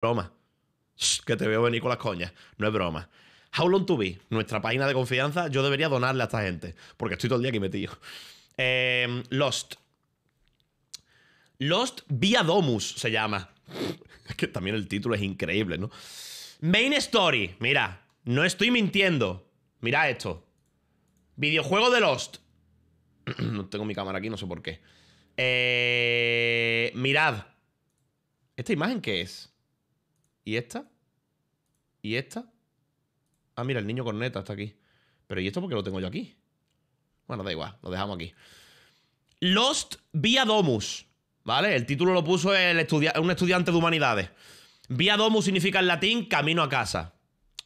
broma. Que te veo venir con las coñas. No es broma. How Long To Be, nuestra página de confianza, yo debería donarle a esta gente. Porque estoy todo el día aquí metido. Eh, Lost. Lost Via Domus se llama. Es que también el título es increíble, ¿no? Main Story. Mira, no estoy mintiendo. Mira esto. Videojuego de Lost. no tengo mi cámara aquí, no sé por qué. Eh, mirad. ¿Esta imagen qué es? ¿Y esta? ¿Y esta? Ah, mira, el niño corneta está aquí. Pero ¿y esto por qué lo tengo yo aquí? Bueno, da igual, lo dejamos aquí. Lost Via Domus. ¿Vale? El título lo puso un estudiante de humanidades. Via Domus significa en latín camino a casa.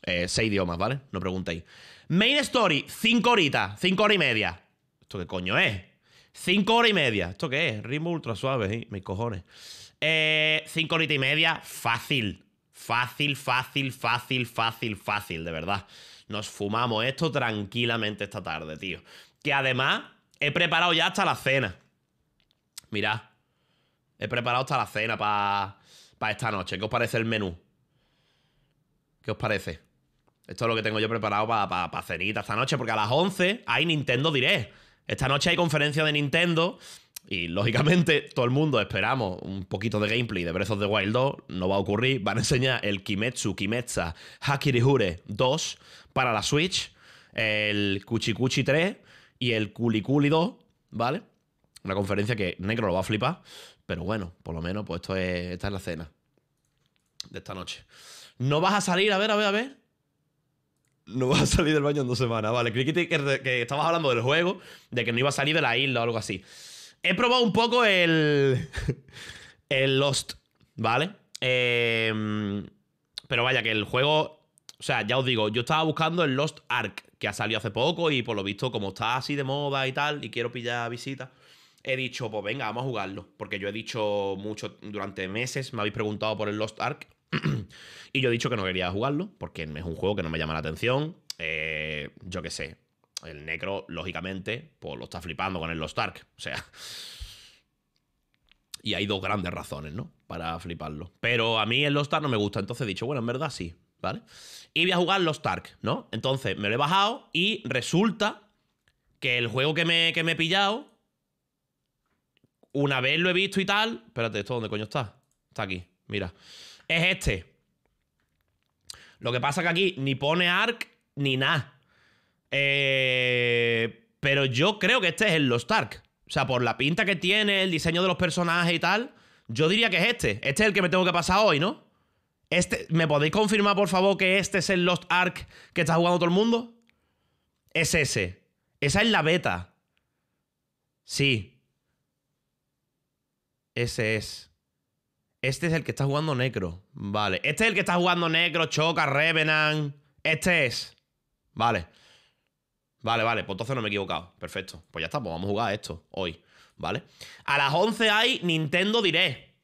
Eh, seis idiomas, ¿vale? No preguntéis. Main Story, cinco horitas, cinco horas y media. ¿Esto qué coño es? Cinco horas y media. ¿Esto qué es? Ritmo ultra suave, ¿eh? Mis cojones. Eh, cinco horitas y media, fácil. Fácil, fácil, fácil, fácil, fácil, de verdad. Nos fumamos esto tranquilamente esta tarde, tío. Que además he preparado ya hasta la cena. Mirad. He preparado hasta la cena para esta noche. ¿Qué os parece el menú? ¿Qué os parece? Esto es lo que tengo yo preparado para pa, cenita esta noche, porque a las 11 hay Nintendo Direct. Esta noche hay conferencia de Nintendo y lógicamente todo el mundo esperamos un poquito de gameplay de Breath of the Wild 2. No va a ocurrir. Van a enseñar el Kimetsu Kimetsa Hakirihure 2 para la Switch, el Kuchikuchi 3 y el Kulikuli 2, ¿vale? Una conferencia que Negro lo va a flipar. Pero bueno, por lo menos, pues esto es, esta es la cena de esta noche. No vas a salir, a ver, a ver, a ver. No vas a salir del baño en dos semanas, vale. Creí que, que, estabas hablando del juego, de que no iba a salir de la isla o algo así. He probado un poco el. Lost, ¿vale? Em, pero vaya, que el juego. O sea, ya os digo, yo estaba buscando el Lost Ark, que ha salido hace poco y por lo visto, como está así de moda y tal, y quiero pillar visitas he dicho, pues venga, vamos a jugarlo. Porque yo he dicho mucho, durante meses me habéis preguntado por el Lost Ark. y yo he dicho que no quería jugarlo, porque es un juego que no me llama la atención. Eh, yo qué sé. El Necro, lógicamente, pues lo está flipando con el Lost Ark. O sea. Y hay dos grandes razones, ¿no? Para fliparlo. Pero a mí el Lost Ark no me gusta. Entonces he dicho, bueno, en verdad sí, ¿vale? Y voy a jugar Lost Ark, ¿no? Entonces me lo he bajado y resulta que el juego que me, que me he pillado una vez lo he visto y tal. Espérate, ¿esto dónde coño está? Está aquí, mira. Es este. Lo que pasa que aquí ni pone ARC ni nada. Eh, pero yo creo que este es el Lost Ark. O sea, por la pinta que tiene, el diseño de los personajes y tal, yo diría que es este. Este es el que me tengo que pasar hoy, ¿no? Este, ¿Me podéis confirmar, por favor, que este es el Lost Ark que está jugando todo el mundo? Es ese. Esa es la beta. Sí, ese es. Este es el que está jugando Necro. Vale. Este es el que está jugando Necro, Choca, Revenant. Este es. Vale. Vale, vale. Pues entonces no me he equivocado. Perfecto. Pues ya está. Pues vamos a jugar esto hoy. ¿Vale? A las 11 hay Nintendo Direct.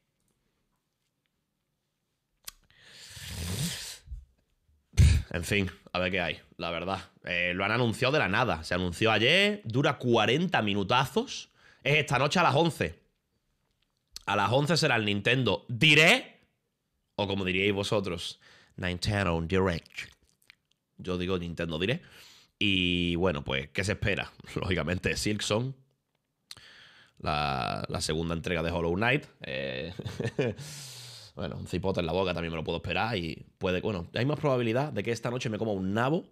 En fin, a ver qué hay, la verdad. Eh, lo han anunciado de la nada. Se anunció ayer, dura 40 minutazos. Es esta noche a las 11. A las 11 será el Nintendo Direct. O como diríais vosotros, Nintendo Direct. Yo digo Nintendo Direct. Y bueno, pues, ¿qué se espera? Lógicamente, Silksong. La, la segunda entrega de Hollow Knight. Eh, bueno, un cipote en la boca también me lo puedo esperar. Y puede, bueno, hay más probabilidad de que esta noche me coma un nabo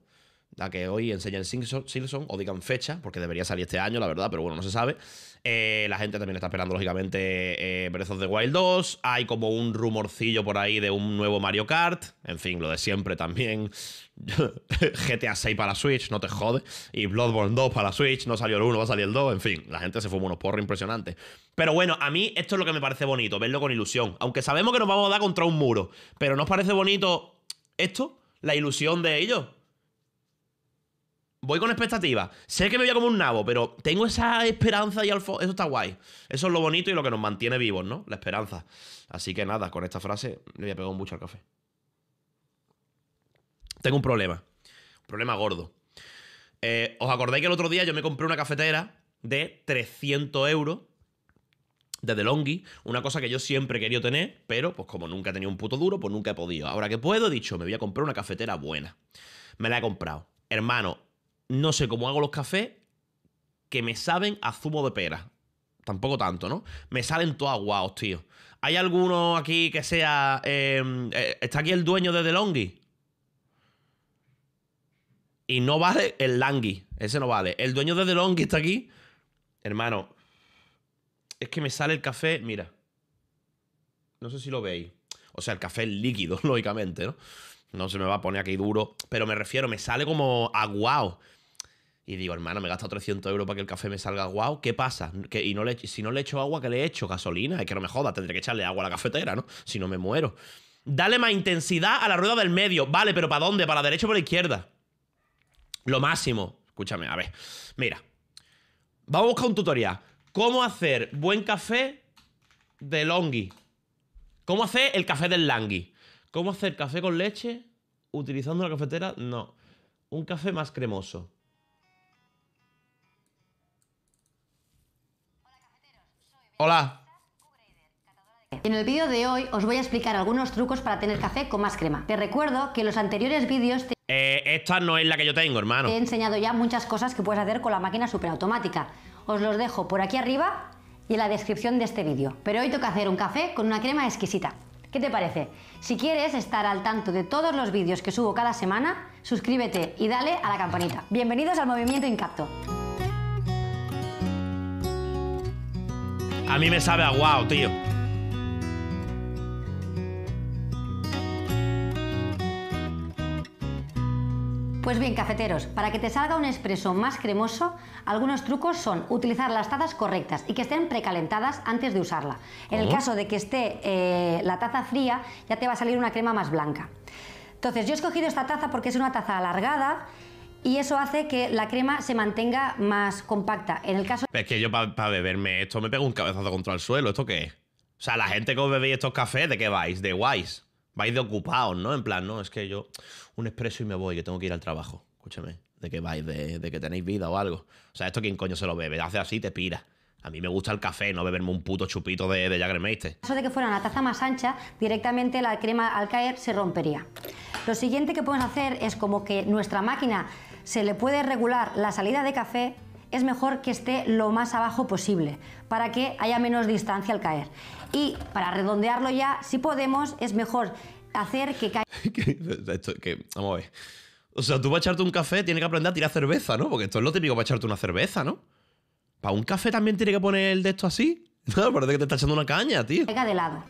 a que hoy enseñen Silson o digan fecha, porque debería salir este año, la verdad, pero bueno, no se sabe. Eh, la gente también está esperando, lógicamente, eh, Breath of the Wild 2. Hay como un rumorcillo por ahí de un nuevo Mario Kart. En fin, lo de siempre también. GTA 6 para la Switch, no te jode. Y Bloodborne 2 para la Switch, no salió el 1, va a salir el 2. En fin, la gente se fuma unos porros impresionantes. Pero bueno, a mí esto es lo que me parece bonito, verlo con ilusión. Aunque sabemos que nos vamos a dar contra un muro. Pero ¿no os parece bonito esto? La ilusión de ellos. Voy con expectativas. Sé que me voy como un nabo, pero tengo esa esperanza y alfo. Eso está guay. Eso es lo bonito y lo que nos mantiene vivos, ¿no? La esperanza. Así que nada, con esta frase le voy a pegar mucho al café. Tengo un problema. Un problema gordo. Eh, ¿Os acordáis que el otro día yo me compré una cafetera de 300 euros? de DeLonghi, una cosa que yo siempre he querido tener, pero pues como nunca he tenido un puto duro, pues nunca he podido. Ahora que puedo, he dicho, me voy a comprar una cafetera buena. Me la he comprado. Hermano, no sé cómo hago los cafés que me saben a zumo de pera. Tampoco tanto, ¿no? Me salen todos aguados, tío. ¿Hay alguno aquí que sea... eh, eh, ¿Está aquí el dueño de DeLonghi? Y no vale el Langui. Ese no vale. El dueño de DeLonghi está aquí. Hermano, es que me sale el café, mira. No sé si lo veis. O sea, el café es líquido, lógicamente, ¿no? No se me va a poner aquí duro. Pero me refiero, me sale como aguao. Y digo, hermano, me he gastado 300 euros para que el café me salga aguao. ¿Qué pasa? Y no le, si no le echo agua, ¿qué le echo? Gasolina. Es que no me joda, tendré que echarle agua a la cafetera, ¿no? Si no me muero. Dale más intensidad a la rueda del medio. Vale, pero ¿para dónde? ¿Para la derecha o para la izquierda? Lo máximo. Escúchame, a ver. Mira. Vamos a buscar un tutorial. ¿Cómo hacer buen café de Longhi? ¿Cómo hacer el café del Langui? ¿Cómo hacer café con leche utilizando la cafetera? No. Un café más cremoso. Hola. En el vídeo de hoy os voy a explicar algunos trucos para tener café con más crema. Te recuerdo que en los anteriores vídeos te Eh, esta no es la que yo tengo, hermano. he enseñado ya muchas cosas que puedes hacer con la máquina superautomática. Os los dejo por aquí arriba y en la descripción de este vídeo. Pero hoy toca hacer un café con una crema exquisita. ¿Qué te parece? Si quieres estar al tanto de todos los vídeos que subo cada semana, suscríbete y dale a la campanita. Bienvenidos al Movimiento Incapto. A mí me sabe a guau, tío. Pues bien, cafeteros, para que te salga un espresso más cremoso, algunos trucos son utilizar las tazas correctas y que estén precalentadas antes de usarla. En el ¿Cómo? caso de que esté eh, la taza fría, ya te va a salir una crema más blanca. Entonces, yo he escogido esta taza porque es una taza alargada y eso hace que la crema se mantenga más compacta. En el caso Es que yo para beberme esto me pego un cabezazo contra el suelo. ¿Esto qué es? O sea, la gente que os bebéis estos cafés, ¿de qué vais? De guays. Vais de ocupados, ¿no? En plan, no, es que yo un expreso y me voy, que tengo que ir al trabajo. Escúchame, ¿de qué vais? ¿De, de que tenéis vida o algo? O sea, ¿esto quién coño se lo bebe? Hace así, te pira. A mí me gusta el café, no beberme un puto chupito de, de Jagermeister. caso de que fuera una taza más ancha, directamente la crema al caer se rompería. Lo siguiente que podemos hacer es como que nuestra máquina se le puede regular la salida de café, es mejor que esté lo más abajo posible para que haya menos distancia al caer. Y para redondearlo ya, si podemos, es mejor hacer que caiga ¿Qué? Esto, que, vamos a ver. O sea, tú para echarte un café tienes que aprender a tirar cerveza, ¿no? Porque esto es lo típico para echarte una cerveza, ¿no? Para un café también tiene que poner el de esto así. No, parece que te está echando una caña, tío. de lado.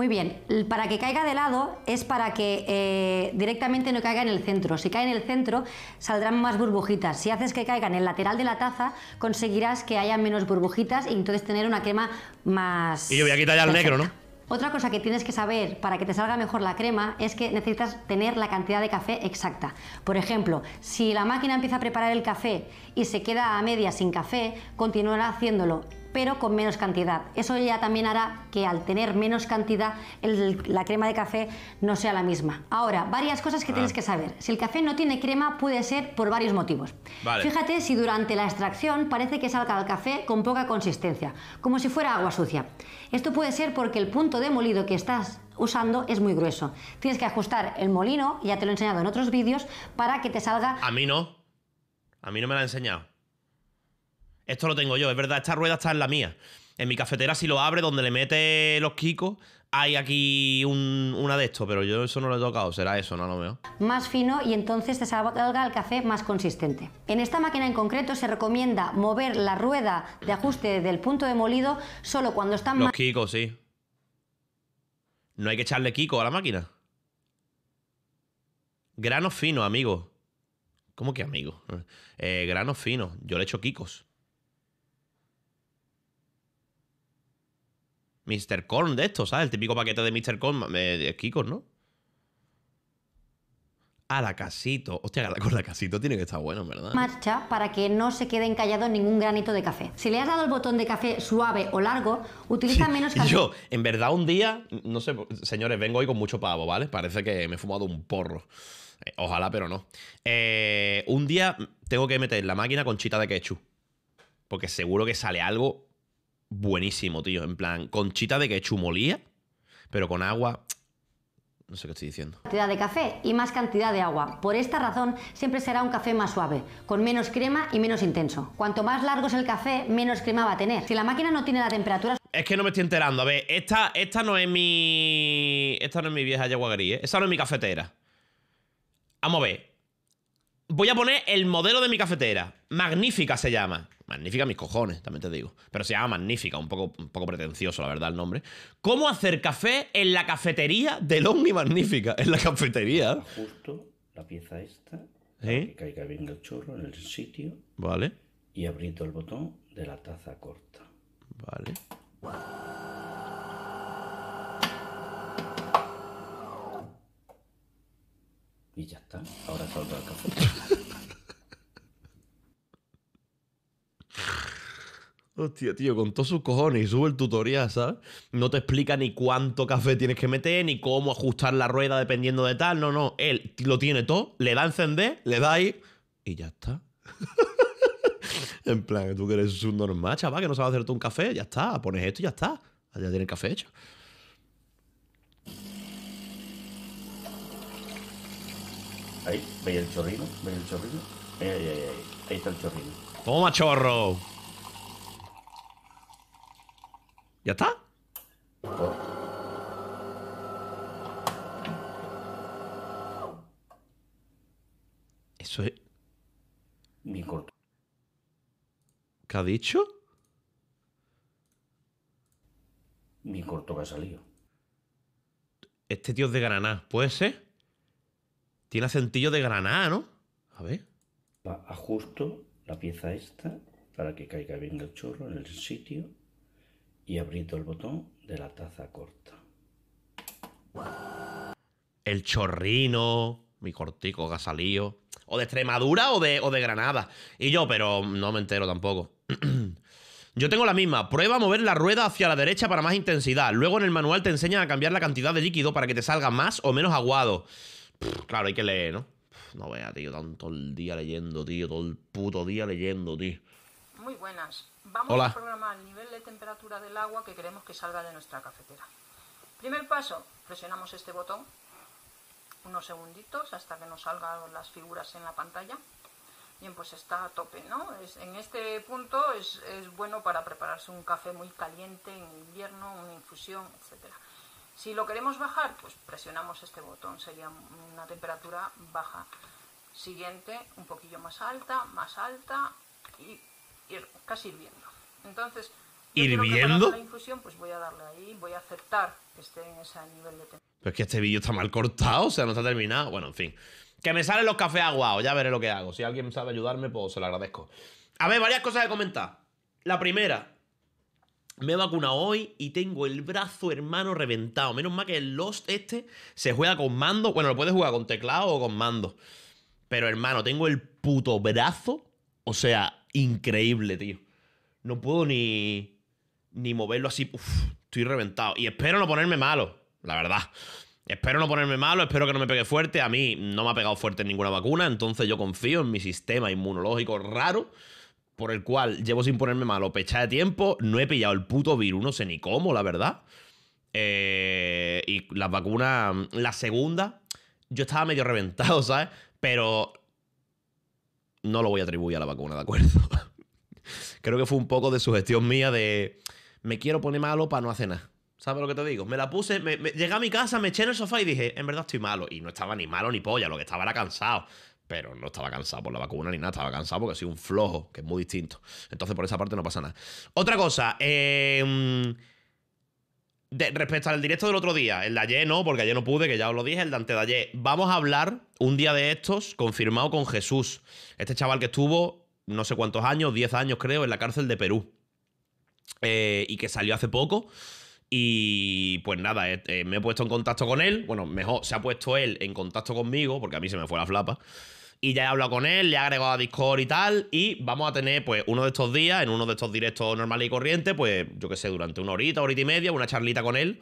Muy bien, para que caiga de lado es para que eh, directamente no caiga en el centro. Si cae en el centro saldrán más burbujitas. Si haces que caiga en el lateral de la taza conseguirás que haya menos burbujitas y entonces tener una crema más... Y yo voy a quitar ya el negro, ¿no? Otra cosa que tienes que saber para que te salga mejor la crema es que necesitas tener la cantidad de café exacta. Por ejemplo, si la máquina empieza a preparar el café y se queda a media sin café, continuará haciéndolo pero con menos cantidad. Eso ya también hará que al tener menos cantidad el- la crema de café no sea la misma. Ahora, varias cosas que Ah. tienes que saber. Si el café no tiene crema puede ser por varios motivos. Vale. Fíjate si durante la extracción parece que salga el café con poca consistencia, como si fuera agua sucia. Esto puede ser porque el punto de molido que estás usando es muy grueso. Tienes que ajustar el molino, ya te lo he enseñado en otros vídeos, para que te salga A mí no. A mí no me la ha enseñado. Esto lo tengo yo, es verdad, esta rueda está en la mía. En mi cafetera, si lo abre, donde le mete los kikos, hay aquí un- una de estos, pero yo eso no lo he tocado, será eso, no lo veo. más fino y entonces te salga el café más consistente. En esta máquina en concreto se recomienda mover la rueda de ajuste del punto de molido solo cuando está Los kikos, sí. No hay que echarle kiko a la máquina. Granos finos, amigo. ¿Cómo que amigo? Eh, granos finos. Yo le echo kikos. Mr. Corn de estos, ¿sabes? El típico paquete de Mr. Corn eh, de kikos, ¿no? A la casito. Hostia, con la casito tiene que estar bueno, en ¿verdad? marcha para que no se quede encallado ningún granito de café. Si le has dado el botón de café suave o largo, utiliza menos cantidad. yo, en verdad, un día, no sé, señores, vengo hoy con mucho pavo, ¿vale? Parece que me he fumado un porro. Eh, Ojalá, pero no. Eh, un día tengo que meter la máquina conchita de ketchup. Porque seguro que sale algo buenísimo, tío. En plan, conchita de ketchup molía, pero con agua. No sé qué estoy diciendo. cantidad de café y más cantidad de agua. Por esta razón, siempre será un café más suave, con menos crema y menos intenso. Cuanto más largo es el café, menos crema va a tener. Si la máquina no tiene la temperatura Es que no me estoy enterando. A ver, esta, esta no es mi. Esta no es mi vieja yagua gris, ¿eh? Esta no es mi cafetera. Vamos a ver. Voy a poner el modelo de mi cafetera. Magnífica se llama. Magnífica mis cojones, también te digo. Pero se llama Magnífica, un poco, un poco pretencioso, la verdad, el nombre. ¿Cómo hacer café en la cafetería de Omni Magnífica? En la cafetería. Ajusto la pieza esta para ¿Sí? que caiga bien el chorro en el sitio Vale, y aprieto el botón de la taza corta. vale. Y ya está. Ahora saldrá el café. Hostia, tío, con todos sus cojones y sube el tutorial, ¿sabes? No te explica ni cuánto café tienes que meter, ni cómo ajustar la rueda dependiendo de tal. No, no. Él lo tiene todo, le da a encender, le da ahí y ya está. en plan, tú que eres un normal, chaval, que no sabes hacerte un café, ya está. Pones esto y ya está. Ya tienes el café hecho. Ahí, ¿veis el chorrino? ¿Veis el chorrino? Ahí, ahí, ahí, ahí. Ahí está el chorrino. Toma, chorro. ¿Ya está? Eso es. mi corto. ¿Qué ha dicho? Mi corto que ha salido. Este tío es de Granada, ¿puede ser? Tiene acentillo de Granada, ¿no? A ver. Ajusto la pieza esta para que caiga bien el chorro en el sitio y aprieto el botón de la taza corta. El chorrino, mi cortico que ha salido. O de Extremadura o de, o de Granada. Y yo, pero no me entero tampoco. yo tengo la misma. Prueba a mover la rueda hacia la derecha para más intensidad. Luego en el manual te enseñan a cambiar la cantidad de líquido para que te salga más o menos aguado. Claro, hay que leer, ¿no? No vea, tío, tanto el día leyendo, tío. Todo el puto día leyendo, tío. Muy buenas. Vamos Hola. a programar el nivel de temperatura del agua que queremos que salga de nuestra cafetera. Primer paso, presionamos este botón unos segunditos hasta que nos salgan las figuras en la pantalla. Bien, pues está a tope, ¿no? Es- en este punto es, es bueno para prepararse un café muy caliente en invierno, una infusión, etcétera. Si lo queremos bajar, pues presionamos este botón, sería una temperatura baja. Siguiente, un poquillo más alta, más alta y ir casi hirviendo. Entonces, ¿Hirviendo? la infusión, pues voy a darle ahí, voy a aceptar que esté en ese nivel de temperatura. Pero es que este vídeo está mal cortado, o sea, no está terminado. Bueno, en fin. Que me salen los cafés aguados, ya veré lo que hago. Si alguien sabe ayudarme, pues se lo agradezco. A ver, varias cosas que comentar. La primera, me he vacunado hoy y tengo el brazo hermano reventado. Menos mal que el Lost este se juega con mando. Bueno, lo puedes jugar con teclado o con mando. Pero hermano, tengo el puto brazo. O sea, increíble, tío. No puedo ni, ni moverlo así. Uf, estoy reventado. Y espero no ponerme malo, la verdad. Espero no ponerme malo, espero que no me pegue fuerte. A mí no me ha pegado fuerte ninguna vacuna, entonces yo confío en mi sistema inmunológico raro, por el cual llevo sin ponerme malo pecha de tiempo. No he pillado el puto virus, no sé ni cómo, la verdad. Eh, y las vacunas, la segunda, yo estaba medio reventado, ¿sabes? Pero no lo voy a atribuir a la vacuna, ¿de acuerdo? Creo que fue un poco de sugestión mía de me quiero poner malo para no hacer nada. ¿Sabes lo que te digo? Me la puse, me, llegué a mi casa, me eché en el sofá y dije, en verdad estoy malo. Y no estaba ni malo ni polla, lo que estaba era cansado. Pero no estaba cansado por la vacuna ni nada, estaba cansado porque soy un flojo, que es muy distinto. Entonces por esa parte no pasa nada. Otra cosa, eh, de- respecto al directo del otro día, el de ayer no, porque ayer no pude, que ya os lo dije, el de antes de ayer. Vamos a hablar un día de estos, confirmado con Jesús. Este chaval que estuvo no sé cuántos años, 10 años creo, en la cárcel de Perú. Eh, y que salió hace poco. Y pues nada, eh, eh, me he puesto en contacto con él. Bueno, mejor, se ha puesto él en contacto conmigo, porque a mí se me fue la flapa. Y ya he hablado con él, le he agregado a Discord y tal. Y vamos a tener, pues, uno de estos días, en uno de estos directos normales y corrientes, pues, yo qué sé, durante una horita, horita y media, una charlita con él.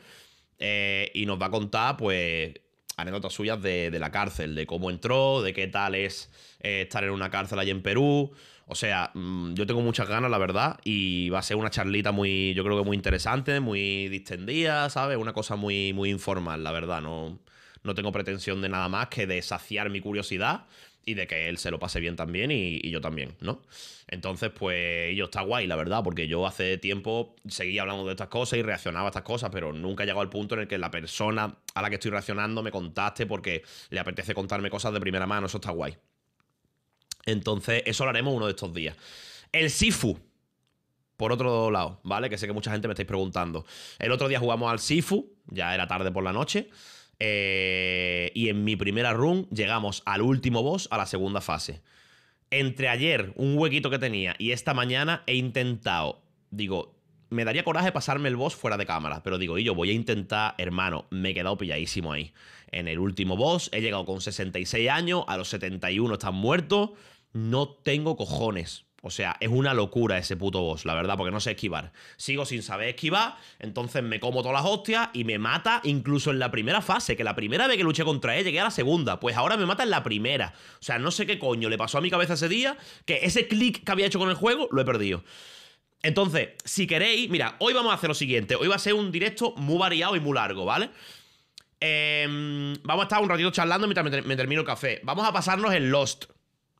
eh, y nos va a contar, pues, anécdotas suyas de, la cárcel, de cómo entró, de qué tal es eh, estar en una cárcel allí en Perú. O sea, mm, yo tengo muchas ganas, la verdad, y va a ser una charlita muy, yo creo que muy interesante, muy distendida, ¿sabes? Una cosa muy, muy informal, la verdad. No, no tengo pretensión de nada más que de saciar mi curiosidad y de que él se lo pase bien también y, yo también, ¿no? Entonces, pues, yo está guay, la verdad, porque yo hace tiempo seguía hablando de estas cosas y reaccionaba a estas cosas, pero nunca he llegado al punto en el que la persona a la que estoy reaccionando me contacte porque le apetece contarme cosas de primera mano, eso está guay. Entonces, eso lo haremos uno de estos días. El Sifu. Por otro lado, ¿vale? Que sé que mucha gente me estáis preguntando. El otro día jugamos al Sifu, ya era tarde por la noche. Eh, y en mi primera run llegamos al último boss, a la segunda fase. Entre ayer, un huequito que tenía, y esta mañana he intentado. Digo, me daría coraje pasarme el boss fuera de cámara. Pero digo, y yo voy a intentar, hermano, me he quedado pilladísimo ahí. En el último boss he llegado con 66 años, a los 71 están muertos. No tengo cojones. O sea, es una locura ese puto boss, la verdad, porque no sé esquivar. Sigo sin saber esquivar, entonces me como todas las hostias y me mata incluso en la primera fase, que la primera vez que luché contra él llegué a la segunda, pues ahora me mata en la primera. O sea, no sé qué coño le pasó a mi cabeza ese día, que ese clic que había hecho con el juego lo he perdido. Entonces, si queréis, mira, hoy vamos a hacer lo siguiente. Hoy va a ser un directo muy variado y muy largo, ¿vale? Em, vamos a estar un ratito charlando mientras me, ter- me termino el café. Vamos a pasarnos el Lost.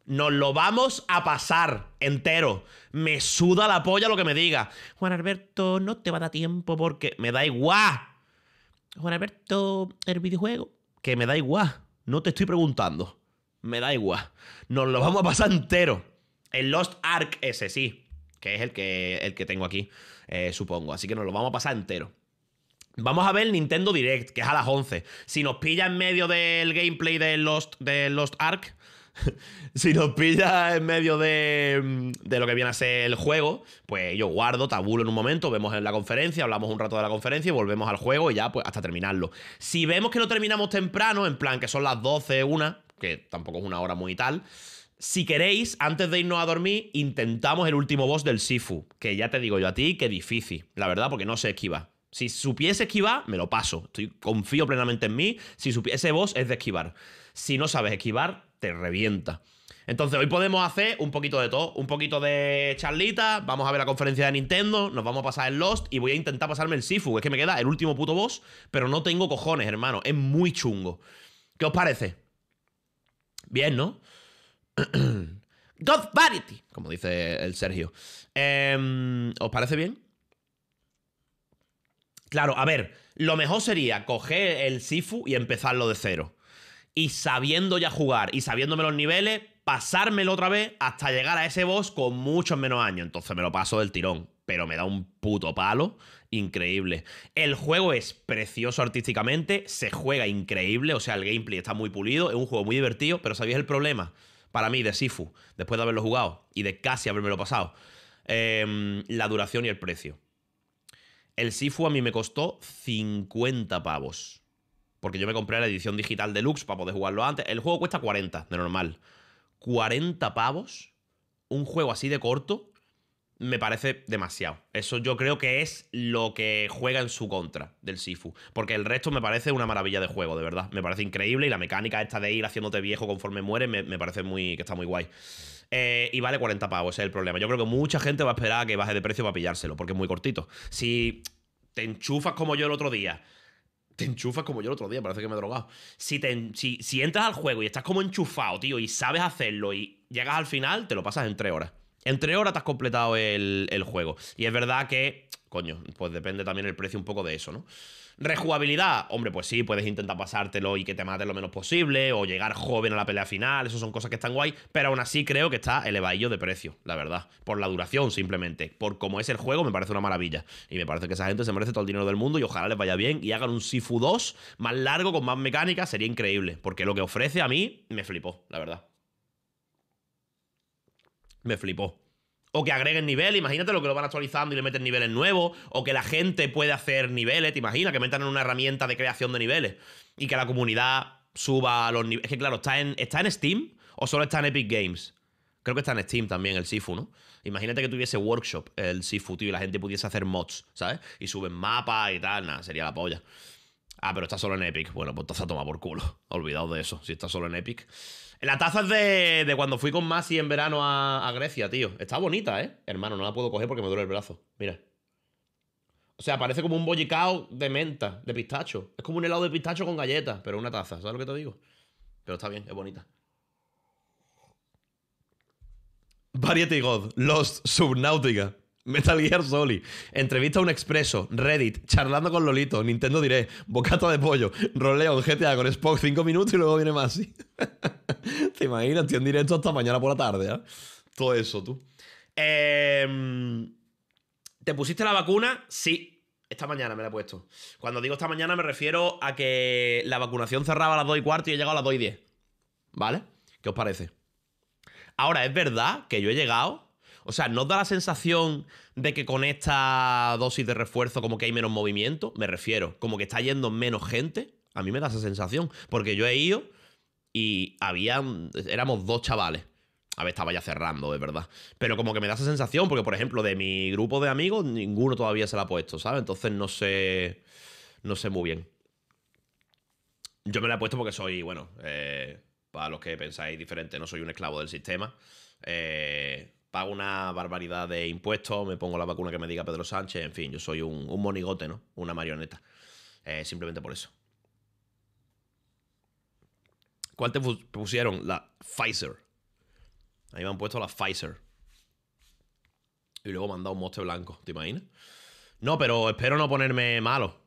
Nos lo vamos a pasar entero. Me suda la polla lo que me diga. Juan Alberto, no te va a dar tiempo porque me da igual. Juan Alberto, el videojuego. Que me da igual. No te estoy preguntando. Me da igual. Nos lo vamos a pasar entero. El Lost Ark ese, sí. Que es el que, el que tengo aquí, eh, supongo. Así que nos lo vamos a pasar entero. Vamos a ver el Nintendo Direct, que es a las 11. Si nos pilla en medio del gameplay de Lost, de Lost Ark, si nos pilla en medio de, de lo que viene a ser el juego, pues yo guardo, tabulo en un momento, vemos en la conferencia, hablamos un rato de la conferencia y volvemos al juego y ya pues hasta terminarlo. Si vemos que lo terminamos temprano, en plan que son las 12, una, que tampoco es una hora muy tal, si queréis, antes de irnos a dormir, intentamos el último boss del Sifu, que ya te digo yo a ti que difícil, la verdad, porque no sé esquivar. Si supiese esquivar, me lo paso. Confío plenamente en mí. Si supiese boss es de esquivar. Si no sabes esquivar, te revienta. Entonces, hoy podemos hacer un poquito de todo. Un poquito de charlita. Vamos a ver la conferencia de Nintendo. Nos vamos a pasar el Lost. Y voy a intentar pasarme el Sifu. Es que me queda el último puto boss. Pero no tengo cojones, hermano. Es muy chungo. ¿Qué os parece? Bien, ¿no? God Vanity, como dice el Sergio. Em, ¿Os parece bien? Claro, a ver, lo mejor sería coger el Sifu y empezarlo de cero. Y sabiendo ya jugar y sabiéndome los niveles, pasármelo otra vez hasta llegar a ese boss con muchos menos años. Entonces me lo paso del tirón. Pero me da un puto palo increíble. El juego es precioso artísticamente, se juega increíble, o sea, el gameplay está muy pulido, es un juego muy divertido, pero ¿sabéis el problema? Para mí, de Sifu, después de haberlo jugado y de casi habérmelo pasado, Em, la duración y el precio. El Sifu a mí me costó 50 pavos. Porque yo me compré la edición digital deluxe para poder jugarlo antes. El juego cuesta 40, de normal. 40 pavos, un juego así de corto, me parece demasiado. Eso yo creo que es lo que juega en su contra del Sifu. Porque el resto me parece una maravilla de juego, de verdad. Me parece increíble y la mecánica esta de ir haciéndote viejo conforme mueres me, parece muy que está muy guay. Eh, y vale 40 pavos, ese es el problema. Yo creo que mucha gente va a esperar a que baje de precio para pillárselo, porque es muy cortito. Si te enchufas como yo el otro día, te enchufas como yo el otro día, parece que me he drogado. Si, te si, si entras al juego y estás como enchufado, tío, y sabes hacerlo y llegas al final, te lo pasas en tres horas. En tres horas te has completado el, el juego. Y es verdad que, coño, pues depende también el precio un poco de eso, ¿no? Rejugabilidad, hombre, pues sí, puedes intentar pasártelo y que te mate lo menos posible, o llegar joven a la pelea final, eso son cosas que están guay, pero aún así creo que está elevadillo de precio, la verdad. Por la duración, simplemente. Por cómo es el juego, me parece una maravilla. Y me parece que esa gente se merece todo el dinero del mundo y ojalá les vaya bien y hagan un Sifu 2 más largo, con más mecánica, sería increíble. Porque lo que ofrece a mí me flipó, la verdad. Me flipó. O que agreguen nivel, imagínate lo que lo van actualizando y le meten niveles nuevos. O que la gente puede hacer niveles, te imaginas, que metan en una herramienta de creación de niveles. Y que la comunidad suba los niveles. Es que claro, ¿está en, ¿está en Steam o solo está en Epic Games? Creo que está en Steam también el Sifu, ¿no? Imagínate que tuviese workshop el Sifu, tío, y la gente pudiese hacer mods, ¿sabes? Y suben mapas y tal, nada, sería la polla. Ah, pero está solo en Epic. Bueno, pues entonces toma por culo. Olvidado de eso, si está solo en Epic. La taza es de, de cuando fui con Masi en verano a, a Grecia, tío. Está bonita, ¿eh? Hermano, no la puedo coger porque me duele el brazo. Mira. O sea, parece como un bollicao de menta, de pistacho. Es como un helado de pistacho con galletas, pero una taza, ¿sabes lo que te digo? Pero está bien, es bonita. Variety God, Lost, Subnautica, Metal Gear Solid, entrevista a un expreso, Reddit, charlando con Lolito, Nintendo Direct, bocata de pollo, roleo GTA con Spock 5 minutos y luego viene Masi. ¿Te imaginas? Estoy en directo hasta mañana por la tarde, ¿eh? Todo eso, tú. Eh, ¿Te pusiste la vacuna? Sí. Esta mañana me la he puesto. Cuando digo esta mañana me refiero a que la vacunación cerraba a las 2 y cuarto y he llegado a las 2 y 10. ¿Vale? ¿Qué os parece? Ahora, es verdad que yo he llegado. O sea, ¿no da la sensación de que con esta dosis de refuerzo como que hay menos movimiento? Me refiero, como que está yendo menos gente. A mí me da esa sensación. Porque yo he ido y había. Éramos dos chavales. A ver, estaba ya cerrando, de verdad. Pero como que me da esa sensación, porque por ejemplo, de mi grupo de amigos, ninguno todavía se la ha puesto, ¿sabes? Entonces no sé. No sé muy bien. Yo me la he puesto porque soy, bueno, eh, para los que pensáis diferente, no soy un esclavo del sistema. Eh, pago una barbaridad de impuestos, me pongo la vacuna que me diga Pedro Sánchez, en fin, yo soy un, monigote, ¿no? Una marioneta. Eh, simplemente por eso. ¿Cuál te pu- pusieron? La Pfizer. Ahí me han puesto la Pfizer. Y luego me han dado un moste blanco, ¿te imaginas? No, pero espero no ponerme malo.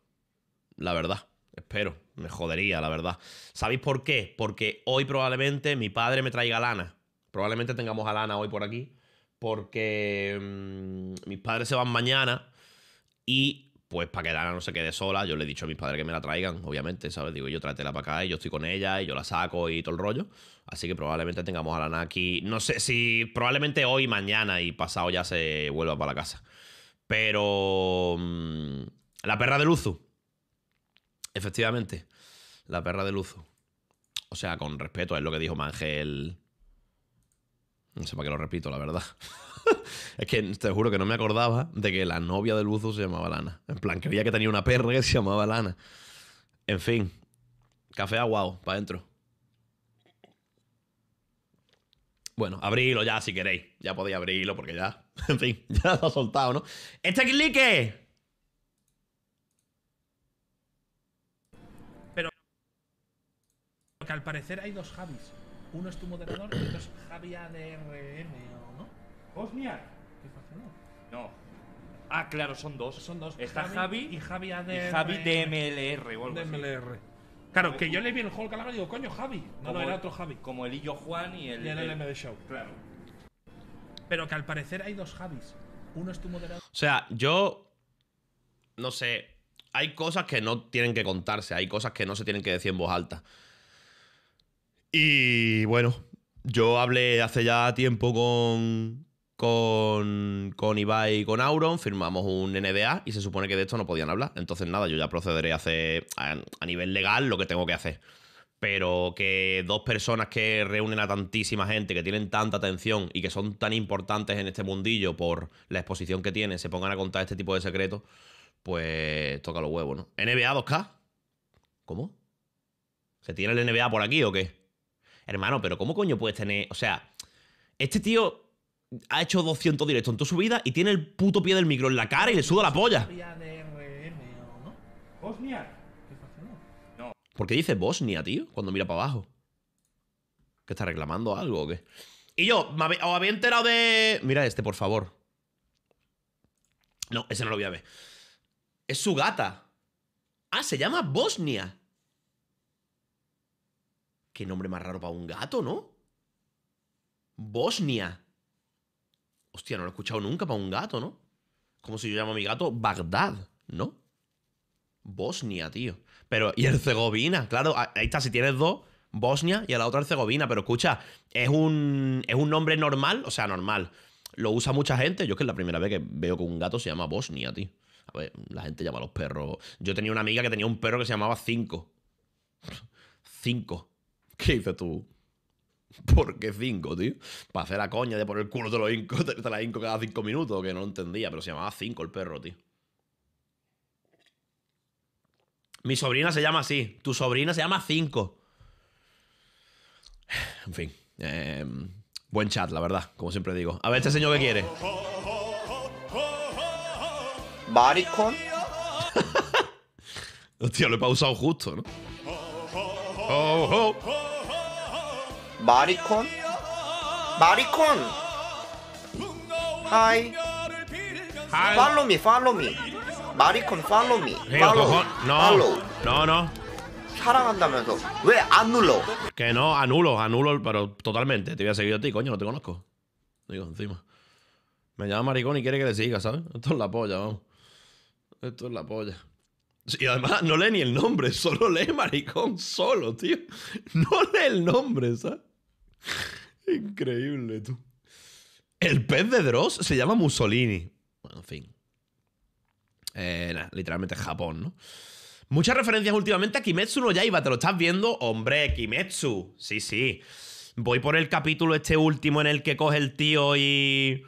La verdad. Espero. Me jodería, la verdad. ¿Sabéis por qué? Porque hoy probablemente mi padre me traiga lana. Probablemente tengamos a lana hoy por aquí. Porque mm, mis padres se van mañana. Y pues para que Lana no se quede sola, yo le he dicho a mis padres que me la traigan, obviamente, ¿sabes? Digo, yo tráetela para acá y yo estoy con ella y yo la saco y todo el rollo. Así que probablemente tengamos a Lana aquí. No sé si probablemente hoy, mañana y pasado ya se vuelva para la casa. Pero. mm, la perra de Luzu. Efectivamente. La perra de Luzu. O sea, con respeto, es lo que dijo Mangel. No sé para qué lo repito, la verdad. es que te juro que no me acordaba de que la novia de Luzu se llamaba Lana. En plan, creía que tenía una perra que se llamaba Lana. En fin. Café aguado, para adentro. Bueno, abrilo ya si queréis. Ya podéis abrirlo porque ya. En fin, ya se ha soltado, ¿no? ¡Este clique! Que al parecer hay dos Javis. Uno es tu moderador y otro es Javi ADRM, ¿o no? Bosnia. ¿Qué pasa, no? No. Ah, claro, son dos. Son dos. Está Javi, y Javi y ADRM. Javi DMLR o algo de así. MLR. Claro, que yo le vi el juego Calaga y digo, coño, Javi. No, Como no, era el- otro Javi. Como el Illo Juan y el. Y el el- LM de Show. Claro. Pero que al parecer hay dos Javis. Uno es tu moderador. O sea, yo. No sé. Hay cosas que no tienen que contarse. Hay cosas que no se tienen que decir en voz alta. Y bueno, yo hablé hace ya tiempo con. Con, con Ibai y con Auron, firmamos un NDA y se supone que de esto no podían hablar. Entonces, nada, yo ya procederé a hacer a, a nivel legal lo que tengo que hacer. Pero que dos personas que reúnen a tantísima gente, que tienen tanta atención y que son tan importantes en este mundillo por la exposición que tienen, se pongan a contar este tipo de secretos, pues toca los huevos, ¿no? NBA 2K. ¿Cómo? ¿Se tiene el NBA por aquí o qué? Hermano, pero ¿cómo coño puedes tener...? O sea, este tío ha hecho 200 directos en toda su vida y tiene el puto pie del micro en la cara y le suda la polla. Bosnia. ¿Por qué dice Bosnia, tío? Cuando mira para abajo. ¿Que está reclamando algo o qué? Y yo, ¿me ¿os había enterado de...? Mira este, por favor. No, ese no lo voy a ver. Es su gata. Ah, se llama Bosnia. Qué nombre más raro para un gato, ¿no? Bosnia. Hostia, no lo he escuchado nunca para un gato, ¿no? Como si yo llamo a mi gato Bagdad, ¿no? Bosnia, tío. Pero, y Herzegovina, claro, ahí está, si tienes dos, Bosnia y a la otra Herzegovina. Pero escucha, es un, es un nombre normal, o sea, normal. Lo usa mucha gente. Yo es que es la primera vez que veo que un gato se llama Bosnia, tío. A ver, la gente llama a los perros. Yo tenía una amiga que tenía un perro que se llamaba Cinco. Cinco. ¿Qué dices tú? ¿Por qué cinco, tío? Para hacer la coña de poner el culo de los incos, te, te la inco cada cinco minutos, que no lo entendía, pero se llamaba cinco el perro, tío. Mi sobrina se llama así. Tu sobrina se llama 5. En fin. eh, buen chat, la verdad, como siempre digo. A ver, este señor qué quiere. Maricón. Hostia, lo he pausado justo, ¿no? Oh, oh. Maricón. Maricón. Hi. Ay, Follow me, follow me. Maricón, follow me. tío, Follow. cojon- Follow. No, no, no. 사랑한다면서 왜 안 눌러? Que no, anulo, anulo, pero totalmente. Te voy a seguir a ti, coño, no te conozco. Digo, encima. Me llama maricón y quiere que le siga, ¿sabes? Esto es la polla, vamos. Esto es la polla. Y además no lee ni el nombre, solo lee maricón, solo, tío. No lee el nombre, ¿sabes? Increíble, tú. El pez de Dross se llama Mussolini. Bueno, en fin. Eh, nah, literalmente Japón, ¿no? Muchas referencias últimamente a Kimetsu no Yaiba, ¿te lo estás viendo? Hombre, Kimetsu. Sí, sí. Voy por el capítulo este último en el que coge el tío y.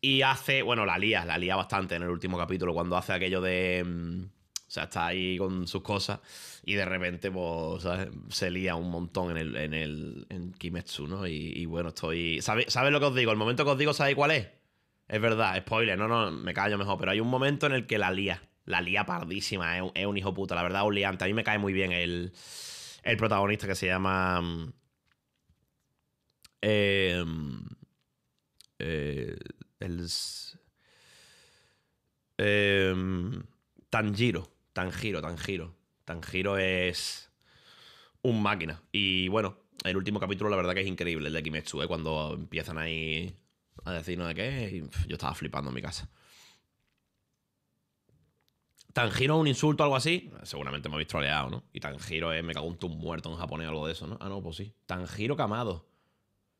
Y hace. Bueno, la lía, la lía bastante en el último capítulo, cuando hace aquello de. O sea, está ahí con sus cosas y de repente, pues, ¿sabes? se lía un montón en el, en el en Kimetsu, ¿no? Y, bueno, estoy. ¿Sabéis sabe lo que os digo? El momento que os digo, ¿sabéis cuál es? Es verdad, spoiler, no, no, me callo mejor, pero hay un momento en el que la lía. La lía pardísima, es un, es un hijo puta, la verdad, un liante. A mí me cae muy bien el, el protagonista que se llama. eh, eh, el. em, Tanjiro. Tanjiro, Tanjiro. Tanjiro es. Un máquina. Y bueno, el último capítulo, la verdad que es increíble, el de Kimetsu, ¿eh? cuando empiezan ahí a decir no de qué. Y yo estaba flipando en mi casa. Tanjiro un insulto o algo así. Seguramente me habéis troleado, ¿no? Y Tanjiro es me cago en tu muerto en japonés o algo de eso, ¿no? Ah, no, pues sí. Tanjiro Kamado.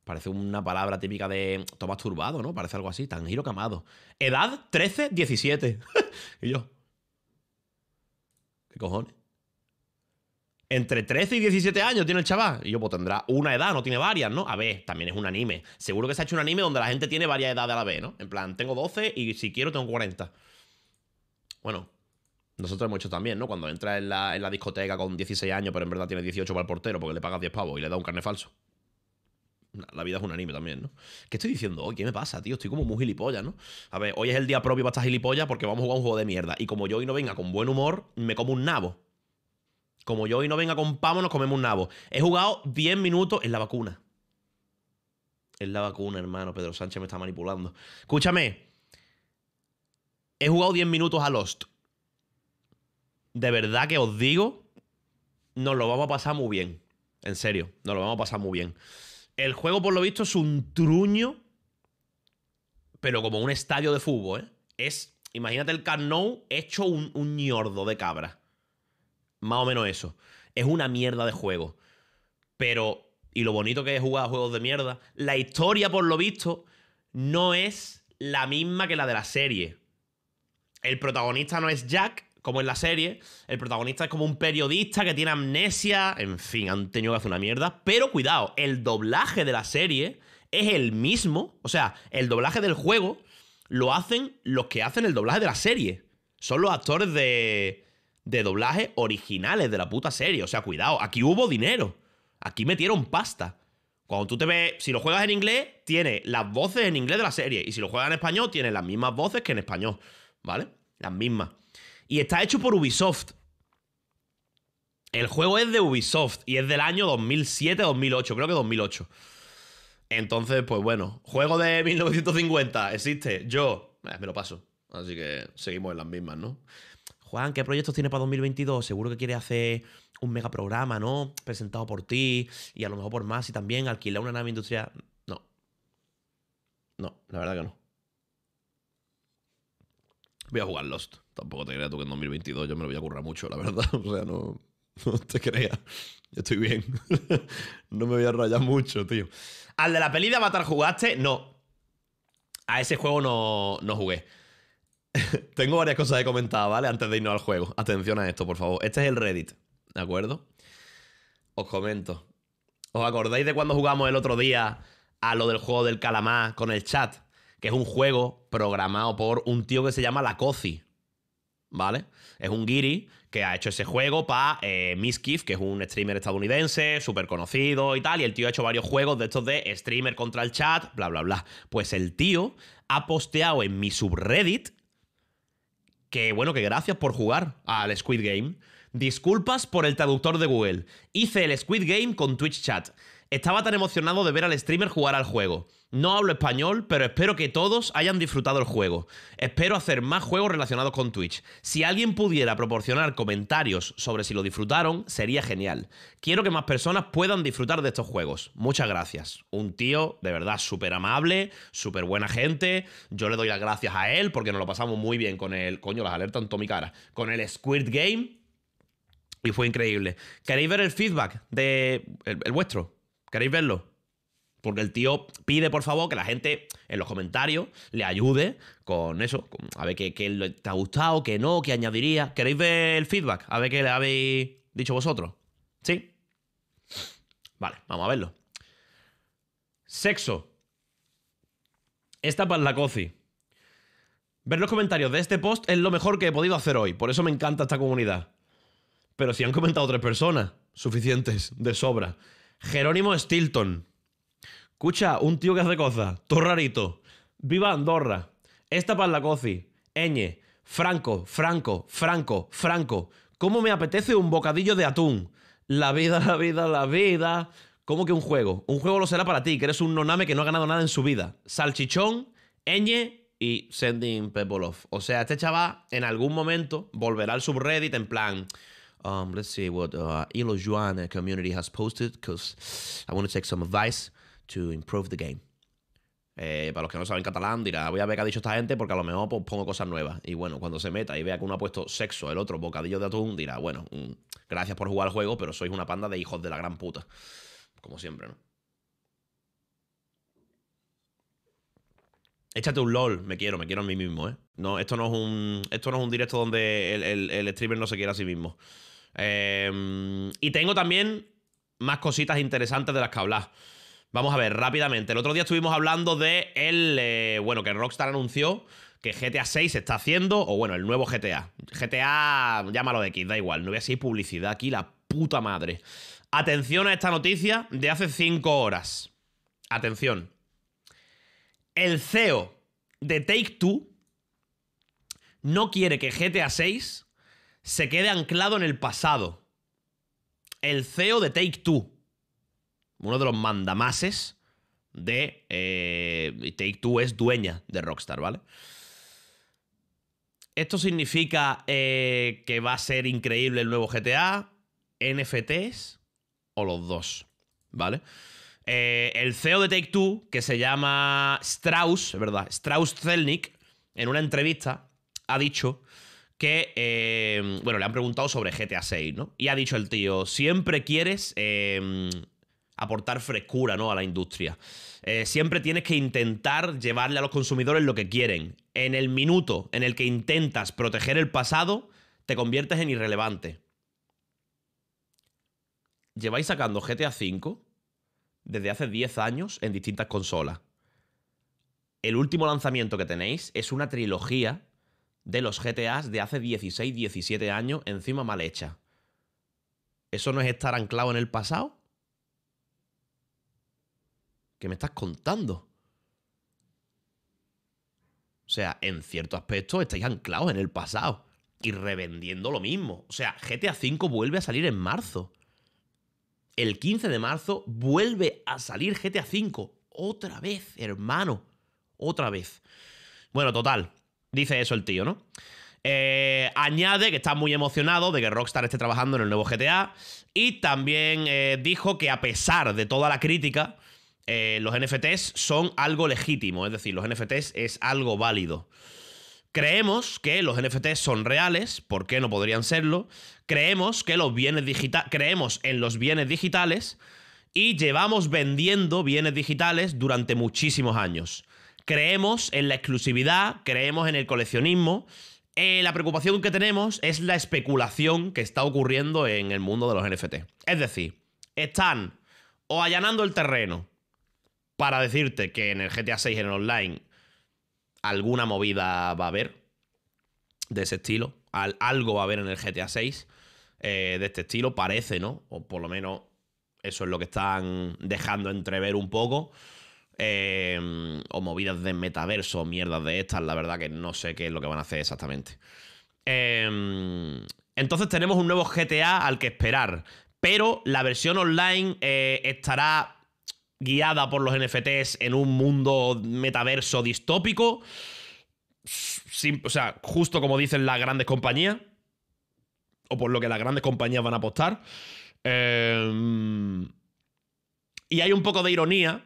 Parece una palabra típica de Tomás Turbado, ¿no? Parece algo así. Tanjiro Kamado. Edad 13, 17. y yo. ¿Qué cojones? Entre 13 y 17 años tiene el chaval. Y yo, pues tendrá una edad, no tiene varias, ¿no? A ver, también es un anime. Seguro que se ha hecho un anime donde la gente tiene varias edades a la vez, ¿no? En plan, tengo 12 y si quiero tengo 40. Bueno, nosotros hemos hecho también, ¿no? Cuando entras en la, en la discoteca con 16 años, pero en verdad tiene 18 para el portero porque le pagas 10 pavos y le da un carne falso. La vida es un anime también, ¿no? ¿Qué estoy diciendo hoy? ¿Qué me pasa, tío? Estoy como muy gilipollas, ¿no? A ver, hoy es el día propio para estar gilipollas porque vamos a jugar un juego de mierda. Y como yo hoy no venga con buen humor, me como un nabo. Como yo hoy no venga con pavo, nos comemos un nabo. He jugado 10 minutos en la vacuna. En la vacuna, hermano. Pedro Sánchez me está manipulando. Escúchame. He jugado 10 minutos a Lost. De verdad que os digo, nos lo vamos a pasar muy bien. En serio, nos lo vamos a pasar muy bien. El juego, por lo visto, es un truño, pero como un estadio de fútbol, ¿eh? Es, imagínate el Camp Nou hecho un, un ñordo de cabra. Más o menos eso. Es una mierda de juego. Pero, y lo bonito que es jugar a juegos de mierda, la historia, por lo visto, no es la misma que la de la serie. El protagonista no es Jack, como en la serie. El protagonista es como un periodista que tiene amnesia. En fin, han tenido que hacer una mierda. Pero cuidado, el doblaje de la serie es el mismo. O sea, el doblaje del juego lo hacen los que hacen el doblaje de la serie. Son los actores de, doblaje originales de la puta serie. O sea, cuidado, aquí hubo dinero. Aquí metieron pasta. Cuando tú te ves, si lo juegas en inglés, tiene las voces en inglés de la serie. Y si lo juegas en español, tiene las mismas voces que en español. ¿Vale? Las mismas. Y está hecho por Ubisoft. El juego es de Ubisoft y es del año 2007-2008, creo que 2008. Entonces, pues bueno, juego de 1950, existe, yo, eh, me lo paso. Así que seguimos en las mismas, ¿no? Juan, ¿qué proyectos tiene para 2022? Seguro que quiere hacer un mega programa, ¿no? Presentado por ti y a lo mejor por más y también alquilar una nave industrial. No. No, la verdad que no. Voy a jugar Lost. Tampoco te creas tú que en 2022 yo me lo voy a currar mucho, la verdad. O sea, no, no te creas. Yo estoy bien. no me voy a rayar mucho, tío. ¿Al de la peli de Avatar jugaste? No. A ese juego no, no jugué. Tengo varias cosas que comentar, ¿vale? Antes de irnos al juego. Atención a esto, por favor. Este es el Reddit, ¿de acuerdo? Os comento. ¿Os acordáis de cuando jugamos el otro día a lo del juego del calamar con el chat? Que es un juego programado por un tío que se llama La Cozi. ¿vale? Es un guiri que ha hecho ese juego para eh, Miskiff, que es un streamer estadounidense, súper conocido y tal, y el tío ha hecho varios juegos de estos de streamer contra el chat, bla, bla, bla. Pues el tío ha posteado en mi subreddit que, bueno, que gracias por jugar al Squid Game. Disculpas por el traductor de Google. Hice el Squid Game con Twitch Chat. Estaba tan emocionado de ver al streamer jugar al juego. No hablo español, pero espero que todos hayan disfrutado el juego. Espero hacer más juegos relacionados con Twitch. Si alguien pudiera proporcionar comentarios sobre si lo disfrutaron, sería genial. Quiero que más personas puedan disfrutar de estos juegos. Muchas gracias. Un tío de verdad súper amable, súper buena gente. Yo le doy las gracias a él porque nos lo pasamos muy bien con el... Coño, las alertas en mi cara. Con el Squid Game. Y fue increíble. ¿Queréis ver el feedback de el, el vuestro? ¿Queréis verlo? Porque el tío pide, por favor, que la gente en los comentarios le ayude con eso. a ver qué, te ha gustado, qué no, qué añadiría. ¿Queréis ver el feedback? A ver qué le habéis dicho vosotros. ¿Sí? Vale, vamos a verlo. Sexo. Esta para la coci. Ver los comentarios de este post es lo mejor que he podido hacer hoy. Por eso me encanta esta comunidad. Pero si han comentado tres personas, suficientes, de sobra. Jerónimo Stilton. Escucha, un tío que hace cosas. Todo rarito. Viva Andorra. Esta para la coci. Eñe. Franco, Franco, Franco, Franco. ¿Cómo me apetece un bocadillo de atún? La vida, la vida, la vida. ¿Cómo que un juego? Un juego lo será para ti, que eres un noname que no ha ganado nada en su vida. Salchichón, Eñe y Sending Off. O sea, este chaval en algún momento volverá al subreddit en plan. Um, let's see what uh, Ilo uh, community has posted, because I want to take some advice to improve the game. Eh, para los que no saben catalán, dirá, voy a ver qué ha dicho esta gente porque a lo mejor pues, pongo cosas nuevas. Y bueno, cuando se meta y vea que uno ha puesto sexo, el otro bocadillo de atún, dirá, bueno, mm, gracias por jugar al juego, pero sois una panda de hijos de la gran puta. Como siempre, ¿no? Échate un LOL, me quiero, me quiero a mí mismo, ¿eh? No, esto no es un, esto no es un directo donde el, el- el streamer no se quiere a sí mismo. Eh, y tengo también más cositas interesantes de las que hablar. Vamos a ver, rápidamente. El otro día estuvimos hablando de el. eh, bueno, que Rockstar anunció que GTA 6 se está haciendo, o bueno, el nuevo GTA. GTA, llámalo X, da igual. No voy a seguir publicidad aquí, la puta madre. Atención a esta noticia de hace 5 horas. Atención. El CEO de Take Two no quiere que GTA 6 se quede anclado en el pasado. El CEO de Take Two uno de los mandamases de eh, Take Two es dueña de Rockstar, ¿vale? Esto significa eh, que va a ser increíble el nuevo GTA, NFTs o los dos, ¿vale? Eh, el CEO de Take Two, que se llama Strauss, es verdad, Strauss Zelnick, en una entrevista ha dicho que, eh, bueno, le han preguntado sobre GTA 6, ¿no? Y ha dicho el tío, siempre quieres eh, aportar frescura, ¿no? A la industria. Eh, siempre tienes que intentar llevarle a los consumidores lo que quieren. En el minuto en el que intentas proteger el pasado, te conviertes en irrelevante. Lleváis sacando GTA V desde hace 10 años en distintas consolas. El último lanzamiento que tenéis es una trilogía de los GTAs de hace 16, 17 años, encima mal hecha. ¿Eso no es estar anclado en el pasado? ¿Qué me estás contando? O sea, en cierto aspecto estáis anclados en el pasado y revendiendo lo mismo. O sea, GTA V vuelve a salir en marzo. El 15 de marzo vuelve a salir GTA V. Otra vez, hermano. Otra vez. Bueno, total. Dice eso el tío, ¿no? Eh, añade que está muy emocionado de que Rockstar esté trabajando en el nuevo GTA. Y también eh, dijo que a pesar de toda la crítica, eh, los NFTs son algo legítimo. Es decir, los NFTs es algo válido. Creemos que los NFTs son reales, ¿por qué no podrían serlo? Creemos que los bienes digitales, creemos en los bienes digitales y llevamos vendiendo bienes digitales durante muchísimos años. Creemos en la exclusividad, creemos en el coleccionismo. Eh, la preocupación que tenemos es la especulación que está ocurriendo en el mundo de los NFT. Es decir, están o allanando el terreno para decirte que en el GTA 6 en el online alguna movida va a haber de ese estilo. al- algo va a haber en el GTA 6 eh, de este estilo, parece, ¿no? O por lo menos eso es lo que están dejando entrever un poco. Eh, o movidas de metaverso, mierdas de estas, la verdad que no sé qué es lo que van a hacer exactamente. Eh, entonces tenemos un nuevo GTA al que esperar, pero la versión online eh, estará guiada por los NFTs en un mundo metaverso distópico. O sea, justo como dicen las grandes compañías, o por lo que las grandes compañías van a apostar. Eh, y hay un poco de ironía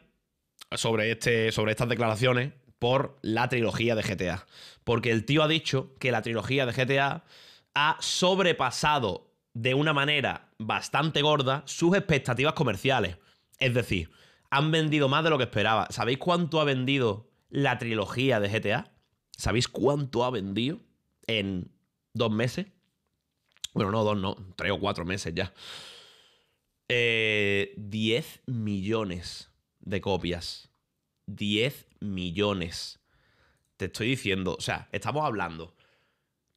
sobre, este, sobre estas declaraciones por la trilogía de GTA. Porque el tío ha dicho que la trilogía de GTA ha sobrepasado de una manera bastante gorda sus expectativas comerciales. Es decir, han vendido más de lo que esperaba. ¿Sabéis cuánto ha vendido la trilogía de GTA? ¿Sabéis cuánto ha vendido en dos meses? Bueno, no, dos, no, tres o cuatro meses ya. Eh, 10 millones de copias. 10 millones. Te estoy diciendo, o sea, estamos hablando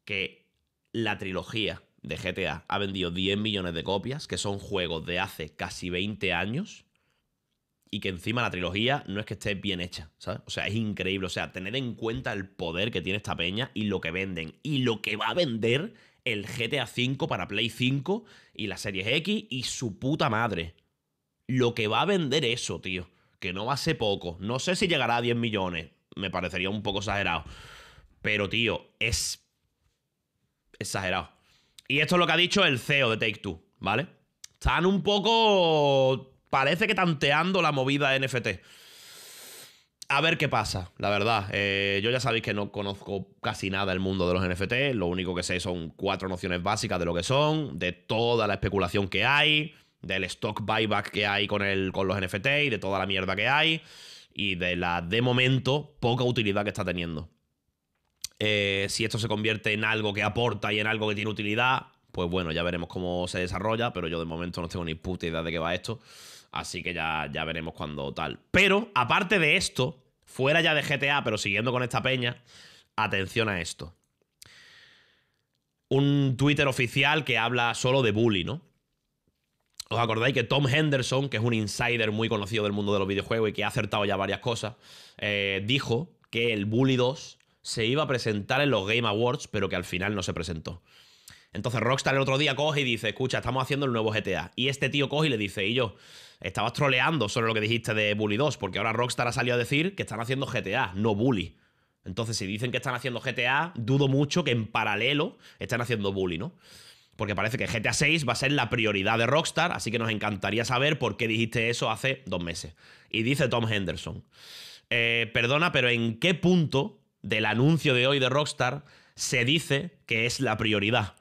que la trilogía de GTA ha vendido 10 millones de copias, que son juegos de hace casi 20 años, y que encima la trilogía no es que esté bien hecha, ¿sabes? O sea, es increíble. O sea, tener en cuenta el poder que tiene esta peña y lo que venden, y lo que va a vender el GTA V para Play 5 y la Series X y su puta madre. Lo que va a vender eso, tío. Que no va a ser poco. No sé si llegará a 10 millones. Me parecería un poco exagerado. Pero, tío, es exagerado. Y esto es lo que ha dicho el CEO de Take Two, ¿vale? Están un poco. Parece que tanteando la movida NFT. A ver qué pasa, la verdad. Eh, yo ya sabéis que no conozco casi nada del mundo de los NFT. Lo único que sé son cuatro nociones básicas de lo que son, de toda la especulación que hay, del stock buyback que hay con, el, con los NFT y de toda la mierda que hay. Y de la, de momento, poca utilidad que está teniendo. Eh, si esto se convierte en algo que aporta y en algo que tiene utilidad, pues bueno, ya veremos cómo se desarrolla, pero yo de momento no tengo ni puta idea de qué va esto. Así que ya, ya veremos cuando tal. Pero, aparte de esto, fuera ya de GTA, pero siguiendo con esta peña, atención a esto. Un Twitter oficial que habla solo de bully, ¿no? ¿Os acordáis que Tom Henderson, que es un insider muy conocido del mundo de los videojuegos y que ha acertado ya varias cosas, eh, dijo que el Bully 2 se iba a presentar en los Game Awards, pero que al final no se presentó. Entonces Rockstar el otro día coge y dice, escucha, estamos haciendo el nuevo GTA. Y este tío coge y le dice, y yo, estabas troleando sobre lo que dijiste de Bully 2, porque ahora Rockstar ha salido a decir que están haciendo GTA, no Bully. Entonces, si dicen que están haciendo GTA, dudo mucho que en paralelo estén haciendo Bully, ¿no? Porque parece que GTA 6 va a ser la prioridad de Rockstar, así que nos encantaría saber por qué dijiste eso hace dos meses. Y dice Tom Henderson, eh, perdona, pero ¿en qué punto del anuncio de hoy de Rockstar se dice que es la prioridad?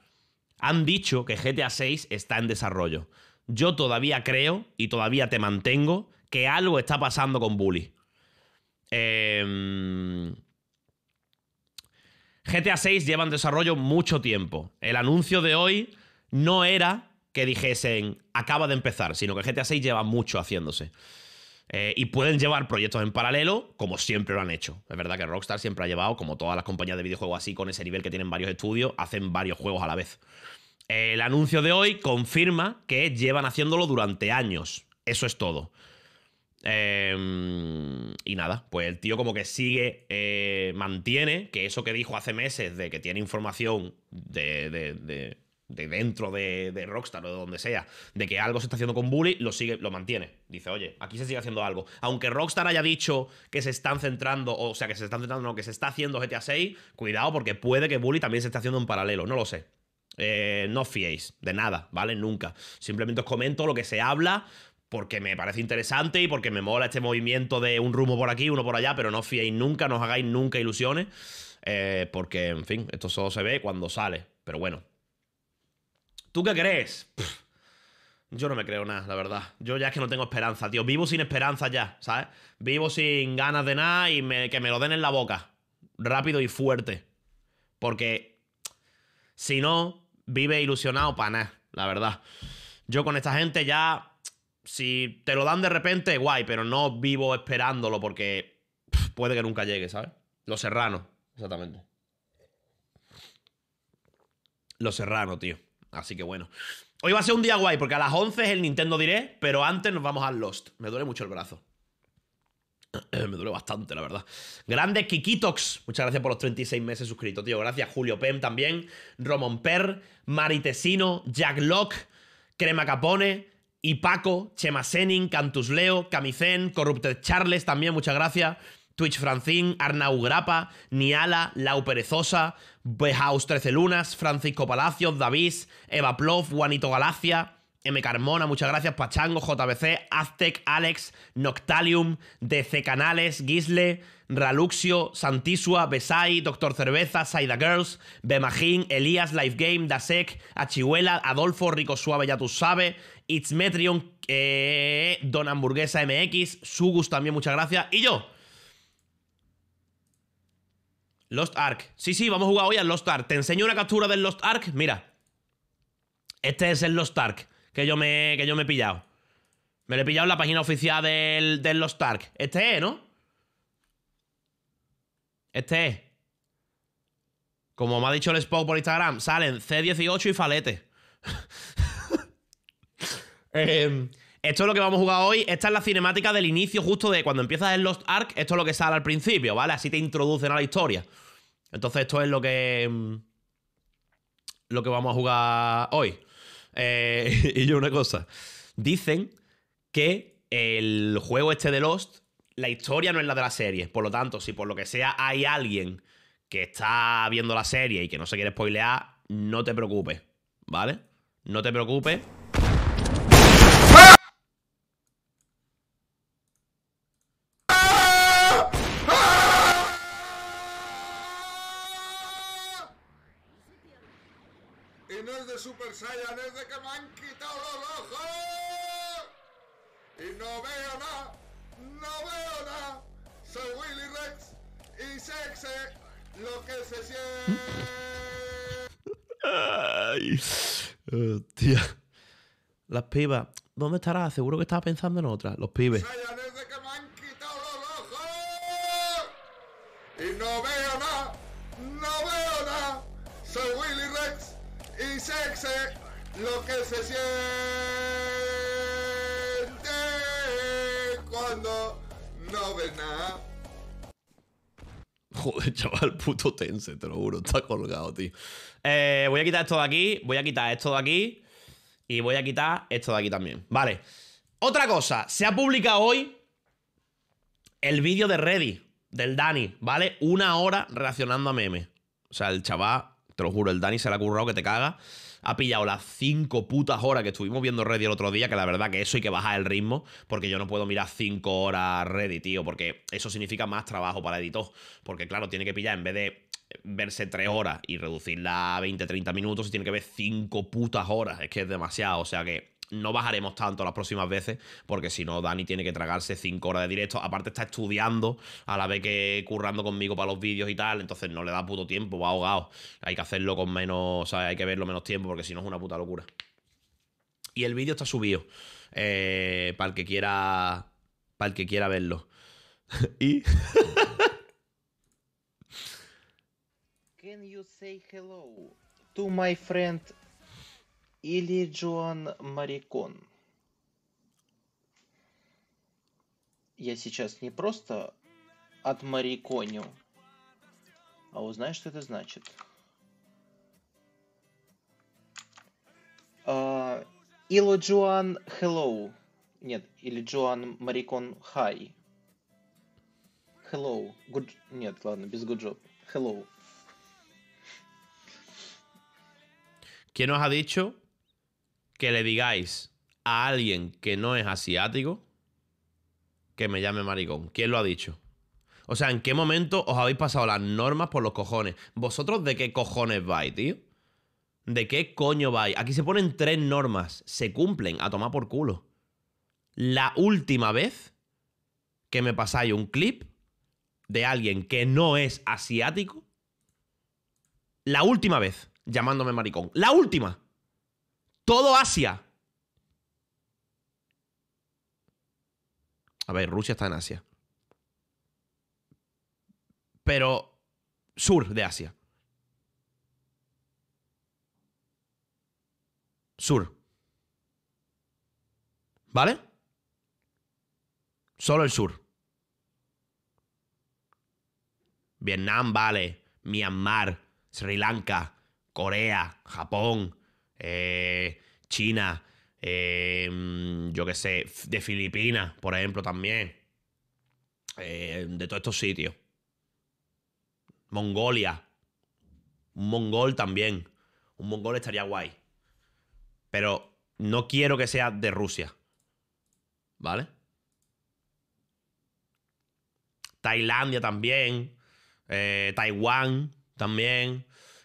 Han dicho que GTA 6 está en desarrollo. Yo todavía creo y todavía te mantengo que algo está pasando con Bully. Eh, GTA 6 lleva en desarrollo mucho tiempo. El anuncio de hoy no era que dijesen acaba de empezar, sino que GTA 6 lleva mucho haciéndose. Eh, y pueden llevar proyectos en paralelo, como siempre lo han hecho. Es verdad que Rockstar siempre ha llevado, como todas las compañías de videojuegos así, con ese nivel que tienen varios estudios, hacen varios juegos a la vez. El anuncio de hoy confirma que llevan haciéndolo durante años. Eso es todo. Eh, y nada, pues el tío como que sigue, eh, mantiene que eso que dijo hace meses de que tiene información de, de- de- de dentro de, de Rockstar o de donde sea, de que algo se está haciendo con Bully, lo sigue, lo mantiene. Dice, oye, aquí se sigue haciendo algo. Aunque Rockstar haya dicho que se están centrando, o sea, que se están centrando, no, que se está haciendo GTA 6, cuidado porque puede que Bully también se esté haciendo en paralelo, no lo sé. Eh, no os fiéis de nada, ¿vale? Nunca. Simplemente os comento lo que se habla porque me parece interesante y porque me mola este movimiento de un rumbo por aquí, uno por allá, pero no fiéis nunca, no os hagáis nunca ilusiones, eh, porque, en fin, esto solo se ve cuando sale. Pero bueno. ¿Tú qué crees? Yo no me creo nada, la verdad. Yo ya es que no tengo esperanza, tío. Vivo sin esperanza ya, ¿sabes? Vivo sin ganas de nada y que me lo den en la boca. Rápido y fuerte. Porque si no, vive ilusionado para nada, la verdad. Yo con esta gente ya, si te lo dan de repente, guay, pero no vivo esperándolo porque puede que nunca llegue, ¿sabes? Los serranos, exactamente. Los Serrano, tío. Así que bueno. Hoy va a ser un día guay, porque a las 11 es el Nintendo Direct, pero antes nos vamos al Lost. Me duele mucho el brazo. Me duele bastante, la verdad. Grande Kikitox. Muchas gracias por los 36 meses suscrito, tío. Gracias, Julio Pem también. Romon Per, Maritesino, Jack Locke, Crema Capone, Ipaco, Chema Senin, Cantus Leo, Camicen, Corrupted Charles también, muchas gracias. Twitch Francín, Arnau Grapa, Niala, Lau Perezosa, Behouse 13 Lunas, Francisco Palacios, Davis, Eva Plov, Juanito Galacia, M. Carmona, muchas gracias, Pachango, JBC, Aztec, Alex, Noctalium, DC Canales, Gisle, Raluxio, Santisua, Besai, Doctor Cerveza, Saida Girls, Bemajín, Elías, Life Game, Dasek, Achihuela, Adolfo, Rico Suave, ya tú sabes, It's Metrion, eh, Don Hamburguesa MX, Sugus también, muchas gracias, y yo. Lost Ark. Sí, sí, vamos a jugar hoy al Lost Ark. Te enseño una captura del Lost Ark. Mira. Este es el Lost Ark que yo me, que yo me he pillado. Me lo he pillado en la página oficial del, del Lost Ark. Este es, ¿no? Este es. Como me ha dicho el Spock por Instagram, salen C18 y Falete. Eh, esto es lo que vamos a jugar hoy. Esta es la cinemática del inicio, justo de cuando empiezas el Lost Ark. Esto es lo que sale al principio, ¿vale? Así te introducen a la historia. Entonces, esto es lo que. mm, Lo que vamos a jugar hoy. Eh, y yo, una cosa. Dicen que el juego este de Lost, la historia no es la de la serie. Por lo tanto, si por lo que sea hay alguien que está viendo la serie y que no se quiere spoilear, no te preocupes, ¿vale? No te preocupes. Y no es de Super Saiyan, es de que me han quitado los ojos. Y no veo nada, no veo nada. Soy Willy Rex y sé, sé lo que se siente. Ay, hostia. Las pibas. ¿Dónde estará? Seguro que estaba pensando en otra. Los pibes. Saiyan es de que me han quitado los ojos. Y no veo nada, no veo nada. Soy Willy y sé lo que se siente cuando no ves nada. Joder, chaval, puto tense, te lo juro, está colgado, tío. Eh, voy a quitar esto de aquí, voy a quitar esto de aquí y voy a quitar esto de aquí también. Vale. Otra cosa, se ha publicado hoy el vídeo de Ready, del Dani, ¿vale? Una hora reaccionando a memes. O sea, el chaval, te lo juro, el Dani se le ha currado que te caga. Ha pillado las cinco putas horas que estuvimos viendo Ready el otro día, que la verdad que eso hay que bajar el ritmo, porque yo no puedo mirar cinco horas Ready, tío, porque eso significa más trabajo para editor. Porque claro, tiene que pillar, en vez de verse tres horas y reducirla a 20, 30 minutos, tiene que ver cinco putas horas. Es que es demasiado, o sea que no bajaremos tanto las próximas veces, porque si no, Dani tiene que tragarse 5 horas de directo. Aparte, está estudiando a la vez que currando conmigo para los vídeos y tal, entonces no le da puto tiempo, va ahogado. Hay que hacerlo con menos, o sea, hay que verlo menos tiempo, porque si no es una puta locura. Y el vídeo está subido. eh, para el que quiera. Para el que quiera verlo. y. Hello Иллиджуан Марикон? Я сейчас не просто отмариконю, а узнаю, что это значит. А, Илоджуан hello. Нет, Иллиджуан Марикон hi. Hello. Good... Нет, ладно, без good job. Hello. ¿Quién os ha dicho que le digáis a alguien que no es asiático que me llame maricón? ¿Quién lo ha dicho? O sea, ¿en qué momento os habéis pasado las normas por los cojones? ¿Vosotros de qué cojones vais, tío? ¿De qué coño vais? Aquí se ponen tres normas. Se cumplen a tomar por culo. La última vez que me pasáis un clip de alguien que no es asiático. La última vez llamándome maricón. La última. Todo Asia. A ver, Rusia está en Asia. Pero sur de Asia. Sur. ¿Vale? Solo el sur. Vietnam, vale. Myanmar, Sri Lanka, Corea, Japón, eh, China, eh, mm, yo qué sé, de Filipinas, por ejemplo, también. Eh, de todos estos sitios. Mongolia. Un mongol también. Un mongol estaría guay. Pero no quiero que sea de Rusia. ¿Vale? Tailandia también. Taiwán también.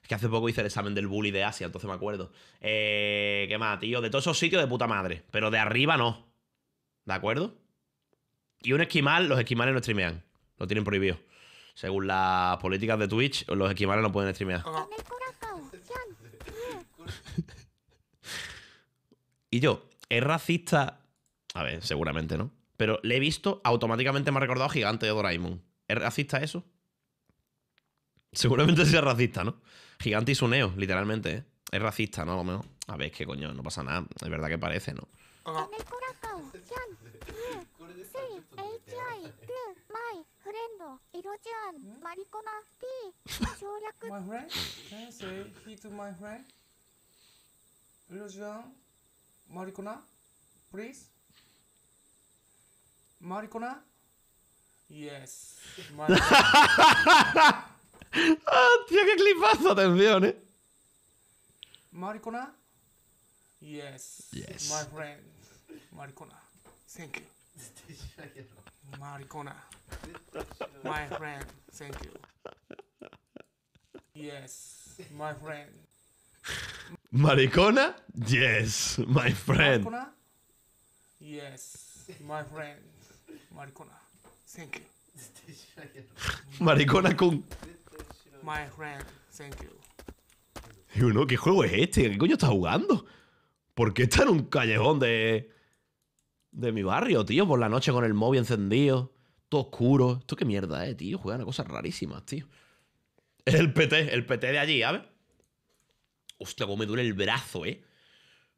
Que hace poco hice el examen del bully de Asia, entonces me acuerdo. Eh, ¿Qué más, tío? De todos esos sitios de puta madre. Pero de arriba no. ¿De acuerdo? Y un esquimal, los esquimales no streamean. Lo tienen prohibido. Según las políticas de Twitch, los esquimales no pueden streamear. Y yo, ¿es racista? A ver, seguramente no. Pero le he visto, automáticamente me ha recordado Gigante de Doraemon. ¿Es racista eso? Seguramente sea racista, ¿no? Gigante y su neo, literalmente, ¿eh? Es racista, ¿no? A lo mejor. A ver, es que coño, no pasa nada. Es verdad que parece, ¿no? Maricona? Please? Maricona? Yes. My ¡Ah, tío, qué clipazo! Atención, ¿eh? Maricona? Yes. Yes. My friend. Maricona. Thank you. Maricona. My friend. Thank you. Yes. My friend. ¿Maricona? Yes, my friend. Maricona? Yes. My friend. Maricona. Thank you. Maricona con. My friend. Thank you. Y uno, ¿qué juego es este? ¿Qué coño está jugando? ¿Por qué está en un callejón de. de mi barrio, tío? Por la noche con el móvil encendido, todo oscuro. ¿Esto qué mierda, eh, tío? Juegan a cosas rarísimas, tío. Es el PT, el PT de allí, ¿sabes? Hostia, cómo me duele el brazo, eh.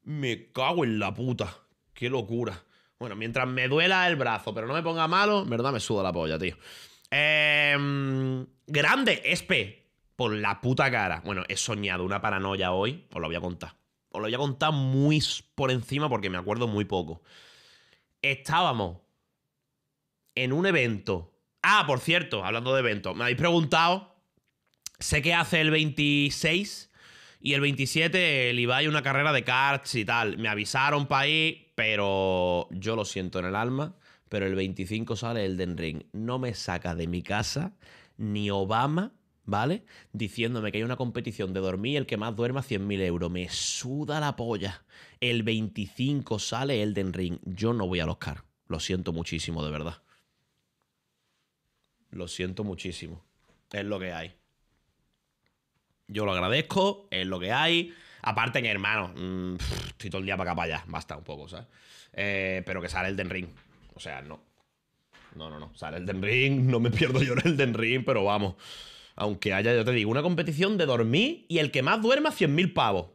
Me cago en la puta. Qué locura. Bueno, mientras me duela el brazo, pero no me ponga malo, en verdad me suda la polla, tío. Em, grande, Espe. Por la puta cara. Bueno, he soñado una paranoia hoy. Os lo voy a contar. Os lo voy a contar muy por encima porque me acuerdo muy poco. Estábamos en un evento. Ah, por cierto, hablando de eventos. Me habéis preguntado. Sé que hace el 26 y el 27 el Ibai una carrera de karts y tal. Me avisaron para ir, pero yo lo siento en el alma. Pero el 25 sale el Den Ring. No me saca de mi casa ni Obama, ¿vale? Diciéndome que hay una competición de dormir, el que más duerma 100.000 euros. Me suda la polla. El 25 sale el Den Ring. Yo no voy al Oscar. Lo siento muchísimo, de verdad. Lo siento muchísimo. Es lo que hay. Yo lo agradezco, es lo que hay. Aparte que, hermano, mm, estoy todo el día para acá para allá. Basta un poco, ¿sabes? Eh, pero que sale el Den Ring. O sea, no. No, no, no. Sale el Den Ring. No me pierdo yo en el Den Ring, pero vamos. Aunque haya, yo te digo, una competición de dormir y el que más duerma 100.000 pavos.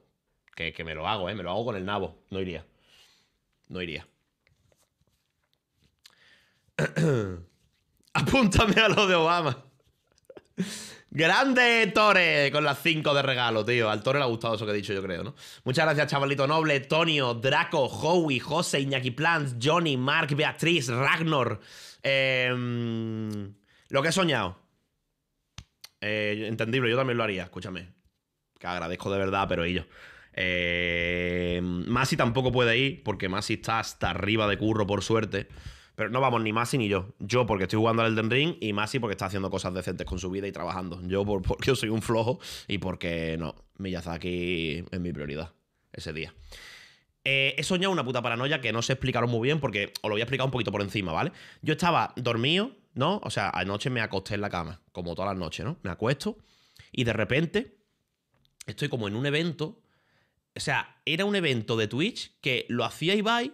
Que, que me lo hago, ¿eh? Me lo hago con el nabo. No iría. No iría. Apúntame a lo de Obama. Grande Tore con las 5 de regalo, tío. Al Tore le ha gustado eso que he dicho, yo creo, ¿no? Muchas gracias, chavalito noble, Tonio, Draco, Howie, José, Iñaki Plants, Johnny, Mark, Beatriz, Ragnar. Em, lo que he soñado. Eh, entendible, yo también lo haría, escúchame. Que agradezco de verdad, pero ellos. Eh, Masi tampoco puede ir, porque Masi está hasta arriba de curro, por suerte. Pero no vamos ni Masi ni yo. Yo porque estoy jugando al Elden Ring y Masi porque está haciendo cosas decentes con su vida y trabajando. Yo por- porque yo soy un flojo y porque no, Miyazaki es mi prioridad ese día. Eh, he soñado una puta paranoia que no sé explicaros muy bien porque os lo voy a explicar un poquito por encima, ¿vale? Yo estaba dormido, ¿no? O sea, anoche me acosté en la cama, como todas las noches, ¿no? Me acuesto y de repente estoy como en un evento. O sea, era un evento de Twitch que lo hacía Ibai,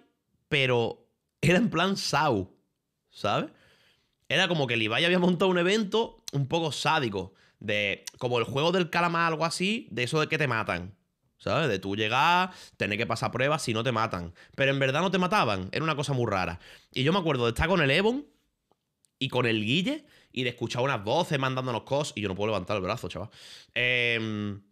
pero era en plan Sau, ¿sabes? Era como que el Ibai había montado un evento un poco sádico, de como el juego del calamar, algo así, de eso de que te matan, ¿Sabes? De tú llegar, tener que pasar pruebas si no te matan. Pero en verdad no te mataban. Era una cosa muy rara. Y yo me acuerdo de estar con el Evon y con el Guille y de escuchar unas voces mandándonos cosas. Y yo no puedo levantar el brazo, chaval. Em,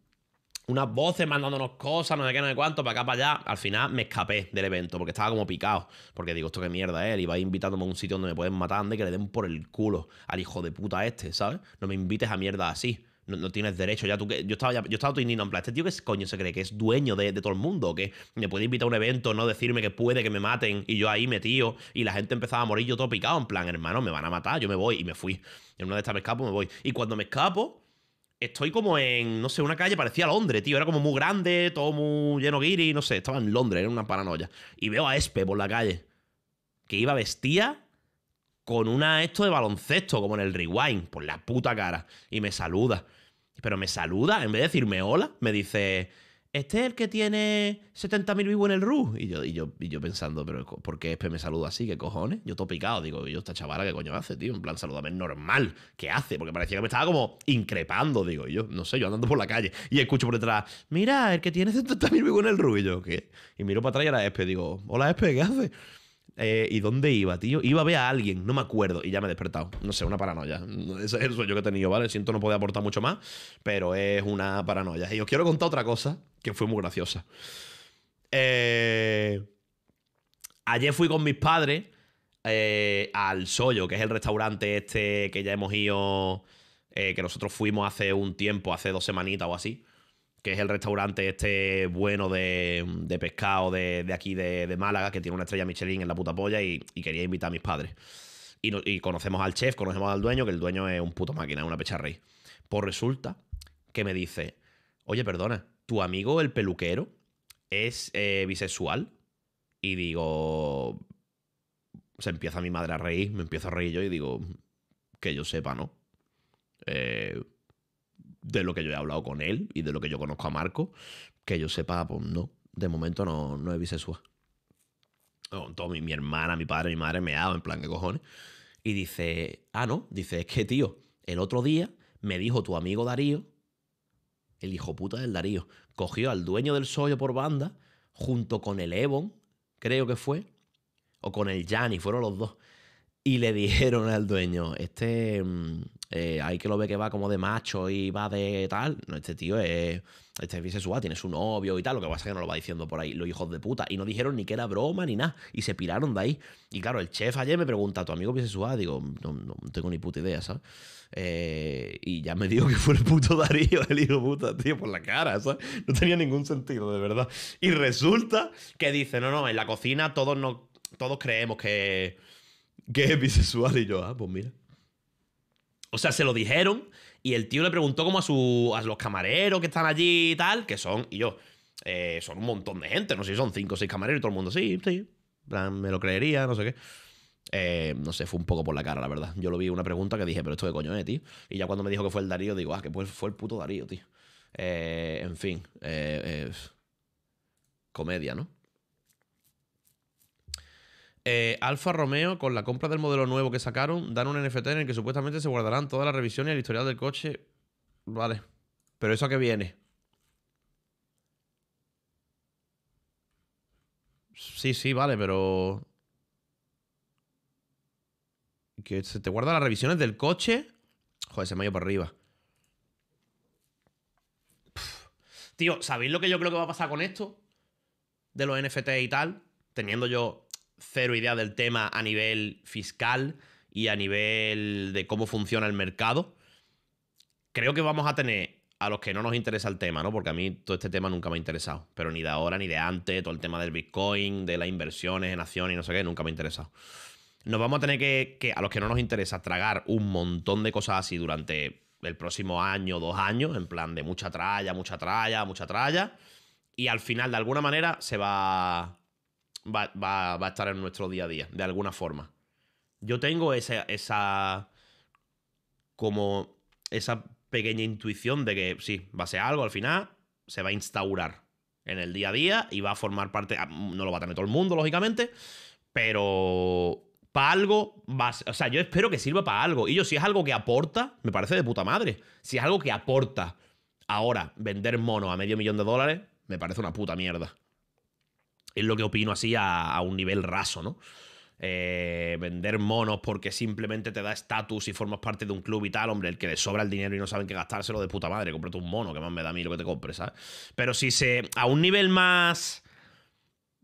unas voces mandándonos cosas, no sé qué, no sé cuánto, para acá, para allá. Al final me escapé del evento porque estaba como picado. Porque digo, esto qué mierda es. Y va invitándome a un sitio donde me pueden matar, ande que le den por el culo al hijo de puta este, ¿sabes? No me invites a mierda así. No, no tienes derecho. Ya tú que. Yo estaba ya, yo estaba todo indignado, en plan, este tío que coño se cree que es dueño de, de todo el mundo, que me puede invitar a un evento, no decirme que puede que me maten, y yo ahí metido, y la gente empezaba a morir, yo todo picado, en plan, hermano, me van a matar, yo me voy, y me fui. En una de estas me escapo, me voy. Y cuando me escapo, estoy como en, no sé, una calle parecía Londres, tío. Era como muy grande, todo muy lleno de guiri, no sé. Estaba en Londres, era una paranoia. Y veo a Espe por la calle, que iba vestida con una esto de baloncesto, como en el rewind, por la puta cara. Y me saluda. Pero me saluda, en vez de decirme hola, me dice, este es el que tiene 70.000 vivos en el RU. Y yo, y, yo, y yo pensando, pero ¿por qué Espe me saluda así? ¿Qué cojones? Yo todo picado, digo, yo esta chavala, ¿qué coño hace, tío? En plan, saludame normal. ¿Qué hace? Porque parecía que me estaba como increpando, digo, y yo, no sé, yo andando por la calle. Y escucho por detrás, mira, el que tiene 70.000 vivos en el RU. Y yo, ¿qué? Y miro para atrás y era Espe, digo, hola Espe, ¿qué hace? Eh, ¿Y dónde iba, tío? Iba a ver a alguien, no me acuerdo, y ya me he despertado. No sé, una paranoia. Ese es el sueño que he tenido, ¿vale? Siento no poder aportar mucho más, pero es una paranoia. Y os quiero contar otra cosa que fue muy graciosa. Eh, ayer fui con mis padres eh, al Soyo, que es el restaurante este que ya hemos ido, que nosotros fuimos hace un tiempo, hace dos semanitas o así que es el restaurante este bueno de, de pescado de, de aquí de, de Málaga, que tiene una estrella Michelin en la puta polla y, quería invitar a mis padres. Y, no- y conocemos al chef, conocemos al dueño, que el dueño es un puto máquina, una pecha rey. Pues resulta que me dice, oye, perdona, ¿tu amigo el peluquero es eh, bisexual? Y digo, se empieza mi madre a reír, me empiezo a reír yo y digo, que yo sepa, ¿no? Eh, de lo que yo he hablado con él y de lo que yo conozco a Marco, que yo sepa, pues no, de momento no, no es bisexual. Con todo, mi, mi hermana, mi padre, mi madre me en plan, ¿qué cojones? Y dice, ah, no, dice, es que, tío, el otro día me dijo tu amigo Darío, el hijo puta del Darío, cogió al dueño del sollo por banda, junto con el Evon, creo que fue, o con el Yanni, fueron los dos. Y le dijeron al dueño, este, mm, eh, hay que lo ve que va como de macho y va de tal. No, este tío es, este es bisexual, tiene su novio y tal. Lo que pasa es que no lo va diciendo por ahí, los hijos de puta. Y no dijeron ni que era broma ni nada. Y se piraron de ahí. Y claro, el chef ayer me pregunta, ¿tu amigo bisexual? Digo, no, no tengo ni puta idea, ¿sabes? Eh, y ya me dijo que fue el puto Darío, el hijo puta, tío, por la cara, ¿sabes? No tenía ningún sentido, de verdad. Y resulta que dice, no, no, en la cocina todos, no, todos creemos que que es bisexual. Y yo, ah, pues mira. O sea, se lo dijeron y el tío le preguntó como a, su, a los camareros que están allí y tal, que son, y yo, eh, son un montón de gente, no sé si son cinco o seis camareros y todo el mundo, sí, sí, me lo creería, no sé qué. Eh, no sé, fue un poco por la cara, la verdad. Yo lo vi una pregunta que dije, pero esto qué coño es, tío. Y ya cuando me dijo que fue el Darío, digo, ah, que pues fue el puto Darío, tío. Eh, en fin, comedia, ¿no? Eh, Alfa Romeo, con la compra del modelo nuevo que sacaron, dan un NFT en el que supuestamente se guardarán todas las revisiones y el historial del coche. Vale. Pero eso a qué viene? Sí, sí, vale, pero. Que se te guarda las revisiones del coche. Joder, se me ha ido para arriba. Tío, ¿sabéis lo que yo creo que va a pasar con esto? De los NFT y tal. Teniendo yo cero idea del tema a nivel fiscal y a nivel de cómo funciona el mercado. Creo que vamos a tener a los que no nos interesa el tema, ¿no? Porque a mí todo este tema nunca me ha interesado. Pero ni de ahora ni de antes, todo el tema del Bitcoin, de las inversiones en acciones y no sé qué, nunca me ha interesado. Nos vamos a tener que, que, a los que no nos interesa, tragar un montón de cosas así durante el próximo año, dos años, en plan de mucha tralla, mucha tralla, mucha tralla. Y al final, de alguna manera, se va, va, va, va a estar en nuestro día a día, de alguna forma. Yo tengo esa, esa como esa pequeña intuición de que sí, va a ser algo al final, se va a instaurar en el día a día y va a formar parte, ah, no lo va a tener todo el mundo, lógicamente, pero para algo, va a ser- o sea, yo espero que sirva para algo. Y yo, si es algo que aporta, me parece de puta madre. Si es algo que aporta ahora vender monos a medio millón de dólares, Me parece una puta mierda. Es lo que opino así a, un nivel raso, ¿no? Eh, vender monos porque simplemente te da estatus y formas parte de un club y tal, hombre, el que le sobra el dinero y no saben qué gastárselo de puta madre, cómprate un mono, que más me da a mí lo que te compres, ¿sabes? Pero si se. a un nivel más.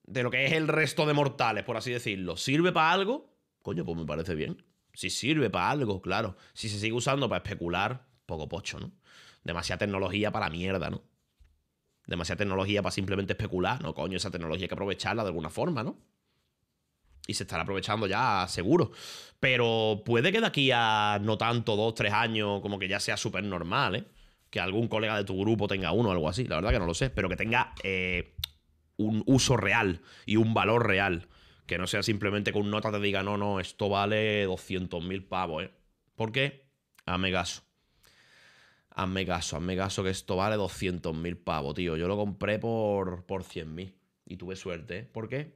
de lo que es el resto de mortales, por así decirlo, sirve para algo, coño, pues me parece bien. Si sirve para algo, claro. Si se sigue usando para especular, poco pocho, ¿no? Demasiada tecnología para la mierda, ¿no? Demasiada tecnología para simplemente especular, ¿no? Coño, esa tecnología hay que aprovecharla de alguna forma, ¿no? y se estará aprovechando ya seguro. Pero puede que de aquí a no tanto, dos, tres años, como que ya sea súper normal, ¿eh? Que algún colega de tu grupo tenga uno o algo así. La verdad que no lo sé, pero que tenga eh, un uso real y un valor real. Que no sea simplemente que un nota te diga, no, no, esto vale 200.000 pavos, ¿eh? ¿Por qué? Hazme caso. Hazme caso, hazme caso que esto vale 200.000 pavos, tío. Yo lo compré por, por 100.000 y tuve suerte, ¿eh? ¿Por qué?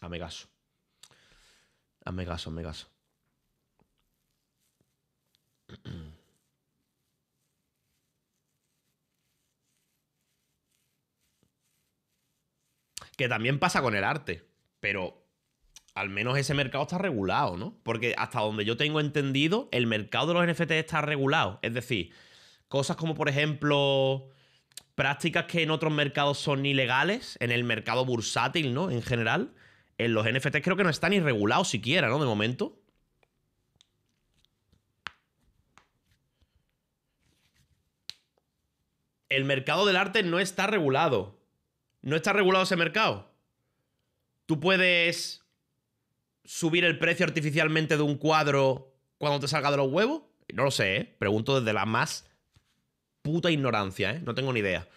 Hazme caso. Hazme caso, hazme caso. Que también pasa con el arte, pero al menos ese mercado está regulado, ¿no? Porque hasta donde yo tengo entendido, el mercado de los NFT está regulado. Es decir, cosas como, por ejemplo, prácticas que en otros mercados son ilegales, en el mercado bursátil, ¿no? En general, en los NFT creo que no están ni regulados siquiera, ¿no? De momento. El mercado del arte no está regulado. No está regulado ese mercado. Tú puedes subir el precio artificialmente de un cuadro cuando te salga de los huevos. No lo sé, ¿eh? Pregunto desde la más puta ignorancia, ¿eh? No tengo ni idea.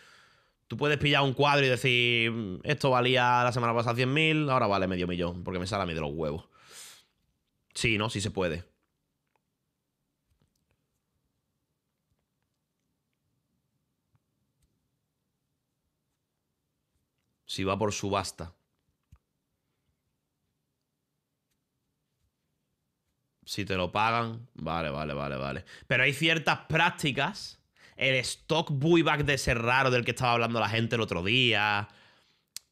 Tú puedes pillar un cuadro y decir, "Mm, esto valía la semana pasada 100.000, ahora vale medio millón, porque me sale a mí de los huevos. Sí, ¿no? Sí se puede. Si va por subasta. Si te lo pagan, vale, vale, vale, vale. Pero hay ciertas prácticas el stock buyback de ese raro del que estaba hablando la gente el otro día.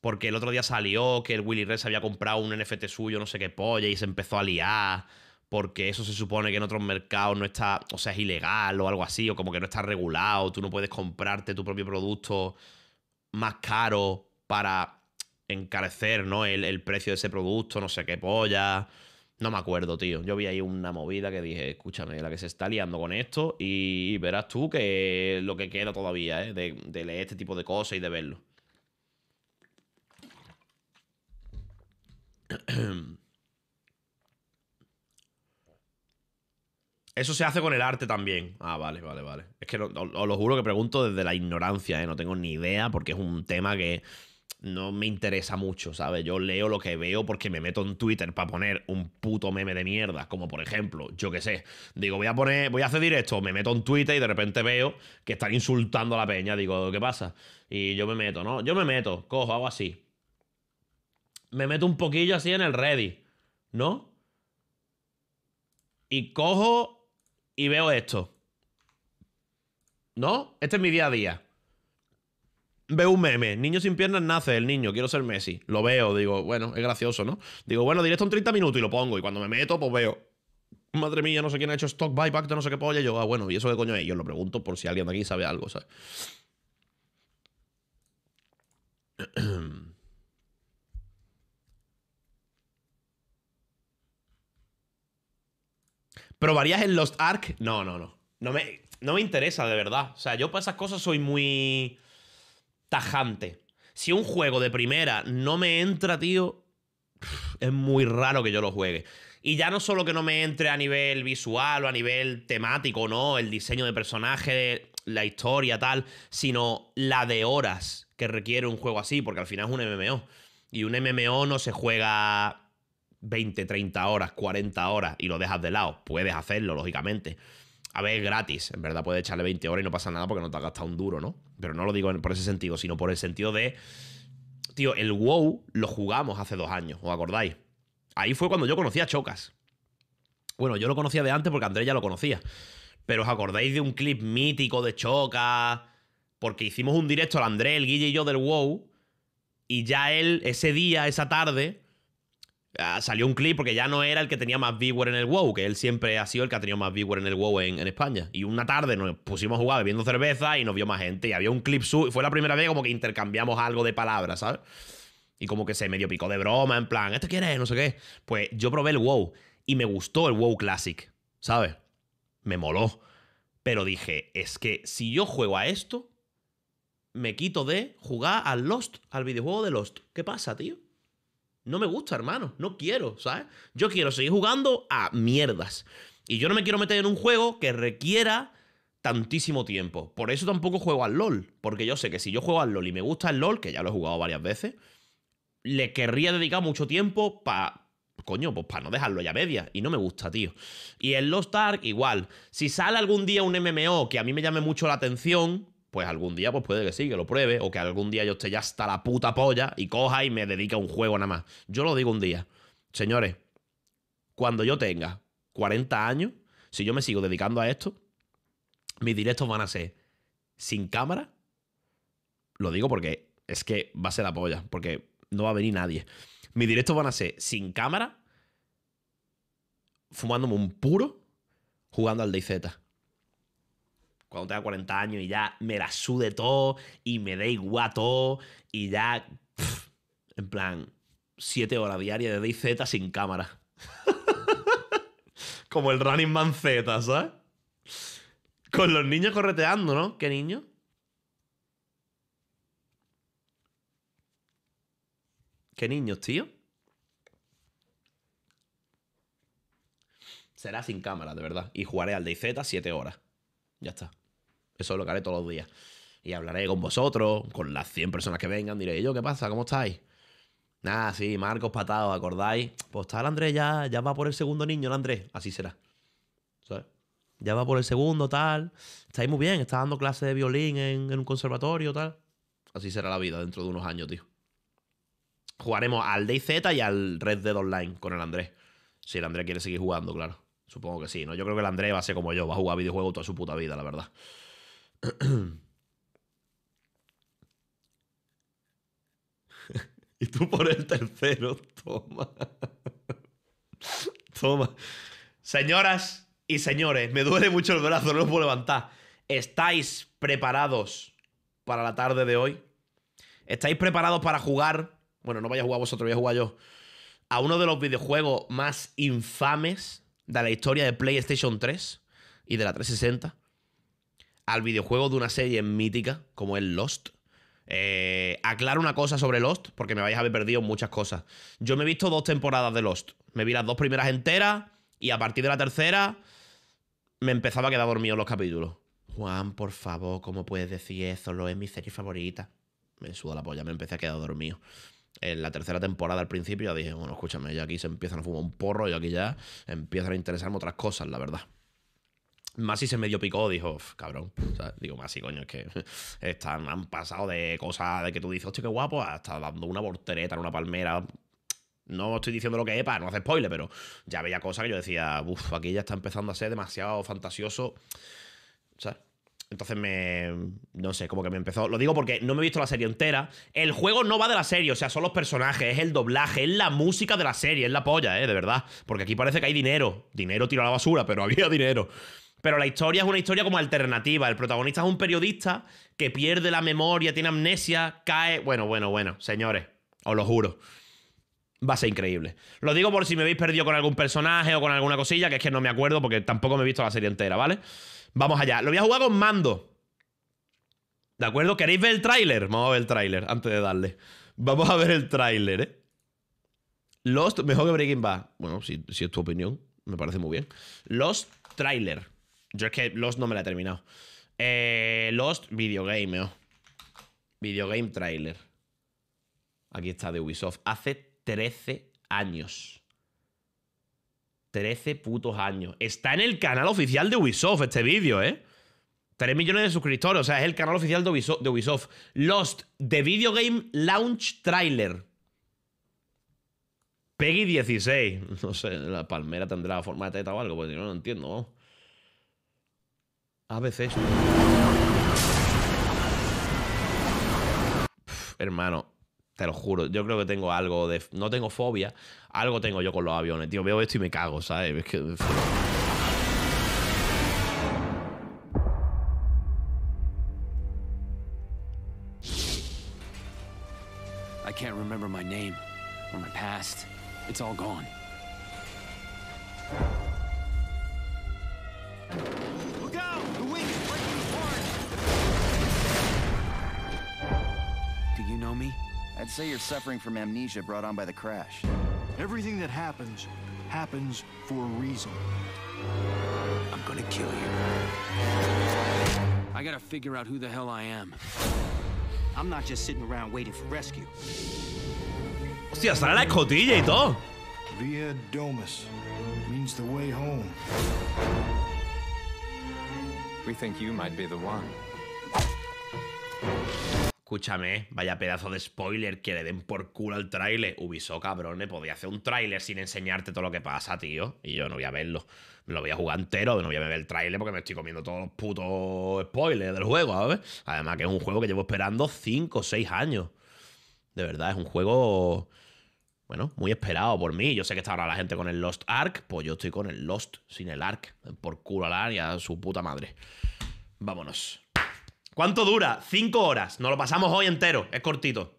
Porque el otro día salió que el Willy Rex había comprado un NFT suyo, no sé qué polla, y se empezó a liar. Porque eso se supone que en otros mercados no está, o sea, es ilegal o algo así, o como que no está regulado. Tú no puedes comprarte tu propio producto más caro para encarecer, ¿no? El, el precio de ese producto, no sé qué polla. No me acuerdo, tío. Yo vi ahí una movida que dije, escúchame, la que se está liando con esto y verás tú que lo que queda todavía, ¿eh? De, de leer este tipo de cosas y de verlo. Eso se hace con el arte también. Ah, vale, vale, vale. Es que os os lo juro que pregunto desde la ignorancia, ¿eh? No tengo ni idea porque es un tema que no me interesa mucho, ¿sabes? Yo leo lo que veo porque me meto en Twitter para poner un puto meme de mierda, como por ejemplo, yo qué sé, digo, voy a poner, voy a hacer directo, me meto en Twitter y de repente veo que están insultando a la peña, digo, ¿qué pasa? Y yo me meto, ¿no? Yo me meto, cojo, hago así. Me meto un poquillo así en el Ready, ¿no? Y cojo y veo esto. ¿No? Este es mi día a día. Veo un meme, niño sin piernas nace, el niño, quiero ser Messi. Lo veo, digo, bueno, es gracioso, ¿no? Digo, bueno, directo en 30 minutos y lo pongo. Y cuando me meto, pues veo, madre mía, no sé quién ha hecho stock buyback de no sé qué polla. Yo, ah, bueno, ¿y eso qué coño es? Yo lo pregunto por si alguien de aquí sabe algo, ¿sabes? ¿Probarías el Lost Ark? No, no, no. No me, no me interesa, de verdad. O sea, yo para esas cosas soy muy tajante. Si un juego de primera no me entra, tío, es muy raro que yo lo juegue. Y ya no solo que no me entre a nivel visual o a nivel temático, ¿no? El diseño de personaje, la historia, tal, sino la de horas que requiere un juego así, porque al final es un MMO. Y un MMO no se juega 20, 30 horas, 40 horas y lo dejas de lado. Puedes hacerlo, lógicamente. A ver, gratis. En verdad puedes echarle 20 horas y no pasa nada porque no te has gastado un duro, ¿no? Pero no lo digo por ese sentido, sino por el sentido de. Tío, el WoW lo jugamos hace dos años, ¿os acordáis? Ahí fue cuando yo conocí a Chocas. Bueno, yo lo conocía de antes porque Andrés ya lo conocía. Pero ¿os acordáis de un clip mítico de Chocas? porque hicimos un directo al André, el Guille y yo del WoW. Y ya él, ese día, esa tarde, salió un clip porque ya no era el que tenía más viewer en el WoW, que él siempre ha sido el que ha tenido más viewer en el WoW en, España. Y una tarde nos pusimos a jugar bebiendo cerveza y nos vio más gente. Y había un clip su Fue la primera vez como que intercambiamos algo de palabras, ¿sabes? Y como que se medio picó de broma, en plan, ¿este quién es? No sé qué. Pues yo probé el WoW y me gustó el WoW Classic, ¿sabes? Me moló. Pero dije, es que si yo juego a esto, me quito de jugar al Lost, al videojuego de Lost. ¿Qué pasa, tío? No me gusta, hermano. No quiero, ¿sabes? Yo quiero seguir jugando a mierdas. Y yo no me quiero meter en un juego que requiera tantísimo tiempo. Por eso tampoco juego al LOL. Porque yo sé que si yo juego al LOL y me gusta el LOL, que ya lo he jugado varias veces, le querría dedicar mucho tiempo para. Coño, pues para no dejarlo ya media. Y no me gusta, tío. Y en Lost Ark, igual. Si sale algún día un MMO que a mí me llame mucho la atención, pues algún día pues puede que sí, que lo pruebe. O que algún día yo esté ya hasta la puta polla y coja y me dedique a un juego nada más. Yo lo digo un día. Señores, cuando yo tenga 40 años, si yo me sigo dedicando a esto, mis directos van a ser sin cámara. Lo digo porque es que va a ser la polla. Porque no va a venir nadie. Mis directos van a ser sin cámara, fumándome un puro, jugando al DayZ. Cuando tenga 40 años y ya me la sude todo y me dé igual todo y ya, en plan, 7 horas diarias de DayZ sin cámara. Como el Running Man Z, ¿sabes? Con los niños correteando, ¿no? ¿Qué niño? ¿Qué niños, tío? Será sin cámara, de verdad. Y jugaré al DayZ 7 horas. Ya está. Eso es lo que haré todos los días. Y hablaré con vosotros, con las 100 personas que vengan. Diré, ¿yo qué pasa? ¿Cómo estáis? Nada, sí, Marcos Patado, ¿acordáis? Pues el Andrés ya, ya va por el segundo niño, el Andrés. Así será. Ya va por el segundo, tal. Estáis muy bien, está dando clases de violín en, en un conservatorio, tal. Así será la vida dentro de unos años, tío. Jugaremos al DayZ y al Red Dead Online con el Andrés. Si el Andrés quiere seguir jugando, claro. Supongo que sí, ¿no? Yo creo que el Andrés va a ser como yo, va a jugar videojuegos toda su puta vida, la verdad. y tú por el tercero, toma. toma. Señoras y señores, me duele mucho el brazo, no lo puedo levantar. ¿Estáis preparados para la tarde de hoy? ¿Estáis preparados para jugar? Bueno, no vaya a jugar vosotros, voy a jugar yo. A uno de los videojuegos más infames de la historia de PlayStation 3 y de la 360. Al videojuego de una serie mítica como es Lost. Eh, aclaro una cosa sobre Lost, porque me vais a haber perdido muchas cosas. Yo me he visto dos temporadas de Lost. Me vi las dos primeras enteras y a partir de la tercera me empezaba a quedar dormido en los capítulos. Juan, por favor, ¿cómo puedes decir eso? Lo es mi serie favorita. Me suda la polla, me empecé a quedar dormido. En la tercera temporada al principio ya dije, bueno, escúchame, ya aquí se empiezan a fumar un porro y aquí ya empiezan a interesarme otras cosas, la verdad. Masi se medio picó, dijo, "Uf, cabrón. O sea, digo, Masi, coño, es que están, han pasado de cosas de que tú dices, hostia, qué guapo, hasta dando una voltereta en una palmera. No estoy diciendo lo que es para no hacer spoiler, pero ya veía cosas que yo decía, uff, aquí ya está empezando a ser demasiado fantasioso. ¿Sabes? Entonces me. No sé, como que me empezó. Lo digo porque no me he visto la serie entera. El juego no va de la serie, o sea, son los personajes, es el doblaje, es la música de la serie, es la polla, ¿eh? De verdad. Porque aquí parece que hay dinero. Dinero tiro a la basura, pero había dinero. Pero la historia es una historia como alternativa. El protagonista es un periodista que pierde la memoria, tiene amnesia, cae. Bueno, bueno, bueno, señores, os lo juro. Va a ser increíble. Lo digo por si me habéis perdido con algún personaje o con alguna cosilla, que es que no me acuerdo porque tampoco me he visto la serie entera, ¿vale? Vamos allá. Lo voy a jugar con mando. ¿De acuerdo? ¿Queréis ver el tráiler? Vamos a ver el tráiler antes de darle. Vamos a ver el tráiler, ¿eh? Lost, mejor que Breaking Bad. Bueno, si, si es tu opinión, me parece muy bien. Lost, tráiler. Yo es que Lost no me la he terminado. Eh, Lost, videogame, ¿no? Videogame trailer. Aquí está de Ubisoft. Hace 13 años. 13 putos años. Está en el canal oficial de Ubisoft este vídeo, ¿eh? 3 millones de suscriptores. O sea, es el canal oficial de Ubisoft. De Ubisoft. Lost, The Video Game Launch Trailer. Peggy 16. No sé, la palmera tendrá forma de teta o algo, porque si no, no entiendo. vamos. ABC. pf, hermano, te lo juro, yo creo que tengo algo de. No tengo fobia, algo tengo yo con los aviones, tío. Veo esto y me cago, ¿sabes? Es que. I can't remember my name or my past. It's all gone. Do you know me? I'd say you're suffering from amnesia brought on by the crash. Everything that happens, happens for a reason. I'm gonna kill you. I gotta figure out who the hell I am. I'm not just sitting around waiting for rescue. Hostia, sale la escotilla y todo. Via Domus means the way home. We think you might be the one. Escúchame, vaya pedazo de spoiler que le den por culo al tráiler. Ubisoft, cabrones, podía hacer un tráiler sin enseñarte todo lo que pasa, tío. Y yo no voy a verlo. Me lo voy a jugar entero, no voy a ver el tráiler porque me estoy comiendo todos los putos spoilers del juego, ¿sabes? Además que es un juego que llevo esperando 5 o 6 años. De verdad, es un juego... Bueno, muy esperado por mí. Yo sé que está ahora la gente con el Lost Ark. Pues yo estoy con el Lost, sin el Ark. Por culo al Ark y a su puta madre. Vámonos. ¿Cuánto dura? Cinco horas. Nos lo pasamos hoy entero. Es cortito.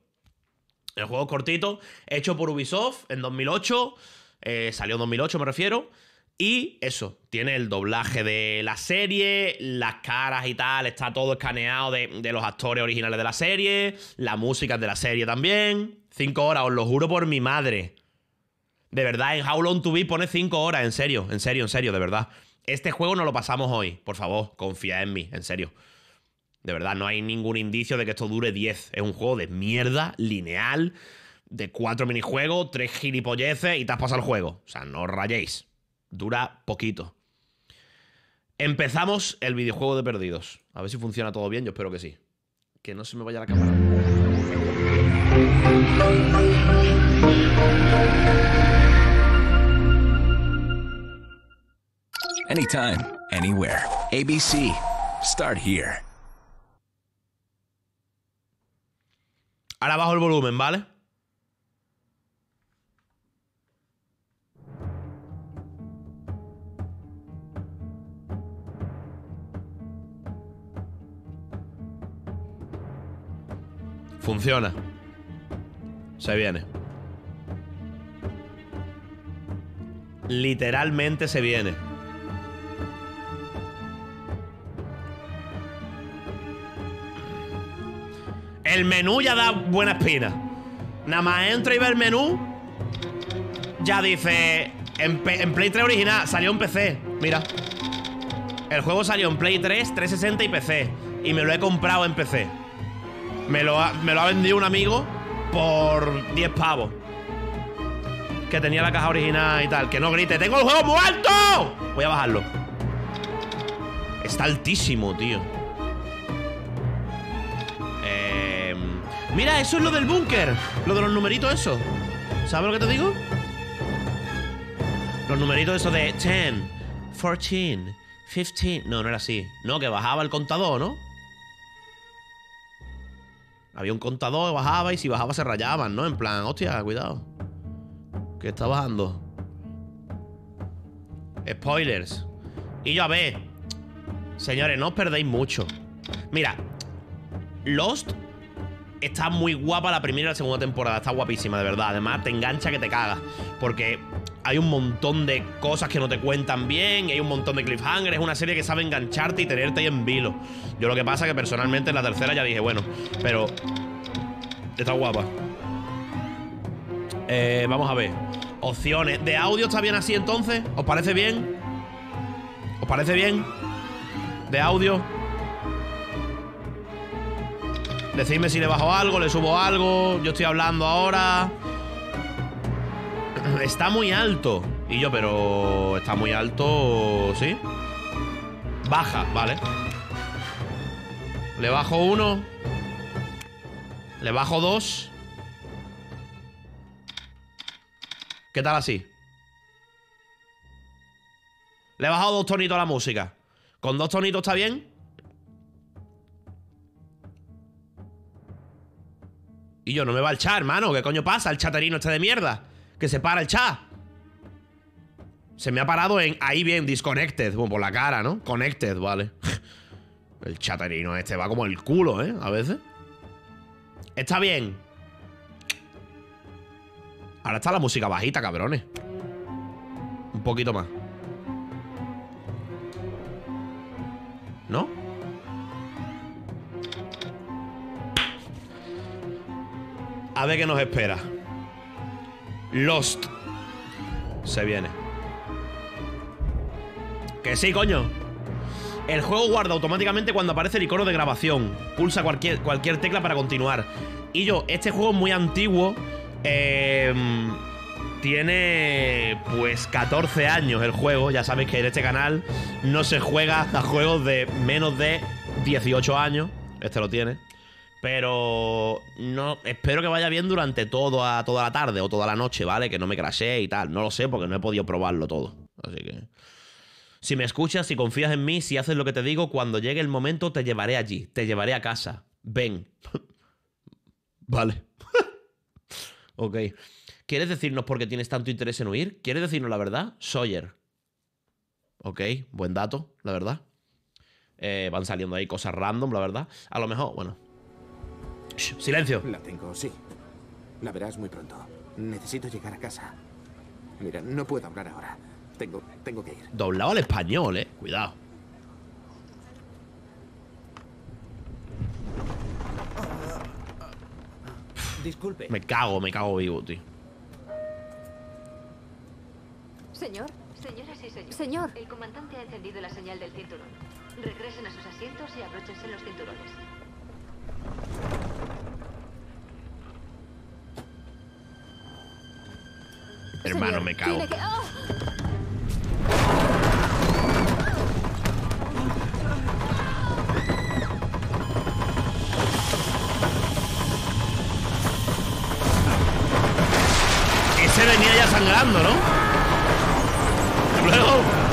El juego es cortito. Hecho por Ubisoft en 2008. Eh, salió en 2008, me refiero. Y eso, tiene el doblaje de la serie, las caras y tal, está todo escaneado de, los actores originales de la serie, la música de la serie también. Cinco horas, os lo juro por mi madre. De verdad, en How Long to Be pone cinco horas, en serio, en serio, en serio, de verdad. Este juego no lo pasamos hoy, por favor, confía en mí, en serio. De verdad, no hay ningún indicio de que esto dure 10. Es un juego de mierda, lineal, de cuatro minijuegos, tres gilipolleces y te has pasado el juego. O sea, no os rayéis. Dura poquito. Empezamos el videojuego de perdidos. A ver si funciona todo bien, yo espero que sí. Que no se me vaya la cámara. Anytime, anywhere. ABC. Start here. Ahora bajo el volumen, ¿vale? Funciona. Se viene. Literalmente se viene. El menú ya da buena espina. Nada más entro y ve el menú. Ya dice. En, Play 3 original, salió en PC. Mira. El juego salió en Play 3, 360 y PC. Y me lo he comprado en PC. Me lo ha, me lo ha vendido un amigo por 10 pavos. Que tenía la caja original y tal. Que no grite, ¡tengo el juego muy alto! Voy a bajarlo. Está altísimo, tío. Mira, eso es lo del búnker. Lo de los numeritos, eso. ¿Sabes lo que te digo? Los numeritos, eso de 10, 14, 15. No, no era así. No, que bajaba el contador, ¿no? Había un contador, bajaba y si bajaba se rayaban, ¿no? En plan, hostia, cuidado. Que está bajando. Spoilers. Y yo a ver. Señores, no os perdéis mucho. Mira, Lost está muy guapa la primera y la segunda temporada. Está guapísima, de verdad. Además, te engancha que te cagas. Porque hay un montón de cosas que no te cuentan bien. Y hay un montón de cliffhangers. Es una serie que sabe engancharte y tenerte ahí en vilo. Yo lo que pasa es que personalmente en la tercera ya dije, bueno, pero. Está guapa. Eh, vamos a ver. Opciones. ¿De audio está bien así entonces? ¿Os parece bien? ¿Os parece bien? ¿De audio? Decidme si le bajo algo, le subo algo. Yo estoy hablando ahora. Está muy alto. Y yo, pero está muy alto, ¿sí? Baja, vale. Le bajo uno. Le bajo dos. ¿Qué tal así? Le he bajado dos tonitos a la música. ¿Con dos tonitos está bien? Y yo, no me va el chat, hermano. ¿Qué coño pasa? El chaterino este de mierda. Que se para el chat. Se me ha parado en ahí bien, disconnected. Bueno, por la cara, ¿no? Connected, vale. El chaterino este va como el culo, ¿eh? A veces. Está bien. Ahora está la música bajita, cabrones. Un poquito más. ¿No? A ver qué nos espera. Lost. Se viene. Que sí, coño. El juego guarda automáticamente cuando aparece el icono de grabación. Pulsa cualquier, cualquier tecla para continuar. Y yo, este juego es muy antiguo. Eh, tiene pues 14 años el juego. Ya sabéis que en este canal no se juega a juegos de menos de 18 años. Este lo tiene. Pero no espero que vaya bien durante todo a, toda la tarde o toda la noche, ¿vale? Que no me crashe y tal. No lo sé porque no he podido probarlo todo. Así que... Si me escuchas, si confías en mí, si haces lo que te digo, cuando llegue el momento te llevaré allí, te llevaré a casa. Ven. vale. ok. ¿Quieres decirnos por qué tienes tanto interés en huir? ¿Quieres decirnos la verdad? Sawyer. Ok, buen dato, la verdad. Eh, van saliendo ahí cosas random, la verdad. A lo mejor, bueno. Shh, silencio. La tengo, sí. La verás muy pronto. Necesito llegar a casa. Mira, no puedo hablar ahora. Tengo, tengo que ir. Doblado al español, eh. Cuidado. Disculpe. Me cago, me cago vivo, tío. Señor. Señoras y señores. Señor. El comandante ha encendido la señal del cinturón. Regresen a sus asientos y abróchense los cinturones. Hermano, me cago. ¡Oh! Ese venía ya sangrando, ¿no? Luego.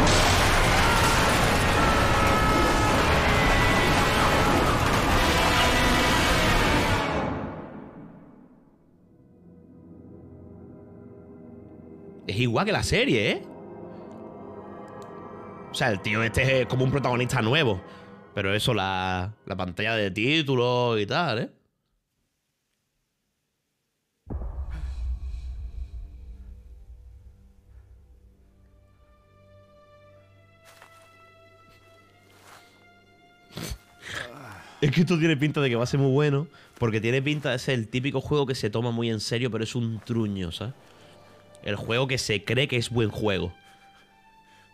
Igual que la serie, ¿eh? O sea, el tío este es como un protagonista nuevo. Pero eso, la, la pantalla de títulos y tal, ¿eh? Es que esto tiene pinta de que va a ser muy bueno. Porque tiene pinta de ser el típico juego que se toma muy en serio, pero es un truño, ¿sabes? El juego que se cree que es buen juego.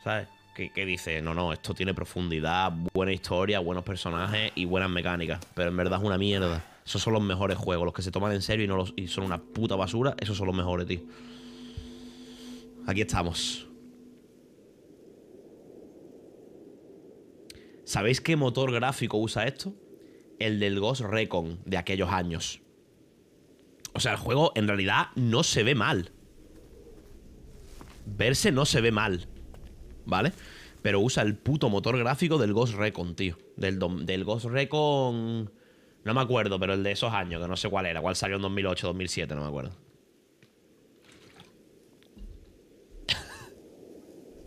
¿Sabes? Que, que dice, no, no, esto tiene profundidad, buena historia, buenos personajes y buenas mecánicas. Pero en verdad es una mierda. Esos son los mejores juegos. Los que se toman en serio y, no los, y son una puta basura, esos son los mejores, tío. Aquí estamos. ¿Sabéis qué motor gráfico usa esto? El del Ghost Recon de aquellos años. O sea, el juego en realidad no se ve mal. Verse no se ve mal. ¿Vale? Pero usa el puto motor gráfico del Ghost Recon, tío. Del, del Ghost Recon. No me acuerdo, pero el de esos años, que no sé cuál era. Cuál salió en 2008, 2007, no me acuerdo.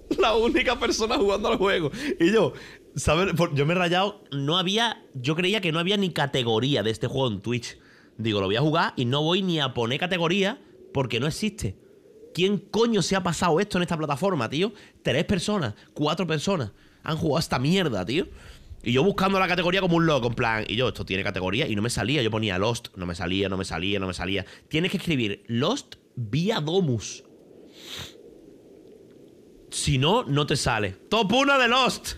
La única persona jugando al juego. Y yo, ¿sabes? Yo me he rayado. No había. Yo creía que no había ni categoría de este juego en Twitch. Digo, lo voy a jugar y no voy ni a poner categoría porque no existe. ¿Quién coño se ha pasado esto en esta plataforma, tío? Tres personas, cuatro personas han jugado esta mierda, tío. Y yo buscando la categoría como un loco, en plan, y yo, esto tiene categoría, y no me salía. Yo ponía Lost, no me salía, no me salía, no me salía. Tienes que escribir Lost vía Domus. Si no, no te sale. Top 1 de Lost.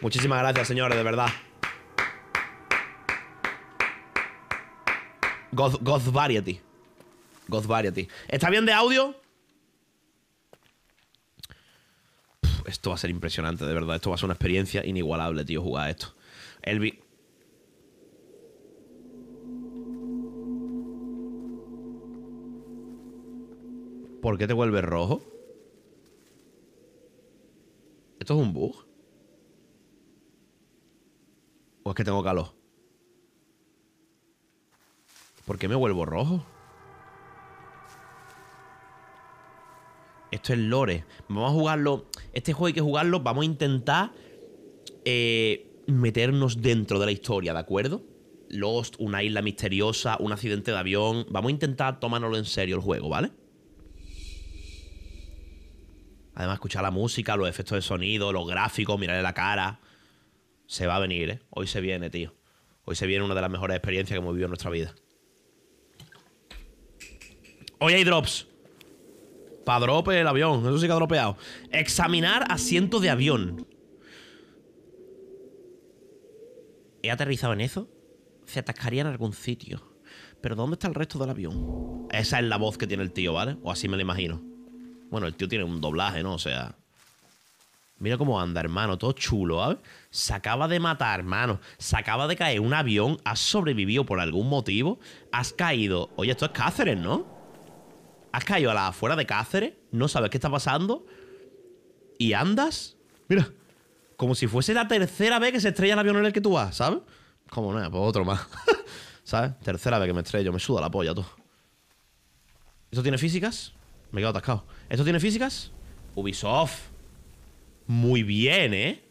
Muchísimas gracias, señores, de verdad. Goth, Goth Variety. Goth Variety. ¿Está bien de audio? Esto va a ser impresionante, de verdad. Esto va a ser una experiencia inigualable, tío, jugar a esto. El vi- ¿Por qué te vuelves rojo? ¿Esto es un bug? ¿O es que tengo calor? ¿Por qué me vuelvo rojo? Esto es lore. Vamos a jugarlo. Este juego hay que jugarlo. Vamos a intentar eh, meternos dentro de la historia, ¿de acuerdo? Lost, una isla misteriosa, un accidente de avión. Vamos a intentar tomárnoslo en serio el juego, ¿vale? Además, escuchar la música, los efectos de sonido, los gráficos, mirarle la cara. Se va a venir, ¿eh? Hoy se viene, tío. Hoy se viene una de las mejores experiencias que hemos vivido en nuestra vida. Hoy hay drops. Para drope el avión. Eso sí que ha dropeado. Examinar asientos de avión. ¿He aterrizado en eso? Se atascaría en algún sitio. Pero ¿dónde está el resto del avión? Esa es la voz que tiene el tío, ¿vale? O así me lo imagino. Bueno, el tío tiene un doblaje, ¿no? O sea... Mira cómo anda, hermano. Todo chulo, ¿sabes? Se acaba de matar, hermano. Se acaba de caer un avión. Has sobrevivido por algún motivo. Has caído... Oye, esto es Cáceres, ¿no? Has caído a la afuera de Cáceres. No sabes qué está pasando. Y andas... Mira. Como si fuese la tercera vez que se estrella el avión en el que tú vas, ¿sabes? Como no, pues otro más. ¿Sabes? Tercera vez que me estrello. Me suda la polla, todo. ¿Esto tiene físicas? Me he quedado atascado. ¿Esto tiene físicas? Ubisoft. Muy bien, ¿eh?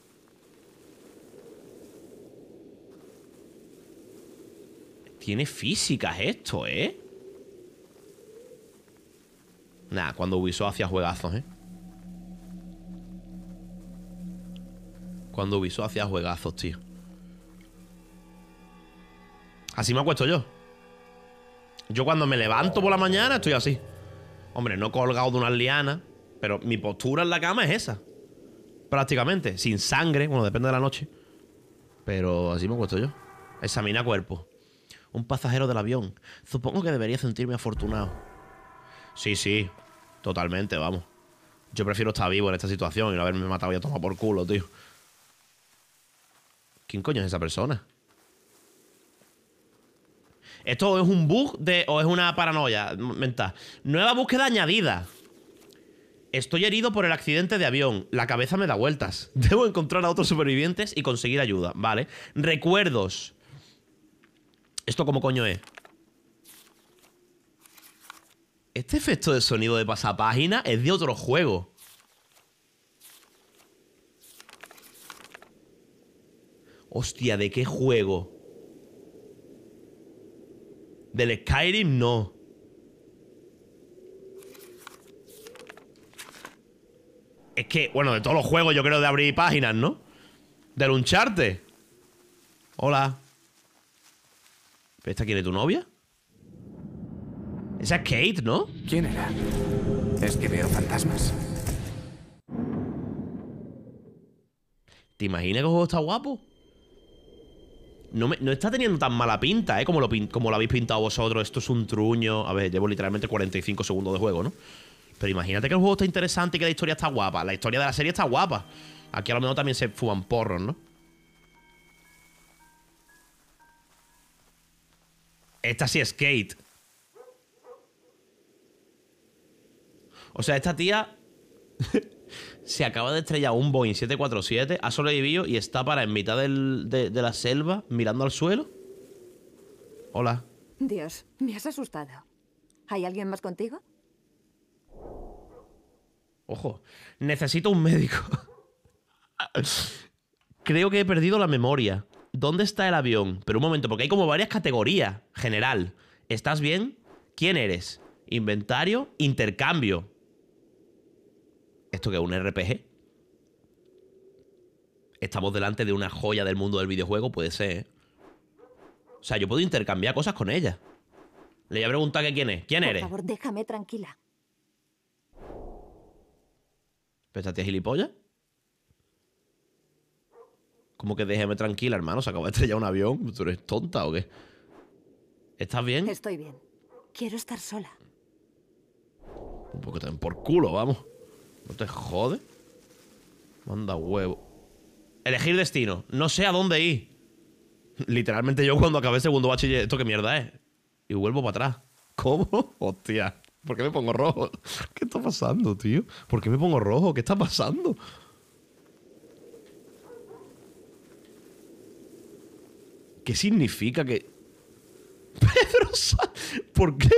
Tiene físicas esto, ¿eh? Nah, cuando Ubisoft hacía juegazos, ¿eh? Cuando Ubisoft hacía juegazos, tío. Así me acuesto yo. Yo cuando me levanto por la mañana estoy así. Hombre, no colgado de unas lianas, pero mi postura en la cama es esa. Prácticamente. Sin sangre, bueno, depende de la noche. Pero así me acuesto yo. Examina cuerpo. Un pasajero del avión. Supongo que debería sentirme afortunado. Sí, sí. Totalmente, vamos. Yo prefiero estar vivo en esta situación y no haberme matado y a tomar por culo, tío. ¿Quién coño es esa persona? ¿Esto es un bug de, o es una paranoia mental? Nueva búsqueda añadida. Estoy herido por el accidente de avión. La cabeza me da vueltas. Debo encontrar a otros supervivientes y conseguir ayuda. Vale. Recuerdos. ¿Esto cómo coño es? Este efecto de sonido de pasapágina es de otro juego. Hostia, ¿de qué juego? Del Skyrim no. Es que, bueno, de todos los juegos yo creo de abrir páginas, ¿no? Del Uncharted. Hola. ¿Esta quién es tu novia? Esa es Kate, ¿no? ¿Quién era? Es que veo fantasmas. ¿Te imaginas que el juego está guapo? No, me- no está teniendo tan mala pinta, ¿eh? Como lo, como lo habéis pintado vosotros. Esto es un truño. A ver, llevo literalmente 45 segundos de juego, ¿no? Pero imagínate que el juego está interesante y que la historia está guapa. La historia de la serie está guapa. Aquí a lo mejor también se fuman porros, ¿no? Esta sí es Kate. O sea, esta tía se acaba de estrellar un Boeing 747, ha sobrevivido y está para en mitad del- de, de la selva mirando al suelo. Hola. Dios, me has asustado. ¿Hay alguien más contigo? Ojo. Necesito un médico. Creo que he perdido la memoria. ¿Dónde está el avión? Pero un momento, porque hay como varias categorías. General. ¿Estás bien? ¿Quién eres? Inventario. Intercambio. ¿Esto qué es un RPG? Estamos delante de una joya del mundo del videojuego, puede ser. ¿eh? O sea, yo puedo intercambiar cosas con ella. Le voy a preguntar que quién es. ¿Quién Por eres? favor, déjame tranquila. ¿Pero esta tía es gilipollas? ¿Cómo que déjeme tranquila, hermano? Se acaba de estrellar un avión. ¿Tú eres tonta o qué? ¿Estás bien? Estoy bien. Quiero estar sola. Porque te den por culo, vamos. No te jode. Manda huevo. Elegir destino. No sé a dónde ir. Literalmente yo cuando acabé segundo bachiller, ¿esto qué mierda es? Y vuelvo para atrás. ¿Cómo? Hostia. ¿Por qué me pongo rojo? ¿Qué está pasando, tío? ¿Por qué me pongo rojo? ¿Qué está pasando? ¿Qué significa que... Pedro Sánchez. ¿Por qué?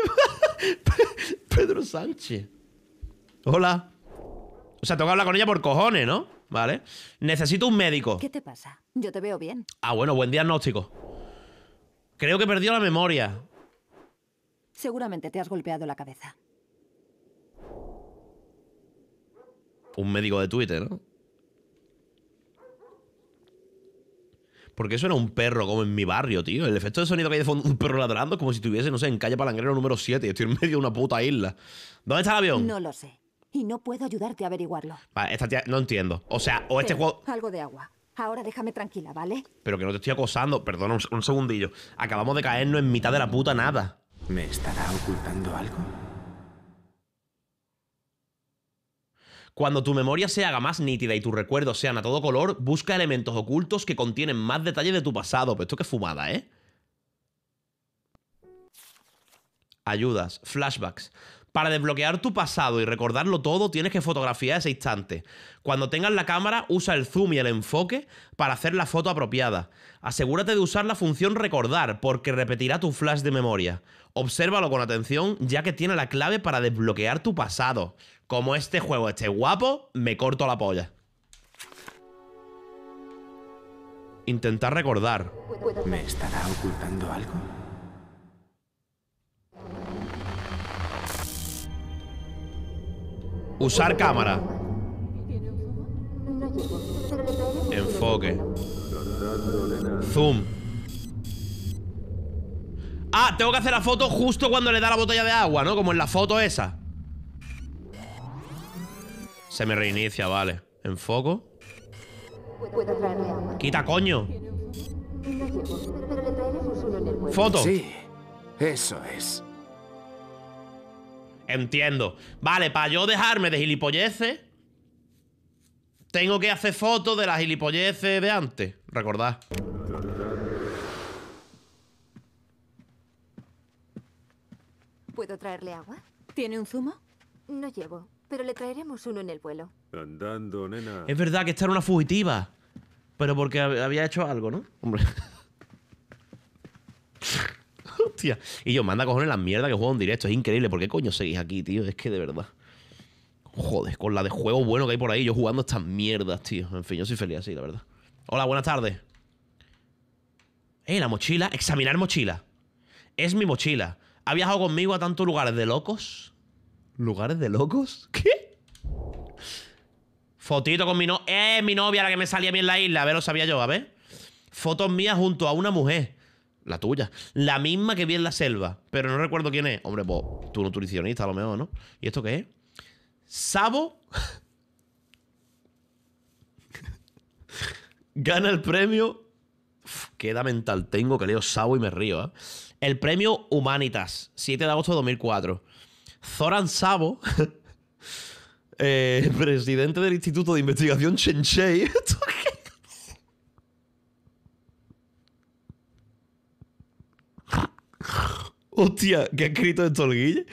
Pedro Sánchez. Hola. O sea, tengo que hablar con ella por cojones, ¿no? Vale. Necesito un médico. ¿Qué te pasa? Yo te veo bien. Ah, bueno, buen diagnóstico. Creo que perdió la memoria. Seguramente te has golpeado la cabeza. Un médico de Twitter, ¿no? Porque eso era un perro como en mi barrio, tío. El efecto de sonido que hay de fondo, un perro ladrando, como si estuviese, no sé, en calle Palangrero número 7 y estoy en medio de una puta isla. ¿Dónde está el avión? No lo sé. Y no puedo ayudarte a averiguarlo. Vale, esta tía, no entiendo. O sea, o este Pero, juego. Algo de agua. Ahora déjame tranquila, ¿vale? Pero que no te estoy acosando. Perdona un, un segundillo. Acabamos de caernos en mitad de la puta nada. ¿Me estará ocultando algo? Cuando tu memoria se haga más nítida y tus recuerdos sean a todo color, busca elementos ocultos que contienen más detalles de tu pasado. Pero esto que fumada, ¿eh? Ayudas, flashbacks. Para desbloquear tu pasado y recordarlo todo, tienes que fotografiar ese instante. Cuando tengas la cámara, usa el zoom y el enfoque para hacer la foto apropiada. Asegúrate de usar la función recordar, porque repetirá tu flash de memoria. Obsérvalo con atención, ya que tiene la clave para desbloquear tu pasado. Como este juego esté guapo, me corto la polla. Intentar recordar. ¿Me estará ocultando algo? Usar cámara. Enfoque. Zoom. Ah, tengo que hacer la foto justo cuando le da la botella de agua, ¿no? Como en la foto esa. Se me reinicia, vale. Enfoco. Quita, coño. Foto. Sí, eso es. Entiendo. Vale, para yo dejarme de gilipolleces, tengo que hacer fotos de las gilipolleces de antes. Recordad. ¿Puedo traerle agua? ¿Tiene un zumo? No llevo, pero le traeremos uno en el vuelo. Andando, nena. Es verdad que esta era una fugitiva. Pero porque hab- había hecho algo, ¿no? Hombre. Y yo, manda cojones la mierda que juego en directo. Es increíble. ¿Por qué coño seguís aquí, tío? Es que de verdad. Joder, con la de juego bueno que hay por ahí, yo jugando estas mierdas, tío. En fin, yo soy feliz así, la verdad. Hola, buenas tardes. Eh, la mochila. Examinar mochila. Es mi mochila. Ha viajado conmigo a tantos lugares de locos. ¿Lugares de locos? ¿Qué? Fotito con mi no... ¡Eh! Mi novia, la que me salía a mí en la isla. A ver, lo sabía yo, a ver. Fotos mías junto a una mujer. La tuya. La misma que vi en la selva. Pero no recuerdo quién es. Hombre, pues tu nutricionista a lo mejor, ¿no? ¿Y esto qué es? Sabo. Gana el premio. Queda mental tengo que leo Sabo y me río, ¿eh? El premio Humanitas, 7 de agosto de 2004. Zoran Sabo, eh, presidente del Instituto de Investigación Chenchei. ¿Esto qué es? Hostia, ¿qué ha escrito esto el Guille?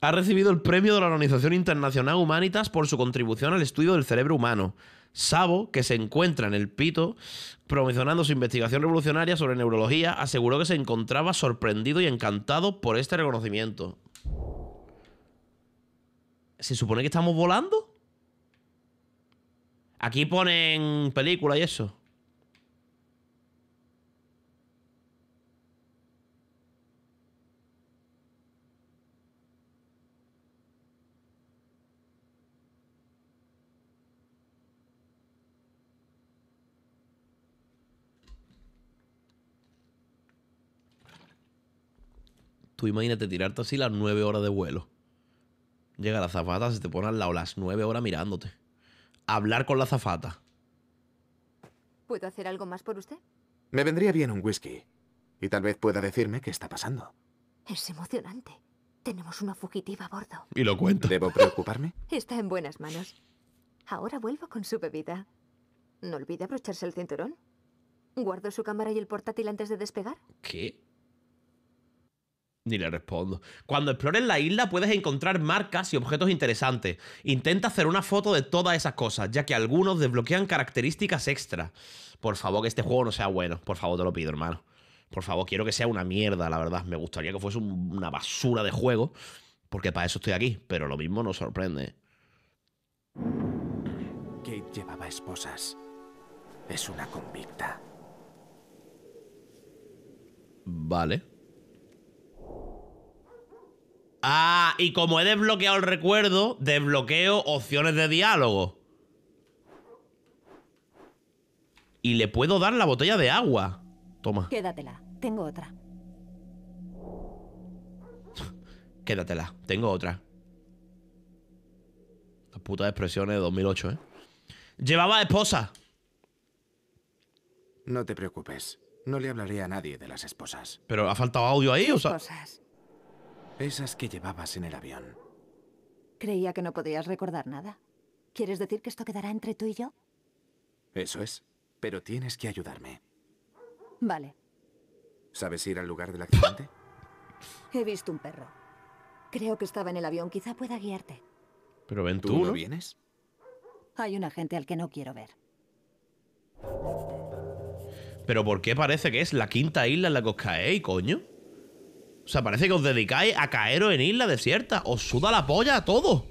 Ha recibido el premio de la Organización Internacional Humanitas por su contribución al estudio del cerebro humano. Sabo, que se encuentra en el Pito, promocionando su investigación revolucionaria sobre neurología, aseguró que se encontraba sorprendido y encantado por este reconocimiento. ¿Se supone que estamos volando? Aquí ponen película y eso. Tú imagínate tirarte así las nueve horas de vuelo. Llega la zafata, se te pone al lado las nueve horas mirándote. Hablar con la zafata. ¿Puedo hacer algo más por usted? Me vendría bien un whisky. Y tal vez pueda decirme qué está pasando. Es emocionante. Tenemos una fugitiva a bordo. Y lo cuento. ¿Debo preocuparme? Está en buenas manos. Ahora vuelvo con su bebida. No olvide abrocharse el cinturón. ¿Guardo su cámara y el portátil antes de despegar? ¿Qué? Ni le respondo. Cuando explores la isla puedes encontrar marcas y objetos interesantes. Intenta hacer una foto de todas esas cosas, ya que algunos desbloquean características extra. Por favor, que este juego no sea bueno. Por favor, te lo pido, hermano. Por favor, quiero que sea una mierda, la verdad. Me gustaría que fuese un- una basura de juego, porque para eso estoy aquí. Pero lo mismo nos sorprende. Kate llevaba esposas. Es una convicta. Vale. Ah, y como he desbloqueado el recuerdo, desbloqueo opciones de diálogo. Y le puedo dar la botella de agua. Toma, Quédatela. Tengo otra. quédatela. Tengo otra. Las putas expresiones de 2008, ¿eh? Llevaba esposa. No te preocupes. No le hablaré a nadie de las esposas. Pero ha faltado audio ahí, o sea. Esas que llevabas en el avión. Creía que no podías recordar nada. ¿Quieres decir que esto quedará entre tú y yo? Eso es. Pero tienes que ayudarme. Vale. ¿Sabes ir al lugar del accidente? He visto un perro. Creo que estaba en el avión. Quizá pueda guiarte. Pero ven ¿Tú tú, no ¿no? vienes? Hay un agente al que no quiero ver. Pero ¿por qué parece que es la quinta isla en la que os caéis, coño? O sea, parece que os dedicáis a caeros en isla desierta. Os suda la polla a todo.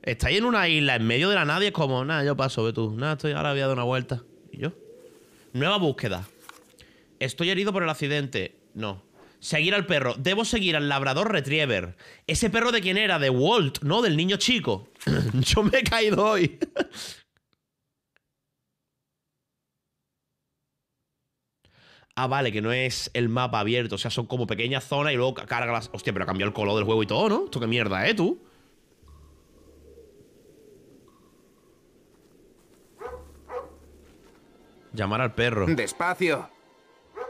Estáis en una isla en medio de la nadie, es como, nada, yo paso, ve tú. Nada, estoy ahora voy a una vuelta. ¿Y yo? Nueva búsqueda. Estoy herido por el accidente. No. Seguir al perro. Debo seguir al labrador retriever. ¿Ese perro de quién era? De Walt, ¿no? Del niño chico. yo me he caído hoy. Ah, vale, que no es el mapa abierto. O sea, son como pequeñas zonas y luego ca- carga las. Hostia, pero ha cambiado el color del juego y todo, ¿no? Esto qué mierda, ¿eh, tú? Llamar al perro. Despacio.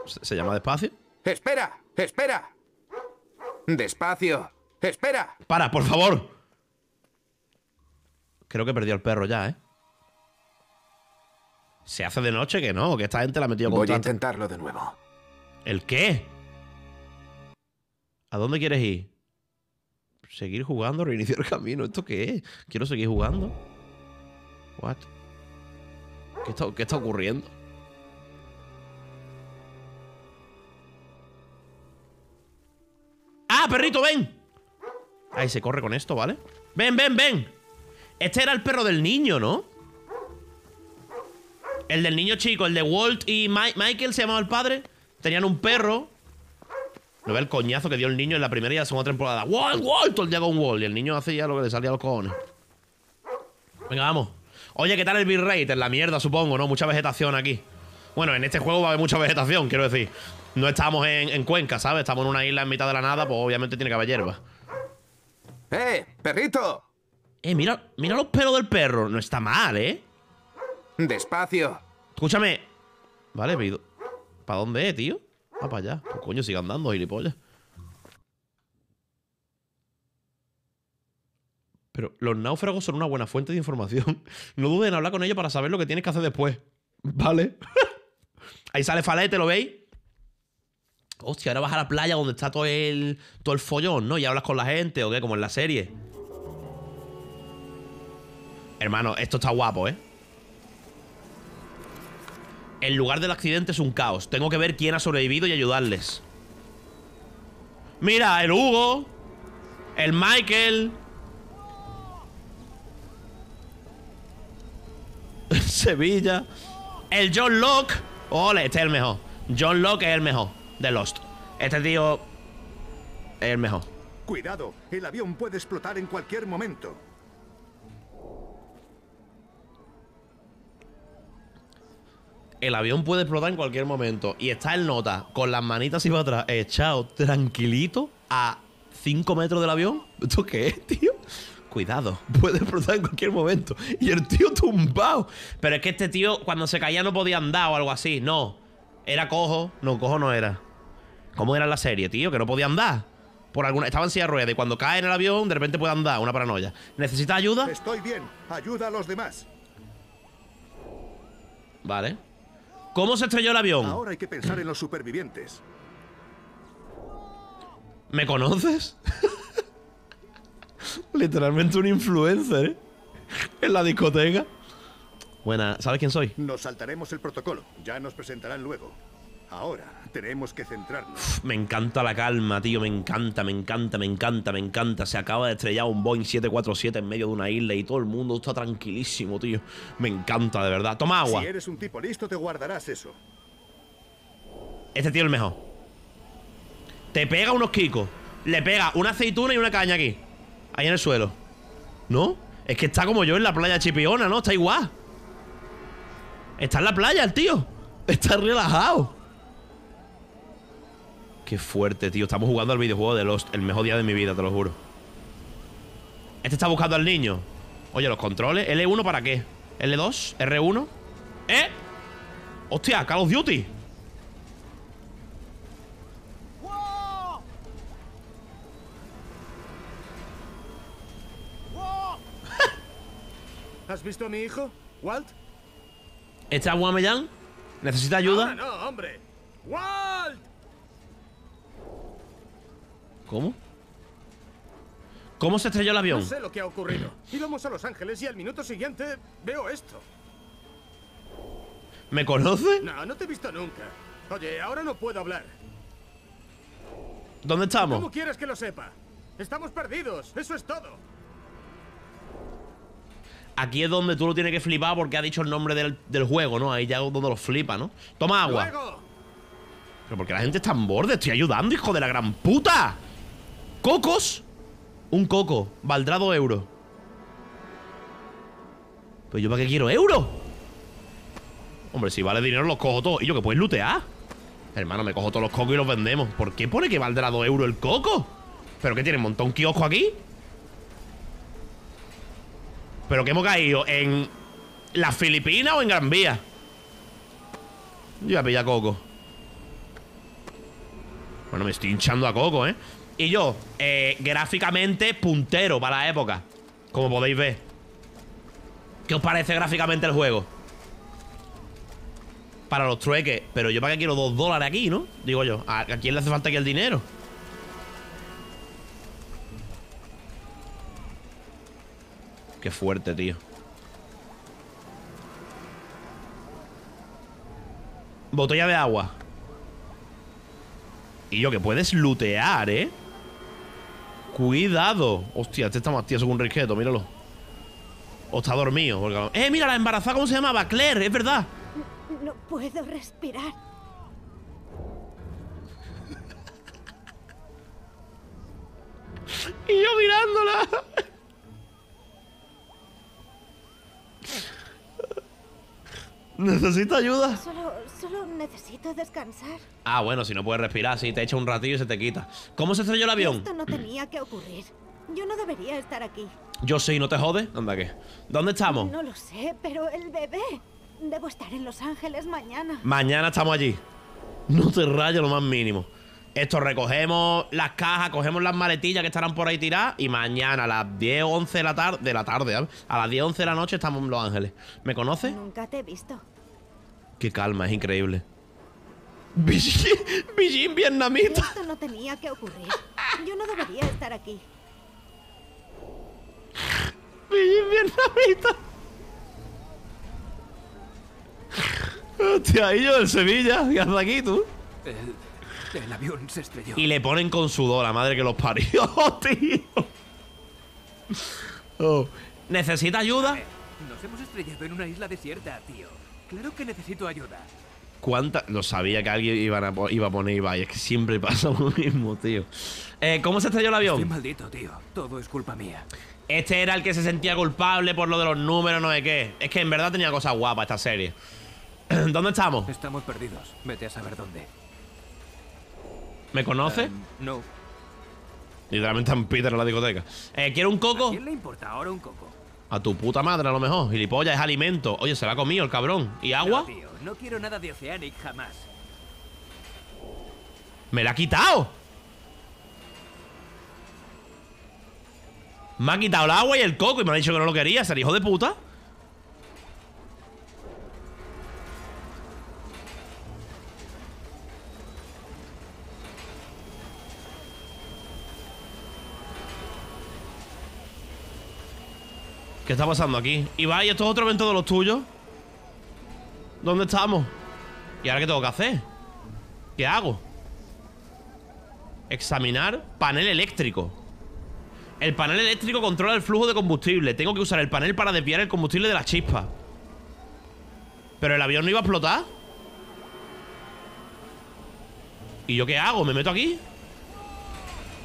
¿Se, se llama despacio? Espera, espera. Despacio. Espera. Para, por favor. Creo que perdió al perro ya, ¿eh? Se hace de noche que no, que esta gente la ha metido Voy a intentarlo de nuevo. ¿El qué? ¿A dónde quieres ir? Seguir jugando, reiniciar el camino. ¿Esto qué es? Quiero seguir jugando. What? ¿Qué está, qué está ocurriendo? ¡Ah, perrito, ven! Ahí se corre con esto, ¿vale? ¡Ven, ven, ven! Este era el perro del niño, ¿no? El del niño chico, el de Walt y Mi- Michael se llamaba el padre. Tenían un perro. ¿No ve el coñazo que dio el niño en la primera y la segunda temporada? ¡Walt, Walt! Todo el día con Walt. Y el niño hacía lo que le salía a los cojones. Venga, vamos. Oye, ¿qué tal el bitrate? En la mierda, supongo, ¿no? Mucha vegetación aquí. Bueno, en este juego va a haber mucha vegetación, quiero decir. No estamos en, en Cuenca, ¿sabes? Estamos en una isla en mitad de la nada, pues obviamente tiene que haber hierba. ¡Eh, perrito! Eh, mira, mira los pelos del perro. No está mal, ¿eh? Despacio. Escúchame. Vale, pido. ¿Para dónde tío? Ah, para allá. Pues coño, sigue andando, gilipollas. Pero los náufragos son una buena fuente de información. No duden en hablar con ellos para saber lo que tienes que hacer después. ¿Vale? Ahí sale Falete, ¿lo veis? Hostia, ahora vas a la playa donde está todo el, todo el follón, ¿no? Y hablas con la gente, ¿o qué? Como en la serie. Hermano, esto está guapo, ¿eh? El lugar del accidente es un caos. Tengo que ver quién ha sobrevivido y ayudarles. Mira, el Hugo. El Michael. Sevilla. El John Locke. Ole, este es el mejor. John Locke es el mejor de Lost. Este tío es el mejor. Cuidado, el avión puede explotar en cualquier momento. El avión puede explotar en cualquier momento. Y está el nota con las manitas y para atrás, echado tranquilito a 5 metros del avión. ¿Esto qué es, tío? Cuidado, puede explotar en cualquier momento. Y el tío tumbado. Pero es que este tío, cuando se caía, no podía andar o algo así. No. Era cojo. No, cojo no era. ¿Cómo era la serie, tío? Que no podía andar. Por alguna. Estaba en silla de ruedas y cuando cae en el avión, de repente puede andar. Una paranoia. ¿Necesita ayuda? Estoy bien, ayuda a los demás. Vale. ¿Cómo se estrelló el avión? Ahora hay que pensar en los supervivientes. ¿Me conoces? Literalmente un influencer, ¿eh? En la discoteca. Buena. ¿Sabes quién soy? Nos saltaremos el protocolo. Ya nos presentarán luego. Ahora tenemos que centrarnos. Me encanta la calma, tío. Me encanta, me encanta, me encanta, me encanta. Se acaba de estrellar un Boeing 747 en medio de una isla y todo el mundo está tranquilísimo, tío. Me encanta, de verdad. Toma agua. Si eres un tipo listo, te guardarás eso. Este tío es el mejor. Te pega unos kikos. Le pega una aceituna y una caña aquí. Ahí en el suelo. ¿No? Es que está como yo en la playa chipiona, ¿no? Está igual. Está en la playa el tío. Está relajado. Qué fuerte, tío. Estamos jugando al videojuego de Lost. El mejor día de mi vida, te lo juro. Este está buscando al niño. Oye, los controles. ¿L1 para qué? ¿L2? ¿R1? ¿Eh? Hostia, Call of Duty. ¿Has visto a mi hijo, Walt? ¿Está Guamellán? ¿Necesita ayuda? Ahora no, hombre. ¡Walt! ¿Cómo? ¿Cómo se estrelló el avión? No sé lo que ha ocurrido. Íbamos a Los Ángeles y al minuto siguiente veo esto. ¿Me conoce? No, no te he visto nunca. Oye, ahora no puedo hablar. ¿Dónde estamos? ¿Cómo quieres que lo sepa? Estamos perdidos, eso es todo. Aquí es donde tú lo tienes que flipar porque ha dicho el nombre del, del juego, ¿no? Ahí ya es donde lo flipa, ¿no? Toma agua. Luego. Pero porque la gente está en borde, estoy ayudando, hijo de la gran puta. ¿Cocos? Un coco, valdrá dos euros. Pues yo para qué quiero euros. Hombre, si vale dinero los cojo todos. Y yo que puedes lootear. Hermano, me cojo todos los cocos y los vendemos. ¿Por qué pone que valdrá dos euros el coco? ¿Pero qué tiene? ¿Un montón kiosco aquí? ¿Pero qué hemos caído? ¿En las Filipinas o en Gran Vía? Yo voy a pillar coco. Bueno, me estoy hinchando a coco, ¿eh? Y yo, eh, gráficamente puntero para la época. Como podéis ver. ¿Qué os parece gráficamente el juego? Para los trueques. Pero yo para qué quiero dos dólares aquí, ¿no? Digo yo. ¿A, a quién le hace falta aquí el dinero? Qué fuerte, tío. Botella de agua. Y yo, que puedes lootear, ¿eh? Cuidado. Hostia, este está más tieso que un risqueto, míralo. O está dormido. porque- ¡Eh, mira, la embarazada, ¿cómo se llamaba? Claire, es verdad. No puedo respirar. Y yo mirándola. ¿Necesita ayuda? Solo, solo necesito descansar. Ah, bueno, si no puedes respirar, sí, te echa un ratillo y se te quita. ¿Cómo se estrelló el avión? Esto no tenía que ocurrir. Yo no debería estar aquí. Yo sí, ¿no te jode? Anda, ¿qué? ¿Dónde estamos? No lo sé, pero el bebé. Debo estar en Los Ángeles mañana. Mañana estamos allí. No te rayes lo más mínimo. Esto, recogemos las cajas, cogemos las maletillas que estarán por ahí tiradas y mañana a las 10 11 de la tarde, de la tarde, ¿eh? a las 10 11 de la noche estamos en Los Ángeles. ¿Me conoces? Nunca te he visto. Qué calma, es increíble. Beijing Beijing vietnamita. Esto no tenía que ocurrir. Yo no debería estar aquí. Beijing vietnamita. Hostia, y yo del Sevilla, ¿qué haces aquí tú? El, avión se estrelló. Y le ponen con sudor, la madre que los parió, tío. Oh. ¿Necesita ayuda? Nos hemos estrellado en una isla desierta, tío. Claro que necesito ayuda. ¿Cuánta? Lo sabía que alguien iba a, iba a poner Ibai. Es que siempre pasa lo mismo, tío. Eh, ¿Cómo se estrelló el Estoy avión? maldito, tío. Todo es culpa mía. Este era el que se sentía culpable por lo de los números, no sé qué. Es que en verdad tenía cosas guapas esta serie. ¿Dónde estamos? Estamos perdidos. Vete a saber dónde. ¿Me conoce? Em, no. Literalmente en Peter en la discoteca. Eh, ¿Quiere un coco? ¿A quién le importa ahora un coco? A tu puta madre, a lo mejor. Gilipollas, es alimento. Oye, se la ha comido el cabrón. ¿Y agua? No, tío. No quiero nada de Oceanic jamás. ¡Me la ha quitado! Me ha quitado el agua y el coco y me ha dicho que no lo quería. ¿Ser hijo de puta? ¿Qué está pasando aquí? Ibai, ¿esto es otro evento de los tuyos? ¿Dónde estamos? ¿Y ahora qué tengo que hacer? ¿Qué hago? Examinar panel eléctrico. El panel eléctrico controla el flujo de combustible. Tengo que usar el panel para desviar el combustible de la chispa. ¿Pero el avión no iba a explotar? ¿Y yo qué hago? ¿Me meto aquí?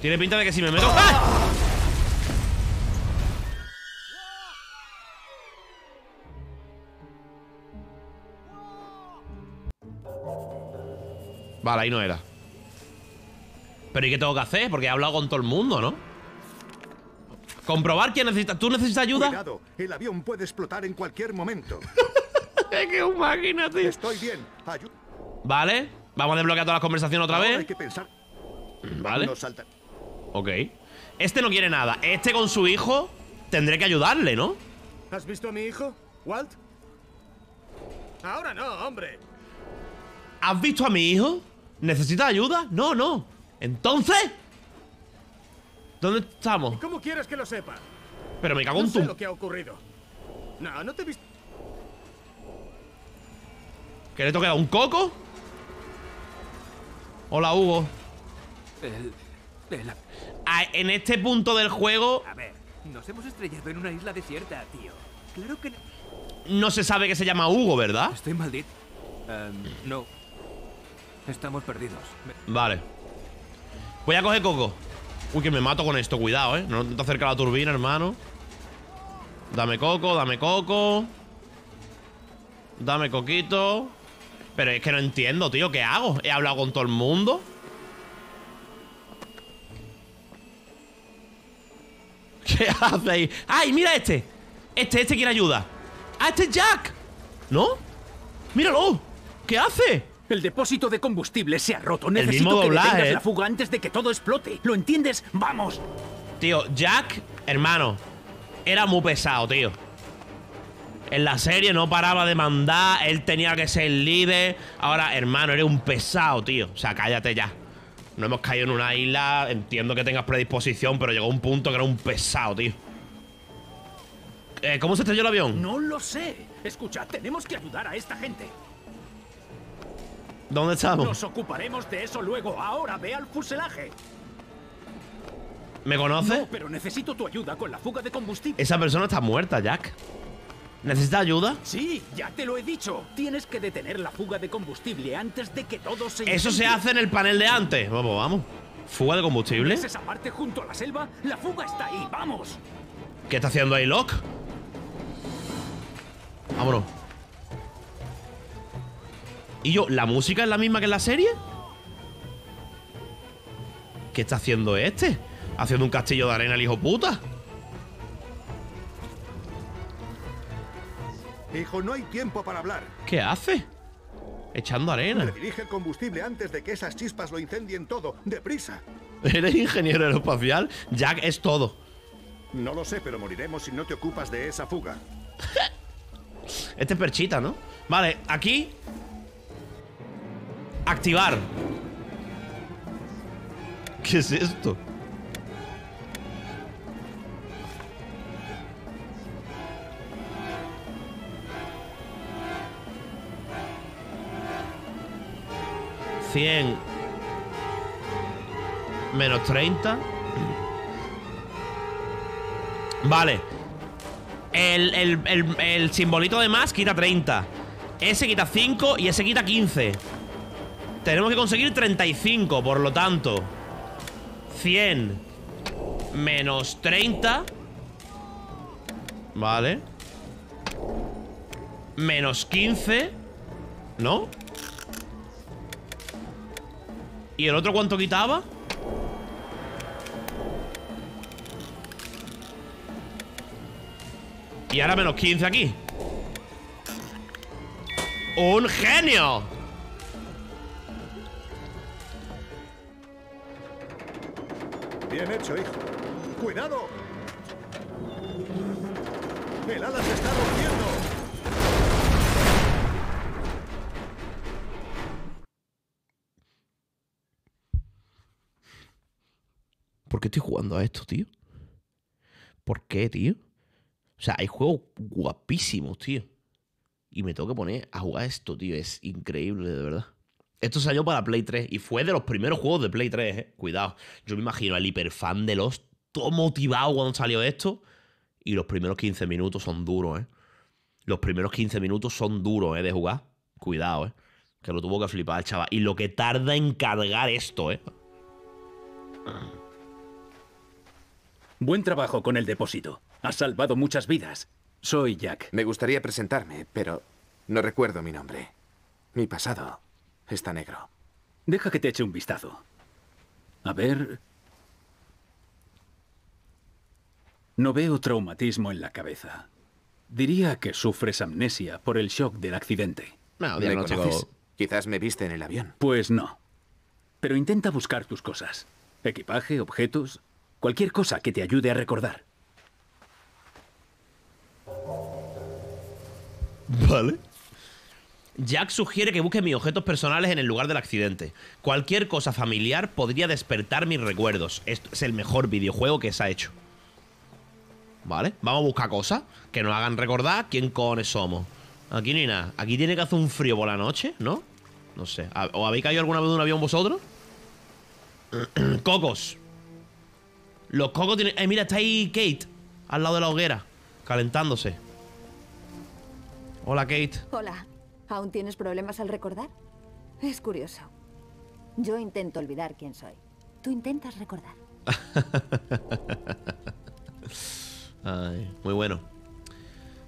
Tiene pinta de que si me meto... ¡Ah! Vale, ahí no era. Pero ¿y qué tengo que hacer? Porque he hablado con todo el mundo, ¿no? Comprobar quién necesita. ¿Tú necesitas ayuda? Cuidado, el avión puede explotar en cualquier momento. es que un máquina, tío. Estoy bien. Ayu- Vale. Vamos a desbloquear todas las conversaciones otra Ahora vez. Hay que pensar. Vale. Ok. Este no quiere nada. Este con su hijo tendré que ayudarle, ¿no? ¿Has visto a mi hijo, Walt? Ahora no, hombre. ¿Has visto a mi hijo? ¿Necesita ayuda? No, no. Entonces. ¿Dónde estamos? ¿Cómo quieres que lo sepa? Pero me cago No en sé tu. lo que ha ocurrido. No, no te he visto. ¿Que le toca un coco? Hola, Hugo. Ah, en este punto del juego A ver, nos hemos estrellado en una isla desierta, tío. Claro que no. no se sabe que se llama Hugo, ¿verdad? Estoy maldito. Em, no. Estamos perdidos. Vale. Voy a coger coco. Uy, que me mato con esto, cuidado, ¿eh? No te acerca la turbina, hermano. Dame coco, dame coco. Dame coquito. Pero es que no entiendo, tío. ¿Qué hago? He hablado con todo el mundo. ¿Qué hace ahí? ¡Ay, mira este! Este, este quiere ayuda. ¡Ah, este es Jack! ¿No? ¡Míralo! ¿Qué hace? El depósito de combustible se ha roto. El Necesito mismo que detengas ¿eh? la fuga antes de que todo explote. ¿Lo entiendes? ¡Vamos! Tío, Jack, hermano, era muy pesado, tío. En la serie no paraba de mandar, él tenía que ser el líder. Ahora, hermano, eres un pesado, tío. O sea, cállate ya. No hemos caído en una isla, entiendo que tengas predisposición, pero llegó un punto que era un pesado, tío. Eh, ¿Cómo se estrelló el avión? No lo sé. Escucha, tenemos que ayudar a esta gente. ¿Dónde estamos? Nos ocuparemos de eso luego. Ahora ve al fuselaje. ¿Me conoce? No, pero necesito tu ayuda con la fuga de combustible. Esa persona está muerta, Jack. ¿Necesita ayuda? Sí, ya te lo he dicho. Tienes que detener la fuga de combustible antes de que todo se Eso se hace en el panel de antes. Vamos, vamos. ¿Fuga de combustible? ¿Ves esa parte junto a la selva? La fuga está ahí. ¡Vamos! ¿Qué está haciendo ahí Locke? Vámonos. ¿Y yo, la música es la misma que en la serie? ¿Qué está haciendo este? Haciendo un castillo de arena el hijo puta. Hijo, no hay tiempo para hablar. ¿Qué hace? Echando arena. Redirige el combustible antes de que esas chispas lo incendien todo. ¡Deprisa! ¿Eres ingeniero aeroespacial? Jack es todo. No lo sé, pero moriremos si no te ocupas de esa fuga. Este es perchita, ¿no? Vale, aquí Activar. ¿Qué es esto? Cien Menos 30 Vale. El, el, el, el simbolito de más quita 30 Ese quita 5 y ese quita 15 Tenemos que conseguir 35 Por lo tanto 100 Menos 30 Vale Menos 15 ¿No? ¿Y el otro cuánto quitaba? Y ahora menos 15 aquí ¡Un genio! Bien hecho, hijo. ¡Cuidado! ¡El se está rompiendo! ¿Por qué estoy jugando a esto, tío? ¿Por qué, tío? O sea, hay juegos guapísimos, tío. Y me tengo que poner a jugar esto, tío. Es increíble, de verdad. Esto salió para Play 3 y fue de los primeros juegos de Play 3, eh. Cuidado. Yo me imagino al hiperfan de los todo motivado cuando salió esto. Y los primeros 15 minutos son duros, eh. Los primeros 15 minutos son duros, eh, de jugar. Cuidado, eh. Que lo tuvo que flipar el chaval. Y lo que tarda en cargar esto, eh. Buen trabajo con el depósito. Has salvado muchas vidas. Soy Jack. Me gustaría presentarme, pero no recuerdo mi nombre. Mi pasado está negro. Deja que te eche un vistazo. A ver... No veo traumatismo en la cabeza. Diría que sufres amnesia por el shock del accidente. No, ¿Me conoces? Quizás me viste en el avión. Pues no. Pero intenta buscar tus cosas. Equipaje, objetos, cualquier cosa que te ayude a recordar. Vale. Jack sugiere que busque mis objetos personales en el lugar del accidente. Cualquier cosa familiar podría despertar mis recuerdos. Esto es el mejor videojuego que se ha hecho. Vale, vamos a buscar cosas que nos hagan recordar quién cojones somos. Aquí hay nada. Aquí tiene que hacer un frío por la noche, ¿no? No sé. ¿O habéis caído alguna vez de un avión vosotros? cocos. Los cocos tienen... Eh, mira, está ahí Kate. Al lado de la hoguera. Calentándose. Hola, Kate. Hola. ¿Aún tienes problemas al recordar? Es curioso. Yo intento olvidar quién soy. Tú intentas recordar. Ay, muy bueno.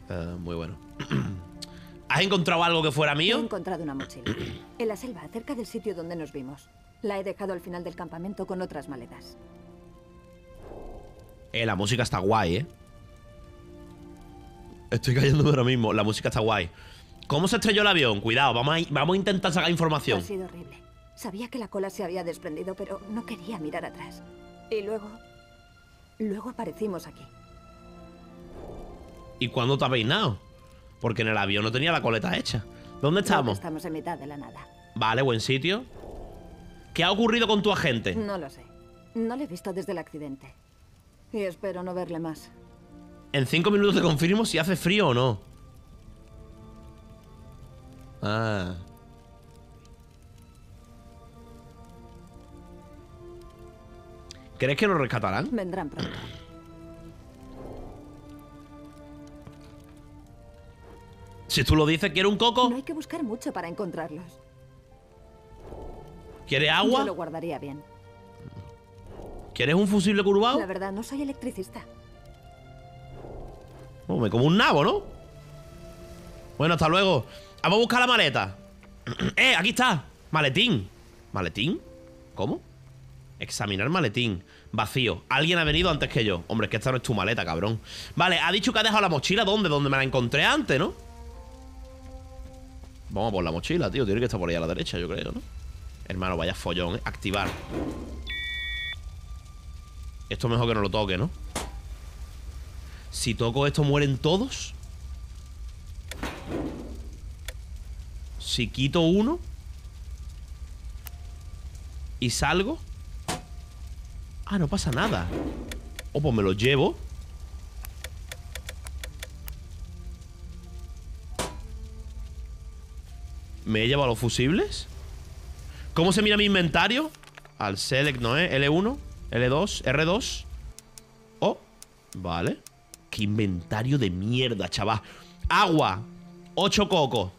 Eh, muy bueno. ¿Has encontrado algo que fuera He mío? encontrado una mochila. En la selva, cerca del sitio donde nos vimos. La he dejado al final del campamento con otras maletas. Eh, la música está guay, ¿eh? Estoy cayendo ahora mismo. La música está guay. ¿Cómo se estrelló el avión? Cuidado, vamos a, vamos a intentar sacar información. Ha sido horrible. Sabía que la cola se había desprendido, pero no quería mirar atrás. Y luego... Luego aparecimos aquí. ¿Y cuándo te has peinado? Porque en el avión no tenía la coleta hecha. ¿Dónde estamos? Estamos en mitad de la nada. Vale, buen sitio. ¿Qué ha ocurrido con tu agente? No lo sé. No le he visto desde el accidente. Y espero no verle más. En cinco minutos te confirmo si hace frío o no. Ah. ¿Crees que lo rescatarán? Vendrán pronto. Si tú lo dices, ¿quiere un coco? No hay que buscar mucho para encontrarlos. ¿Quieres Yo agua? lo guardaría bien. ¿Quieres un fusible curvado? La verdad, no soy electricista. Oh, me como un nabo, ¿no? Bueno, hasta luego. Vamos a buscar la maleta. ¡Eh! Aquí está. Maletín. ¿Maletín? ¿Cómo? Examinar maletín. Vacío. Alguien ha venido antes que yo. Hombre, es que esta no es tu maleta, cabrón. Vale, ha dicho que ha dejado la mochila. ¿Dónde? Donde me la encontré antes, ¿no? Vamos por la mochila, tío. Tiene que estar por ahí a la derecha, yo creo, ¿no? Hermano, vaya follón, ¿eh? Activar. Esto es mejor que no lo toque, ¿no? Si toco esto, ¿mueren todos? Si quito uno y salgo. Ah, no pasa nada. Oh, pues me lo llevo. ¿Me he llevado los fusibles? ¿Cómo se mira mi inventario? Al select, ¿no es? L1, L2, R2. Oh, vale. Qué inventario de mierda, chaval. Agua. 8 cocos.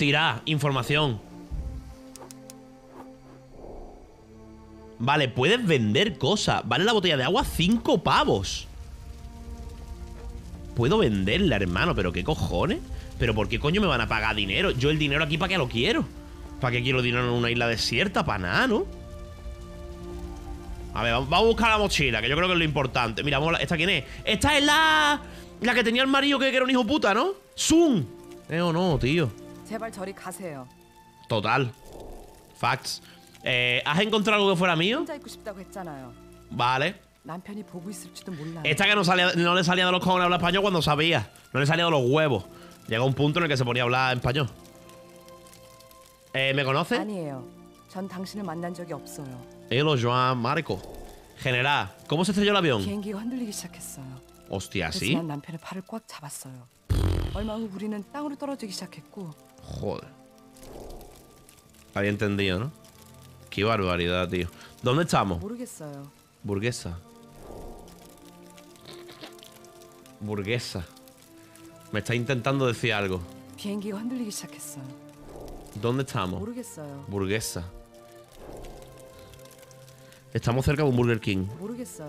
Tirá, información. Vale, puedes vender cosas. Vale la botella de agua 5 pavos. Puedo venderla, hermano, pero ¿qué cojones? ¿Pero por qué coño me van a pagar dinero? Yo el dinero aquí, ¿para qué lo quiero? ¿Para qué quiero dinero en una isla desierta? Para nada, ¿no? A ver, vamos a buscar la mochila, que yo creo que es lo importante. Mira, vamos a la- ¿esta quién es? Esta es la... La que tenía el marido que, que era un hijo puta, ¿no? ¡Zoom! Eh, o no, tío. 제발 저리 가세요. Total. Facts. Eh, ¿Has encontrado algo que fuera mío? 혼자 있고 싶다고 했잖아요. Vale. 남편이 보고 있을지도 몰라요. Esta que no, salía, no le salía de los cojones hablar español cuando sabía. No le salía de los huevos. Llega un punto en el que se ponía a hablar español. Eh, ¿Me conoce? 아니에요. 전 당신을 만난 적이 없어요. Elo Joan Marco. General, ¿cómo se estrelló el avión? 비행기가 흔들리기 시작했어요. Hostia, 그래서 ¿sí? 난 남편의 팔을 꽉 잡았어요. 얼마 후 우리는 땅으로 떨어지기 시작했고 Joder. Había entendido, ¿no? Qué barbaridad, tío. ¿Dónde estamos? Burguesa. Burguesa. Burguesa. Me está intentando decir algo. ¿Dónde estamos? Burguesa. Estamos cerca de un Burger King. Burguesa.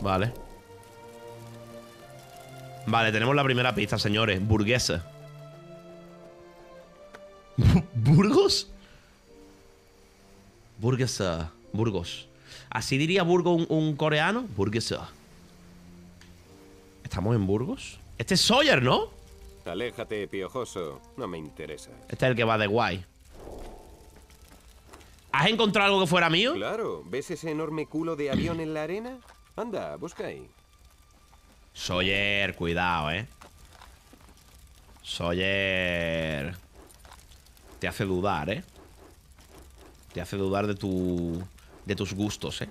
Vale. Vale, tenemos la primera pista, señores. Burguesa. Bu- ¿Burgos? Burguesa. Burgos. ¿Así diría Burgos un, un coreano? Burguesa. ¿Estamos en Burgos? Este es Sawyer, ¿no? Aléjate, piojoso. No me interesa. Este es el que va de guay. ¿Has encontrado algo que fuera mío? Claro, ¿ves ese enorme culo de avión en la arena? Anda, busca ahí. Sawyer, cuidado, eh. Sawyer. Te hace dudar, eh. Te hace dudar de tu. de tus gustos, eh.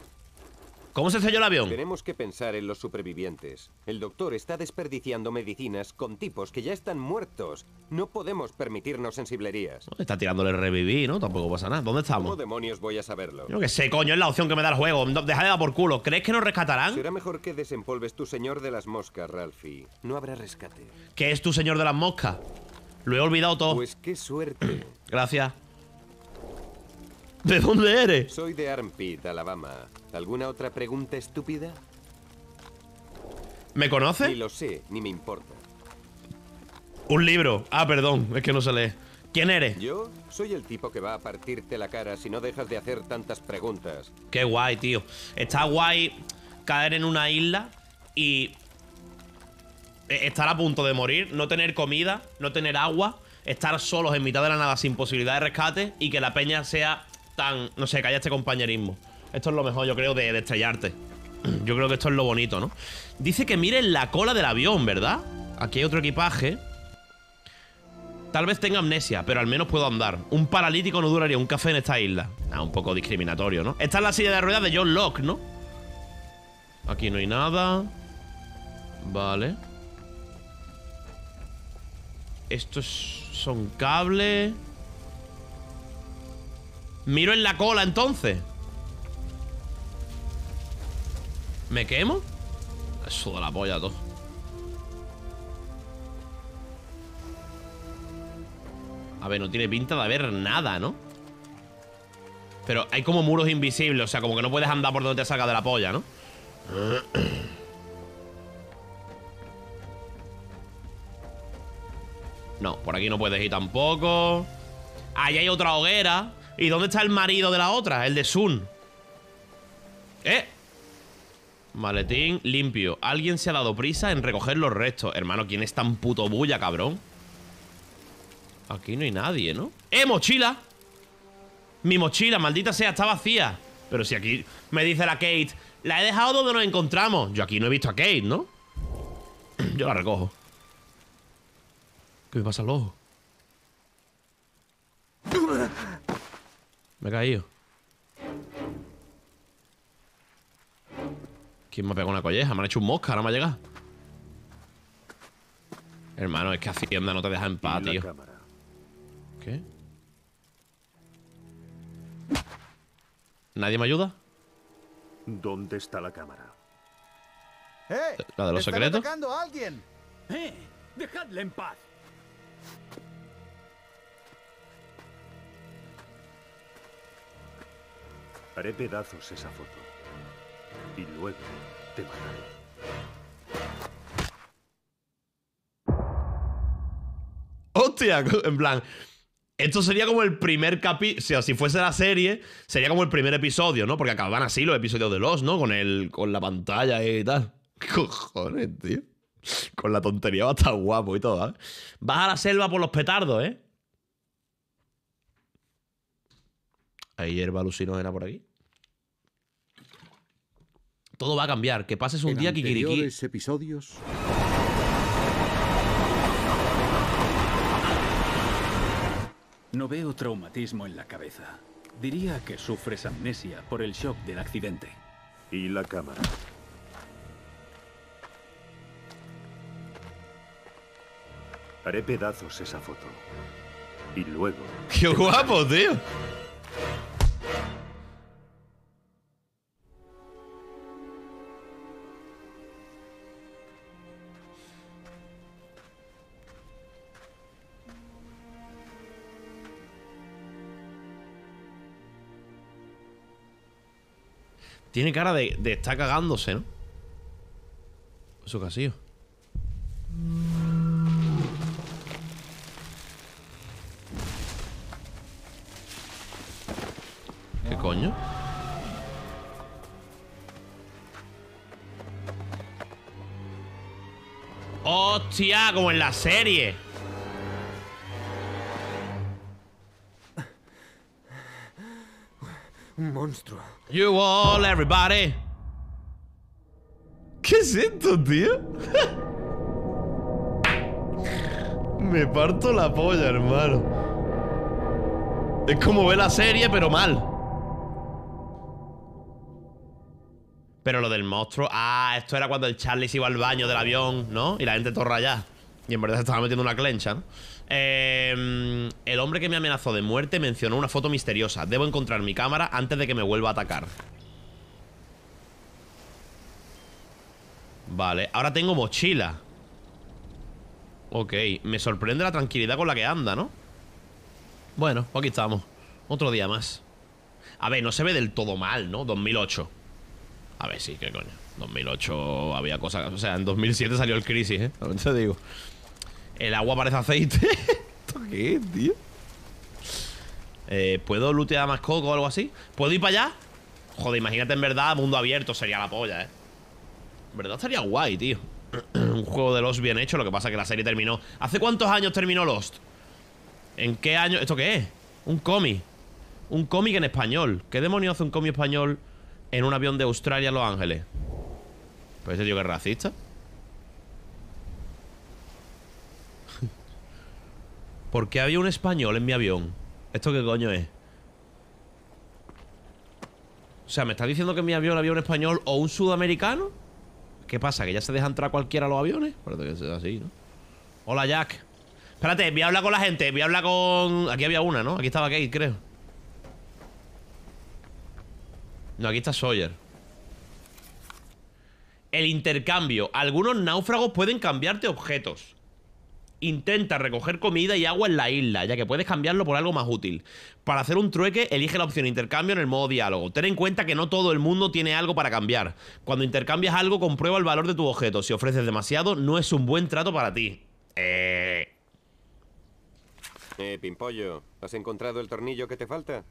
¿Cómo se selló el avión? Tenemos que pensar en los supervivientes. El doctor está desperdiciando medicinas con tipos que ya están muertos. No podemos permitirnos sensiblerías. Está tirándole revivir, ¿no? Tampoco pasa nada. ¿Dónde ¿Cómo estamos? demonios voy a saberlo? Yo que sé, coño, es la opción que me da el juego. Deja de dar por culo. ¿Crees que nos rescatarán? Será mejor que desempolves tu señor de las moscas, Ralphie. No habrá rescate. ¿Qué es tu señor de las moscas? Lo he olvidado todo. Pues qué suerte. Gracias. ¿De dónde eres? Soy de Armpit, Alabama. ¿Alguna otra pregunta estúpida? ¿Me conoces? Ni lo sé, ni me importa. Un libro. Ah, perdón, es que no se lee. ¿Quién eres? Yo soy el tipo que va a partirte la cara si no dejas de hacer tantas preguntas. Qué guay, tío. Está guay caer en una isla y estar a punto de morir, no tener comida, no tener agua, estar solos en mitad de la nada sin posibilidad de rescate y que la peña sea tan, no sé, que haya este compañerismo. Esto es lo mejor, yo creo, de, de estrellarte. Yo creo que esto es lo bonito, ¿no? Dice que miren la cola del avión, ¿verdad? Aquí hay otro equipaje. Tal vez tenga amnesia, pero al menos puedo andar. Un paralítico no duraría un café en esta isla. Ah, un poco discriminatorio, ¿no? Esta es la silla de ruedas de John Locke, ¿no? Aquí no hay nada. Vale. Estos son cables. Miro en la cola entonces. ¿Me quemo? Eso de la polla todo. A ver, no tiene pinta de haber nada, ¿no? Pero hay como muros invisibles, o sea, como que no puedes andar por donde te salga de la polla, ¿no? No, por aquí no puedes ir tampoco. Ahí hay otra hoguera. ¿Y dónde está el marido de la otra? El de Sun. ¿Eh? Maletín limpio. Alguien se ha dado prisa en recoger los restos. Hermano, ¿quién es tan puto bulla, cabrón? Aquí no hay nadie, ¿no? ¡Eh, mochila! Mi mochila, maldita sea, está vacía. Pero si aquí me dice la Kate, la he dejado donde nos encontramos. Yo aquí no he visto a Kate, ¿no? Yo la recojo. ¿Qué me pasa al ojo? Me he caído. ¿Quién me ha pegado una colleja? Me han hecho un mosca, ahora me ha llegado. Hermano, es que Hacienda no te deja en paz, tío. cámara. ¿Qué? ¿Nadie me ayuda? ¿Dónde está la cámara? ¡Eh! ¿La de los ¡Están secretos? atacando a alguien! ¡Eh! ¡Dejadle en paz! Haré pedazos esa foto. Y luego te mataré. Hostia, en plan. Esto sería como el primer capítulo. Sea, si fuese la serie, sería como el primer episodio, ¿no? Porque acaban así los episodios de Los, ¿no? Con el. con la pantalla y tal. ¿Qué cojones, tío? Con la tontería va a estar guapo y todo, ¿eh? Vas a la selva por los petardos, ¿eh? Hay hierba alucinógena por aquí. Todo va a cambiar. Que pases un en día kikiriki. episodios. No veo traumatismo en la cabeza. Diría que sufres amnesia por el shock del accidente. Y la cámara. Haré pedazos esa foto. Y luego. ¡Qué guapo, tío! Tiene cara de, de estar cagándose, ¿no? Ha sido. ¿Qué coño? ¡Hostia! Como en la serie. Un monstruo. You all, everybody. ¿Qué es esto, tío? Me parto la polla, hermano. Es como ver la serie, pero mal. Pero lo del monstruo. Ah, esto era cuando el Charlie se iba al baño del avión, ¿no? Y la gente torra allá. Y en verdad se estaba metiendo una clencha, ¿no? Eh, el hombre que me amenazó de muerte mencionó una foto misteriosa. Debo encontrar mi cámara antes de que me vuelva a atacar. Vale, ahora tengo mochila. Ok, me sorprende la tranquilidad con la que anda, ¿no? Bueno, aquí estamos. Otro día más. A ver, no se ve del todo mal, ¿no? 2008. A ver, sí, qué coño. 2008 había cosas... O sea, en 2007 salió el crisis, ¿eh? También te digo. El agua parece aceite. ¿Esto qué es, tío? Eh, ¿Puedo lootear más coco o algo así? ¿Puedo ir para allá? Joder, imagínate en verdad mundo abierto sería la polla, ¿eh? En verdad estaría guay, tío. Un juego de Lost bien hecho, lo que pasa es que la serie terminó. ¿Hace cuántos años terminó Lost? ¿En qué año? ¿Esto qué es? Un cómic. Un cómic en español. ¿Qué demonios hace un cómic español en un avión de Australia a Los Ángeles? Pues ese tío que es racista. ¿Por qué había un español en mi avión? ¿Esto qué coño es? O sea, ¿me estás diciendo que en mi avión había un español o un sudamericano? ¿Qué pasa? ¿Que ya se deja entrar cualquiera a los aviones? Parece que sea así, ¿no? Hola, Jack. Espérate, voy a hablar con la gente. Voy a hablar con... Aquí había una, ¿no? Aquí estaba Kate, creo. No, aquí está Sawyer. El intercambio. Algunos náufragos pueden cambiarte objetos. Intenta recoger comida y agua en la isla, ya que puedes cambiarlo por algo más útil. Para hacer un trueque, elige la opción intercambio en el modo diálogo. Ten en cuenta que no todo el mundo tiene algo para cambiar. Cuando intercambias algo, comprueba el valor de tu objeto. Si ofreces demasiado, no es un buen trato para ti. Eh... Eh, Pimpollo, ¿has encontrado el tornillo que te falta?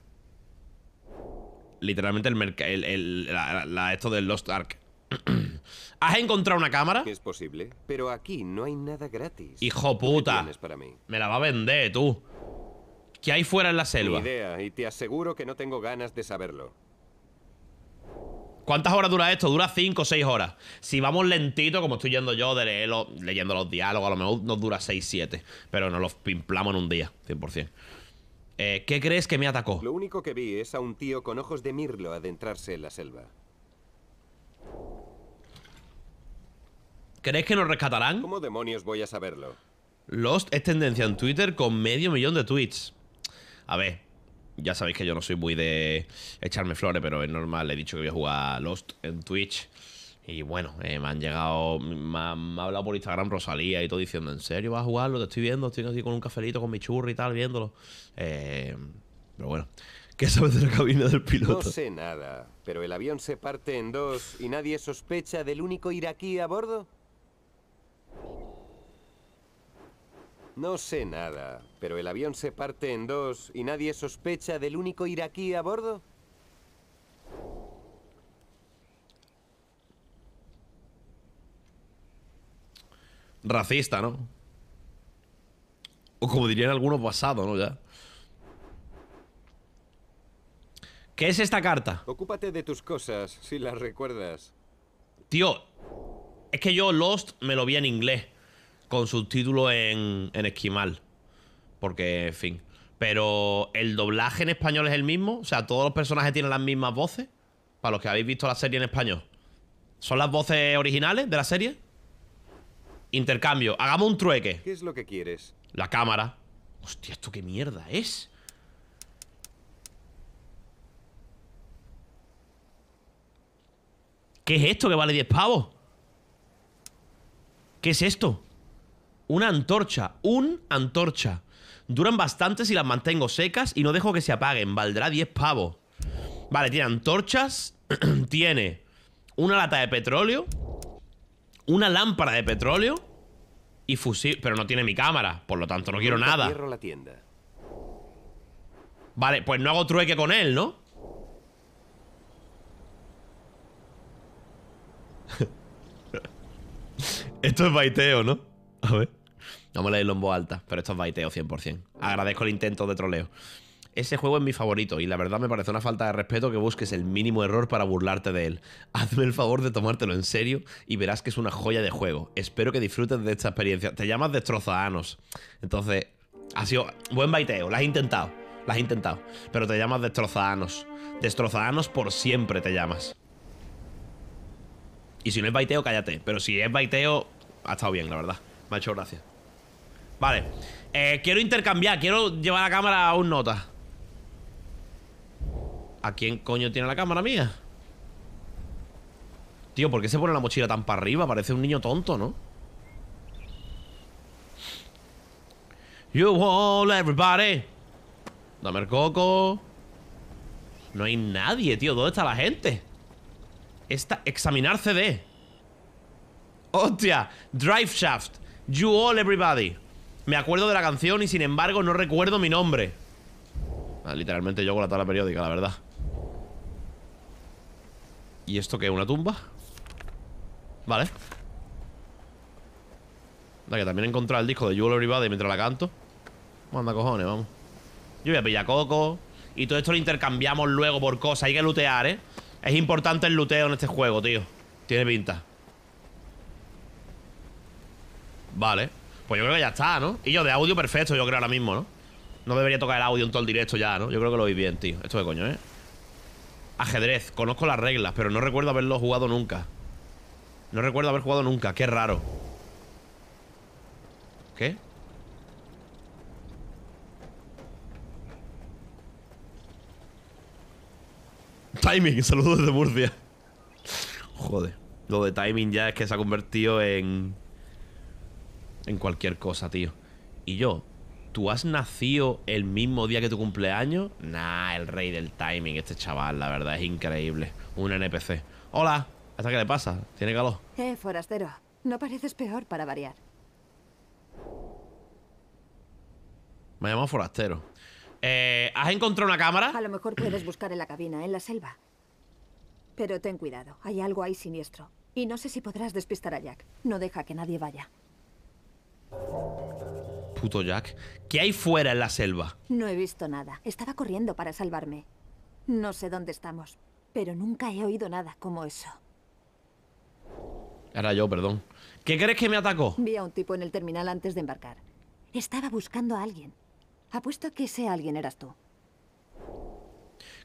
Literalmente el, el, el- la- la- esto del Lost Ark. ¿Has encontrado una cámara? Es posible, pero aquí no hay nada gratis. Hijo ¿Qué puta. tienes para mí? Me la va a vender, tú. ¿Qué hay fuera en la Ni selva? idea, y te aseguro que no tengo ganas de saberlo. ¿Cuántas horas dura esto? Dura 5 o 6 horas. Si vamos lentito, como estoy yendo yo, de leerlo- leyendo los diálogos, a lo mejor nos dura 6-7. Pero nos los pimplamos en un día, 100%. Eh, ¿Qué crees que me atacó? Lo único que vi es a un tío con ojos de mirlo adentrarse en la selva. ¿Crees que nos rescatarán? ¿Cómo demonios voy a saberlo? Lost es tendencia en Twitter con medio millón de tweets. A ver, ya sabéis que yo no soy muy de echarme flores, pero es normal. He dicho que voy a jugar Lost en Twitch. Y bueno, eh, me han llegado. Me ha, me ha hablado por Instagram Rosalía y todo diciendo: ¿En serio vas a jugarlo? Te estoy viendo, estoy así con un cafelito con mi churri y tal, viéndolo. Eh, pero bueno, ¿qué sabes de la cabina del No piloto? sé nada, pero el avión se parte en dos y nadie sospecha del único iraquí a bordo. No sé nada, pero el avión se parte en dos y nadie sospecha del único iraquí a bordo. Racista, ¿no? O como dirían algunos, basado, ¿no? Ya. ¿Qué es esta carta? Ocúpate de tus cosas, si las recuerdas. Tío, es que yo Lost me lo vi en inglés, con subtítulos en, en esquimal. Porque, en fin. Pero el doblaje en español es el mismo. O sea, todos los personajes tienen las mismas voces. Para los que habéis visto la serie en español. ¿Son las voces originales de la serie? Intercambio. Hagamos un trueque. ¿Qué es lo que quieres? La cámara. Hostia, ¿esto qué mierda es? ¿Qué es esto que vale 10 pavos? ¿Qué es esto? Una antorcha. Un antorcha. Duran bastante si las mantengo secas y no dejo que se apaguen. Valdrá 10 pavos. Vale, tiene antorchas. tiene una lata de petróleo. Una lámpara de petróleo. Y fusil. Pero no tiene mi cámara. Por lo tanto, no quiero nada. Cierro la tienda. Vale, pues no hago trueque con él, ¿no? esto es baiteo, ¿no? A ver. Vamos a leerlo en voz alta, pero esto es baiteo 100%. Agradezco el intento de troleo. Ese juego es mi favorito y la verdad me parece una falta de respeto que busques el mínimo error para burlarte de él. Hazme el favor de tomártelo en serio y verás que es una joya de juego. Espero que disfrutes de esta experiencia. Te llamas Destrozaanos. Entonces, ha sido buen baiteo. Lo has intentado. Lo has intentado. Pero te llamas Destrozaanos. Destrozaanos por siempre te llamas. Y si no es baiteo, cállate. Pero si es baiteo, ha estado bien, la verdad. Me ha hecho gracia. Vale. Eh, quiero intercambiar. Quiero llevar la cámara a un nota. ¿A quién coño tiene la cámara mía? Tío, ¿por qué se pone la mochila tan para arriba? Parece un niño tonto, ¿no? You all, everybody. Dame el coco. No hay nadie, tío. ¿Dónde está la gente? Esta, examinar CD. ¡Hostia! Drive Shaft. You all, everybody. Me acuerdo de la canción y sin embargo no recuerdo mi nombre. Ah, literalmente yo con la tabla periódica, la verdad. ¿Y esto qué? ¿Una tumba? Vale. Da que también he encontrado el disco de You All Everybody mientras la canto. Manda cojones, vamos. Yo voy a pillar coco. Y todo esto lo intercambiamos luego por cosas. Hay que lootear, ¿eh? Es importante el looteo en este juego, tío. Tiene pinta. Vale. Pues yo creo que ya está, ¿no? Y yo de audio perfecto, yo creo ahora mismo, ¿no? No debería tocar el audio en todo el directo ya, ¿no? Yo creo que lo vi bien, tío. Esto de coño, ¿eh? Ajedrez. Conozco las reglas, pero no recuerdo haberlo jugado nunca. No recuerdo haber jugado nunca. Qué raro. ¿Qué? Timing, saludos desde Murcia. Joder. Lo de timing ya es que se ha convertido en. En cualquier cosa, tío. Y yo, ¿tú has nacido el mismo día que tu cumpleaños? Nah, el rey del timing, este chaval, la verdad, es increíble. Un NPC. Hola, ¿hasta qué le pasa? ¿Tiene calor? Eh, forastero. No pareces peor para variar. Me llamo Forastero. Eh, ¿Has encontrado una cámara? A lo mejor puedes buscar en la cabina, en la selva. Pero ten cuidado, hay algo ahí siniestro. Y no sé si podrás despistar a Jack. No deja que nadie vaya. Puto Jack. ¿Qué hay fuera en la selva? No he visto nada. Estaba corriendo para salvarme. No sé dónde estamos, pero nunca he oído nada como eso. Era yo, perdón. ¿Qué crees que me atacó? Vi a un tipo en el terminal antes de embarcar. Estaba buscando a alguien. Apuesto que ese alguien eras tú.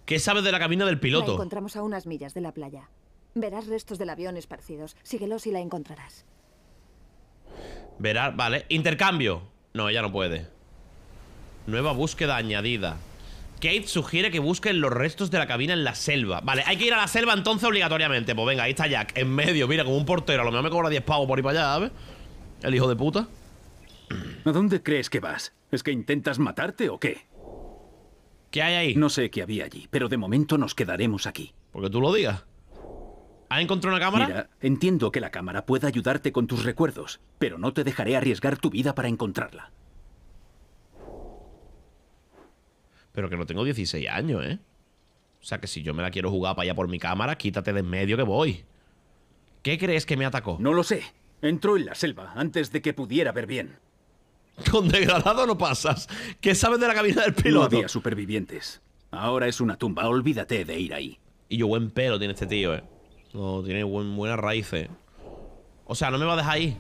¿Qué sabes de la cabina del La piloto? encontramos a unas millas de la playa. Verás restos del avión esparcidos. Síguelos y la encontrarás. Verá, vale. Intercambio. No, ella no puede. Nueva búsqueda añadida. Kate sugiere que busquen los restos de la cabina en la selva. Vale, hay que ir a la selva entonces obligatoriamente. Pues venga, ahí está Jack, en medio, mira, como un portero. A lo mejor me cobra 10 pavos por ir para allá, ¿sabes? El hijo de puta. ¿A dónde crees que vas? ¿Es que intentas matarte o qué? ¿Qué hay ahí? No sé qué había allí, pero de momento nos quedaremos aquí. Porque tú lo digas. ¿Has encontrado una cámara? Mira, entiendo que la cámara pueda ayudarte con tus recuerdos, pero no te dejaré arriesgar tu vida para encontrarla. Pero que no tengo 16 años, ¿eh? O sea que si yo me la quiero jugar para allá por mi cámara, quítate de en medio que voy. ¿Qué crees que me atacó? No lo sé. Entró en la selva antes de que pudiera ver bien. Con degradado no pasas. ¿Qué sabes de la cabina del No piloto? había supervivientes. Ahora es una tumba. Olvídate de ir ahí. Y yo buen pelo tiene este tío, ¿eh? No, tiene buen- buenas raíces. O sea, no me va a dejar ahí.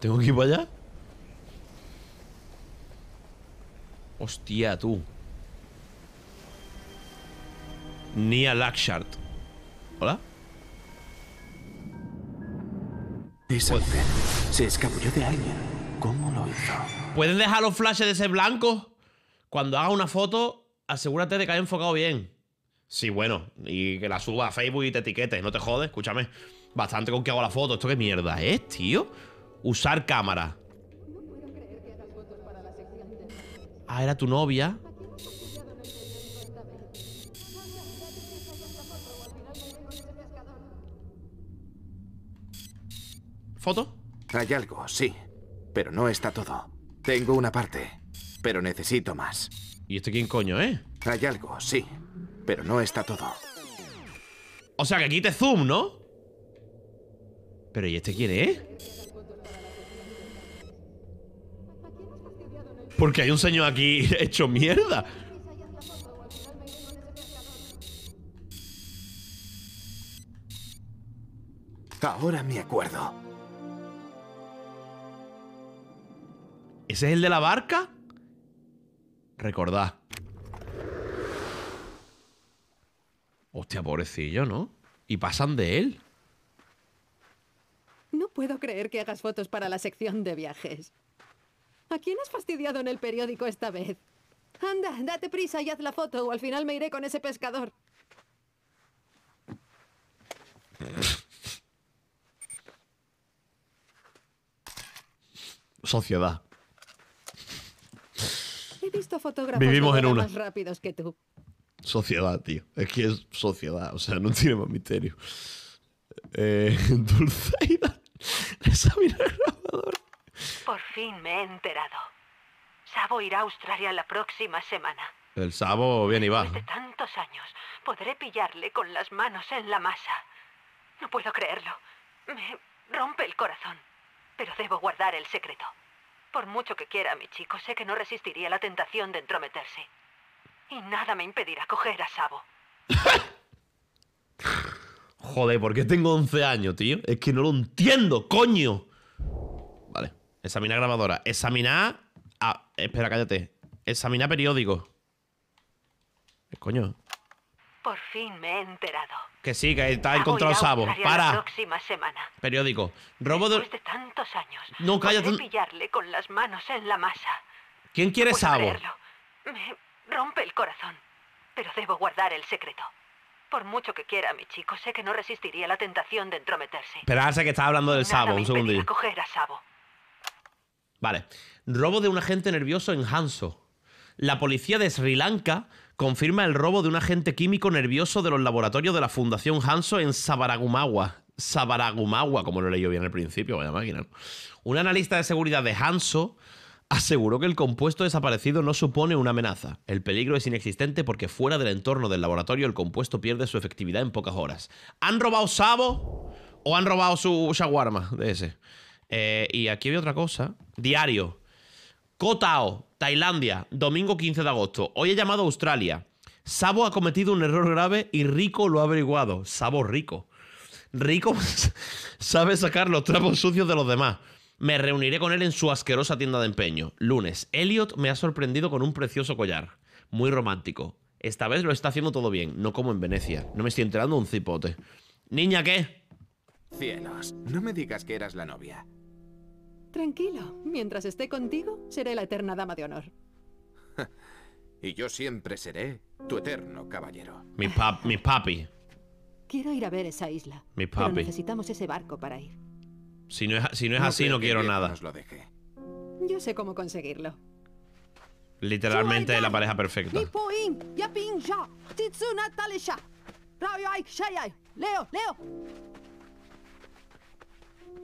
¿Tengo que ir para allá? Hostia, tú. Nia Lakshart. ¿Hola? Esa mujer se escabulló de alguien. ¿Cómo lo hizo? ¿Pueden dejar los flashes de ese blanco? Cuando haga una foto, asegúrate de que haya enfocado bien. Sí, bueno, y que la suba a Facebook y te etiquetes, no te jodes, escúchame. Bastante con que hago la foto. ¿Esto qué mierda es, tío? Usar cámara. Ah, era tu novia. ¿Foto? Hay algo, sí. Pero no está todo. Tengo una parte. Pero necesito más. ¿Y este quién coño eh? Hay algo, sí. Pero no está todo. O sea, que quite zoom, ¿no? Pero ¿y este quién es? Porque hay un señor aquí hecho mierda. Ahora me acuerdo. ¿Ese es el de la barca? Recordad. Hostia, pobrecillo, ¿no? Y pasan de él. No puedo creer que hagas fotos para la sección de viajes. ¿A quién has fastidiado en el periódico esta vez? Anda, date prisa y haz la foto o al final me iré con ese pescador. Sociedad. He visto fotógrafos Vivimos de en boda una. más rápidos que tú. Sociedad, tío. Es que es sociedad. O sea, no tiene más misterio. Eh, Dulceida. Examina el grabador. Por fin me he enterado. Sabo irá a Australia la próxima semana. El sabo viene y va. Después de tantos años, podré pillarle con las manos en la masa. No puedo creerlo. Me rompe el corazón. Pero debo guardar el secreto. Por mucho que quiera a mi chico, sé que no resistiría la tentación de entrometerse. Y nada me impedirá coger a Sabo. Joder, ¿por qué tengo 11 años, tío? Es que no lo entiendo, coño. Vale. Examinar grabadora. Examinar. Ah, espera, cállate. Examinar periódico. ¿Qué coño? Por fin me he enterado. Que sí, que está encontrado Sabo. Australia La Para. próxima semana. Periódico. Robo de. Después de tantos años, No, cállate. podré pillarle con las manos en la masa. ¿Quién quiere No Sabo? creerlo. Me rompe el corazón. Pero debo guardar el secreto. Por mucho que quiera a mi chico, sé que no resistiría la tentación de entrometerse. Esperarse que estaba hablando del Nada Sabo. me Un coger a Sabo. Vale. Robo de un agente nervioso en Hanso. La policía de Sri Lanka confirma el robo de un agente químico nervioso de los laboratorios de la Fundación Hanso en Sabaragumawa. Sabaragumawa, como lo leí yo bien al principio, vaya máquina. Un analista de seguridad de Hanso aseguró que el compuesto desaparecido no supone una amenaza. El peligro es inexistente porque fuera del entorno del laboratorio el compuesto pierde su efectividad en pocas horas. ¿Han robado Sabo o han robado su shawarma de ese? Eh, y aquí había otra cosa. Diario. Kotao, Tailandia, domingo 15 de agosto. Hoy he llamado a Australia. Sabo ha cometido un error grave y Rico lo ha averiguado. Sabo rico. Rico sabe sacar los trapos sucios de los demás. Me reuniré con él en su asquerosa tienda de empeño. Lunes. Elliot me ha sorprendido con un precioso collar. Muy romántico. Esta vez lo está haciendo todo bien, no como en Venecia. No me estoy enterando un cipote. Niña, ¿qué? Cielos, no me digas que eras la novia. Tranquilo, mientras esté contigo, seré la eterna dama de honor. Y yo siempre seré tu eterno caballero. Mi, pap mi papi. Quiero ir a ver esa isla. Mi Pero papi. necesitamos ese barco para ir. Si no es, si no es No así, no quiero nada. nos lo deje. Yo sé cómo conseguirlo. Literalmente es la pareja perfecta. Leo, Leo.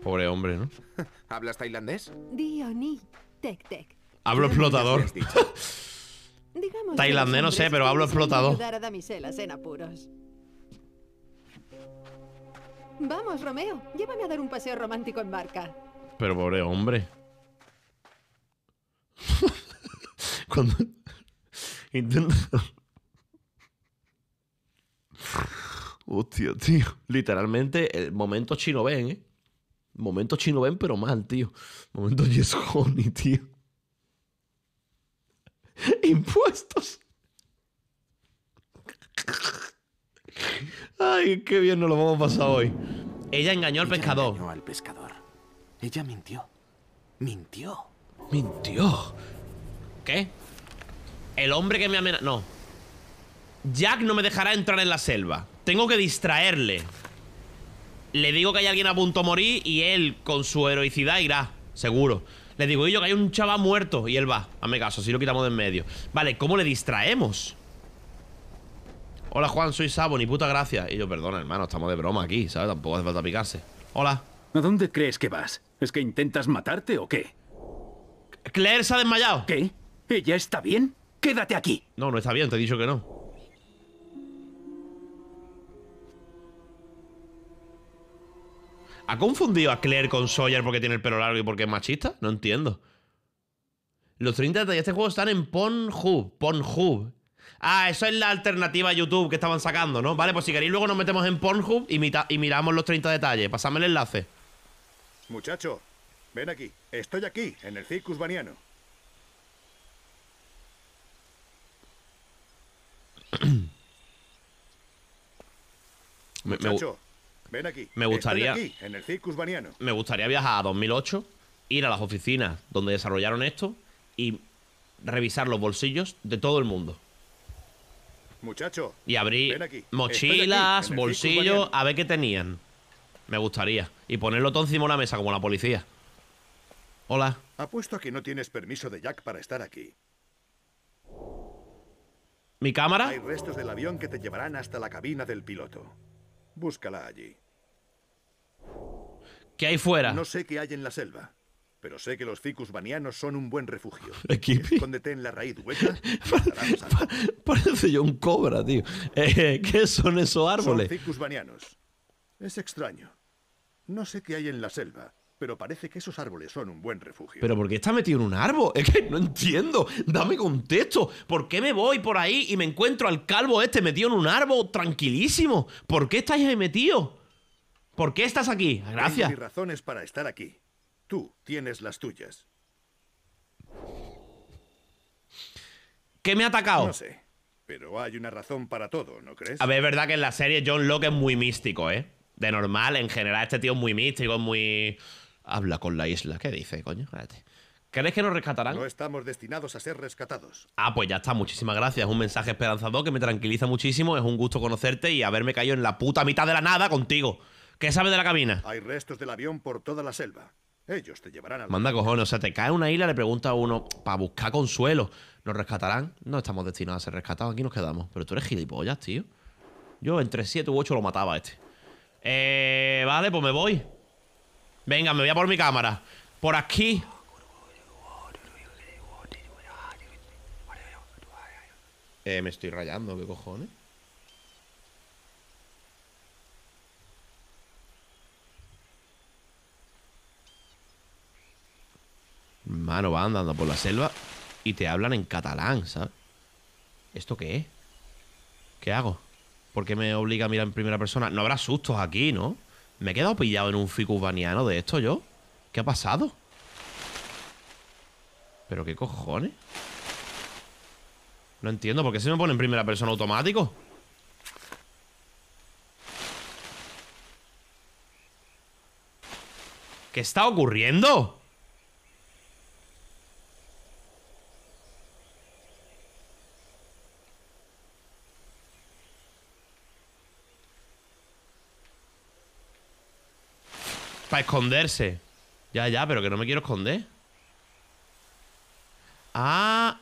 Pobre hombre, ¿no? ¿Hablas tailandés? Dioni, Tek Tek. Hablo explotador. Digamos Tailandés que no sé, pero hablo explotador. ayudar a damiselas en apuros. Vamos, Romeo, llévame a dar un paseo romántico en barca. Pero pobre hombre. Cuando intenta. Hostia, tío. Literalmente el momento chino ven, ¿eh? Momento chino ven, pero mal, tío. Momento yes honey, tío. Impuestos. Ay, qué bien nos lo vamos a pasar hoy. Ella engañó al pescador. Engañó al pescador. Ella mintió. Mintió. Mintió. ¿Qué? El hombre que me amenaza... No. Jack no me dejará entrar en la selva. Tengo que distraerle. Le digo que hay alguien a punto de morir y él, con su heroicidad, irá. Seguro. Le digo yo que hay un chaval muerto y él va. Hazme caso, si lo quitamos de en medio. Vale, ¿cómo le distraemos? Hola Juan, soy Sabo, ni puta gracia. Y yo, perdona, hermano, estamos de broma aquí, ¿sabes? Tampoco hace falta picarse. Hola. ¿A dónde crees que vas? ¿Es que intentas matarte o qué? Claire se ha desmayado. ¿Qué? ¿Ella está bien? Quédate aquí. No, no está bien, te he dicho que no. ¿Ha confundido a Claire con Sawyer porque tiene el pelo largo y porque es machista? No entiendo. Los 30 detalles de este juego están en Pornhub. Pornhub. Ah, eso es la alternativa a YouTube que estaban sacando, ¿no? Vale, pues si queréis luego nos metemos en Pornhub y, miramos los 30 detalles. Pasame el enlace. Muchacho, ven aquí. Estoy aquí, en el Circus Baniano. Muchacho, ven aquí. me gustaría- Estoy aquí, en el Circus Baniano. me gustaría viajar a 2008, ir a las oficinas donde desarrollaron esto y revisar los bolsillos de todo el mundo. Muchacho. Y abrir aquí. mochilas, aquí, bolsillos, a ver qué tenían. Me gustaría. Y ponerlo todo encima de una mesa como la policía. Hola. Apuesto a que no tienes permiso de Jack para estar aquí. ¿Mi cámara? Hay restos del avión que te llevarán hasta la cabina del piloto. Búscala allí. ¿Qué hay fuera? No sé qué hay en la selva, pero sé que los ficus banianos son un buen refugio. Equipi. Escóndete en la raíz hueca. Parece yo un cobra, tío. Eh, ¿Qué son esos árboles? Son ficus banianos. Es extraño. No sé qué hay en la selva, pero parece que esos árboles son un buen refugio. ¿Pero por qué está metido en un árbol? Es que no entiendo. Dame contexto. ¿Por qué me voy por ahí y me encuentro al calvo este metido en un árbol tranquilísimo? ¿Por qué estáis ahí metido? ¿Por qué estás aquí? Gracias. Tengo mis razones para estar aquí. Tú tienes las tuyas. ¿Qué me ha atacado? No sé, pero hay una razón para todo, ¿no crees? A ver, es verdad que en la serie John Locke es muy místico, ¿eh? De normal, en general, este tío es muy místico, es muy... Habla con la isla. ¿Qué dice, coño? Espérate. ¿Crees que nos rescatarán? No estamos destinados a ser rescatados. Ah, pues ya está, muchísimas gracias. Es un mensaje esperanzador que me tranquiliza muchísimo. Es un gusto conocerte y haberme caído en la puta mitad de la nada contigo. ¿Qué sabes de la cabina? Hay restos del avión por toda la selva. Ellos te llevarán al... Manda cojones, o sea, te cae una isla, le pregunta a uno para buscar consuelo. ¿Nos rescatarán? No estamos destinados a ser rescatados, aquí nos quedamos. Pero tú eres gilipollas, tío. Yo entre 7 u 8 lo mataba a este. Eh, vale, pues me voy. Venga, me voy a por mi cámara. Por aquí. Eh, me estoy rayando, ¿qué cojones? Mano, va andando por la selva y te hablan en catalán, ¿sabes? ¿Esto qué es? ¿Qué hago? ¿Por qué me obliga a mirar en primera persona? No habrá sustos aquí, ¿no? ¿Me he quedado pillado en un ficus baniano de esto yo? ¿Qué ha pasado? ¿Pero qué cojones? No entiendo, ¿por qué se me pone en primera persona automático? ¿Qué está ocurriendo? Para esconderse. Ya, ya, pero que no me quiero esconder. Ah.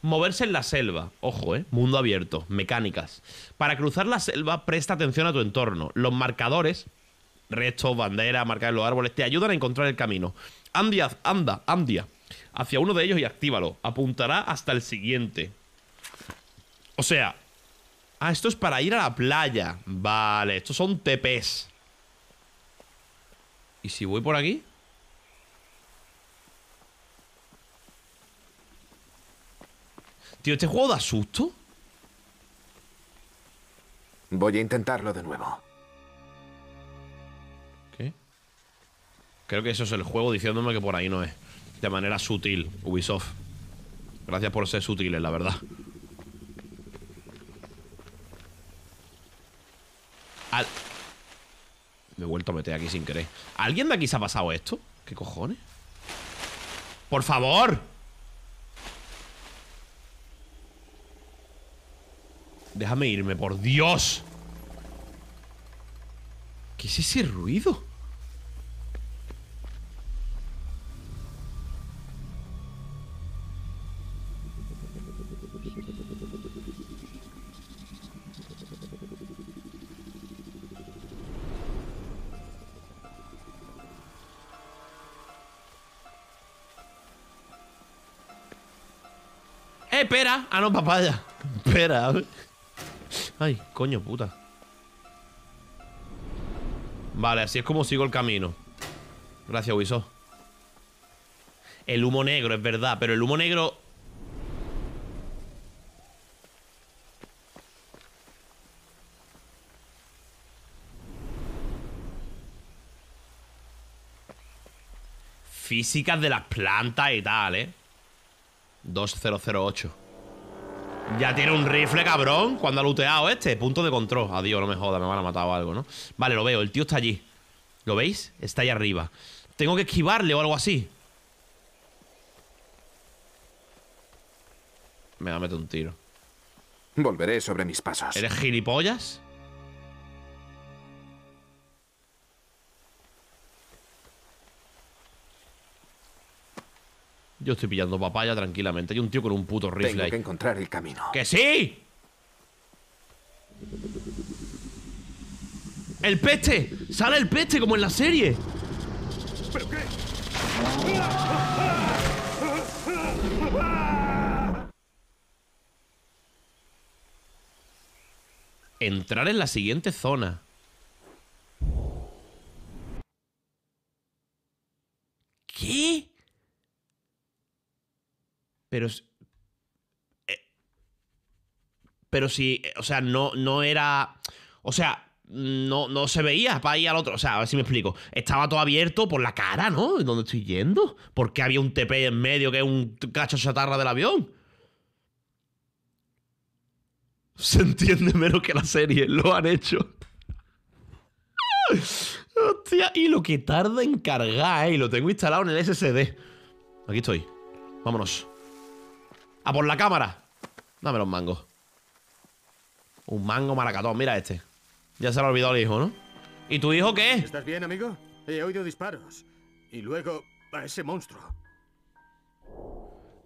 Moverse en la selva. Ojo, eh. Mundo abierto. Mecánicas. Para cruzar la selva, presta atención a tu entorno. Los marcadores, restos, banderas, marcar los árboles, te ayudan a encontrar el camino. Andia, anda, andia. Hacia uno de ellos y actívalo. Apuntará hasta el siguiente. O sea. Ah, esto es para ir a la playa. Vale, estos son TPs. ¿Y si voy por aquí? Tío, ¿este juego da susto? Voy a intentarlo de nuevo. ¿Qué? Creo que eso es el juego diciéndome que por ahí no es. De manera sutil, Ubisoft. Gracias por ser sutiles, la verdad. Me he vuelto a meter aquí sin querer. ¿Alguien de aquí se ha pasado esto? ¿Qué cojones? ¡Por favor! Déjame irme, por Dios. ¿Qué es ese ruido? Ah, no, papaya. Espera. Ay, coño, puta. Vale, así es como sigo el camino. Gracias, Ubisoft. El humo negro, es verdad, pero el humo negro... Físicas de las plantas y tal, ¿eh? 2008. Ya tiene un rifle, cabrón. Cuando ha looteado este. Punto de control. Adiós, no me joda, me van a matar o algo, ¿no? Vale, lo veo. El tío está allí. ¿Lo veis? Está ahí arriba. Tengo que esquivarle o algo así. Me va a meter un tiro. Volveré sobre mis pasos. ¿Eres gilipollas? Yo estoy pillando papaya tranquilamente. Hay un tío con un puto rifle Tengo ahí. que encontrar el camino. ¡Que sí! ¡El peste! ¡Sale el peste como en la serie! ¿Pero qué? Entrar en la siguiente zona. ¿Qué? Pero... eh, Pero si... O sea, no, no era... O sea, no, no se veía para ir al otro. O sea, a ver si me explico. Estaba todo abierto por la cara, ¿no? ¿Dónde estoy yendo? Porque había un TP en medio que es un cacho chatarra del avión. Se entiende menos que la serie. Lo han hecho. Hostia, y lo que tarda en cargar, ¿eh? Y lo tengo instalado en el SSD. Aquí estoy. Vámonos. A por la cámara. Dame los mangos. Un mango maracatón. Mira este. Ya se lo ha olvidado el hijo, ¿no? ¿Y tu hijo qué? ¿Estás bien, amigo? He oído disparos. Y luego a ese monstruo.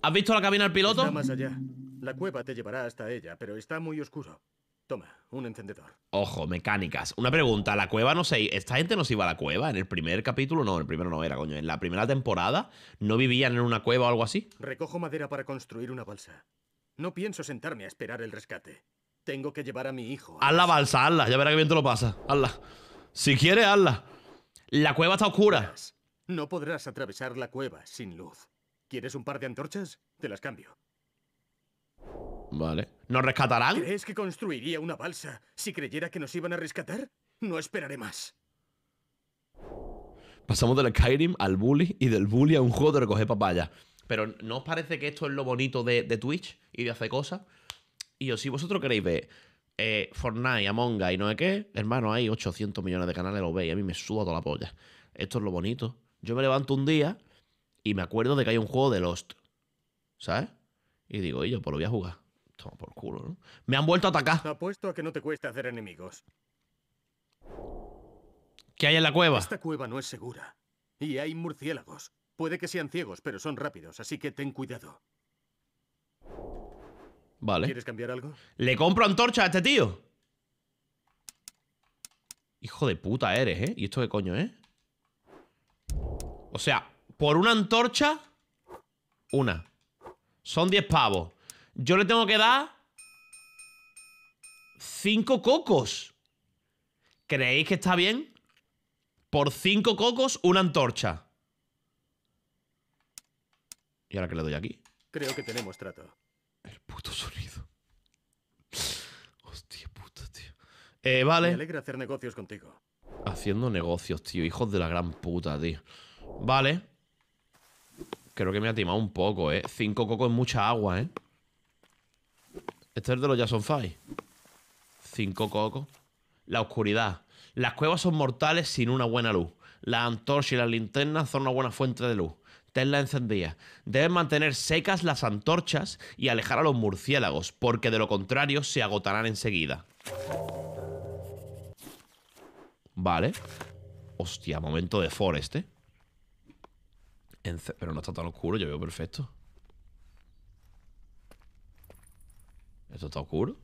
¿Has visto la cabina del piloto? Está más allá. La cueva te llevará hasta ella, pero está muy oscuro. Toma, un encendedor. Ojo, mecánicas. Una pregunta, la cueva no sé, esta gente no se iba a la cueva en el primer capítulo, no, en el primero no era, coño. En la primera temporada no vivían en una cueva o algo así. Recojo madera para construir una balsa. No pienso sentarme a esperar el rescate. Tengo que llevar a mi hijo. a Haz la balsa, hazla, ya verás que bien te lo pasa. Hazla. Si quieres, hazla. La cueva está oscura. No podrás atravesar la cueva sin luz. ¿Quieres un par de antorchas? Te las cambio. Vale. ¿Nos rescatarán? ¿Crees que construiría una balsa si creyera que nos iban a rescatar? No esperaré más. Pasamos del Skyrim al bully y del bully a un juego de recoger papaya. Pero ¿no os parece que esto es lo bonito de, de Twitch y de hacer cosas? Y os, si vosotros queréis ver eh, Fortnite, Among Us y no sé qué, hermano, hay 800 millones de canales, lo veis, a mí me suda toda la polla. Esto es lo bonito. Yo me levanto un día y me acuerdo de que hay un juego de Lost. ¿Sabes? Y digo, y yo, pues lo voy a jugar. Toma por culo, ¿no? Me han vuelto a atacar. Apuesto a que no te cuesta hacer enemigos. ¿Qué hay en la cueva? Esta cueva no es segura. Y hay murciélagos. Puede que sean ciegos, pero son rápidos, así que ten cuidado. Vale. ¿Quieres cambiar algo? ¿Le compro antorcha a este tío? Hijo de puta eres, ¿eh? ¿Y esto qué coño es? O sea, por una antorcha, una. Son 10 pavos. Yo le tengo que dar 5 cocos. ¿Creéis que está bien? Por 5 cocos, una antorcha. ¿Y ahora qué le doy aquí? Creo que tenemos trato. Puto sonido. Hostia puta, tío. Eh, Me vale. alegra hacer negocios contigo. Haciendo negocios, tío. Hijos de la gran puta, tío. Vale. Creo que me ha timado un poco, ¿eh? Cinco cocos es mucha agua, ¿eh? Este es de los Jason Five. Cinco cocos. La oscuridad. Las cuevas son mortales sin una buena luz. Las antorchas y las linternas son una buena fuente de luz. Tenla encendida. Debes mantener secas las antorchas y alejar a los murciélagos, porque de lo contrario se agotarán enseguida. Vale. Hostia, momento de Forest, ¿eh? Pero no está tan oscuro, yo veo perfecto. ¿Esto está oscuro?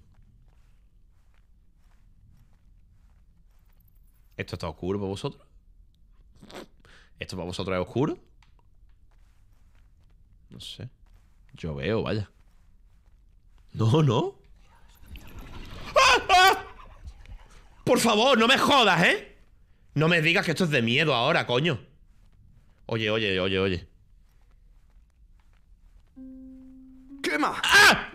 ¿Esto está oscuro para vosotros? ¿Esto para vosotros es oscuro? No sé. Yo veo, vaya. No, no. Por favor, no me jodas, ¿eh? No me digas que esto es de miedo ahora, coño. Oye, oye, oye, oye. ¡Quema! ¡Ah!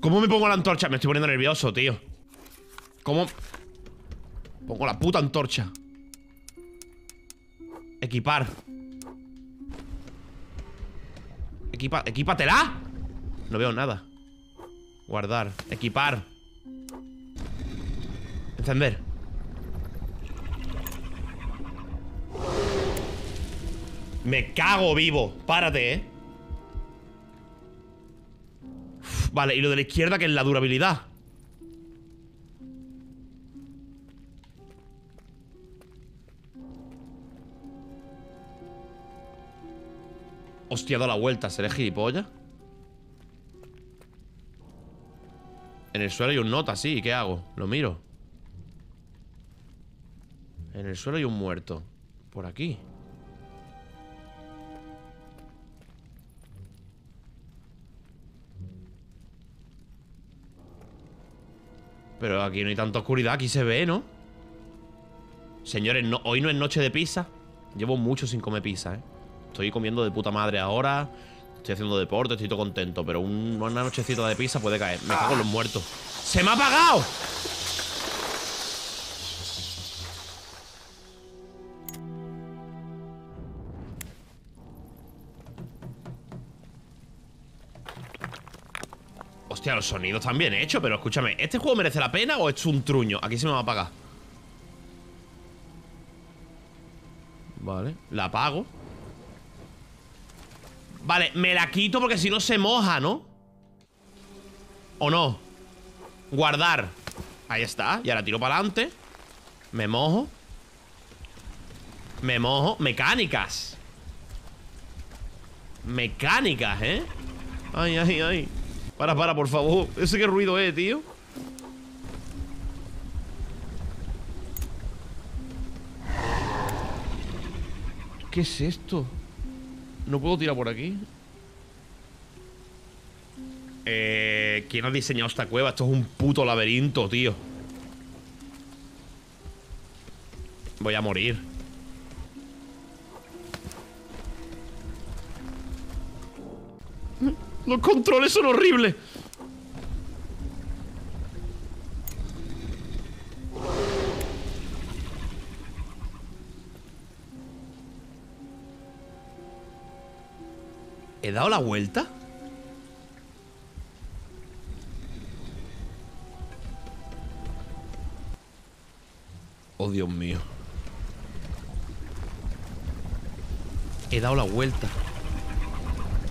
¿Cómo me pongo la antorcha? Me estoy poniendo nervioso, tío. ¿Cómo? Pongo la puta antorcha. Equipar. Equipa, equípatela. No veo nada. Guardar. Equipar. Encender. Me cago vivo. Párate, eh. Vale, y lo de la izquierda que es la durabilidad. Hostia, dado la vuelta. ¿Seré gilipollas? En el suelo hay un nota, sí. ¿Qué hago? Lo miro. En el suelo hay un muerto. Por aquí. Pero aquí no hay tanta oscuridad. Aquí se ve, ¿no? Señores, no- hoy no es noche de pizza. Llevo mucho sin comer pizza, ¿eh? Estoy comiendo de puta madre ahora. Estoy haciendo deporte, estoy todo contento. Pero un- una nochecita de pizza puede caer. Me cago en los muertos. ¡Se me ha apagado! Hostia, los sonidos están bien hechos, pero escúchame, ¿este juego merece la pena o es un truño? Aquí se me va a apagar. Vale, la apago. Vale, me la quito porque si no se moja, ¿no? ¿O no? Guardar. Ahí está, y ahora tiro para adelante. Me mojo. Me mojo. Mecánicas. Mecánicas, ¿eh? Ay, ay, ay. Para, para, por favor. ¿Ese qué ruido es, tío? ¿Qué es esto? ¿No puedo tirar por aquí? Eh, ¿Quién ha diseñado esta cueva? Esto es un puto laberinto, tío. Voy a morir. Los controles son horribles. ¿He dado la vuelta? Oh, Dios mío. He dado la vuelta.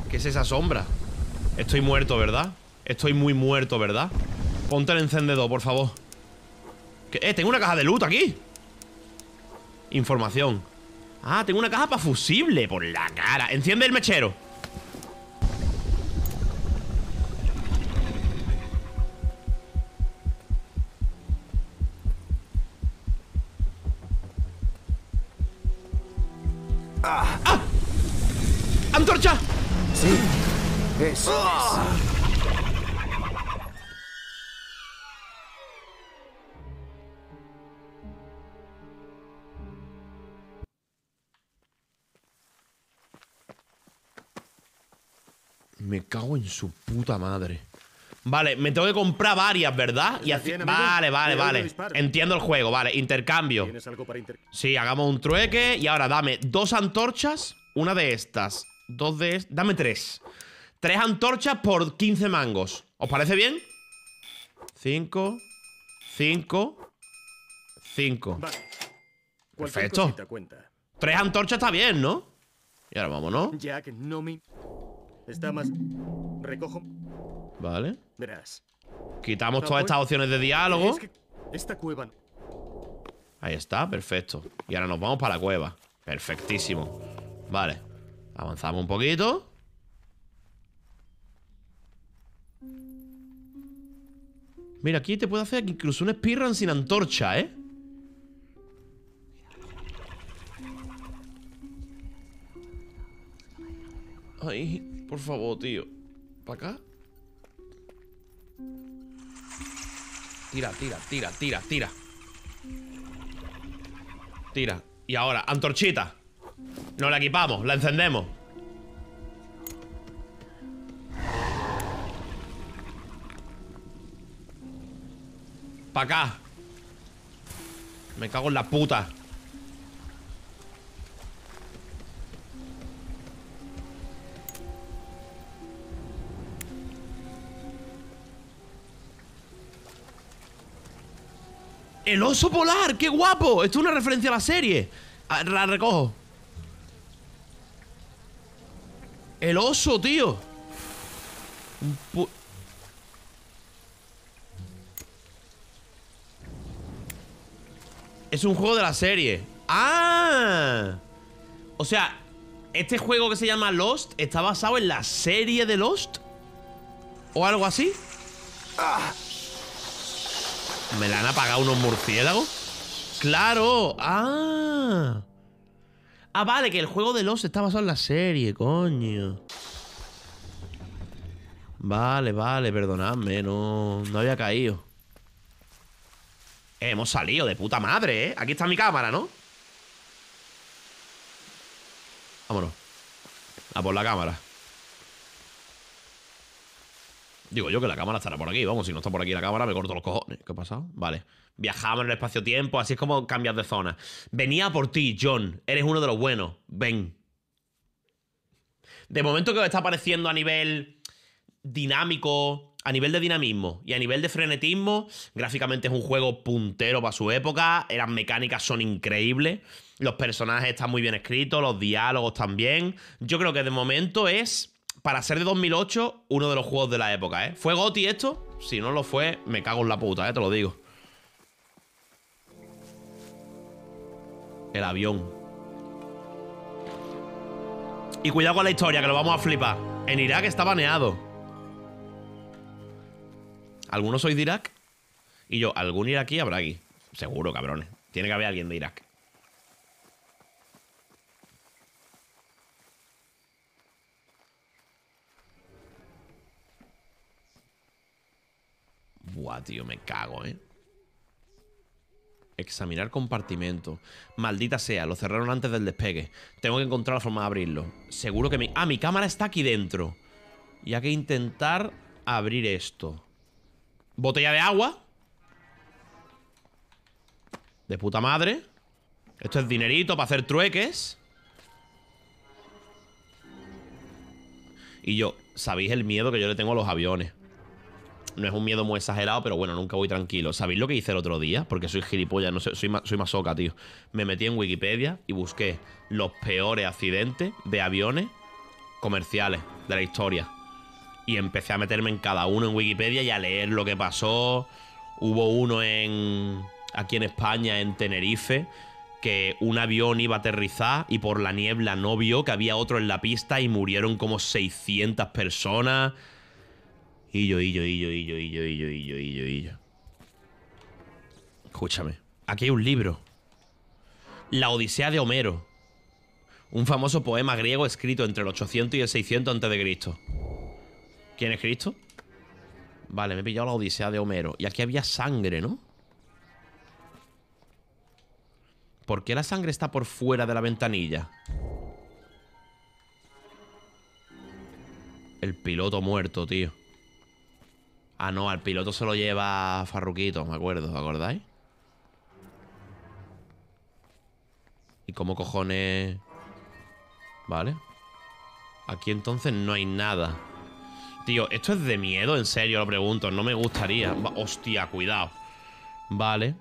¿Qué es esa sombra? Estoy muerto, ¿verdad? Estoy muy muerto, ¿verdad? Ponte el encendedor, por favor. ¿Qué? Eh, tengo una caja de loot aquí. Información. Ah, tengo una caja para fusible por la cara. Enciende el mechero. ¡Ah! ¡Antorcha! Sí, eso Me cago en su puta madre. Vale, me tengo que comprar varias, ¿verdad? Y así... Vale, vale, vale. Entiendo el juego, vale. Intercambio. ¿Tienes algo para inter... Sí, hagamos un trueque. Y ahora dame dos antorchas. Una de estas. Dos de estas. Dame tres. Tres antorchas por 15 mangos. ¿Os parece bien? Cinco. Cinco. Cinco. Vale. Perfecto. Tres antorchas está bien, ¿no? Y ahora vámonos. Jack, no me... Está más... Recojo... Vale. Verás. Quitamos todas estas opciones de diálogo. Es que esta cueva... Ahí está, perfecto. Y ahora nos vamos para la cueva. Perfectísimo. Vale. Avanzamos un poquito. Mira, aquí te puede hacer incluso un speedrun sin antorcha, ¿eh? Ay, por favor, tío. ¿Para acá? Tira, tira, tira, tira, tira. Tira. Y ahora, antorchita. Nos la equipamos, la encendemos. Pa' acá. Me cago en la puta. ¡El oso polar! ¡Qué guapo! Esto es una referencia a la serie. Ah, La recojo. El oso, tío. Un pu- Es un juego de la serie. ¡Ah! O sea, este juego que se llama Lost está basado en la serie de Lost. ¿O algo así? ¿Me la han apagado unos murciélagos? ¡Claro! ¡Ah! Ah, vale, que el juego de Lost está basado en la serie, coño. Vale, vale, perdonadme, no, no había caído. Eh, hemos salido de puta madre, ¿eh? Aquí está mi cámara, ¿no? Vámonos. A por la cámara. Digo yo que la cámara estará por aquí. Vamos, si no está por aquí la cámara, me corto los cojones. ¿Qué ha pasado? Vale. Viajamos en el espacio-tiempo, así es como cambias de zona. Venía por ti, John. Eres uno de los buenos. Ven. De momento que os está pareciendo a nivel dinámico, a nivel de dinamismo y a nivel de frenetismo, gráficamente es un juego puntero para su época, las mecánicas son increíbles, los personajes están muy bien escritos, los diálogos también. Yo creo que de momento es, para ser de 2008, uno de los juegos de la época, ¿eh? ¿Fue GOTY esto? Si no lo fue, me cago en la puta, ¿eh? Te lo digo. El avión. Y cuidado con la historia, que lo vamos a flipar. En Irak está baneado. ¿Alguno sois de Irak? Y yo, algún iraquí habrá aquí. Seguro, cabrones. Tiene que haber alguien de Irak. Buah, tío, me cago, ¿eh? Examinar compartimento. Maldita sea, lo cerraron antes del despegue. Tengo que encontrar la forma de abrirlo. Seguro que mi... Ah, mi cámara está aquí dentro. Y hay que intentar abrir esto. Botella de agua. De puta madre. Esto es dinerito para hacer trueques. Y yo, ¿sabéis el miedo que yo le tengo a los aviones? No es un miedo muy exagerado, pero bueno, nunca voy tranquilo. ¿Sabéis lo que hice el otro día? Porque soy gilipollas, no sé, soy, soy masoca, tío. Me metí en Wikipedia y busqué los peores accidentes de aviones comerciales de la historia. Y empecé a meterme en cada uno en Wikipedia y a leer lo que pasó. Hubo uno en. aquí en España, en Tenerife, que un avión iba a aterrizar y por la niebla no vio que había otro en la pista y murieron como 600 personas. Y yo, y yo, y yo, y yo, y yo, y yo, y yo, y yo. Escúchame. Aquí hay un libro. La Odisea de Homero. Un famoso poema griego escrito entre el 800 y el 600 antes de Cristo. ¿Quién es Cristo? Vale, me he pillado la Odisea de Homero. Y aquí había sangre, ¿no? ¿Por qué la sangre está por fuera de la ventanilla? El piloto muerto, tío. Ah, no, al piloto se lo lleva Farruquito, me acuerdo, ¿os acordáis? ¿Y cómo cojones...? Vale. Aquí entonces no hay nada. Tío, ¿esto es de miedo? En serio, lo pregunto. No me gustaría. Va- Hostia, cuidado. Vale.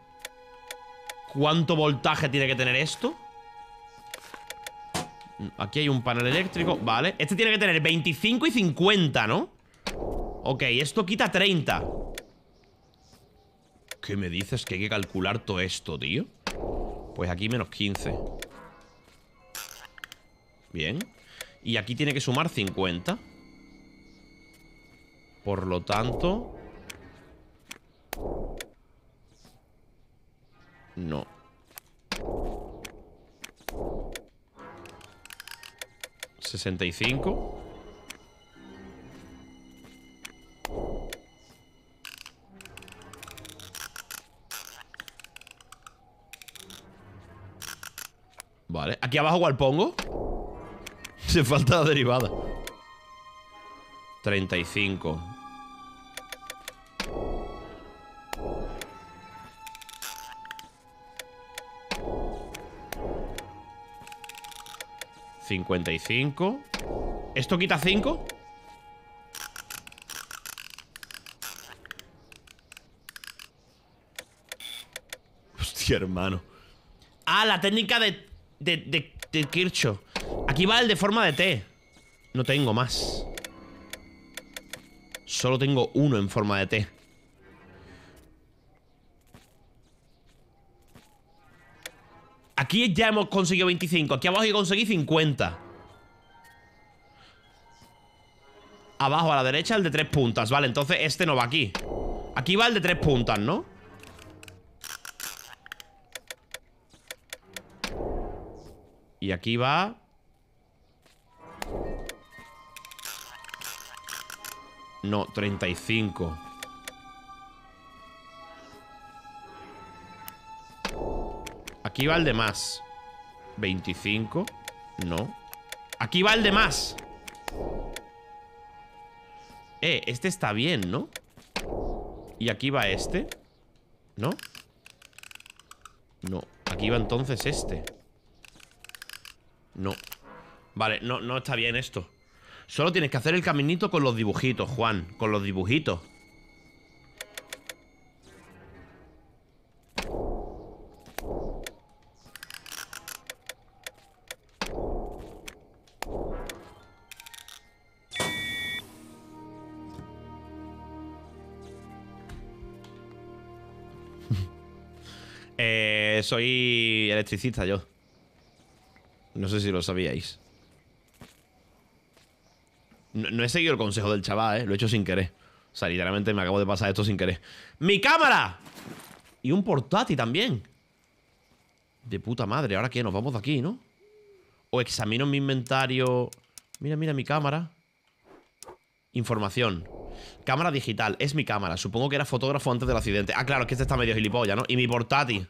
¿Cuánto voltaje tiene que tener esto? Aquí hay un panel eléctrico, vale Este tiene que tener 25 y 50, ¿no? Ok, esto quita 30 ¿Qué me dices? Que hay que calcular todo esto, tío Pues aquí menos 15 Bien. Y aquí tiene que sumar 50 Por lo tanto No. 65 Vale, aquí abajo ¿cuál pongo? Se falta la derivada 35 55 ¿Esto quita 5? Hermano. Ah, la técnica de, de, de, Kirchhoff Aquí va el de forma de T. No tengo más. Solo tengo uno en forma de T. Aquí ya hemos conseguido 25 Aquí abajo hay que conseguir 50 Abajo a la derecha el de tres puntas. Vale, entonces este no va aquí. Aquí va el de tres puntas, ¿no? Y aquí va. No, 35 Aquí va el de más. 25 No. Aquí va el de más. Eh, este está bien, ¿no? Y aquí va este. ¿No? No, aquí va entonces este No. Vale, no, no está bien esto. Solo tienes que hacer el caminito con los dibujitos, Juan Con los dibujitos. Eh, soy electricista yo. No sé si lo sabíais. No, he seguido el consejo del chaval, ¿eh? Lo he hecho sin querer. O sea, literalmente me acabo de pasar esto sin querer. ¡Mi cámara! Y un portátil también. De puta madre. ¿Ahora qué? Nos vamos de aquí, ¿no? O examino mi inventario. Mira, mira mi cámara. Información. Cámara digital. Es mi cámara. Supongo que era fotógrafo antes del accidente. Ah, claro, es que este está medio gilipollas, ¿no? Y mi portátil.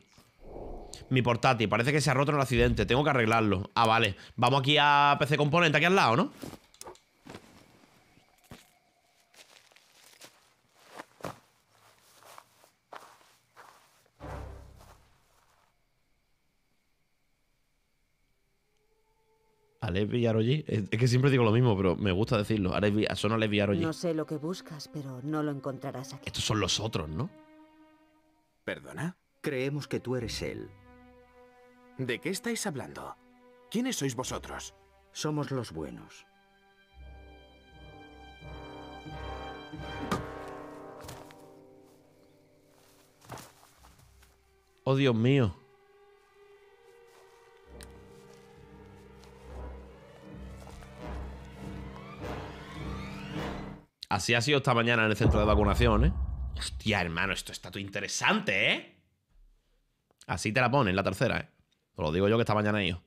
Mi portátil. Parece que se ha roto en el accidente. Tengo que arreglarlo. Ah, vale. Vamos aquí a PC Componente, aquí al lado, ¿no? Alex Villarolli. Es es que siempre digo lo mismo, pero me gusta decirlo. Alex Vi- son Alex Villarolli. No sé lo que buscas, pero no lo encontrarás aquí. Estos son los otros, ¿no? ¿Perdona? Creemos que tú eres él. ¿De qué estáis hablando? ¿Quiénes sois vosotros? Somos los buenos. Oh, Dios mío. Así ha sido esta mañana en el centro de vacunación, ¿eh? Hostia, hermano, esto está todo interesante, ¿eh? Así te la ponen, la tercera, ¿eh? Te lo digo yo que esta mañana he ido.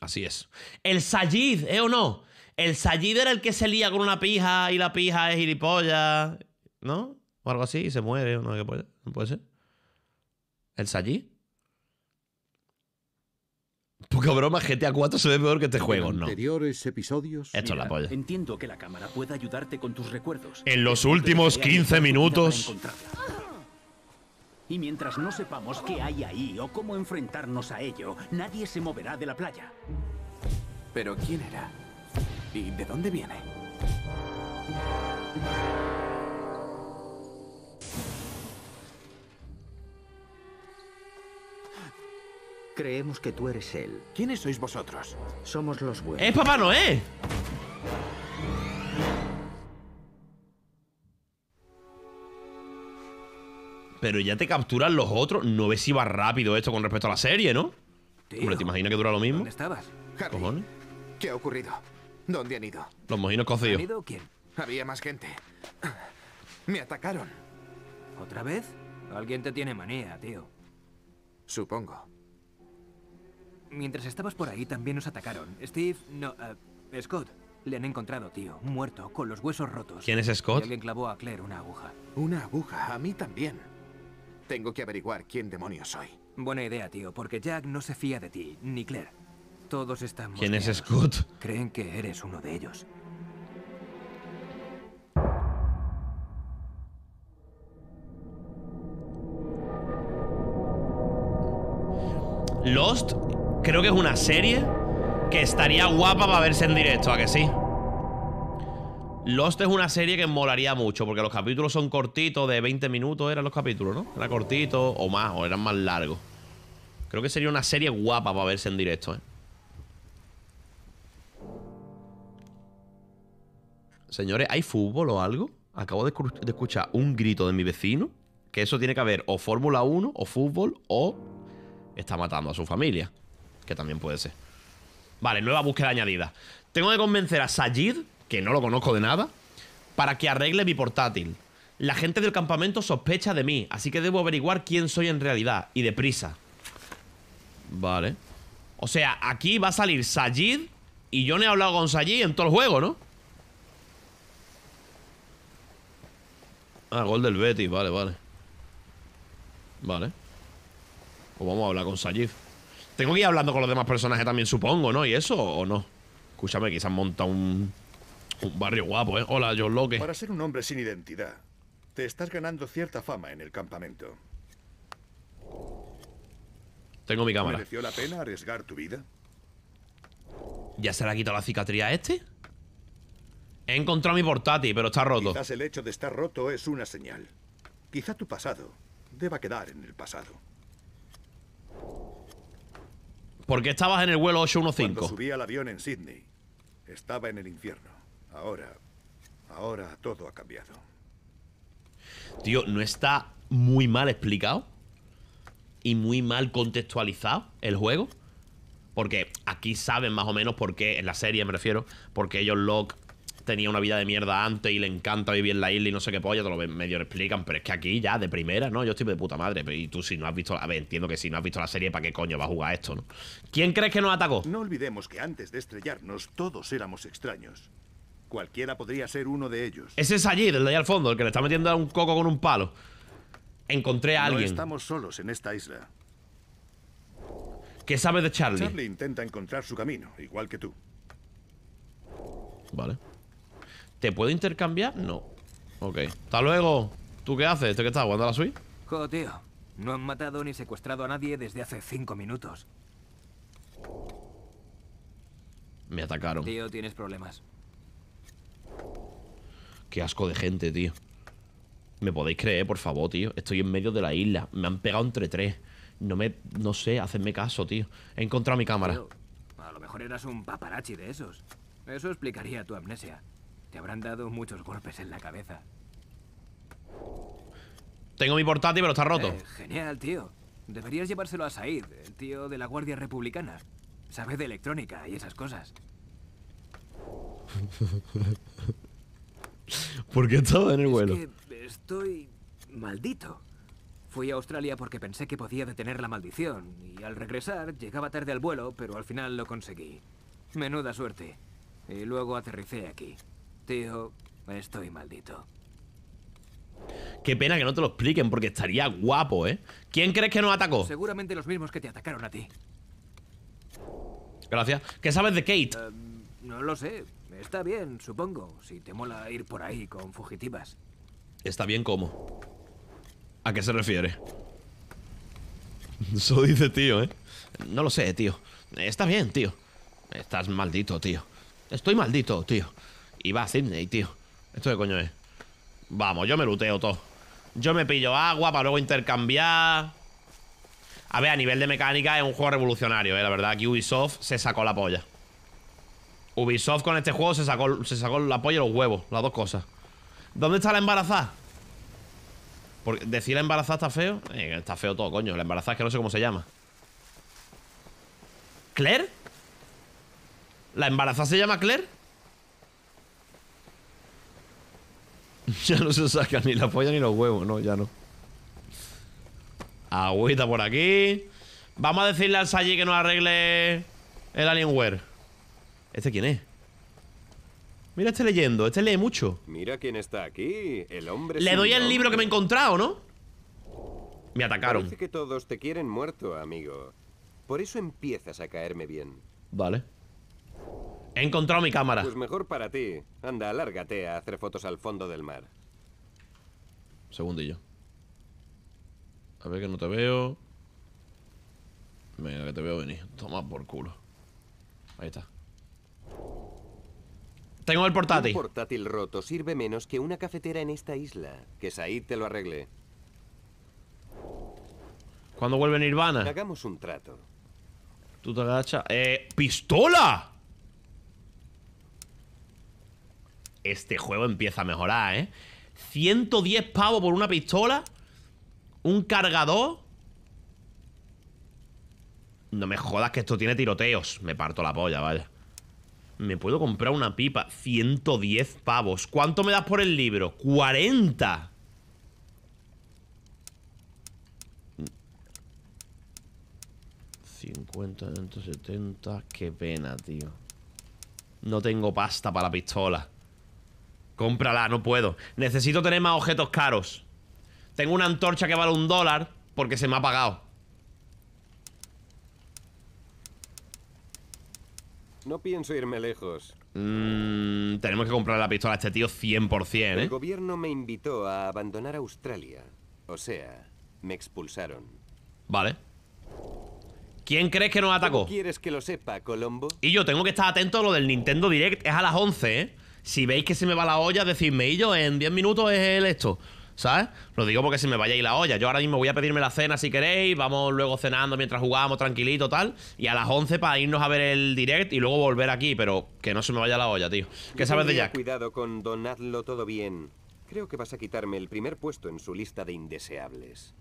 Así es. El Sayid, ¿eh o no? El Sayid era el que se lía con una pija y la pija es gilipollas, ¿no? O algo así, y se muere, ¿o no? ¿Qué puede, ¿No puede ser? ¿El Sayid? Poca broma, GTA 4 se ve peor que este juego, ¿no? anteriores episodios. Esto es la polla. Entiendo que la cámara pueda ayudarte con tus recuerdos. En los últimos que haya 15 necesidad minutos. Y mientras no sepamos qué hay ahí o cómo enfrentarnos a ello, nadie se moverá de la playa. ¿Pero quién era? ¿Y de dónde viene? Creemos que tú eres él. ¿Quiénes sois vosotros? Somos los buenos. ¡Es Papá Noé! Pero ya te capturan los otros. No ves si va rápido esto con respecto a la serie, ¿no? Hombre, ¿te imaginas que dura lo mismo? ¿Dónde estabas? Harry, Cojones. ¿qué ha ocurrido? ¿Dónde han ido? Los mojinos cocidos. ¿Han ido quién? Había más gente. Me atacaron. ¿Otra vez? Alguien te tiene manía, tío. Supongo. Mientras estabas por ahí también nos atacaron. Steve, no, eh, Scott. Le han encontrado, tío, muerto, con los huesos rotos. ¿Quién es Scott? Y alguien clavó a Claire una aguja. Una aguja, a mí también. Tengo que averiguar quién demonios soy. Buena idea, tío, porque Jack no se fía de ti, ni Claire. Todos están ¿Quién es. Scott? Creen que eres uno de ellos. Lost creo que es una serie que estaría guapa para verse en directo, ¿a que sí? Lost es una serie que molaría mucho porque los capítulos son cortitos, de 20 minutos eran los capítulos, ¿no? Era cortito o más, o eran más largos. Creo que sería una serie guapa para verse en directo, ¿eh? Señores, ¿hay fútbol o algo? Acabo de, escu- de escuchar un grito de mi vecino que eso tiene que haber o Fórmula 1 o fútbol o está matando a su familia. Que también puede ser. Vale, nueva búsqueda añadida. Tengo que convencer a Sajid, que no lo conozco de nada, para que arregle mi portátil. La gente del campamento sospecha de mí, así que debo averiguar quién soy en realidad. Y deprisa. Vale. O sea, aquí va a salir Sajid y yo no he hablado con Sajid en todo el juego, ¿no? Ah, gol del Betis, vale, vale. Vale. Pues vamos a hablar con Sajid. Tengo que ir hablando con los demás personajes también, supongo, ¿no? ¿Y eso o no? Escúchame, han montado un, un barrio guapo, ¿eh? Hola, John Locke. Para ser un hombre sin identidad, te estás ganando cierta fama en el campamento. Tengo mi cámara. ¿Mereció la pena arriesgar tu vida? ¿Ya se le ha quitado la cicatriz a este? He encontrado mi portátil, pero está roto. Quizás el hecho de estar roto es una señal. Quizá tu pasado deba quedar en el pasado. ¿Por qué estabas en el vuelo Cuando 815? subí al avión en Sydney, estaba en el infierno. Ahora, ahora todo ha cambiado. Tío, ¿no está muy mal explicado? Y muy mal contextualizado el juego. Porque aquí saben más o menos por qué, en la serie me refiero, porque ellos Locke tenía una vida de mierda antes y le encanta vivir en la isla y no sé qué polla, te lo medio lo explican, pero es que aquí ya, de primera, ¿no? Yo estoy de puta madre, pero y tú si no has visto, a ver, entiendo que si no has visto la serie, ¿para qué coño va a jugar esto, no? ¿Quién crees que nos atacó? No olvidemos que antes de estrellarnos todos éramos extraños. Cualquiera podría ser uno de ellos. Ese es allí, el de allá al fondo, el que le está metiendo a un coco con un palo. Encontré a No alguien. estamos solos en esta isla. ¿Qué sabes de Charlie? Charlie intenta encontrar su camino, igual que tú. Vale. ¿Te puedo intercambiar? No. Ok. Hasta luego. ¿Tú qué haces? ¿Este que estás jugando a la tío. No han matado ni secuestrado a nadie desde hace cinco minutos. Me atacaron. Tío, tienes problemas. Qué asco de gente, tío. ¿Me podéis creer, por favor, tío? Estoy en medio de la isla. Me han pegado entre tres. No me... No sé, hacedme caso, tío. He encontrado mi cámara. A lo mejor eras un paparazzi de esos. Eso explicaría tu amnesia. Te habrán dado muchos golpes en la cabeza. Tengo mi portátil, pero está roto. Eh, genial, tío. Deberías llevárselo a Said, el tío de la Guardia Republicana. Sabe de electrónica y esas cosas. ¿Por qué estaba en el vuelo? Es que estoy maldito. Fui a Australia porque pensé que podía detener la maldición y al regresar llegaba tarde al vuelo, pero al final lo conseguí. Menuda suerte. Y luego aterricé aquí. Tío, estoy maldito. Qué pena que no te lo expliquen, porque estaría guapo, ¿eh? ¿Quién crees que nos atacó? Seguramente los mismos que te atacaron a ti. Gracias. ¿Qué sabes de Kate? Eh, no lo sé. Está bien, supongo. Si te mola ir por ahí con fugitivas. Está bien cómo. ¿A qué se refiere? Eso dice tío, ¿eh? No lo sé, tío. Está bien, tío. Estás maldito, tío. Estoy maldito, tío. Y va a Sydney, tío. ¿Esto qué coño es? Vamos, yo me luteo todo. Yo me pillo agua para luego intercambiar. A ver, a nivel de mecánica es un juego revolucionario, ¿eh? La verdad, que Ubisoft se sacó la polla. Ubisoft con este juego se sacó, se sacó la polla y los huevos, las dos cosas. ¿Dónde está la embarazada? Porque decir la embarazada está feo. Eh, está feo todo, coño. La embarazada es que no sé cómo se llama. ¿Claire? ¿La embarazada se llama Claire? ya no se saca ni la polla ni los huevos, no, ya no. Agüita por aquí. Vamos a decirle al Saji que nos arregle el Alienware. ¿Este quién es? Mira, este leyendo. Este lee mucho. Mira quién está aquí. El hombre. Le doy el nombre. libro que me he encontrado, ¿no? Me atacaron. Parece que todos te quieren muerto, amigo. Por eso empiezas a caerme bien. Vale. He encontrado mi cámara. Pues mejor para ti. Anda, lárgate a hacer fotos al fondo del mar. Segundillo. A ver que no te veo. Venga, que te veo venir. Toma por culo. Ahí está. Tengo el portátil. Un portátil roto sirve menos que una cafetera en esta isla. Que Said te lo arregle. ¿Cuándo vuelve Nirvana? Hagamos un trato. Tú te agachas. ¡Eh! ¡Pistola! Este juego empieza a mejorar, ¿eh? 110 pavos por una pistola. Un cargador. No me jodas que esto tiene tiroteos. Me parto la polla, vaya. Me puedo comprar una pipa. 110 pavos. ¿Cuánto me das por el libro? 40. ...50, 170... Qué pena, tío. No tengo pasta para la pistola. Cómprala, no puedo. Necesito tener más objetos caros. Tengo una antorcha que vale un dólar porque se me ha pagado. No pienso irme lejos. Mm, tenemos que comprar la pistola a este tío 100%, El ¿eh? gobierno me invitó a abandonar Australia. O sea, me expulsaron. Vale. ¿Quién crees que nos atacó? ¿Cómo quieres que lo sepa, Colombo? Y yo tengo que estar atento a lo del Nintendo Direct. Es a las 11, ¿eh? Si veis que se me va la olla, decidme. Y yo, en 10 minutos es el esto. ¿Sabes? Lo digo porque se me vaya ahí la olla. Yo ahora mismo voy a pedirme la cena si queréis. Vamos luego cenando mientras jugamos, tranquilito, tal. Y a las 11 para irnos a ver el direct y luego volver aquí. Pero que no se me vaya la olla, tío. ¿Qué sabes de Jack? Cuidado con Don Hazlo todo bien. Creo que vas a quitarme el primer puesto en su lista de indeseables.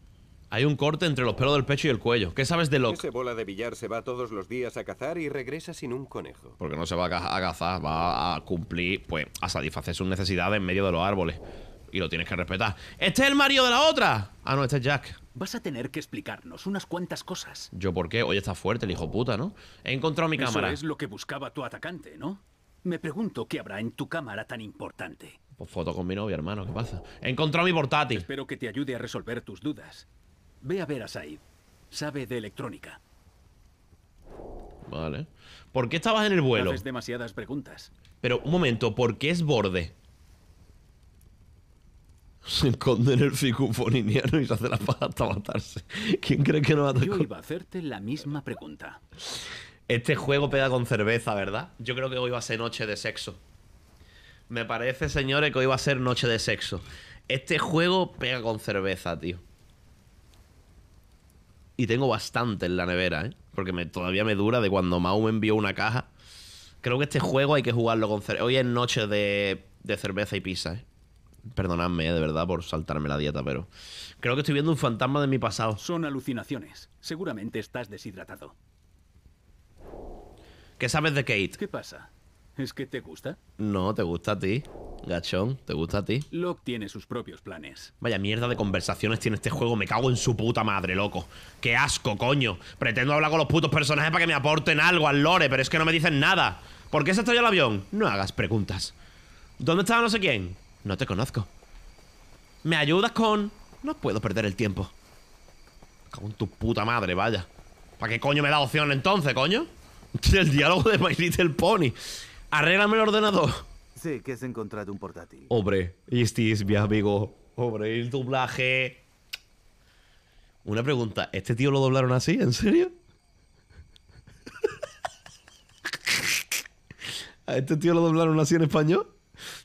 Hay un corte entre los pelos del pecho y el cuello. ¿Qué sabes de Locke? Ese bola de billar se va todos los días a cazar y regresa sin un conejo. Porque no se va a a cazar, va a cumplir, pues, a satisfacer sus necesidades en medio de los árboles. Y lo tienes que respetar. ¿Este es el marido de la otra? Ah, no, este es Jack. Vas a tener que explicarnos unas cuantas cosas. ¿Yo por qué? Oye, está fuerte el hijo puta, ¿no? He encontrado mi Eso cámara. es lo que buscaba tu atacante, ¿no? Me pregunto qué habrá en tu cámara tan importante. Pues foto con mi novia, hermano, ¿qué pasa? He encontrado mi portátil. Espero que te ayude a resolver tus dudas. Ve a ver a Said. Sabe de electrónica. Vale. ¿Por qué estabas en el vuelo? Haces demasiadas preguntas. Pero, un momento, ¿por qué es borde? Se esconde en el ficufoniniano y se hace la paja hasta matarse. ¿Quién cree que nos Yo atacó? iba a hacerte la misma pregunta. Este juego pega con cerveza, ¿verdad? Yo creo que hoy va a ser noche de sexo. Me parece, señores, que hoy va a ser noche de sexo. Este juego pega con cerveza, tío. Y tengo bastante en la nevera, ¿eh? Porque me- todavía me dura de cuando Mau me envió una caja. Creo que este juego hay que jugarlo con cerveza. Hoy es noche de, de cerveza y pizza, ¿eh? Perdonadme, ¿eh? de verdad, por saltarme la dieta, pero... Creo que estoy viendo un fantasma de mi pasado. Son alucinaciones. Seguramente estás deshidratado. ¿Qué sabes de Kate? ¿Qué pasa? ¿Es que te gusta? No, ¿te gusta a ti? Gachón, ¿te gusta a ti? Locke tiene sus propios planes. Vaya mierda de conversaciones tiene este juego. Me cago en su puta madre, loco. Qué asco, coño. Pretendo hablar con los putos personajes para que me aporten algo al lore, pero es que no me dicen nada. ¿Por qué se estrelló el avión? No hagas preguntas. ¿Dónde estaba no sé quién? No te conozco. ¿Me ayudas con...? No puedo perder el tiempo. En tu puta madre, vaya. ¿Para qué coño me da opción entonces, coño? El diálogo de My Little Pony. Arréglame el ordenador. Sé que has encontrado un portátil. Hombre, este es mi amigo. Hombre, el doblaje. Una pregunta, ¿este tío lo doblaron así? ¿En serio? ¿A este tío lo doblaron así en español?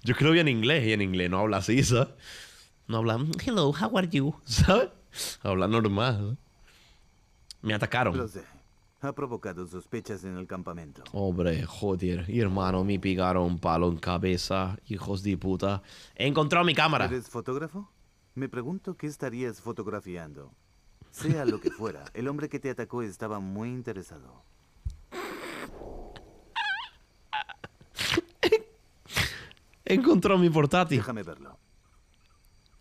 Yo es que lo vi en inglés y en inglés no habla así, ¿sabes? No habla, hello, how are you? ¿Sabes? Habla normal. Me atacaron. Lo sé. Ha provocado sospechas en el campamento. Hombre, joder. Y hermano, me pegaron un palo en cabeza, hijos de puta. He encontrado mi cámara. ¿Eres fotógrafo? Me pregunto qué estarías fotografiando. Sea lo que fuera, el hombre que te atacó estaba muy interesado. He encontrado mi portátil. Déjame verlo.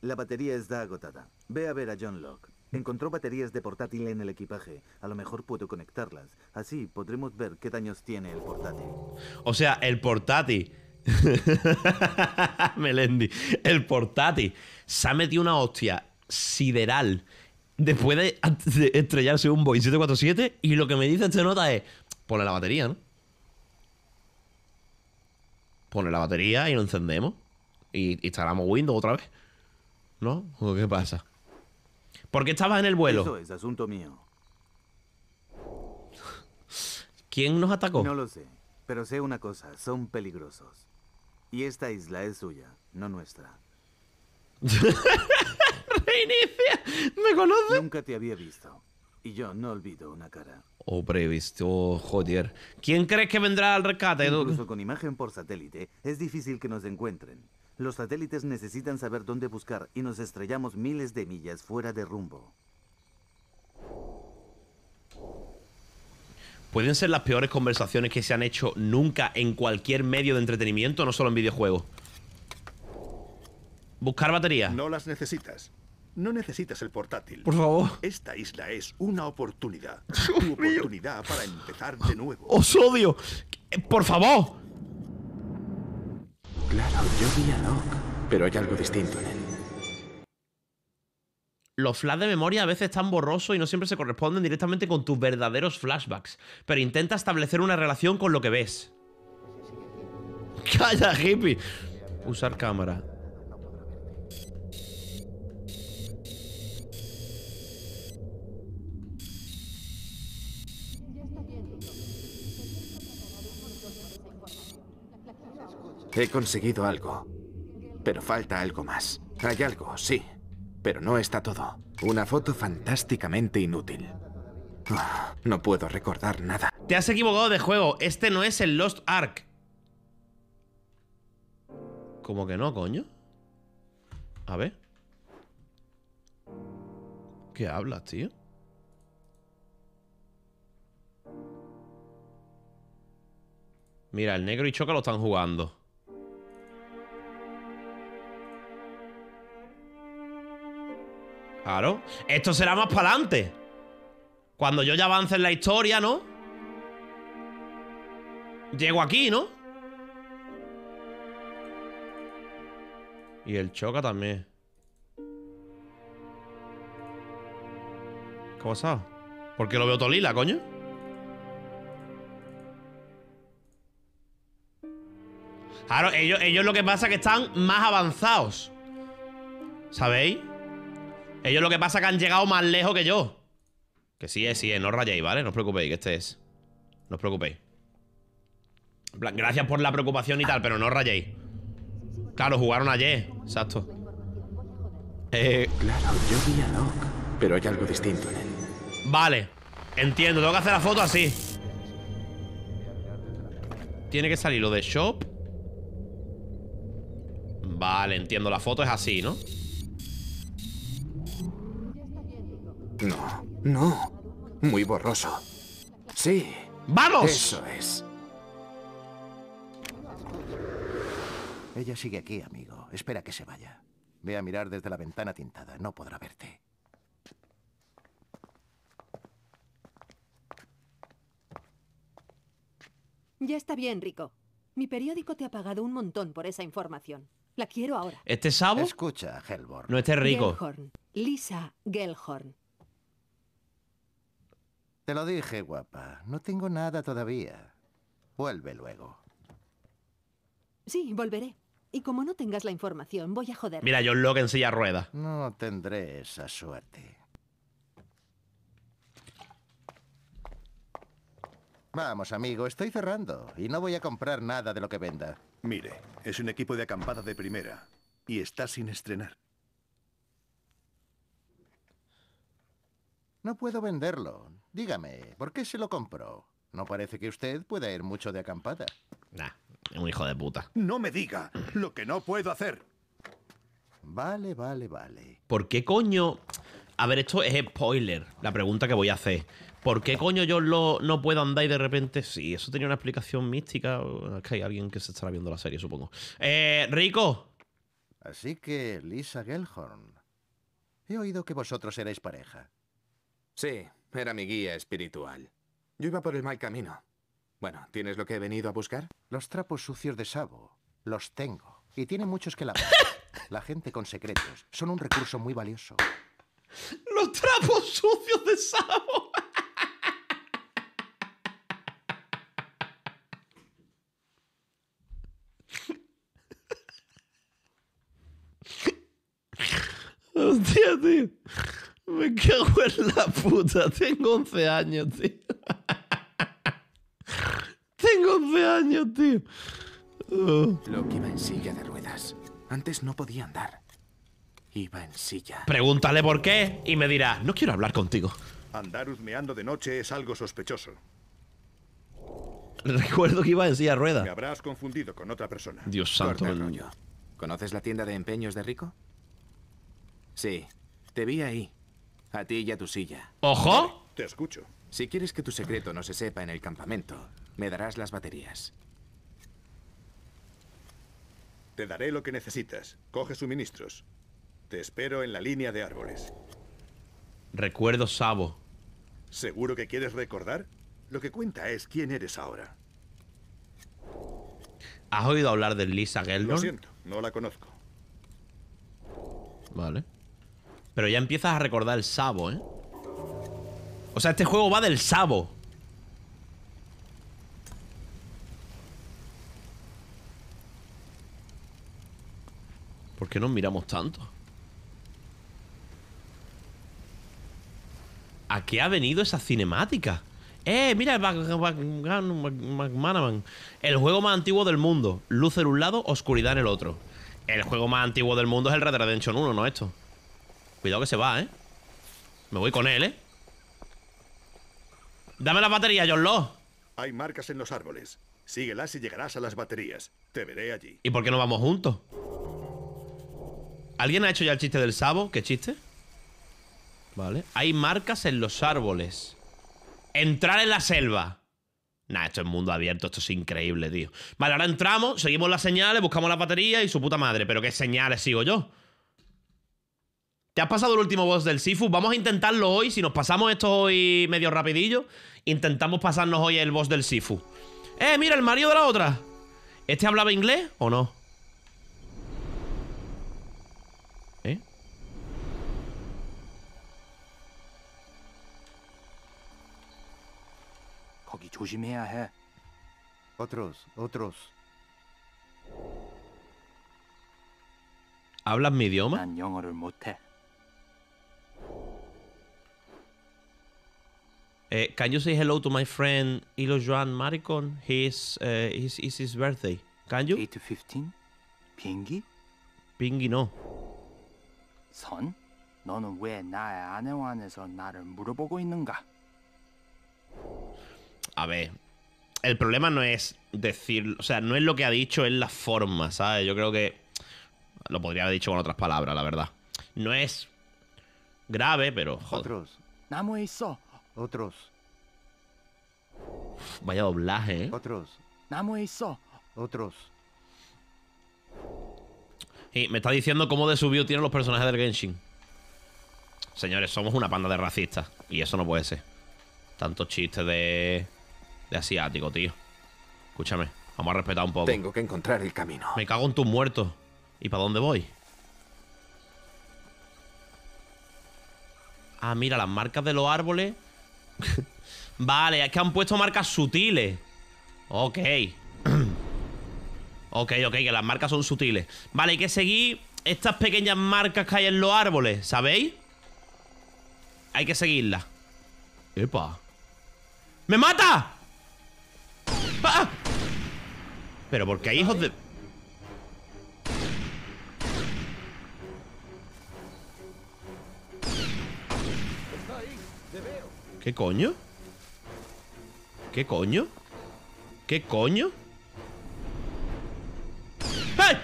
La batería está agotada. Ve a ver a John Locke. Encontró baterías de portátil en el equipaje. A lo mejor puedo conectarlas. Así podremos ver qué daños tiene el portátil. O sea, el portátil. Melendi. El portátil se ha metido una hostia sideral después de, de estrellarse un Boeing 747 y lo que me dice este nota es ponle la batería, ¿no? Pone la batería y lo encendemos. Y instalamos Windows otra vez. ¿No? ¿O qué pasa? ¿Por qué estabas en el vuelo? Eso es asunto mío. ¿Quién nos atacó? No lo sé, pero sé una cosa, son peligrosos. Y esta isla es suya, no nuestra. Reinicia. ¿Me conoces? Nunca te había visto. Y yo no olvido una cara. Oh, previsto, joder. ¿Quién crees que vendrá al rescate? Incluso con imagen por satélite, es difícil que nos encuentren. Los satélites necesitan saber dónde buscar y nos estrellamos miles de millas fuera de rumbo. Pueden ser las peores conversaciones que se han hecho nunca en cualquier medio de entretenimiento, no solo en videojuegos. Buscar batería. No las necesitas. No necesitas el portátil. Por favor. Esta isla es una oportunidad. Tu oportunidad para empezar de nuevo. ¡Os odio! ¡Por favor! Claro, yo vi a Locke, pero hay algo distinto en él. Los flash de memoria a veces están borrosos y no siempre se corresponden directamente con tus verdaderos flashbacks, pero intenta establecer una relación con lo que ves. ¡Calla, hippie! Usar cámara. He conseguido algo. Pero falta algo más. Hay algo, sí. Pero no está todo. Una foto fantásticamente inútil. Ah, no puedo recordar nada. Te has equivocado de juego. Este no es el Lost Ark. ¿Cómo que no, coño? A ver. ¿Qué hablas, tío? Mira, el negro y Choca lo están jugando. Claro. Esto será más para adelante. Cuando yo ya avance en la historia, ¿no? Llego aquí, ¿no? Y el choca también. ¿Qué ha? ¿Por qué lo veo todo lila, coño? Claro, ellos, ellos lo que pasa es que están más avanzados. ¿Sabéis? Ellos lo que pasa es que han llegado más lejos que yo. Que sí es, sí es, no rayéis, ¿vale? No os preocupéis, que este es. No os preocupéis. En plan, gracias por la preocupación y tal, pero no rayéis. Claro, jugaron ayer, exacto. Eh, Claro, yo vi a Locke, pero hay algo distinto en él. vale, entiendo, tengo que hacer la foto así. Tiene que salir lo de shop. Vale, entiendo, la foto es así, ¿no? No, no. Muy borroso. Sí. ¡Vamos! Eso es. Ella sigue aquí, amigo. Espera que se vaya. Ve a mirar desde la ventana tintada. No podrá verte. Ya está bien, Rico. Mi periódico te ha pagado un montón por esa información. La quiero ahora. ¿Este es Sabo? Escucha, Hellborn. No, este es rico. Lisa Gellhorn. Te lo dije, guapa. No tengo nada todavía. Vuelve luego. Sí, volveré. Y como no tengas la información, voy a joder. Mira, John Locke en silla de ruedas. No tendré esa suerte. Vamos, amigo, estoy cerrando y no voy a comprar nada de lo que venda. Mire, es un equipo de acampada de primera y está sin estrenar. No puedo venderlo. Dígame, ¿por qué se lo compró? No parece que usted pueda ir mucho de acampada. Nah, es un hijo de puta. No me diga lo que no puedo hacer. Vale, vale, vale. ¿Por qué coño? A ver, esto es spoiler, la pregunta que voy a hacer. ¿Por qué coño yo lo, no puedo andar y de repente sí? Eso tenía una explicación mística. Es que hay alguien que se estará viendo la serie, supongo. Eh, Rico. Así que, Lisa Gellhorn. He oído que vosotros erais pareja. Sí, era mi guía espiritual. Yo iba por el mal camino. Bueno, ¿tienes lo que he venido a buscar? Los trapos sucios de Sabo. Los tengo. Y tiene muchos que lavar. La gente con secretos son un recurso muy valioso. Los trapos sucios de Sabo. Hostia, tío. Me cago en la puta. Tengo 11 años, tío. Tengo 11 años, tío. Oh. Locke iba en silla de ruedas. Antes no podía andar. Iba en silla. Pregúntale por qué y me dirá, no quiero hablar contigo. Andar husmeando de noche es algo sospechoso. Recuerdo que iba en silla de Me ruedas. habrás confundido con otra persona. Dios santo. El. ¿Conoces la tienda de empeños de Rico? Sí, te vi ahí. A ti y a tu silla. ¡Ojo! Te escucho. Si quieres que tu secreto no se sepa en el campamento, me darás las baterías. Te daré lo que necesitas. Coge suministros. Te espero en la línea de árboles. Recuerdo Sabo. ¿Seguro que quieres recordar? Lo que cuenta es quién eres ahora. ¿Has oído hablar de Lisa Lo Geldon? siento, no la conozco. Vale. Pero ya empiezas a recordar el Sabo, ¿eh? O sea, este juego va del Sabo. ¿Por qué nos miramos tanto? ¿A qué ha venido esa cinemática? ¡Eh! Mira el McManaman. El juego más antiguo del mundo. Luz en un lado, oscuridad en el otro. El juego más antiguo del mundo es el Red Dead Redemption 1, ¿no esto? Cuidado que se va, ¿eh? Me voy con él, ¿eh? Dame la batería, John Law. Hay marcas en los árboles. Síguelas y llegarás a las baterías. Te veré allí. ¿Y por qué no vamos juntos? ¿Alguien ha hecho ya el chiste del sabo? ¿Qué chiste? Vale. Hay marcas en los árboles. Entrar en la selva. Nah, esto es mundo abierto, esto es increíble, tío. Vale, ahora entramos, seguimos las señales, buscamos la batería y su puta madre. Pero ¿qué señales sigo yo? ¿Te has pasado el último boss del Sifu? Vamos a intentarlo hoy. Si nos pasamos esto hoy medio rapidillo, intentamos pasarnos hoy el boss del Sifu. ¡Eh, mira, el Mario de la otra! ¿Este hablaba inglés o no? ¿Eh? Otros, otros. ¿Hablan mi idioma? 난 영어를 못해. Eh, can you say hello to my friend Ilo Joan Maricon? His, uh, his, it's his birthday. Can you? 8 to 15? 비행기? Pingy no. 선? 너는 왜 나의 아내wan에서 나를 물어보고 있는가? A ver. El problema no es decir. O sea, no es lo que ha dicho, es la forma, ¿sabes? Yo creo que. Lo podría haber dicho con otras palabras, la verdad. No es grave, pero. Joder. Otros, 나무에 있어. Otros. Vaya doblaje, ¿eh? Otros. Otros. Y me está diciendo cómo de subido tienen los personajes del Genshin. Señores, somos una panda de racistas. Y eso no puede ser. Tantos chistes de. de asiático, tío. Escúchame, vamos a respetar un poco. Tengo que encontrar el camino. Me cago en tus muertos. ¿Y para dónde voy? Ah, mira, las marcas de los árboles Vale, es que han puesto marcas sutiles. Ok. ok, ok, que las marcas son sutiles. Vale, hay que seguir estas pequeñas marcas que hay en los árboles, ¿sabéis? Hay que seguirlas. ¡Epa! ¡Me mata! ¡Ah! Pero porque hay hijos de... ¿Qué coño? ¿Qué coño? ¿Qué coño? ¡Hey!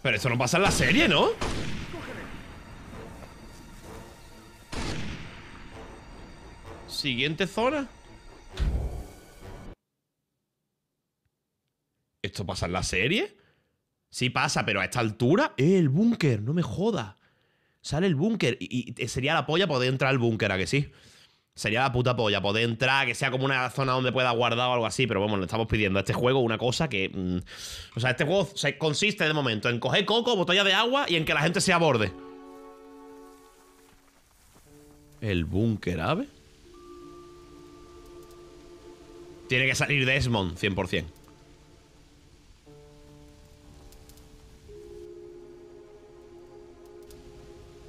Pero eso no pasa en la serie, ¿no? Siguiente zona. ¿Esto pasa en la serie? Sí pasa, pero a esta altura. ¡Eh, el búnker! No me jodas. Sale el búnker. Y, y sería la polla poder entrar al búnker, ¿a que sí? Sería la puta polla poder entrar, que sea como una zona donde pueda guardar o algo así. Pero bueno, le estamos pidiendo a este juego una cosa que. mm, o sea, este juego se consiste de momento en coger coco, botella de agua y en que la gente se aborde. El búnker, ¿ave? Tiene que salir Desmond, 100%.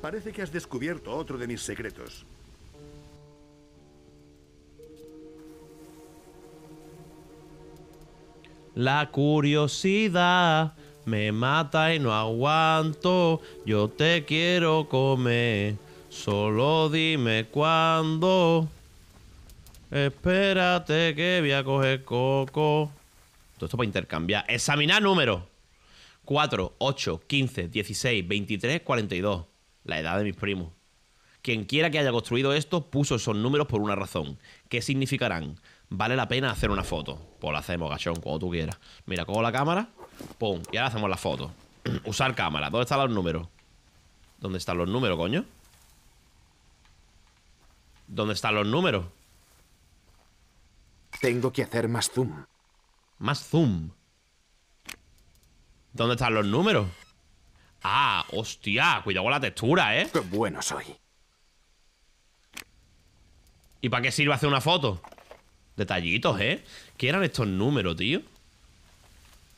Parece que has descubierto otro de mis secretos. La curiosidad me mata y no aguanto. Yo te quiero comer. Solo dime cuándo. Espérate que voy a coger coco. Todo esto para intercambiar. Examinar números. 4, 8, 15, 16, 23, 42. La edad de mis primos. Quien quiera que haya construido esto puso esos números por una razón. ¿Qué significarán? Vale la pena hacer una foto. Pues la hacemos, gachón, cuando tú quieras. Mira, cojo la cámara, pum, y ahora hacemos la foto. Usar cámara. ¿Dónde están los números? ¿Dónde están los números, coño? ¿Dónde están los números? Tengo que hacer más zoom. Más zoom. ¿Dónde están los números? Ah, hostia, cuidado con la textura, ¿eh? Qué bueno soy. ¿Y para qué sirve hacer una foto? Detallitos, ¿eh? ¿Qué eran estos números, tío?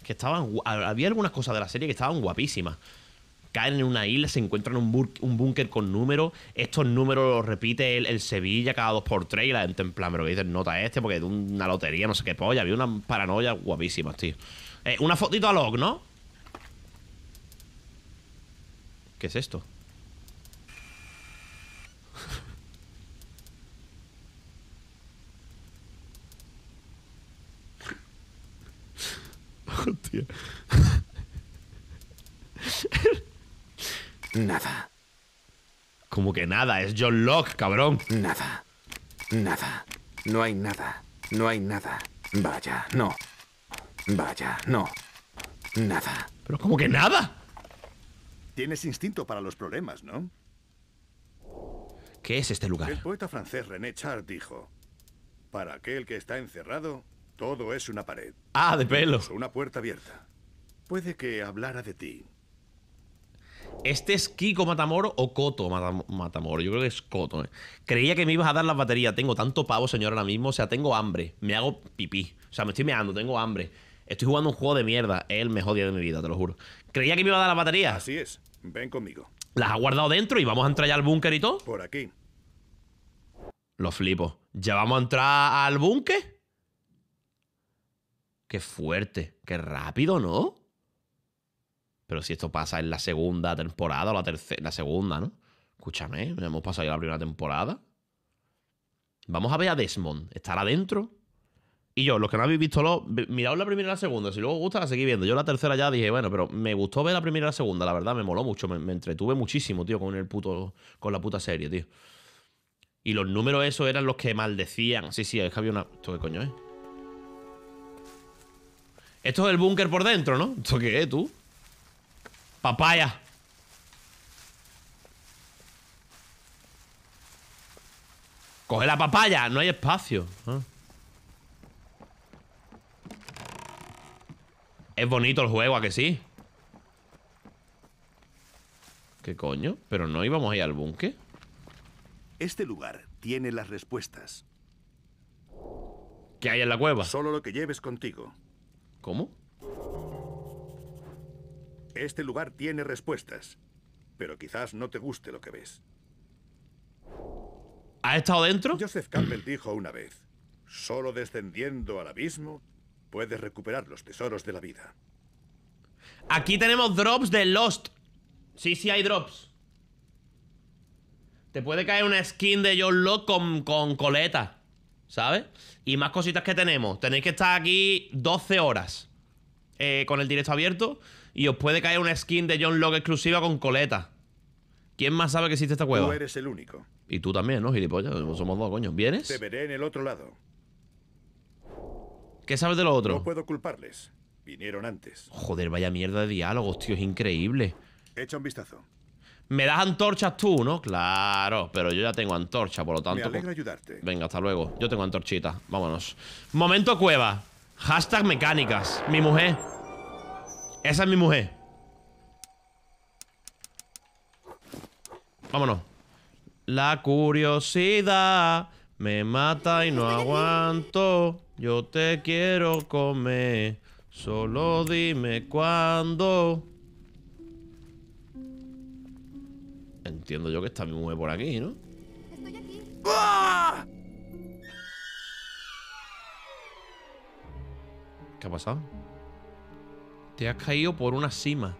Que estaban... Había algunas cosas de la serie que estaban guapísimas. Caen en una isla, se encuentran un, un búnker con números. Estos números los repite el, el Sevilla cada dos por tres. Y la gente en plan, pero que dices, nota este, porque de una lotería, no sé qué polla. Había una paranoia guapísimas, tío. Eh, una fotito a log, ¿no? ¿Qué es esto? Hostia. Nada. Como que nada, es John Locke, cabrón. Nada. Nada. No hay nada. No hay nada. Vaya, no. Vaya, no. Nada. Pero como que nada. Tienes instinto para los problemas, ¿no? ¿Qué es este El lugar? poeta francés René Char dijo, para aquel que está encerrado, todo es una pared. Ah, de pelo. Una puerta abierta. Puede que hablara de ti. ¿Este es Kiko Matamoro o Coto Matam- Matamoro? Yo creo que es Coto. ¿eh? Creía que me ibas a dar las baterías. Tengo tanto pavo, señor, ahora mismo. O sea, tengo hambre. Me hago pipí. O sea, me estoy meando, tengo hambre. Estoy jugando un juego de mierda. Es el mejor día de mi vida, te lo juro. Creía que me iba a dar las baterías. Así es. Ven conmigo. Las ha guardado dentro y vamos a entrar ya al búnker y todo. Por aquí. Lo flipo. ¿Ya vamos a entrar al búnker? Qué fuerte. Qué rápido, ¿no? Pero si esto pasa en la segunda temporada o la tercera. La segunda, ¿no? Escúchame, hemos pasado ya la primera temporada. Vamos a ver a Desmond. ¿Estará adentro? Y yo, los que no habéis visto, lo, ve- mirad la primera y la segunda. Si luego os gusta, la seguís viendo. Yo la tercera ya dije, bueno, pero me gustó ver la primera y la segunda, la verdad, me moló mucho. Me, me entretuve muchísimo, tío, con el puto. con la puta serie, tío. Y los números esos eran los que maldecían. Sí, sí, es que había una. ¿Esto qué coño es? Esto es el búnker por dentro, ¿no? ¿Esto qué es, tú? Papaya. Coge la papaya, no hay espacio. Ah. Es bonito el juego, ¿a que sí? ¿Qué coño? ¿Pero no íbamos a ir al búnker? Este lugar tiene las respuestas. ¿Qué hay en la cueva? Solo lo que lleves contigo. ¿Cómo? Este lugar tiene respuestas. Pero quizás no te guste lo que ves. ¿Has estado dentro? Joseph Campbell dijo una vez, solo descendiendo al abismo puedes recuperar los tesoros de la vida. Aquí tenemos drops de Lost. Sí, sí hay drops. Te puede caer una skin de John Locke con, con coleta. ¿Sabes? Y más cositas que tenemos. Tenéis que estar aquí 12 horas eh, con el directo abierto. Y os puede caer una skin de John Locke exclusiva con coleta. ¿Quién más sabe que existe esta cueva? Tú eres el único. Y tú también, ¿no, gilipollas? Somos dos, coño. ¿Vienes? Te veré en el otro lado. ¿Qué sabes de lo otro? No puedo culparles. Vinieron antes. Joder, vaya mierda de diálogos, tío. Es increíble. Echa un vistazo. Me das antorchas tú, ¿no? Claro, pero yo ya tengo antorcha, por lo tanto... Me alegra pues- ayudarte. Venga, hasta luego. Yo tengo antorchita. Vámonos. Momento cueva. Hashtag mecánicas. Mi mujer. Esa es mi mujer. Vámonos. La curiosidad me mata y no aguanto. Yo te quiero comer. Solo dime cuándo. Entiendo yo que está mi mujer por aquí, ¿no? ¿Qué ha pasado? Te has caído por una cima.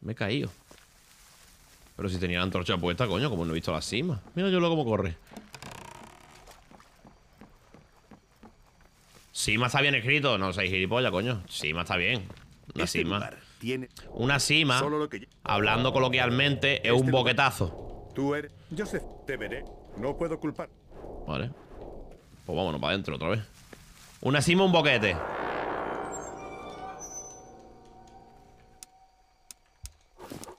Me he caído. Pero si tenía la antorcha puesta, coño, como no he visto la cima. Mira yo luego cómo corre. Cima está bien escrito, no seis gilipollas, coño. Cima está bien. Una Este cima. tiene Una cima, Solo lo que- hablando coloquialmente, es un Este boquetazo. Tú eres... Joseph, te veré. No puedo culpar. Vale. Pues vámonos para adentro otra vez. Una cima, un boquete.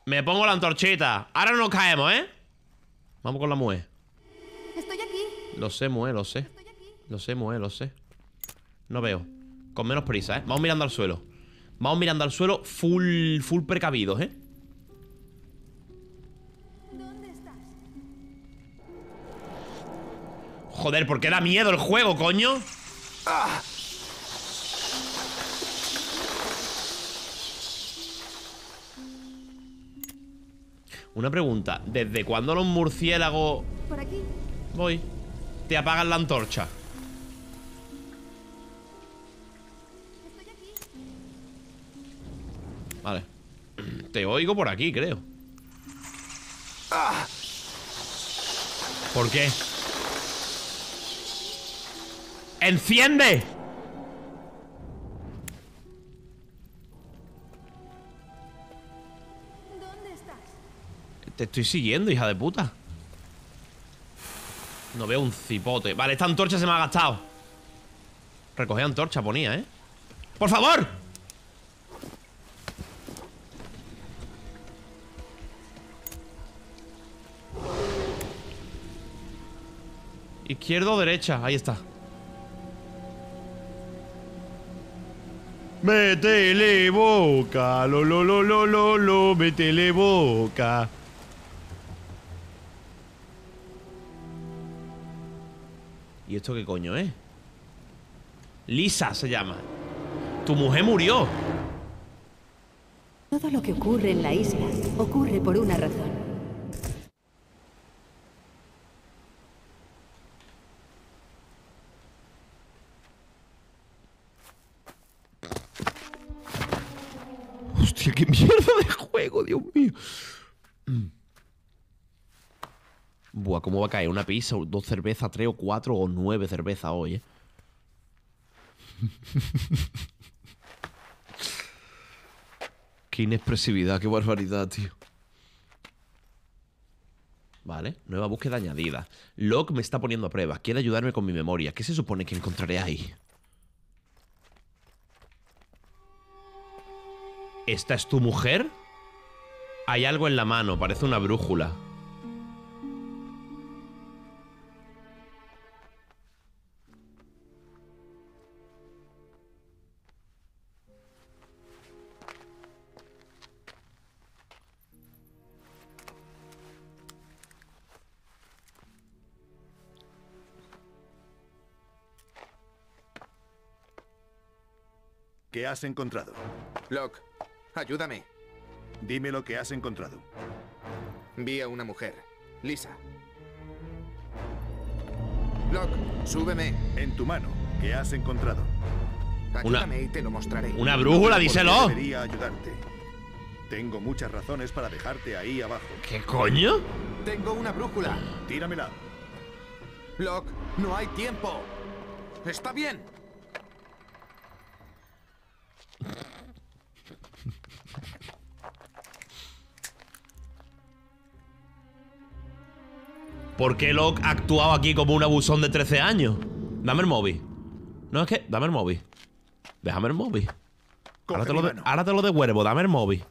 Me pongo la antorchita. Ahora no nos caemos, ¿eh? Vamos con la mujer. Estoy aquí. Lo sé, mujer, lo sé. Lo sé, mujer, lo sé. No veo. Con menos prisa, ¿eh? Vamos mirando al suelo. Vamos mirando al suelo full, full precavidos, ¿eh? Joder, ¿por qué da miedo el juego, coño? Una pregunta. ¿Desde cuándo los murciélagos... Por aquí. Voy. Te apagan la antorcha? Vale. Te oigo por aquí, creo. ¿Por qué? ¡Enciende! Te estoy siguiendo, hija de puta. No veo un cipote. Vale, esta antorcha se me ha gastado. Recoger antorcha ponía, ¿eh? ¡Por favor! Izquierda o derecha, ahí está. Métele boca, lo lo lo lo lo lo, boca. ¿Y esto qué coño es? Lisa se llama. Tu mujer murió. Todo lo que ocurre en la isla ocurre por una razón. Hostia, qué mierda de juego, Dios mío. Buah, ¿cómo va a caer? ¿Una pizza, o dos cervezas, tres o cuatro o nueve cervezas hoy, eh? qué inexpresividad, qué barbaridad, tío. Vale, nueva búsqueda añadida. Locke me está poniendo a prueba. Quiere ayudarme con mi memoria. ¿Qué se supone que encontraré ahí? ¿Esta es tu mujer? Hay algo en la mano, parece una brújula. ¿Qué has encontrado? Locke, ayúdame. Dime lo que has encontrado. Vi a una mujer, Lisa. Locke, súbeme. En tu mano, ¿qué has encontrado? Ayúdame y te lo mostraré. Una brújula, No díselo. Debería ayudarte. Tengo muchas razones para dejarte ahí abajo. ¿Qué coño? Tengo una brújula. Tíramela. Locke, no hay tiempo. Está bien. ¿Por qué Locke ha actuado aquí como un abusón de 13 años? Dame el móvil. No, es que... Dame el móvil. Déjame el móvil. Ahora te, lo de- ahora te lo devuelvo. Dame el móvil.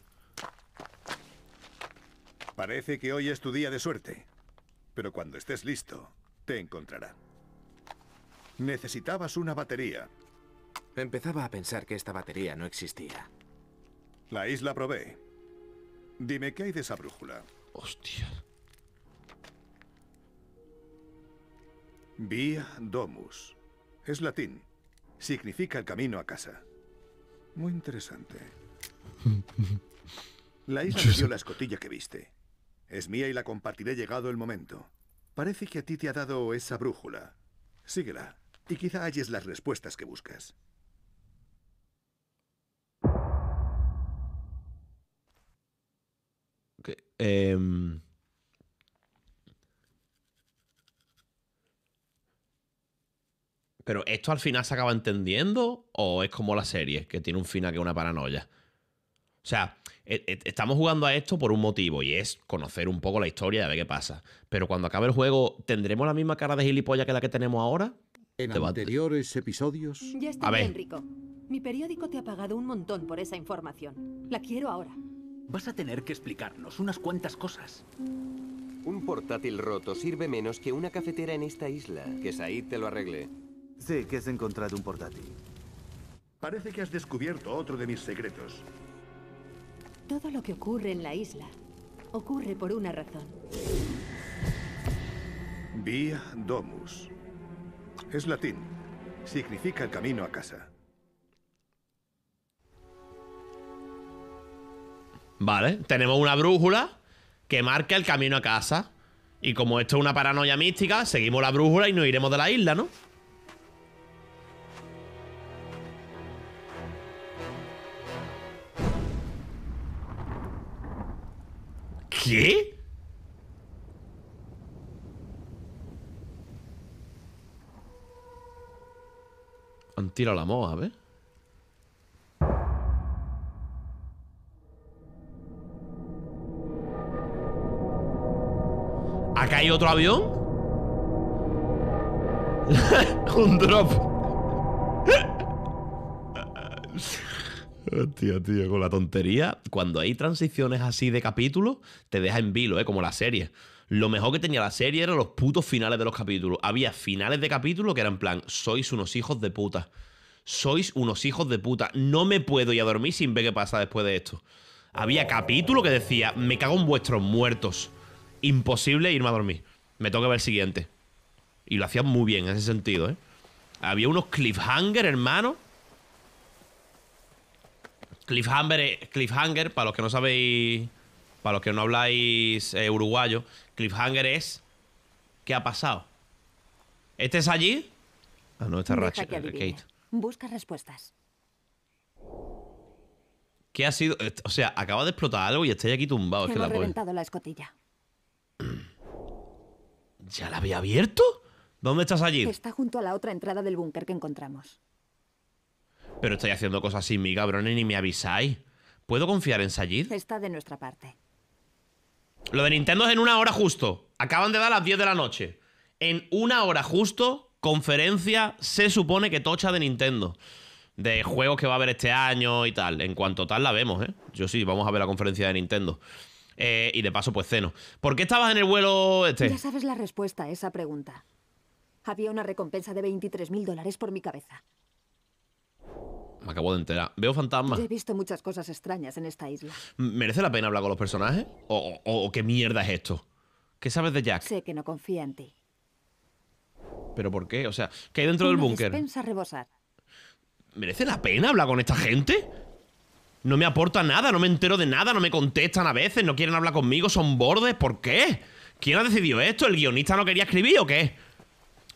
Parece que hoy es tu día de suerte. Pero cuando estés listo, te encontrará. Necesitabas una batería. Empezaba a pensar que esta batería no existía. La isla provee. Dime qué hay de esa brújula. Hostia. Via Domus. Es latín. Significa el camino a casa. Muy interesante. La isla me dio la escotilla que viste. Es mía y la compartiré llegado el momento. Parece que a ti te ha dado esa brújula. Síguela y quizá halles las respuestas que buscas. Em, Pero ¿esto al final se acaba entendiendo o es como la serie, que tiene un final que es una paranoia? O sea, e- e- estamos jugando a esto por un motivo y es conocer un poco la historia y a ver qué pasa. Pero cuando acabe el juego, ¿tendremos la misma cara de gilipollas que la que tenemos ahora? En Debate. anteriores episodios... Ya está A ver. bien, Rico. Mi periódico te ha pagado un montón por esa información. La quiero ahora. Vas a tener que explicarnos unas cuantas cosas. Un portátil roto sirve menos que una cafetera en esta isla. Que Said te lo arregle. Sí, que has encontrado un portátil. Parece que has descubierto otro de mis secretos. Todo lo que ocurre en la isla ocurre por una razón. Via Domus. Es latín. Significa el camino a casa. Vale, tenemos una brújula que marca el camino a casa. Y como esto es una paranoia mística, seguimos la brújula y nos iremos de la isla, ¿no? ¿Qué? Han tirado la moja, ¿ves? ¿Acá hay otro avión? Un drop. Hostia, tío, con la tontería. Cuando hay transiciones así de capítulos, te deja en vilo, ¿eh? Como la serie. Lo mejor que tenía la serie eran los putos finales de los capítulos. Había finales de capítulo que eran en plan, sois unos hijos de puta. Sois unos hijos de puta. No me puedo ir a dormir sin ver qué pasa después de esto. Había capítulo que decía, me cago en vuestros muertos. Imposible irme a dormir. Me toca ver el siguiente. Y lo hacían muy bien en ese sentido, ¿eh? Había unos cliffhanger, hermano. Cliffhanger, eh, cliffhanger, para los que no sabéis, para los que no habláis eh, uruguayo, cliffhanger es ¿qué ha pasado? ¿Este es allí? Ah, no, es Deja Ratchet, eh. Kate. Busca respuestas. ¿Qué ha sido? O sea, acaba de explotar algo y estoy aquí tumbado. Es que la reventado la escotilla. ¿Ya la había abierto? ¿Dónde estás allí? Está junto a la otra entrada del búnker que encontramos. Pero estoy haciendo cosas sin mí, cabrones, ni me avisáis. ¿Puedo confiar en Sayid? Está de nuestra parte. Lo de Nintendo es en una hora justo. Acaban de dar las 10 de la noche. En una hora justo, conferencia se supone que tocha de Nintendo. De juegos que va a haber este año y tal. En cuanto tal la vemos, ¿eh? Yo sí, vamos a ver la conferencia de Nintendo. Eh, y de paso, pues ceno. ¿Por qué estabas en el vuelo este? Ya sabes la respuesta a esa pregunta. Había una recompensa de 23.000 dólares por mi cabeza. Me acabo de enterar. Veo fantasmas. Yo he visto muchas cosas extrañas en esta isla. ¿Merece la pena hablar con los personajes? ¿O, o- o qué mierda es esto? ¿Qué sabes de Jack? Sé que no confía en ti. ¿Pero por qué? O sea, ¿qué hay dentro del Una búnker? despensa a rebosar. ¿Merece la pena hablar con esta gente? No me aporta nada, no me entero de nada, no me contestan a veces, no quieren hablar conmigo, son bordes, ¿por qué? ¿Quién ha decidido esto? ¿El guionista no quería escribir o qué?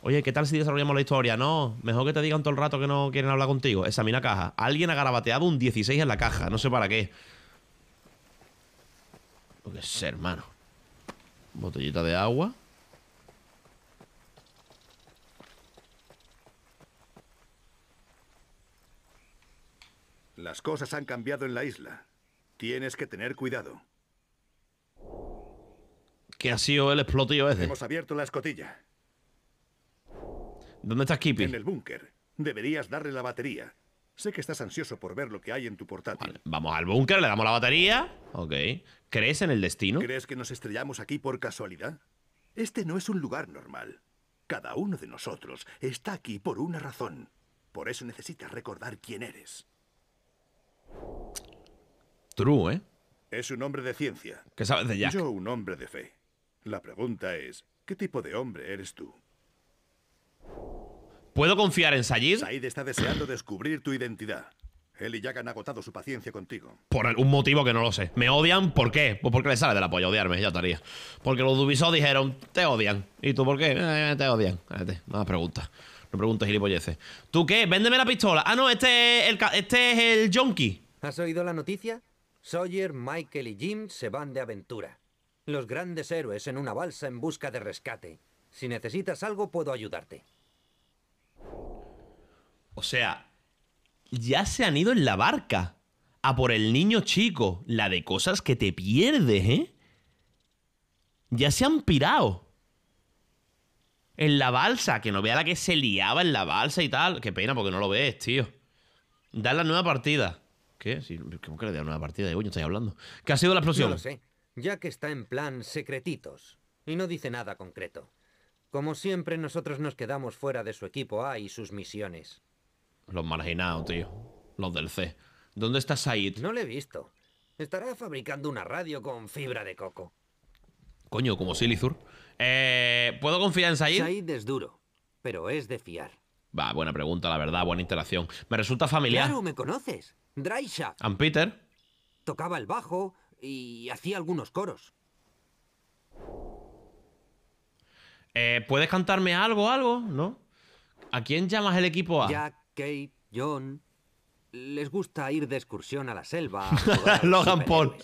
Oye, ¿qué tal si desarrollamos la historia? No, mejor que te digan todo el rato que no quieren hablar contigo. Examina caja. Alguien ha garabateado un 16 en la caja, no sé para qué. Lo que sé, hermano. Botellita de agua. Las cosas han cambiado en la isla. Tienes que tener cuidado. ¿Qué ha sido el explotillo ese? Hemos abierto la escotilla. ¿Dónde está Skippy? En el búnker. Deberías darle la batería. Sé que estás ansioso por ver lo que hay en tu portátil. Vamos al búnker, le damos la batería. Ok. ¿Crees en el destino? ¿Crees que nos estrellamos aquí por casualidad? Este no es un lugar normal. Cada uno de nosotros está aquí por una razón. Por eso necesitas recordar quién eres. True, ¿eh? Es un hombre de ciencia. ¿Qué sabes de Jack? Yo un hombre de fe. La pregunta es, ¿qué tipo de hombre eres tú? ¿Puedo confiar en Sayid? Said está deseando descubrir tu identidad. Él y Jack han agotado su paciencia contigo. Por un motivo que no lo sé. ¿Me odian? ¿Por qué? Pues porque les sale de la polla odiarme, ya estaría. Porque los de Ubisoft dijeron, te odian. ¿Y tú por qué? Eh, te odian. No me preguntas. No preguntes gilipolleces. ¿Tú qué? Véndeme la pistola. Ah, no, este es el, este es el Jonky. ¿Has oído la noticia? Sawyer, Michael y Jim se van de aventura. Los grandes héroes en una balsa en busca de rescate. Si necesitas algo, puedo ayudarte. O sea, ya se han ido en la barca. A por el niño chico. La de cosas que te pierdes, ¿eh? Ya se han pirado. En la balsa, que no vea la que se liaba en la balsa y tal. Qué pena porque no lo ves, tío. Dar la nueva partida. ¿Qué? Sí, ¿Cómo que le da nueva partida? ¿De coño estoy hablando? ¿Qué ha sido la explosión? No lo sé. Jack está en plan secretitos. Y no dice nada concreto. Como siempre, nosotros nos quedamos fuera de su equipo A y sus misiones. Los marginados, tío. Los del C. ¿Dónde está Said? No le he visto. Estará fabricando una radio con fibra de coco. Coño, como Silizur. Eh, ¿Puedo confiar en Said? Said es duro, pero es de fiar. Va, buena pregunta, la verdad, buena interacción. Me resulta familiar. Claro, me conoces. Drysha. ¿And Peter? Tocaba el bajo y hacía algunos coros. Eh, ¿Puedes cantarme algo, algo? ¿No? ¿A quién llamas el equipo A? Jack, Kate, John. Les gusta ir de excursión a la selva. a a los Logan Paul.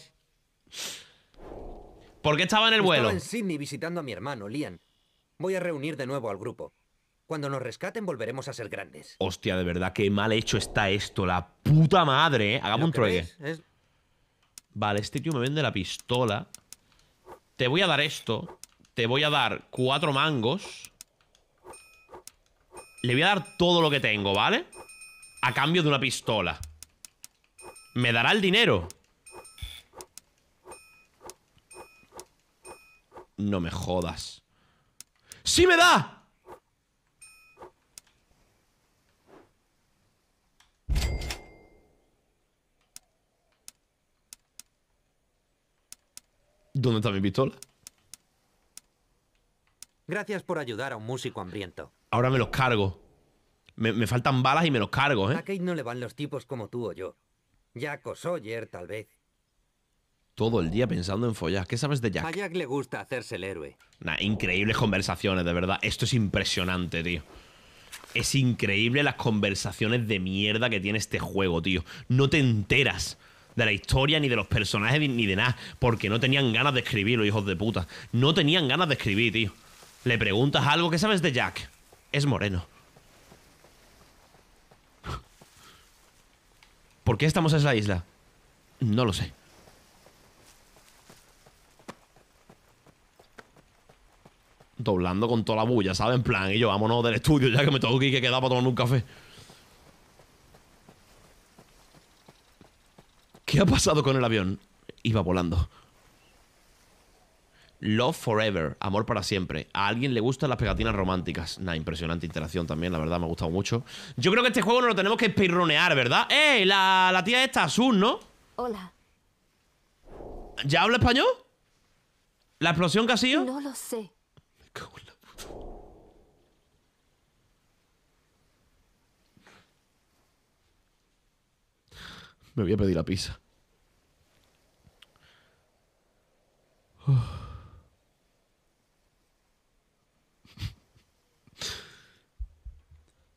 ¿Por qué estaba en el vuelo? Estaba en Sydney visitando a mi hermano, Liam. Voy a reunir de nuevo al grupo. Cuando nos rescaten volveremos a ser grandes. Hostia, de verdad, qué mal hecho está esto. La puta madre, ¿eh? Hagamos un que trueque. es- Vale, este tío me vende la pistola. Te voy a dar esto. Te voy a dar cuatro mangos. Le voy a dar todo lo que tengo, ¿vale? A cambio de una pistola. ¿Me dará el dinero? No me jodas. ¡Sí me da! ¿Dónde está mi pistola? Gracias por ayudar a un músico hambriento. Ahora me los cargo. Me, me faltan balas y me los cargo, A ¿eh? Kate no le van los tipos como tú o yo. Jack o Sawyer, tal vez. Todo el día pensando en follar. ¿Qué sabes de A Jack? Jack le gusta hacerse el héroe. Nah, increíbles conversaciones, de verdad. Esto es impresionante, tío. Es increíble las conversaciones de mierda que tiene este juego, tío. No te enteras de la historia, ni de los personajes, ni- de nada. Porque no tenían ganas de escribirlo, hijos de puta. No tenían ganas de escribir, tío. Le preguntas algo, ¿qué sabes de Jack? Es moreno. ¿Por qué estamos en esa isla? No lo sé. Doblando con toda la bulla, ¿sabes? En plan, y yo, vámonos del estudio ya que me tengo que ir que quedar para tomar un café. ¿Qué ha pasado con el avión? Iba volando. Love Forever, amor para siempre. A alguien le gustan las pegatinas románticas. Una impresionante interacción también, la verdad, me ha gustado mucho. Yo creo que este juego no lo tenemos que pirronear, ¿verdad? ¡Eh! La, la tía esta, Azul, ¿no? Hola. ¿Ya habla español? ¿La explosión que ha sido? No lo sé. Me voy a pedir la pizza.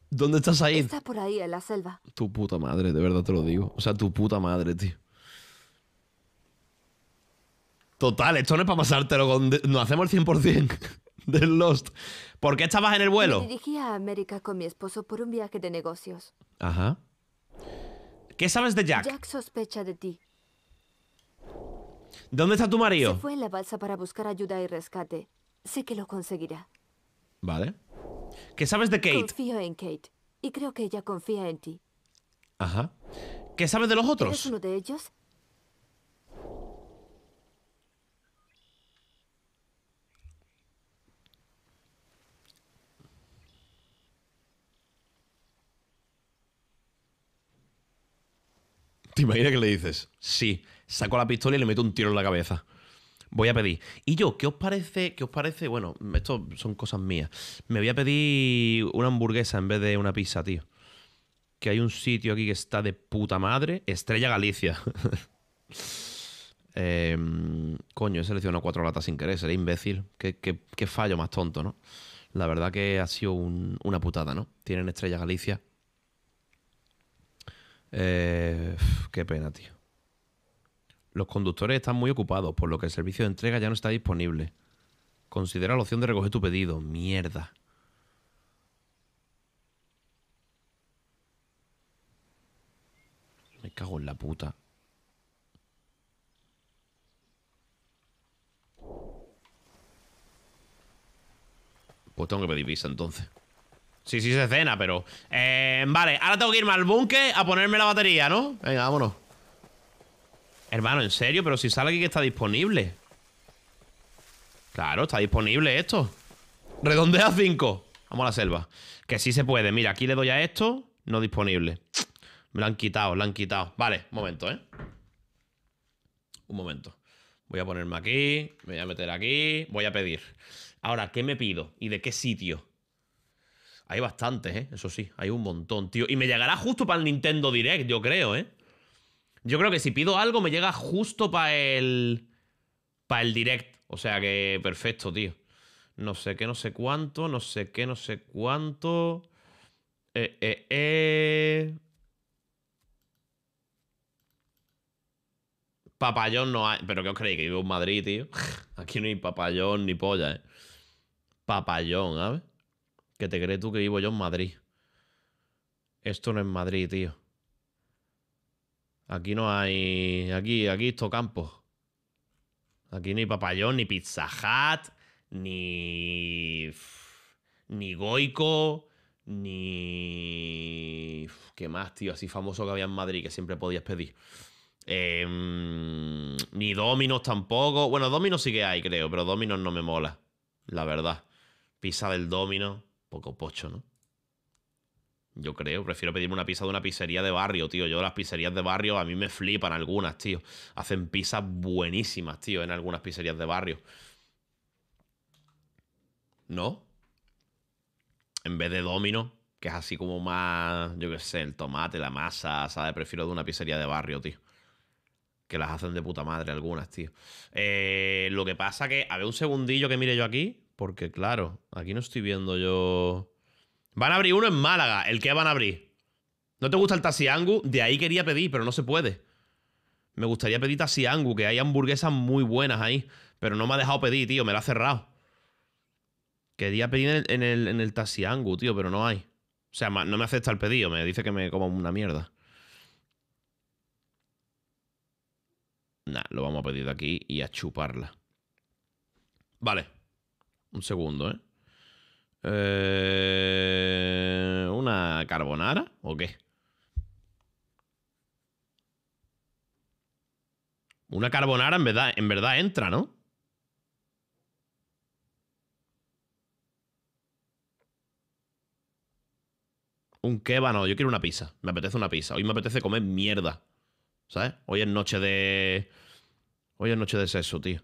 ¿Dónde estás ahí? Está por ahí en la selva. Tu puta madre, de verdad te lo digo. O sea, tu puta madre, tío. Total, esto no es para pasártelo con... No hacemos el 100% del Lost. ¿Por qué estabas en el Me vuelo? dirigí a América con mi esposo por un viaje de negocios. Ajá. ¿Qué sabes de Jack? Jack sospecha de ti. ¿Dónde está tu Se marido? fue en la balsa para buscar ayuda y rescate. Sé que lo conseguirá. Vale. ¿Qué sabes de Kate? Confío en Kate. Y creo que ella confía en ti. Ajá. ¿Qué sabes de los ¿Eres otros? uno de ellos? ¿Te imaginas que le dices? Sí. Saco la pistola y le meto un tiro en la cabeza. Voy a pedir. Y yo, ¿qué os parece? ¿Qué os parece? Bueno, esto son cosas mías. Me voy a pedir una hamburguesa en vez de una pizza, tío. Que hay un sitio aquí que está de puta madre. Estrella Galicia. Em, coño, he seleccionado cuatro latas sin querer. Seré imbécil. Qué, fallo más tonto, ¿no? La verdad que ha sido un- una putada, ¿no? Tienen Estrella Galicia. Eh, qué pena, tío. Los conductores están muy ocupados, por lo que el servicio de entrega ya no está disponible. Considera la opción de recoger tu pedido. Mierda. Me cago en la puta. Pues tengo que pedir pizza entonces. Sí, sí se cena, pero... eh, vale, ahora tengo que irme al búnker a ponerme la batería, ¿no? Venga, vámonos. Hermano, en serio, pero si sale aquí que está disponible. Claro, está disponible esto. Redondea 5. Vamos a la selva. Que sí se puede. Mira, aquí le doy a esto. No disponible. Me lo han quitado, lo han quitado. Vale, un momento, ¿eh? Un momento. Voy a ponerme aquí. Me voy a meter aquí. Voy a pedir. Ahora, ¿qué me pido? ¿Y de qué sitio? Hay bastantes, ¿eh? Eso sí, hay un montón, tío. Y me llegará justo para el Nintendo Direct, yo creo, ¿eh? Yo creo que si pido algo me llega justo para el... Para el Direct. O sea que perfecto, tío. No sé qué, no sé cuánto, no sé qué, no sé cuánto. Eh, eh, eh. Papayón no hay. ¿Pero qué os creéis? Que vivo en Madrid, tío. Aquí no hay papayón ni polla, ¿eh? Papayón, ¿sabes? ¿Qué te crees tú que vivo yo en Madrid? Esto no es Madrid, tío. Aquí no hay. Aquí, aquí esto campo. Aquí no hay papayón, ni Pizza Hut, ni. Ni Goico, ni. ¿Qué más, tío? Así famoso que había en Madrid que siempre podías pedir. Em, ni Dominos tampoco. Bueno, Dominos sí que hay, creo, pero Dominos no me mola. La verdad. Pizza del Domino, poco pocho, ¿no? Yo creo, prefiero pedirme una pizza de una pizzería de barrio, tío. Yo las pizzerías de barrio a mí me flipan algunas, tío. Hacen pizzas buenísimas, tío, en algunas pizzerías de barrio. ¿No? En vez de Domino, que es así como más, yo qué sé, el tomate, la masa, ¿sabes? Prefiero de una pizzería de barrio, tío. Que las hacen de puta madre algunas, tío. Eh, lo que pasa que, a ver, un segundillo que mire yo aquí, porque claro, aquí no estoy viendo yo... Van a abrir uno en Málaga. ¿El qué van a abrir? ¿No te gusta el Tasiangu? De ahí quería pedir, pero no se puede. Me gustaría pedir Tasiangu, que hay hamburguesas muy buenas ahí. Pero no me ha dejado pedir, tío. Me la ha cerrado. Quería pedir en el, en Tasiangu, tío, pero no hay. O sea, no me acepta el pedido. Me dice que me como una mierda. Nah, lo vamos a pedir de aquí y a chuparla. Vale. Un segundo, ¿eh? Eh, ¿Una carbonara o qué? Una carbonara en verdad, en verdad entra, ¿no? Un kebab, yo quiero una pizza. Me apetece una pizza. Hoy me apetece comer mierda. ¿Sabes? Hoy es noche de. Hoy es noche de sexo, tío.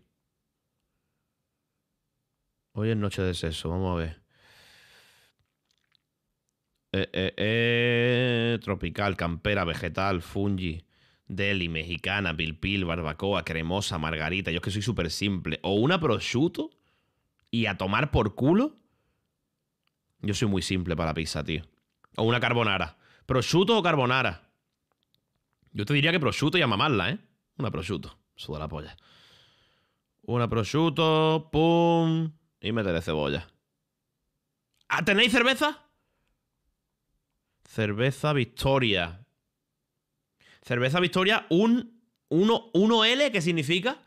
Hoy es noche de sexo, vamos a ver. Eh, eh, eh, tropical, campera, vegetal, fungi, Deli, mexicana, pilpil, barbacoa, cremosa, margarita. Yo es que soy súper simple. O una prosciutto y a tomar por culo. Yo soy muy simple para la pizza, tío. O una carbonara. Prosciutto o carbonara. Yo te diría que prosciutto y a mamarla, ¿eh? Una prosciutto. Suda la polla. Una prosciutto, pum. Y meteré cebolla. ¿Ah, ¿Tenéis cerveza? Cerveza Victoria. Cerveza Victoria, un 1, 1L, ¿qué significa?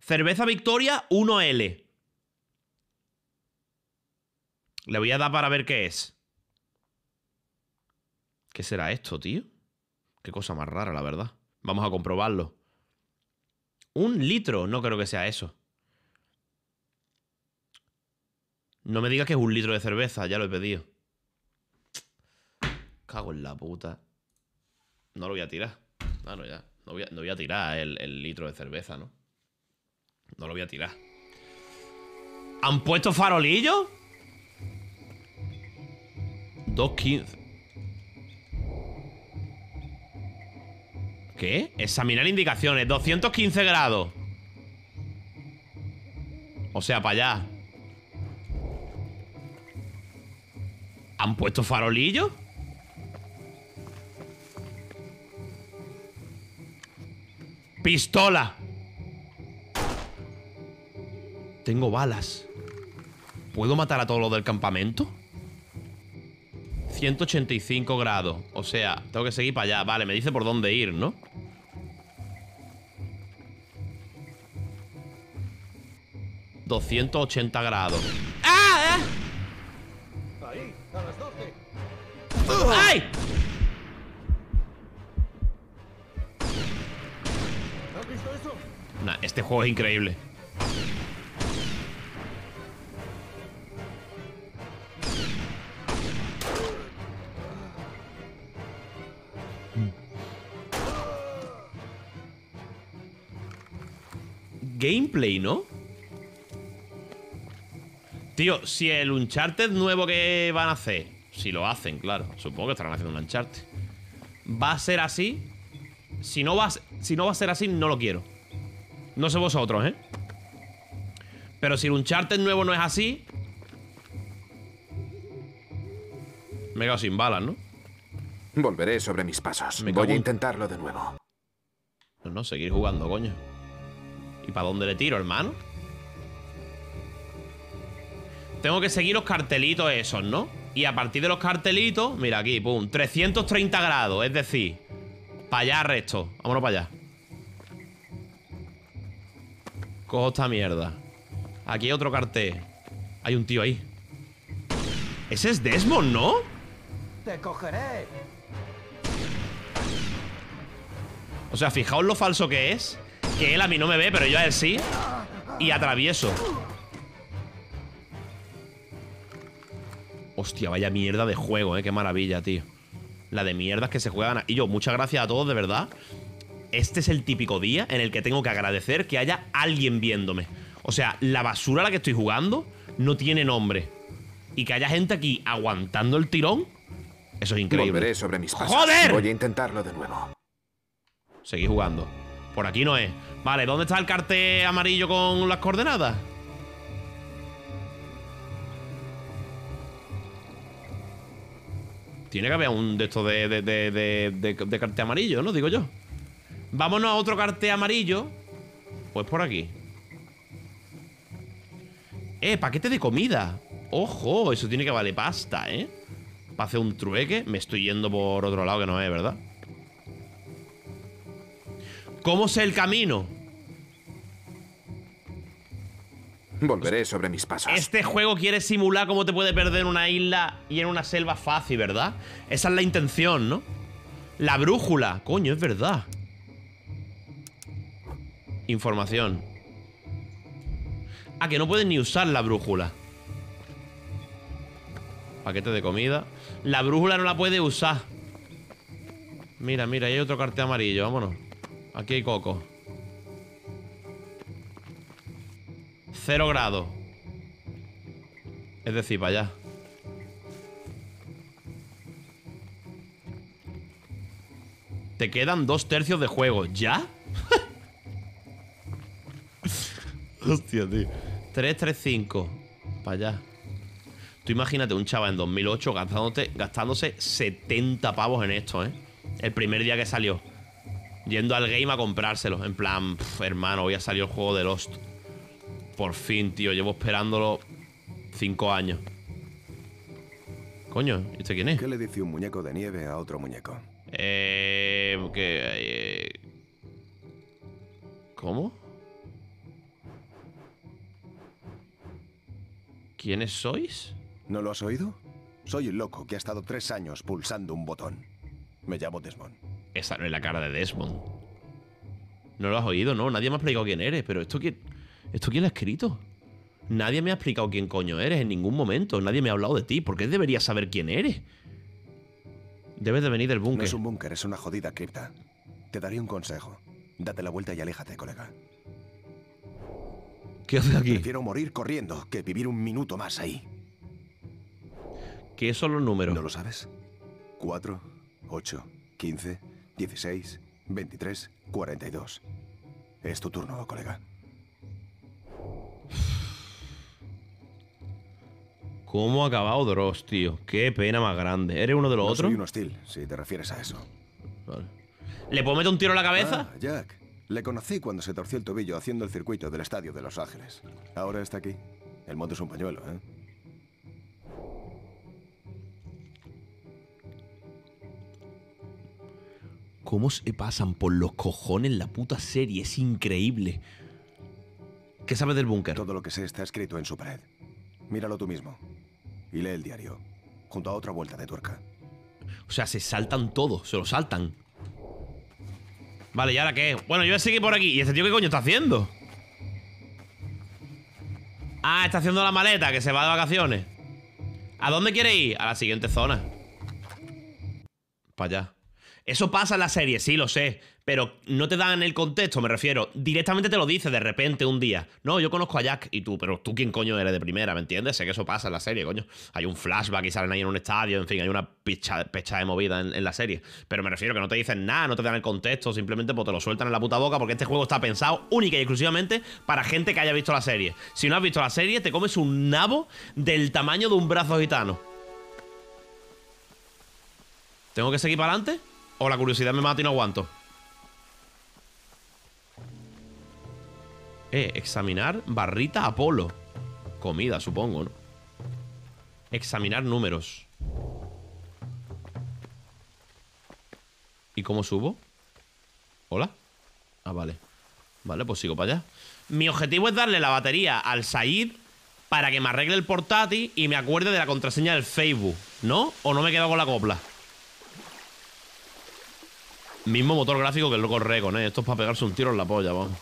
Cerveza Victoria 1L. Le voy a dar para ver qué es. ¿Qué será esto, tío? Qué cosa más rara, la verdad. Vamos a comprobarlo. Un litro, no creo que sea eso. No me digas que es un litro de cerveza, ya lo he pedido. Cago en la puta. No lo voy a tirar. No, ya. No voy a, no voy a tirar el, el litro de cerveza, ¿no? No lo voy a tirar. ¿Han puesto farolillo? 2.15. ¿Qué? Examinar indicaciones. 215 grados. O sea, para allá. ¿Han puesto farolillo? Pistola. Tengo balas. ¿Puedo matar a todos los del campamento? 185 grados. O sea, tengo que seguir para allá. Vale, me dice por dónde ir, ¿no? ...280 grados. ¡Ah! ¡Ay! Nah, este juego es increíble. Gameplay, ¿no? Tío, si el Uncharted nuevo que van a hacer, si lo hacen, claro, supongo que estarán haciendo un Uncharted, va a ser así. Si no va a, si no va a ser así, no lo quiero. No sé vosotros, ¿eh? Pero si el Uncharted nuevo no es así... Me he quedado sin balas, ¿no? Volveré sobre mis pasos. Me Voy a en- intentarlo de nuevo. No, no, seguir jugando, coño. ¿Y para dónde le tiro, hermano? Tengo que seguir los cartelitos esos, ¿no? Y a partir de los cartelitos, mira aquí, pum, 330 grados, es decir, para allá resto. Vámonos para allá. Cojo esta mierda. Aquí hay otro cartel. Hay un tío ahí. Ese es Desmond, ¿no? ¡Te cogeré! O sea, fijaos lo falso que es. Que él a mí no me ve, pero yo a él sí. Y atravieso. Hostia, vaya mierda de juego, eh. Qué maravilla, tío. La de mierdas que se juegan. a- Y yo, muchas gracias a todos, de verdad. Este es el típico día en el que tengo que agradecer que haya alguien viéndome. O sea, la basura a la que estoy jugando no tiene nombre. Y que haya gente aquí aguantando el tirón. Eso es increíble. Volveré sobre mis pasos. ¡Joder! Voy a intentarlo de nuevo. Seguí jugando. Por aquí no es. Vale, ¿dónde está el cartel amarillo con las coordenadas? Tiene que haber un de estos de, de, de, de, amarillo, ¿no? Digo yo. Vámonos a otro cartel amarillo. Pues por aquí. Eh, paquete de comida. Ojo, eso tiene que valer pasta, ¿eh? Para hacer un trueque. Me estoy yendo por otro lado que no es, ¿verdad? ¿Cómo sé el camino? Volveré sobre mis pasos. Este juego quiere simular cómo te puede perder en una isla y en una selva fácil, ¿verdad? Esa es la intención, ¿no? La brújula. Coño, es verdad. Información. Ah, que no puedes ni usar la brújula. Paquete de comida. La brújula no la puede usar. Mira, mira, ahí hay otro cartel amarillo. Vámonos. Aquí hay coco. Cero grados. Es decir, para allá. Te quedan dos tercios de juego. ¿Ya? Hostia, tío. 3, 3, 5. Para allá. Tú imagínate un chaval en 2008 gastándote, gastándose 70 pavos en esto, ¿eh? El primer día que salió. Yendo al game a comprárselo. En plan, hermano, hoy ha salido el juego de Lost. Por fin, tío. Llevo esperándolo 5 años. Coño, ¿y este quién es? ¿Qué le dice un muñeco de nieve a otro muñeco? Eh. Que. eh, ¿Cómo? ¿Quiénes sois? ¿No lo has oído? Soy el loco que ha estado tres años pulsando un botón. Me llamo Desmond. Esa no es la cara de Desmond. No lo has oído, ¿no? Nadie me ha explicado quién eres, pero esto quién. ¿Esto quién lo ha escrito? Nadie me ha explicado quién coño eres en ningún momento. Nadie me ha hablado de ti. ¿Por qué debería saber quién eres? Debes de venir del No búnker. es un búnker, es una jodida cripta. Te daré un consejo. Date la vuelta y aléjate, colega. ¿Qué haces aquí? Prefiero morir corriendo que vivir un minuto más ahí. ¿Qué son los números? ¿No lo sabes? 4, 8, 15, 16, 23, 42. Es tu turno, colega. ¿Cómo ha acabado Dross, tío? Qué pena más grande. ¿Eres uno de los no otros? soy un hostil, si te refieres a eso. ¿Le puedo meter un tiro en la cabeza? Ah, Jack. Le conocí cuando se torció el tobillo haciendo el circuito del estadio de Los Ángeles. Ahora está aquí. El moto es un pañuelo, ¿eh? ¿Cómo se pasan por los cojones la puta serie? Es increíble. ¿Qué sabes del búnker? Todo lo que sé está escrito en su pared. Míralo tú mismo. Y lee el diario. Junto a otra vuelta de tuerca. O sea, se saltan todos, se lo saltan. Vale, ¿y ahora qué? Bueno, yo voy a seguir por aquí. ¿Y este tío qué coño está haciendo? Ah, está haciendo la maleta, que se va de vacaciones. ¿A dónde quiere ir? A la siguiente zona. Para allá. Eso pasa en la serie, sí, lo sé. Pero no te dan el contexto, me refiero. Directamente te lo dice de repente un día. No, yo conozco a Jack y tú, pero tú quién coño eres de primera, ¿me entiendes? Sé que eso pasa en la serie, coño. Hay un flashback y salen ahí en un estadio, en fin, hay una pecha, pecha de movida en, en la serie. Pero me refiero que no te dicen nada, no te dan el contexto, simplemente pues te lo sueltan en la puta boca porque este juego está pensado única y exclusivamente para gente que haya visto la serie. Si no has visto la serie, te comes un nabo del tamaño de un brazo gitano. ¿Tengo que seguir para adelante? ¿O la curiosidad me mata y no aguanto? Eh, examinar barrita Apolo. Comida, supongo, ¿no? Examinar números. ¿Y cómo subo? ¿Hola? Ah, vale. Vale, pues sigo para allá. Mi objetivo es darle la batería al Said para que me arregle el portátil y me acuerde de la contraseña del Facebook, ¿no? ¿O no me quedo con la copla? Mismo motor gráfico que el loco Recon, ¿eh? Esto es para pegarse un tiro en la polla, vamos.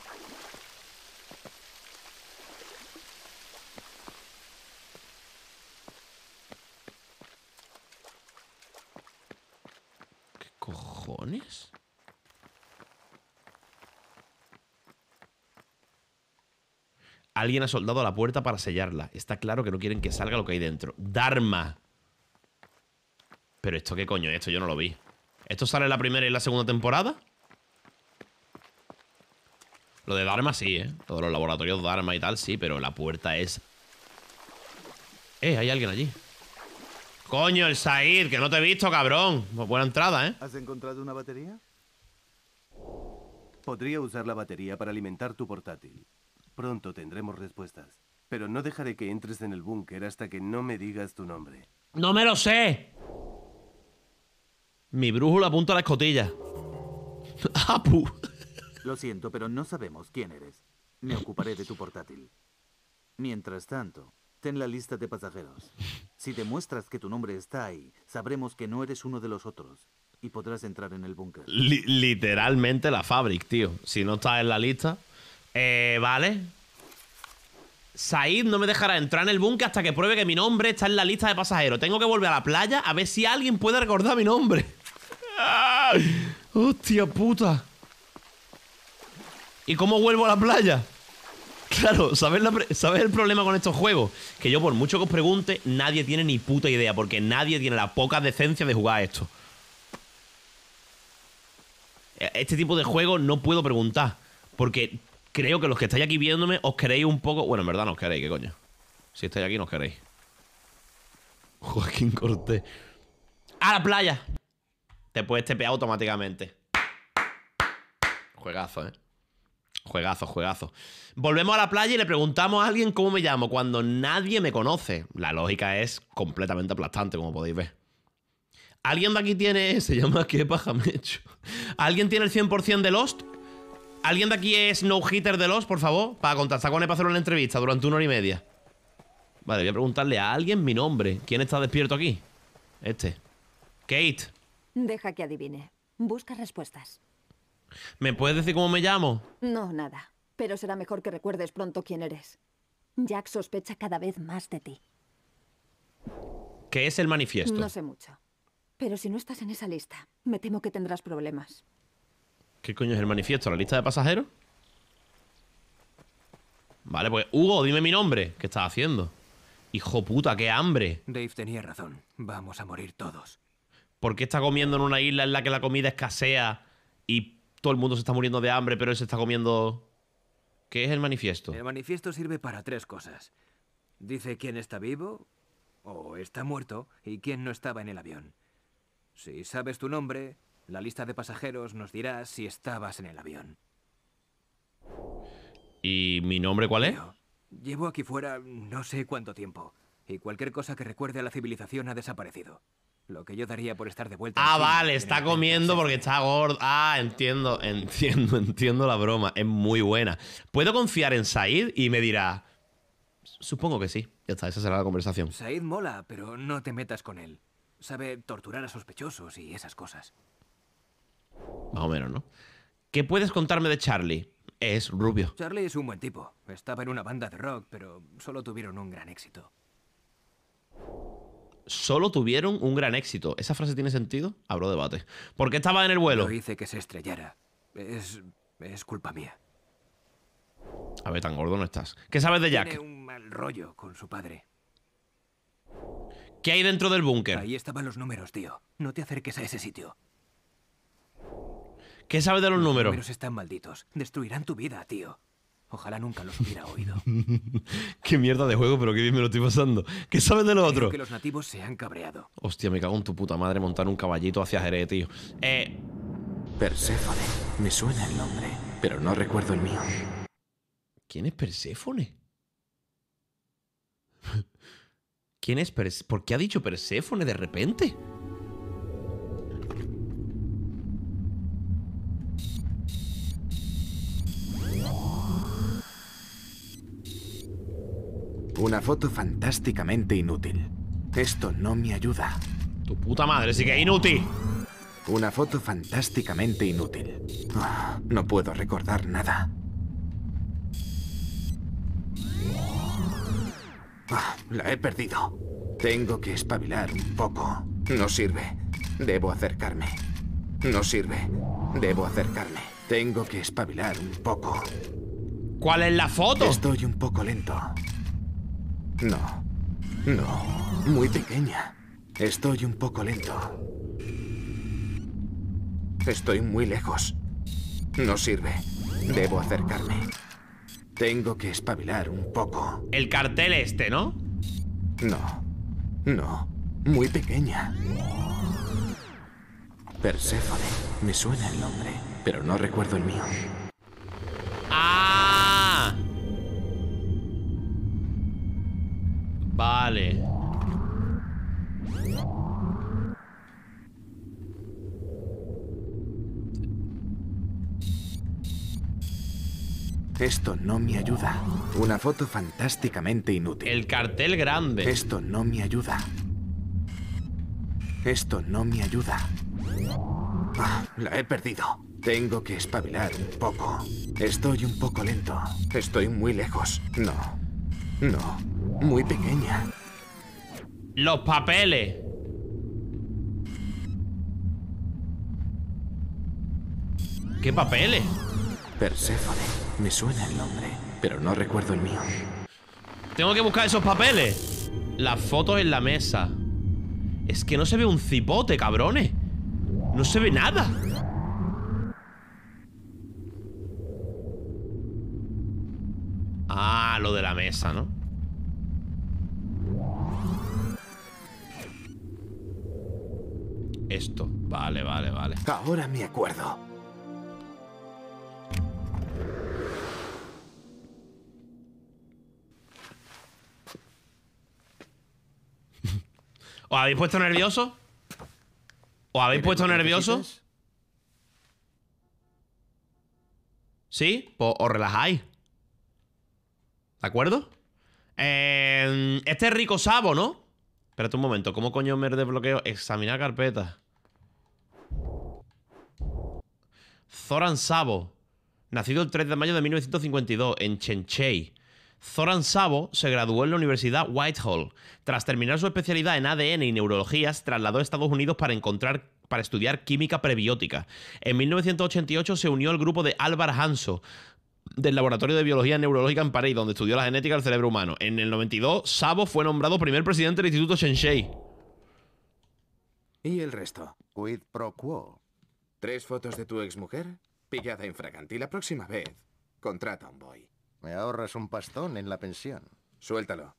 ¿Qué Alguien ha soldado la puerta para sellarla. Está claro que no quieren que salga lo que hay dentro. Dharma. Pero esto qué coño es esto, yo no lo vi. ¿Esto sale en la primera y la segunda temporada? Lo de Dharma sí, ¿eh? Todos los laboratorios Dharma y tal, sí, pero la puerta es... Eh, hay alguien allí. Coño, el Said, que no te he visto, cabrón. Pues buena entrada, ¿eh? ¿Has encontrado una batería? Podría usar la batería para alimentar tu portátil. Pronto tendremos respuestas. Pero no dejaré que entres en el búnker hasta que no me digas tu nombre. ¡No me lo sé! Mi brújula apunta a la escotilla. ¡Apu! Lo siento, pero no sabemos quién eres. Me ocuparé de tu portátil. Mientras tanto, ten la lista de pasajeros. Si demuestras que tu nombre está ahí, sabremos que no eres uno de los otros y podrás entrar en el búnker. Li- literalmente la Fabric, tío. Si no está en la lista. Eh, vale. Said no me dejará entrar en el búnker hasta que pruebe que mi nombre está en la lista de pasajeros. Tengo que volver a la playa a ver si alguien puede recordar mi nombre. ¡Hostia puta! ¿Y cómo vuelvo a la playa? Claro, ¿sabes, la pre- ¿sabes el problema con estos juegos? Que yo, por mucho que os pregunte, nadie tiene ni puta idea, porque nadie tiene la poca decencia de jugar a esto. eh, este tipo de juego no puedo preguntar. Porque creo que los que estáis aquí viéndome os queréis un poco. Bueno, en verdad no os queréis, ¿qué coño? Si estáis aquí, no os queréis. Joaquín Cortés. ¡A la playa! Te puedes tepear automáticamente. Juegazo, ¿eh? Juegazo, juegazo. Volvemos a la playa y le preguntamos a alguien cómo me llamo cuando nadie me conoce. La lógica es completamente aplastante, como podéis ver. ¿Alguien de aquí tiene... Se llama qué paja me he hecho? ¿Alguien tiene el 100% de Lost? ¿Alguien de aquí es no-hitter de Lost, por favor? Para contactar con él para hacer una entrevista durante una hora y media. Vale, voy a preguntarle a alguien mi nombre. ¿Quién está despierto aquí? Este. Kate, Deja que adivine. Busca respuestas. ¿Me puedes decir cómo me llamo? No, nada. Pero será mejor que recuerdes pronto quién eres. Jack sospecha cada vez más de ti. ¿Qué es el manifiesto? No sé mucho. Pero si no estás en esa lista, me temo que tendrás problemas. ¿Qué coño es el manifiesto? ¿La lista de pasajeros? Vale, pues Hugo, dime mi nombre. ¿Qué estás haciendo? Hijo puta, qué hambre. Dave tenía razón. Vamos a morir todos. ¿Por qué está comiendo en una isla en la que la comida escasea y todo el mundo se está muriendo de hambre, pero él se está comiendo... ¿Qué es el manifiesto? El manifiesto sirve para tres cosas. Dice quién está vivo o está muerto y quién no estaba en el avión. Si sabes tu nombre, la lista de pasajeros nos dirá si estabas en el avión. ¿Y mi nombre cuál es? Llevo aquí fuera no sé cuánto tiempo y cualquier cosa que recuerde a la civilización ha desaparecido. Lo que yo daría por estar de vuelta. Ah, vale, está comiendo porque está gordo. Ah, entiendo, entiendo, entiendo la broma. Es muy buena. ¿Puedo confiar en Said? Y me dirá... Supongo que sí. Ya está, esa será la conversación. Said mola, pero no te metas con él. Sabe torturar a sospechosos y esas cosas. Más o menos, ¿no? ¿Qué puedes contarme de Charlie? Es rubio. Charlie es un buen tipo. Estaba en una banda de rock, pero solo tuvieron un gran éxito. Solo tuvieron un gran éxito. ¿Esa frase tiene sentido? Abro debate. ¿Por qué estaba en el vuelo? Lo hice que se estrellara. Es, es culpa mía. A ver, tan gordo no estás. ¿Qué sabes de Jack? Tiene un mal rollo con su padre. ¿Qué hay dentro del búnker? Ahí estaban los números, tío. No te acerques a ese sitio. ¿Qué sabes de los números? Los números están malditos. Destruirán tu vida, tío. Ojalá nunca los hubiera oído. qué mierda de juego, pero qué bien me lo estoy pasando. ¿Qué sabes de lo Creo otro? que los nativos se han cabreado. Hostia, me cago en tu puta madre montar un caballito hacia Jerez, tío. Eh. Perséfone. Me suena el nombre, pero no recuerdo el mío. ¿Quién es Perséfone? ¿Quién es Perséfone? ¿Por qué ha dicho Perséfone de repente? Una foto fantásticamente inútil. Esto no me ayuda. Tu puta madre, sí que es inútil. Una foto fantásticamente inútil. Ah, no puedo recordar nada. Ah, la he perdido. Tengo que espabilar un poco. No sirve. Debo acercarme. No sirve. Debo acercarme. Tengo que espabilar un poco. ¿Cuál es la foto? Estoy un poco lento. No. No. Muy pequeña. Estoy un poco lento. Estoy muy lejos. No sirve. Debo acercarme. Tengo que espabilar un poco. El cartel este, ¿no? No. No. Muy pequeña. Perséfone. Me suena el nombre, pero no recuerdo el mío. ¡Ah! Vale. Esto no me ayuda. Una foto fantásticamente inútil. El cartel grande. Esto no me ayuda. Esto no me ayuda. Ah, la he perdido. Tengo que espabilar un poco. Estoy un poco lento. Estoy muy lejos. No. No muy pequeña. Los papeles. ¿Qué papeles? Perséfone. Me suena el nombre, pero no recuerdo el mío. Tengo que buscar esos papeles. Las fotos en la mesa. Es que no se ve un cipote, cabrones. No se ve nada. Ah, lo de la mesa, ¿no? Esto. Vale, vale, vale. Ahora me acuerdo. ¿Os habéis puesto nervioso? ¿Os habéis puesto nervioso? ¿Sí? Pues os relajáis. ¿De acuerdo? Eh, este es Rico Sabo, ¿no? Espérate un momento. ¿Cómo coño me desbloqueo? Examinar carpeta. Zoran Sabo. Nacido el 3 de mayo de 1952 en Chenchey. Zoran Sabo se graduó en la Universidad Whitehall. Tras terminar su especialidad en ADN y neurología, se trasladó a Estados Unidos para encontrar para estudiar química prebiótica. En 1988 se unió al grupo de Álvar Hanso del Laboratorio de Biología Neurológica en París, donde estudió la genética del cerebro humano. En el 92, Sabo fue nombrado primer presidente del Instituto Shenshei. ¿Y el resto? Quid pro quo. ¿Tres fotos de tu exmujer? Pillada infragante. Y la próxima vez, contrata a un boy. Me ahorras un pastón en la pensión. Suéltalo.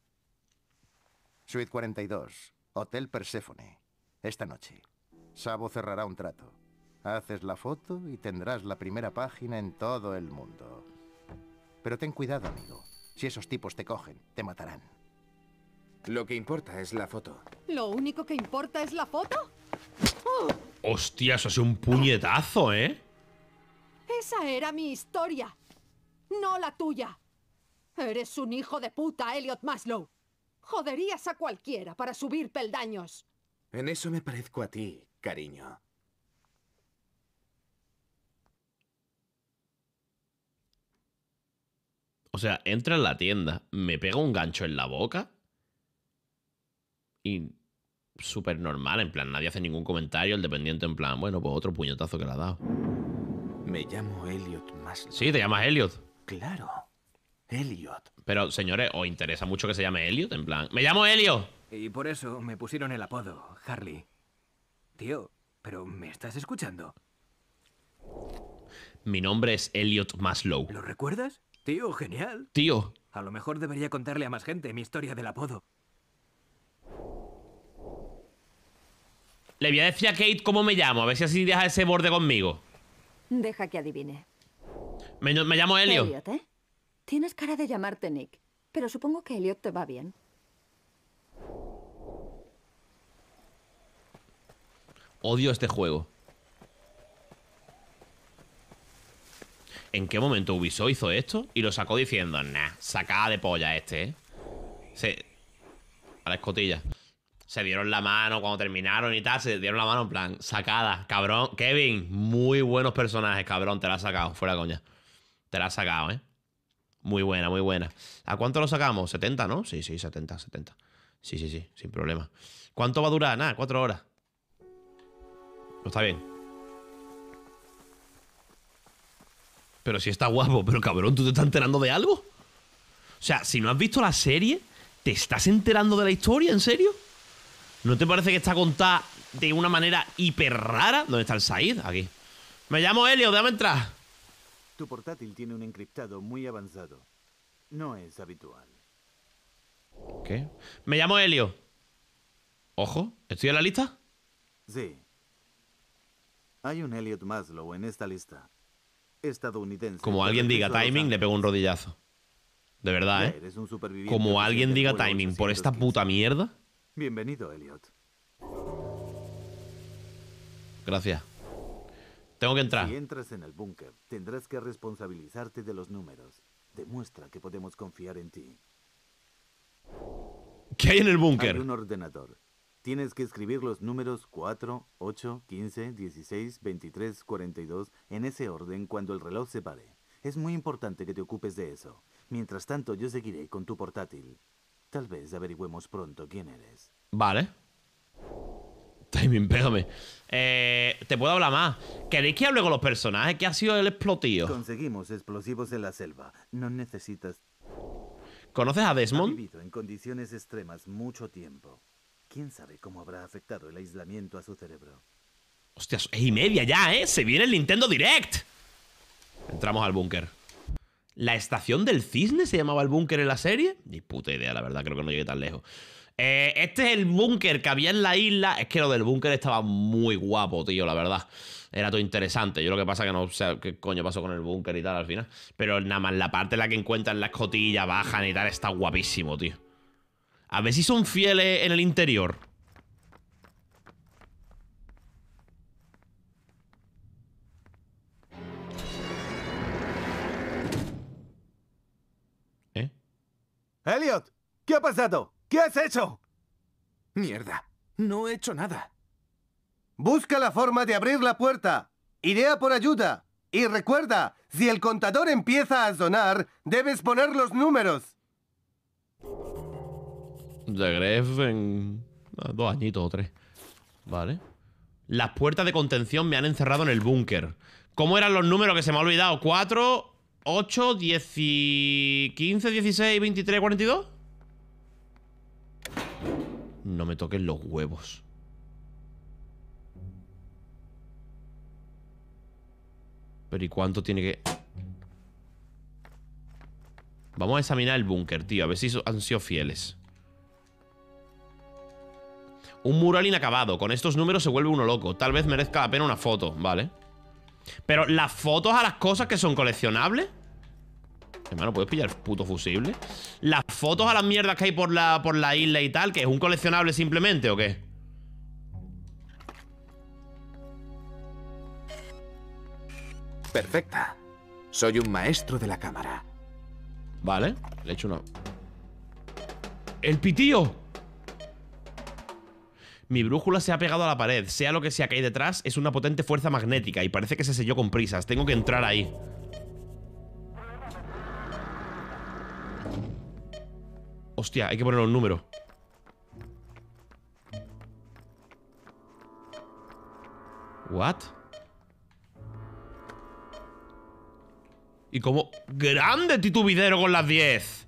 Suite 42, Hotel Perséfone. Esta noche. Sabo cerrará un trato. Haces la foto y tendrás la primera página en todo el mundo. Pero ten cuidado, amigo. Si esos tipos te cogen, te matarán. Lo que importa es la foto. ¿Lo único que importa es la foto? Hostia, eso ha sido un puñetazo, ¿eh? Esa era mi historia, no la tuya. Eres un hijo de puta, Elliot Maslow. Joderías a cualquiera para subir peldaños. En eso me parezco a ti, cariño. O sea, entra en la tienda, me pega un gancho en la boca y súper normal, en plan, nadie hace ningún comentario, el dependiente en plan, bueno, pues otro puñetazo que le ha dado. Me llamo Elliot Maslow. Sí, te llamas Elliot. Claro, Elliot. Pero, señores, ¿os interesa mucho que se llame Elliot? En plan, ¡me llamo Elliot! Y por eso me pusieron el apodo, Harley. Tío, ¿pero me estás escuchando? Mi nombre es Elliot Maslow. ¿Lo recuerdas? Tío, genial. Tío. A lo mejor debería contarle a más gente mi historia del apodo. Le voy a decir a Kate cómo me llamo, a ver si así deja ese borde conmigo. Deja que adivine. Me, me llamo Elliot. Elliot, ¿eh? Tienes cara de llamarte Nick, pero supongo que Elliot te va bien. Odio este juego. ¿En qué momento Ubisoft hizo esto? Y lo sacó diciendo, nah, sacada de polla este, ¿eh? Se... A la escotilla. Se dieron la mano cuando terminaron y tal, se dieron la mano en plan, sacada, cabrón. Kevin, muy buenos personajes, cabrón, te la has sacado, fuera coña. Te la has sacado, ¿eh? Muy buena, muy buena. ¿A cuánto lo sacamos? 70, ¿no? Sí, sí, 70, 70. Sí, sí, sí, sin problema. ¿Cuánto va a durar? Nada, cuatro horas. No está bien. Pero si está guapo, pero cabrón, ¿tú te estás enterando de algo? O sea, si no has visto la serie, ¿te estás enterando de la historia? ¿En serio? ¿No te parece que está contada de una manera hiper rara? ¿Dónde está el Said? Aquí. Me llamo Helio, déjame entrar. Tu portátil tiene un encriptado muy avanzado. No es habitual. ¿Qué? Me llamo Helio. Ojo, ¿estoy en la lista? Sí. Hay un Elliot Maslow en esta lista. Estadounidense. Como alguien diga timing, le pego un rodillazo. De verdad, ¿eh? Como alguien diga timing por esta puta mierda. Bienvenido, Elliot. Gracias. Tengo que entrar. Si entras en el búnker, tendrás que responsabilizarte de los números. Demuestra que podemos confiar en ti. ¿Qué hay en el Hay búnker? un ordenador. Tienes que escribir los números 4, 8, 15, 16, 23, 42 en ese orden cuando el reloj se pare. Es muy importante que te ocupes de eso. Mientras tanto, yo seguiré con tu portátil. Tal vez averigüemos pronto quién eres. Vale. Timing, pégame. Eh, te puedo hablar más. ¿Queréis que hable con los personajes? ¿Qué ha sido el explotío? Conseguimos explosivos en la selva. No necesitas... ¿Conoces a Ha Desmond? vivido en condiciones extremas mucho tiempo. ¿Quién sabe cómo habrá afectado el aislamiento a su cerebro? Hostia, es y media ya, ¿eh? Se viene el Nintendo Direct. Entramos al búnker. ¿La estación del cisne se llamaba el búnker en la serie? Ni puta idea, la verdad, creo que no llegué tan lejos. Eh, este es el búnker que había en la isla. Es que lo del búnker estaba muy guapo, tío, la verdad. Era todo interesante. Yo lo que pasa que no sé qué coño pasó con el búnker y tal al final. Pero nada más la parte en la que encuentran la escotilla, bajan y tal, está guapísimo, tío. A ver si son fieles en el interior. Elliot, ¿qué ha pasado? ¿Qué has hecho? Mierda, no he hecho nada. Busca la forma de abrir la puerta. Idea por ayuda. Y recuerda, si el contador empieza a sonar, debes poner los números. De Gref en ah, dos añitos o tres. Vale. Las puertas de contención me han encerrado en el búnker. ¿Cómo eran los números que se me ha olvidado? ¿4, 8, 10, 15, 16, 23, 42? No me toquen los huevos. Pero ¿y cuánto tiene que...? Vamos a examinar el búnker, tío. A ver si han sido fieles. Un mural inacabado. Con estos números se vuelve uno loco. Tal vez merezca la pena una foto, ¿vale? Pero las fotos a las cosas que son coleccionables. Hermano, ¿puedes pillar el puto fusible? Las fotos a las mierdas que hay por la, por la isla y tal, que es un coleccionable simplemente, ¿o qué? Perfecta. Soy un maestro de la cámara. Vale, le he hecho una... ¡El pitío! Mi brújula se ha pegado a la pared. Sea lo que sea que hay detrás, es una potente fuerza magnética y parece que se selló con prisas. Tengo que entrar ahí. Hostia, hay que poner un número. ¿What? Y como... ¡Grande titubidero con las 10!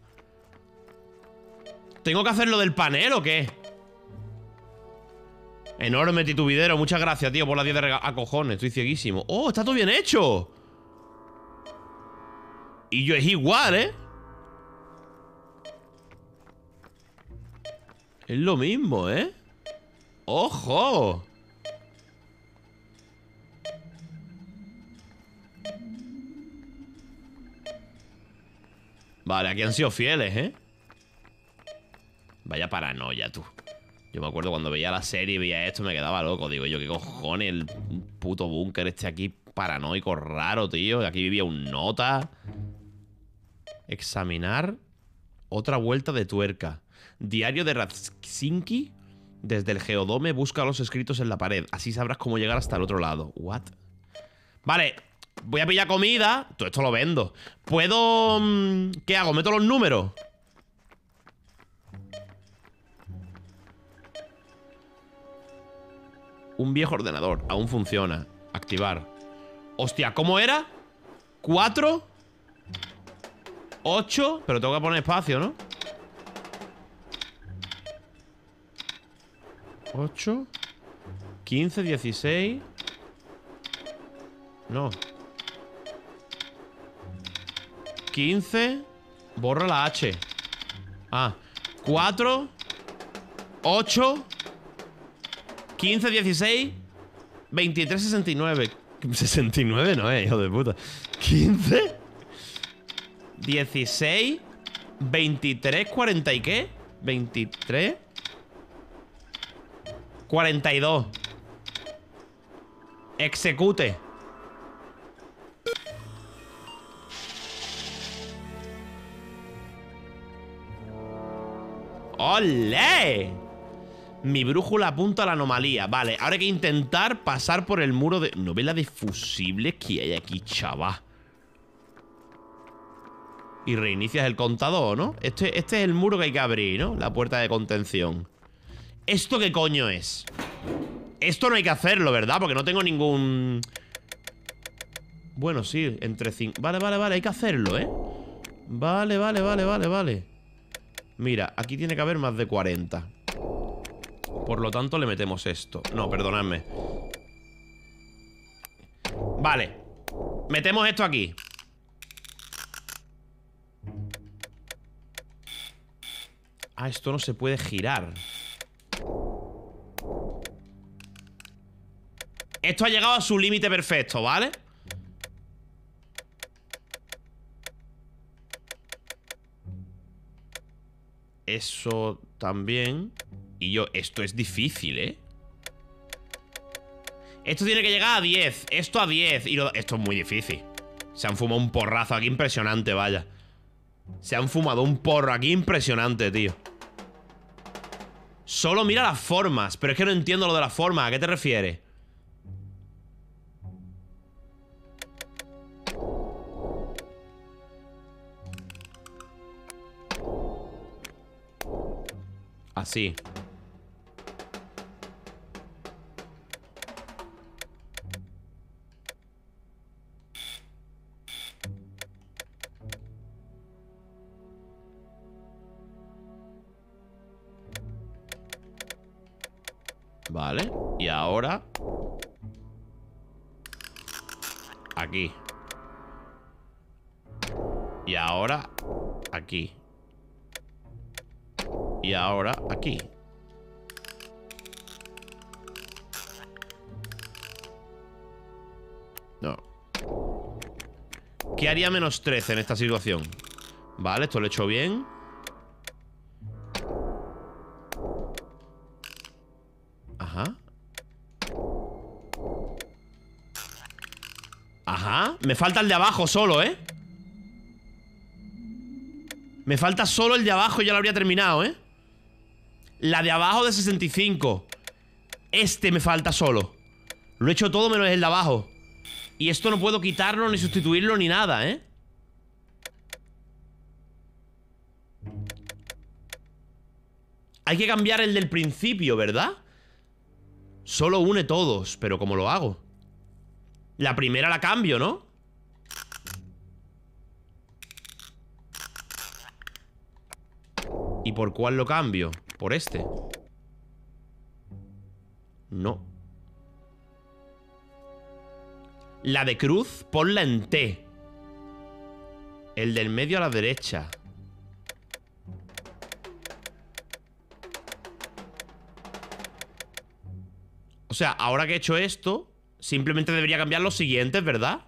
¿Tengo que hacer lo del panel o qué? Enorme titubidero. Muchas gracias, tío, por las 10 de rega... A cojones, estoy cieguísimo. ¡Oh, está todo bien hecho! Y yo es igual, ¿eh? Es lo mismo, ¿eh? ¡Ojo! Vale, aquí han sido fieles, ¿eh? Vaya paranoia, tú. Yo me acuerdo cuando veía la serie y veía esto, me quedaba loco. Digo yo, ¿qué cojones? El puto búnker este aquí paranoico raro, tío. Aquí vivía un nota. Examinar. Otra vuelta de tuerca. Diario de Radzinski. Desde el geodome busca los escritos en la pared. Así sabrás cómo llegar hasta el otro lado. What? Vale, voy a pillar comida. Todo esto lo vendo. ¿Puedo...? mm, ¿Qué hago? ¿Meto los números? Un viejo ordenador. Aún funciona. Activar. Hostia, ¿cómo era? ¿Cuatro? ¿Ocho? Pero tengo que poner espacio, ¿no? ¿Ocho? ¿Quince? ¿Dieciséis? No. ¿15? Borra la H. Ah. 4. 8. 15, 16. 23, 69. 69 no es, hijo de puta. 15. 16. 23, 40 y qué? 23. 42. Execute. ¡Olé! Mi brújula apunta a la anomalía. Vale, ahora hay que intentar pasar por el muro de... ¿No ves la de fusibles que hay aquí, chaval? Y reinicias el contador, ¿no? Este, este es el muro que hay que abrir, ¿no? La puerta de contención. ¿Esto qué coño es? Esto no hay que hacerlo, ¿verdad? Porque no tengo ningún... Bueno, sí, entre cinco... Vale, vale, vale, hay que hacerlo, ¿eh? Vale, vale, vale, vale, vale Mira, aquí tiene que haber más de 40 por lo tanto, le metemos esto. No, perdonadme. Vale. Metemos esto aquí. Ah, esto no se puede girar. Esto ha llegado a su límite perfecto, ¿vale? Eso también... Y yo, esto es difícil, ¿eh? Esto tiene que llegar a 10. Esto a 10. Y esto es muy difícil. Se han fumado un porrazo aquí impresionante, vaya. Se han fumado un porro aquí impresionante, tío. Solo mira las formas. Pero es que no entiendo lo de las formas. ¿A qué te refieres? Así. Vale. Y ahora... Aquí. Y ahora... Aquí. Y ahora aquí. No. ¿Qué haría menos 13 en esta situación? Vale, esto lo he hecho bien. Me falta el de abajo solo, ¿eh? Me falta solo el de abajo y ya lo habría terminado, ¿eh? La de abajo de 65 Este me falta solo Lo he hecho todo menos el de abajo Y esto no puedo quitarlo ni sustituirlo ni nada, ¿eh? Hay que cambiar el del principio, ¿verdad? Solo une todos Pero ¿cómo lo hago? La primera la cambio, ¿no? ¿Y por cuál lo cambio? Por este No. La de cruz, ponla en T. El del medio a la derecha. O sea, ahora que he hecho esto Simplemente debería cambiar los siguientes, ¿verdad?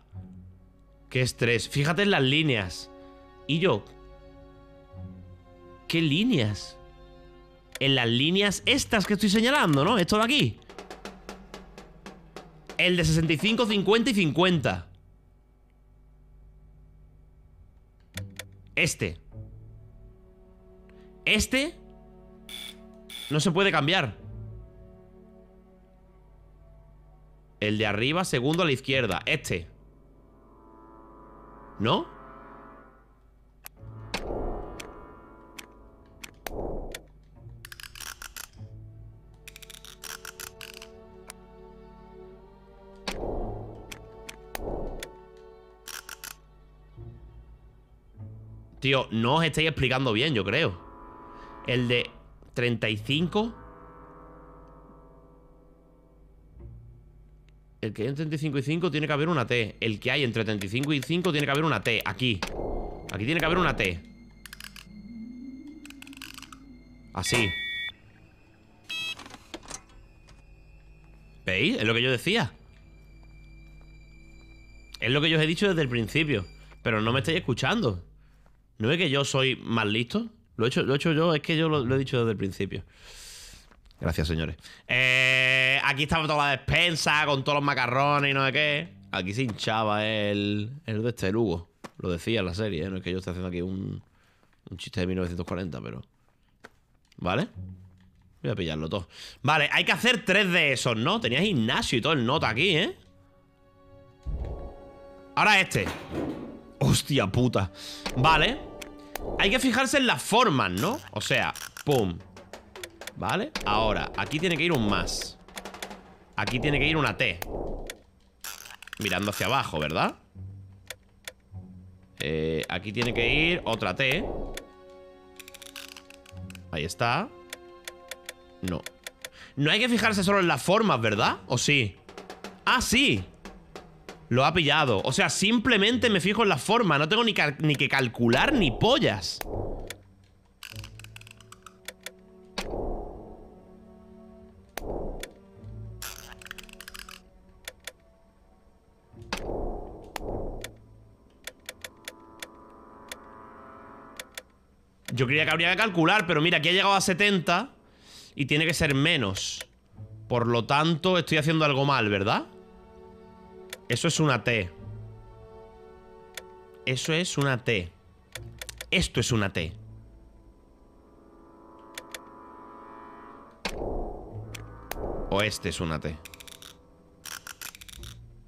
Qué estrés Fíjate en las líneas. Y yo ¿Qué líneas? En las líneas estas que estoy señalando, ¿no? Esto de aquí El de 65, 50 y 50 Este Este No se puede cambiar El de arriba, segundo a la izquierda Este ¿No? Tío, no os estáis explicando bien, yo creo. El de 35 El que hay entre 35 y 5 tiene que haber una T. El que hay entre 35 y 5 tiene que haber una T Aquí. Aquí tiene que haber una T. Así. ¿Veis? Es lo que yo decía. Es lo que yo os he dicho desde el principio Pero no me estáis escuchando ¿No es que yo soy más listo? Lo he hecho, lo he hecho yo, es que yo lo, lo he dicho desde el principio Gracias, señores eh, Aquí estaba toda la despensa Con todos los macarrones y no sé qué Aquí se hinchaba el, el de este Lugo Lo decía en la serie, ¿eh? No es que yo esté haciendo aquí un, un chiste de 1940, pero... ¿Vale? Voy a pillarlo todo Vale, hay que hacer tres de esos, ¿no? Tenía gimnasio y todo el nota aquí, ¿eh? Ahora este Hostia puta Vale Hay que fijarse en las formas, ¿no? O sea, pum Vale, ahora Aquí tiene que ir un más Aquí tiene que ir una T Mirando hacia abajo, ¿verdad? Eh, aquí tiene que ir otra T Ahí está No No hay que fijarse solo en las formas, ¿verdad? ¿O sí? Ah, sí lo ha pillado. O sea, simplemente me fijo en la forma. No tengo ni, ni que calcular ni pollas. Yo creía que habría que calcular, pero mira, aquí ha llegado a 70 y tiene que ser menos. Por lo tanto, estoy haciendo algo mal, ¿verdad? Eso es una T. Eso es una T. Esto es una T. O este es una T.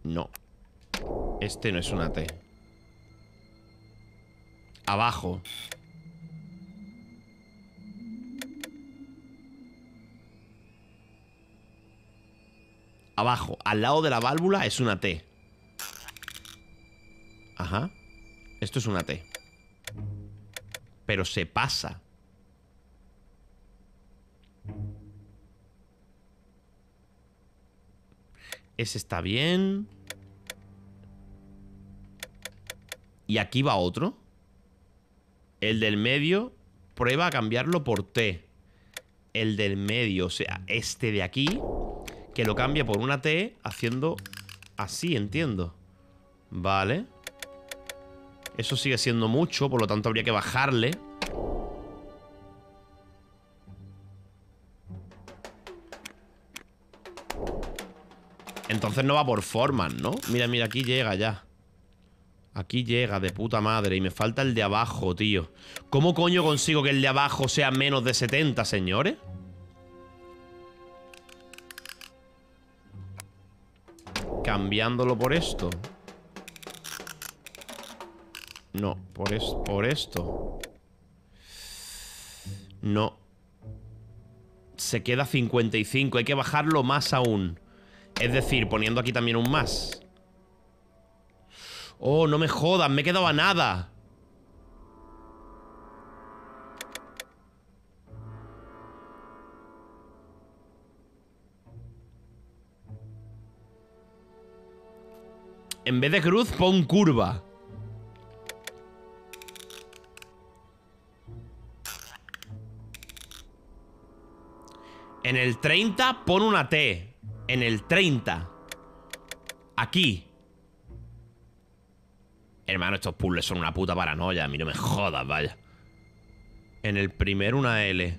No. Este no es una T. Abajo. Abajo, al lado de la válvula es una T. Ajá. Esto es una T. Pero se pasa. Ese está bien. Y aquí va otro. El del medio prueba a cambiarlo por T. El del medio, o sea, este de aquí, que lo cambia por una T haciendo así, entiendo. Vale. Eso sigue siendo mucho, por lo tanto habría que bajarle. Entonces no va por formas, ¿no? Mira, mira, aquí llega ya. Aquí llega, de puta madre. Y me falta el de abajo, tío. ¿Cómo coño consigo que el de abajo sea menos de 70, señores? Cambiándolo por esto. No, por, es, por esto. No. Se queda 55. Hay que bajarlo más aún. Es decir, poniendo aquí también un más. Oh, no me jodan, me he quedado a nada. En vez de cruz, pon curva. En el 30 pon una T. En el 30. Aquí. Hermano, estos puzzles son una puta paranoia. A mí no me jodas, vaya. En el primero una L.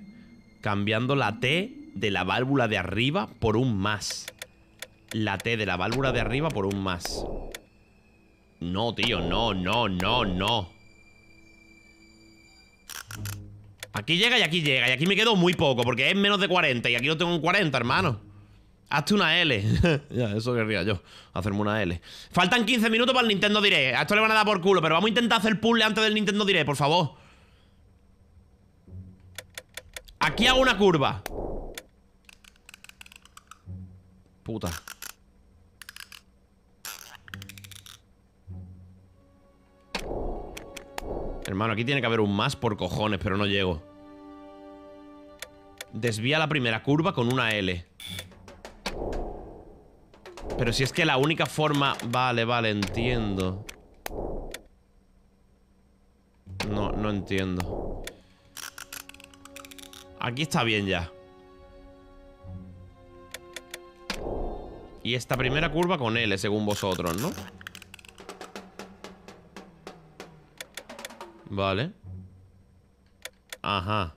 Cambiando la T de la válvula de arriba por un más. La T de la válvula de arriba por un más. No, tío, no, no, no, no. Aquí llega y aquí llega. Y aquí me quedo muy poco, porque es menos de 40. Y aquí lo tengo en 40, hermano. Hazte una L. ya, eso querría yo. Hacerme una L. Faltan 15 minutos para el Nintendo Direct. A esto le van a dar por culo, pero vamos a intentar hacer puzzle antes del Nintendo Direct, por favor. Aquí hago una curva. Puta. Hermano, aquí tiene que haber un más por cojones, pero no llego. Desvía la primera curva con una L. Pero si es que la única forma... Vale, vale, entiendo. No, no entiendo. Aquí está bien ya. Y esta primera curva con L, según vosotros, ¿no? Vale. Ajá.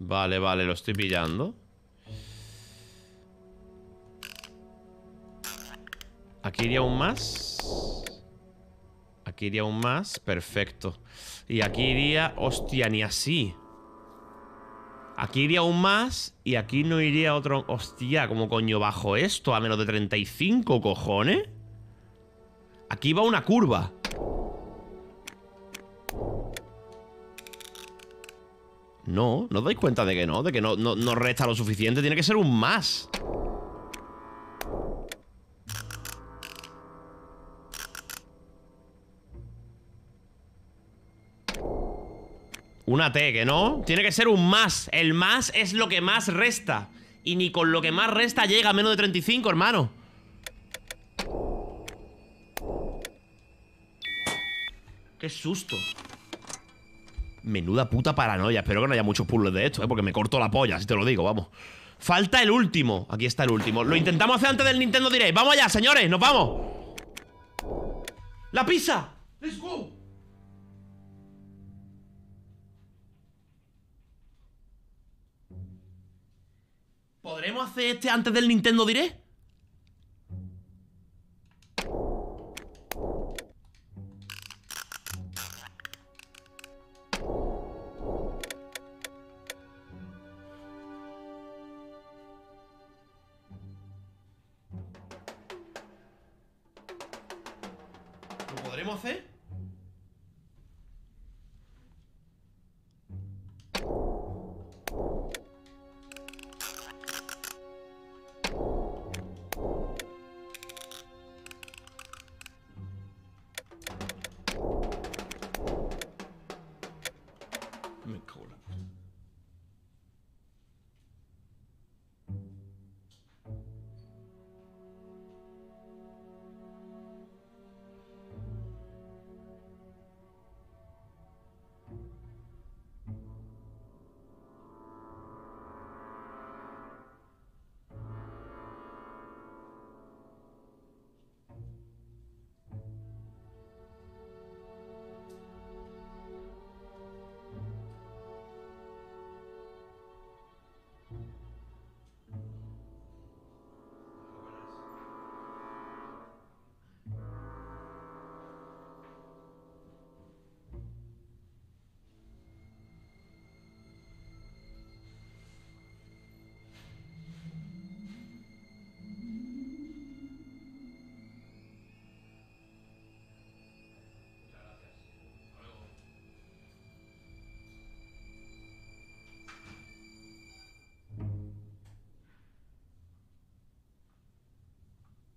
Vale, vale, lo estoy pillando. Aquí iría un más. Aquí iría un más. Perfecto. Y aquí iría... Hostia, ni así. Aquí iría un más y aquí no iría otro... Hostia, ¿cómo coño bajo esto? A menos de 35, cojones. Aquí va una curva. No, ¿no os dais cuenta de que no? De que no, no, no resta lo suficiente. Tiene que ser un más. Una T, que no. Tiene que ser un más. El más es lo que más resta. Y ni con lo que más resta llega a menos de 35, hermano. Qué susto. Menuda puta paranoia. Espero que no haya muchos puzzles de esto, ¿eh? Porque me corto la polla, si te lo digo, vamos. Falta el último. Aquí está el último. Lo intentamos hacer antes del Nintendo Direct. ¡Vamos allá, señores! ¡Nos vamos! ¡La pizza! ¡Let's go! ¿Podremos hacer este antes del Nintendo Direct?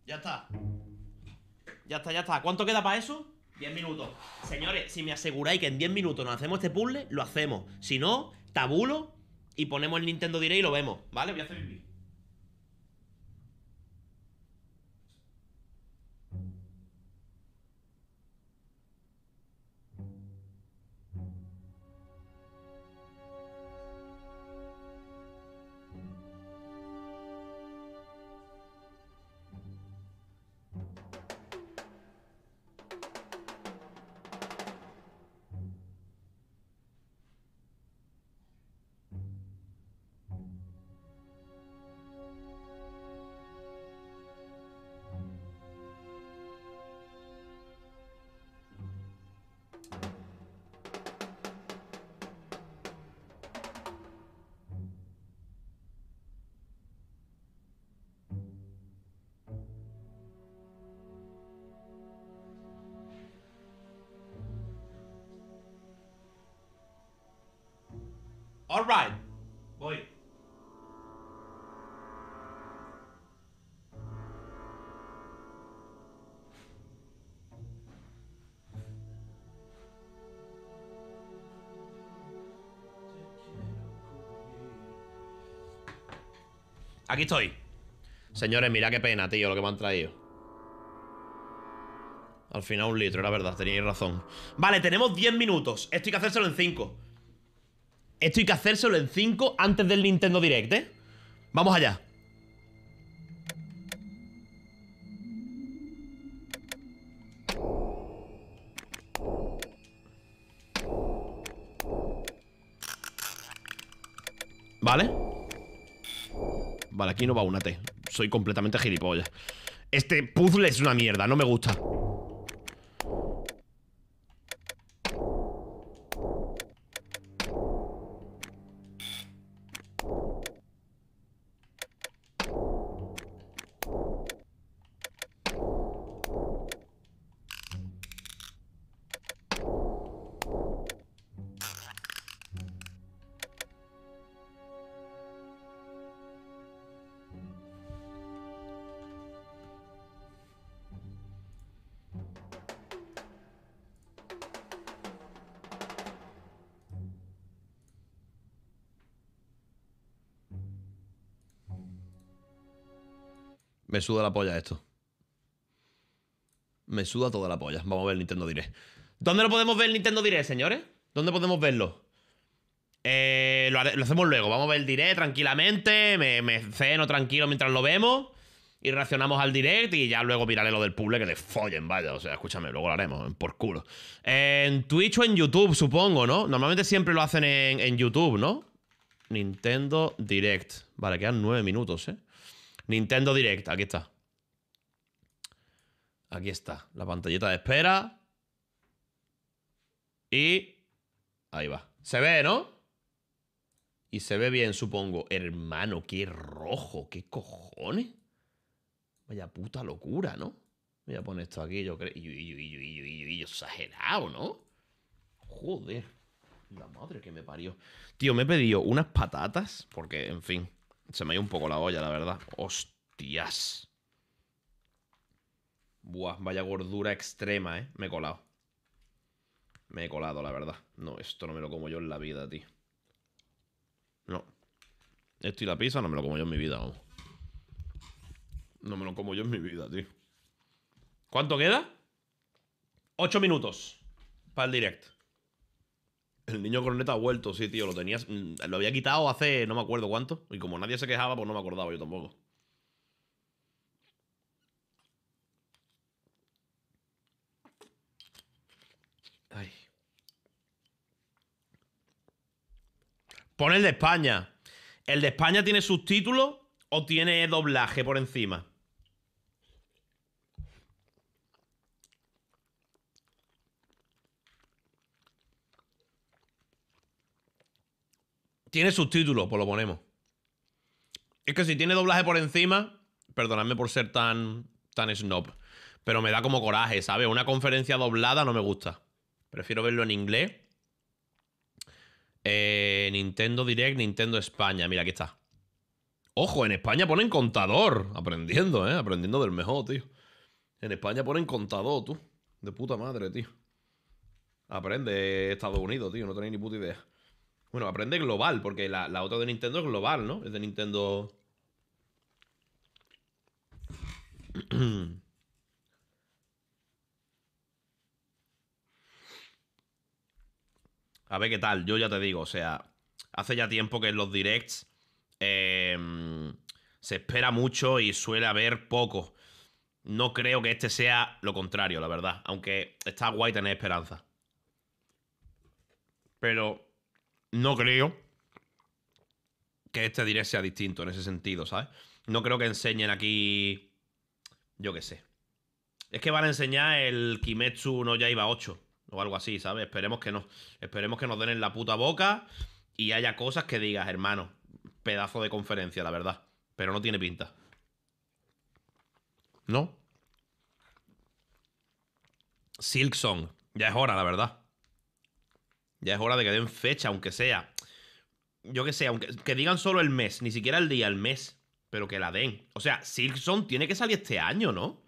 Ya está. Ya está, ya está. ¿Cuánto queda para eso? 10 minutos. Señores, si me aseguráis que en 10 minutos nos hacemos este puzzle, lo hacemos. Si no, tabulo y ponemos el Nintendo Direct y lo vemos. ¿Vale? Voy a hacer el Aquí estoy. Señores, mira qué pena, tío, lo que me han traído. Al final un litro, era verdad, teníais razón. Vale, tenemos 10 minutos. Esto hay que hacérselo en 5. Esto hay que hacérselo en 5 antes del Nintendo Direct, ¿eh? Vamos allá. Aquí no va una. Soy completamente gilipollas. Este puzzle es una mierda, no me gusta. Suda la polla esto. Me suda toda la polla. Vamos a ver el Nintendo Direct. ¿Dónde lo podemos ver el Nintendo Direct, señores? ¿Dónde podemos verlo? Eh, lo, hacemos luego. Vamos a ver el Direct tranquilamente. Me, me ceno tranquilo mientras lo vemos. Y reaccionamos al Direct. Y ya luego miraré lo del puzzle que le follen, vaya. O sea, escúchame, luego lo haremos. Por culo. En Twitch o en YouTube, supongo, ¿no? Normalmente siempre lo hacen en, en YouTube, ¿no? Nintendo Direct. Vale, quedan nueve minutos, ¿eh? Nintendo Direct, aquí está. Aquí está, la pantallita de espera. Y... Ahí va. Se ve, ¿no? Y se ve bien, supongo. Hermano, qué rojo, qué cojones. Vaya puta locura, ¿no? Voy a poner esto aquí, yo creo. Y, y, y, exagerado, ¿no? Joder. La madre que me parió. Tío, me he pedido unas patatas. Porque, en fin. Se me ha ido un poco la olla, la verdad. Hostias. Buah, vaya gordura extrema, ¿eh? Me he colado. Me he colado, la verdad. No, esto no me lo como yo en la vida, tío. No. Esto y la pizza no me lo como yo en mi vida, vamos. No me lo como yo en mi vida, tío. ¿Cuánto queda? Ocho minutos para el direct. El niño corneta ha vuelto, sí, tío. Lo tenías. mm, Lo había quitado hace no me acuerdo cuánto. Y como nadie se quejaba, pues no me acordaba yo tampoco. Ay. Pon el de España. ¿El de España tiene subtítulos o tiene doblaje por encima? Tiene subtítulos, pues lo ponemos. Es que si tiene doblaje por encima, perdonadme por ser tan, tan snob, pero me da como coraje, ¿sabes? Una conferencia doblada no me gusta. Prefiero verlo en inglés. Eh, Nintendo Direct, Nintendo España. Mira, aquí está. Ojo, en España ponen contador. Aprendiendo, ¿eh? Aprendiendo del mejor, tío. En España ponen contador, tú. De puta madre, tío. Aprende Estados Unidos, tío. No tenéis ni puta idea. Bueno, aprende global, porque la, la otra de Nintendo es global, ¿no? Es de Nintendo. A ver qué tal. Yo ya te digo, o sea, hace ya tiempo que en los directs eh, se espera mucho y suele haber poco. No creo que este sea lo contrario, la verdad. Aunque está guay tener esperanza. Pero no creo que este direct sea distinto en ese sentido, ¿sabes? No creo que enseñen aquí. Yo qué sé. Es que van a enseñar el Kimetsu no Yaiba 8 o algo así, ¿sabes? Esperemos que no. Esperemos que nos den en la puta boca y haya cosas que digas, hermano. Pedazo de conferencia, la verdad. Pero no tiene pinta. ¿No? Silksong. Ya es hora, la verdad. Ya es hora de que den fecha, aunque sea. Yo que sé, aunque que digan solo el mes, ni siquiera el día, el mes. Pero que la den. O sea, Silksong tiene que salir este año, ¿no?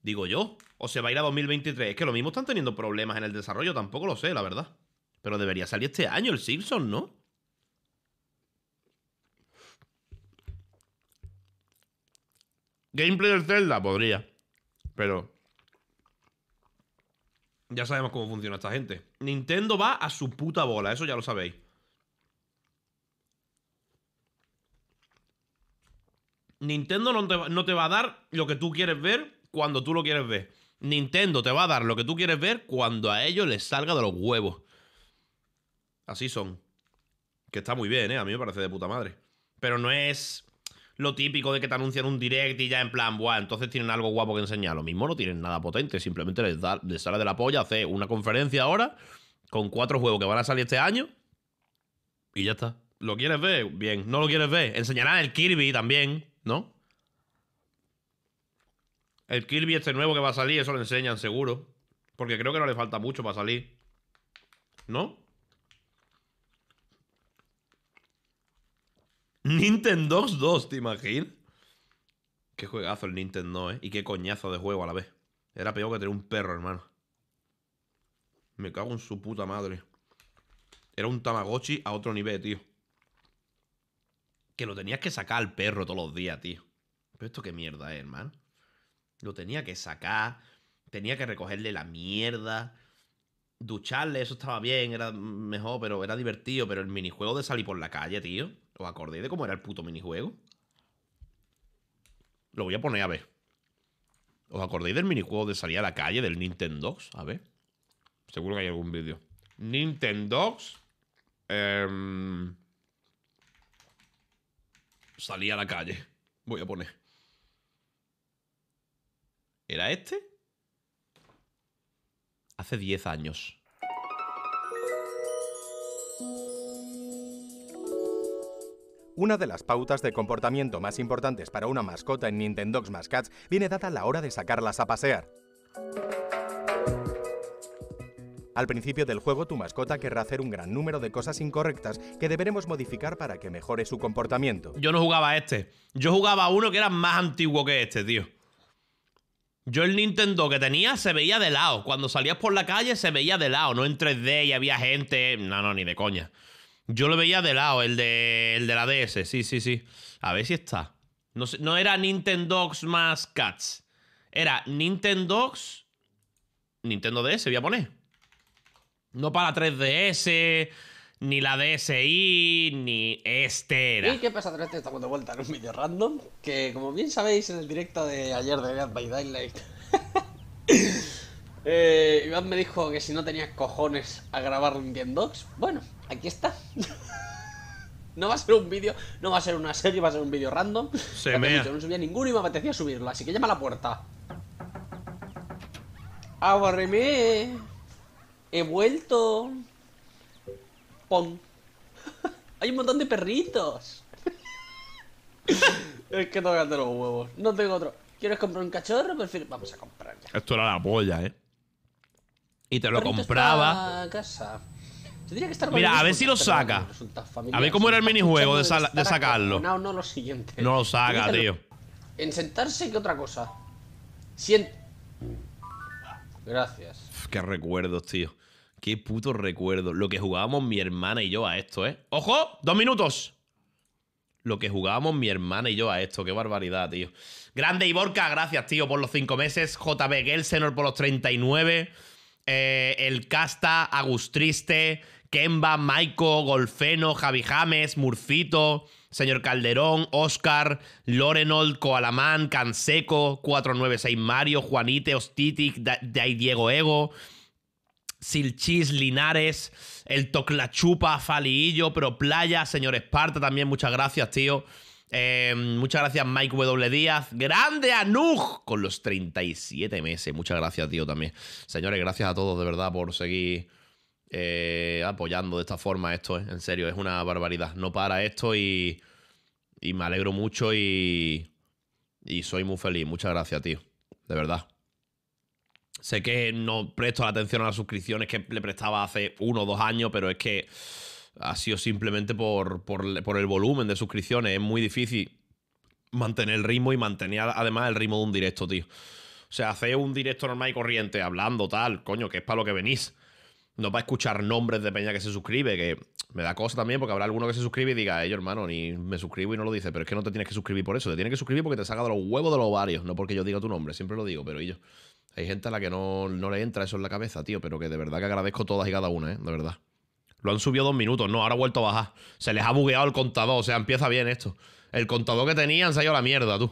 Digo yo. O se va a ir a 2023. Es que lo mismo están teniendo problemas en el desarrollo, tampoco lo sé, la verdad. Pero debería salir este año el Silksong, ¿no? Gameplay del Zelda podría. Pero. Ya sabemos cómo funciona esta gente. Nintendo va a su puta bola, eso ya lo sabéis. Nintendo no te, va, no te va a dar lo que tú quieres ver cuando tú lo quieres ver. Nintendo te va a dar lo que tú quieres ver cuando a ellos les salga de los huevos. Así son. Que está muy bien, ¿eh? A mí me parece de puta madre. Pero no es lo típico de que te anuncian un direct y ya en plan, buah, entonces tienen algo guapo que enseñar. Lo mismo no tienen nada potente, simplemente les, da, les sale de la polla hacer una conferencia ahora con cuatro juegos que van a salir este año y ya está. ¿Lo quieres ver? Bien. ¿No lo quieres ver? Enseñarán el Kirby también, ¿no? El Kirby este nuevo que va a salir, eso lo enseñan seguro. Porque creo que no le falta mucho para salir. ¿No? Nintendo 2, ¿te imaginas? Qué juegazo el Nintendo, ¿eh? Y qué coñazo de juego a la vez. Era peor que tener un perro, hermano. Me cago en su puta madre. Era un Tamagotchi a otro nivel, tío. Que lo tenías que sacar al perro todos los días, tío. Pero esto qué mierda es, hermano. Lo tenía que sacar. Tenía que recogerle la mierda. Ducharle, eso estaba bien, era mejor, pero era divertido. Pero el minijuego de salir por la calle, tío. ¿Os acordáis de cómo era el puto minijuego? Lo voy a poner a ver. ¿Os acordáis del minijuego de salir a la calle del Nintendo? A ver. Seguro que hay algún vídeo. Nintendo. Eh, Salí a la calle. Voy a poner. ¿Era este? Hace 10 años. Una de las pautas de comportamiento más importantes para una mascota en Nintendogs más Cats viene dada a la hora de sacarlas a pasear. Al principio del juego, tu mascota querrá hacer un gran número de cosas incorrectas que deberemos modificar para que mejore su comportamiento. Yo no jugaba a este. Yo jugaba a uno que era más antiguo que este, tío. Yo el Nintendo que tenía se veía de lado. Cuando salías por la calle se veía de lado, no en 3D y había gente. No, no, ni de coña. Yo lo veía de lado, el de, el de la DS, sí, sí, sí. A ver si está. No, sé- no era Nintendogs más Cats. Era Nintendogs. Nintendo DS, voy a poner. No para 3DS, ni la DSi, ni este era. ¿Y qué pasa, Trete? Estamos de vuelta en un vídeo random. Que, como bien sabéis, en el directo de ayer de Dead by Daylight, eh, Iván me dijo que si no tenía cojones a grabar Indian Dogs. Bueno, aquí está. no va a ser un vídeo, no va a ser una serie, va a ser un vídeo random. Se dicho, no subía ninguno y me apetecía subirlo, así que llama a la puerta. Aguarreme. He vuelto. Pon. Hay un montón de perritos. es que tengo que hacer los huevos. No tengo otro. ¿Quieres comprar un cachorro? Prefiero... Vamos a comprar ya. Esto era la polla, ¿eh? Y te lo compraba. está a casa. Tendría que estar Mira, a ver si lo saca. A ver cómo era el minijuego de, sal- de sacarlo. No, lo siguiente. No lo saca, tío. En sentarse, ¿qué otra cosa? Sient... Gracias. Uf, Qué recuerdos, tío. Qué puto recuerdos. Lo que jugábamos mi hermana y yo a esto, ¿eh? ¡Ojo! ¡Dos minutos! Lo que jugábamos mi hermana y yo a esto. Qué barbaridad, tío. Grande Iborca, gracias, tío, por los cinco meses. JB Gelsenor por los 39. Eh, el Casta, Agustriste, Kemba, Maiko, Golfeno, Javi James, Murcito, Señor Calderón, Oscar, Lorenold, Coalamán, Canseco, 496 Mario, Juanite, Ostitic, Da- Dai Diego Ego, Silchis, Linares, el Toclachupa, Faliillo, Pro Playa, Señor Esparta también, muchas gracias, tío. Eh, muchas gracias, Mike W. Díaz. Grande Anuj con los 37 meses. Muchas gracias, tío, también. Señores, gracias a todos, de verdad, por seguir eh, apoyando de esta forma esto, eh. En serio, es una barbaridad. No para esto y, y me alegro mucho y, y soy muy feliz. Muchas gracias, tío. De verdad. Sé que no presto la atención a las suscripciones que le prestaba hace uno o dos años, pero es que ha sido simplemente por, por- por el volumen de suscripciones. Es muy difícil mantener el ritmo y mantener además el ritmo de un directo, tío. O sea, hacer un directo normal y corriente, hablando tal, coño, que es para lo que venís. No para escuchar nombres de peña que se suscribe, que me da cosa también, porque habrá alguno que se suscribe y diga, yo hermano, ni me suscribo y no lo dice, pero es que no te tienes que suscribir por eso, te tienes que suscribir porque te saca de los huevos de los ovarios, no porque yo diga tu nombre, siempre lo digo, pero y yo. Hay gente a la que no, no le entra eso en la cabeza, tío, pero que de verdad que agradezco todas y cada una, ¿eh? De verdad. Lo han subido dos minutos, no, ahora ha vuelto a bajar. Se les ha bugueado el contador, o sea, empieza bien esto. El contador que tenían se ha ido a la mierda, tú.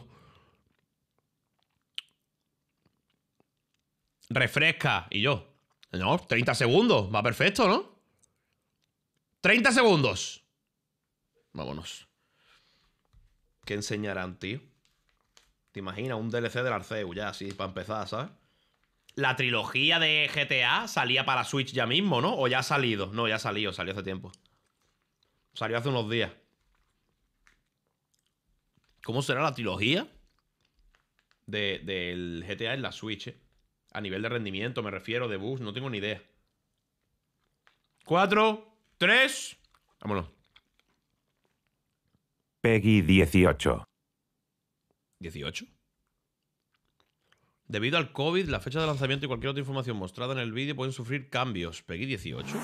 Refresca. Y yo. No, 30 segundos. Va perfecto, ¿no? 30 segundos. Vámonos. ¿Qué enseñarán, tío? ¿Te imaginas un DLC del Arceus ya así para empezar, ¿sabes? La trilogía de GTA salía para Switch ya mismo, ¿no? ¿O ya ha salido? No, ya ha salido, salió hace tiempo. Salió hace unos días. ¿Cómo será la trilogía de- del GTA en la Switch? eh? A nivel de rendimiento, me refiero, de bus, no tengo ni idea. Cuatro, tres. Vámonos. Peggy 18. 18. Debido al COVID, la fecha de lanzamiento y cualquier otra información mostrada en el vídeo pueden sufrir cambios. Peggy 18.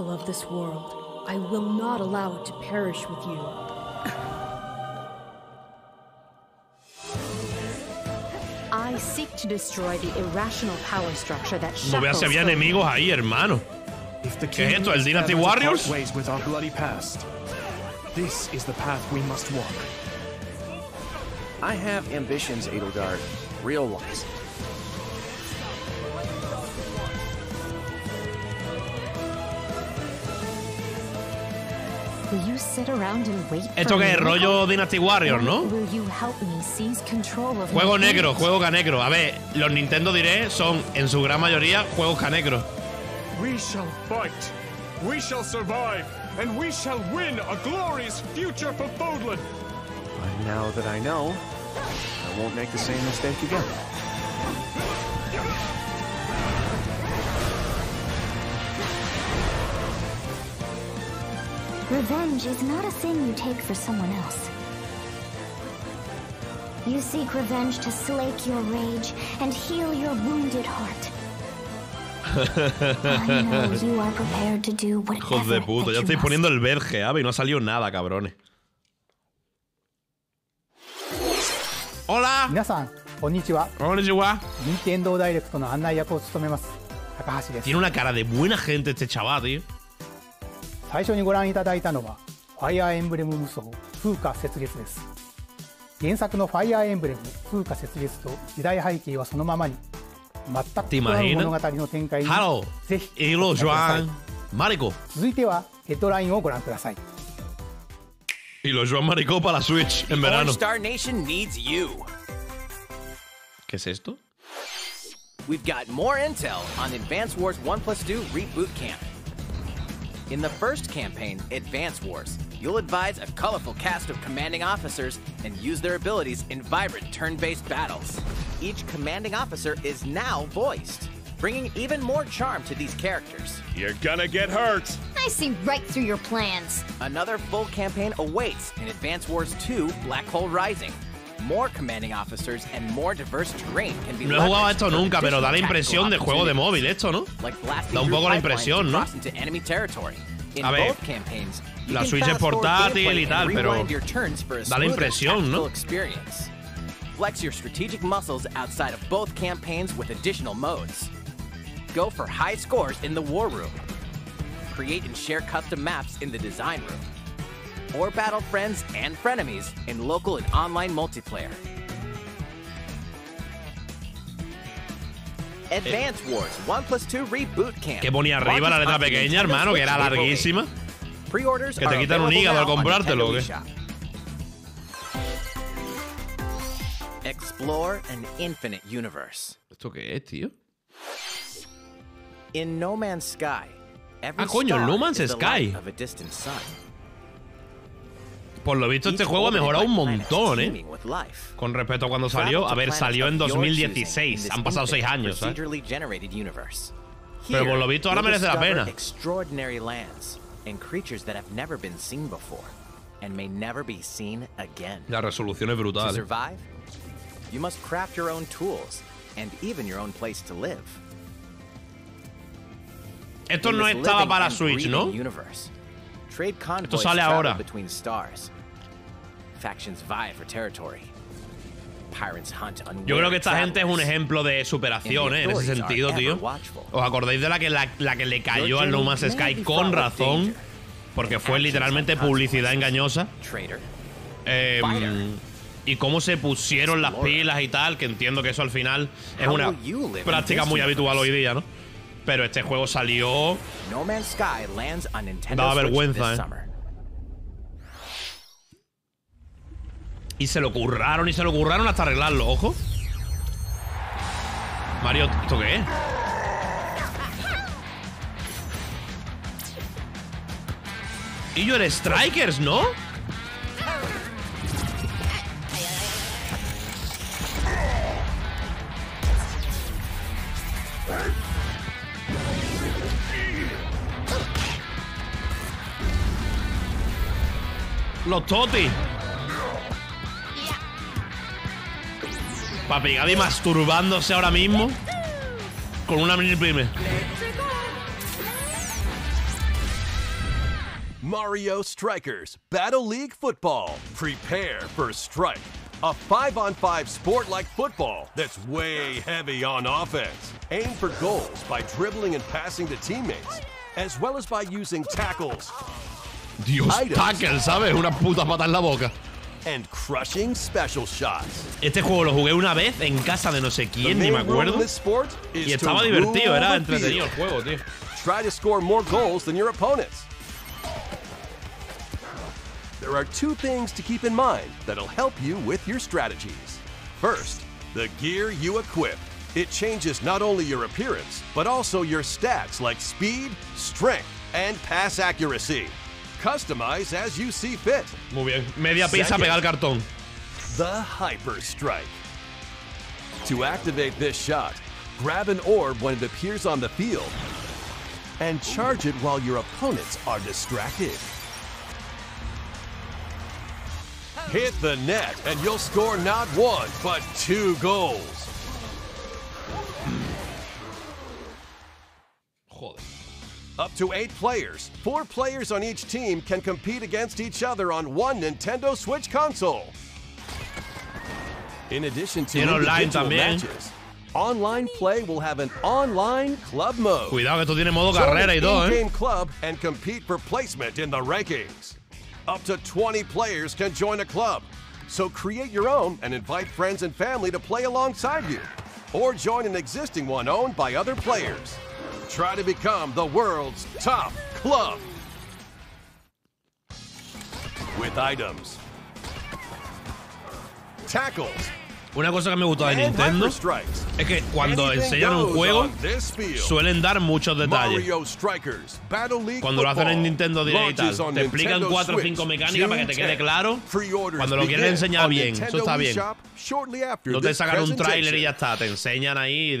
The cycle of this world I will not allow it to perish with you. I seek to destroy the irrational power structure that No veas si había enemigos ahí, hermano. ¿Qué es esto? ¿El Dynasty Warriors? Ways with our bloody past. This is the path we must walk. I have ambitions, Edelgard. Real ones. Esto que es rollo? Dynasty Warriors, ¿no? Or Will you help me seize control of Juego negro, juego canegro. A ver, los Nintendo diré son en su gran mayoría juegos canegros. We shall fight. We shall survive. And we shall win a glorious future for now that I know, I won't make the same mistake again. Revenge is not a thing you take for someone else. You seek revenge to slake your rage and heal your wounded heart. I know you are prepared to do Hijos de whatever puta, that ya you estoy must. poniendo el verge, Ave, y no ha salido nada, cabrones. Hola 皆さんこんにちはこんにちは任天堂ダイレクトの案内役を務めます高橋です Tiene una cara de buena gente este chaval, tío. 最初にご覧いただいたのは、ファイアーエンブレム無双、風化雪月です。原作のファイアーエンブレム、風化雪月と時代背景はそのままに、全く異なる物語の展開に、ぜひ、エロ・ジョアン・マリコ。続いては、ヘッドラインをご覧ください。エロ・ジョアン・マリコ、パラ・スウィッチ、エンベラノ。Star Nation needs you. We've got more intel on Advanced Wars 1 Plus 2 Reboot Camp. In the first campaign, Advance Wars, you'll advise a colorful cast of commanding officers and use their abilities in vibrant turn based battles. Each commanding officer is now voiced, bringing even more charm to these characters. You're gonna get hurt. I see right through your plans. Another full campaign awaits in Advance Wars 2 Black Hole Rising. More commanding officers and more diverse terrain can be No he jugado a esto nunca, pero da la impresión de juego de móvil esto, ¿no? Da un poco la impresión, ¿no? into enemy territory. In A ver, both campaigns, you la Switch es portátil y tal, pero your turns for a da la impresión, ¿no? experience. Flex your strategic muscles outside of both campaigns with additional modes. Go for high scores in the war room. Create and share custom maps in the design room. Or battle friends and frenemies in local and online multiplayer. Advance Wars 1 plus 2 Reboot Camp. Que ponía arriba la letra pequeña, hermano, que era larguísima. Que te quitan un hígado al comprártelo, ¿o qué? Explore an infinite universe. ¿Esto qué es, tío? In No Man's Sky, every Ah, coño, No Man's Sky. of a distant sun. Por lo visto, este juego ha mejorado un montón, ¿eh? Con respecto a cuando salió. A ver, salió en of your choosing in 2016. this Han pasado seis años, ¿sabes? generated universe. Pero por lo visto ahora merece la pena. Extraordinary lands and creatures that have never been seen before and may never be seen again. La resolución es brutal. ¿eh? survive, you must craft your own tools and even your own place to live. Esto no estaba para Switch, ¿no? Convoys sale ahora. between stars. Factions vie for territory. Pirates hunt Yo creo que esta gente es un ejemplo de superación, ¿eh? En ese sentido, tío. ¿Os acordáis de la que, la, la que le cayó al No Man's Sky con razón? Porque fue literalmente publicidad engañosa. Eh, Fighter. y cómo se pusieron las pilas y tal, que entiendo que eso al final es una práctica muy habitual hoy día, ¿no? Pero este juego salió. No Man's Sky lands on Nintendo Daba vergüenza, eh. Y se lo curraron y se lo curraron hasta arreglarlo, ojo. Mario, ¿esto qué? Y yo eres Strikers, ¿no? Los Toti. Papi Gaby masturbándose ahora mismo con una mini pyme. Mario Strikers Battle League Football. Prepare for Strike, a 5 on 5 sport like football that's way heavy on offense. Aim for goals by dribbling and passing to teammates, as well as by using tackles. Dios, Items. tackle, ¿sabes? Una puta pata en la boca. And crushing special shots. Este juego lo jugué una vez en casa de no sé quién, ni me acuerdo. in this sport is Y estaba divertido, era entretenido el juego, tío. Try to score more goals than your opponents. There are two things to keep in mind that'll help you with your strategies. First, the gear you equip. It changes not only your appearance, but also your stats like speed, strength, and pass accuracy. Customize as you see fit. Muy bien. Media pizza pega el cartón. The Hyper Strike. To activate this shot, grab an orb when it appears on the field and charge it while your opponents are distracted. Hit the net and you'll score not one, but two goals. Joder. Up to eight players, four players on each team can compete against each other on one Nintendo Switch console. In addition to online también. matches, online play will have an online club mode. Cuidado que esto tiene modo carrera y todo, ¿eh? club and compete for placement in the rankings. Up to 20 players can join a club. So create your own and invite friends and family to play alongside you. Or join an existing one owned by other players. Try to become the world's top club. With items, tackles, Una cosa que me gusta de Nintendo es que cuando enseñan un juego suelen dar muchos detalles. Cuando lo hacen en Nintendo Direct y tal, te explican Nintendo cuatro o Switch cinco mecánicas para que te quede 10. claro. Cuando lo quieren enseñar bien, eso está bien. No te sacan un tráiler y ya está, te enseñan ahí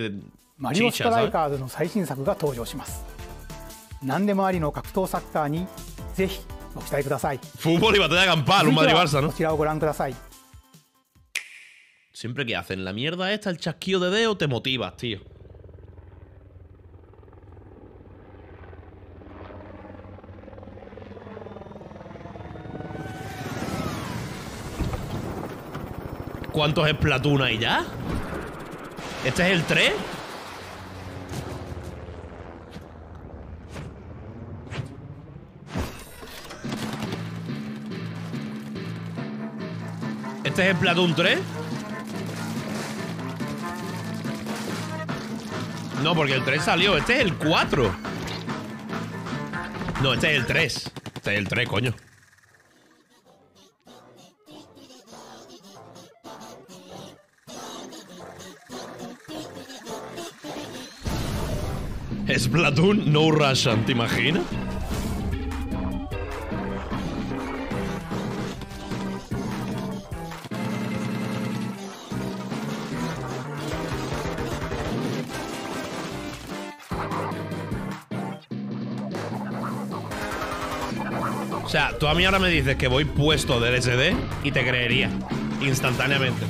マリオストライ.カーズの最新作が登場します何でもありの格闘サッカーにぜひご期待ください Fútbol y. こちらをご覧ください Siempre que hacen la mierda esta, el chasquillo de dedo, te motivas, tío. ¿Cuántos es Splatoon ahí ya? ¿Este es el 3? ¿Este es el Splatoon 3? No, porque el 3 salió. Este es el 4. No, este es el 3. Este es el 3, coño. Splatoon No Russian, ¿te imaginas? Tú a mí ahora me dices que voy puesto del SD y te creería instantáneamente.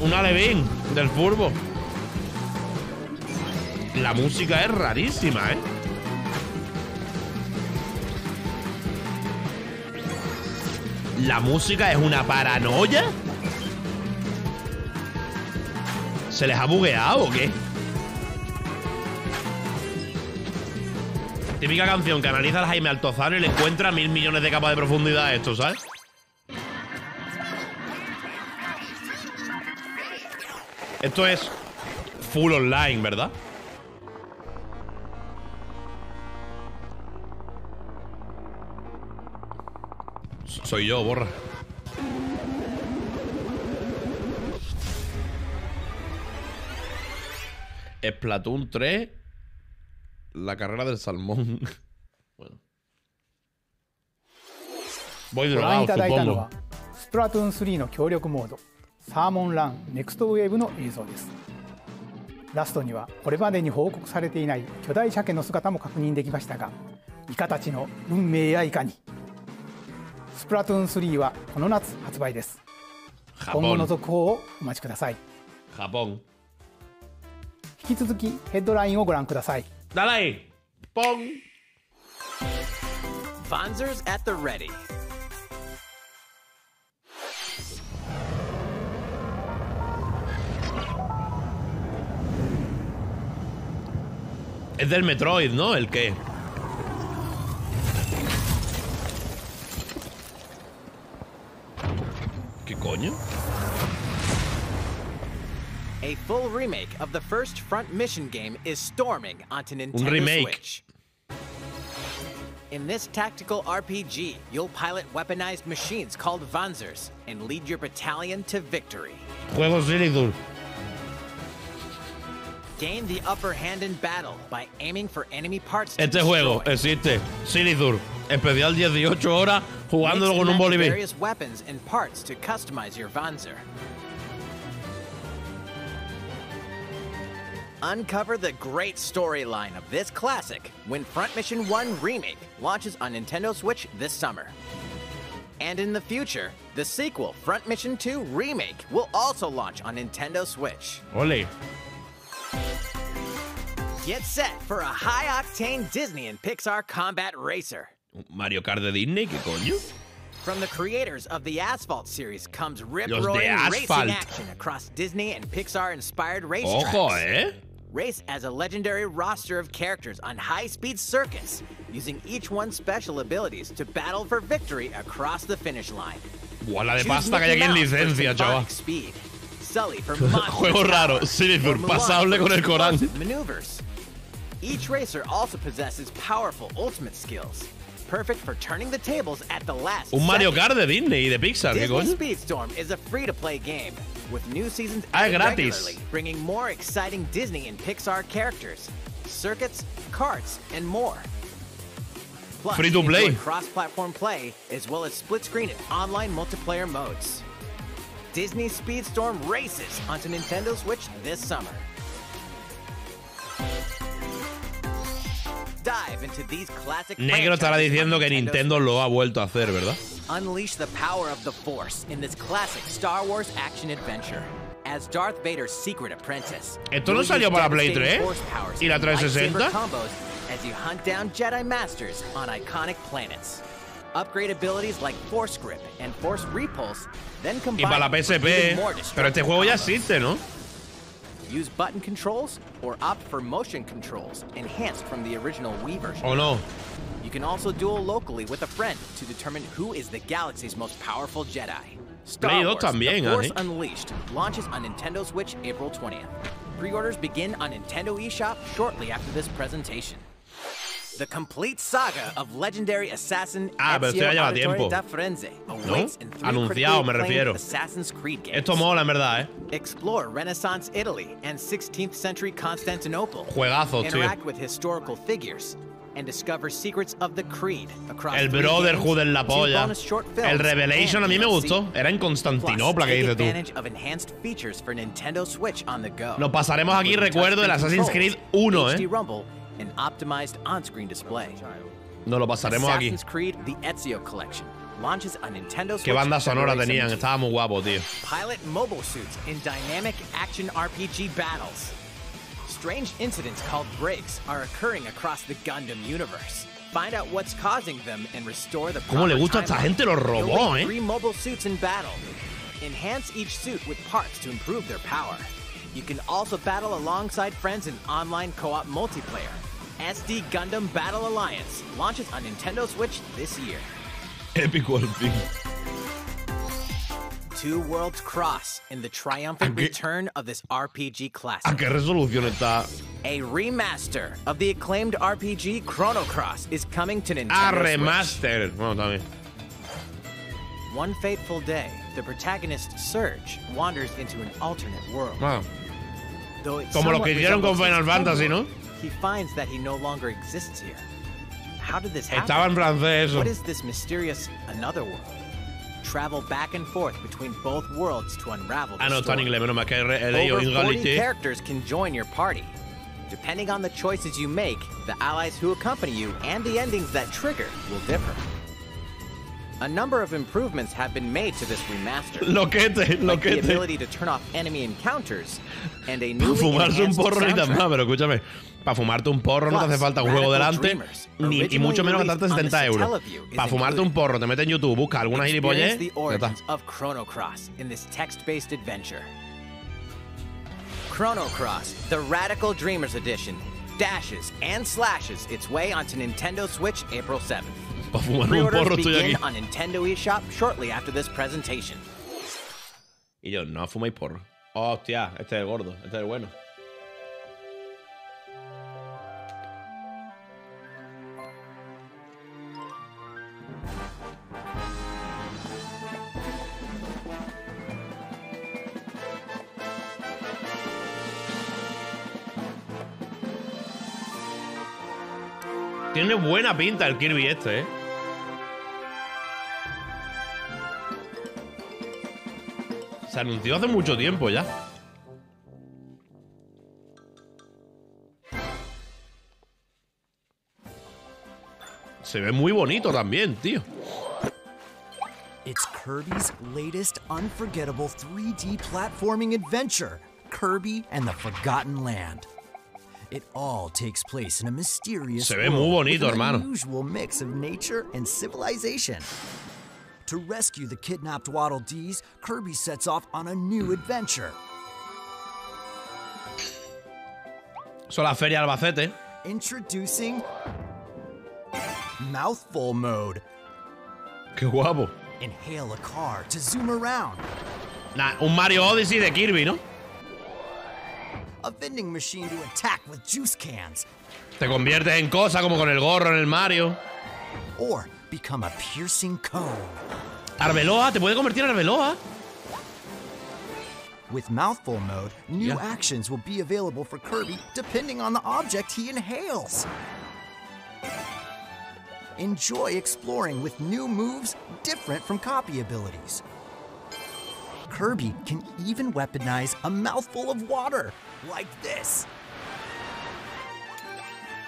Un alevín del furbo. La música es rarísima, ¿eh? ¿La música es una paranoia? ¿Se les ha bugueado o qué? Típica canción que analiza al Jaime Altozano y le encuentra mil millones de capas de profundidad a esto, ¿sabes? Esto es full online, ¿verdad? Soy yo, borra. Splatoon 3. La carrera del salmón. bueno. Voy ご覧 drogado, いただいたの.はスプラトゥーン3の協力モードサーモンランネクストウェーブの映像ですラストにはこれまでに報告されていない巨大鮭の姿も確認できましたがイカたちの運命やいかにスプラトゥーン3はこの夏発売です。今後の続報をお待ちください。カボン。引き続きヘッドラインをご覧ください。ダライ。ボン。バンザーズ at の。L. K. ¿Qué coño? A full remake of the first Front Mission game is storming onto Nintendo remake. Switch. In this tactical RPG, you'll pilot weaponized machines called Vanzers and lead your battalion to victory. Juego Silidur. Gain the upper hand in battle by aiming for enemy parts Este juego existe. Silidur. Especial 18 horas jugándolo con un and various weapons and parts to customize your Vanzer. Uncover the great storyline of this classic when Front Mission 1 Remake launches on Nintendo Switch this summer. And in the future, the sequel, Front Mission 2 Remake, will also launch on Nintendo Switch. Ole. Get set for a high octane Disney and Pixar combat racer. Mario Kart de Disney, ¿qué coño? From the creators of the Asphalt series comes rip Los de roaring racing action across Disney and Pixar inspired race Ojo, tracks. ¿eh? Race as a legendary roster of characters on high speed circuits, using each one's special abilities to battle for victory across the finish line. Buah, de pasta que hay aquí en licencia, chaval. symphonic Speed, Sully for monstrous Juego raro. Silidur, pasable con el Corán. Maneuvers. Each racer also possesses powerful ultimate skills, perfect for turning the tables at the last Un Mario. Kart de Disney y de Pixar, ¿qué coño? Speedstorm is a free-to-play game with new seasons Ah, gratis. bringing more exciting Disney and Pixar characters, circuits, carts, and more. Plus, Free to play. cross-platform play as well as split-screen and online multiplayer modes. Disney Speedstorm races onto Nintendo Switch this summer. Negro estará diciendo que Nintendo lo ha vuelto a hacer, ¿verdad? Unleash the power of the Force in this classic Star Wars action adventure. As Darth Vader's secret apprentice. Esto no salió para Play devastating 3, force powers ¿Y la and 360? lightsaber combos as you hunt down Jedi Masters on iconic planets. Upgrade abilities like Force Grip and Force Repulse, then Y para la PSP. Pero este juego ya existe, ¿no? Use button controls or opt for motion controls enhanced from the original Wii version. ¿O no? You can also duel locally with a friend to determine who is the galaxy's most powerful Jedi. Star Play Wars, también, The Force ¿eh? Unleashed launches on Nintendo Switch April 20th. Pre-orders begin on Nintendo eShop shortly after this presentation. The complete saga of legendary assassin Ah, pero esto ya lleva tiempo. ¿No? Anunciado, me refiero. Esto mola, en verdad, ¿eh? Explore Renaissance Italy and 16th century Constantinople. Juegazos, tío. Interact with historical figures and discover secrets of the Creed across El Brotherhood en la polla. El Revelation a mí me gustó. Era en Constantinopla, que dices tú. advantage of enhanced features for Nintendo Switch on the go. Nos pasaremos aquí, recuerdo, el touchscreen Assassin's Creed controls, 1, HD ¿eh? And optimized on-screen display. Nos lo pasaremos aquí. Assassin's Creed: The Ezio Collection launches on Nintendo Switch. Qué banda sonora tenían. Estaba muy guapo, tío. Pilot mobile suits in dynamic action RPG battles. Strange incidents called breaks are occurring across the Gundam universe. Find out what's causing them and restore the Cómo le gusta a esta gente los robots, ¿eh? Three mobile suits in battle. Enhance each suit with parts to improve their power. You can also battle alongside friends in online co-op multiplayer. SD Gundam Battle Alliance launches on Nintendo Switch this year. Al fin. Two worlds cross in the triumphant return of this RPG classic. ¿A qué resolución está? A remaster of the acclaimed RPG Chrono Cross is coming to Nintendo Ah, Switch. remaster. Bueno, también. One fateful day, the protagonist Surge wanders into an alternate world. Bueno, Though como lo que hicieron con Final Fantasy, ¿no? He finds that he no longer exists here. How did this happen? Estaba en francés eso. What is this mysterious another world? Travel back and forth between both worlds to unravel the Ah, no, está en story. inglés. Menos mal que he he leído Over 40 characters can join your party. Depending on the choices you make, the allies who accompany you and the endings that trigger will differ. A number of improvements have been made to this remaster. Loquete, like the ability to turn off enemy encounters and a newly fumarse un porro ni tan soundtrack. más, pero escúchame. Para fumarte un porro no te hace falta un juego delante, ni, y mucho menos gastarte 70 euros. Para fumarte un porro, te metes en YouTube, busca alguna gilipollez. the origins of Chrono Cross in this text-based adventure. Chrono Cross, the Radical Dreamers Edition, dashes and slashes its way onto Nintendo Switch April 7th. Para Pre-orders begin on Nintendo eShop shortly after this presentation. Y yo, no fuméis porro. Hostia, este es gordo, este es bueno. Tiene buena pinta el Kirby este, ¿eh? Se anunció hace mucho tiempo ya. Se ve muy bonito también, tío. It's Kirby's latest unforgettable 3D platforming adventure, Kirby and the Forgotten Land. It all takes place in a mysterious Se ve muy world bonito, hermano. unusual mix of nature and civilization. To rescue the kidnapped Waddle Dees, Kirby sets off on a new adventure. Es la feria Albacete. Introducing Mouthful Mode. Qué guapo. Inhale a car to zoom around. Nah, un Mario Odyssey de Kirby, ¿no? A vending machine to attack with juice cans. Te conviertes en cosa como con el gorro en el Mario. Or become a piercing cone. Arbeloa, te puede convertir en Arbeloa. With Mouthful Mode, new Yeah. actions will be available for Kirby depending on the object he inhales. Enjoy exploring with new moves different from copy abilities. Kirby can even weaponize a mouthful of water, like this.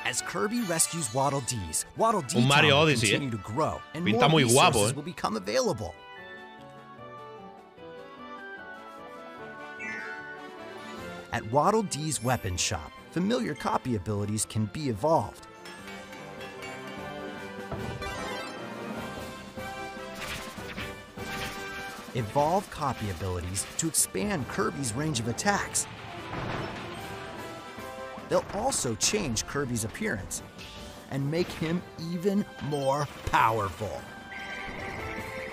As Kirby rescues Waddle Dees, Waddle Dee will Odyssey, continue eh. to grow, and Pinta more muy guapo, eh. will become available. At Waddle Dee's weapon shop, familiar copy abilities can be evolved. Evolve copy abilities to expand Kirby's range of attacks. They'll also change Kirby's appearance and make him even more powerful.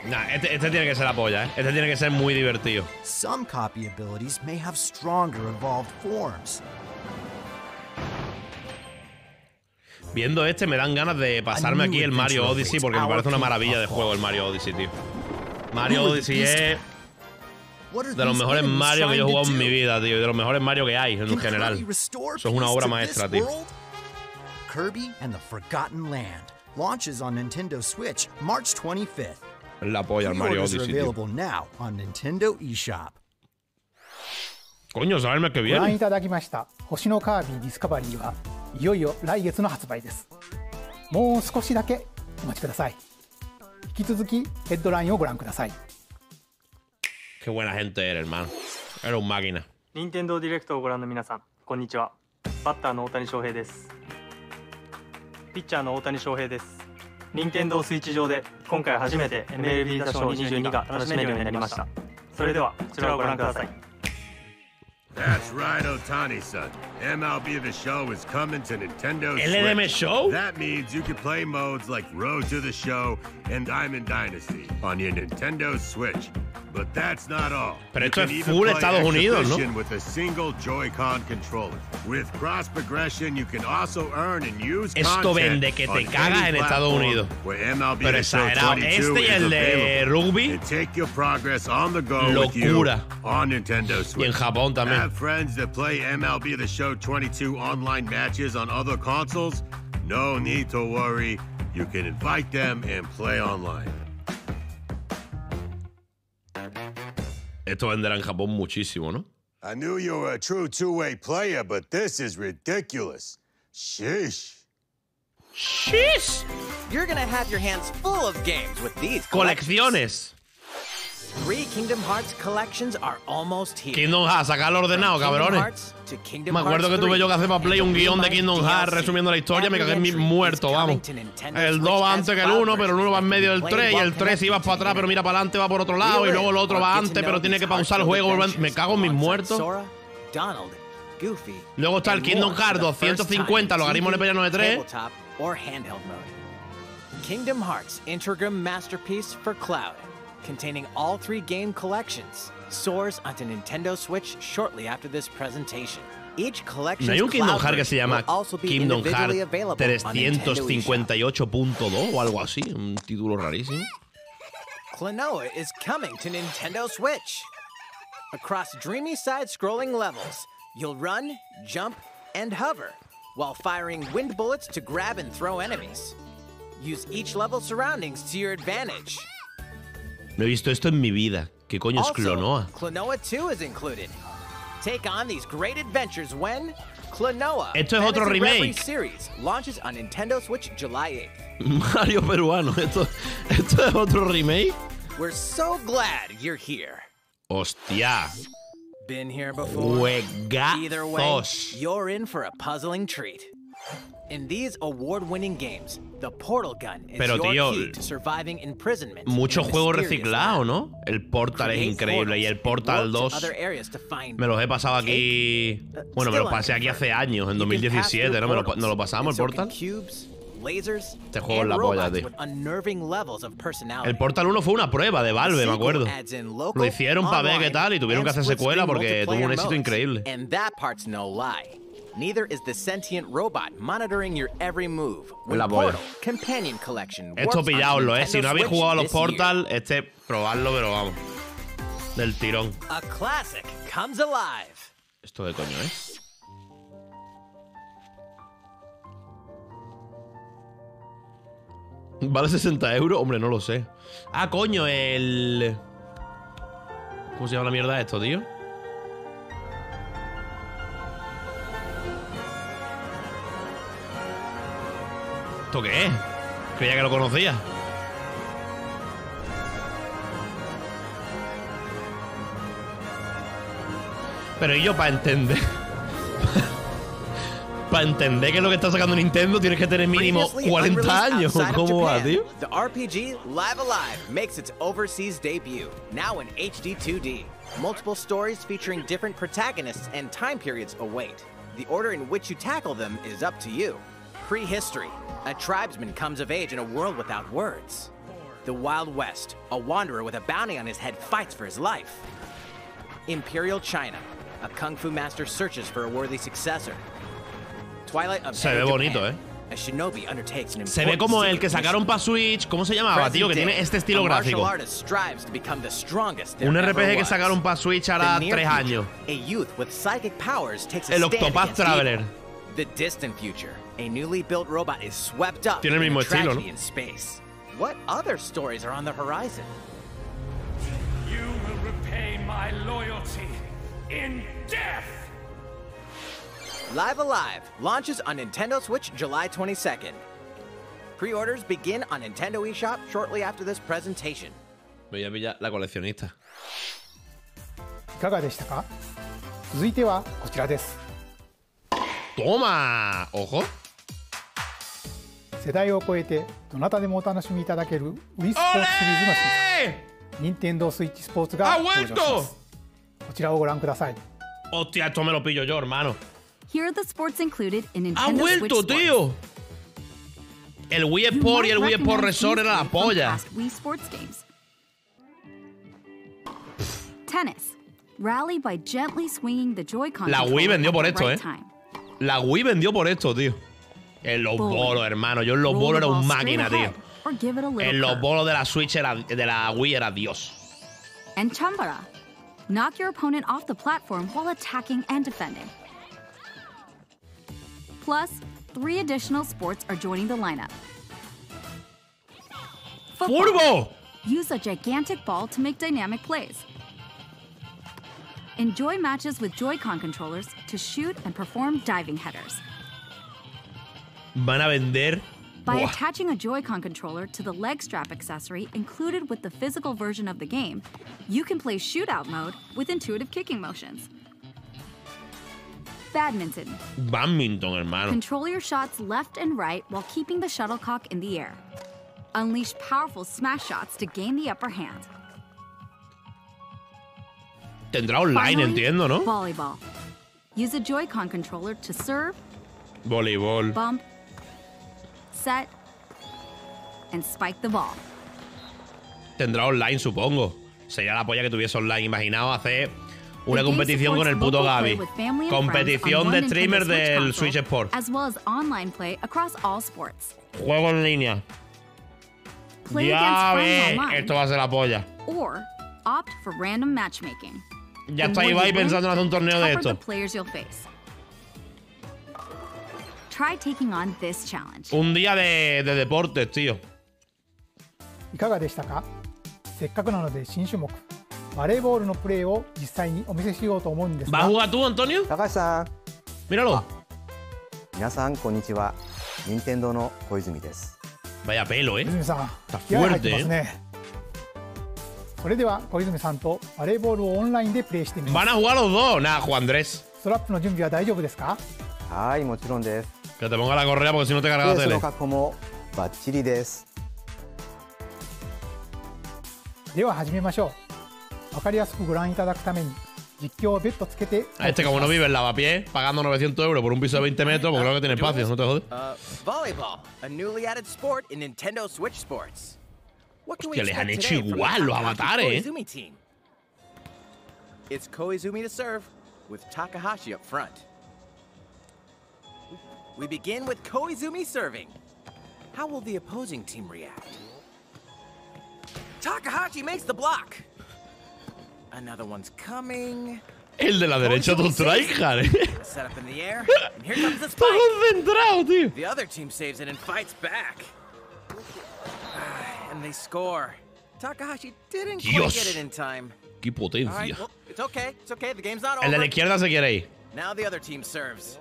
Nah, este, este tiene que ser la polla, ¿eh? Este tiene que ser muy divertido. Some copy abilities may have stronger evolved forms. Viendo este me dan ganas de pasarme aquí el Mario Odyssey porque me parece una maravilla de juego el Mario Odyssey, tío. Mario Odyssey es de los mejores Mario que yo he jugado en mi vida, tío. Y de los mejores Mario que hay en general. Eso es una obra maestra, tío. Kirby and the Forgotten Land launches on Nintendo Switch March 25th. Es la polla el Mario Pre-orders are Odyssey, tío. available now on Nintendo eShop. Coño, ¿sabes el mes que ご覧 viene? いただきました星のカービィディスカバリーはいよいよ来月の発売ですもう少しだけお待ちください引 き続きヘッドラインをご覧ください。Qué buena gente eres, hermano. Eres un máquina. 任天堂ディレクトをご覧の皆さんこんにちは。バッターの大谷翔平です。ピッチャーの大谷翔平です。任天堂スイッチ上で今回初めて MLB 打賞22が楽しめるようになりました。それではこちらをご覧ください That's right, Otani-san. MLB The Show is coming to Nintendo LDM Switch. Show? That means you can play modes like Road to the Show and Diamond Dynasty on your Nintendo Switch. But that's not all. Pero You esto es full Estados Unidos, ¿no? With a single Joy-Con controller. With cross progression, you can also earn and use Esto vende que te cagas en Estados Unidos. MLB Pero exagerado. Este y el de rugby. And take your progress on the go with you Locura. on Nintendo Switch. Y en Japón también. Have friends that play MLB The Show 22 online matches on other consoles? No need to worry. You can invite them and play online. Esto venderá en Japón muchísimo, ¿no? I knew you were a true two-way player, but this is ridiculous. Sheesh. ¡Shis! You're gonna have your hands full of games with these Colecciones. Three Kingdom Hearts collections are almost here. Kingdom Hearts, sacarlo ordenado, cabrones. Me acuerdo que tuve yo que 3, hacer para Play un guion de Kingdom Hearts resumiendo la historia, me cagué en mi Every muerto, entry vamos. El Switch 2 va antes que el cloud 1, pero el 1 va en medio del version, 3 y el played 3 si vas para atrás, pero mira para adelante, va por otro lado y luego el otro va antes, pero tiene que pausar el juego. Me cago en mis muertos. Luego está el Kingdom Hearts for the first 250, time in logaritmo de TV, Play 93. tabletop, or handheld mode. Kingdom Hearts Integrum Masterpiece for Cloud, containing all three game collections, soars onto Nintendo Switch shortly after this presentation. Each collection ¿No hay un Kingdom Hearts que se llama Kingdom Hearts 358.2 o algo así? Un título rarísimo. Klonoa is coming to Nintendo Switch. Across dreamy side scrolling levels, you'll run, jump, and hover while firing wind bullets to grab and throw enemies. Use each level's surroundings to your advantage. No he visto esto en mi vida. ¿Qué coño es Clonoa? Klonoa 2 is included. Take on these great adventures when Klonoa Esto es otro remake. series launches on Nintendo Switch July 8th. Mario peruano. Esto, esto es otro remake. We're so glad you're here. Hostia. Been here before? Either way, Juegazos. you're in for a puzzling treat. In these award-winning games, the portal gun is Pero, your tío, key to surviving imprisonment. ¿no? El Portal es increíble y el Portal and warp 2 to other areas to find me los he pasado aquí. Bueno, me los pasé aquí hace años, en 2017, ¿no? Me lo, nos lo pasamos el Portal. Este juego es la polla, tío. El Portal 1 fue una prueba de Valve, me acuerdo. Lo hicieron para ver qué tal y tuvieron que hacer secuela porque tuvo un éxito increíble. Neither is the sentient robot monitoring your every move. La. Portal Companion Collection Esto pillaoslo, ¿eh? Si no habéis jugado a los. Portal, este, probadlo, pero vamos. Del tirón. A classic comes alive. ¿Esto de coño es? ¿Vale 60 euros? Hombre, no lo sé. Ah, coño, el... ¿Cómo se llama la mierda esto, tío? ¿Esto qué es? Creía que lo conocía. Pero y yo para entender. para entender qué es lo que está sacando Nintendo tienes que tener mínimo Previously 40 unreleased años. ¿Cómo va, tío? The RPG Live Alive makes its overseas debut, now in HD 2D. Multiple stories featuring different protagonists and time periods await. The order in which you tackle them is up to you. Prehistory. A tribesman comes of age in a world without words. The Wild West. A wanderer with a bounty on his head fights for his life. Imperial China. A kung fu master searches for a worthy successor. Twilight of Se ve bonito, Japan. eh. A shinobi undertakes an Se ve como el que mission. sacaron para Switch. ¿Cómo se llamaba, tío? Que tiene este estilo gráfico. artist strives to become the strongest Un RPG que sacaron para Switch hará tres años. A youth with psychic powers takes a El Octopath Traveler. The distant future A newly built robot is swept up Tiene el in mismo a estilo, tragedy ¿no? in space. What other stories are on the horizon? You will repay my loyalty in death! Live Alive launches on Nintendo Switch July 22nd. Pre-orders begin on Nintendo eShop shortly after this presentation. Voy a pillar la coleccionista. いかがでしたか続いてはこちらです ¡Toma! ¡Ojo! 世代を超えてどなたでもお楽しみいただける Wii スポーツシリーズの新作任天堂スイッチスポーツが登場しますこちらをご覧ください Hostia, esto me lo pillo yo, hermano. Here are the sports included in ¡Ha Nintendo vuelto, Switch Sports. tío! El Wii You Sport y el might Wii Sport recognize Resort these era la from polla. past Wii Sports games. Tennis. Rally by gently swinging the Joy-Con La Wii controller vendió at por the esto, right eh. time. La Wii vendió por esto, tío. En los bolos, hermano. Yo en los bolos era un máquina, tío. ahead, Or give it a little En los bolos de la Switch era, de la Wii era Dios. And Chambara. Knock your opponent off the platform while attacking and defending. Plus, three additional sports are joining the lineup. Football. ¡Furbo! Use a gigantic ball to make dynamic plays. Enjoy matches with Joy-Con controllers to shoot and perform diving headers. Van a vender By Buah. attaching a Joy-Con controller to the leg strap accessory included with the physical version of the game, you can play shootout mode with intuitive kicking motions. Badminton. Badminton, hermano. Control your shots left and right while keeping the shuttlecock in the air. Unleash powerful smash shots to gain the upper hand. Tendrá online, Finally, entiendo, ¿no? Volleyball. Use a Joy-Con controller to serve, Voleibol. bump, set, and spike the ball. Tendrá online, supongo. Sería la polla que tuviese online. Imaginaos hacer una competición con el puto Gaby. Competición de Switch del Switch Sport. As well as online play across all sports. Juego en línea. Play ya ves, esto va a ser la polla. Or opt for random matchmaking. Ya está Ibai pensando en hacer un torneo de esto. Try taking on this challenge. Un día de, de deportes, tío. いかがでしたかせっかくなので新種目バレーボールのプレーを実際にお見せしようと思うんですが ¿Vas a jugar tú, Antonio? 高橋さん Míralo 皆さんこんにちは任天堂の小泉です Vaya pelo, eh. 小泉さん Está 気合入ってま fuerte, す eh. ねそれでは小泉さんとバレーボールをオンラインでプレーしてみま Van す a jugar los dos? Nada, Juan Andrés. ストラップの準備は大丈夫ですかはいもちろんです Que te ponga la correa porque si no te carga la tele. A este, como no vive en lavapiés, pagando 900 euros por un piso de 20 metros, porque creo que tiene espacio, no te jodes. Uh, volleyball, a newly added sport in Nintendo Switch Sports. Hostia, les han hecho igual los avatares, eh. It's Koizumi to serve, with Takahashi up front. We begin with Koizumi serving. How will the opposing team react? Takahashi makes the block. Another one's coming. El de la derecha de un tryhard, eh. Set up in the air. And here comes the spike. tío. The other team saves it and fights back. Ah, And they score. Takahashi didn't quite Dios. get it in time. Qué All right, potencia. well, it's okay. It's okay. The game's not over. El de la izquierda se quiere ir. Now the other team serves.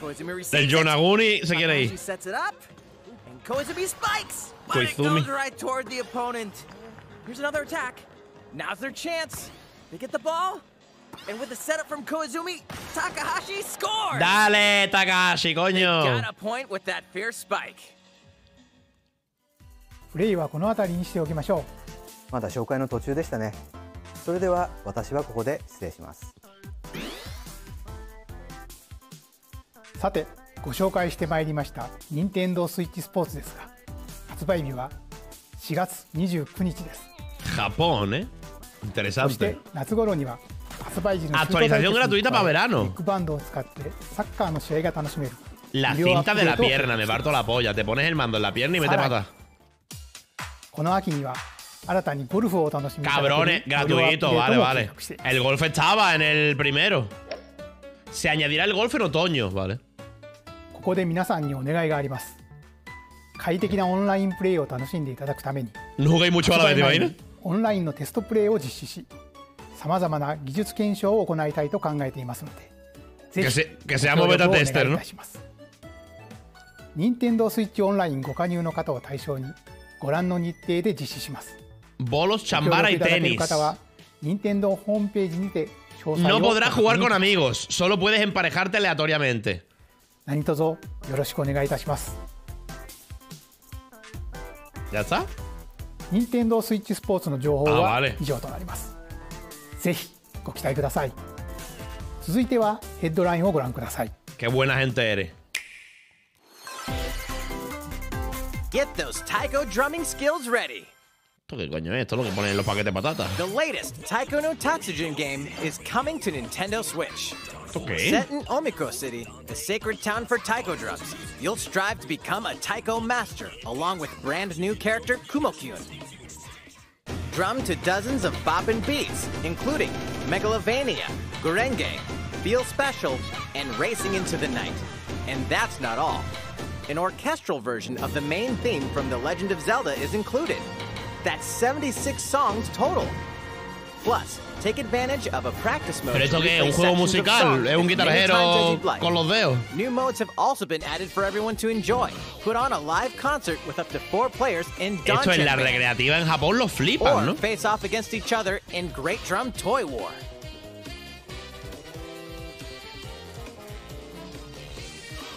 El. Yonaguni se quiere Takahashi ir. sets it up. And Koizumi spikes. But it goes right toward the opponent. Here's another attack. Now's their chance. They get the ball. And with the setup from Koizumi, Takahashi scores. Dale, Takashi, Got coño. a point with that fierce spike. プレイはこの辺りにしておきましょまだ紹介の途中でしたねそれでは私はここで失礼しますさてご紹介してまいりました任天堂スイッチスポーツですが発売日は4月29日です Japón, eh. そして.夏頃には発売時の Actualización gratuita para verano. ビッグバンドを使ってサッカーの試合が楽しめる La cinta プ de la pierna, me parto la polla. Te pones el mando en la pierna y mete Sara. pata. この秋には新たにゴルフをお楽しみ Cabrones, gratuito, ー vale, vale. El golf estaba en el primero. Se añadirá el golf en otoño, vale. ここで皆さんにお願いがあります快適なオンラインプレイを楽しんでいただくためにオンラインのテストプレイを実施しさまざまな技術検証を行いたいと考えていますのでぜひご協力をお願いい.たします任天堂スイッチオンラインご加入の方を対象にご覧の日程で実施します Bolos, ご協 chambara 力 y いただける tenis. 方は任天堂ホームページにて詳細を No ご podrás 確 jugar 認 con amigos. Solo puedes emparejarte aleatoriamente. 何卒よろしくお願いいたします ¿Ya está? 任天堂スイッチスポーツの情報あは以上となりますぜひご期待ください続いてはヘッドラインをご覧ください Qué buena gente eres. Get those taiko drumming skills ready. ¿Esto qué coño es? Esto es lo que ponen en los paquetes de patatas. The latest Taiko no Tatsujin game is coming to Nintendo Switch. Okay. Set in Omiko City, the sacred town for taiko drums, you'll strive to become a taiko master along with brand new character Kumokyun. Drum to dozens of boppin' beats, including Megalovania, Gurenge, Feel Special, and Racing into the Night. And that's not all. An orchestral version of the main theme from The Legend of Zelda is included. That's 76 songs total. ¿Pero esto to qué es? ¿Un juego musical? ¿Es un guitarrero con los dedos? New modes have also been added for everyone to enjoy. Put on a live concert with up to four players in Esto en la recreativa en Japón lo flipan, ¿no? face off against each other in Great Drum Toy War.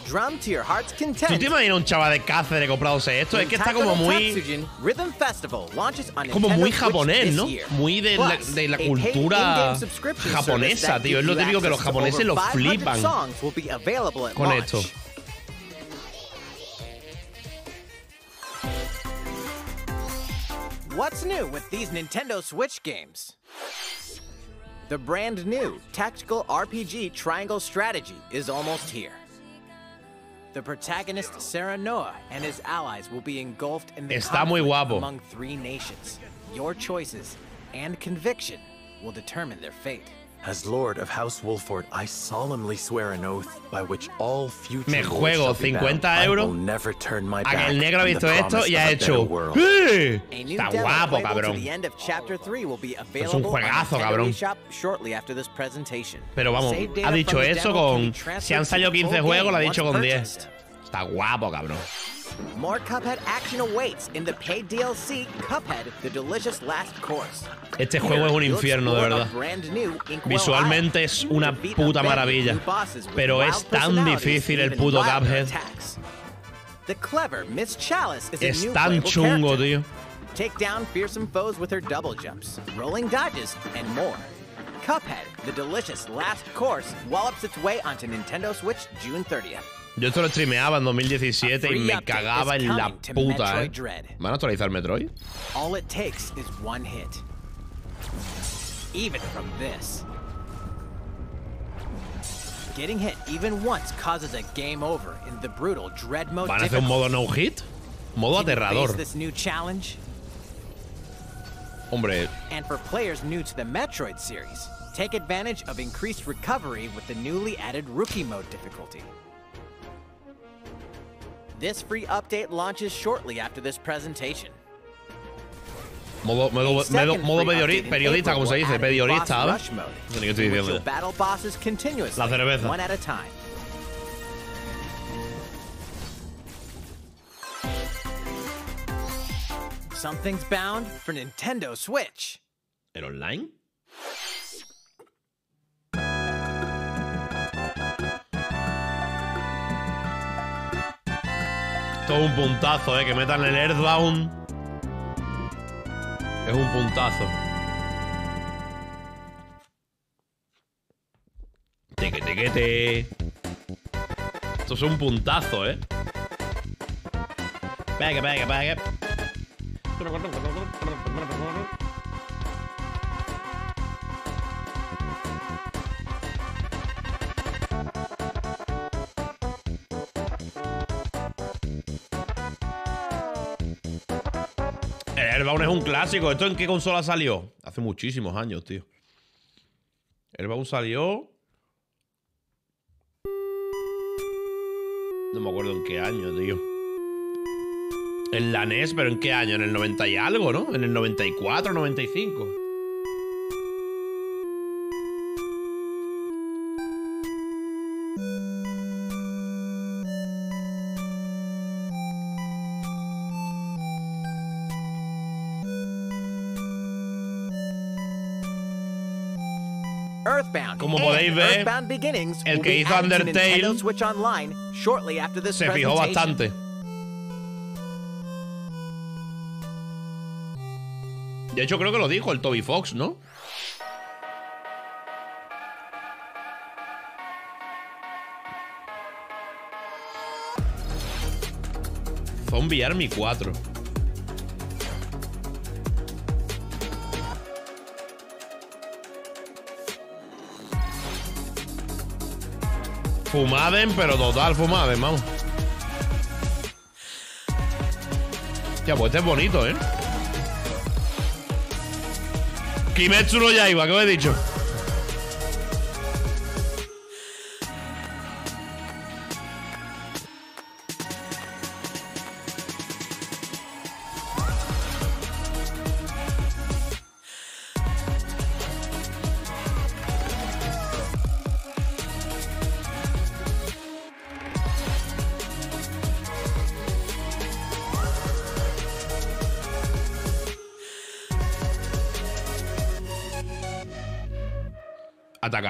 Drum to your heart's content. ¿Tú te imaginas un chaval de Cáceres comprándose esto? Es que está como muy... Rhythm Festival launches on como muy japonés, ¿no? Muy de la, de la cultura in-game subscription service japonesa, tío. Es lo típico que los japoneses lo flipan songs will be available at con esto. What's new with these Nintendo Switch games? The brand new tactical RPG Triangle Strategy is almost here. The protagonist Sarah Noah and his allies will be engulfed in the Está muy guapo. among three nations. Your choices and conviction will determine their fate. As Lord of House Wolford, I solemnly swear an oath by which all future Me juego shall be 50 bound. I euros will never turn my a que back el negro ha on the visto esto y ha hecho... world. ¡Eh! A new Está guapo, cabrón. the end of chapter 3 will be Es un juegazo, cabrón. eShop shortly after this presentation. Pero vamos, ha dicho eso con... Si han salido the 15 full juegos, lo ha dicho con 10. purchased. Está guapo, cabrón. More Cuphead action awaits in the paid DLC Cuphead: The Delicious Last Course. Este juego es un infierno, de verdad. a brand new Inkwell Visualmente es una puta a bevy of maravilla. new bosses with Pero es tan difícil el puto Cuphead. The clever Miss Chalice is a Es tan chungo, tío. Take down fearsome foes with her double jumps, rolling dodges, and more. Cuphead, the delicious last course, wallops its way onto Nintendo Switch June 30th. Yo esto lo streameaba en 2017 y me cagaba en la puta, ¿eh? ¿Van a actualizar Metroid? All it takes is one hit. Even from this. Getting hit even once causes a game over in the brutal Dread Mode ¿Van a hacer un modo no hit? Modo aterrador. this new challenge? Hombre, And for players new to the Metroid series, take advantage of increased recovery with the newly added Rookie Mode difficulty. This free update launches shortly after this presentation. modo, modo, modo, Second modo free periodi- update in periodista, April como se will dice, add a periodista, boss ¿verdad? rush mode, No sé qué estoy in which diciendo. you'll battle bosses continuously, La cerveza. one at a time. Something's bound for Nintendo Switch. ¿El online? Todo un puntazo, eh. Que metan el Earthbound. Es un puntazo. Teque, teque, te. Esto es un puntazo, eh. Pega, pega, pega. El Airbound es un clásico. ¿Esto en qué consola salió? Hace muchísimos años, tío. Airbound salió. No me acuerdo en qué año, tío. En la NES, pero ¿en qué año? En el 90 y algo, ¿no? En el 94, 95. Earthbound. Como podéis ver, el que hizo Undertale Nintendo Switch Online shortly after this Se fijó bastante. De hecho, creo que lo dijo el Toby Fox, ¿no? Zombie Army 4. Fumaden, pero total fumaden, vamos. Ya, pues este es bonito, ¿eh? Kimetsu no Yaiba, ¿qué os he dicho?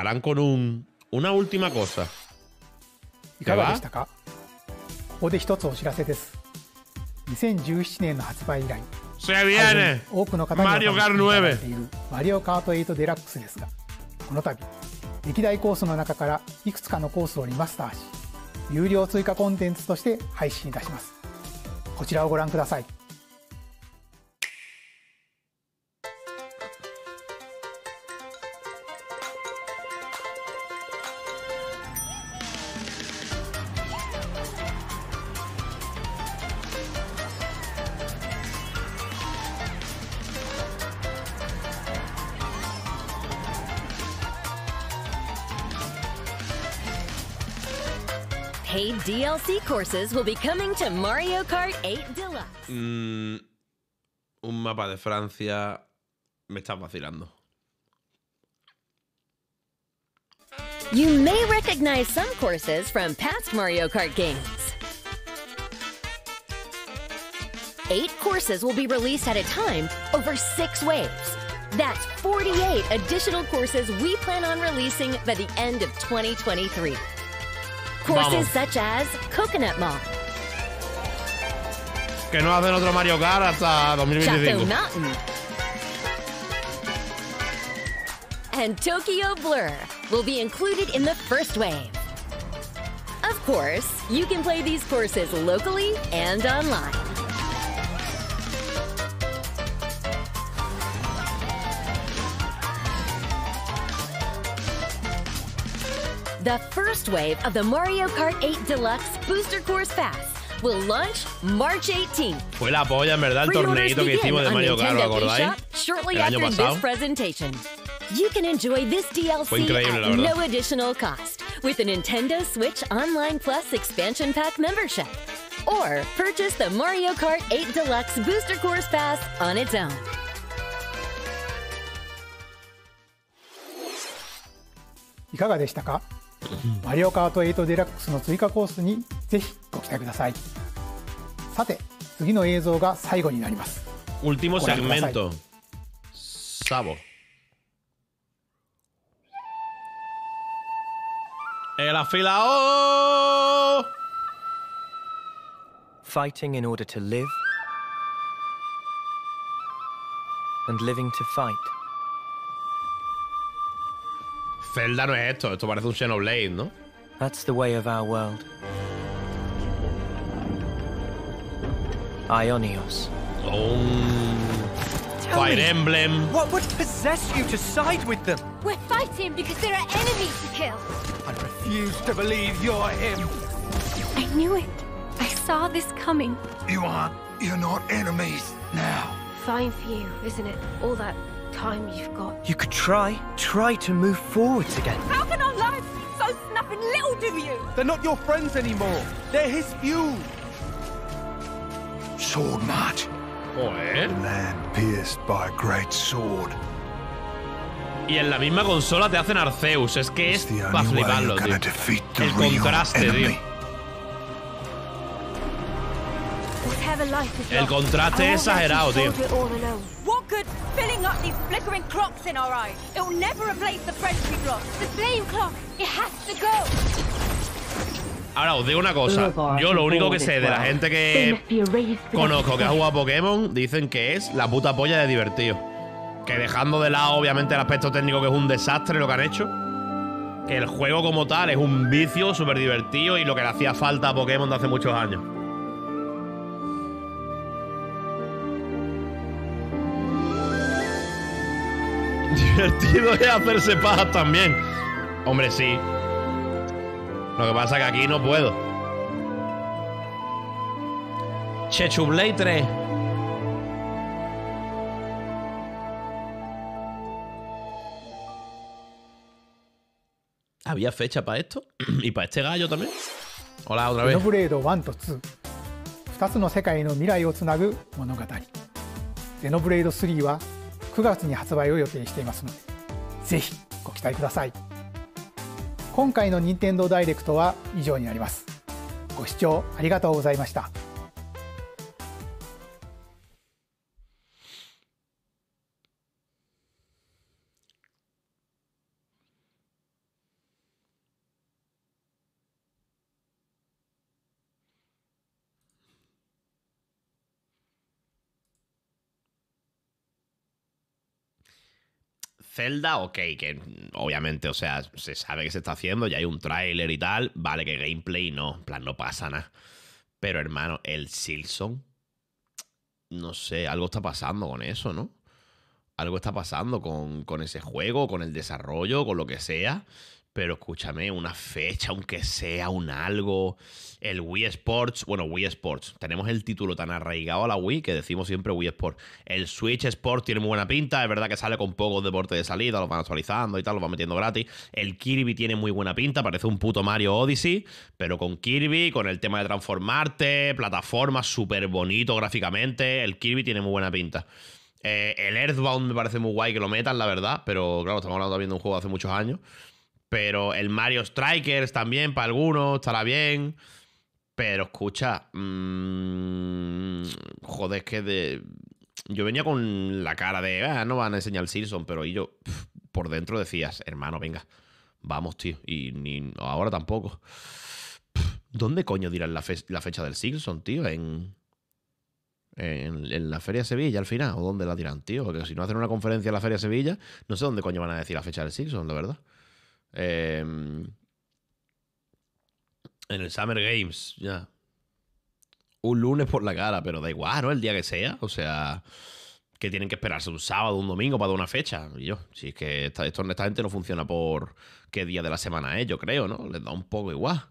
Atacarán con un. Una última cosa. いかがでしたかここで一つお知らせです ?2017 年の発売以来多くの方にお楽し Mario みい Kart ただい9ているマリオカート8デラックスですがこの度歴代コースの中からいくつかのコースをリマスターし有料追加コンテンツとして配信いたしますこちらをご覧ください DLC courses will be coming to Mario Kart 8 Deluxe. Mm, un mapa de Francia. Me estás vacilando. You may recognize some courses from past Mario Kart games. Eight courses will be released at a time over six waves. That's 48 additional courses we plan on releasing by the end of 2023. Courses such as Coconut Mall, Que no hacen otro Mario Kart hasta Chateau 2025. Mountain, and Tokyo Blur will be included in the first wave. Of course, you can play these courses locally and online. The first wave of the Mario Kart 8 Deluxe Booster Course Pass will launch March 18th. Fue la polla, en verdad, el Pre-orders torneito que begin hicimos de on Mario Kart, ¿lo Nintendo acordáis? eShop shortly El año after pasado. this presentation. You can enjoy this Fue DLC increíble, la at verdad. no additional cost with a Nintendo Switch Online Plus expansion pack membership. Or purchase the Mario Kart 8 Deluxe Booster Course Pass on its own. いかがでしたか マリオカート8デラックスの追加コースにぜひご期待くださいさて次の映像が最後になります Último segmento. Sabo. El afilado. Fighting in order to live, and living to fight. Zelda no es esto, esto parece un Xenoblade, ¿no? That's the way of our world. Ionios. Oh. Fire Emblem. What would possess you to side with them? We're fighting because there are enemies to kill. I refuse to believe you're him. I knew it. I saw this coming. You aren't. You're not enemies now. Fine for you, isn't it? All that time you've got. You could try, try to move forwards again. How can our lives be so snapping little to you? They're not your friends anymore. They're his fuel. Sword march. Joder. Land pierced by a great sword. Y en la misma consola te hacen Arceus. Es que es para fliparlo, tío. gonna defeat the El contraste, tío. El contraste I es exagerado, tío. soldier it all alone. What good filling up these flickering clocks in our eyes? It'll never replace the friends we've lost. The flame clock, it has to go. Ahora os digo una cosa. Yo lo único que sé de la gente que conozco que ha jugado a Pokémon dicen que es la puta polla de divertido. Que dejando de lado, obviamente, el aspecto técnico que es un desastre lo que han hecho. Que el juego como tal es un vicio súper divertido y lo que le hacía falta a Pokémon de hace muchos años. Divertido es hacerse pajas también. Hombre, sí. Lo que pasa es que aquí no puedo. Chechublade 3. ¿Había fecha para esto? ¿Y para este gallo también? Hola, otra ゼ vez. ノブレード1と2 2つの世界の未来をつなぐ物語ゼノブレード3は 9月に発売を予定していますのでぜひご期待ください。今回の任天堂ダイレクトは以上になります。ご視聴ありがとうございました。Zelda, ok, que obviamente, o sea, se sabe que se está haciendo, ya hay un tráiler y tal. Vale, que gameplay no, en plan, no pasa nada. Pero hermano, el Silson, no sé, algo está pasando con eso, ¿no? Algo está pasando con, con ese juego, con el desarrollo, con lo que sea. Pero escúchame, una fecha, aunque sea un algo. El Wii Sports, bueno, Wii Sports. Tenemos el título tan arraigado a la Wii que decimos siempre Wii Sports. El Switch Sports tiene muy buena pinta. Es verdad que sale con pocos deportes de salida, los van actualizando y tal, los van metiendo gratis. El Kirby tiene muy buena pinta, parece un puto Mario Odyssey, pero con Kirby, con el tema de transformarte, plataforma súper bonito gráficamente. El Kirby tiene muy buena pinta. Eh, el Earthbound me parece muy guay que lo metan, la verdad, pero claro, estamos hablando también de un juego de hace muchos años. Pero el Mario Strikers también, para algunos, estará bien. Pero escucha, mmm, joder, es que de, yo venía con la cara de, ah, no van a enseñar el Simpson, pero y yo por dentro decías, hermano, venga, vamos, tío. Y ni ahora tampoco. ¿Dónde coño dirán la, fe- la fecha del Simpson, tío? En, en, la Feria de Sevilla al final, o dónde la dirán, tío. Porque si no hacen una conferencia en la Feria de Sevilla, no sé dónde coño van a decir la fecha del Simpson, la verdad. Eh, en el Summer Games, ya. Un lunes por la cara, pero da igual, ¿no? El día que sea. O sea, que tienen que esperarse un sábado, un domingo para dar una fecha. Y yo, si es que esto honestamente no funciona por qué día de la semana es, yo creo, ¿no? Les da un poco igual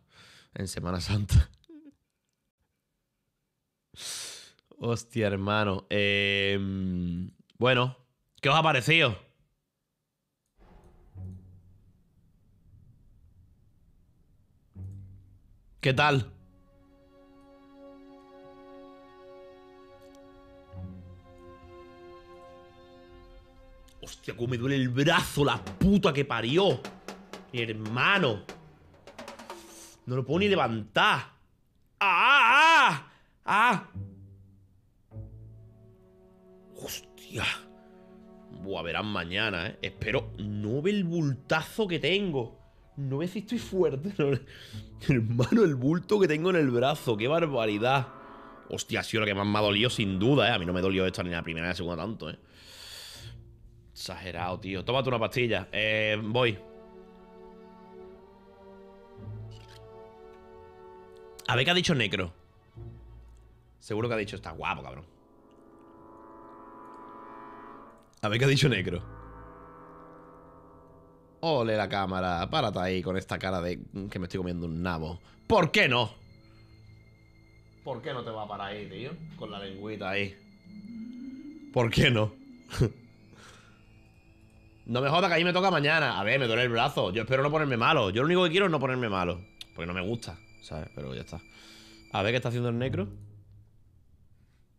en Semana Santa. Hostia, hermano. Eh, bueno, ¿qué os ha parecido? ¿Qué tal? Hostia, cómo me duele el brazo, la puta que parió. Hermano. No lo puedo ni levantar. ¡Ah! ¡Ah! ¡Ah! Hostia. Buah, verán mañana, ¿eh? Espero no ve el bultazo que tengo. No ve si estoy fuerte. no. Hermano, el bulto que tengo en el brazo. ¡Qué barbaridad! Hostia, ha sido lo que más me ha dolido, sin duda, ¿eh? A mí no me dolió esto ni la primera ni la segunda tanto, ¿eh? Exagerado, tío. Tómate una pastilla. Eh, voy. A ver qué ha dicho Necro. Seguro que ha dicho está guapo, cabrón. A ver qué ha dicho Necro. Ole la cámara. Párate ahí con esta cara de que me estoy comiendo un nabo. ¿Por qué no? ¿Por qué no te va a parar ahí, tío? Con la lengüita ahí. ¿Por qué no? no me joda que ahí me toca mañana. A ver, me duele el brazo. Yo espero no ponerme malo. Yo lo único que quiero es no ponerme malo. Porque no me gusta, ¿sabes? Pero ya está. A ver qué está haciendo el negro.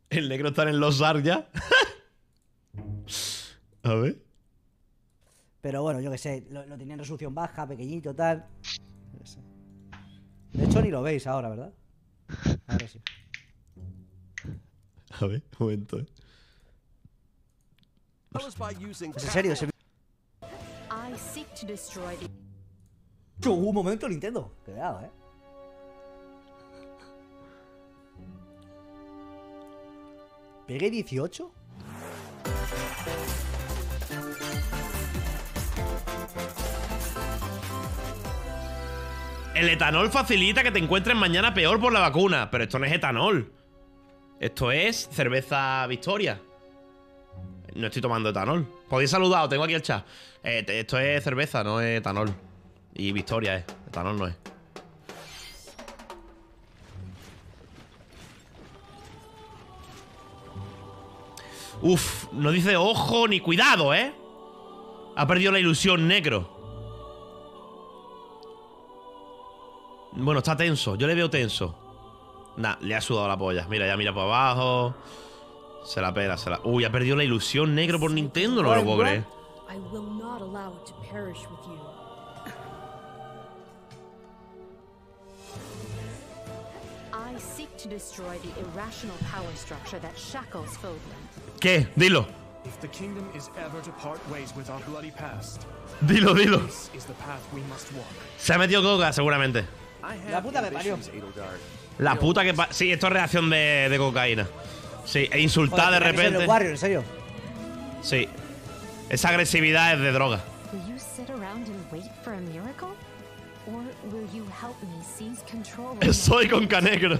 El negro está en los ya. A ver. Pero bueno, yo qué sé, lo, lo tenía en resolución baja, pequeñito, tal. Sé. De hecho, ni lo veis ahora, ¿verdad? Ahora sí. A ver, un momento. eh. ¿Es en serio? ¿Se... Un momento, Nintendo. Cuidado, eh. ¿Pegué 18? El etanol facilita que te encuentres mañana peor por la vacuna. Pero esto no es etanol. Esto es cerveza Victoria. No estoy tomando etanol. Podéis saludar, os tengo aquí el chat. Eh, esto es cerveza, no es etanol. Y Victoria es. Etanol no es. Uf, no dice ojo ni cuidado, ¿eh? Ha perdido la ilusión negro. Bueno, está tenso. Yo le veo tenso. Nah, le ha sudado la polla. Mira, ya mira para abajo. Se la pela, se la. Uy, ha perdido la ilusión negro por Nintendo, no me lo puedo creer. I will not allow it to perish with you. I seek to destroy the irrational power structure that shackles Fogland. ¿Qué? Dilo. If the kingdom is ever to part ways with our bloody past, Dilo, dilo. this is the path we must walk. Se ha metido coca, seguramente. La puta me parió. La puta que. pa- Sí, esto es reacción de, de cocaína. Sí, e insultar de repente. los Warriors, en serio. Sí. Esa agresividad es de droga. Will you sit around and wait for a miracle? Or will you help me seize control of Soy con Canegro.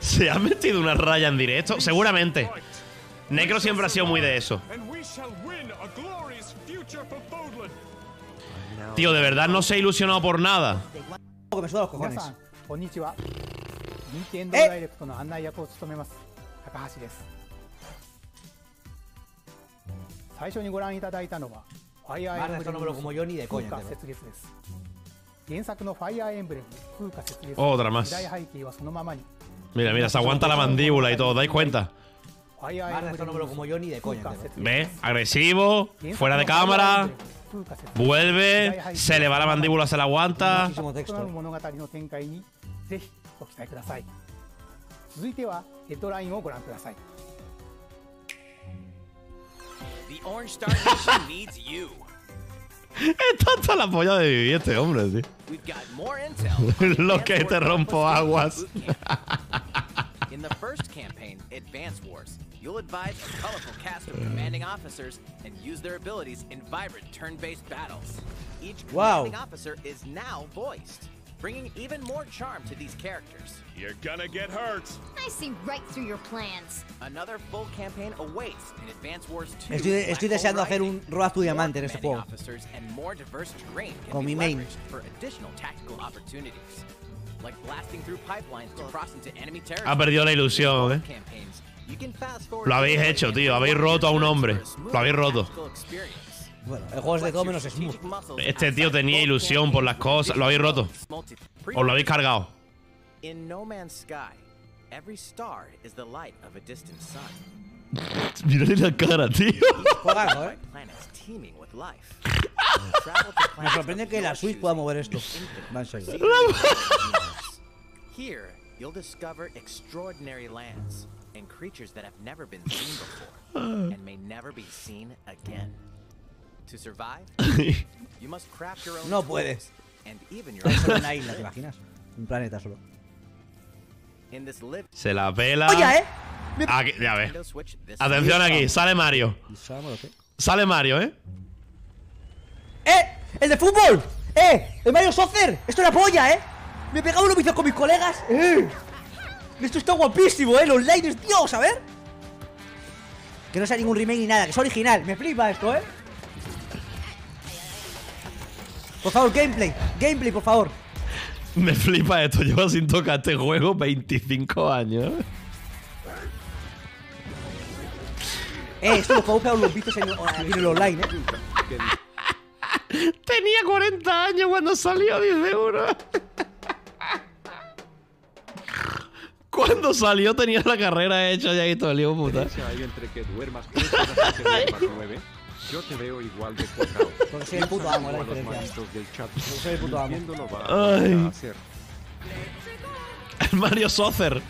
¿Se ha metido una raya en directo? Seguramente. Necro siempre ha sido muy de eso. Tío, de verdad no se ha ilusionado por nada. Otra más. Mira, mira, se aguanta la mandíbula y todo, ¿dais cuenta? ¿Ves? Agresivo, fuera de cámara. Vuelve, se le va la mandíbula, se la aguanta. Está hasta la polla de vivir este hombre, tío. Lo que te rompo aguas. In the first campaign, Advance Wars, you'll advise a colorful cast of commanding officers and use their abilities in vibrant turn-based battles. Each Wow. commanding officer is now voiced, bringing even more charm to these characters. You're gonna get hurt. I see right through your plans. Another full campaign awaits in Advance Wars 2. Estoy, estoy deseando hacer un Road to Diamante en este juego. officers and more diverse terrain can Con be mi main. for additional tactical opportunities, like blasting through pipelines to cross into enemy territory. Ha perdido la ilusión, eh. Campaigns, Lo habéis hecho, tío. Habéis roto a un hombre. Lo habéis roto. Bueno, el juego es de todo menos smooth. Este tío tenía ilusión por las cosas. Lo habéis roto. Os lo habéis cargado. Mírale la cara, tío. Eh. Me sorprende que la Switch pueda mover esto. Va en serio. Here, you'll discover extraordinary lands and creatures that have never been seen before and may never be seen again. To survive, you must craft your own No puedes. and even your Es solo own una isla, ¿te imaginas? Un planeta solo. In this live Se la pela. Oye, ¿eh? Aquí, ya ves. Atención aquí, sale Mario. Sale Mario, ¿eh? ¡Eh! ¡El de fútbol! ¡Eh! ¡El Mario Soccer! ¡Esto es la polla, eh! Me he pegado unos vicios con mis colegas. ¡Eh! Esto está guapísimo, eh. El online es Dios, a ver. Que no sea ningún remake ni nada, que es original. Me flipa esto, eh. Por favor, gameplay. Gameplay, por favor. Me flipa esto. Llevo sin tocar este juego 25 años. Eh, esto lo puedo pegar los vicios en, en el online, eh. Tenía 40 años cuando salió, dice uno. Cuando salió tenía la carrera hecha ya y todo el lío puta. hay entre que duermas tres horas y que duermas nueve? Yo te veo igual de cuadrado. Porque soy el puto amo, la Como a los diferencia. manitos del chat. soy el puto amo. Va Ay. volver a hacer. El Mario Soccer.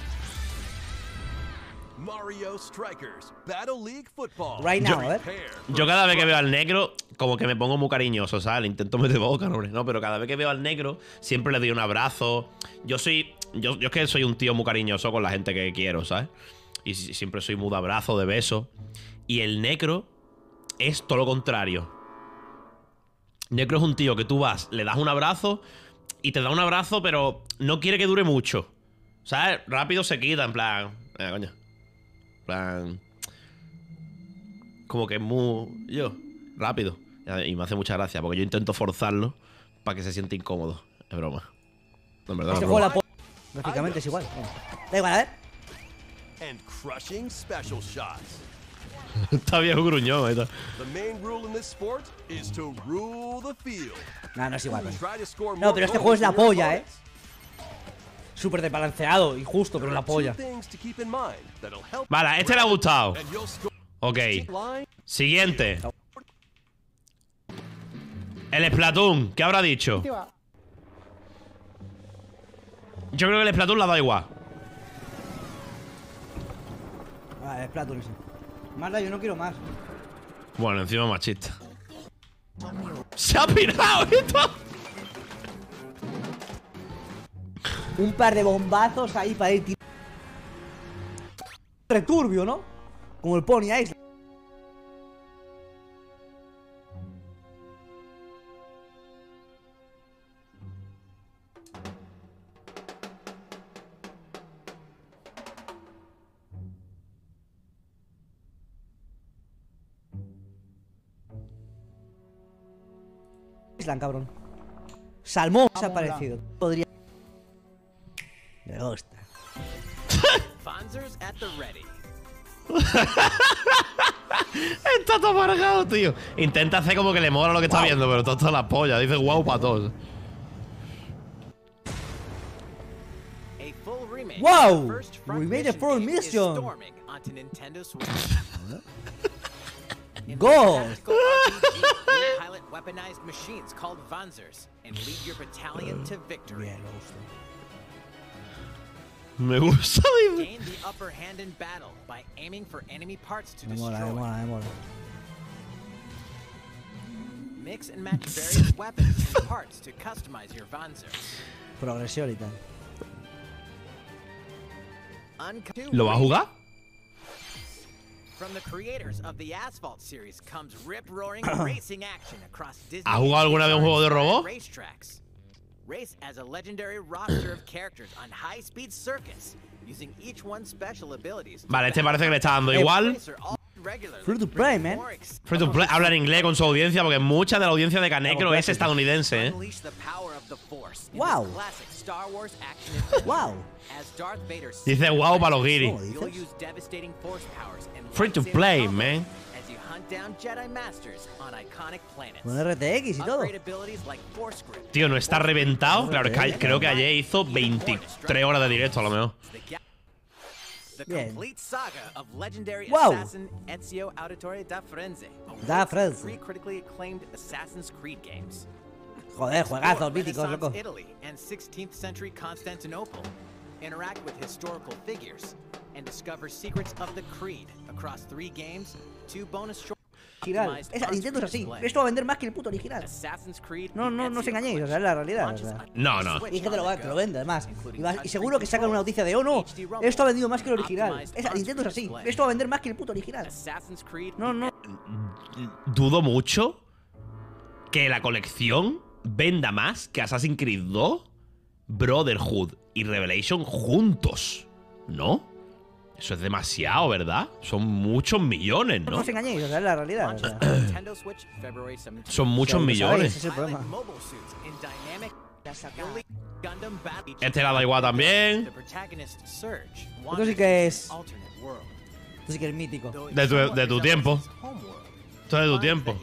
Mario Strikers Battle League Football. Right now, a ver. Yo cada vez que veo al negro, como que me pongo muy cariñoso, ¿sabes? Le intento meter boca, no, no, pero cada vez que veo al negro, siempre le doy un abrazo. Yo soy. Yo, yo es que soy un tío muy cariñoso con la gente que quiero, ¿sabes? Y si- siempre soy muy de abrazo, de beso. Y el negro es todo lo contrario. Negro es un tío que tú vas, le das un abrazo y te da un abrazo, pero no quiere que dure mucho. ¿Sabes? Rápido se quita, en plan. Eh, coño. En plan. Como que es muy. Yo, rápido. Y me hace mucha gracia, porque yo intento forzarlo para que se siente incómodo. Es broma. No, en verdad. Es broma. Po Gráficamente es igual. Bueno. Da igual, a ver. And crushing special shots. Está viejo gruñón. ahí está. The main rule in this sport is to rule the field. No, no es igual. coño. Try to score No, pero este juego es la polla, eh. Súper desbalanceado y justo, pero la polla. things to keep in mind that'll help Vale, a este le ha gustado. Ok. Siguiente. El Splatoon. ¿Qué habrá dicho? Yo creo que el Splatoon le ha dado igual. Vale, es Splatoon ese. Marla, yo no quiero más. Bueno, encima machista. ¡Se ha pirado esto! Un par de bombazos ahí para ir tir- Returbio, ¿no? Como el Pony Island. Island, cabrón. Salmón se ha parecido. Podría. Me gusta. Está todo amargado, tío. Intenta hacer como que le mola lo que está viendo, pero todo está la polla. Dice wow para todos. Wow! We made a full mission. storming onto Nintendo Switch. In Go! this tactical RPG, you pilot weaponized machines called Vanzers and lead your battalion to victory. Me gusta, dice. Gain the upper hand in battle by aiming for enemy parts to Me mola, me destroy. mola, me mola. Mix and match various weapons and parts to customize your Vanzer. Progresión y tal. ¿Lo va a jugar? From the creators of the Asphalt series comes rip-roaring racing action across Disney. ¿Has jugado alguna vez un juego de robot? Racetracks. Race as a legendary roster of characters on high-speed circuits, using each one's special abilities. to Vale, este parece que le está dando igual. Free to play, man. Free to play. Habla en inglés con su audiencia porque mucha de la audiencia de Canecro es estadounidense, ¿eh? Wow. Wow. Dice wow para los guiris. Free to play, man. Con RTX y todo. Tío, no está reventado. Claro, que creo que ayer hizo 23 horas de directo a lo mejor. The Bien. complete saga of legendary Wow. assassin Ezio Auditore da Firenze. Da awards Firenze. Three critically acclaimed Assassin's Creed games. Joder, juegazos míticos, loco. Italy and 16th century Constantinople. Interact with historical figures and discover secrets of the Creed across three games, two bonus short Original. optimized Esa, Nintendo es on-screen así. display. Esto va a vender más que el puto original. No, no, no os engañéis, o sea, es la realidad. o sea. No, no. Y que te lo, va- te lo vende, además. Y, va- y seguro que sacan una noticia de, oh no, esto ha vendido más que el original. Esa, Nintendo es así. Esto va a vender más que el puto original. Assassin's Creed No, no. Dudo mucho que la colección venda más que Assassin's Creed 2, Brotherhood y Revelation juntos. ¿No? Eso es demasiado, ¿verdad? Son muchos millones, No ¿no? os engañéis, o sea, es la realidad. o sea. Nintendo Switch February 17th. Son muchos Sí, millones. ese es el problema. Este le da igual también. Esto sí que es. Esto sí que es mítico. De tu, de tu tiempo. Esto es de tu tiempo.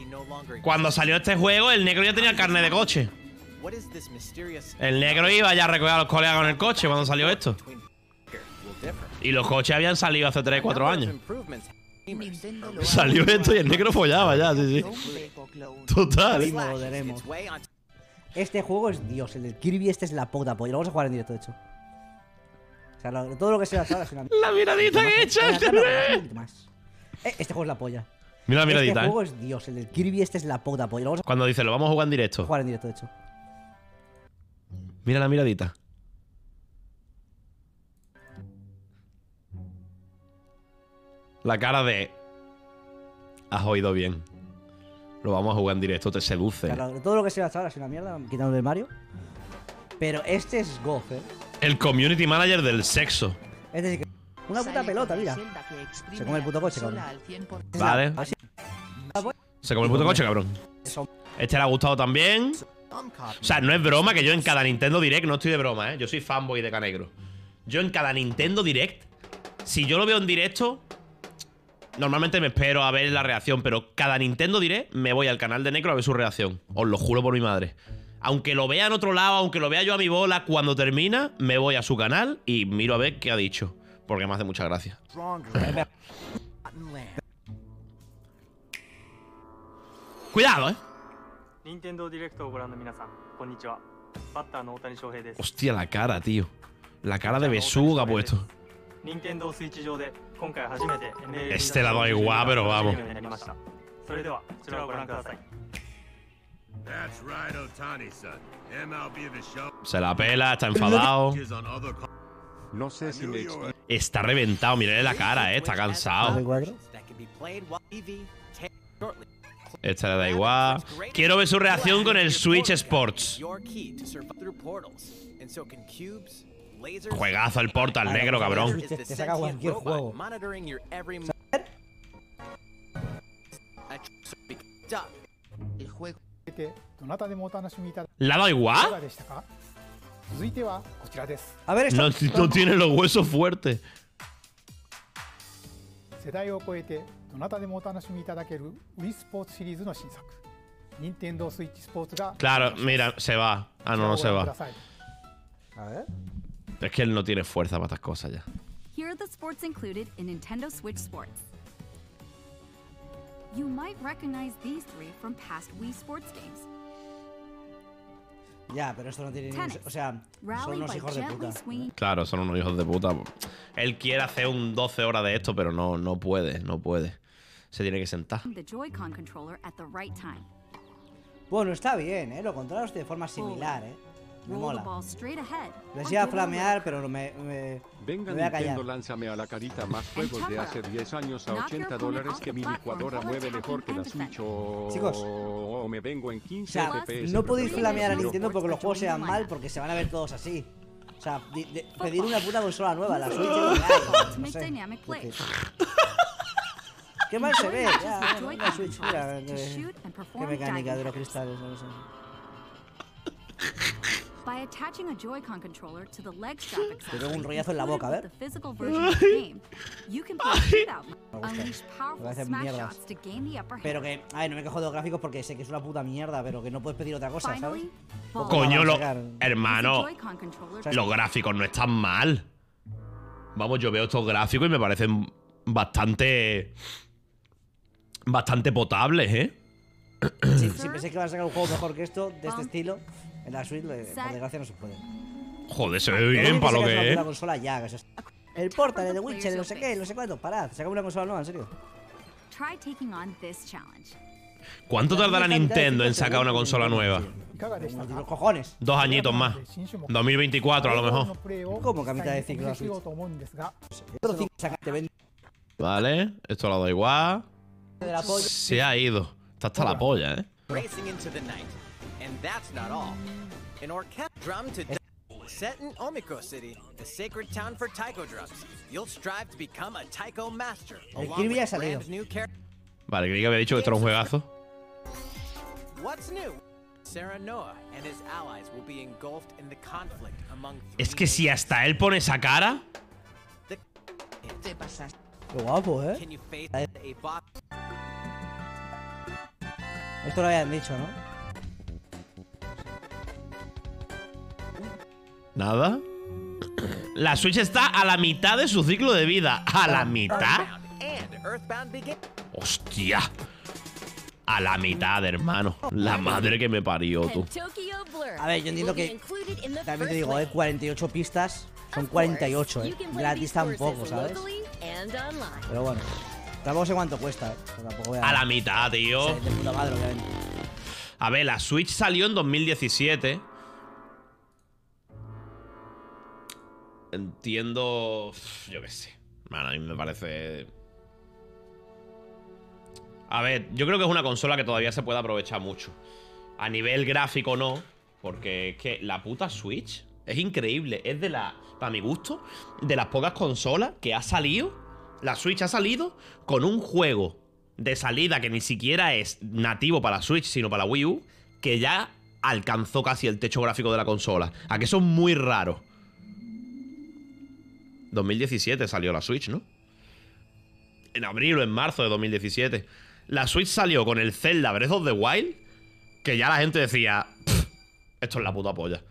Cuando salió este juego, el negro ya tenía carne de coche. El negro iba ya a recoger a los colegas con el coche cuando salió esto. Y los coches habían salido hace 3, 4 Number of años. Salió esto y el negro follaba ya, sí, sí. Total. Mismo lo veremos. Este juego es Dios, el del Kirby este es la puta polla. Lo vamos a jugar en directo, de hecho. O sea, lo- todo lo que se va a es una La miradita que he hecho, Venga, este. Eh, este juego es la polla. Mira la miradita, Este ¿eh? juego es Dios, el del Kirby este es la puta polla. Lo vamos a Cuando dice, lo vamos a jugar en directo. jugar en directo, de hecho. Mira la miradita. La cara de. Has oído bien. Lo vamos a jugar en directo, te seduce. Claro, todo lo que se va a ahora es una mierda, quitando del Mario. Pero este es Goff, eh. El community manager del sexo. Sí que. Una puta pelota, mira. Se come el puto coche, cabrón. Vale. Se come el puto coche, cabrón. Este le ha gustado también. O sea, no es broma que yo en cada Nintendo Direct, no estoy de broma, ¿eh? Yo soy fanboy de Canegro. Yo en cada Nintendo Direct, si yo lo veo en directo, Normalmente me espero a ver la reacción, pero cada Nintendo diré, me voy al canal de Necro a ver su reacción. Os lo juro por mi madre. Aunque lo vea en otro lado, aunque lo vea yo a mi bola, cuando termina, me voy a su canal y miro a ver qué ha dicho. Porque me hace mucha gracia. Cuidado, eh. Hostia, la cara, tío. La cara de besuga puesto. 任天堂スイッチ上で今回初めて MLB Este la doy guau, pero vamos. になりました。それではこちらをご覧ください。 That's right, Otani, son. MLB the show. Se la pela, está enfadado. Is on other con- No sé si me explico. Está reventado, mirele la cara, eh. Está cansado. that can be played while TV ta- shortly. Este le da igual. Quiero ver su reacción con el Switch Sports. Juegazo el Portal negro, cabrón. Te ¿La da igual? A ver, no, tiene los huesos fuertes. Nintendo Claro, mira, se va. Ah, no, no se va. A ver. Es que él no tiene fuerza para estas cosas ya. Here are the sports included in Nintendo Switch Sports. You might recognize these three from past Wii Sports games. Ya, pero esto no tiene ningún. O sea, son Rally unos hijos de puta. Claro, son unos hijos de puta. Él quiere hacer un 12 horas de esto, pero no, no puede, no puede. Se tiene que sentar. Bueno, está bien, ¿eh? Lo controlas de forma similar, ¿eh? Me mola. a flamear, pero me, me, Venga me voy a callar. Nintendo, lánzame a la carita más juegos de hace 10 años a Knock your 80 opponent dólares que the mi licuadora mueve mejor que la Switch o, Chicos. o me vengo en O 15 sea, FPS. no podéis flamear a. Nintendo porque los juegos sean mal, porque se van a ver todos así. O sea, di- de- pedir una puta consola nueva, la Switch es lo no sé. dynamic plays. Qué mal se ve, ya, la Switch, mira, to qué, qué mecánica de los cristales, no sé. By attaching a Joy-Con controller to the leg strap accessory rollazo en la boca, a included ver. with the physical version of the game, you can play shootout mode, Me gusta. unleash Me powerful parecen smash mierdas. shots to gain the upper hand. Pero que, a ver, no me cojo de los gráficos porque sé que es una puta mierda, pero que no puedes pedir otra cosa, ¿sabes? Coño, lo, hermano, los gráficos no están mal. Vamos, yo veo estos gráficos y me parecen bastante. Bastante potables, ¿eh? Si, si pensé que iban a sacar un juego mejor que esto, de este estilo, en la Switch, por desgracia, no se puede. Joder, se ve bien para lo que es. La consola ya, el Portal, el Witcher, no sé qué, no sé cuánto. Parad, saca una consola nueva, en serio. ¿Cuánto tardará Nintendo este en sacar una consola nueva? Los cojones. Dos añitos más. 2024 a lo mejor. ¿Cómo que a mitad de ciclo la Vale, esto lo da igual. Se ha ido. Está hasta la polla, eh. Racing into the night. And that's not all. An orchestra drum to set in Omiko City, the sacred town for taiko drums. You'll strive to become a taiko master, El Kirby ha salido. brand new characters. Vale, creí que había dicho que esto era un juegazo. What's new? Sarah Noah and his allies will be engulfed in the conflict among Es que si hasta él pone esa cara. Qué guapo, ¿eh? Can you face a box? Esto lo habían dicho, ¿no? Nada. La Switch está a la mitad de su ciclo de vida. ¿A la mitad? ¡Hostia! A la mitad, hermano. La madre que me parió, tú. A ver, yo entiendo que También te digo, eh, 48 pistas son Of course, 48, eh. Gratis tampoco, ¿sabes? Pero bueno. Tampoco sé cuánto cuesta, eh. pero Tampoco voy a. A la mitad, tío. Sí, de puta madre, obviamente. A ver, la Switch salió en 2017. Entiendo. Yo qué sé. Bueno, a mí me parece. A ver, yo creo que es una consola que todavía se puede aprovechar mucho. A nivel gráfico no. Porque es que la puta Switch es increíble. Es de la. Para mi gusto, de las pocas consolas que ha salido. La Switch ha salido con un juego de salida que ni siquiera es nativo para la Switch, sino para la Wii U, que ya alcanzó casi el techo gráfico de la consola. A que eso es muy raro. 2017 salió la Switch, ¿no? En abril o en marzo de 2017. La Switch salió con el Zelda Breath of the Wild, que ya la gente decía, "Pff, esto es la puta polla.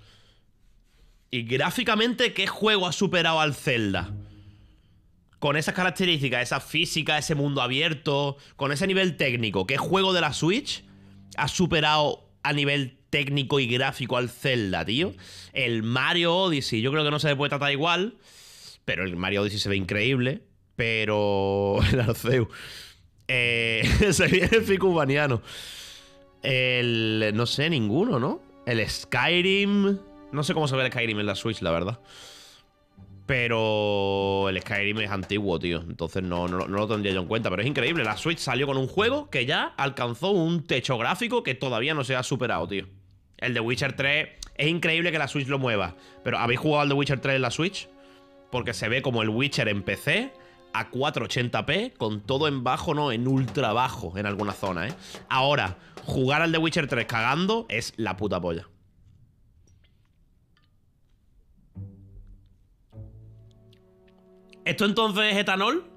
Y gráficamente, ¿qué juego ha superado al Zelda? Con esas características, esa física, ese mundo abierto, con ese nivel técnico, ¿qué juego de la Switch ha superado a nivel técnico y gráfico al Zelda, tío? El Mario Odyssey, yo creo que no se le puede tratar igual, pero el Mario Odyssey se ve increíble, pero el Arceus. Eh, se viene el Ficubaniano. El. No sé, ninguno, ¿no? El Skyrim. No sé cómo se ve el Skyrim en la Switch, la verdad. Pero el Skyrim es antiguo, tío. Entonces no, no, no lo tendría yo en cuenta. Pero es increíble. La Switch salió con un juego que ya alcanzó un techo gráfico que todavía no se ha superado, tío. El de Witcher 3. Es increíble que la Switch lo mueva. Pero ¿habéis jugado al de Witcher 3 en la Switch? Porque se ve como el Witcher en PC a 480p con todo en bajo, no, en ultra bajo en alguna zona, ¿eh? Ahora, jugar al The Witcher 3 cagando es la puta polla. ¿Esto entonces es etanol?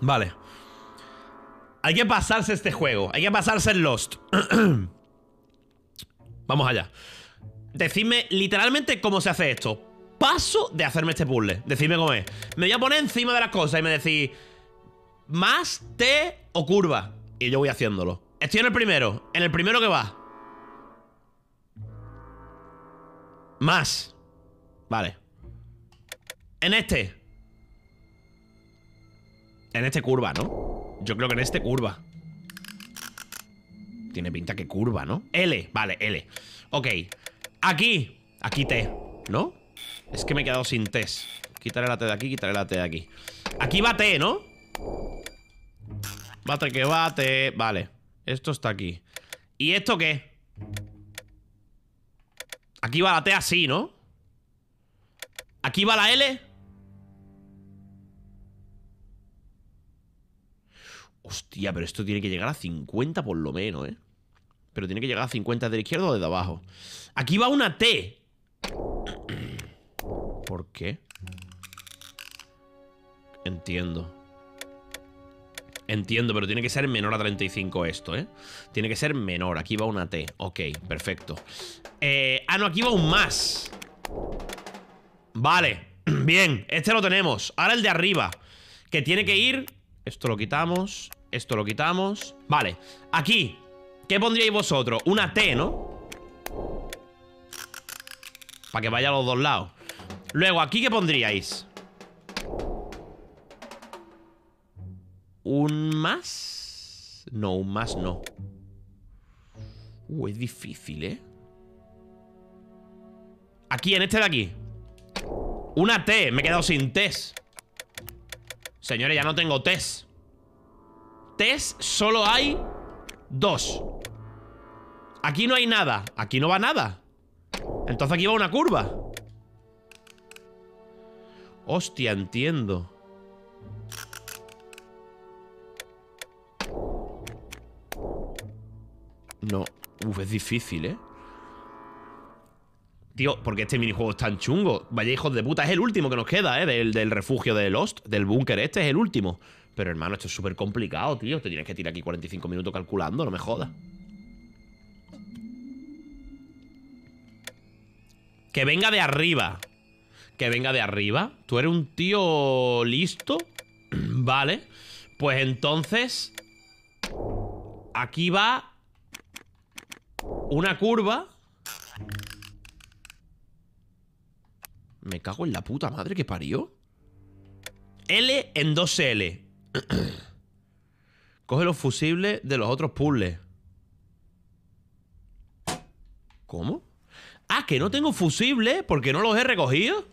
Vale. Hay que pasarse este juego. Hay que pasarse el Lost. Vamos allá. Decidme literalmente cómo se hace esto. Paso de hacerme este puzzle. Decidme cómo es. Me voy a poner encima de las cosas y me decís más T o curva. Y yo voy haciéndolo. Estoy en el primero. En el primero que va. Más. Vale. En este. En este curva, ¿no? Yo creo que en este curva. Tiene pinta que curva, ¿no? L, vale, L. Ok. Aquí. Aquí T, ¿no? Es que me he quedado sin T. Quitaré la T de aquí, quitaré la T de aquí. Aquí va T, ¿no? Bate que bate. Vale. Esto está aquí. ¿Y esto qué? Aquí va la T así, ¿no? Aquí va la L. Hostia, pero esto tiene que llegar a 50 por lo menos, ¿eh? Pero tiene que llegar a 50 de la izquierda o de abajo. Aquí va una T. ¿Por qué? Entiendo. Entiendo, pero tiene que ser menor a 35 esto, ¿eh? Tiene que ser menor. Aquí va una T. Ok, perfecto. Eh, ah, no, aquí va un más. Vale. Bien, este lo tenemos. Ahora el de arriba. Que tiene que ir... Esto lo quitamos. Esto lo quitamos. Vale. Aquí. ¿Qué pondríais vosotros? Una T, ¿no? Para que vaya a los dos lados. Luego, ¿aquí qué pondríais? ¿Un más? No, un más no. Uh, es difícil, ¿eh? Aquí, en este de aquí. Una T. Me he quedado sin test. Señores, ya no tengo test. Test solo hay dos. Aquí no hay nada. Aquí no va nada. Entonces aquí va una curva. Hostia, entiendo. No. Uf, es difícil, ¿eh? Tío, porque este minijuego es tan chungo. Vaya hijos de puta. Es el último que nos queda, ¿eh? Del, refugio de Lost, del búnker. Este es el último. Pero, hermano, esto es súper complicado, tío. Te tienes que tirar aquí 45 minutos calculando, no me jodas. Que venga de arriba. Que venga de arriba. Tú eres un tío listo. vale. Pues entonces... Aquí va... Una curva. Me cago en la puta madre que parió. L en 2L. Coge los fusibles de los otros puzzles. ¿Cómo? Ah, que no tengo fusibles porque no los he recogido.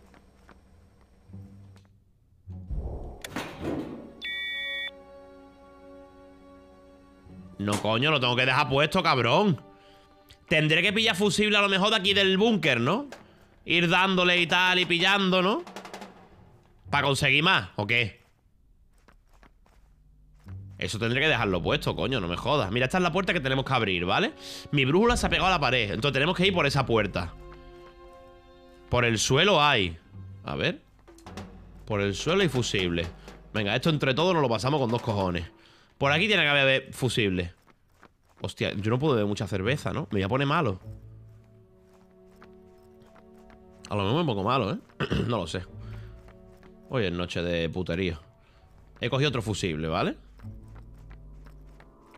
No, coño, lo tengo que dejar puesto, cabrón. Tendré que pillar fusible a lo mejor de aquí del búnker, ¿no? Ir dándole y tal y pillando, ¿no? ¿Para conseguir más? ¿O qué? Eso tendré que dejarlo puesto, coño, no me jodas. Mira, esta es la puerta que tenemos que abrir, ¿vale? Mi brújula se ha pegado a la pared Entonces tenemos que ir por esa puerta. Por el suelo hay. A ver. Por el suelo hay fusible. Venga, esto entre todos nos lo pasamos con dos cojones. Por aquí tiene que haber fusible. Hostia, yo no puedo beber mucha cerveza, ¿no? Me voy a poner malo. A lo mejor me pongo malo, ¿eh? no lo sé. Hoy es noche de puterío. He cogido otro fusible, ¿vale?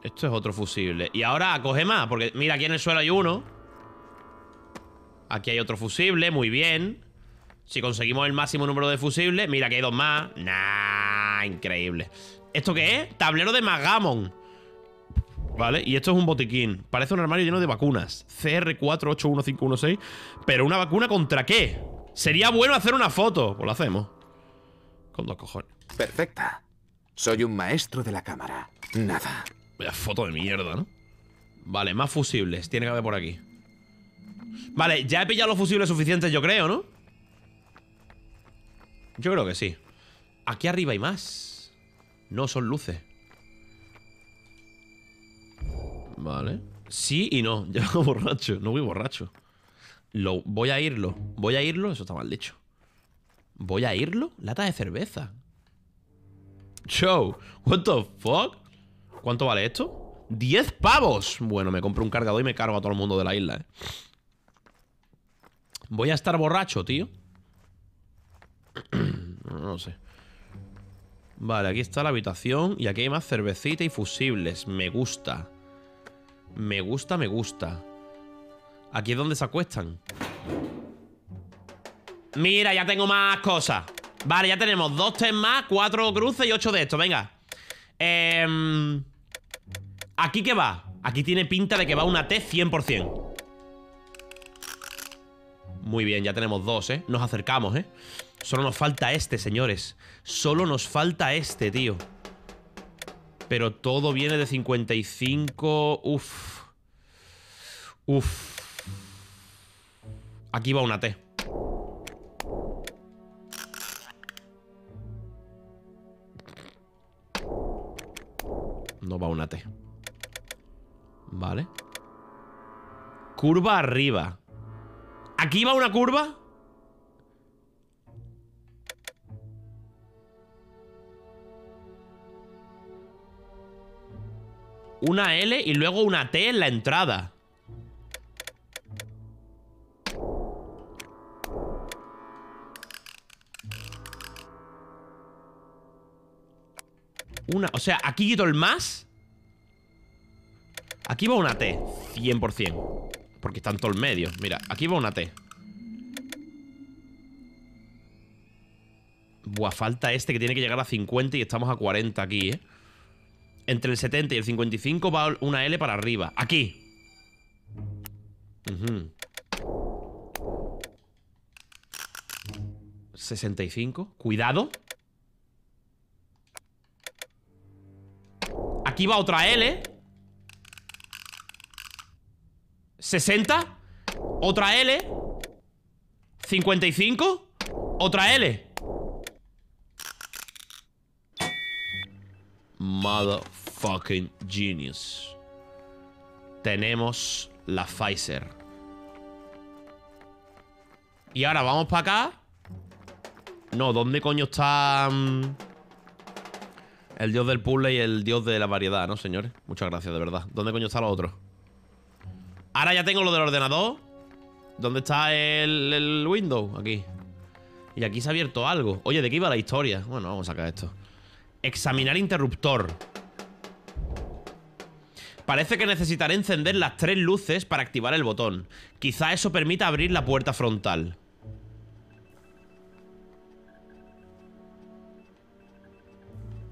Esto es otro fusible. Y ahora coge más Porque mira, aquí en el suelo hay uno. Aquí hay otro fusible, muy bien. Si conseguimos el máximo número de fusibles Mira, que hay dos más. Nah, increíble. ¿Esto qué es? Tablero de Magamon. Vale, y esto es un botiquín. Parece un armario lleno de vacunas. CR481516 Pero una vacuna contra qué? Sería bueno hacer una foto. Pues lo hacemos. Con dos cojones. Perfecta. Soy un maestro de la cámara. Nada. Vaya foto de mierda, ¿no? Vale, más fusibles. Tiene que haber por aquí. Vale, ya he pillado los fusibles suficientes, yo creo, ¿no? Yo creo que sí. Aquí arriba hay más. No, son luces. Vale. Sí y no. Ya borracho. No voy borracho. Lo, voy a irlo. Voy a irlo. Eso está mal dicho. ¿Voy a irlo? Lata de cerveza. Show. What the fuck? ¿Cuánto vale esto? ¡10 pavos! Bueno, me compro un cargador y me cargo a todo el mundo de la isla, ¿eh? Voy a estar borracho, tío. no, sé. Vale, aquí está la habitación Y aquí hay más cervecita y fusibles Me gusta Me gusta, me gusta Aquí es donde se acuestan Mira, ya tengo más cosas Vale, ya tenemos dos test más Cuatro cruces y ocho de estos, venga Em, ¿Aquí qué va? Aquí tiene pinta de que va una T 100% Muy bien, ya tenemos dos, ¿eh? Nos acercamos, ¿eh? Solo nos falta este, señores. Solo nos falta este, tío. Pero todo viene de 55 Uf. Uf. Aquí va una T. No va una T Vale. Curva arriba. ¿Aquí va una curva? Una L y luego una T en la entrada. Una, o sea, aquí quito el más Aquí va una T 100% Porque está en todo el medio. Mira, aquí va una T. Buah, falta este que tiene que llegar a 50 Y estamos a 40 aquí, ¿eh? Entre el 70 y el 55 va una L para arriba. Aquí. Ujú. 65 Cuidado. Aquí va otra L 60 Otra L 55 Otra L. Motherfucking genius. Tenemos la Pfizer. Y ahora vamos para acá No, ¿dónde coño está mm, El dios del puzzle y el dios de la variedad, no, señores? Muchas gracias, de verdad. ¿Dónde coño está lo otro? Ahora ya tengo lo del ordenador. ¿Dónde está el, el Windows? Aquí. Y aquí se ha abierto algo. Oye, ¿de qué iba la historia? Bueno, vamos a sacar esto. Examinar interruptor. Parece que necesitaré encender las tres luces para activar el botón. Quizá eso permita abrir la puerta frontal.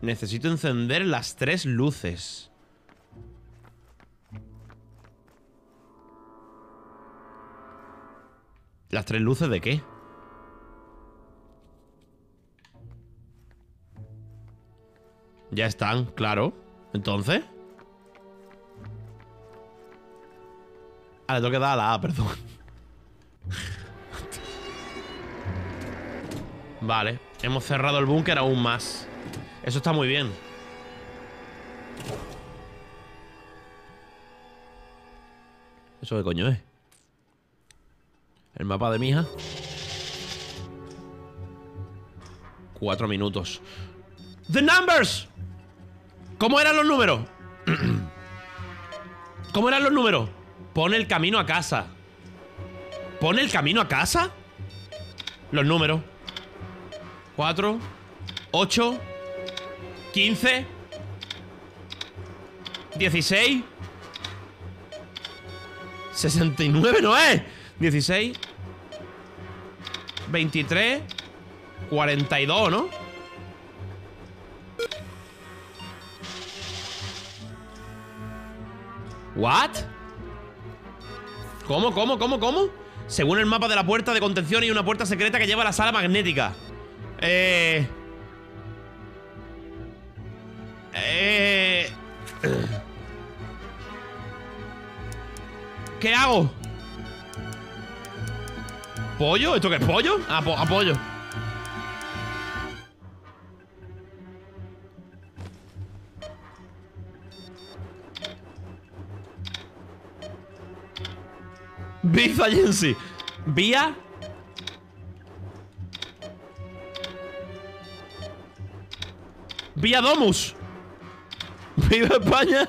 Necesito encender las tres luces ¿Las tres luces de qué? Ya están, claro. Entonces. Ah, le tengo que dar a la A, perdón. Vale Hemos cerrado el búnker aún más. Eso está muy bien. ¿Eso qué coño es? El mapa de mi hija Cuatro minutos The numbers ¿Cómo eran los números? ¿Cómo eran los números? Pone el camino a casa ¿Pone el camino a casa? Los números 4 8 15 16 69 no es 16 23 42, ¿no? ¿What? ¿Cómo, cómo, cómo, cómo? Según el mapa de la puerta de contención hay una puerta secreta que lleva a la sala magnética Eh... Eh... ¿Qué hago? ¿Apoyo? ¿Esto qué es pollo? Apo- apoyo. Beef Agency. Vía. Vía Domus. Viva España.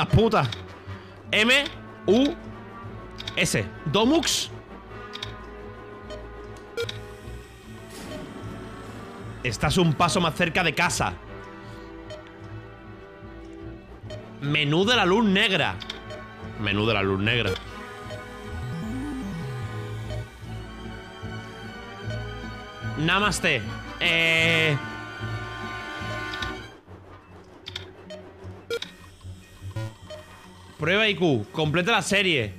Las putas. M U S. Domux. Estás un paso más cerca de casa. Menú de la luz negra. Menú de la luz negra. Namaste. Eh. Prueba IQ. Completa la serie.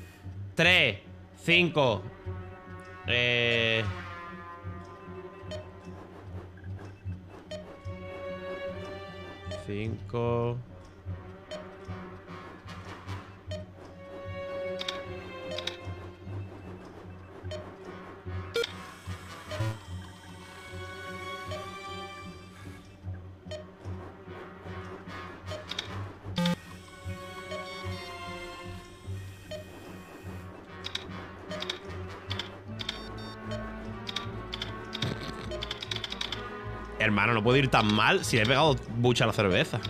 3, 5. Eh. Cinco. Hermano, no puedo ir tan mal si he pegado bucha la cerveza.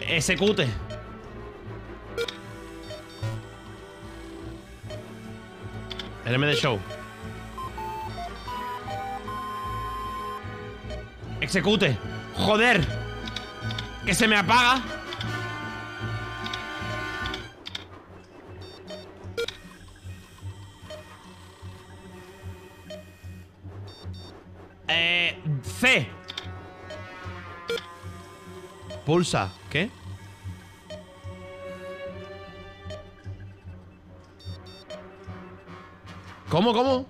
Execute. LM de show. Execute. Joder. Que se me apaga. Pulsa. ¿Qué? ¿Cómo, cómo?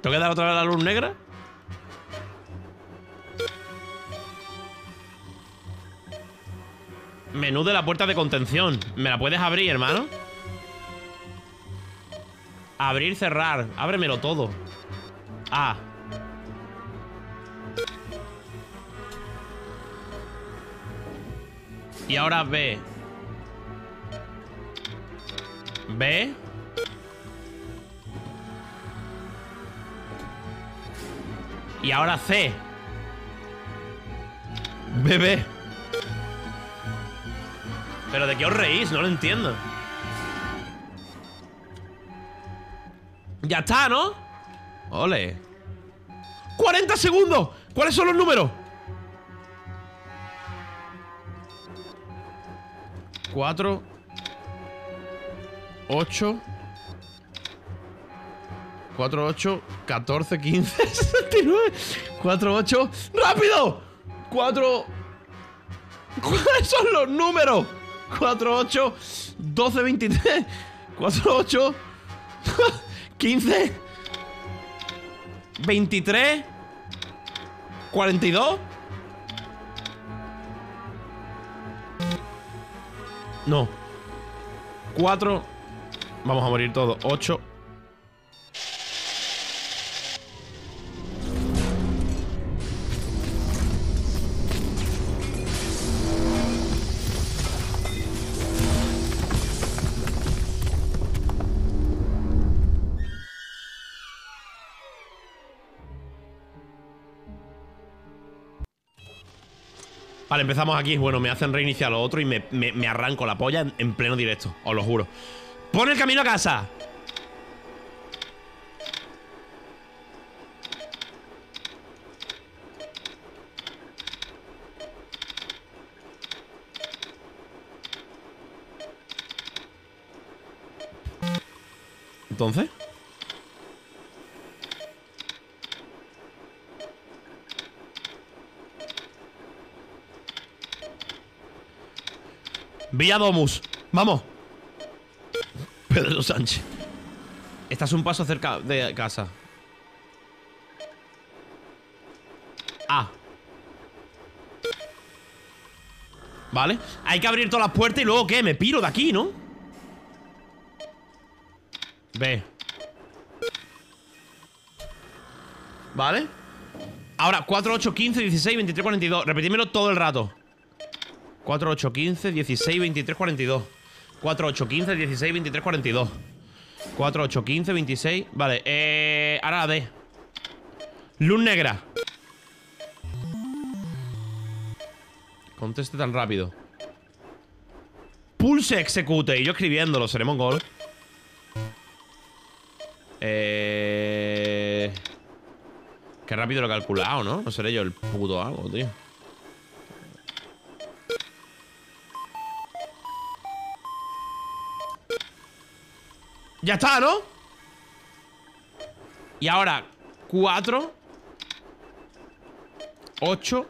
¿Tengo que dar otra vez la luz negra? Menú de la puerta de contención. ¿Me la puedes abrir, hermano? Abrir, cerrar. Ábremelo todo. A. Y ahora B. B. Y ahora C. Bebé. ¿Pero de qué os reís? No lo entiendo. Ya está, ¿no? Ole. ¡40 segundos! ¿Cuáles son los números? 4 8 4, 8, 14, 15, 69 4, 8 ¡Rápido! 4 ¿Cuáles son los números? 4, 8 12, 23 4, 8 15 23 42 No. 4 Vamos a morir todos. 8 Vale, empezamos aquí. Bueno, me hacen reiniciar lo otro y me, me- arranco la polla en, en pleno directo. Os lo juro. ¡Pon el camino a casa! Entonces. Vía Domus. Vamos. Pedro Sánchez. Estás un paso cerca de casa. A. Vale. Hay que abrir todas las puertas y luego ¿qué? Me piro de aquí, ¿no? B. Vale. Ahora, 4, 8, 15, 16, 23, 42. Repetímelo todo el rato. 4, 8, 15, 16, 23, 42. 4, 8, 15, 16, 23, 42. 4, 8, 15, 26. Vale, eh. Ahora la D. Luz negra. Conteste tan rápido. Pulse execute. Y yo escribiéndolo, seré mongol. Eh. Qué rápido lo he calculado, ¿no? No seré yo el puto algo, tío. Ya está, ¿no? Y ahora 4 8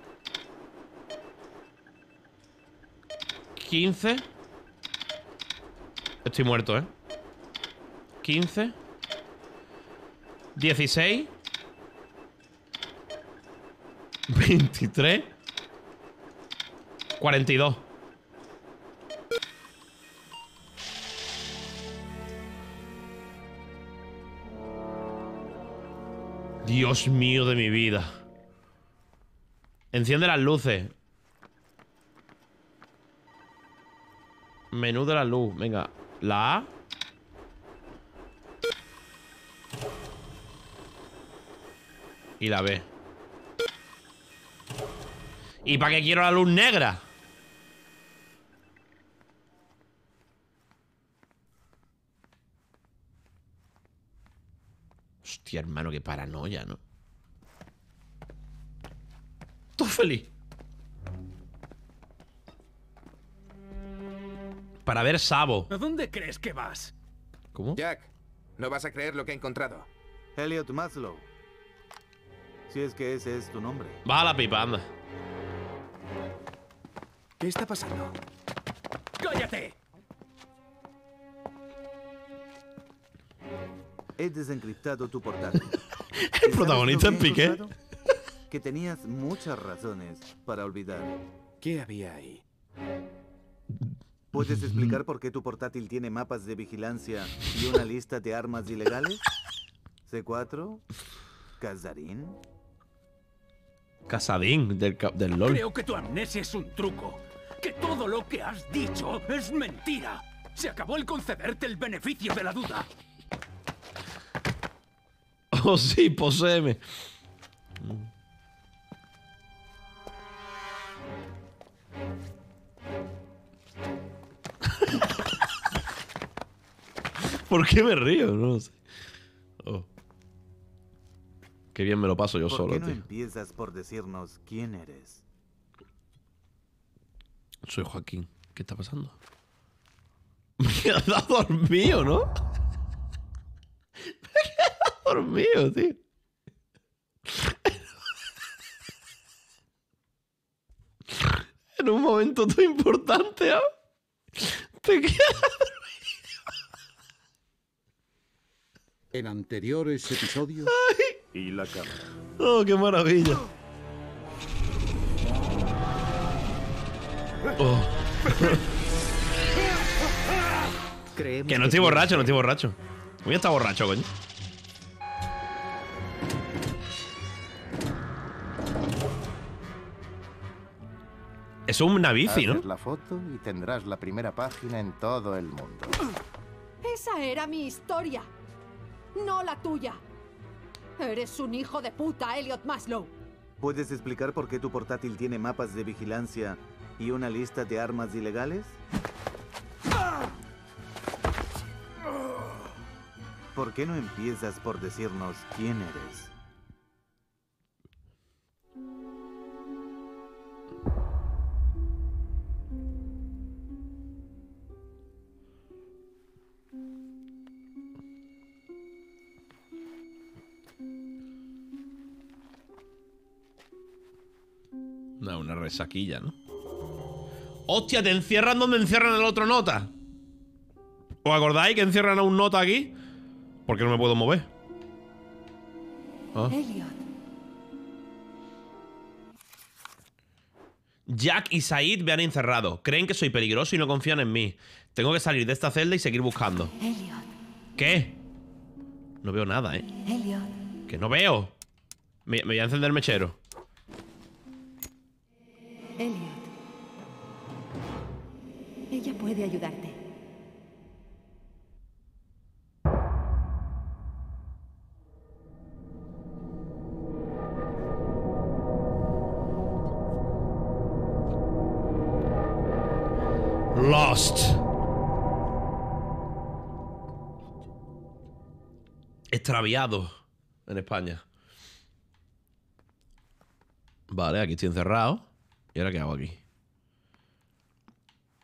15 Estoy muerto, ¿eh? 15 16 23 42 Dios mío de mi vida. Enciende las luces. Menú de la luz Venga, la A. Y la B. ¿Y para qué quiero la luz negra? Hostia, hermano, qué paranoia, ¿no? Todo feliz Para ver Sabo ¿A dónde crees que vas? ¿Cómo? Jack, no vas a creer lo que he encontrado. Elliot Maslow. Si es que ese es tu nombre. Baja la pipa, anda ¿Qué está pasando? ¡Cállate! He desencriptado tu portátil. El protagonista en Piqué Que tenías muchas razones para olvidar. ¿Qué había ahí? ¿Puedes explicar por qué tu portátil tiene mapas de vigilancia y una lista de armas ilegales? ¿C4? ¿Casarín? Casadín del, del LOL Creo que tu amnesia es un truco. Que todo lo que has dicho es mentira. Se acabó el concederte el beneficio de la duda. Oh, sí, poseeme. ¿Por qué me río? No lo sé. Oh. Qué bien me lo paso yo ¿Por solo, qué no tío. empiezas por decirnos quién eres? Soy Joaquín. ¿Qué está pasando? Me he quedado dormido, ¿no? Dormido, tío. En un momento tan importante, ¿ah? Te quedas En anteriores episodios. Y la cámara. Oh, qué maravilla. Oh. que no estoy borracho, no estoy borracho. Voy a estar borracho, coño. Es una bici, ¿no? La foto y tendrás la primera página en todo el mundo. Esa era mi historia, no la tuya. Eres un hijo de puta, Elliot Maslow. ¿Puedes explicar por qué tu portátil tiene mapas de vigilancia y una lista de armas ilegales? ¿Por qué no empiezas por decirnos quién eres? Una resaquilla, ¿no? ¡Hostia! Te encierran donde encierran el otro nota. ¿Os acordáis que encierran a un nota aquí? ¿Por qué no me puedo mover? Ah. Elliot. Jack y Said me han encerrado. Creen que soy peligroso y no confían en mí. Tengo que salir de esta celda y seguir buscando. Elliot. ¿Qué? No veo nada, ¿eh? Elliot. Que no veo. Me, me voy a encender el mechero. Elliot. Ella puede ayudarte. Lost. Extraviado en España. Vale, aquí estoy encerrado. ¿Y ahora qué hago aquí?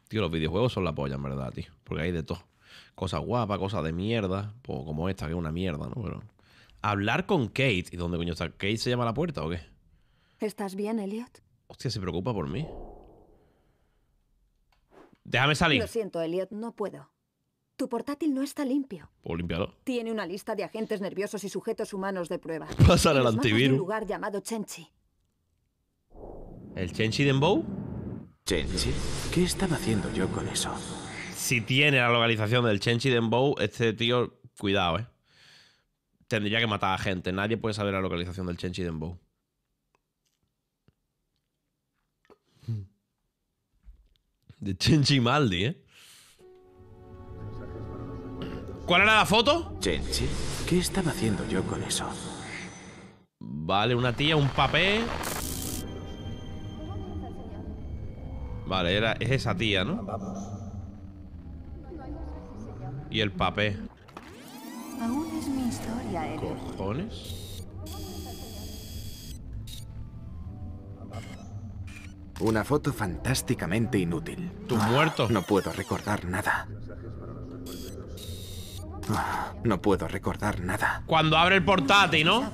Tío, los videojuegos son la polla, en verdad, tío. Porque hay de todo. Cosas guapas, cosas de mierda. pues, como esta, que es una mierda, ¿no? Pero... Hablar con Kate. ¿Y dónde coño está? ¿Kate se llama a la puerta o qué? ¿Estás bien, Elliot? Hostia, se preocupa por mí. Déjame salir. Lo siento, Elliot, no puedo. Tu portátil no está limpio. Puedo limpiarlo. Tiene una lista de agentes nerviosos y sujetos humanos de prueba. Mapas de antivirus. un lugar llamado Chenchi. ¿El Chenchi Dembow? Chenchi. ¿Qué estaba haciendo yo con eso? Si tiene la localización del Chenchi Dembow, este tío, cuidado, eh. Tendría que matar a gente. Nadie puede saber la localización del Chenchi Dembow. De Chenchi Maldi, eh. ¿Cuál era la foto? Chenchi. ¿Qué estaba haciendo yo con eso? Vale, una tía, un papel. Vale, era, es esa tía, ¿no? Y el papel. Aún es mi historia, Elliot. ¿Cojones? Una foto fantásticamente inútil. ¿Tú muerto? No puedo recordar nada. Ah, No puedo recordar nada. Cuando abre el portátil, ¿no?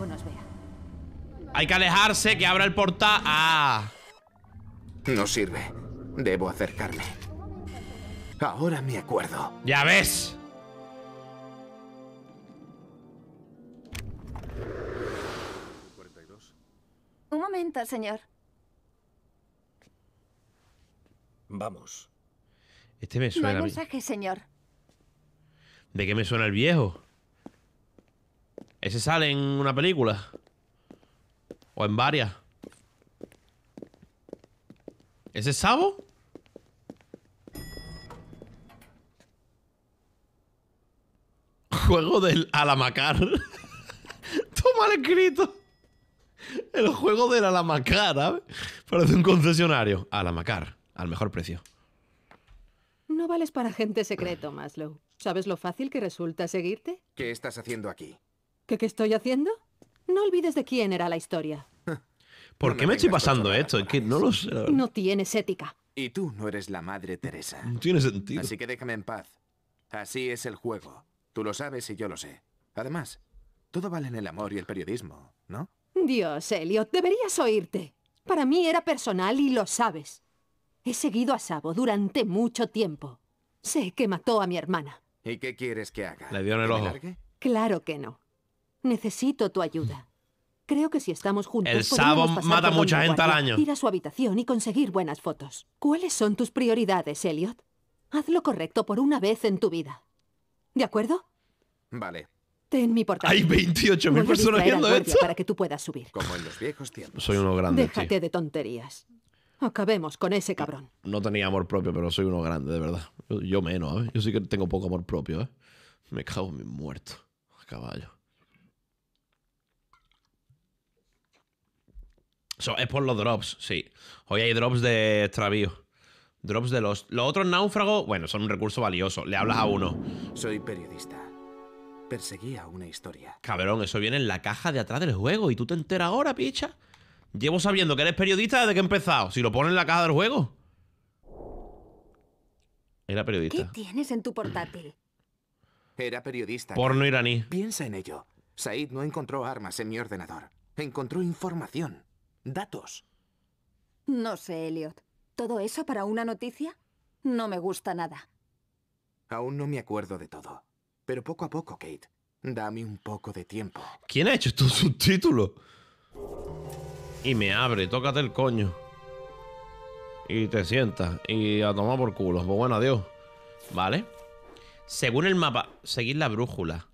Hay que alejarse, que abra el portátil. ¡Ah! No sirve. Debo acercarme. Ahora me acuerdo. ¡Ya ves! Un momento, señor. Vamos. Este me No hay suena. mensaje, señor. ¿De qué me suena el viejo? ¿Ese sale en una película? ¿O en varias? ¿Ese es Sabo? Juego del Alamacar. Toma el escrito. El juego del Alamacar, ¿sabes? Parece un concesionario. Alamacar, al mejor precio. No vales para agente secreto, Maslow. ¿Sabes lo fácil que resulta seguirte? ¿Qué estás haciendo aquí? ¿Qué, qué estoy haciendo? No olvides de quién era la historia. ¿Por No qué me me estoy pasando esto? Es que no lo sé. No tienes ética. Y tú no eres la madre Teresa. No tiene sentido. Así que déjame en paz. Así es el juego. Tú lo sabes y yo lo sé. Además, todo vale en el amor y el periodismo, ¿no? Dios, Elliot, deberías oírte. Para mí era personal y lo sabes. He seguido a Sabo durante mucho tiempo. Sé que mató a mi hermana. ¿Y qué quieres que haga? Le dio en el ¿Que me ojo. largue? Claro que no. Necesito tu ayuda. Creo que si estamos juntos. El Sabo mata mucha gente al año. Ir a su habitación y conseguir buenas fotos. ¿Cuáles son tus prioridades, Elliot? Haz lo correcto por una vez en tu vida. ¿De acuerdo? Vale, Ten mi portátil. Hay 28.000 Voy a personas viendo esto. Para que tú puedas subir. como en los viejos tiempos. Soy uno grande, Déjate tío. de tonterías. Acabemos con ese cabrón. No tenía amor propio, pero soy uno grande, de verdad. Yo, yo menos, ¿eh? Yo sí que tengo poco amor propio, ¿eh? Me cago en mi muerto. Caballo. So, es por los drops, sí. Hoy hay drops de extravío. Drops de los... Los otros náufragos, bueno, son un recurso valioso. Le hablas a uno. Soy periodista. Perseguía una historia. Cabrón, eso viene en la caja de atrás del juego y tú te enteras ahora, picha. Llevo sabiendo que eres periodista desde que he empezado. Si lo pones en la caja del juego. Era ¿Qué periodista. tienes en tu portátil? Era periodista. Porno iraní. Piensa en ello. Said no encontró armas en mi ordenador. Encontró información. Datos. No sé, Elliot. ¿Todo eso para una noticia? No me gusta nada. Aún no me acuerdo de todo. Pero poco a poco, Kate. Dame un poco de tiempo. ¿Quién ha hecho estos subtítulos? Y me abre, tócate el coño. Y te sientas. Y a tomar por culo. Pues bueno, adiós. Vale. Según el mapa, seguir la brújula.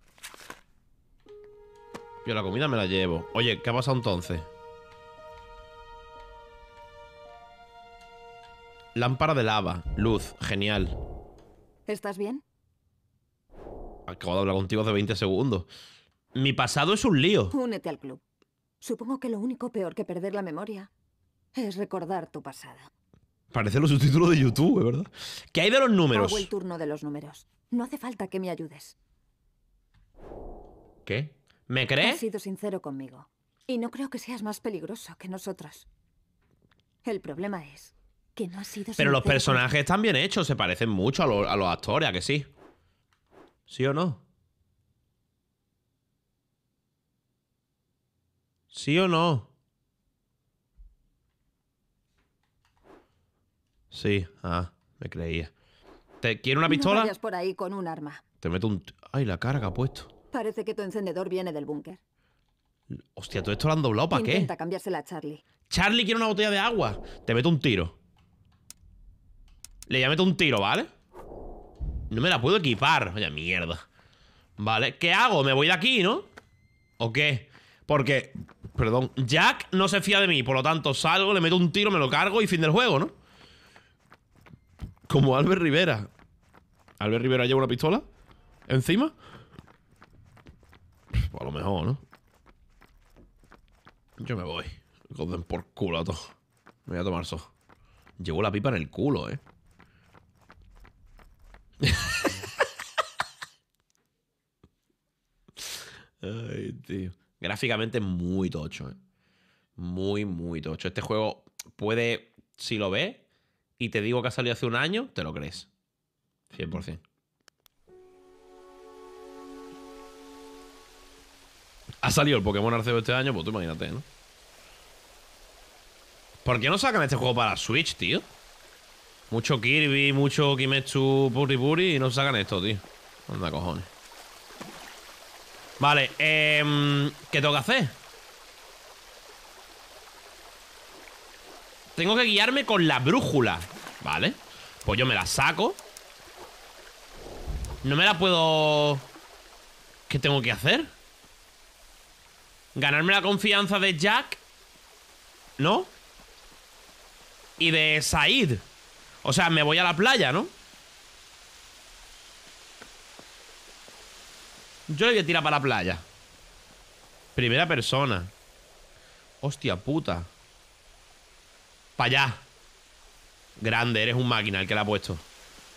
Yo la comida me la llevo. Oye, ¿qué ha pasado entonces? Lámpara de lava, luz, genial. ¿Estás bien? Acabo de hablar contigo hace 20 segundos. Mi pasado es un lío. Únete al club. Supongo que lo único peor que perder la memoria es recordar tu pasado. Parece los subtítulos de YouTube, ¿verdad? ¿Qué hay de los números? Hago el turno de los números. No hace falta que me ayudes. ¿Qué? ¿Me Has crees? sido sincero conmigo. Y no creo que seas más peligroso que nosotros. El problema es que no has sido Pero los personajes están bien hechos, se parecen mucho a, lo- a los actores, ¿a que sí? ¿Sí o no? ¿Sí o no? Sí, ah, me creía. ¿Te quiere una No pistola? vayas por ahí con un arma. Te meto un... Ay, la carga ha puesto. Parece que tu encendedor viene del búnker. Hostia, todo esto lo han doblado, ¿para qué? Intenta cambiársela a Charlie. Charlie quiere una botella de agua. Te meto un tiro. Le voy a un tiro, ¿vale? No me la puedo equipar. Vaya mierda. Vale, ¿qué hago? ¿Me voy de aquí, no? ¿O qué? Porque, perdón, Jack no se fía de mí. Por lo tanto, salgo, le meto un tiro, me lo cargo y fin del juego, ¿no? Como Albert Rivera. ¿Albert Rivera lleva una pistola? ¿Encima? A lo mejor, ¿no? Yo me voy. Joden por culo a todos. Me voy a tomar eso. Llevo la pipa en el culo, ¿eh? Ay, tío. Gráficamente muy tocho, ¿eh? Muy, muy tocho. Este juego puede, si lo ves y te digo que ha salido hace un año, te lo crees. 100%. Ha salido el Pokémon Arceus este año, pues tú imagínate, ¿no? ¿Por qué no sacan este juego para Switch, tío? Mucho Kirby, mucho Kimetsu Puri Puri y no sacan esto, tío. Anda, cojones. Vale, eh, ¿qué tengo que hacer? Tengo que guiarme con la brújula. Vale. Pues yo me la saco. No me la puedo... ¿Qué tengo que hacer? Ganarme la confianza de Jack. ¿No? Y de Said. O sea, me voy a la playa, ¿no? Yo le voy a tirar para la playa. Primera persona. Hostia puta. Para allá. Grande, eres un máquina el que la ha puesto.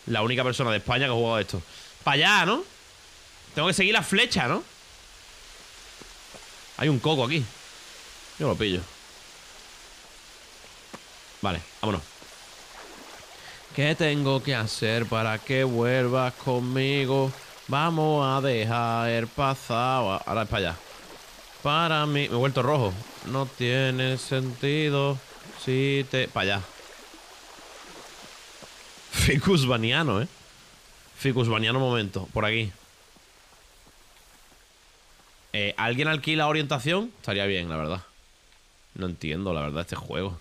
La única persona de España que ha jugado esto. Para allá, ¿no? Tengo que seguir la flecha, ¿no? Hay un coco aquí. Yo lo pillo. Vale, vámonos. ¿Qué tengo que hacer para que vuelvas conmigo? Vamos a dejar el pasado. Ahora es para allá. Para mí. Me he vuelto rojo. No tiene sentido si te. Para allá. Ficus Baniano, ¿eh? Ficus Baniano, momento. Por aquí. Eh, ¿Alguien alquila orientación? Estaría bien, la verdad. No entiendo, la verdad, este juego.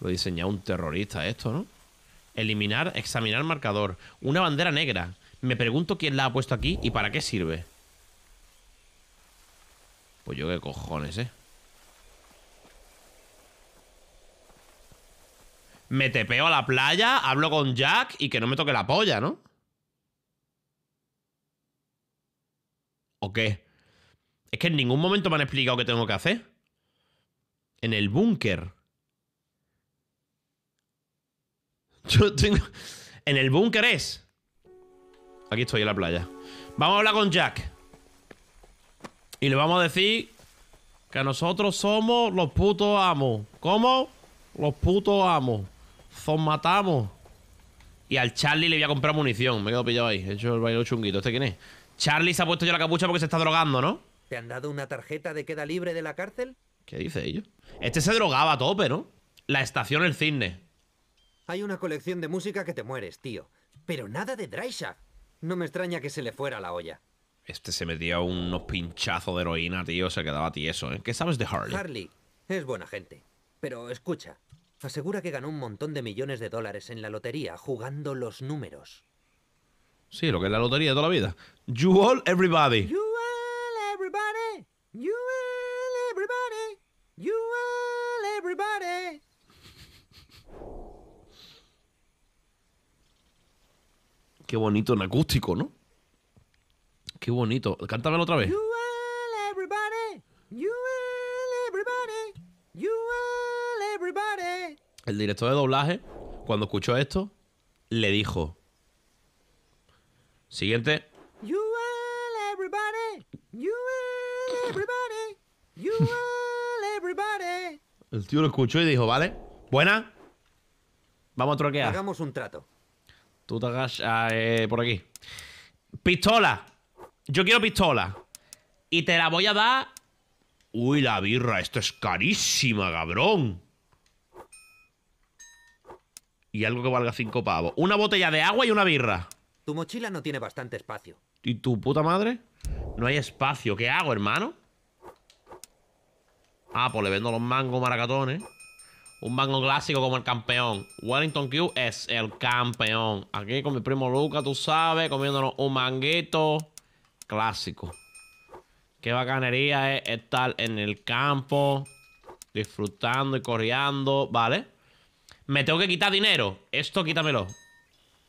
Lo ha diseñado un terrorista esto, ¿no? Eliminar, examinar marcador. Una bandera negra. Me pregunto quién la ha puesto aquí y para qué sirve. Pues yo qué cojones, ¿eh? Me tepeo a la playa, hablo con Jack y que no me toque la polla, ¿no? ¿O qué? Es que en ningún momento me han explicado qué tengo que hacer. En el búnker. Yo tengo... En el búnker es... Aquí estoy en la playa. Vamos a hablar con Jack. Y le vamos a decir que nosotros somos los putos amos. ¿Cómo? Los putos amos. Son matamos. Y al Charlie le voy a comprar munición. Me quedo pillado ahí. He hecho el baile chunguito. ¿Este quién es? Charlie se ha puesto ya la capucha porque se está drogando, ¿no? ¿Te han dado una tarjeta de queda libre de la cárcel? ¿Qué dice ellos? Este se drogaba a tope, ¿no? La estación El Cisne. Hay una colección de música que te mueres, tío. Pero nada de Dryshaft. No me extraña que se le fuera la olla. Este se metía unos pinchazos de heroína, tío. Se quedaba tieso, ¿eh? ¿Qué sabes de Harley? Harley es buena gente. Pero escucha, asegura que ganó un montón de millones de dólares en la lotería jugando los números. Sí, lo que es la lotería de toda la vida. You all everybody. You all everybody. You all everybody. You all everybody. Qué bonito en acústico, ¿no? Qué bonito. Cántamelo otra vez. You all everybody. You all everybody. You all everybody. El director de doblaje, cuando escuchó esto, le dijo: Siguiente. You all everybody. You all everybody. You all everybody. El tío lo escuchó y dijo: Vale, buena. Vamos a troquear. Hagamos un trato. Tú te hagas eh, por aquí. Pistola. Yo quiero pistola. Y te la voy a dar. Uy, la birra. Esto es carísima, cabrón. Y algo que valga cinco pavos. Una botella de agua y una birra. Tu mochila no tiene bastante espacio. ¿Y tu puta madre? No hay espacio. ¿Qué hago, hermano? Ah, pues le vendo los mangos maracatones. Un mango clásico como el campeón. Wellington Q es el campeón. Aquí con mi primo Luca, tú sabes, comiéndonos un manguito clásico. Qué bacanería es estar en el campo, disfrutando y coreando, ¿vale? Me tengo que quitar dinero. Esto quítamelo.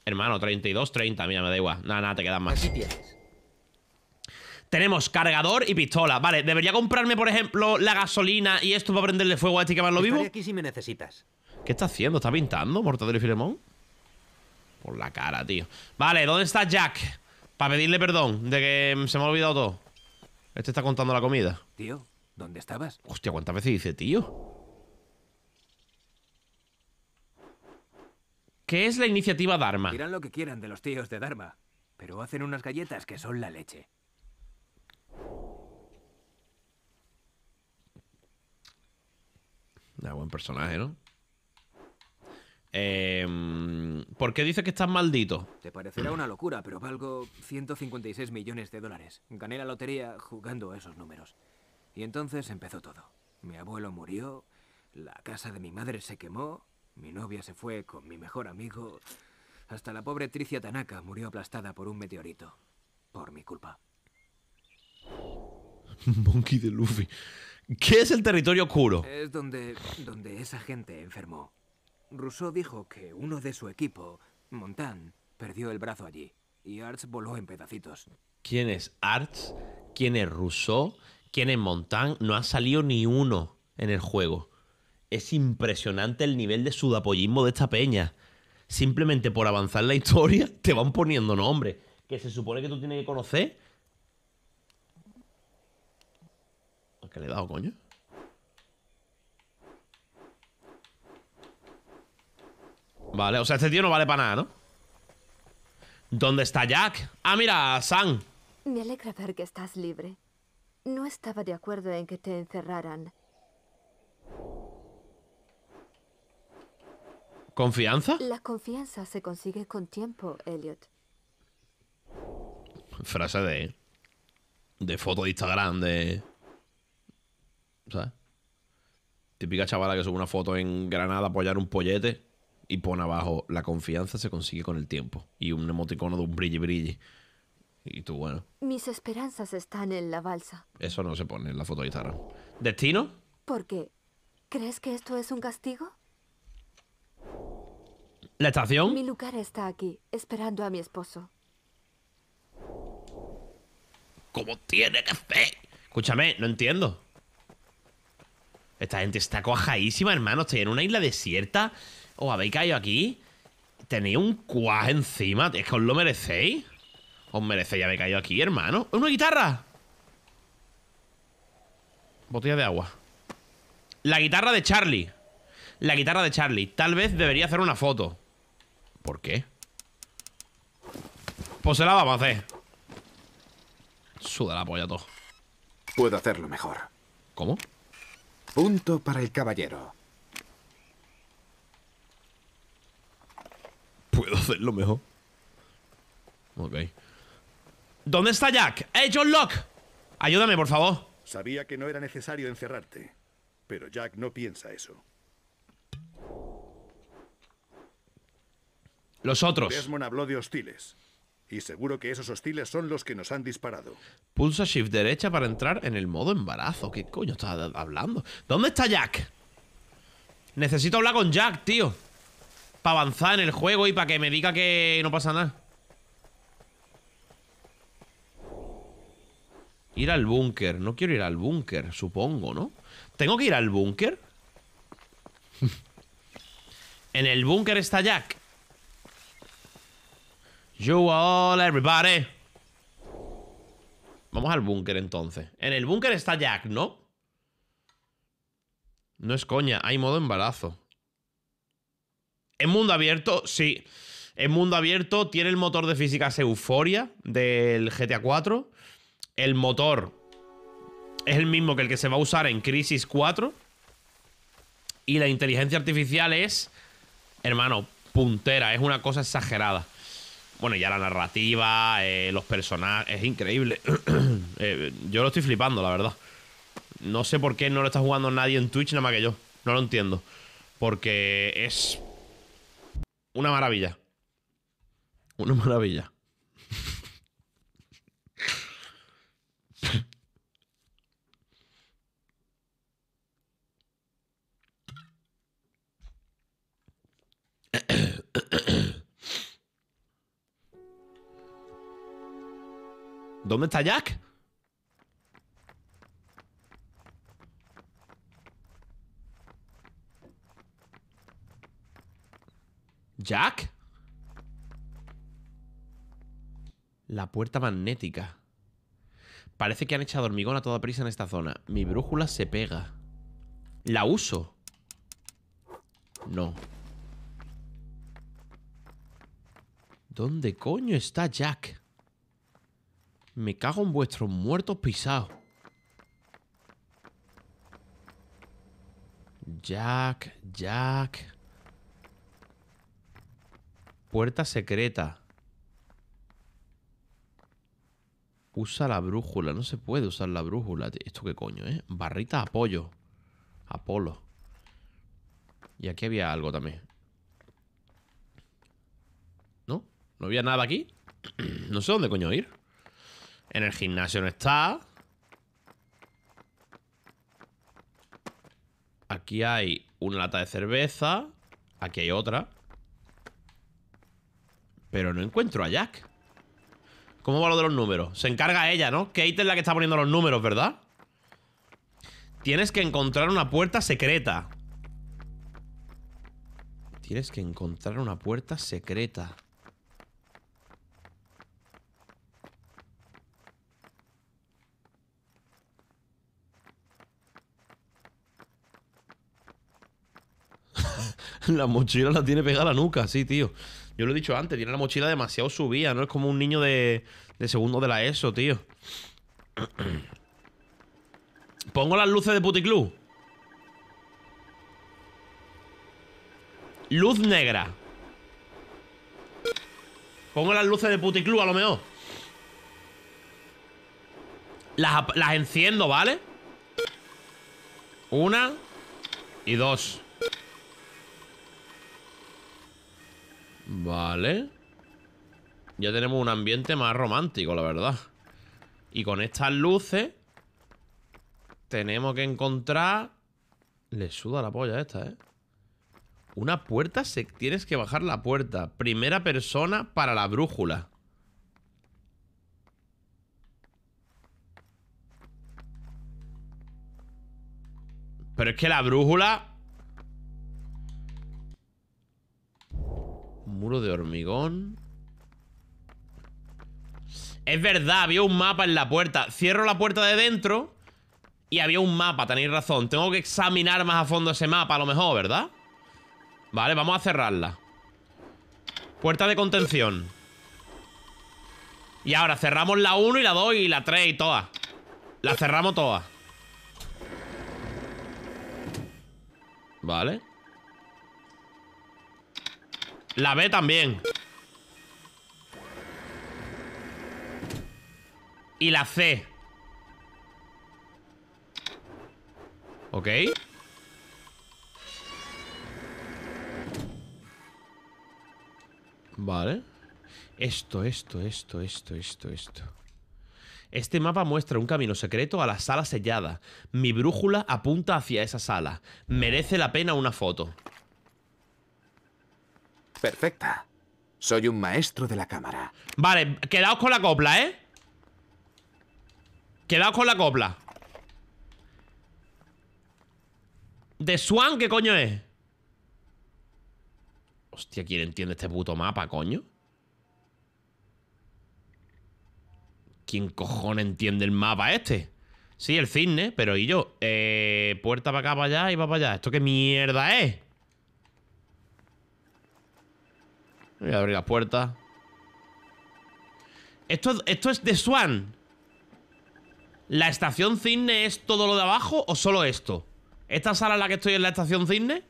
Hermano, 32, 30. Mira, me da igual. Nada, nada, te quedan más. Tenemos cargador y pistola. Vale, ¿debería comprarme, por ejemplo, la gasolina y esto para prenderle fuego a este y quemarlo vivo? Aquí si me necesitas. ¿Qué está haciendo? ¿Está pintando, Mortadelo y Filemón? Por la cara, tío. Vale, ¿dónde está Jack? Para pedirle perdón de que se me ha olvidado todo. Este está contando la comida. Tío, ¿dónde estabas? Hostia, ¿cuántas veces dice tío? ¿Qué es la iniciativa Dharma? Dirán lo que quieran de los tíos de Dharma, pero hacen unas galletas que son la leche. Buen personaje, ¿no? Em, ¿Por qué dice que estás maldito? Te parecerá una locura, pero valgo 156 millones de dólares. Gané la lotería jugando a esos números. Y entonces empezó todo. Mi abuelo murió, la casa de mi madre se quemó, mi novia se fue con mi mejor amigo, hasta la pobre Tricia Tanaka murió aplastada por un meteorito. Por mi culpa. Monkey de Luffy. ¿Qué es el territorio oscuro? Es donde, donde esa gente enfermó. Rousseau dijo que uno de su equipo, Montan, perdió el brazo allí. Y Arts voló en pedacitos. ¿Quién es Arts? ¿Quién es Rousseau? ¿Quién es Montan? No ha salido ni uno en el juego. Es impresionante el nivel de sudapollismo de esta peña. Simplemente por avanzar la historia te van poniendo nombres que se supone que tú tienes que conocer. ¿A qué le he dado, coño? Vale, o sea, este tío no vale para nada, ¿no? ¿Dónde está Jack? Ah, mira, Sam. Me alegra ver que estás libre. No estaba de acuerdo en que te encerraran. ¿Confianza? La confianza se consigue con tiempo, Elliot. Frase de. De foto de Instagram, de. ¿Sabes? Típica chavala que sube una foto en Granada apoyar un pollete y pone abajo: La confianza se consigue con el tiempo. Y un emoticono de un brilli brilli. Y tú, bueno, Mis esperanzas están en la balsa. eso no se pone en la foto de Instagram. ¿Destino? ¿Por qué? ¿Crees que esto es un castigo? ¿La estación? Mi lugar está aquí, esperando a mi esposo. ¿Cómo tiene que ser? Escúchame, no entiendo. Esta gente está cuajadísima, hermano. Estoy en una isla desierta. ¿Os habéis caído aquí? Tenéis un cuaje encima. Es que os lo merecéis. Os merecéis haber caído aquí, hermano. ¡Una guitarra! Botella de agua. La guitarra de Charlie. La guitarra de Charlie. Tal vez debería hacer una foto. ¿Por qué? Pues se la vamos a hacer. Suda la polla todo. Puedo hacerlo mejor. ¿Cómo? Punto para el caballero. Puedo hacerlo mejor. Ok. ¿Dónde está Jack? ¡Eh, John Locke! Ayúdame, por favor. Sabía que no era necesario encerrarte, pero Jack no piensa eso. Los otros. Desmond habló de hostiles. Y seguro que esos hostiles son los que nos han disparado. Pulsa Shift derecha para entrar en el modo embarazo. ¿Qué coño estás hablando? ¿Dónde está Jack? Necesito hablar con Jack, tío. Para avanzar en el juego y para que me diga que no pasa nada. Ir al búnker. No quiero ir al búnker, supongo, ¿no? ¿Tengo que ir al búnker? en el búnker está Jack. You all, everybody. Vamos al búnker entonces. En el búnker está Jack, ¿no? No es coña, hay modo embarazo. En mundo abierto, sí. En mundo abierto tiene el motor de físicas Euforia del GTA 4. El motor es el mismo que el que se va a usar en Crisis 4. Y la inteligencia artificial es, hermano, puntera. Es una cosa exagerada. Bueno, ya la narrativa, eh, los personajes, es increíble. Eh, yo lo estoy flipando, la verdad. No sé por qué no lo está jugando nadie en Twitch nada más que yo. No lo entiendo. Porque es una maravilla. Una maravilla. ¿Dónde está Jack? ¿Jack? La puerta magnética. Parece que han echado hormigón a toda prisa en esta zona. Mi brújula se pega. ¿La uso? No. ¿Dónde coño está Jack? Me cago en vuestros muertos pisados. Jack, Jack. Puerta secreta. Usa la brújula. No se puede usar la brújula. ¿Esto qué coño, eh? Barrita apoyo. Apolo. Y aquí había algo también. ¿No? ¿No había nada aquí? no sé dónde coño ir. En el gimnasio no está. Aquí hay una lata de cerveza. Aquí hay otra. Pero no encuentro a Jack. ¿Cómo va lo de los números? Se encarga ella, ¿no? Kate es la que está poniendo los números, ¿verdad? Tienes que encontrar una puerta secreta. Tienes que encontrar una puerta secreta. la mochila la tiene pegada a la nuca, sí, tío. Yo lo he dicho antes, tiene la mochila demasiado subida, ¿no? Es como un niño de, de segundo de la ESO, tío. Pongo las luces de Puticlub. Luz negra. Pongo las luces de Puticlub a lo mejor. Las, las enciendo, ¿vale? Una y dos. Vale. Ya tenemos un ambiente más romántico, la verdad. Y con estas luces tenemos que encontrar... Le suda la polla esta, ¿eh? Una puerta, se... tienes que bajar la puerta. Primera persona para la brújula. Pero es que la brújula... Muro de hormigón. Es verdad, había un mapa en la puerta. Cierro la puerta de dentro y había un mapa, tenéis razón. Tengo que examinar más a fondo ese mapa, a lo mejor, ¿verdad? Vale, vamos a cerrarla. Puerta de contención. Y ahora cerramos la 1 y la 2 y la 3 y todas. La cerramos todas. Vale. La B también. y la C. Ok. Vale. Esto, esto, esto, esto, esto, esto. Este mapa muestra un camino secreto a la sala sellada. Mi brújula apunta hacia esa sala. Merece la pena una foto. Perfecta. Soy un maestro de la cámara. Vale, quedaos con la copla, ¿eh? Quedaos con la copla. ¿De Swan qué coño es? Hostia, ¿quién entiende este puto mapa, coño? ¿Quién cojones entiende el mapa este? Sí, el cisne, pero ¿y yo? Eh, puerta para acá, para allá y va para allá. ¿Esto qué mierda es? Voy a abrir la puerta. ¿Esto, ¿Esto es de Swan? ¿La estación cisne es todo lo de abajo o solo esto? ¿Esta sala en la que estoy es la estación cisne?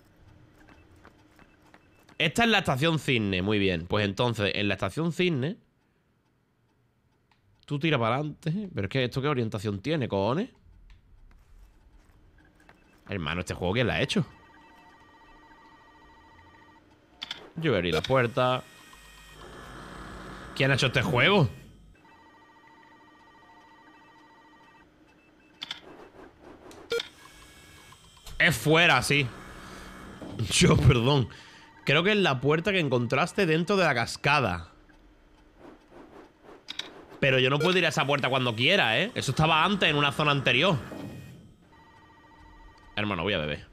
Esta es la estación cisne, muy bien Pues entonces, en la estación cisne Tú tira para adelante Pero es que esto qué orientación tiene, cojones Hermano, este juego ¿quién la ha hecho? Yo voy a abrir la puerta. ¿Quién ha hecho este juego? Es fuera, sí. Yo, perdón. Creo que es la puerta que encontraste dentro de la cascada. Pero yo no puedo ir a esa puerta cuando quiera, ¿eh? Eso estaba antes, en una zona anterior. Hermano, voy a beber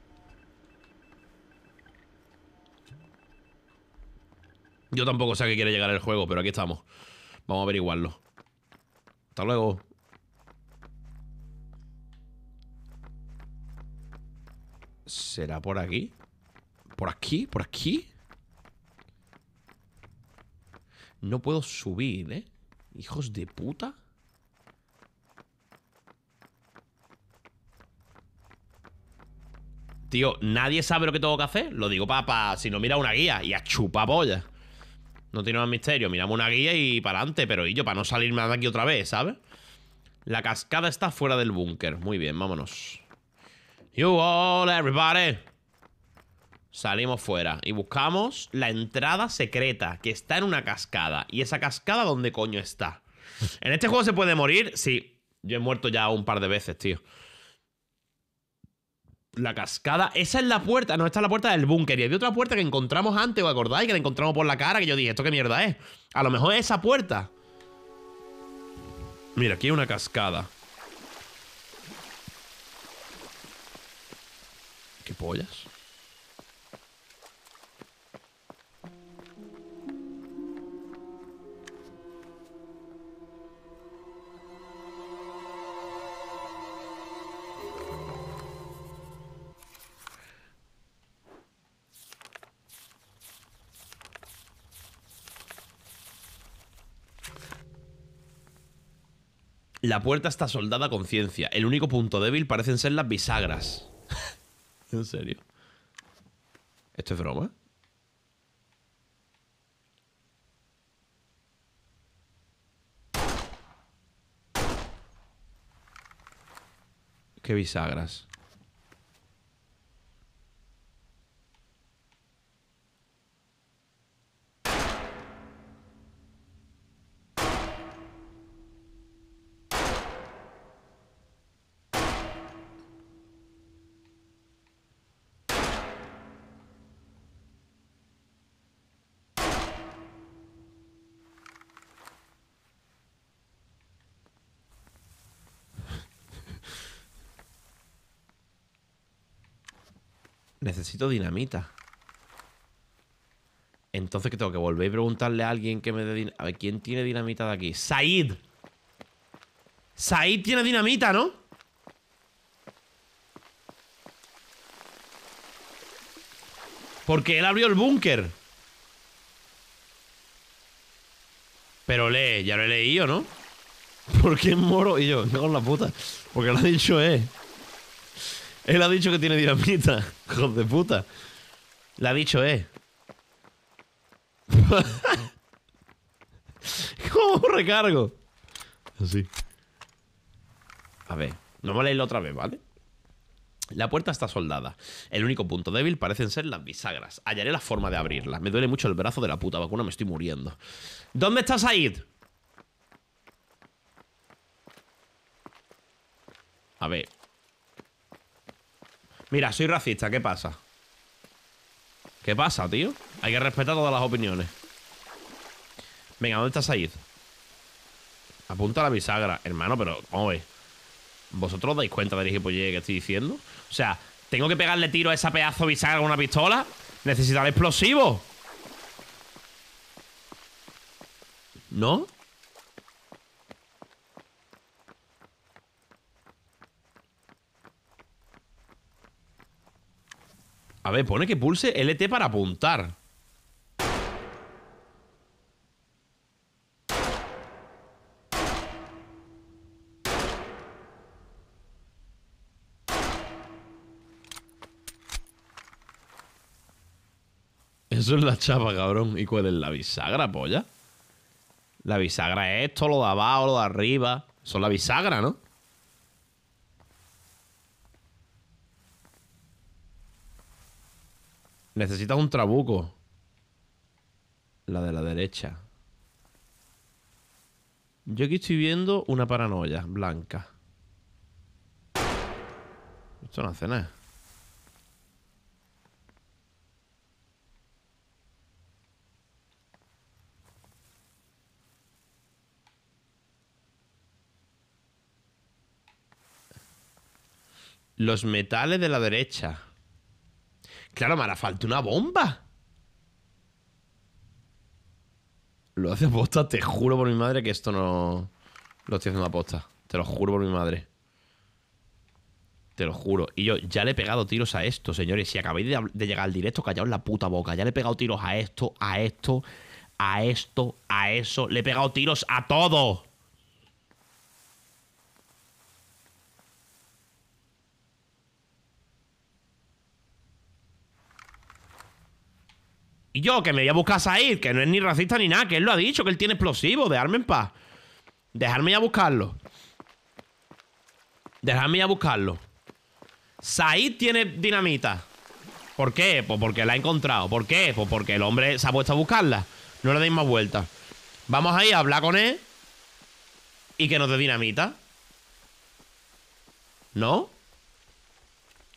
Yo tampoco sé a qué quiere llegar el juego, pero aquí estamos Vamos a averiguarlo Hasta luego ¿Será por aquí? ¿Por aquí? ¿Por aquí? No puedo subir, ¿eh? Hijos de puta Tío, nadie sabe lo que tengo que hacer Lo digo para, pa, si no mira una guía Y a chupa polla No tiene más misterio, miramos una guía y para adelante Pero y yo, para no salirme de aquí otra vez, ¿sabes? La cascada está fuera del búnker Muy bien, vámonos You all, everybody. Salimos fuera y buscamos la entrada secreta que está en una cascada. ¿Y esa cascada dónde coño está? ¿En este juego se puede morir? Sí. Yo he muerto ya un par de veces, tío. La cascada. Esa es la puerta. No, esta es la puerta del búnker. Y hay otra puerta que encontramos antes, ¿os acordáis? Que la encontramos por la cara. Que yo dije, ¿esto qué mierda es? A lo mejor es esa puerta. Mira, aquí hay una cascada. ¿Qué pollas? La puerta está soldada a conciencia. El único punto débil parecen ser las bisagras. ¿En serio? ¿Esto es broma? ¿Qué bisagras? Necesito dinamita. Entonces, ¿qué tengo que volver y preguntarle a alguien que me dé dinamita? A ver, ¿quién tiene dinamita de aquí? ¡Said! ¡Said tiene dinamita, ¿no? Porque él abrió el búnker. Pero lee, ya lo he leído, ¿no? ¿Por qué moro? Y yo, no con la puta. Porque lo ha dicho él. Él ha dicho que tiene dinamita. Hijo de puta. Le ha dicho, eh. ¿Cómo recargo? Así. A ver, vamos a leerlo otra vez, ¿vale? La puerta está soldada. El único punto débil parecen ser las bisagras. Hallaré la forma de abrirla. Me duele mucho el brazo de la puta vacuna, me estoy muriendo. ¿Dónde está Said? A ver. Mira, soy racista, ¿qué pasa? ¿Qué pasa, tío? Hay que respetar todas las opiniones. Venga, ¿dónde está Said? Apunta a la bisagra. Hermano, pero, ¿cómo ves? ¿Vosotros os dais cuenta del hipolle que estoy diciendo? O sea, ¿tengo que pegarle tiro a esa pedazo bisagra con una pistola? ¿Necesitaré explosivo? ¿No? A ver, pone que pulse LT para apuntar. Eso es la chapa, cabrón. ¿Y cuál es la bisagra, polla? La bisagra es esto, lo de abajo, lo de arriba. Son la bisagra, ¿no? Necesitas un trabuco. La de la derecha. Yo aquí estoy viendo una paranoia blanca. Esto no hace nada. Los metales de la derecha. Claro, me hará falta una bomba. Lo hace aposta, te juro por mi madre que esto no lo estoy haciendo aposta. Te lo juro por mi madre. Te lo juro. Y yo ya le he pegado tiros a esto, señores. Si acabáis de, de llegar al directo, callaos la puta boca. Ya le he pegado tiros a esto, a esto, a esto, a eso. Le he pegado tiros a todo. Y yo, que me voy a buscar a Said, que no es ni racista ni nada, que él lo ha dicho, que él tiene explosivos. Dejarme en paz. Dejarme ir a buscarlo. Dejarme ir a buscarlo. Said tiene dinamita. ¿Por qué? Pues porque la ha encontrado. ¿Por qué? Pues porque el hombre se ha puesto a buscarla. No le deis más vueltas. Vamos ahí a hablar con él. Y que nos dé dinamita. ¿No?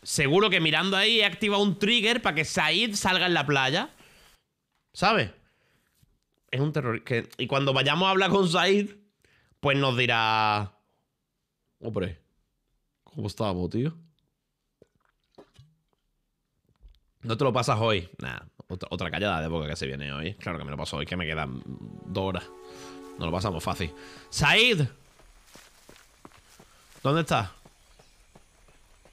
Seguro que mirando ahí he activado un trigger para que Said salga en la playa. ¿Sabes? Es un terror. Que... Y cuando vayamos a hablar con Said, pues nos dirá. Hombre, ¿cómo estamos, tío? ¿No te lo pasas hoy? Nah, otra, otra callada de boca que se viene hoy. Claro que me lo paso hoy, que me quedan dos horas. No lo pasamos fácil. ¡Said! ¿Dónde está?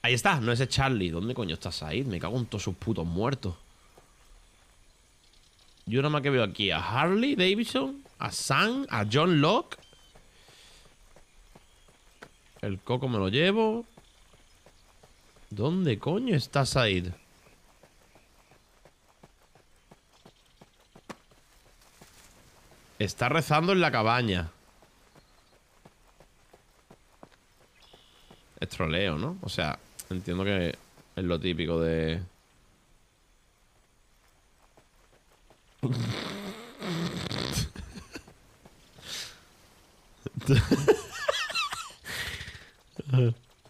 Ahí está, no ese Charlie. ¿Dónde coño está Said? Me cago en todos sus putos muertos. Yo nada más que veo aquí a Harley Davidson, a Sam, a John Locke. El coco me lo llevo. ¿Dónde coño está Said? Está rezando en la cabaña. Es troleo, ¿no? O sea, entiendo que es lo típico de...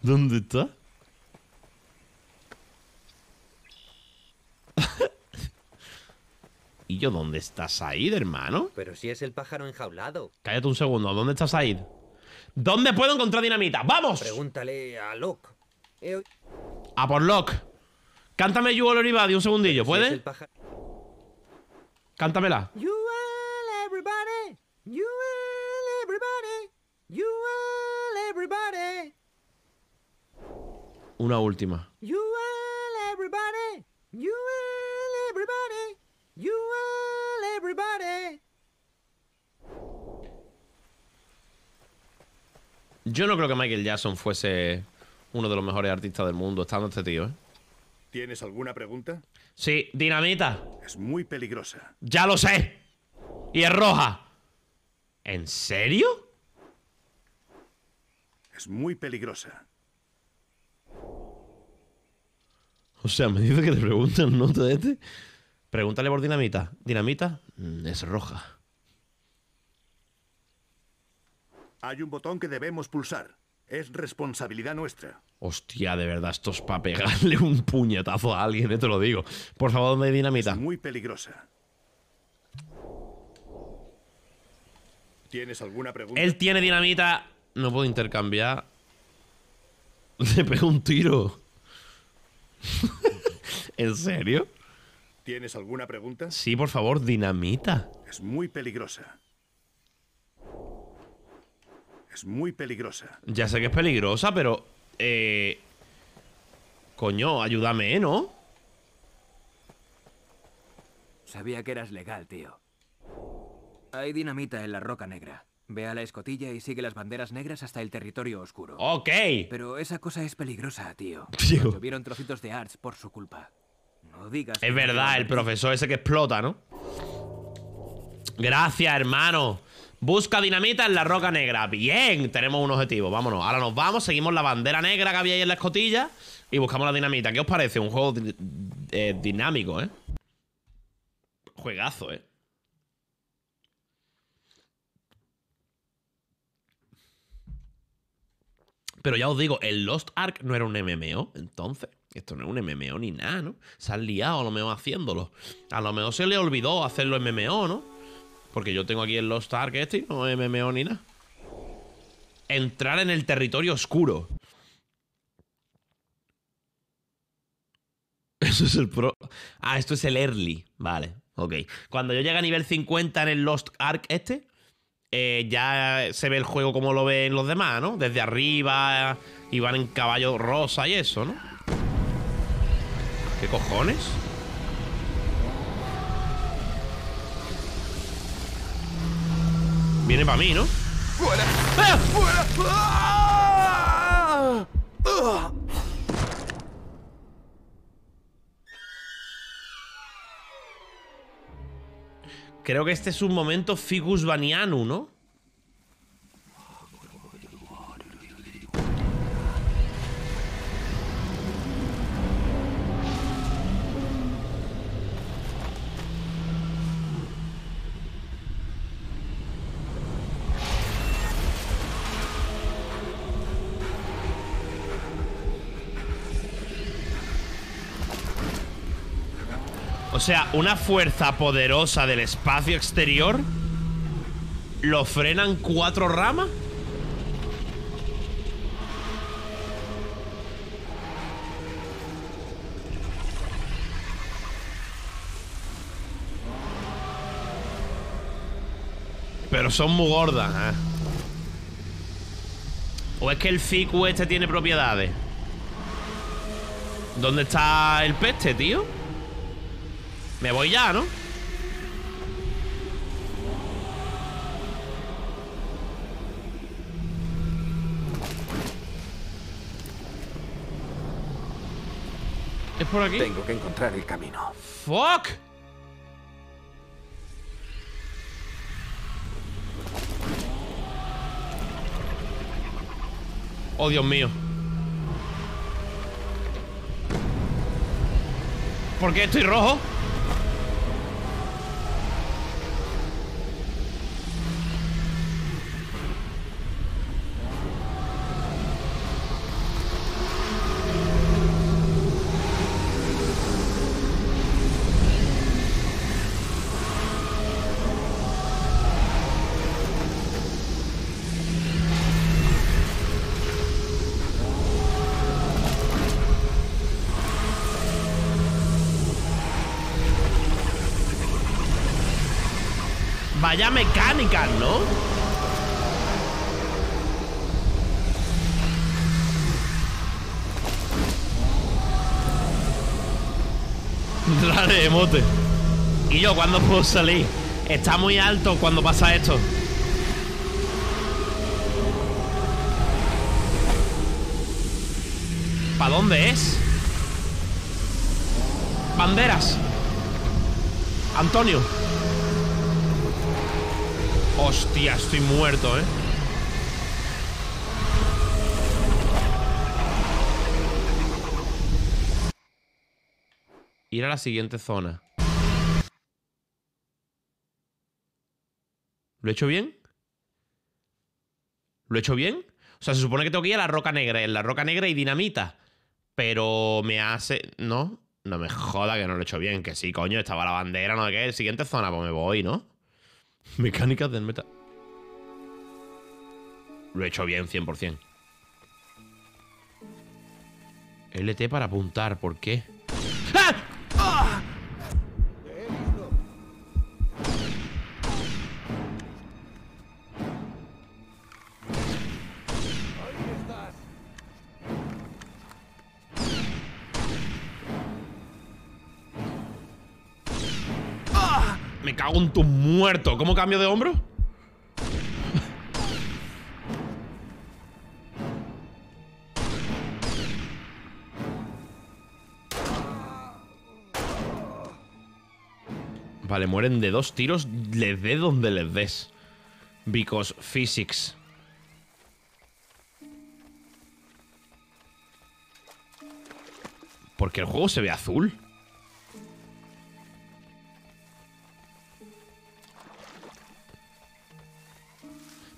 ¿Dónde está? ¿Y yo dónde está Said, hermano? Pero si es el pájaro enjaulado. Cállate un segundo, ¿dónde está Said? ¿Dónde puedo encontrar dinamita? ¡Vamos! Pregúntale a Locke. A por Locke. Cántame You All un segundillo, Si es ¿puedes? el pájaro- Cántamela. You all everybody. You all everybody. You all everybody. Una última. You all everybody. You all everybody. You all everybody. Yo no creo que Michael Jackson fuese uno de los mejores artistas del mundo, estando este tío, ¿eh? ¿Tienes alguna pregunta? Sí, dinamita. Es muy peligrosa. Ya lo sé. Y es roja. ¿En serio? Es muy peligrosa. O sea, me dice que te preguntan, ¿no? ¿Te este? Pregúntale por dinamita. ¿Dinamita? Mm, es roja. Hay un botón que debemos pulsar. Es responsabilidad nuestra. Hostia, de verdad, esto es para pegarle un puñetazo a alguien, eh, te lo digo. Por favor, ¿dónde hay dinamita? Es muy peligrosa. ¿Tienes alguna pregunta? Él tiene dinamita. No puedo intercambiar. Le pego un tiro. ¿En serio? ¿Tienes alguna pregunta? Sí, por favor, dinamita. Es muy peligrosa. Es muy peligrosa. Ya sé que es peligrosa, pero... Eh... Coño, ayúdame, ¿no? Sabía que eras legal, tío. Hay dinamita en la roca negra. Ve a la escotilla y sigue las banderas negras hasta el territorio oscuro. Ok. Pero esa cosa es peligrosa, tío. Tío. Nos Llovieron trocitos de arts por su culpa. No digas. que Es no verdad, el profesor ese que explota, ¿no? Gracias, hermano. Busca dinamita en la roca negra. Bien, tenemos un objetivo. Vámonos. Ahora nos vamos, seguimos la bandera negra que había ahí en la escotilla y buscamos la dinamita. ¿Qué os parece? Un juego eh, dinámico, ¿eh? Juegazo, ¿eh? Pero ya os digo, el Lost Ark no era un MMO, entonces. Esto no es un MMO ni nada, ¿no? Se han liado a lo mejor haciéndolo. A lo mejor se le olvidó hacerlo MMO, ¿no? Porque yo tengo aquí el Lost Ark este y no MMO ni nada. Entrar en el territorio oscuro. Eso es el pro. Ah, esto es el early. Vale, ok. Cuando yo llegue a nivel 50 en el Lost Ark este, eh, ya se ve el juego como lo ven los demás, ¿no? Desde arriba y van en caballo rosa y eso, ¿no? ¿Qué cojones? Viene para mí, ¿no? ¡Fuera! ¡Ah! ¡Fuera! ¡Ah! ¡Ah! Creo que este es un momento Figus Banianu, ¿no? Sea, una fuerza poderosa del espacio exterior lo frenan cuatro ramas. Pero son muy gordas, ¿eh? ¿O es que el Ficu este tiene propiedades? ¿Dónde está el peste, tío? Me voy ya, ¿no? ¿Es por aquí? Tengo que encontrar el camino. ¡Fuck! Oh, Dios mío. ¿Por qué estoy rojo? Emote. ¿Y yo cuándo puedo salir? Está muy alto cuando pasa esto. ¿Para dónde es? Banderas. Antonio. Hostia, estoy muerto, ¿eh? Ir a la siguiente zona. ¿Lo he hecho bien? ¿Lo he hecho bien? O sea, se supone que tengo que ir a la roca negra. En la roca negra y dinamita. Pero me hace. ¿No? No me joda que no lo he hecho bien. Que sí, coño, estaba la bandera, no sé qué. Siguiente zona, pues me voy, ¿no? Mecánicas del meta. Lo he hecho bien, 100%. LT para apuntar, ¿por qué? Cago en tu muerto. ¿Cómo cambio de hombro? Vale, mueren de dos tiros, les dé donde les des. Because physics. Porque el juego se ve azul.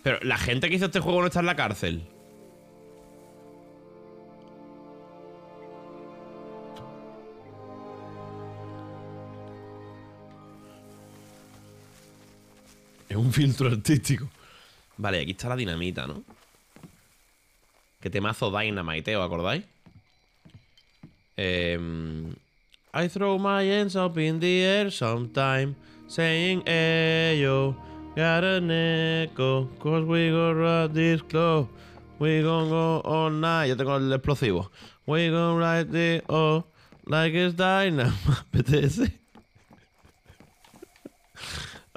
Pero la gente que hizo este juego no está en la cárcel. Es un filtro artístico. Vale, aquí está la dinamita, ¿no? Que temazo Dynamite, ¿os acordáis? Em, I throw my hands up in the air sometime, saying, hey got an echo, cause we go ride this close, we gon' go all night. Yo tengo el explosivo. We gon' ride the oh, like it's dynamite. ¿Apetece?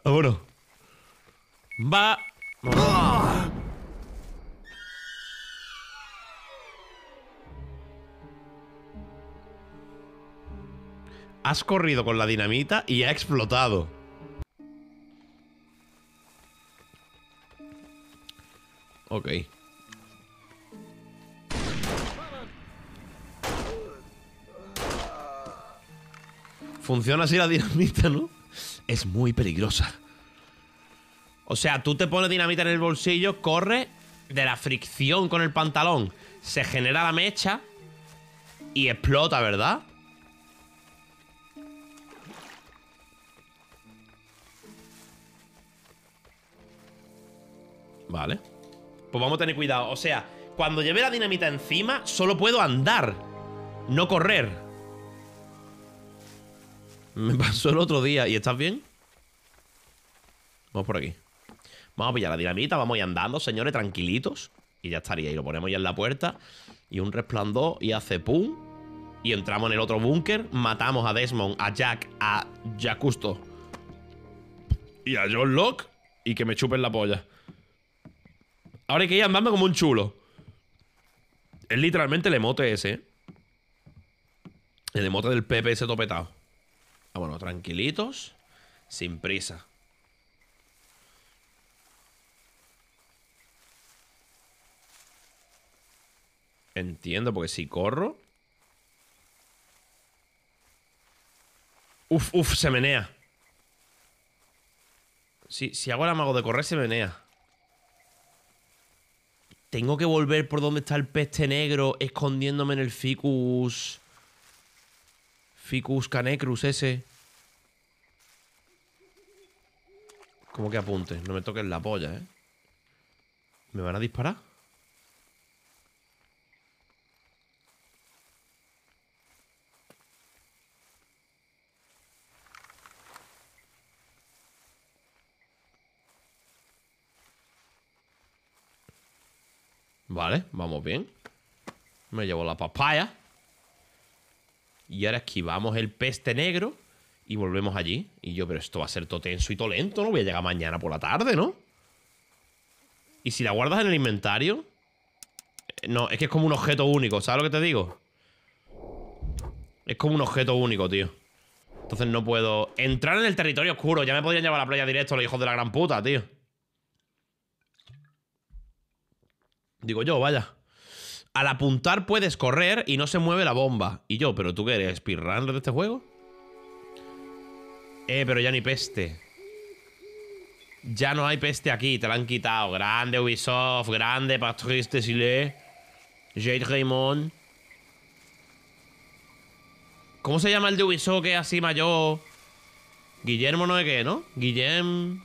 Vámonos. Va. Has corrido con la dinamita y ha explotado. Ok. Funciona así la dinamita, ¿no? Es muy peligrosa. O sea, tú te pones dinamita en el bolsillo, corre de la fricción con el pantalón. Se genera la mecha y explota, ¿verdad? Vale. Pues vamos a tener cuidado. O sea, cuando lleve la dinamita encima, solo puedo andar, no correr. Me pasó el otro día. ¿Y estás bien? Vamos por aquí. Vamos a pillar la dinamita, vamos a ir andando, señores, tranquilitos. Y ya estaría. Y lo ponemos ya en la puerta. Y un resplandor y hace pum. Y entramos en el otro búnker. Matamos a Desmond, a Jack, a Jacusto. Y a John Locke. Y que me chupen la polla. Ahora hay que ir andando como un chulo. Es literalmente el emote ese. El emote del Pepe ese topetado. Ah, bueno, tranquilitos. Sin prisa. Entiendo, porque si corro... Uf, uf, se menea. Si, si hago el amago de correr, se menea. Tengo que volver por donde está el peste negro escondiéndome en el ficus... Ficus canecrus ese. Como que apunte, no me toques la polla, ¿eh? ¿Me van a disparar? Vale, vamos bien. Me llevo la papaya. Y ahora esquivamos el peste negro y volvemos allí. Y yo, pero esto va a ser todo tenso y todo lento, ¿no? Voy a llegar mañana por la tarde, ¿no? Y si la guardas en el inventario... eh, No, es que es como un objeto único, ¿sabes lo que te digo? Es como un objeto único, tío. Entonces no puedo... Entrar en el territorio oscuro. Ya me podrían llevar a la playa directo los hijos de la gran puta, tío. Digo yo, vaya. Al apuntar puedes correr y no se mueve la bomba. Y yo, ¿pero tú qué eres? ¿Speedrunner de este juego? Eh, pero ya ni peste. Ya no hay peste aquí, te la han quitado. Grande Ubisoft, grande Patrice Desilets, Jade Raymond. ¿Cómo se llama el de Ubisoft que es así mayor? Guillermo no es qué, ¿no? Guillem...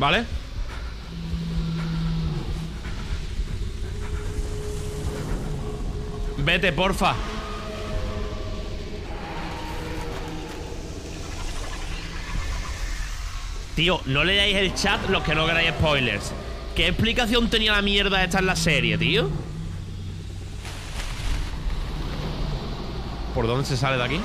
¿Vale? Vete, porfa. Tío, no leáis el chat los que no queráis spoilers. ¿Qué explicación tenía la mierda esta en la serie, tío? ¿Por dónde se sale de aquí?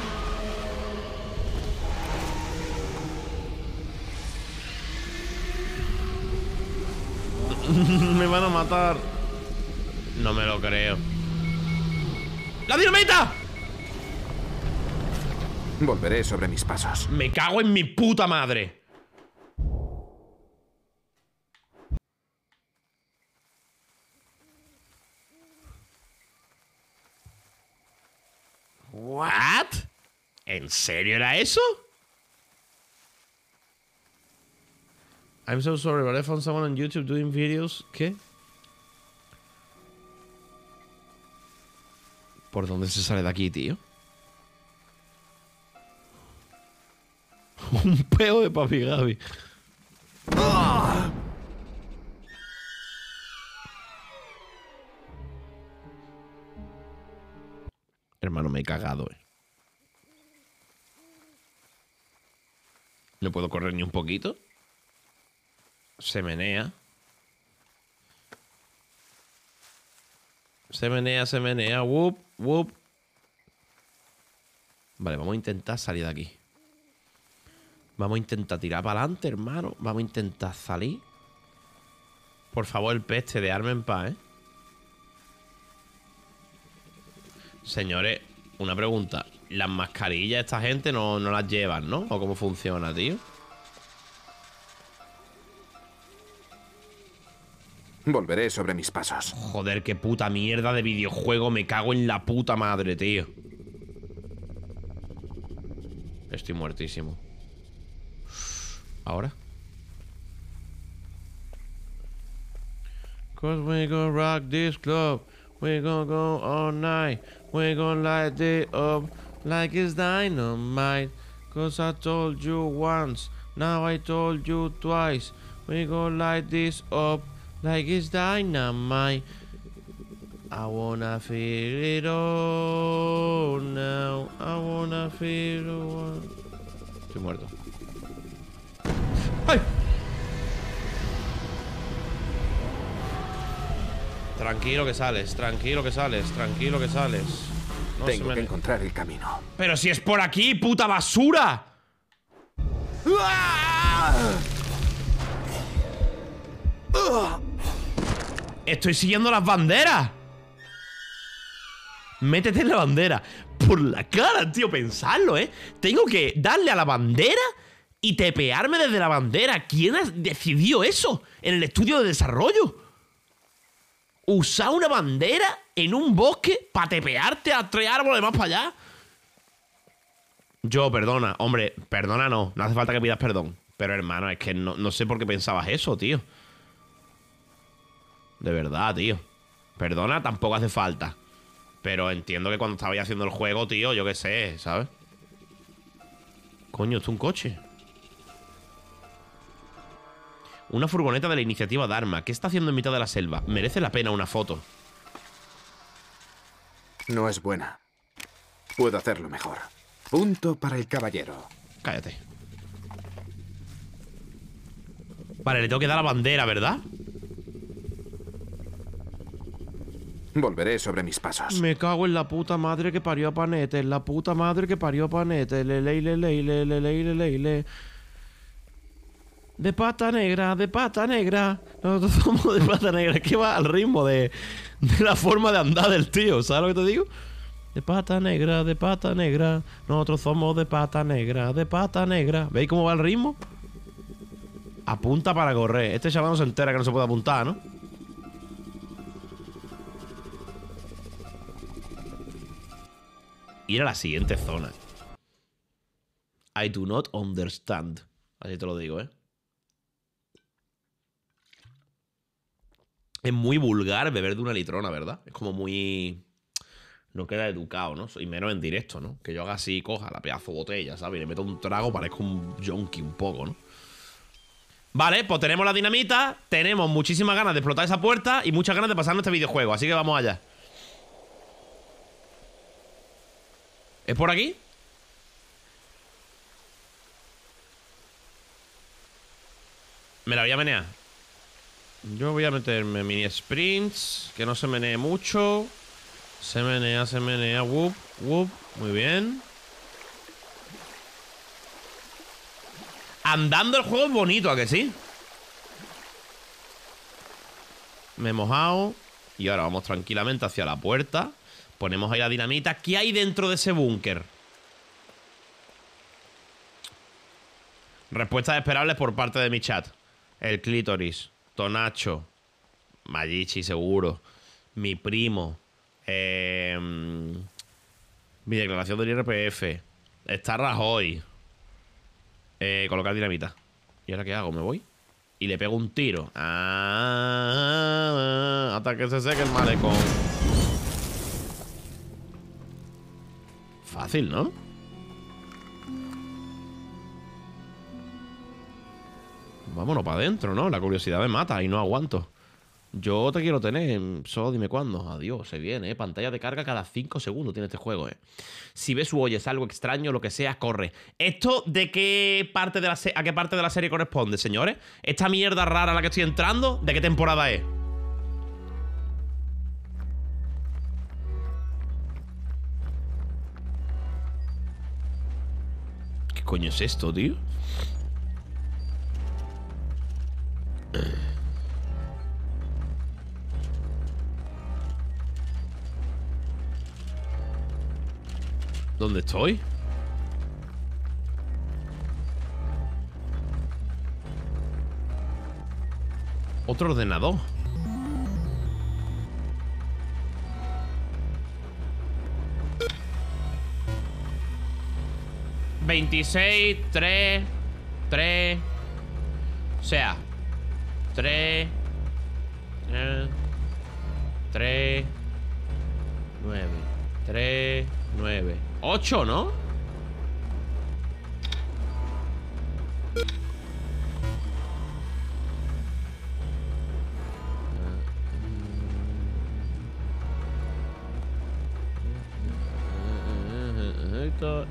me van a matar. No me lo creo. ¡La dinamita! Volveré sobre mis pasos. Me cago en mi puta madre. ¿What? ¿En serio era eso? I'm so sorry, but I found someone on YouTube doing videos. ¿Qué? ¿Por dónde se sale de aquí, tío? Un peo de papi Gaby. Hermano, me he cagado, eh. No puedo correr ni un poquito. Se menea. Se menea, se menea. Whoop, whoop. Vale, vamos a intentar salir de aquí. Vamos a intentar tirar para adelante, hermano. Vamos a intentar salir. Por favor, el peste de arma en paz, ¿eh? Señores, una pregunta. Las mascarillas esta gente no, no las llevan, ¿no? ¿O cómo funciona, tío? Volveré sobre mis pasos. Joder, qué puta mierda de videojuego. Me cago en la puta madre, tío. Estoy muertísimo. ¿Ahora? Cause we gonna rock this club. We gonna go all night. We gonna light it up like it's dynamite. Cause I told you once. Now I told you twice. We gonna light this up like it's dynamite. I wanna feel it all now. I wanna feel it all. Estoy muerto. ¡Ay! Tranquilo que sales, tranquilo que sales, tranquilo que sales. No Tengo me- que encontrar el camino. Pero si es por aquí, puta basura. Estoy siguiendo las banderas. Métete en la bandera. Por la cara, tío, pensarlo, ¿eh? Tengo que darle a la bandera y tepearme desde la bandera. ¿Quién decidió eso en el estudio de desarrollo? Usar una bandera en un bosque para tepearte a tres árboles más para allá. Yo, perdona, hombre, perdona no, no hace falta que pidas perdón. Pero hermano, es que no, no sé por qué pensabas eso, tío. De verdad, tío. Perdona, tampoco hace falta. Pero entiendo que cuando estabais haciendo el juego, tío, yo qué sé, ¿sabes? Coño, esto es un coche. Una furgoneta de la iniciativa Dharma. ¿Qué está haciendo en mitad de la selva? Merece la pena una foto. No es buena. Puedo hacerlo mejor. Punto para el caballero. Cállate. Vale, le tengo que dar la bandera, ¿verdad? Volveré sobre mis pasos. Me cago en la puta madre que parió a Panete, en la puta madre que parió a Panete. Le, le, le, le, le, le. De pata negra, de pata negra. Nosotros somos de pata negra. Es que va al ritmo de, de la forma de andar del tío. ¿Sabes lo que te digo? De pata negra, de pata negra. Nosotros somos de pata negra, de pata negra. ¿Veis cómo va el ritmo? Apunta para correr. Este chaval no se entera que no se puede apuntar, ¿no? Ir a la siguiente zona. I do not understand. Así te lo digo, ¿eh? Es muy vulgar beber de una litrona, ¿verdad? Es como muy... No queda educado, ¿no? Y menos en directo, ¿no? Que yo haga así, coja la pedazo botella, ¿sabes? Y le meto un trago, parezco un junkie un poco, ¿no? Vale, pues tenemos la dinamita, tenemos muchísimas ganas de explotar esa puerta y muchas ganas de pasarnos este videojuego, así que vamos allá. ¿Es por aquí? Me la voy a menear. Yo voy a meterme mini sprints, que no se menee mucho. Se menea, se menea, whoop, whoop. Muy bien. Andando el juego es bonito, ¿a que sí? Me he mojado. Y ahora vamos tranquilamente hacia la puerta. Ponemos ahí la dinamita. ¿Qué hay dentro de ese búnker? Respuestas esperables por parte de mi chat. El clítoris. Tonacho. Magichi, seguro. Mi primo. eh, mi declaración del IRPF. Está Rajoy. Eh, colocar dinamita. ¿Y ahora qué hago? ¿Me voy? Y le pego un tiro. Ah, hasta que se seque el malecón. Fácil, ¿no? Vámonos para adentro, ¿no? La curiosidad me mata y no aguanto. Yo te quiero tener, solo dime cuándo. Adiós, se viene, ¿eh? Pantalla de carga cada 5 segundos tiene este juego, ¿eh? Si ves o oyes algo extraño, lo que sea, corre. ¿Esto de qué parte de la a qué parte de la serie corresponde, señores? ¿Esta mierda rara a la que estoy entrando, de qué temporada es? Coño es esto, tío? ¿Dónde estoy? Otro ordenador. 26, 3, 3. O sea, 3, 3, 3, 9, 3, 9, 8, ¿no?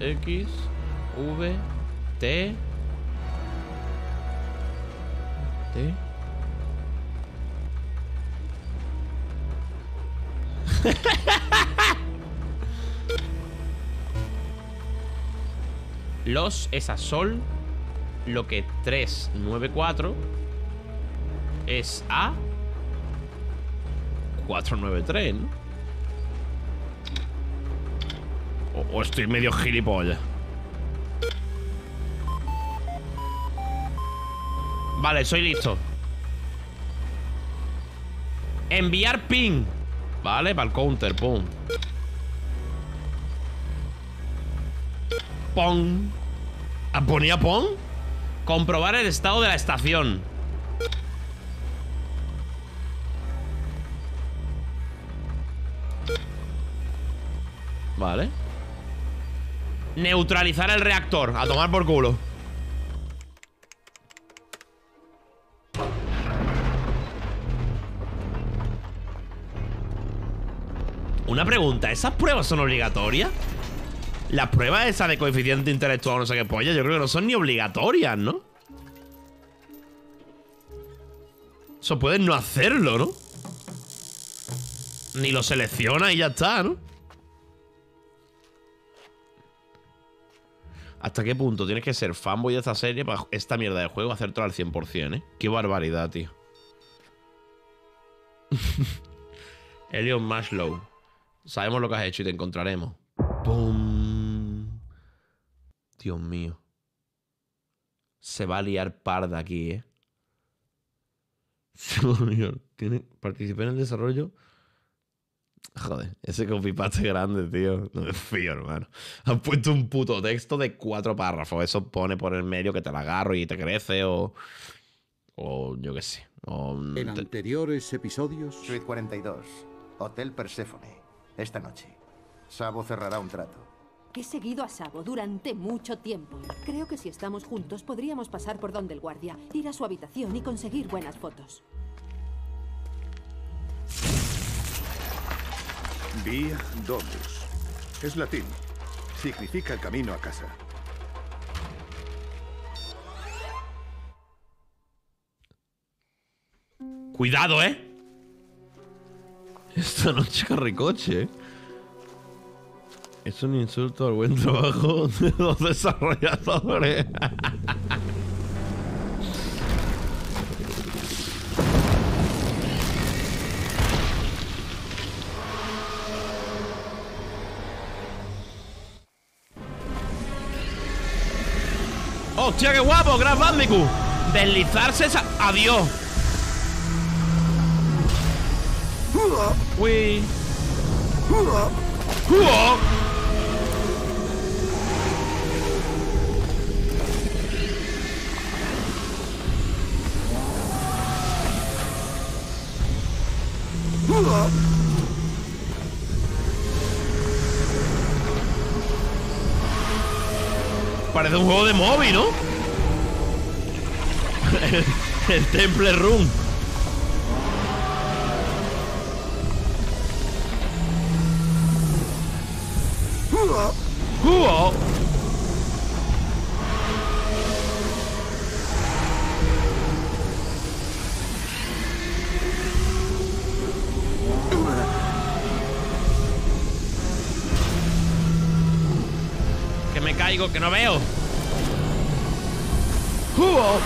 X V, T. T. Los es a sol. Lo que 394 es a 493, ¿no? O, o estoy medio gilipollas. Vale, soy listo. Enviar ping. Vale, para el counter, pum. Pong. Ah, ¿Ponía Pong? Comprobar el estado de la estación. Vale. Neutralizar el reactor. A tomar por culo. Una pregunta, ¿esas pruebas son obligatorias? Las pruebas esas de coeficiente intelectual no sé qué polla, yo creo que no son ni obligatorias, ¿no? Eso pueden no hacerlo, ¿no? Ni lo selecciona y ya está, ¿no? ¿Hasta qué punto tienes que ser fanboy de esta serie para esta mierda de juego hacértelo al 100%, eh? Qué barbaridad, tío. Elliot Mashlow. Sabemos lo que has hecho y te encontraremos. ¡Pum! Dios mío. Se va a liar parda aquí, ¿eh? Se va a liar. Tiene- Participé en el desarrollo. Joder, ese copypaste grande, tío. No me fío, hermano. Han puesto un puto texto de cuatro párrafos. Eso pone por el medio que te la agarro y te crece o... O yo qué sé. O, En te- anteriores episodios... Suite 42. Hotel Perséfone. Esta noche. Sabo cerrará un trato. He seguido a Sabo durante mucho tiempo. Creo que si estamos juntos podríamos pasar por donde el guardia, ir a su habitación y conseguir buenas fotos. Vía Domus. Es latín. Significa camino a casa. Cuidado, ¿eh? Esta noche carricoche. Es un insulto al buen trabajo de los desarrolladores. ¡Hostia, qué guapo! ¡Gran Bandicoot! Deslizarse esa... ¡Adiós! Parece un juego de móvil, ¿no? el, el Temple Run. Uah. Que me caigo, que no veo. Uah.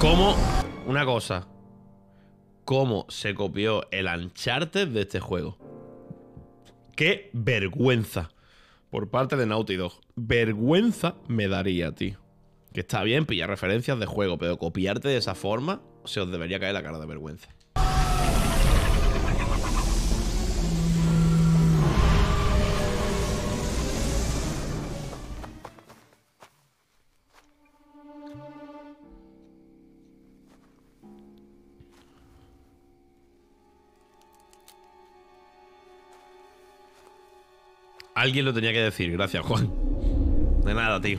¿Cómo? Una cosa. ¿Cómo se copió el Uncharted de este juego? ¡Qué vergüenza! Por parte de Naughty Dog. Vergüenza me daría, tío. Que está bien pillar referencias de juego, pero copiarte de esa forma se os debería caer la cara de vergüenza. Alguien lo tenía que decir, gracias, Juan. De nada, tío.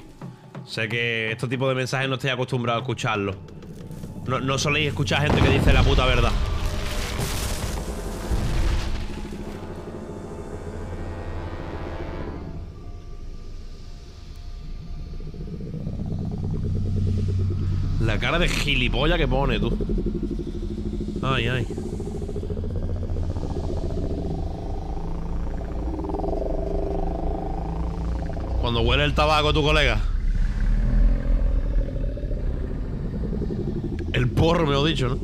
Sé que este tipo de mensajes no estoy acostumbrado a escucharlos. No, no soléis escuchar gente que dice la puta verdad. La cara de gilipollas que pone, tú. Ay, ay. Cuando huele el tabaco tu colega. El porro, me lo dicho, ¿no?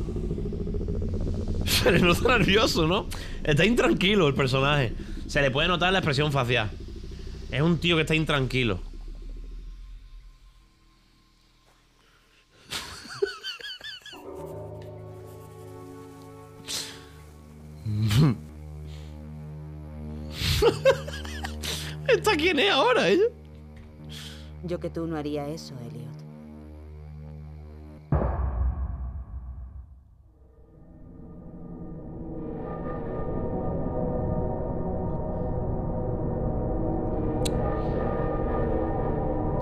Se le nota nervioso, ¿no? Está intranquilo el personaje. Se le puede notar la expresión facial. Es un tío que está intranquilo. ¿Esta quién es ahora, ella? Yo que tú no haría eso, Elliot.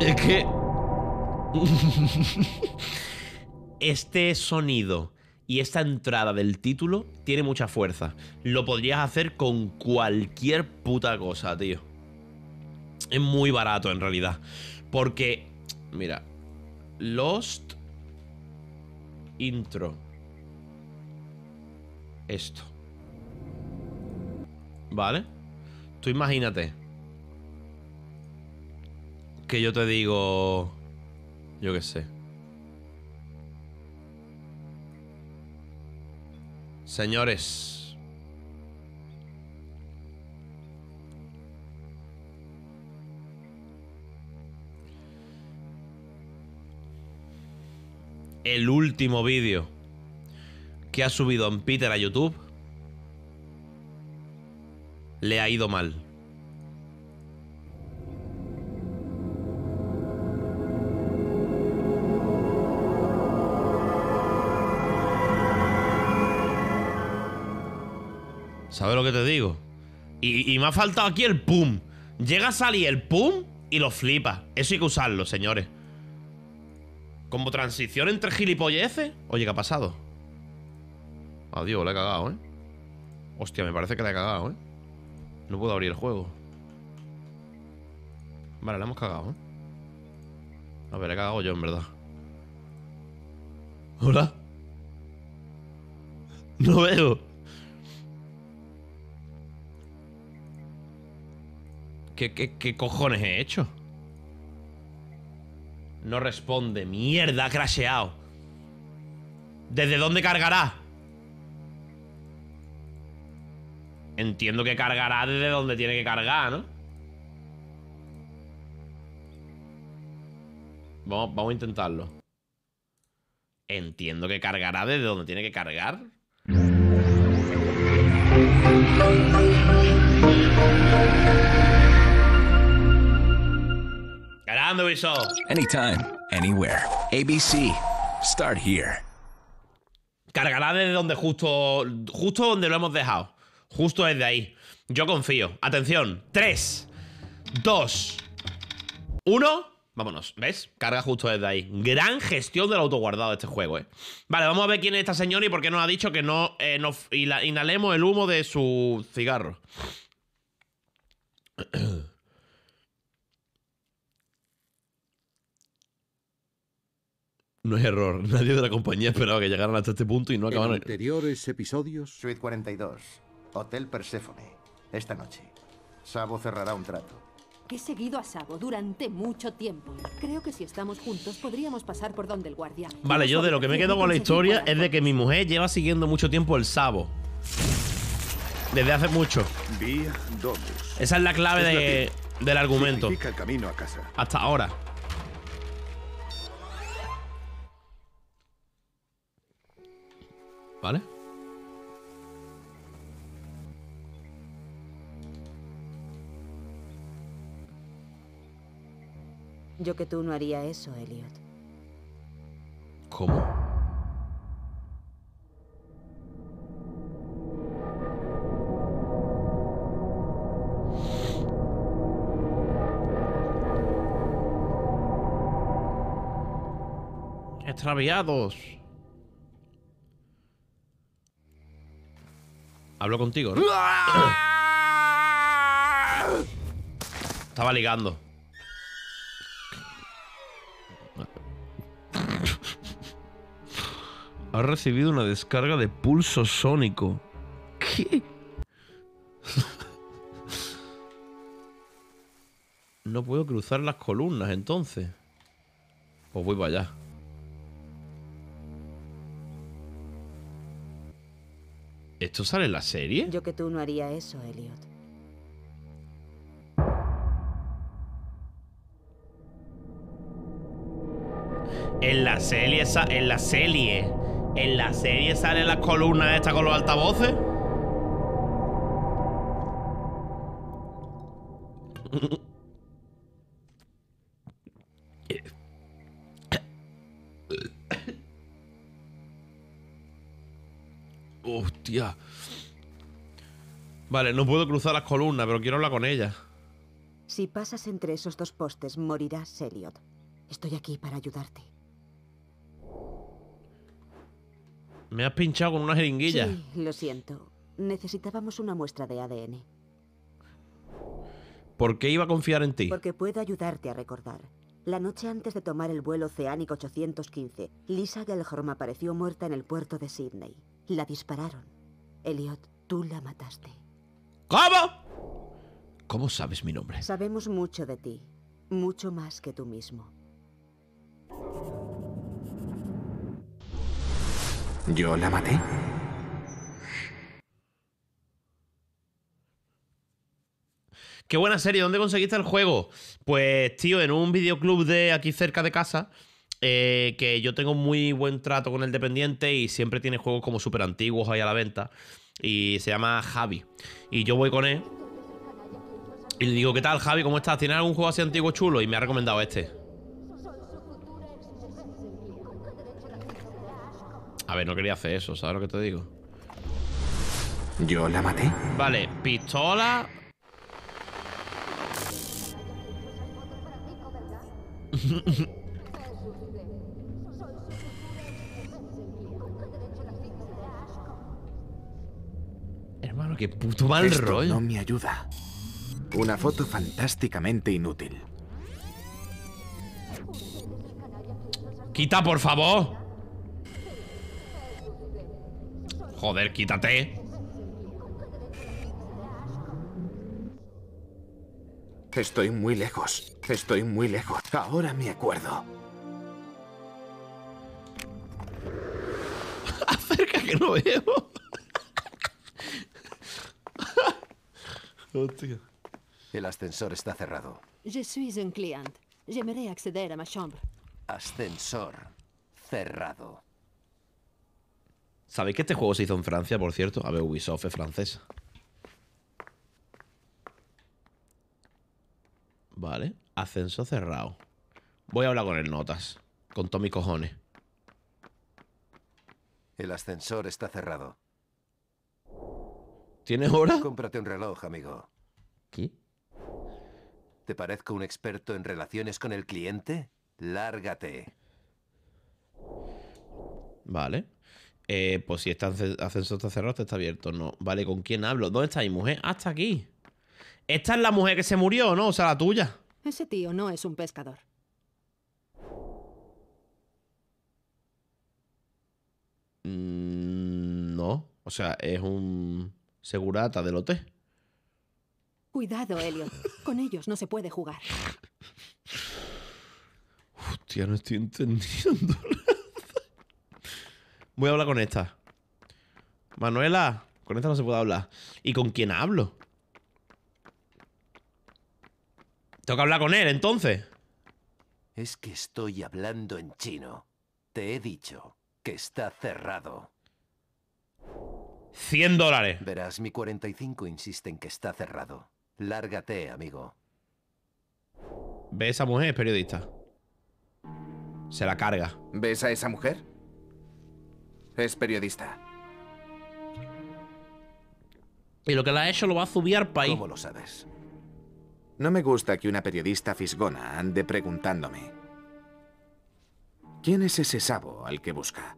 Es que. este sonido y esta entrada del título tiene mucha fuerza. Lo podrías hacer con cualquier puta cosa, tío. Es muy barato en realidad. Porque, mira, Lost Intro. Esto. ¿Vale? Tú imagínate. Que yo te digo... Yo qué sé. Señores. El último vídeo que ha subido en Peter a YouTube le ha ido mal. ¿Sabes lo que te digo? Y, me ha faltado aquí el pum. Llega a salir el pum y lo flipa. Eso hay que usarlo, señores. Como transición entre gilipolleces. Oye, ¿qué ha pasado? Adiós, le he cagado, ¿eh? Hostia, me parece que le he cagado, ¿eh? No puedo abrir el juego. Vale, le hemos cagado, ¿eh? A ver, he cagado yo, en verdad. ¿Hola? No veo. ¿Qué, qué, qué cojones he hecho? No responde. Mierda, ha crasheado. ¿Desde dónde cargará? Entiendo que cargará desde donde tiene que cargar, ¿no? Vamos, vamos a intentarlo. Entiendo que cargará desde donde tiene que cargar. Cargando, Ubisoft. Anytime, anywhere. ABC. Start here. Cargará desde donde justo. Justo donde lo hemos dejado. Justo desde ahí. Yo confío. Atención. 3, 2, 1. Vámonos. ¿Ves? Carga justo desde ahí. Gran gestión del autoguardado de este juego, ¿eh? Vale, vamos a ver quién es esta señora y por qué nos ha dicho que no eh, ila- inhalemos el humo de su cigarro. No es error. Nadie de la compañía esperaba que llegaran hasta este punto y no En acabaron. anteriores episodios, Suite 42. Hotel Perséfone. Esta noche. Sabo cerrará un trato. He seguido a Sabo durante mucho tiempo. Creo que si estamos juntos podríamos pasar por donde el guardia. Vale, yo de lo que me quedo con la historia es de que mi mujer lleva siguiendo mucho tiempo el Sabo. Desde hace mucho. Vía. Esa es la clave Es de- del argumento. Hasta ahora. ¿Vale? Yo que tú no haría eso, Elliot. ¿Cómo? Extraviados. Hablo contigo, ¿no? Estaba ligando. Ha recibido una descarga de pulso sónico. ¿Qué? no puedo cruzar las columnas entonces. Pues voy para allá. ¿Esto sale en la serie? Yo que tú no haría eso, Elliot. En la serie, en la serie, en la serie salen las columnas estas con los altavoces. Hostia. Vale, no puedo cruzar las columnas, pero quiero hablar con ella. Si pasas entre esos dos postes, morirás, Elliot. Estoy aquí para ayudarte. Me has pinchado con una jeringuilla. Sí, lo siento. Necesitábamos una muestra de ADN. ¿Por qué iba a confiar en ti? Porque puedo ayudarte a recordar. La noche antes de tomar el vuelo Oceánico 815, Lisa Gellhorn apareció muerta en el puerto de Sydney. La dispararon. Elliot, tú la mataste. ¿Cómo? ¿Cómo sabes mi nombre? Sabemos mucho de ti. Mucho más que tú mismo. ¿Yo la maté? Qué buena serie. ¿Dónde conseguiste el juego? Pues, tío, en un videoclub de aquí cerca de casa. Eh, que yo tengo muy buen trato con el dependiente y siempre tiene juegos como súper antiguos ahí a la venta. Y se llama Javi. Y yo voy con él. Y le digo, ¿qué tal, Javi? ¿Cómo estás? ¿Tienes algún juego así antiguo chulo? Y me ha recomendado este. A ver, no quería hacer eso, ¿sabes lo que te digo? ¿Yo la maté? Vale, pistola. Hermano, qué puto mal Esto rollo. no me ayuda. Una foto fantásticamente inútil. Quita, por favor. Joder, quítate. Estoy muy lejos. Estoy muy lejos. Ahora me acuerdo. Acerca que no veo. Hostia. El ascensor está cerrado. Je suis un client. J'aimerais acceder a ma chambre. Ascensor cerrado. ¿Sabéis que este juego se hizo en Francia, por cierto? A ver, Ubisoft es francesa. Vale. Ascenso cerrado. Voy a hablar con el Notas. Con Tommy Cojones. El ascensor está cerrado. ¿Tienes hora? Cómprate un reloj, amigo. ¿Qué? ¿Te parezco un experto en relaciones con el cliente? Lárgate. Vale. Eh, pues si este asce- ascensor está cerrado, este está abierto. No. Vale, ¿con quién hablo? ¿Dónde está mi mujer? Hasta aquí. Esta es la mujer que se murió, ¿no? O sea, la tuya. Ese tío no es un pescador. Mm, no. O sea, es un segurata del hotel. Cuidado, Elliot. Con ellos no se puede jugar. Hostia, no estoy entendiendo nada. Voy a hablar con esta. Manuela, con esta no se puede hablar. ¿Y con quién hablo? Tengo que hablar con él, entonces. Es que estoy hablando en chino. Te he dicho que está cerrado. 100 dólares. Verás, mi 45 insiste en que está cerrado. Lárgate, amigo. Ve esa mujer, es periodista. Se la carga. ¿Ves a esa mujer? Es periodista. Y lo que le ha hecho lo va a zubiar para ahí. ¿Cómo lo sabes? No me gusta que una periodista fisgona ande preguntándome. ¿Quién es ese sabo al que busca?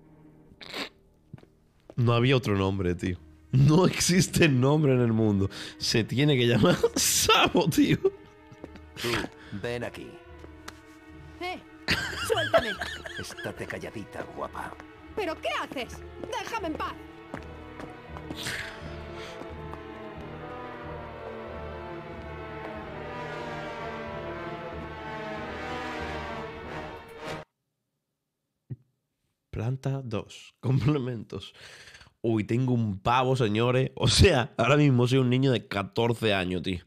No había otro nombre, tío. No existe nombre en el mundo. Se tiene que llamar Sabo, tío. Tú, ven aquí. ¡Eh! ¡Suéltame! Estate calladita, guapa. ¿Pero qué haces? ¡Déjame en paz! Planta 2. Complementos. Uy, tengo un pavo, señores. O sea, ahora mismo soy un niño de 14 años, tío.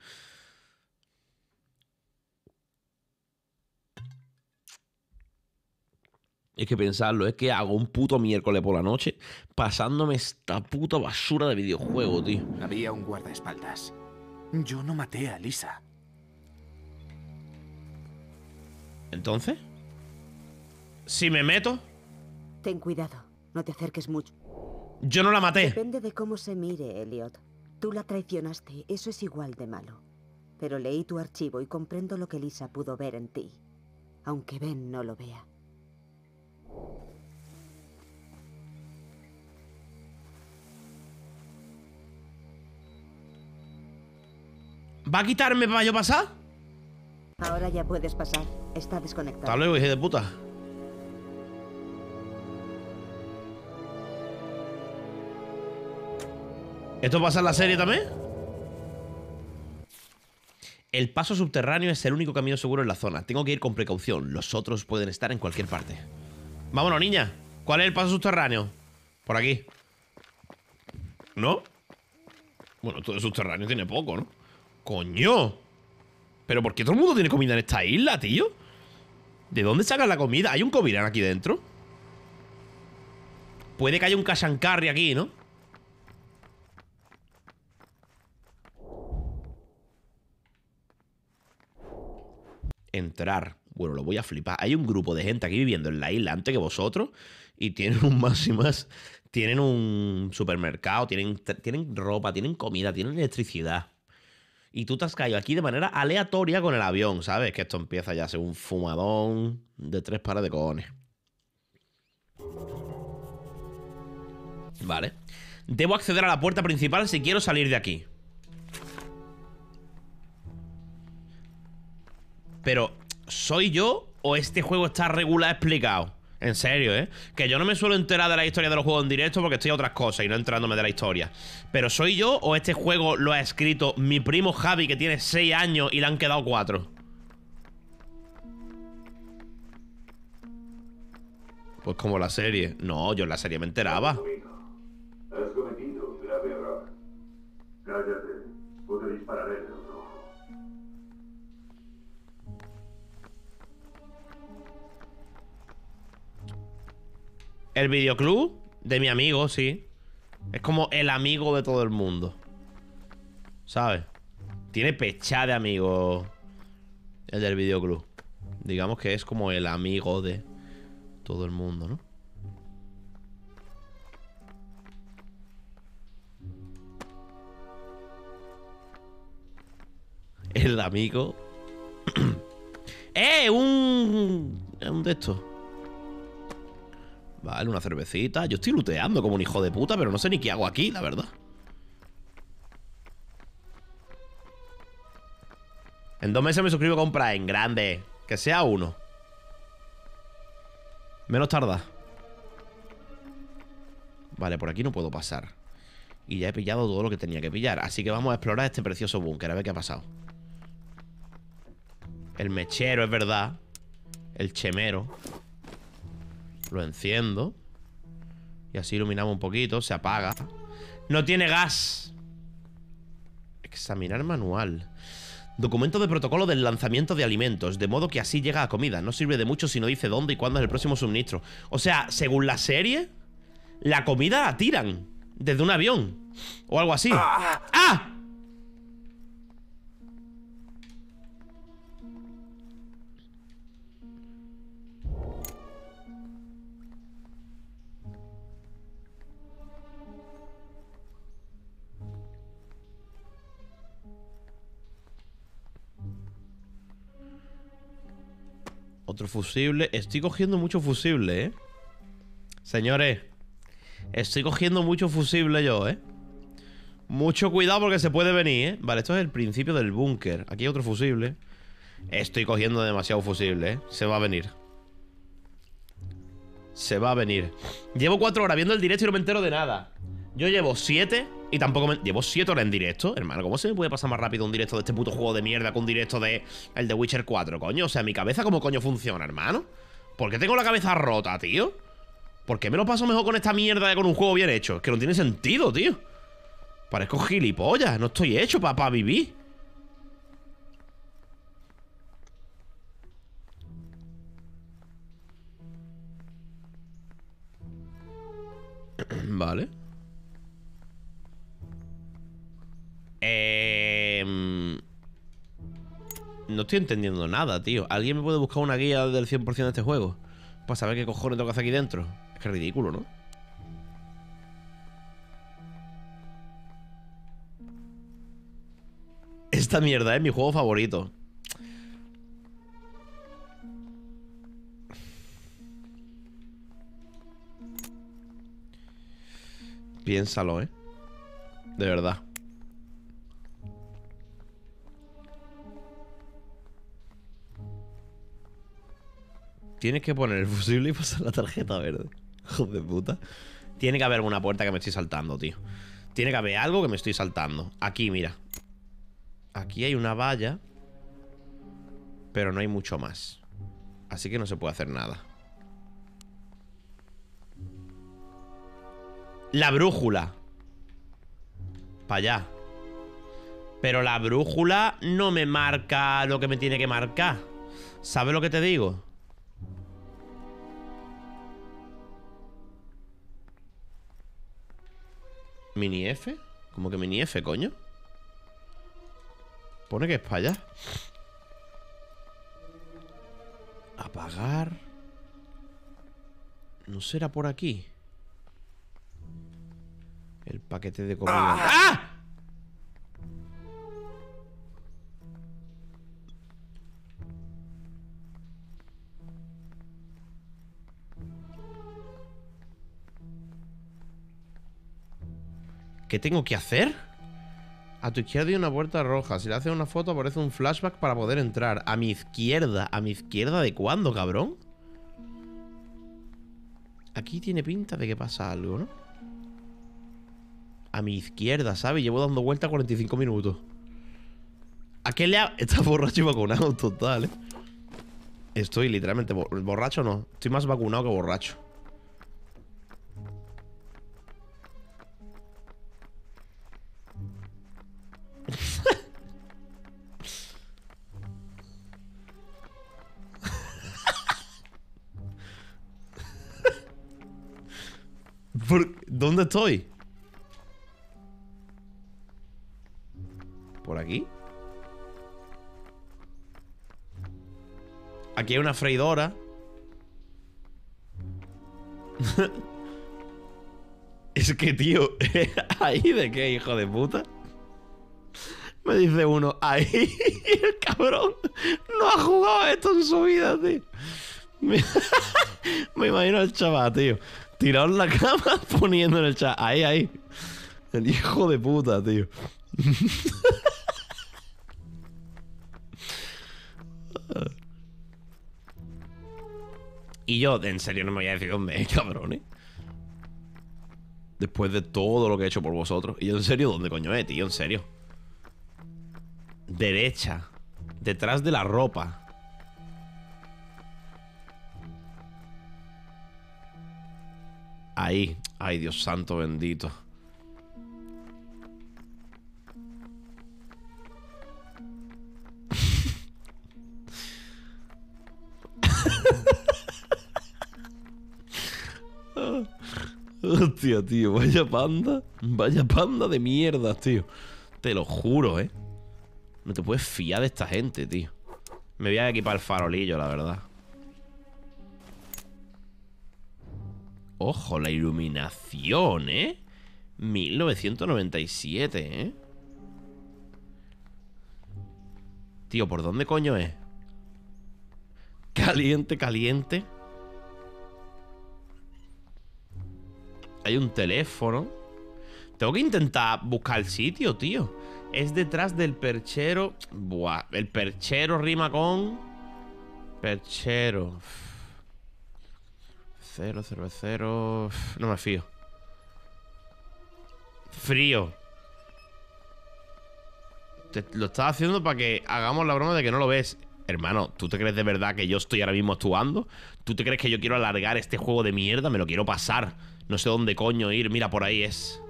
Es que pensarlo, es que hago un puto miércoles por la noche pasándome esta puta basura de videojuego, tío. Había un guardaespaldas. Yo no maté a Lisa. Entonces, si me meto, Ten cuidado, no te acerques mucho. yo no la maté. Depende de cómo se mire, Elliot. Tú la traicionaste, eso es igual de malo. Pero leí tu archivo y comprendo lo que Lisa pudo ver en ti. Aunque Ben no lo vea. ¿Va a quitarme para yo pasar? Ahora ya puedes pasar. Está Hasta desconectado. luego, hijo de puta. ¿Esto pasa en la serie también? El paso subterráneo es el único camino seguro en la zona. Tengo que ir con precaución. Los otros pueden estar en cualquier parte. Vámonos, niña. ¿Cuál es el paso subterráneo? Por aquí. ¿No? Bueno, todo el subterráneo tiene poco, ¿no? ¡Coño! ¿Pero por qué todo el mundo tiene comida en esta isla, tío? ¿De dónde sacan la comida? ¿Hay un Covirán aquí dentro? Puede que haya un Kashankarri aquí, ¿no? Entrar. Bueno, lo voy a flipar. Hay un grupo de gente aquí viviendo en la isla antes que vosotros y tienen un más y más. Tienen un supermercado, tienen, tienen ropa, tienen comida, tienen electricidad. Y tú te has caído aquí de manera aleatoria con el avión, ¿sabes? Que esto empieza ya a ser un fumadón de tres pares de cojones. Vale. Debo acceder a la puerta principal si quiero salir de aquí. Pero, ¿soy yo o este juego está regular explicado? En serio, ¿eh? Que yo no me suelo enterar de la historia de los juegos en directo porque estoy a otras cosas y no enterándome de la historia. Pero ¿soy yo o este juego lo ha escrito mi primo Javi que tiene 6 años y le han quedado 4? Pues como la serie. No, yo en la serie me enteraba. Has cometido un grave. Cállate, o te dispararé el videoclub de mi amigo, sí. Es como el amigo de todo el mundo. ¿Sabes? Tiene pecha de amigo el del videoclub. Digamos que es como el amigo de todo el mundo, ¿no? El amigo. ¡Eh! Un. Un de estos. Vale, una cervecita. Yo estoy luteando como un hijo de puta, pero no sé ni qué hago aquí, la verdad. En dos meses me suscribo con Prime. Grande. Que sea uno. Menos tarda. Vale, por aquí no puedo pasar. Y ya he pillado todo lo que tenía que pillar. Así que vamos a explorar este precioso búnker. A ver qué ha pasado. El mechero, es verdad. El chemero. Lo enciendo. Y así iluminamos un poquito. Se apaga. No tiene gas. Examinar manual. Documento de protocolo del lanzamiento de alimentos, de modo que así llega a comida. No sirve de mucho si no dice dónde y cuándo es el próximo suministro. O sea, según la serie, la comida la tiran desde un avión. O algo así. ¡Ah! Otro fusible. Estoy cogiendo mucho fusible, ¿eh? Señores. Estoy cogiendo mucho fusible yo, ¿eh? Mucho cuidado porque se puede venir, ¿eh? Vale, esto es el principio del búnker. Aquí hay otro fusible. Estoy cogiendo demasiado fusible, ¿eh? Se va a venir. Se va a venir. Llevo cuatro horas viendo el directo y no me entero de nada. Yo llevo siete y tampoco me... Llevo siete horas en directo, hermano. ¿Cómo se me puede pasar más rápido un directo de este puto juego de mierda que un directo de el de Witcher 4, coño? O sea, mi cabeza, ¿cómo coño funciona, hermano? ¿Por qué tengo la cabeza rota, tío? ¿Por qué me lo paso mejor con esta mierda que con un juego bien hecho? Es que no tiene sentido, tío. Parezco gilipollas. No estoy hecho para vivir. vale. Eh, no estoy entendiendo nada, tío. ¿Alguien me puede buscar una guía del 100% de este juego? Para saber qué cojones tengo que hacer aquí dentro. Es que es ridículo, ¿no? Esta mierda es mi juego favorito. Piénsalo, ¿eh? De verdad. Tienes que poner el fusible y pasar la tarjeta verde. Joder de puta. Tiene que haber alguna puerta que me estoy saltando, tío. Tiene que haber algo que me estoy saltando. Aquí, mira. Aquí hay una valla. Pero no hay mucho más. Así que no se puede hacer nada. La brújula. Para allá. Pero la brújula no me marca lo que me tiene que marcar. ¿Sabes lo que te digo? ¿Mini F? ¿Cómo que mini F, coño? Pone que es para allá. Apagar. ¿No será por aquí? El paquete de comida. ¡Ah! ¿Qué tengo que hacer? A tu izquierda hay una puerta roja. Si le haces una foto aparece un flashback para poder entrar. A mi izquierda. ¿A mi izquierda de cuándo, cabrón? Aquí tiene pinta de que pasa algo, ¿no? A mi izquierda, ¿sabes? Llevo dando vuelta 45 minutos. ¿A qué le ha...? Está borracho y vacunado total, ¿eh? Estoy literalmente... Borracho no. Estoy más vacunado que borracho. ¿Dónde estoy? ¿Por aquí? Aquí hay una freidora Es que, tío ¿Ahí de qué, hijo de puta? Dice uno Ahí el cabrón No ha jugado esto en su vida, tío Me, imagino al chaval, tío Tirado en la cama poniendo en el chat. Ahí, ahí. El hijo de puta, tío. y yo, en serio, no me voy a decir dónde es, cabrones. Después de todo lo que he hecho por vosotros. Y yo, en serio, ¿dónde coño es, tío? En serio. Derecha. Detrás de la ropa. Ahí. Ay, Dios santo bendito. Hostia, tío, vaya panda. Vaya panda de mierda, tío. Te lo juro, ¿eh? No te puedes fiar de esta gente, tío. Me voy a equipar el farolillo, la verdad. Ojo, la iluminación, ¿eh? 1997, ¿eh? Tío, ¿por dónde coño es? Caliente, caliente. Hay un teléfono. Tengo que intentar buscar el sitio, tío. Es detrás del perchero. Buah, el perchero rima con... Perchero. Cero, cervecero. No me fío. Frío. Te lo estás haciendo para que hagamos la broma de que no lo ves. Hermano, ¿tú te crees de verdad que yo estoy ahora mismo actuando? ¿Tú te crees que yo quiero alargar este juego de mierda? Me lo quiero pasar. No sé dónde coño ir. Mira, por ahí es.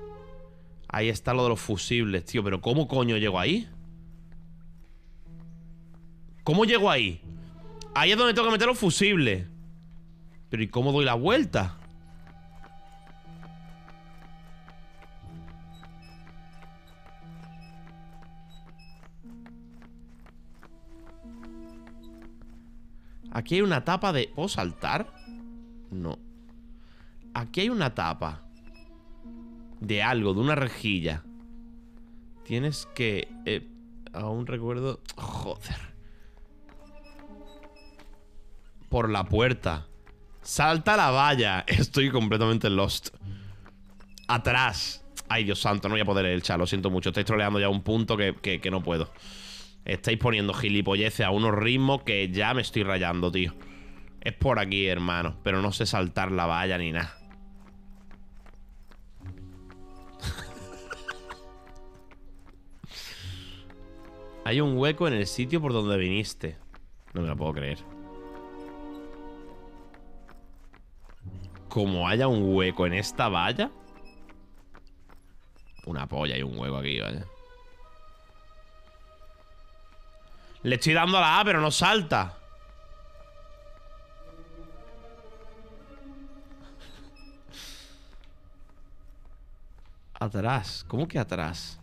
Ahí está lo de los fusibles, tío. Pero ¿cómo coño llego ahí? ¿Cómo llego ahí? Ahí es donde tengo que meter los fusibles. Pero ¿y cómo doy la vuelta? Aquí hay una tapa de... ¿Puedo saltar? No Aquí hay una tapa De algo, de una rejilla Tienes que... Eh, aún recuerdo... Joder Por la puerta Salta la valla. Estoy completamente lost. Atrás. Ay, Dios santo, no voy a poder el chat, lo siento mucho. Estáis troleando ya un punto que, que, no puedo. Estáis poniendo gilipolleces a unos ritmos que ya me estoy rayando, tío. Es por aquí, hermano. Pero no sé saltar la valla ni nada. Hay un hueco en el sitio por donde viniste. No me lo puedo creer. Como haya un hueco en esta valla. Una polla y un hueco aquí, vaya. Le estoy dando a la A, pero no salta. Atrás. ¿Cómo que atrás?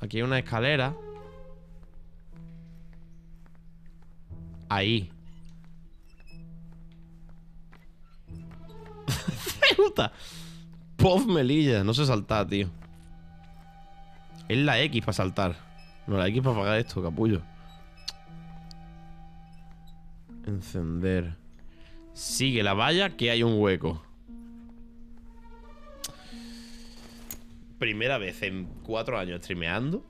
Aquí hay una escalera. Ahí. Pov melilla. No sé saltar, tío. Es la X para saltar. No, la X para apagar esto, capullo. Encender. Sigue la valla que hay un hueco. Primera vez en cuatro años streameando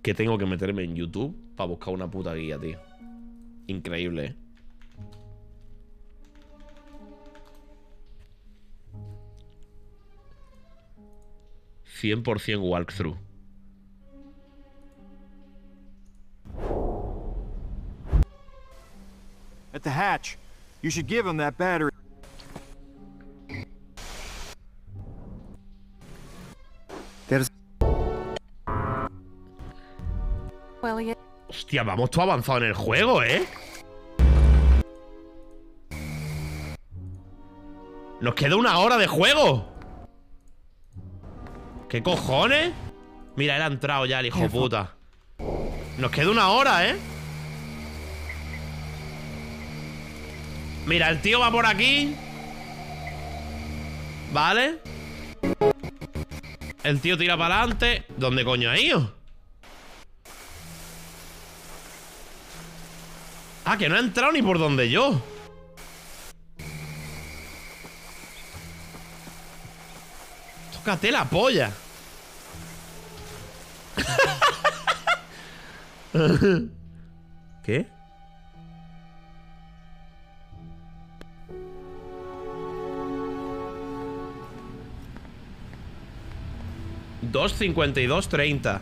que tengo que meterme en YouTube para buscar una puta guía, tío. Increíble, ¿eh? ¿100% walkthrough? At the hatch. You should give him that battery. There's... Well, yeah. Hostia, vamos tú avanzado en el juego, ¿eh? Nos queda una hora de juego. ¿Qué cojones? Mira, él ha entrado ya, el hijo puta. Nos queda una hora, ¿eh? Mira, el tío va por aquí. ¿Vale? El tío tira para adelante. ¿Dónde coño ha ido? Ah, que no ha entrado ni por donde yo. Tócate la polla. ¿Qué? Dos cincuenta y dos treinta.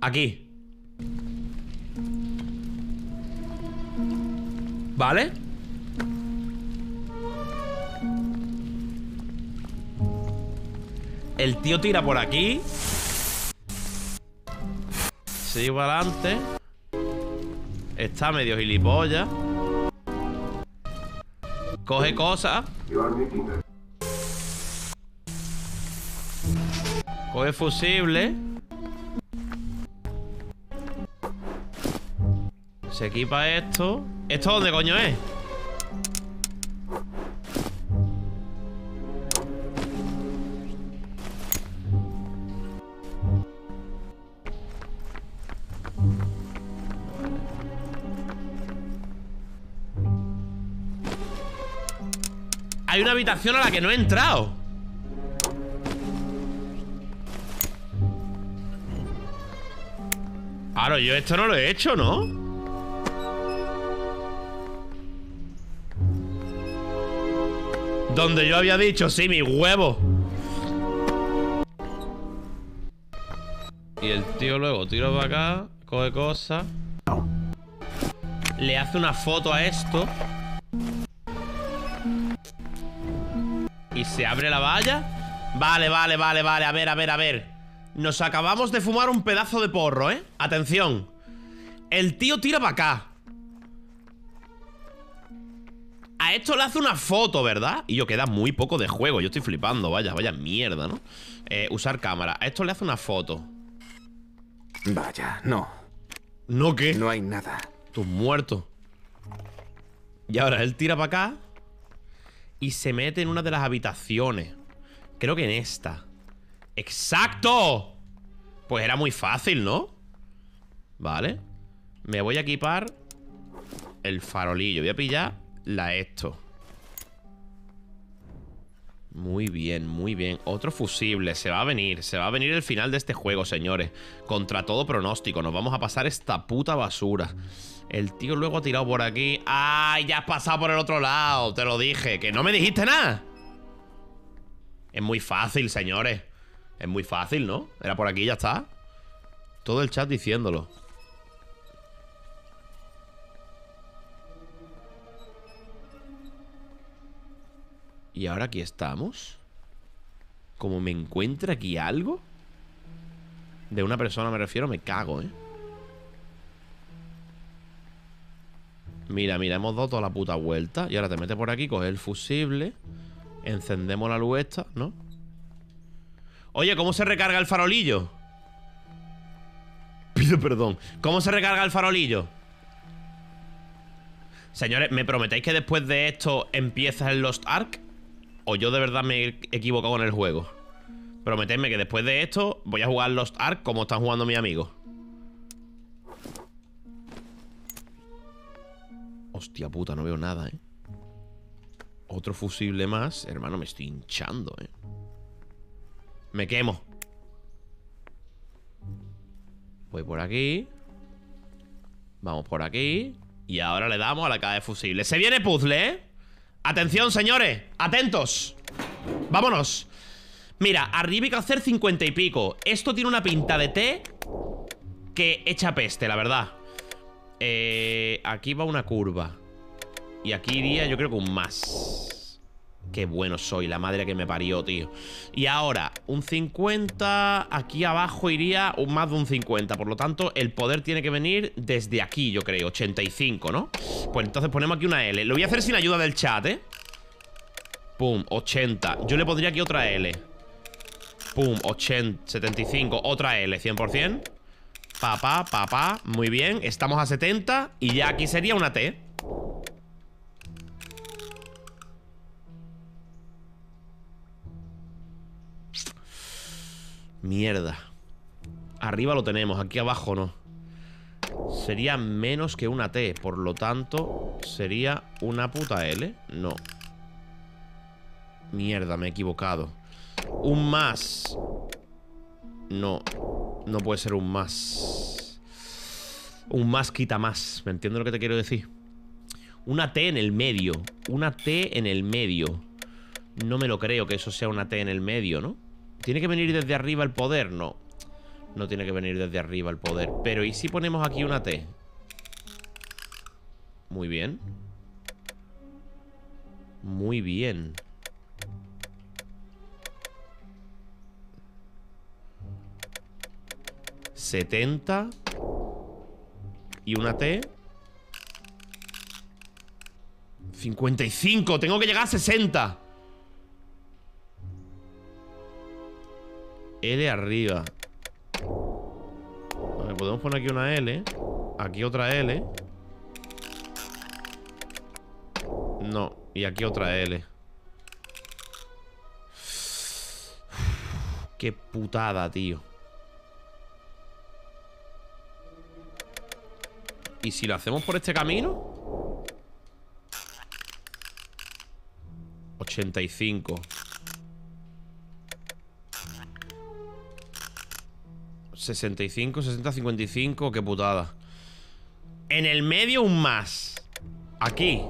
Aquí. ¿Vale? El tío tira por aquí. Sigue para adelante. Está medio gilipollas. Coge cosas. Coge fusible. Se equipa esto. ¿Esto dónde coño es? Hay una habitación a la que no he entrado. Claro, yo esto no lo he hecho, ¿no? Donde yo había dicho, sí, mi huevo. Y el tío luego tira para acá, coge cosas. Le hace una foto a esto. Y se abre la valla. Vale, vale, vale, vale. A ver, a ver, a ver. Nos acabamos de fumar un pedazo de porro, ¿eh? Atención. El tío tira para acá. A esto le hace una foto, ¿verdad? Y yo queda muy poco de juego. Yo estoy flipando, vaya, vaya mierda, ¿no? Eh, usar cámara. A esto le hace una foto. Vaya, no. ¿No qué? No hay nada. Tú muerto. Y ahora él tira para acá. Y se mete en una de las habitaciones. Creo que en esta. ¡Exacto! Pues era muy fácil, ¿no? Vale. Me voy a equipar el farolillo. Voy a pillar la esto. Muy bien, muy bien. Otro fusible. Se va a venir. Se va a venir el final de este juego, señores. Contra todo pronóstico. Nos vamos a pasar esta puta basura. El tío luego ha tirado por aquí. ¡Ay! Ya has pasado por el otro lado. Te lo dije. Que no me dijiste nada. Es muy fácil, señores. Es muy fácil, ¿no? Era por aquí ya está. Todo el chat diciéndolo. Y ahora aquí estamos. Como me encuentra aquí algo. De una persona me refiero, me cago, ¿eh? Mira, mira, hemos dado toda la puta vuelta. Y ahora te metes por aquí, coges el fusible. Encendemos la luz esta, ¿no? Oye, ¿cómo se recarga el farolillo? Pido perdón. ¿Cómo se recarga el farolillo? Señores, ¿me prometéis que después de esto empieza el Lost Ark? ¿O yo de verdad me he equivocado en el juego? Prometedme que después de esto voy a jugar Lost Ark como están jugando mis amigos. Hostia puta, no veo nada, ¿eh? Otro fusible más. Hermano, me estoy hinchando, ¿eh? Me quemo. Voy por aquí. Vamos por aquí. Y ahora le damos a la caja de fusible. Se viene puzzle, ¿eh? Atención, señores. Atentos. Vámonos. Mira, arriba hay que hacer 50 y pico. Esto tiene una pinta de T que echa peste, la verdad. Eh, aquí va una curva. Y aquí iría, yo creo que un más. Qué bueno soy, la madre que me parió, tío. Y ahora, un 50. Aquí abajo iría un más de un 50. Por lo tanto, el poder tiene que venir desde aquí, yo creo. 85, ¿no? Pues entonces ponemos aquí una L. Lo voy a hacer sin ayuda del chat, ¿eh? Pum, 80. Yo le pondría aquí otra L. Pum, 80, 75. Otra L, 100%. Papá, papá. Muy bien. Estamos a 70. Y ya aquí sería una T. Mierda. Arriba lo tenemos, aquí abajo no. Sería menos que una T, por lo tanto, sería una puta L. No. Mierda, me he equivocado. Un más. No. No puede ser un más. Un más quita más. ¿Me entiendes lo que te quiero decir? Una T en el medio. Una T en el medio. No me lo creo que eso sea una T en el medio, ¿no? ¿Tiene que venir desde arriba el poder? No. No tiene que venir desde arriba el poder. Pero ¿y si ponemos aquí una T? Muy bien. Muy bien. ¿70? ¿Y una T? 55, tengo que llegar a 60 L arriba. Vale, podemos poner aquí una L Aquí otra L. No, y aquí otra L. Qué putada, tío. ¿Y si lo hacemos por este camino? 85 65, 60, 55 Qué putada. En el medio un más. Aquí.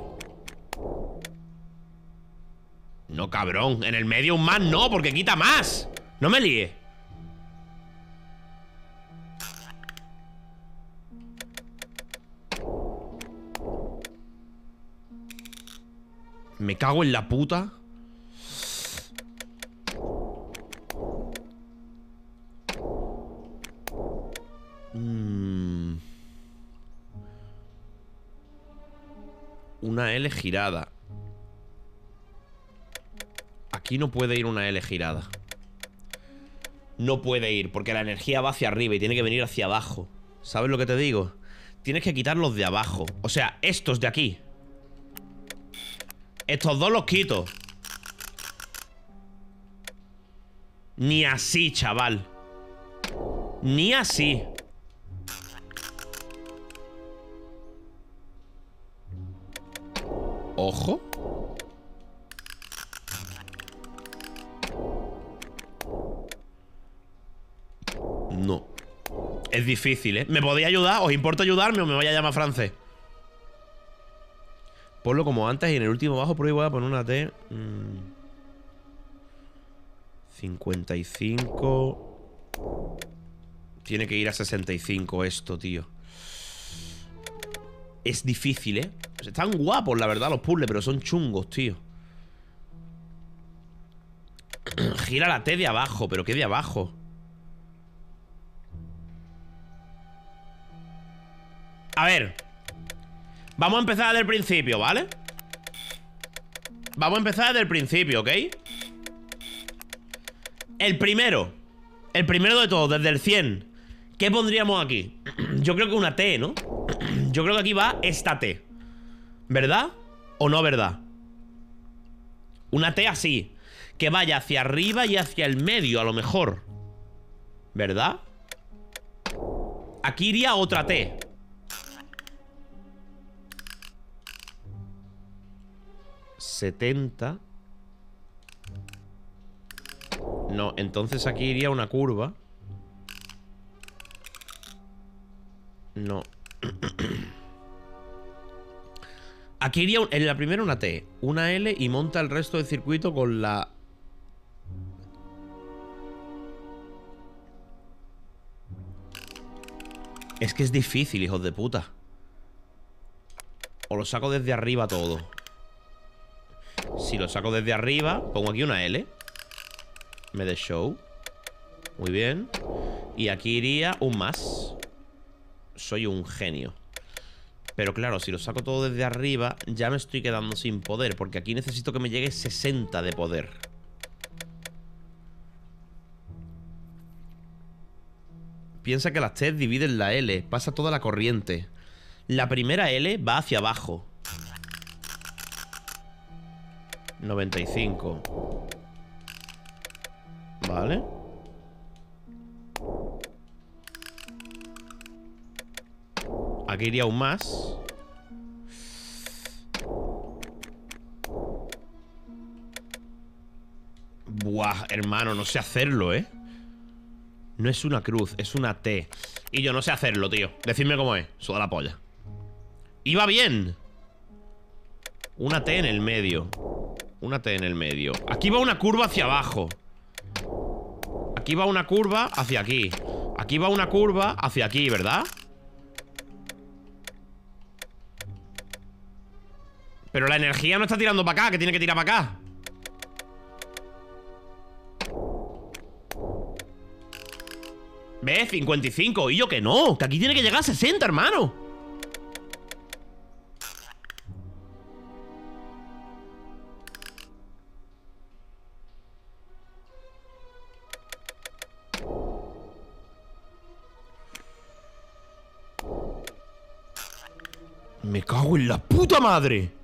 No, cabrón. En el medio un más no, porque quita más. No me líe. Me cago en la puta Una L girada. Aquí no puede ir una L girada. No puede ir Porque la energía va hacia arriba y tiene que venir hacia abajo. ¿Sabes lo que te digo? Tienes que quitar los de abajo. O sea, estos de aquí. Estos dos los quito. Ni así, chaval. Ni así Ojo. No. Es difícil, ¿eh? ¿Me podéis ayudar? ¿Os importa ayudarme o me voy a llamar francés? Ponlo como antes y en el último bajo prueba voy a poner una T. Mm. 55. Tiene que ir a 65 esto, tío. Es difícil, ¿eh? Están guapos, la verdad, los puzzles, pero son chungos, tío. Gira la T de abajo, pero ¿qué de abajo? A ver Vamos a empezar desde el principio, ¿vale? Vamos a empezar desde el principio, ¿ok? El primero El primero de todos, desde el 100 ¿Qué pondríamos aquí? Yo creo que una T, ¿no? Yo creo que aquí va esta T ¿Verdad? ¿O no verdad? Una T así Que vaya hacia arriba y hacia el medio a lo mejor ¿Verdad? Aquí iría otra T 70 No, entonces aquí iría una curva No Aquí iría en la primera una T Una L y monta el resto del circuito con la Es que es difícil, hijos de puta O lo saco desde arriba todo si lo saco desde arriba, pongo aquí una L. Me de show. Muy bien. Y aquí iría un más. Soy un genio. Pero claro, si lo saco todo desde arriba, ya me estoy quedando sin poder. Porque aquí necesito que me llegue 60 de poder. Piensa que las T dividen la L. Pasa toda la corriente. La primera L va hacia abajo. 95 Vale Aquí iría un más. Buah, hermano, no sé hacerlo, ¿eh? No es una cruz, es una T. Y yo no sé hacerlo, tío. Decidme cómo es, suda la polla. Iba bien. Una T en el medio. Una T en el medio. Aquí va una curva hacia abajo. Aquí va una curva hacia aquí. Aquí va una curva hacia aquí, ¿verdad? Pero la energía no está tirando para acá Que tiene que tirar para acá ¿Ves? 55 Y yo que no Que aquí tiene que llegar a 60, hermano Me cago en la puta madre.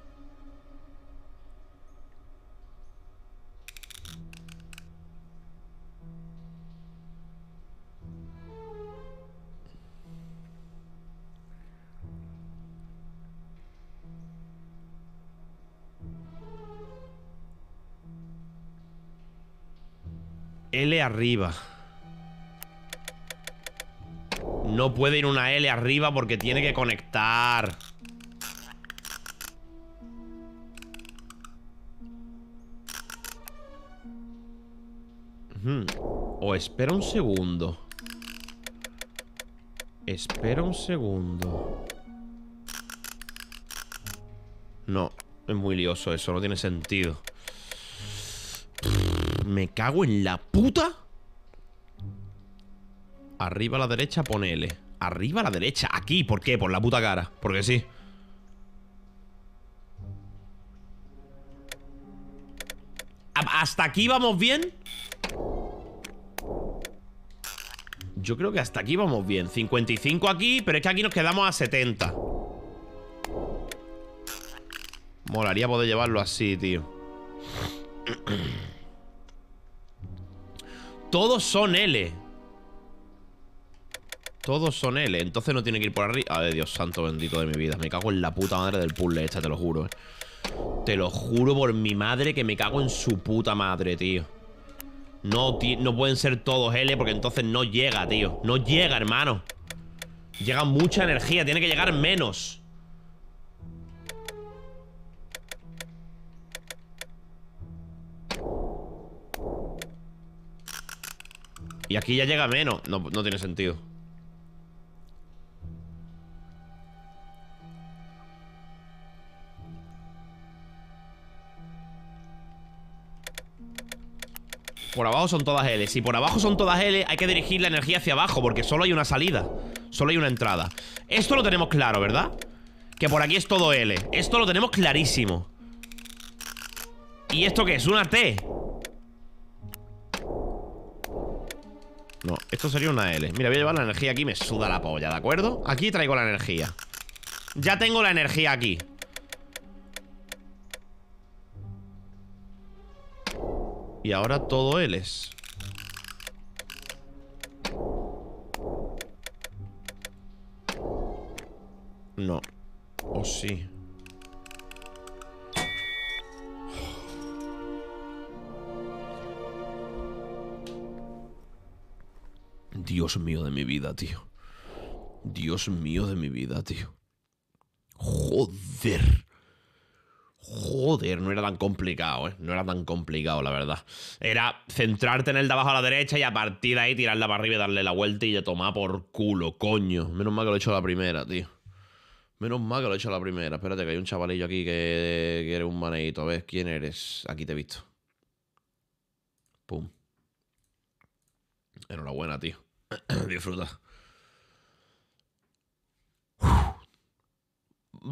L arriba. No puede ir una L arriba porque tiene que conectar. O espera un segundo. Espera un segundo. No, es muy lioso eso, no tiene sentido. Me cago en la puta. Arriba a la derecha pone L. Arriba a la derecha, aquí, ¿por qué? Por la puta cara, porque sí. ¿Hasta aquí vamos bien? Yo creo que hasta aquí vamos bien 55 aquí, pero es que aquí nos quedamos a 70 Molaría poder llevarlo así, tío Todos son L. Todos son L. Entonces no tiene que ir por arriba. Ay, Dios santo bendito de mi vida. Me cago en la puta madre del puzzle esta, te lo juro eh. Te lo juro por mi madre que me cago en su puta madre, tío. No, no pueden ser todos L porque entonces no llega, tío. No llega, hermano. Llega mucha energía, tiene que llegar menos. Y aquí ya llega menos. No, no tiene sentido. Por abajo son todas L. Si por abajo son todas L, hay que dirigir la energía hacia abajo, porque solo hay una salida. Solo hay una entrada. Esto lo tenemos claro, ¿verdad? Que por aquí es todo L. Esto lo tenemos clarísimo. ¿Y esto qué es? ¿Una T? No, esto sería una L. Mira, voy a llevar la energía aquí, me suda la polla, ¿de acuerdo? Aquí traigo la energía. Ya tengo la energía aquí. Y ahora todo L's. No. O sí. Dios mío de mi vida, tío. Dios mío de mi vida, tío. Joder. Joder, no era tan complicado, ¿eh? No era tan complicado, la verdad. Era centrarte en el de abajo a la derecha y a partir de ahí tirarla para arriba y darle la vuelta y ya tomar por culo, coño. Menos mal que lo he hecho a la primera, tío. Menos mal que lo he hecho a la primera. Espérate, que hay un chavalillo aquí que quiere un maneito. A ver, ¿quién eres? Aquí te he visto. Pum. Enhorabuena, tío. Disfruta.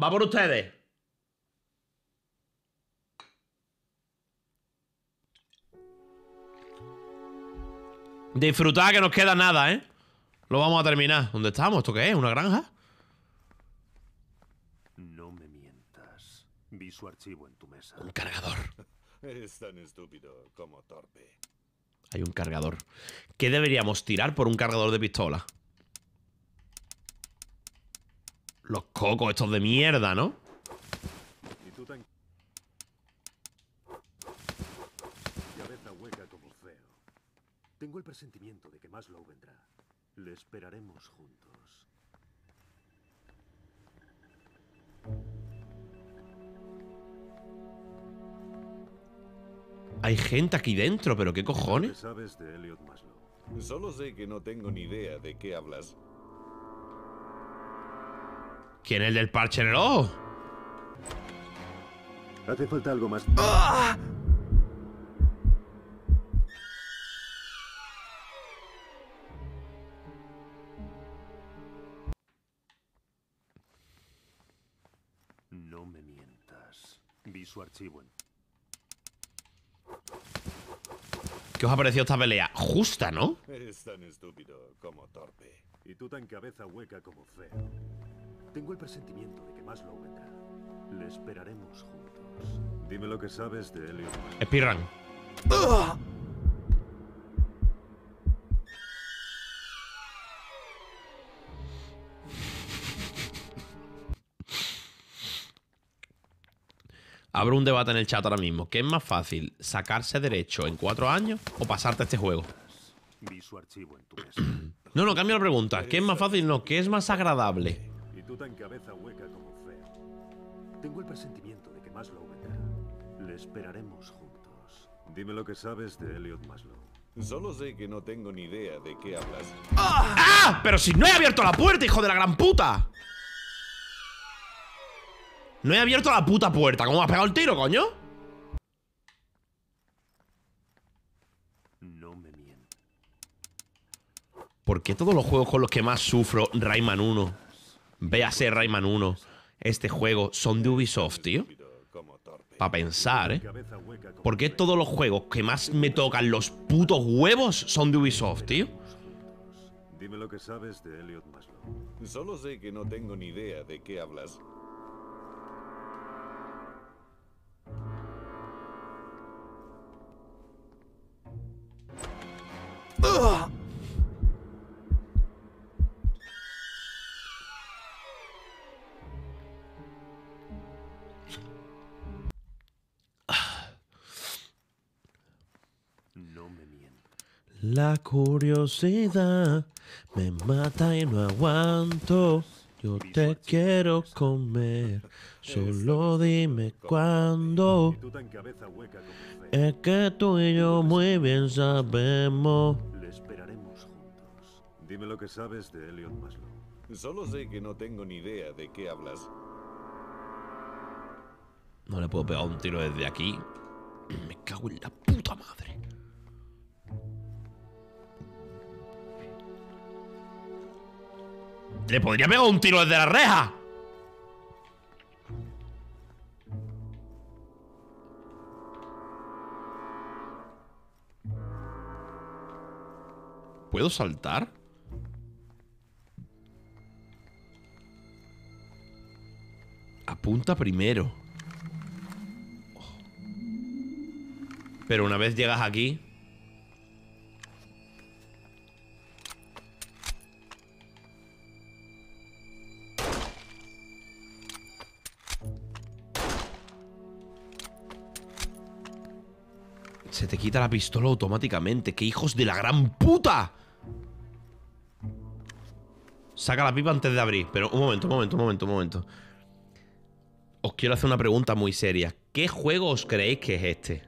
Va por ustedes. Disfrutad que nos queda nada, ¿eh? Lo vamos a terminar. ¿Dónde estamos? ¿Esto qué es? ¿Una granja? No me mientas. Vi su archivo en tu mesa. Un cargador. Eres tan estúpido como torpe. Hay un cargador. ¿Qué deberíamos tirar por un cargador de pistola? Los cocos estos de mierda, ¿no? Tengo el presentimiento de que Maslow vendrá. Le esperaremos juntos. Hay gente aquí dentro, pero ¿qué ¿Qué cojones? sabes de Elliot Maslow? Solo sé que no tengo ni idea de qué hablas. ¿Quién es el del parche en el ojo? Hace falta algo más. No me mientas. Vi su archivo en... ¿Qué os ha parecido esta pelea? Justa, ¿no? Eres tan estúpido como torpe. Y tú tan cabeza hueca como feo. Tengo el presentimiento de que Maslow vendrá. Le esperaremos juntos. Dime lo que sabes de Elliot. Speedrun. Abro un debate en el chat ahora mismo. ¿Qué es más fácil? ¿Sacarse derecho en cuatro años o pasarte este juego? Vi su archivo en tu mesa. No, no, cambio la pregunta. ¿Qué es más fácil? No, ¿qué es más agradable? Y tú tan cabeza hueca como feo. Tengo el presentimiento de que Maslow vendrá. Le esperaremos juntos. Dime lo que sabes de Elliot Maslow. Solo sé que no tengo ni idea de qué hablas. ¡Ah! ¡Pero si no he abierto la puerta, hijo de la gran puta! No he abierto la puta puerta. ¿Cómo me has pegado el tiro, coño? No me mientas. ¿Por qué todos los juegos con los que más sufro, Rayman 1, véase Rayman 1, este juego, son de Ubisoft, tío? Para pensar, ¿eh? ¿Por qué todos los juegos que más me tocan los putos huevos son de Ubisoft, tío? Dime lo que sabes de Elliot Maslow. Solo sé que no tengo ni idea de qué hablas. La curiosidad me mata y no aguanto. Yo te quiero comer, solo dime cuándo. Es que tú y yo muy bien sabemos. Le esperaremos juntos. Dime lo que sabes de Elliot Maslow. Solo sé que no tengo ni idea de qué hablas. No le puedo pegar un tiro desde aquí. Me cago en la puta madre. Le podría pegar un tiro desde la reja. ¿Puedo saltar? Apunta primero. Pero una vez llegas aquí... Se te quita la pistola automáticamente. ¡Qué hijos de la gran puta! Saca la pipa antes de abrir. Pero un momento, un momento, un momento, un momento. Os quiero hacer una pregunta muy seria. ¿Qué juego os creéis que es este?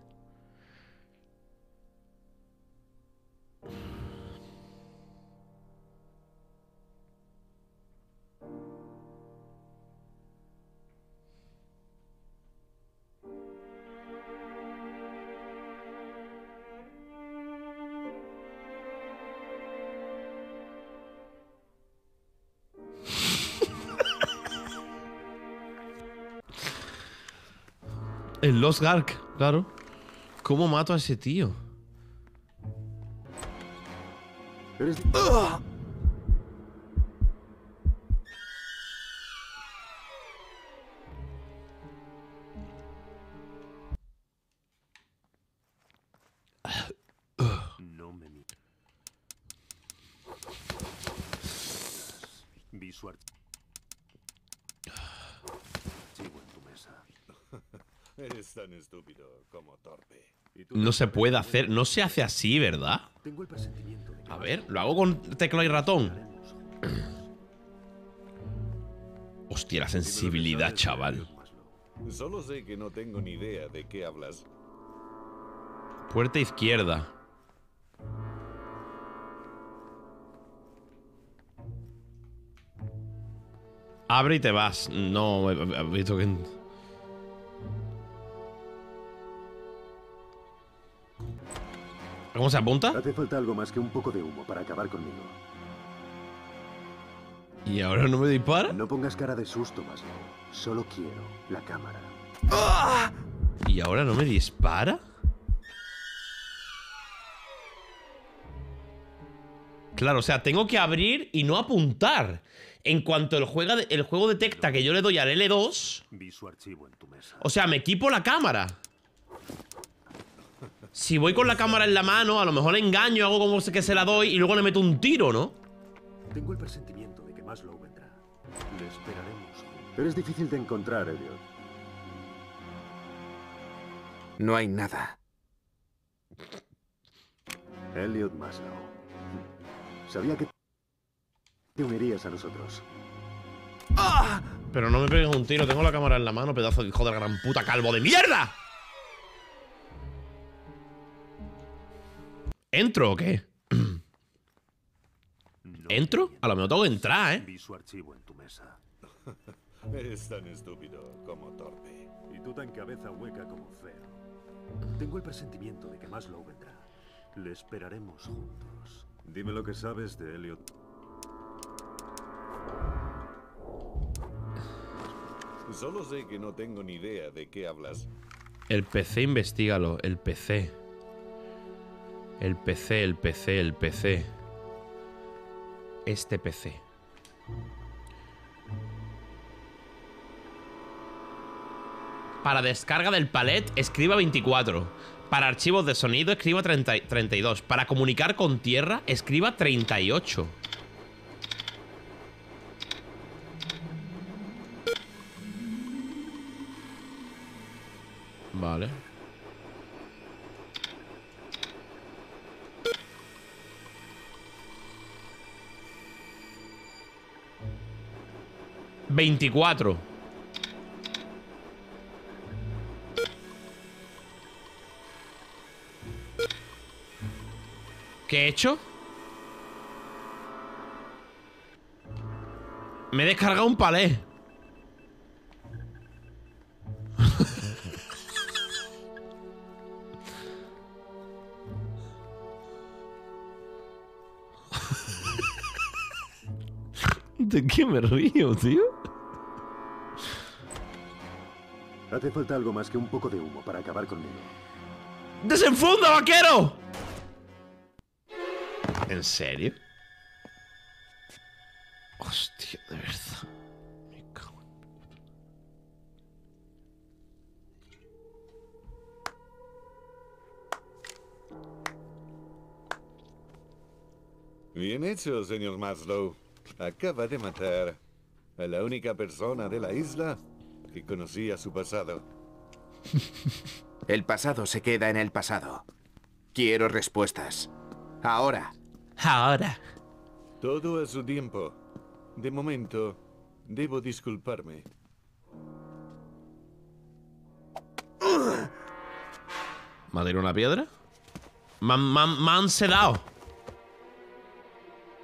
El Lost Ark, claro. ¿Cómo mato a ese tío? Eres... No me mi- Vi su archivo en tu mesa. Eres tan estúpido como torpe. No se puede hacer. No se hace así, ¿verdad? A ver, lo hago con tecla y ratón. Hostia, la sensibilidad, chaval. Solo sé que no tengo ni idea de qué hablas. Puerta izquierda. Abre y te vas. No, he visto que. ¿Cómo se apunta? Hace falta algo más que un poco de humo para acabar conmigo. ¿Y ahora no me dispara? No pongas cara de susto, Maslow. Solo quiero la cámara. ¿Y ahora no me dispara? Claro, o sea, tengo que abrir y no apuntar. En cuanto el juego, el juego detecta que yo le doy al L2, Vi su archivo en tu mesa. o sea, me equipo la cámara. Si voy con la cámara en la mano, a lo mejor le engaño, hago como que se la doy y luego le meto un tiro, ¿no? Tengo el presentimiento de que Maslow vendrá. Le esperaremos. Eres difícil de encontrar, Elliot. No hay nada. Elliot Maslow. Sabía que te unirías a nosotros. Pero no me pegues un tiro, tengo la cámara en la mano, pedazo de hijo de la gran puta calvo de mierda. ¿Entro o qué? ¿Entro? A lo mejor tengo que entrar, ¿eh? Vi su archivo en tu mesa. Eres tan estúpido como torpe. Y tú tan cabeza hueca como feo. Tengo el presentimiento de que Maslow vendrá. Le esperaremos juntos. Dime lo que sabes de Elliot. Solo sé que no tengo ni idea de qué hablas. El PC, investigalo. El PC. El PC, el PC, el PC. Este PC. Para descarga del palet, escriba 24. Para archivos de sonido, escriba 30 y- 32. Para comunicar con tierra, escriba 38. Vale. 24. ¿Qué he hecho? Me he descargado un palé. ¿De qué me río, tío? Hace falta algo más que un poco de humo para acabar conmigo. ¡Desenfunda, vaquero! ¿En serio? Hostia, de verdad. Me cago en- Bien hecho, señor Maslow. Acaba de matar a la única persona de la isla que conocía su pasado. El pasado se queda en el pasado. Quiero respuestas. Ahora. Ahora. Todo a su tiempo. De momento, debo disculparme. ¿Me ha tirado una piedra? Han- me han sedado.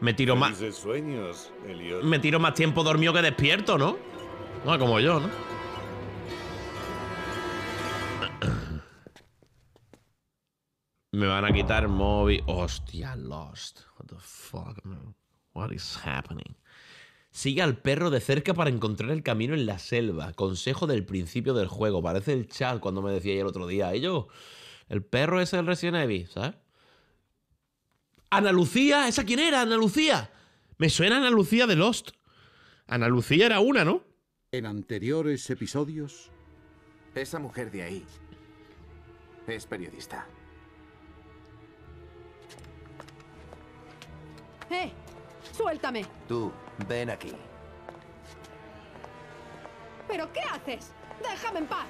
Me tiro más. Sueños. Me tiro más tiempo dormido que despierto, ¿no? No, como yo, ¿no? Me van a quitar el móvil. Hostia, Lost. What the fuck, man? What is happening? Sigue al perro de cerca para encontrar el camino en la selva. Consejo del principio del juego. Parece el chat cuando me decía el otro día. Ellos, el perro es el Resident Evil, ¿sabes? Ana Lucía, ¿esa quién era? Ana Lucía. Me suena Ana Lucía de Lost. Ana Lucía era una, ¿no? En anteriores episodios, Esa mujer de ahí es periodista. ¡Eh! ¡Suéltame! Tú, ven aquí. ¿Pero qué haces? ¡Déjame en paz!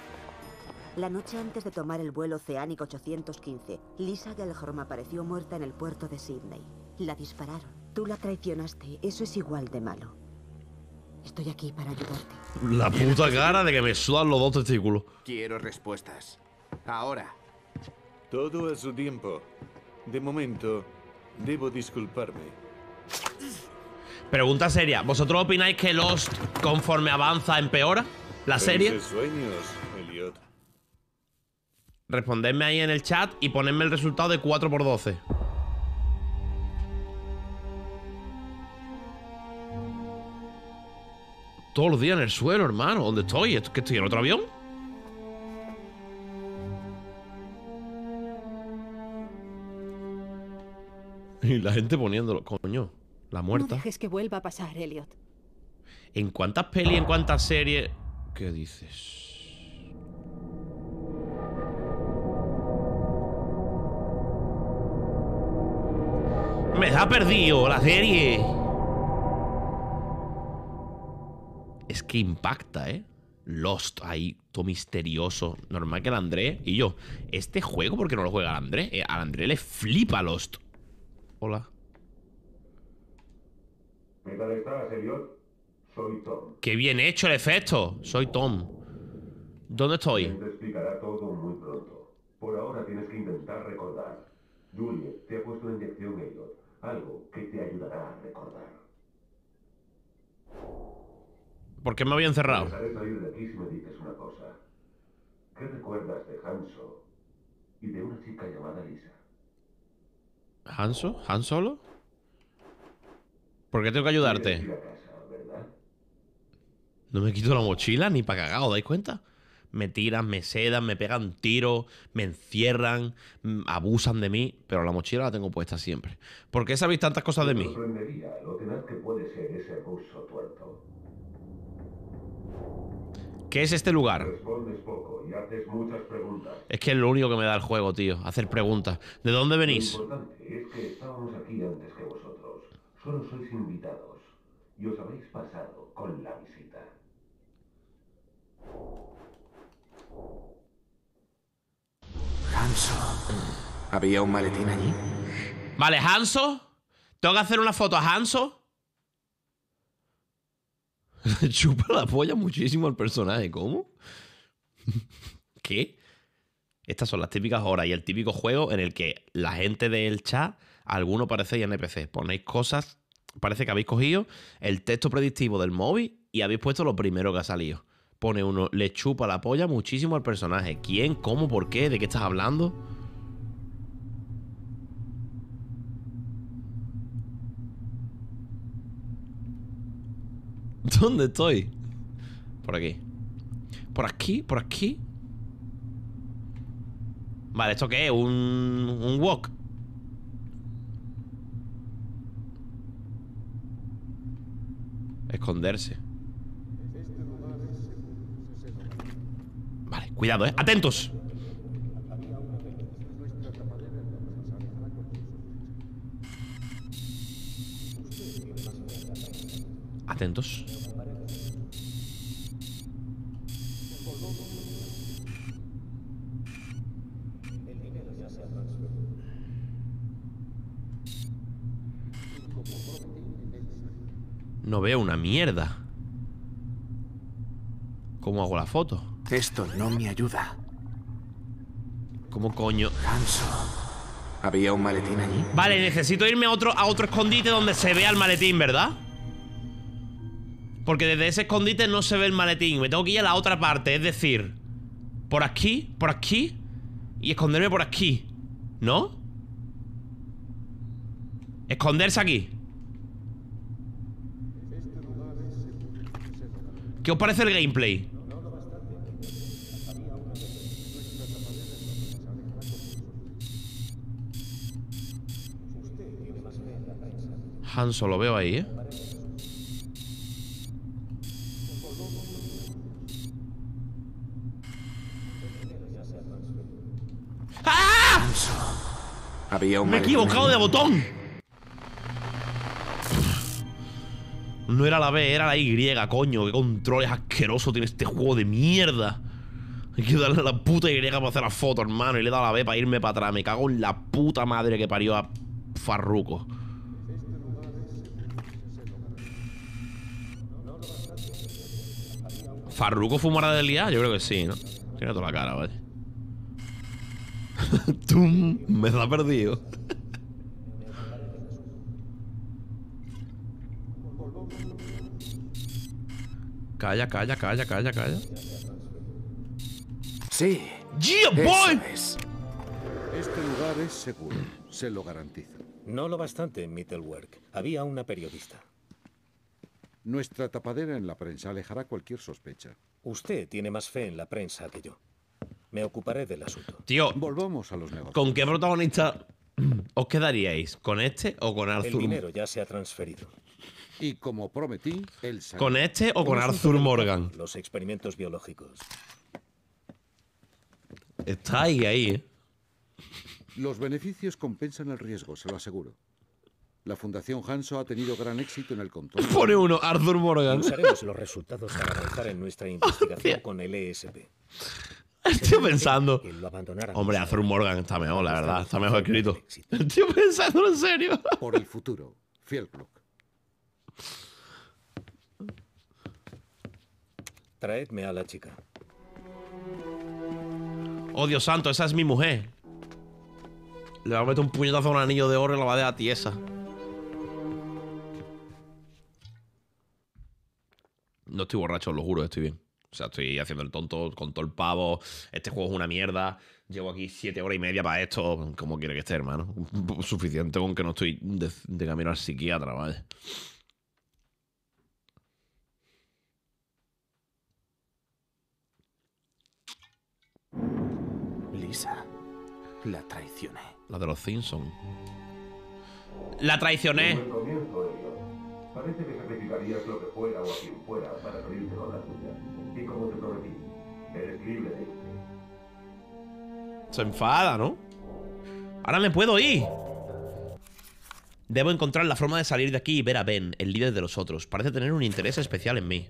La noche antes de tomar el vuelo Oceanic 815, Lisa Gellhorn apareció muerta en el puerto de Sydney. La dispararon. Tú la traicionaste. Eso es igual de malo. Estoy aquí para ayudarte. La puta cara de que me sudan los dos testículos. Quiero respuestas. Ahora. Todo a su tiempo. De momento, debo disculparme. Pregunta seria. ¿Vosotros opináis que Lost, conforme avanza, empeora? ¿La serie? Sueños, Elliot. Respondedme ahí en el chat y ponedme el resultado de 4 por 12 Todos los días en el suelo, hermano. ¿Dónde estoy? ¿Est- ¿Que estoy en otro avión? Y la gente poniéndolo. Coño, la No muerta. dejes que vuelva a pasar, Elliot. ¿En cuántas pelis, en cuántas series? ¿Qué dices? Me ha perdido la serie. Es que impacta, ¿eh? Lost ahí, todo misterioso. Normal que el André y yo. Este juego, ¿por qué no lo juega el André? Eh, al André le flipa Lost. Hola. Soy Tom. Qué bien hecho el efecto. Soy Tom. ¿Dónde estoy? Te explicará todo muy pronto. Por ahora tienes que intentar recordar. Juliet te ha puesto una inyección, Elliot. Algo que te ayudará a recordar. ¿Por qué me había encerrado? Salir de aquí si me dices una cosa. ¿Qué recuerdas de Hanso y de una chica llamada Lisa? ¿Hanso? ¿Han solo? ¿Por qué tengo que ayudarte? No me quito la mochila ni para cagado, ¿dais cuenta? Me tiran, me sedan, me pegan tiros, me encierran, mm, abusan de mí, pero la mochila la tengo puesta siempre. ¿Por qué sabéis tantas cosas de mí? sorprendería lo tenaz que puede ser ese ruso tuerto. ¿Qué es este lugar? Respondes poco y haces muchas preguntas. Es que es lo único que me da el juego, tío. Hacer preguntas. ¿De dónde venís? Lo importante es que estábamos aquí antes que vosotros. Solo sois invitados. Y os habéis pasado con la visita. Hanso. ¿Había un maletín allí? Vale, Hanso. Tengo que hacer una foto a Hanso. Chupa la polla muchísimo al personaje. ¿Cómo? ¿Qué? Estas son las típicas horas y el típico juego en el que la gente del chat, alguno parecéis NPC. Ponéis cosas, parece que habéis cogido el texto predictivo del móvil y habéis puesto lo primero que ha salido. Pone uno, le chupa la polla muchísimo al personaje. ¿Quién? ¿Cómo? ¿Por qué? ¿De qué estás hablando? ¿Dónde estoy? Por aquí. Por aquí, por aquí. Vale, ¿esto qué es? Un, un walk. Esconderse. Vale, cuidado, ¿eh? ¡Atentos! Atentos. No veo una mierda. ¿Cómo hago la foto? Esto no me ayuda. ¿Cómo coño? ¿Había un maletín allí? Vale, necesito irme a otro, a otro escondite donde se vea el maletín, ¿verdad? Porque desde ese escondite no se ve el maletín. Me tengo que ir a la otra parte, es decir, por aquí, por aquí y esconderme por aquí. ¿No? Esconderse aquí. ¿Qué os parece el gameplay? Hanso, lo veo ahí, ¿eh? ¡Ah! Había un Me he equivocado de botón. No era la B, era la Y, coño. Qué controles asqueroso tiene este juego de mierda. Hay que darle a la puta Y para hacer la foto, hermano. Y le he dado la B para irme para atrás. Me cago en la puta madre que parió a Farruko. ¿Farruko fumará del día? Yo creo que sí, ¿no? Tiene toda la cara, vaya. Tum, me da perdido. Calla, calla, calla, calla, calla. Sí. ¡Yeah, boy! es. Este lugar es seguro, se lo garantizo. No lo bastante en Mittelwerk. Había una periodista. Nuestra tapadera en la prensa alejará cualquier sospecha. Usted tiene más fe en la prensa que yo. Me ocuparé del asunto. Tío, Volvamos a los negocios. ¿con qué protagonista os quedaríais? ¿Con este o con El Arthur? dinero ya se ha transferido. Y como prometí, él salió. ¿Con este o con Arthur Morgan? Los experimentos biológicos. Está ahí, ahí, ¿eh? Los beneficios compensan el riesgo, se lo aseguro. La Fundación Hanso ha tenido gran éxito en el control. Pone uno, Arthur Morgan. Usaremos los resultados para avanzar en nuestra investigación con el ESP. Estoy pensando. Hombre, Arthur Morgan está mejor, la verdad. Está mejor escrito. Estoy pensando en serio. Por el futuro, Fielkluk. Traedme a la chica. Oh, Dios santo, esa es mi mujer. Le va a meter un puñetazo a un anillo de oro y la va a dejar tiesa. No estoy borracho, os lo juro, estoy bien. O sea, estoy haciendo el tonto con todo el pavo. Este juego es una mierda. Llevo aquí siete horas y media para esto. ¿Cómo quiere que esté, hermano? Suficiente con que no estoy de, de camino al psiquiatra, vale. Lisa, la traicioné. La de los Simpsons. La traicioné. Parece que sacrificarías lo que fuera o a quien fuera para salirte con la tuya. Y como te prometí, eres libre de irte. Se enfada, ¿no? Ahora me puedo ir. Debo encontrar la forma de salir de aquí y ver a Ben, el líder de los otros. Parece tener un interés especial en mí.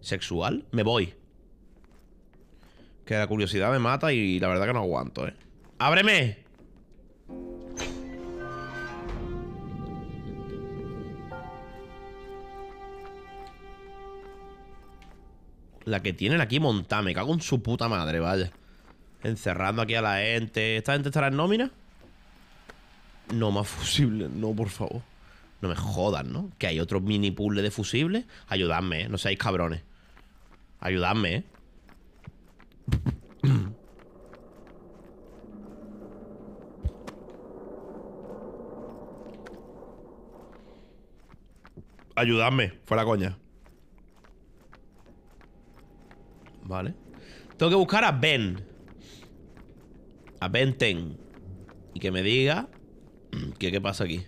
¿Sexual? Me voy. Que la curiosidad me mata y la verdad que no aguanto, ¿eh? ¡Ábreme! La que tienen aquí montada. Me cago en su puta madre, vaya. Encerrando aquí a la gente. ¿Esta gente estará en nómina? No más fusibles. No, por favor. No me jodan, ¿no? Que hay otro mini puzzle de fusibles. Ayudadme, ¿eh? No seáis cabrones. Ayudadme, ¿eh? Ayudadme, fuera coña. Vale. Tengo que buscar a Ben. A Ben Ten. Y que me diga qué pasa aquí.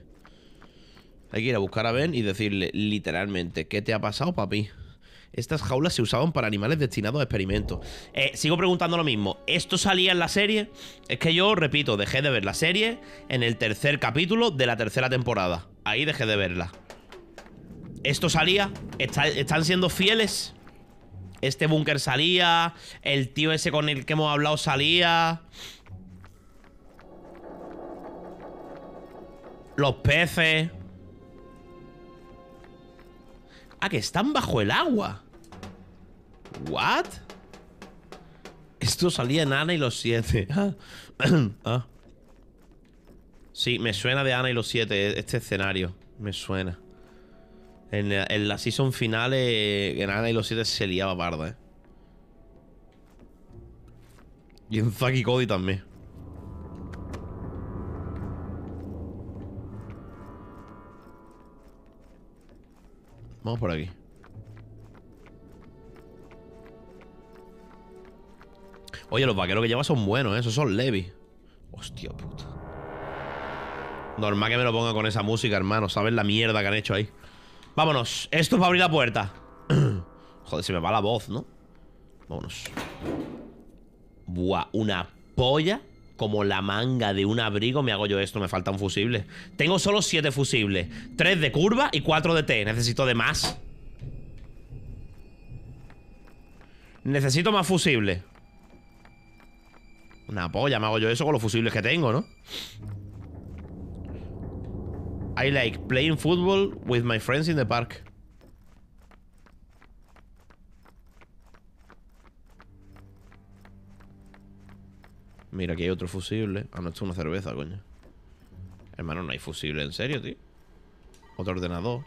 Hay que ir a buscar a Ben y decirle literalmente, ¿qué te ha pasado, papi? Estas jaulas se usaban para animales destinados a experimentos. Eh, sigo preguntando lo mismo. ¿Esto salía en la serie? Es que yo, repito, dejé de ver la serie en el tercer capítulo de la tercera temporada. Ahí dejé de verla. ¿Esto salía? ¿Está- ¿Están siendo fieles? Este búnker salía. El tío ese con el que hemos hablado salía. Los peces. Ah, que están bajo el agua. ¿What? Esto salía en Ana y los siete. Ah. Ah. Sí, me suena de Ana y los siete este escenario. Me suena. En la, en la season final, eh, en Ana y los siete se liaba parda, eh. Y en Zack Cody también. Vamos por aquí. Oye, los vaqueros que lleva son buenos, ¿eh? Esos son Levi. Hostia puta. Normal que me lo ponga con esa música, hermano. ¿Sabes la mierda que han hecho ahí? Vámonos. Esto es para abrir la puerta. Joder, se me va la voz, ¿no? Vámonos. Buah, una polla como la manga de un abrigo me hago yo esto. Me faltan fusibles. Tengo solo siete fusibles. Tres de curva y cuatro de T. Necesito de más. Necesito más fusibles. Una polla, me hago yo eso con los fusibles que tengo, ¿no? I like playing football with my friends in the park. Mira, aquí hay otro fusible. Ah, no, esto es una cerveza, coño. Hermano, no hay fusible, en serio, tío. Otro ordenador.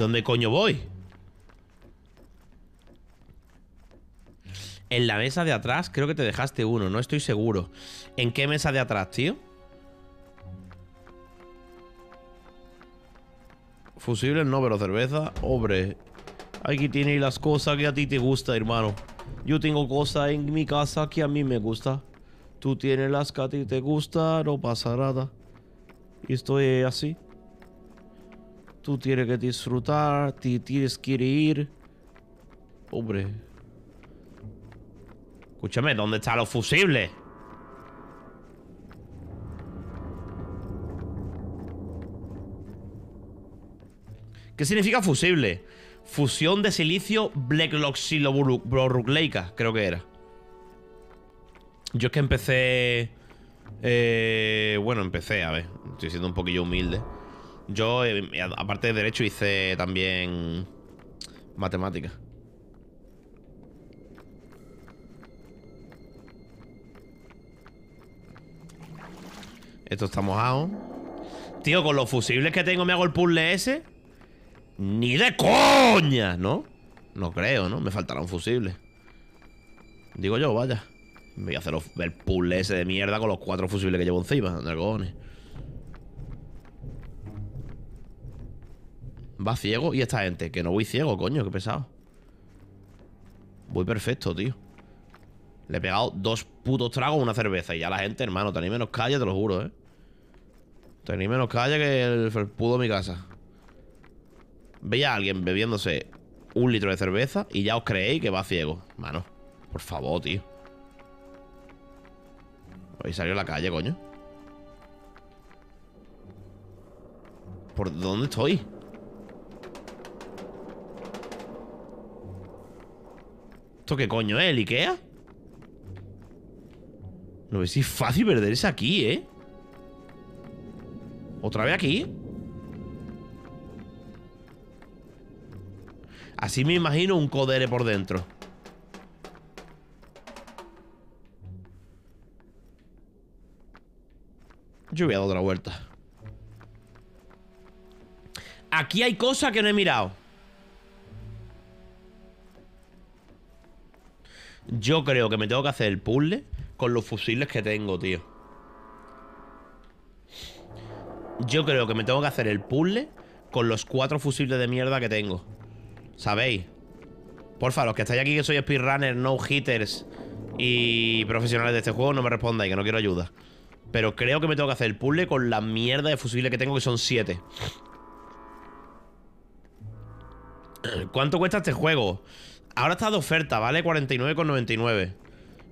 ¿Dónde coño voy? En la mesa de atrás creo que te dejaste uno, no estoy seguro. ¿En qué mesa de atrás, tío? Fusibles no, pero cerveza, hombre. Aquí tienes las cosas que a ti te gusta, hermano. Yo tengo cosas en mi casa que a mí me gusta. Tú tienes las que a ti te gusta, no pasa nada. Y estoy así. Tú tienes que disfrutar, ti tienes que ir. Hombre. Escúchame, ¿dónde están los fusibles? ¿Qué significa fusible? Fusión de silicio Blackloxyloborrucleica, creo que era. Yo es que empecé... eh, bueno, empecé, a ver. Estoy siendo un poquillo humilde. Yo, eh, aparte de Derecho, hice también... Matemáticas. Esto está mojado. Tío, con los fusibles que tengo me hago el puzzle ese. Ni de coña, ¿no? No creo, ¿no? Me faltará un fusible. Digo yo, vaya. Voy a hacer el puzzle ese de mierda con los cuatro fusibles que llevo encima. ¿Dónde? Va ciego. ¿Y esta gente? Que no voy ciego, coño, qué pesado. Voy perfecto, tío. Le he pegado dos putos tragos a una cerveza. Y ya la gente, hermano, tenéis menos calle, te lo juro, ¿eh? Tenéis menos calle que el felpudo de mi casa. Veía a alguien bebiéndose un litro de cerveza y ya os creéis que va ciego. Mano, por favor, tío. Habéis salido a la calle, coño. ¿Por dónde estoy? ¿Esto qué coño es? ¿El Ikea? No ves si es fácil perderse aquí, ¿eh? ¿Otra vez aquí? Así me imagino un codere por dentro. Yo voy a dar otra vuelta. Aquí hay cosas que no he mirado. Yo creo que me tengo que hacer el puzzle con los fusiles que tengo, tío. Yo creo que me tengo que hacer el puzzle con los cuatro fusiles de mierda que tengo. ¿Sabéis? Porfa, los que estáis aquí que soy speedrunner, no hitters y profesionales de este juego, no me respondáis, que no quiero ayuda. Pero creo que me tengo que hacer el puzzle con la mierda de fusiles que tengo, que son siete. ¿Cuánto cuesta este juego? Ahora está de oferta, ¿vale? 49,99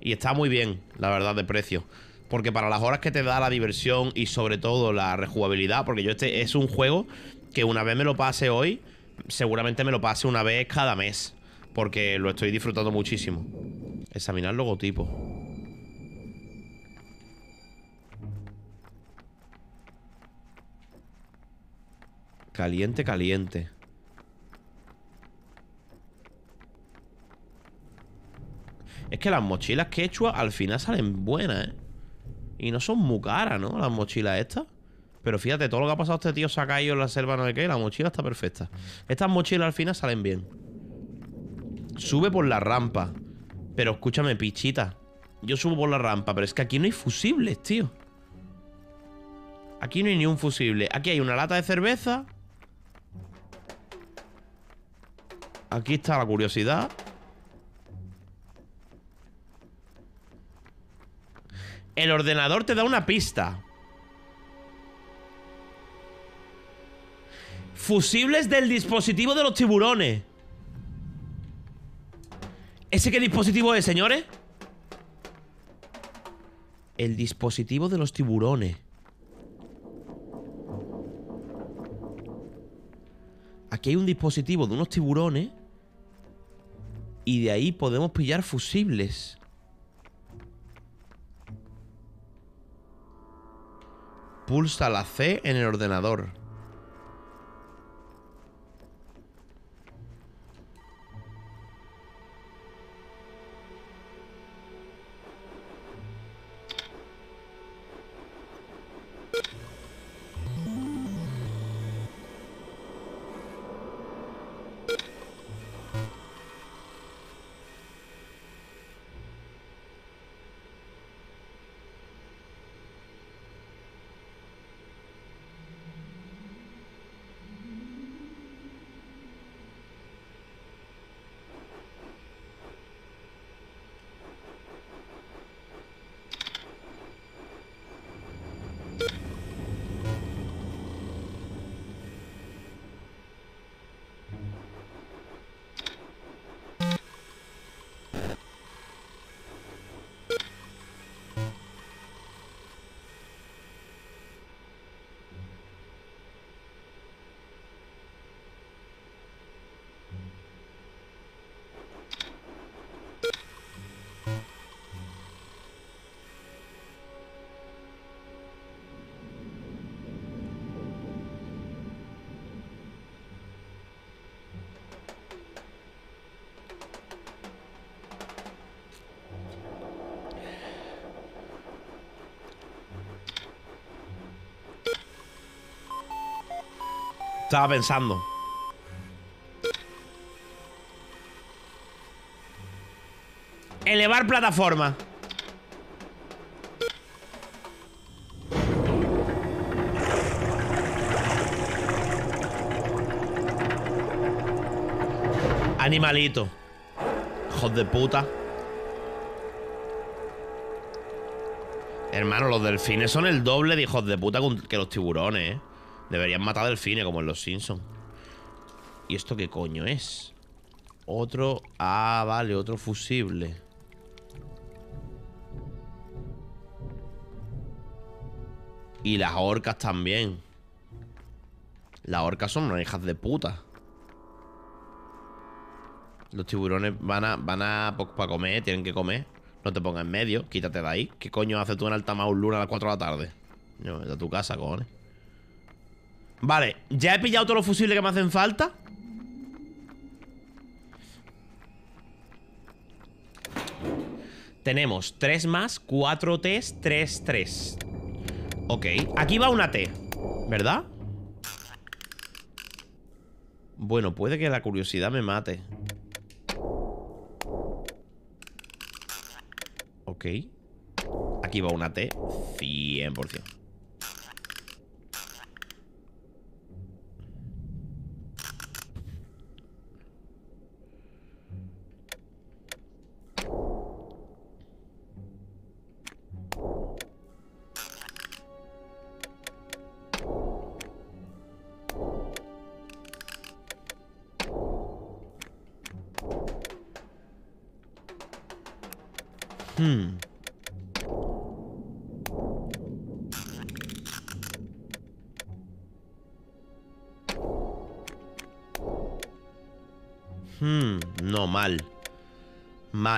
Y está muy bien, la verdad, de precio. Porque para las horas que te da la diversión Y sobre todo la rejugabilidad Porque yo este es un juego que una vez me lo pase hoy Seguramente me lo pase una vez cada mes Porque lo estoy disfrutando muchísimo. Examinar logotipo. Caliente, caliente Es que las mochilas quechua al final salen buenas, ¿eh? Y no son muy caras, ¿no? Las mochilas estas. Pero fíjate, todo lo que ha pasado este tío se ha caído en la selva, no sé qué. La mochila está perfecta. Estas mochilas al final salen bien. Sube por la rampa. Pero escúchame, pichita. Yo subo por la rampa, pero es que aquí no hay fusibles, tío. Aquí no hay ni un fusible. Aquí hay una lata de cerveza. Aquí está la curiosidad. El ordenador te da una pista. Fusibles del dispositivo de los tiburones. ¿Ese qué dispositivo es, señores? El dispositivo de los tiburones. Aquí hay un dispositivo de unos tiburones. Y de ahí podemos pillar fusibles. Pulsa la C en el ordenador. Estaba pensando. Elevar plataforma. Animalito. Hijos de puta. Hermano, los delfines son el doble de hijos de puta que los tiburones, ¿eh? Deberían matar delfines como en los Simpsons. ¿Y esto qué coño es? Otro... Ah, vale, otro fusible. Y las orcas también. Las orcas son unas hijas de puta. Los tiburones van a, van a, pues, para comer, tienen que comer. No te pongas en medio, quítate de ahí. ¿Qué coño haces tú en Altamaus Luna a las 4 de la tarde? No, vete a tu casa, cojones. Vale, ya he pillado todos los fusibles que me hacen falta. Tenemos 3 más, 4 T's, 3 3. Ok, aquí va una T, ¿verdad? Bueno, puede que la curiosidad me mate. Ok. Aquí va una T, 100%.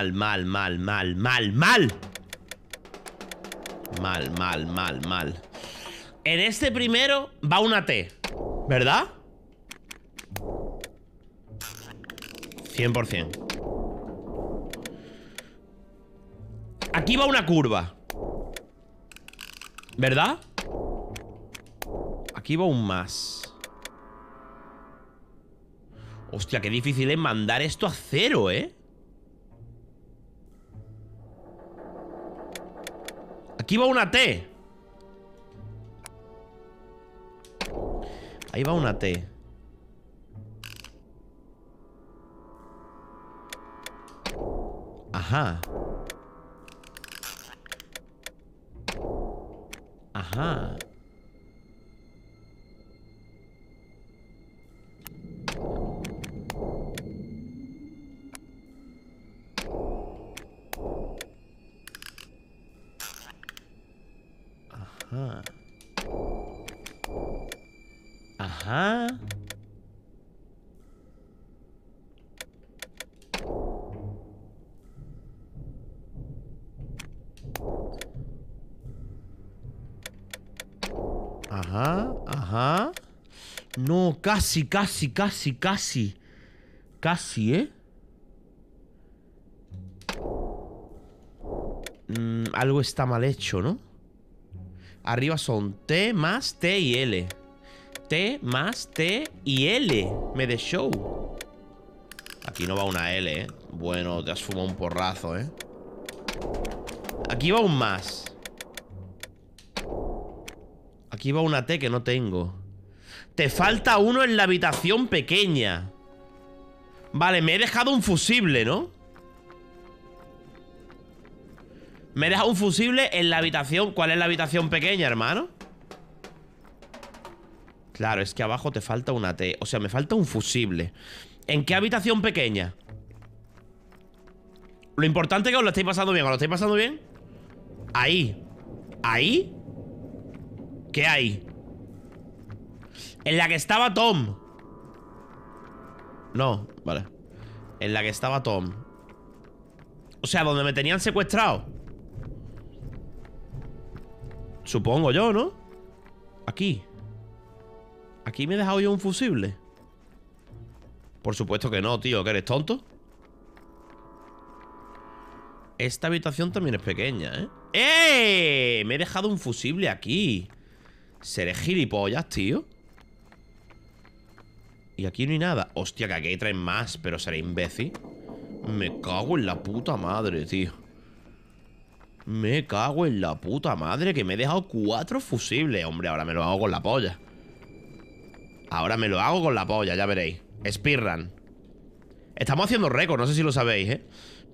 Mal, mal, mal, mal, mal, mal. Mal, mal, mal, mal. En este primero va una T, ¿verdad? 100%. Aquí va una curva ¿Verdad? Aquí va un más Hostia, qué difícil es mandar esto a cero, ¿eh? Aquí va una T. Ahí va una T. Ajá. Ajá. Ajá. Ajá. Ajá, ajá. No, casi, casi, casi, casi. Casi, ¿eh? Mm, algo está mal hecho, ¿no? Arriba son T más T y L. T más T y L. Me de show. Aquí no va una L, ¿eh? Bueno, te has fumado un porrazo, ¿eh? Aquí va un más. Aquí va una T que no tengo. Te falta uno en la habitación pequeña. Vale, me he dejado un fusible, ¿no? Me he dejado un fusible en la habitación ¿Cuál es la habitación pequeña, hermano? Claro, es que abajo te falta una T O sea, me falta un fusible ¿En qué habitación pequeña? Lo importante es que os lo estáis pasando bien ¿Os lo estáis pasando bien? Ahí ¿Ahí? ¿Qué hay? En la que estaba Tom No, vale En la que estaba Tom O sea, donde me tenían secuestrado Supongo yo, ¿no? Aquí ¿Aquí me he dejado yo un fusible? Por supuesto que no, tío ¿Que eres tonto? Esta habitación también es pequeña, ¿eh? ¡Eh! Me he dejado un fusible aquí Seré gilipollas, tío Y aquí no hay nada. Hostia, que aquí tres más Pero seré imbécil. Me cago en la puta madre, tío. Me cago en la puta madre Que me he dejado cuatro fusibles. Hombre, ahora me lo hago con la polla. Ahora me lo hago con la polla, ya veréis. Speedrun. Estamos haciendo récord, no sé si lo sabéis, ¿eh?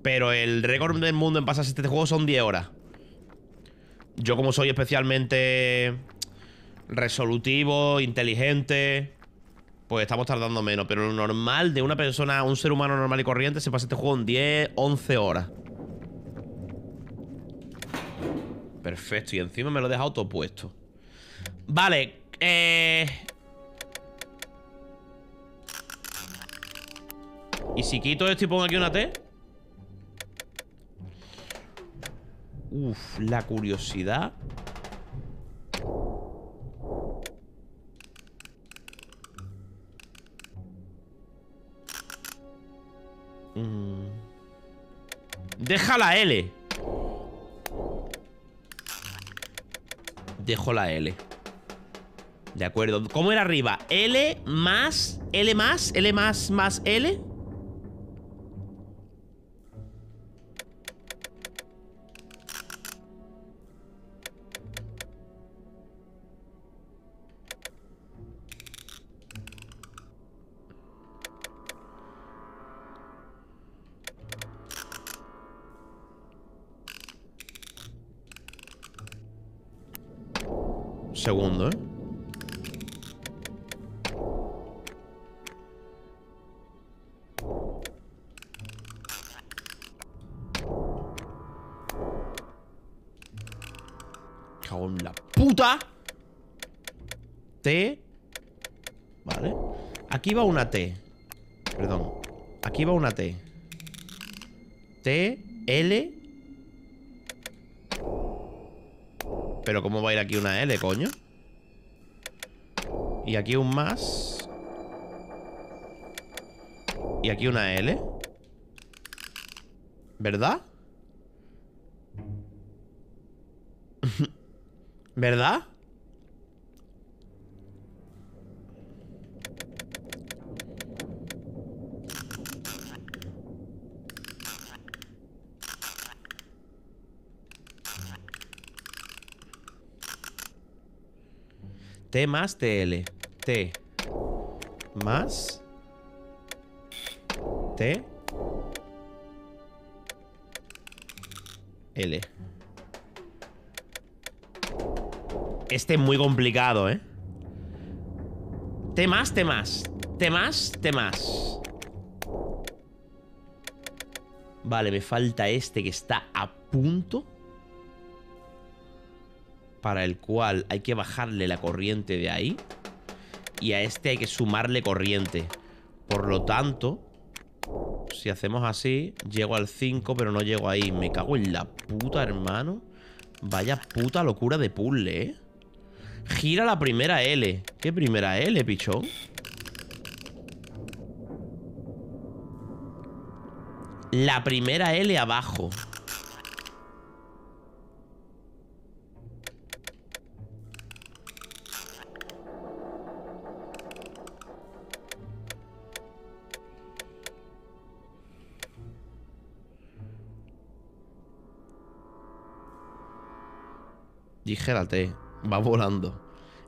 Pero el récord del mundo en pasarse este juego son 10 horas. Yo como soy especialmente resolutivo, inteligente. Pues estamos tardando menos. Pero lo normal de una persona, un ser humano normal y corriente, se pasa este juego en 10, 11 horas. Perfecto. Y encima me lo he dejado puesto. Vale. Eh... ¿Y si quito esto y pongo aquí una T? Uf, la curiosidad. Deja la L. Dejo la L. De acuerdo. ¿Cómo era arriba? L más L más L más más L. Segundo, ¿eh? La puta. T. Vale. Aquí va una T. Perdón. Aquí va una T. T, L. Pero ¿cómo va a ir aquí una L, coño? Y aquí un más. Y aquí una L. ¿Verdad? ¿Verdad? T más TL. T más T L. Este es muy complicado, ¿eh? T más, T más. T más, T más. Vale, me falta este que está a punto. Para el cual hay que bajarle la corriente de ahí. Y a este hay que sumarle corriente. Por lo tanto, si hacemos así, llego al 5, pero no llego ahí. Me cago en la puta, hermano. Vaya puta locura de puzzle, ¿eh? Gira la primera L. ¿Qué primera L, pichón? La primera L abajo. Dije la T. Va volando.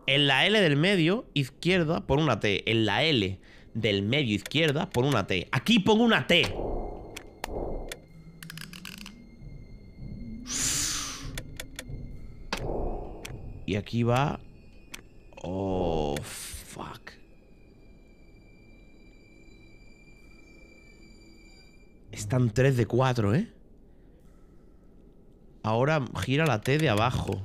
En la L del medio, izquierda, por una T. En la L del medio, izquierda, por una T. Aquí pongo una T. Y aquí va... Oh, fuck. Están 3 de 4, ¿eh? Ahora gira la T de abajo.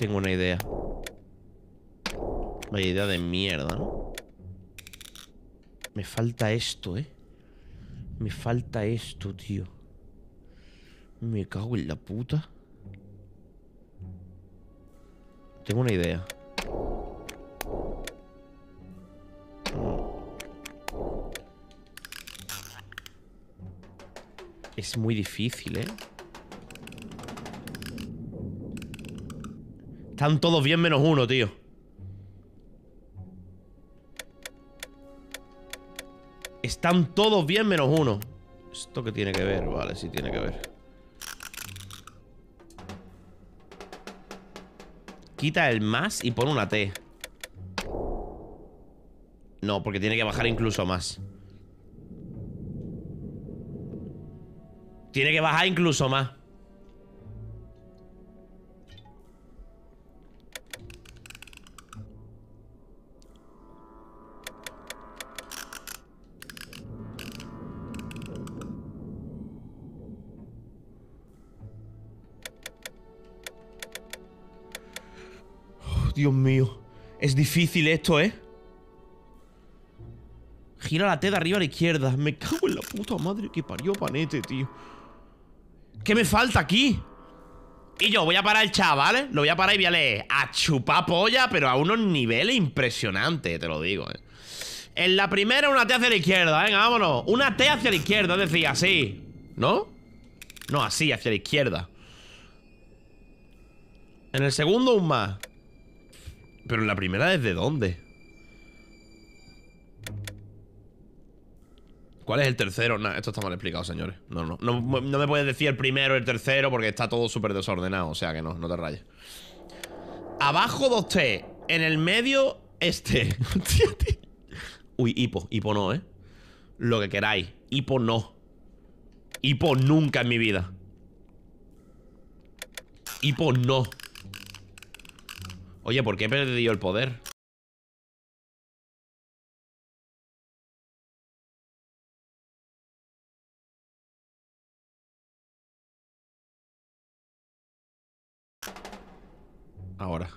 Tengo una idea. Vaya idea de mierda, ¿no? Me falta esto, ¿eh? Me falta esto, tío. Me cago en la puta. Tengo una idea. Es muy difícil, ¿eh? Están todos bien menos uno, tío. Están todos bien menos uno. ¿Esto qué tiene que ver? Vale, sí tiene que ver. Quita el más y pone una T. No, porque tiene que bajar incluso más. Tiene que bajar incluso más. Dios mío. Es difícil esto, ¿eh? Gira la T de arriba a la izquierda. Me cago en la puta madre que parió panete, tío. ¿Qué me falta aquí? Y yo voy a parar el chat, ¿vale? Lo voy a parar y voy a leer a chupar polla, pero a unos niveles impresionantes, te lo digo, ¿eh? En la primera una T hacia la izquierda, venga, vámonos Una T hacia la izquierda, es decir, así ¿No? No, así, hacia la izquierda En el segundo un más Pero la primera ¿desde dónde? ¿Cuál es el tercero? Nah, esto está mal explicado, señores No, no, no, no me puedes decir el primero el tercero Porque está todo súper desordenado O sea que no, no te rayes Abajo dos T En el medio este Uy, hipo, hipo no, ¿eh? Lo que queráis, hipo no Hipo nunca en mi vida Hipo no Oye, ¿por qué he perdido el poder? Ahora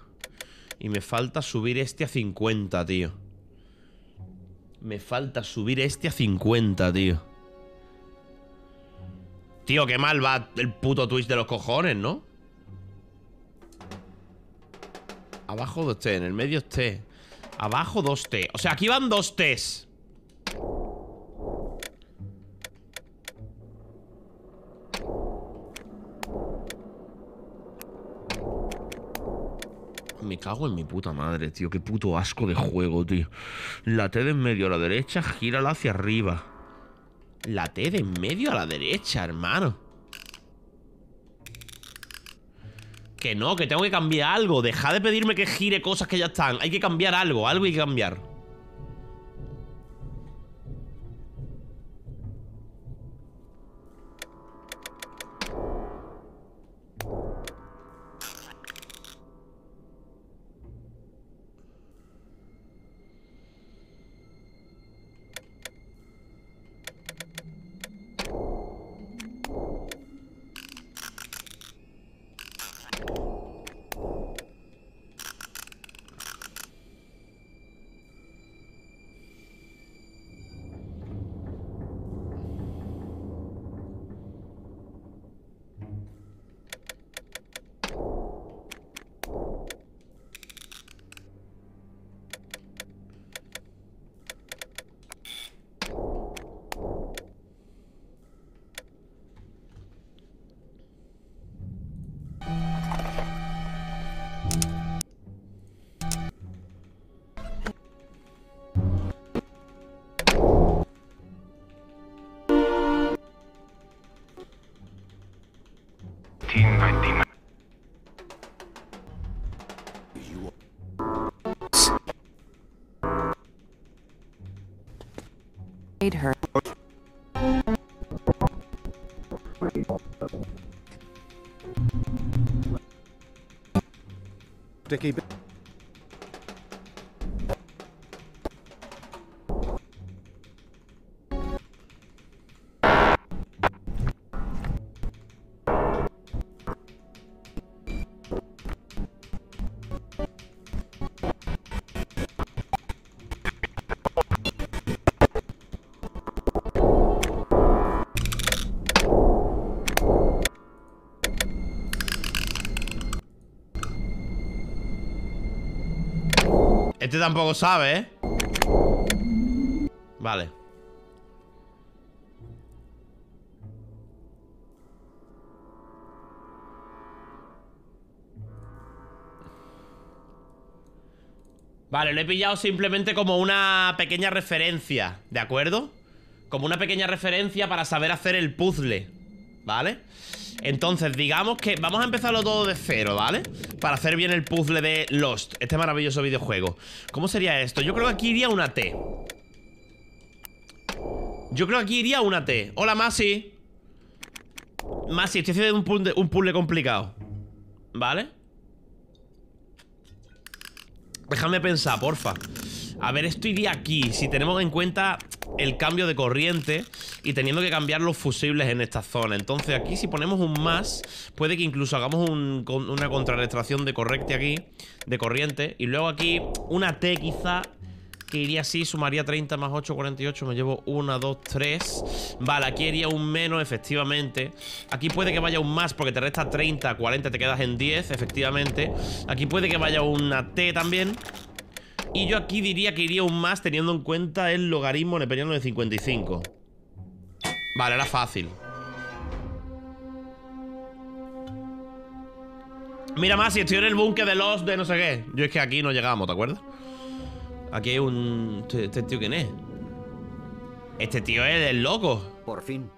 Y me falta subir este a 50, tío Me falta subir este a 50, tío Tío, qué mal va el puto Twitch de los cojones, ¿no? Abajo 2T, en el medio es T. Abajo 2T O sea, aquí van dos Ts. Me cago en mi puta madre, tío. Qué puto asco de juego, tío. La T de en medio a la derecha, gírala hacia arriba. La T de en medio a la derecha, hermano Que no, que tengo que cambiar algo. Deja de pedirme que gire cosas que ya están. Hay que cambiar algo, algo hay que cambiar To keep. Este tampoco sabe, ¿eh? Vale Vale, lo he pillado simplemente como una pequeña referencia ¿De acuerdo? Como una pequeña referencia para saber hacer el puzzle ¿Vale? Entonces, digamos que vamos a empezarlo todo de cero, ¿vale? Para hacer bien el puzzle de Lost Este maravilloso videojuego. ¿Cómo sería esto? Yo creo que aquí iría una T. Yo creo que aquí iría una T. Hola, Masi. Masi, estoy haciendo un puzzle, un puzzle complicado. ¿Vale? Déjame pensar, porfa. A ver, esto iría aquí, si tenemos en cuenta el cambio de corriente y teniendo que cambiar los fusibles en esta zona. Entonces aquí si ponemos un más, puede que incluso hagamos una contrarrestracción de correcte aquí, de corriente. Y luego aquí una T quizá, que iría así, sumaría 30 más 8, 48, me llevo 1, 2, 3. Vale, aquí iría un menos, efectivamente. Aquí puede que vaya un más porque te resta 30, 40, te quedas en 10, efectivamente. Aquí puede que vaya una T también. Y yo aquí diría que iría un más teniendo en cuenta el logaritmo neperiano de 55. Vale, era fácil. Mira más, si estoy en el búnker de los de no sé qué. Yo es que aquí no llegamos, ¿te acuerdas? Aquí hay un... ¿Este, este tío quién es? Este tío es el loco. Por fin.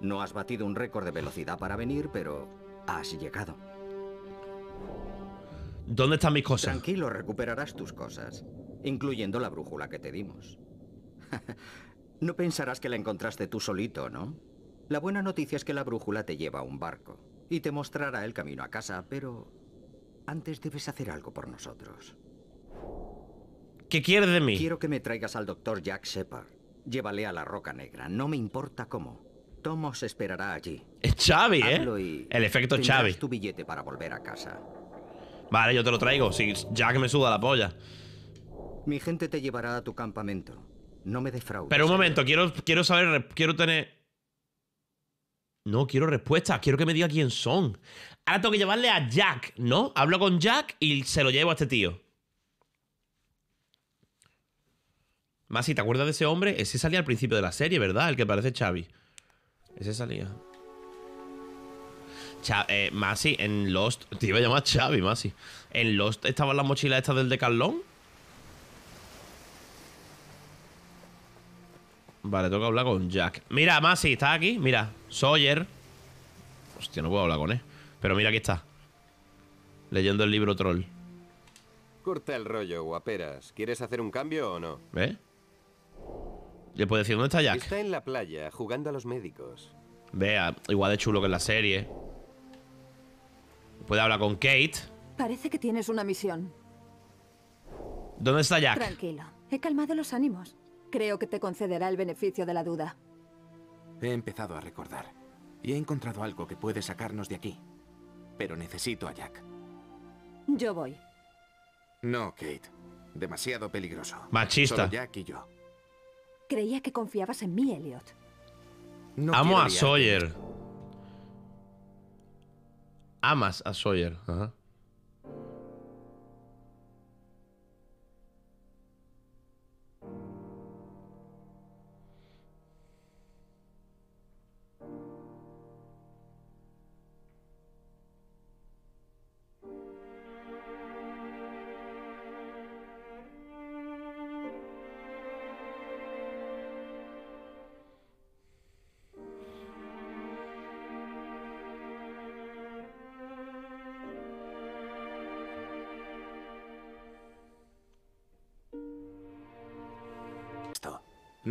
No has batido un récord de velocidad para venir, pero has llegado. ¿Dónde están mis cosas? Tranquilo, recuperarás tus cosas, incluyendo la brújula que te dimos. no pensarás que la encontraste tú solito, ¿no? La buena noticia es que la brújula te lleva a un barco y te mostrará el camino a casa, pero antes debes hacer algo por nosotros. ¿Qué quieres de mí? Quiero que me traigas al doctor Jack Shepard. Llévale a la Roca Negra, no me importa cómo. Tom os esperará allí. Es Xavi, ¿eh? Y El efecto Xavi. tu billete para volver a casa. Vale, yo te lo traigo. Si Jack me suda la polla. Mi gente te llevará a tu campamento. No me defraudes. Pero un momento, quiero, quiero saber, quiero tener... No, quiero respuestas, quiero que me diga quién son. Ahora tengo que llevarle a Jack, ¿no? Hablo con Jack y se lo llevo a este tío. Más si te acuerdas de ese hombre, ese salía al principio de la serie, ¿verdad? El que parece Xavi. Ese salía. Eh, Masi, en Lost. Te iba a llamar Xavi, Masi. En Lost estaban las mochilas estas del Decathlon. Vale, tengo que hablar con Jack. Mira, Masi, ¿estás aquí? Mira, Sawyer. Hostia, no puedo hablar con él. Pero mira, aquí está. Leyendo el libro Troll. Corta el rollo, guaperas. ¿Quieres hacer un cambio o no? ¿Ves? Le puedo decir, ¿dónde está Jack? Está en la playa, jugando a los médicos. Vea, igual de chulo que en la serie. Puede hablar con Kate. Parece que tienes una misión. ¿Dónde está Jack? Tranquilo. He calmado los ánimos. Creo que te concederá el beneficio de la duda. He empezado a recordar. Y he encontrado algo que puede sacarnos de aquí. Pero necesito a Jack. Yo voy. No, Kate. Demasiado peligroso. Machista. Solo Jack y yo. Creía que confiabas en mí, Elliot. No Amo a. Sawyer. Amas a Sawyer. Ajá.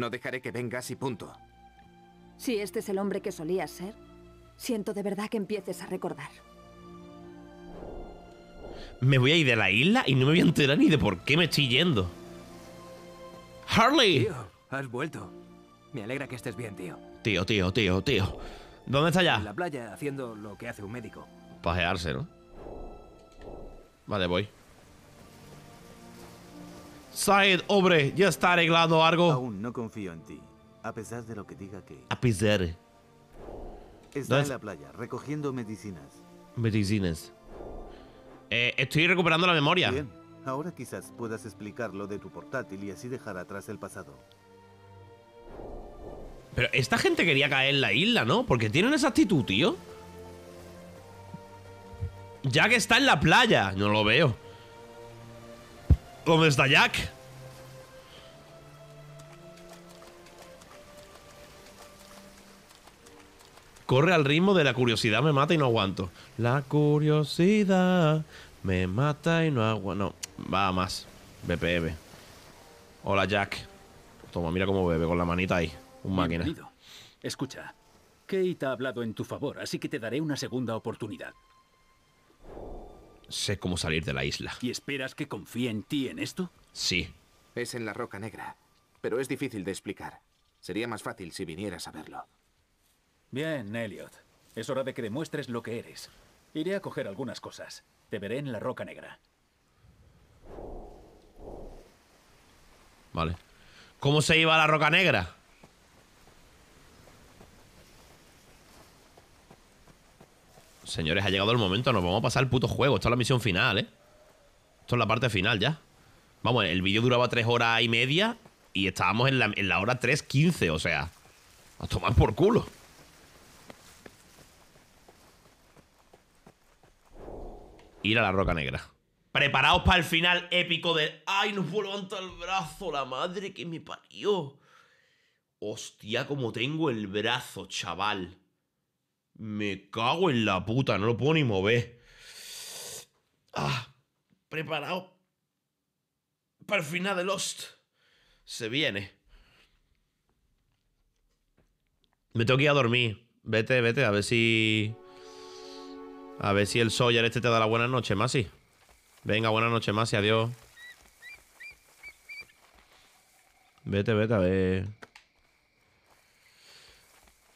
No dejaré que vengas y punto. Si este es el hombre que solías ser, siento de verdad que empieces a recordar. Me voy a ir de la isla y no me voy a enterar ni de por qué me estoy yendo. ¡Harley! Tío, has vuelto. Me alegra que estés bien, tío. Tío, tío, tío, tío. ¿Dónde está En ya? la playa haciendo lo que hace un médico. Pajearse, ¿no? Vale, voy. Said, hombre, ya está arreglando algo. Aún no confío en ti, a pesar de lo que diga que A pisar. está ¿Dónde en la playa recogiendo medicinas. Medicinas. Eh, estoy recuperando la memoria. Bien, ahora quizás puedas explicar lo de tu portátil y así dejar atrás el pasado. Pero esta gente quería caer en la isla, ¿no? Porque tienen esa actitud, tío. Jack está en la playa. No lo veo. ¿Dónde está Jack? Corre al ritmo de la curiosidad, me mata y no aguanto. La curiosidad me mata y no aguanto. No, va más. BPM. Hola, Jack. Toma, mira cómo bebe con la manita ahí. Un máquina. Escucha, Kate ha hablado en tu favor, así que te daré una segunda oportunidad. Sé cómo salir de la isla. ¿Y esperas que confíe en ti en esto? Sí. Es en la Roca Negra. Pero es difícil de explicar. Sería más fácil si vinieras a verlo. Bien, Elliot. Es hora de que demuestres lo que eres. Iré a coger algunas cosas. Te veré en la Roca Negra. Vale. ¿Cómo se iba a la Roca Negra? Señores, ha llegado el momento. Nos vamos a pasar el puto juego. Esto es la misión final, ¿eh? Esto es la parte final ya. Vamos, el vídeo duraba tres horas y media y estábamos en la, en la hora 3.15, o sea. A tomar por culo. Ir a la Roca Negra. Preparaos para el final épico de... ¡Ay, no puedo levantar el brazo! La madre que me parió. Hostia, como tengo el brazo, chaval. Me cago en la puta, no lo puedo ni mover. Ah, preparado. Para el final de Lost. Se viene. Me tengo que ir a dormir. Vete, vete, a ver si... A ver si el Sawyer este te da la buena noche, Masi. Venga, buena noche, Masi, adiós. Vete, vete, a ver.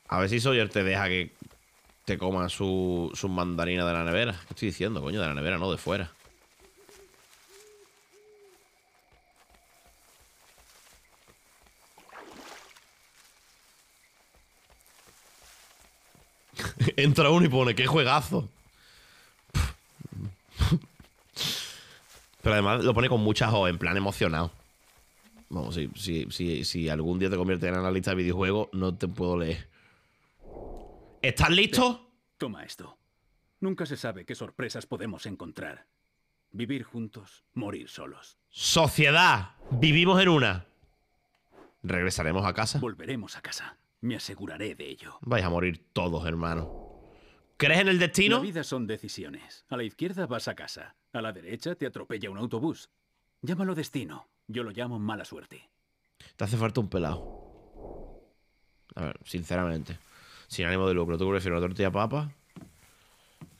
A ver si Sawyer te deja que te coma su, mandarinas de la nevera. ¿Qué estoy diciendo, coño? De la nevera, no, de fuera. Entra uno y pone, qué juegazo. Pero además lo pone con muchas O, en plan emocionado. Vamos, si, si, si, si algún día te conviertes en analista de videojuegos, no te puedo leer. ¿Estás listo? Toma esto. Nunca se sabe qué sorpresas podemos encontrar. Vivir juntos, morir solos. Sociedad, vivimos en una. ¿Regresaremos a casa? Volveremos a casa. Me aseguraré de ello. Vais a morir todos, hermano. ¿Crees en el destino? La vida son decisiones. A la izquierda vas a casa. A la derecha te atropella un autobús. Llámalo destino. Yo lo llamo mala suerte. Te hace falta un pelado. A ver, sinceramente. Sin ánimo de lucro. ¿Tú prefieres una tortilla papa?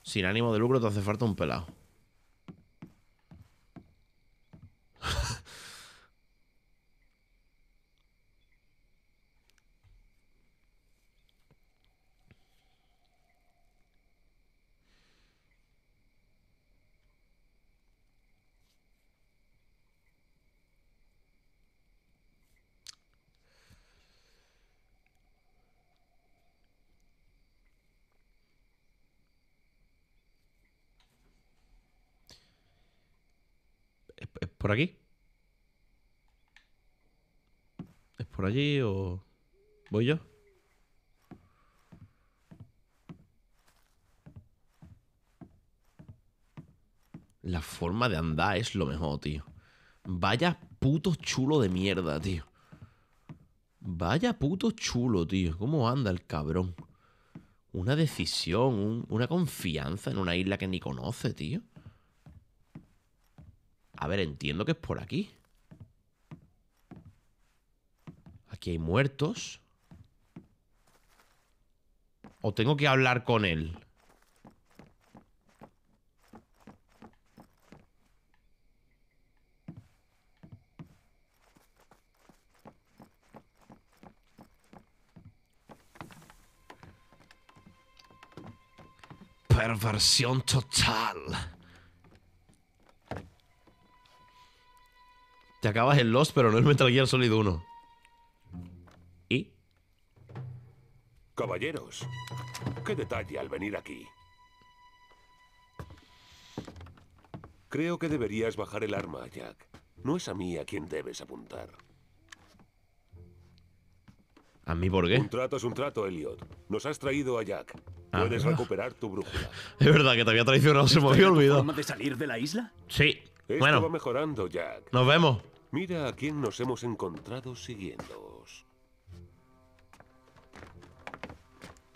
Sin ánimo de lucro te hace falta un pelado. ¿Es, es por aquí? ¿Es por allí o voy yo? La forma de andar es lo mejor, tío. Vaya puto chulo de mierda, tío. Vaya puto chulo, tío. ¿Cómo anda el cabrón? Una decisión, un- una confianza en una isla que ni conoce, tío. A ver, entiendo que es por aquí. Aquí hay muertos. O tengo que hablar con él. Perversión total. Te acabas en Lost, pero no es Metal Gear Solid 1. ¿Y? Caballeros, qué detalle al venir aquí. Creo que deberías bajar el arma, Jack. No es a mí a quien debes apuntar. ¿A mí por qué? Un trato es un trato, Elliot. Nos has traído a Jack. Ah, Puedes ¿verdad? recuperar tu brújula. Es verdad que te había traicionado, se me había olvidado. ¿Forma de salir de la isla? Sí. Esto Bueno, va mejorando, Jack. nos vemos. Mira a quién nos hemos encontrado siguiéndoos.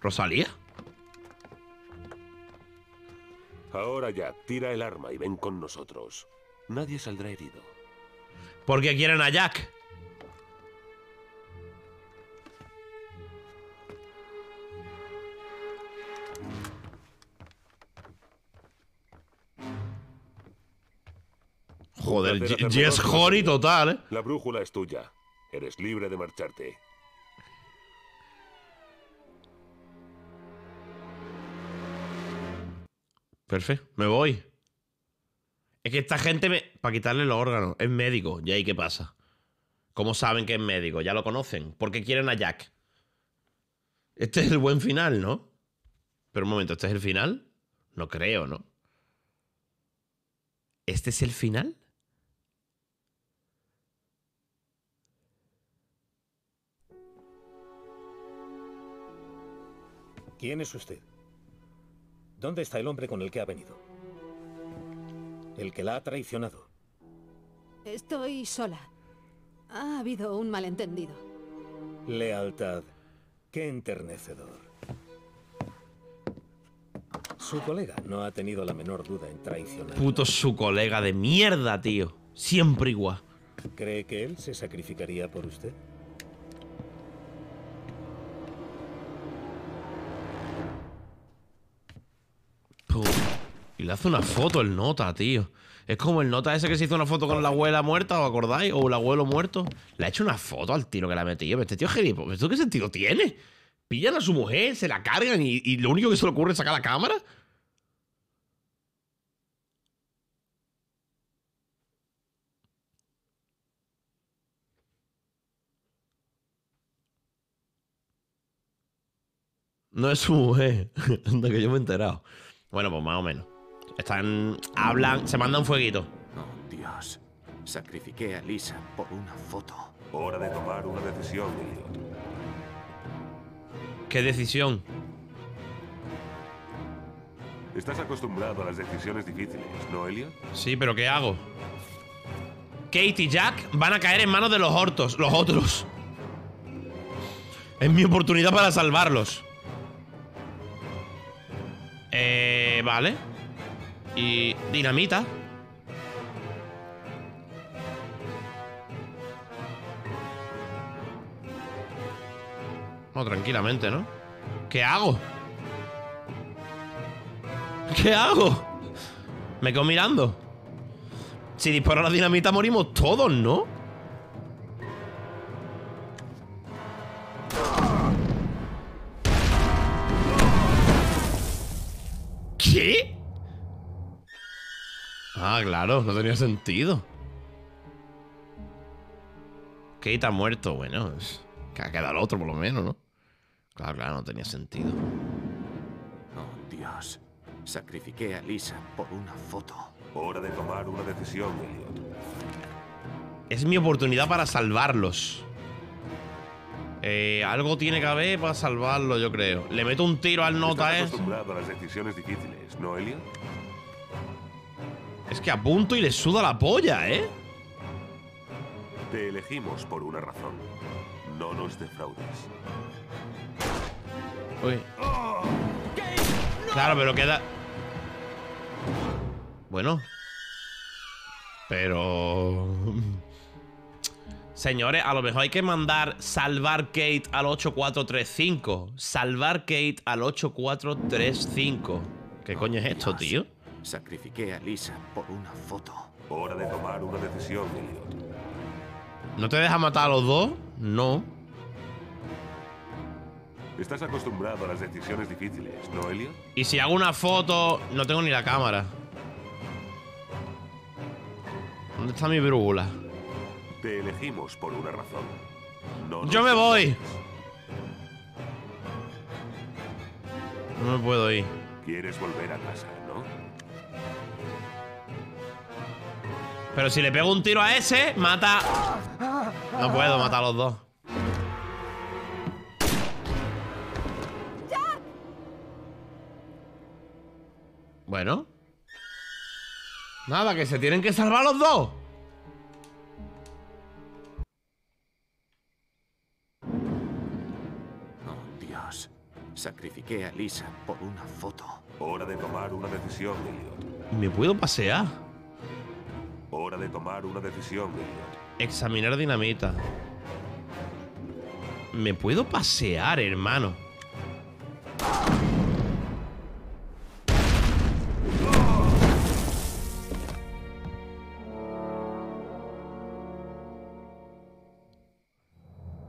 ¿Rosalía? Ahora, Jack, tira el arma y ven con nosotros. Nadie saldrá herido. Porque quieren a Jack. Joder, Hori cosas. total, ¿eh? La brújula es tuya. Eres libre de marcharte. Perfecto, me voy. Es que esta gente, me... para quitarle los órganos, es médico. ¿Y ahí qué pasa? ¿Cómo saben que es médico? Ya lo conocen. ¿Por qué quieren a Jack? Este es el buen final, ¿no? Pero un momento, ¿este es el final? No creo, ¿no? ¿Este es el final? ¿Quién es usted? ¿Dónde está el hombre con el que ha venido? El que la ha traicionado. Estoy sola. Ha habido un malentendido. Lealtad. Qué enternecedor. Su colega no ha tenido la menor duda en traicionar. Puto su colega de mierda, tío. Siempre igual. ¿Cree que él se sacrificaría por usted? Pum. Y le hace una foto el nota, tío. Es como el nota ese que se hizo una foto con la abuela muerta, ¿os acordáis? O el abuelo muerto. Le ha hecho una foto al tiro que la ha metido. Este tío es gilipollas. ¿Esto qué sentido tiene? Pillan a su mujer, se la cargan y, lo único que se le ocurre es sacar la cámara. No es su mujer, que yo me he enterado. Bueno, pues más o menos. Están. Hablan, se mandan fueguito. Oh, Dios. Sacrifiqué a Lisa por una foto. Hora de tomar una decisión, Elliot. ¿Qué decisión? Estás acostumbrado a las decisiones difíciles, ¿no, Elliot? Sí, pero ¿qué hago? Kate y Jack van a caer en manos de los hortos, los otros. Es mi oportunidad para salvarlos. Eh, vale. Y dinamita. No, tranquilamente, ¿no? ¿Qué hago? ¿Qué hago? Me quedo mirando. Si disparo la dinamita morimos todos, ¿no? Ah, claro, no tenía sentido. Kate ha muerto, bueno. es- Que ha quedado el otro, por lo menos, ¿no? Claro, claro, no tenía sentido. Oh, Dios. Sacrifiqué a Lisa por una foto. Hora de tomar una decisión, Elliot. Es mi oportunidad para salvarlos. Eh, algo tiene que haber para salvarlo, yo creo. Le meto un tiro al nota ese. acostumbrado a las decisiones difíciles, ¿no, Elliot? Es que apunto y le suda la polla, ¿eh? Te elegimos por una razón. No nos defraudes. Uy. Claro, pero queda. Bueno. Pero. Señores, a lo mejor hay que mandar salvar Kate al 8435. Salvar Kate al 8435. ¿Qué coño es esto, tío? Sacrifiqué a Lisa por una foto. Hora de tomar una decisión, Elliot. ¿No te deja matar a los dos? No. Estás acostumbrado a las decisiones difíciles, ¿no, Elliot? Y si hago una foto, no tengo ni la cámara. ¿Dónde está mi brújula? Te elegimos por una razón. No Yo me voy. No me puedo ir. Quieres volver a casa, Pero si le pego un tiro a ese, mata. No puedo matar a los dos. Bueno. Nada, que se tienen que salvar los dos. Oh, Dios. Sacrifiqué a Lisa por una foto. Hora de tomar una decisión, Elliot. Me puedo pasear. Hora de tomar una decisión, Examinar dinamita. Me puedo pasear, hermano.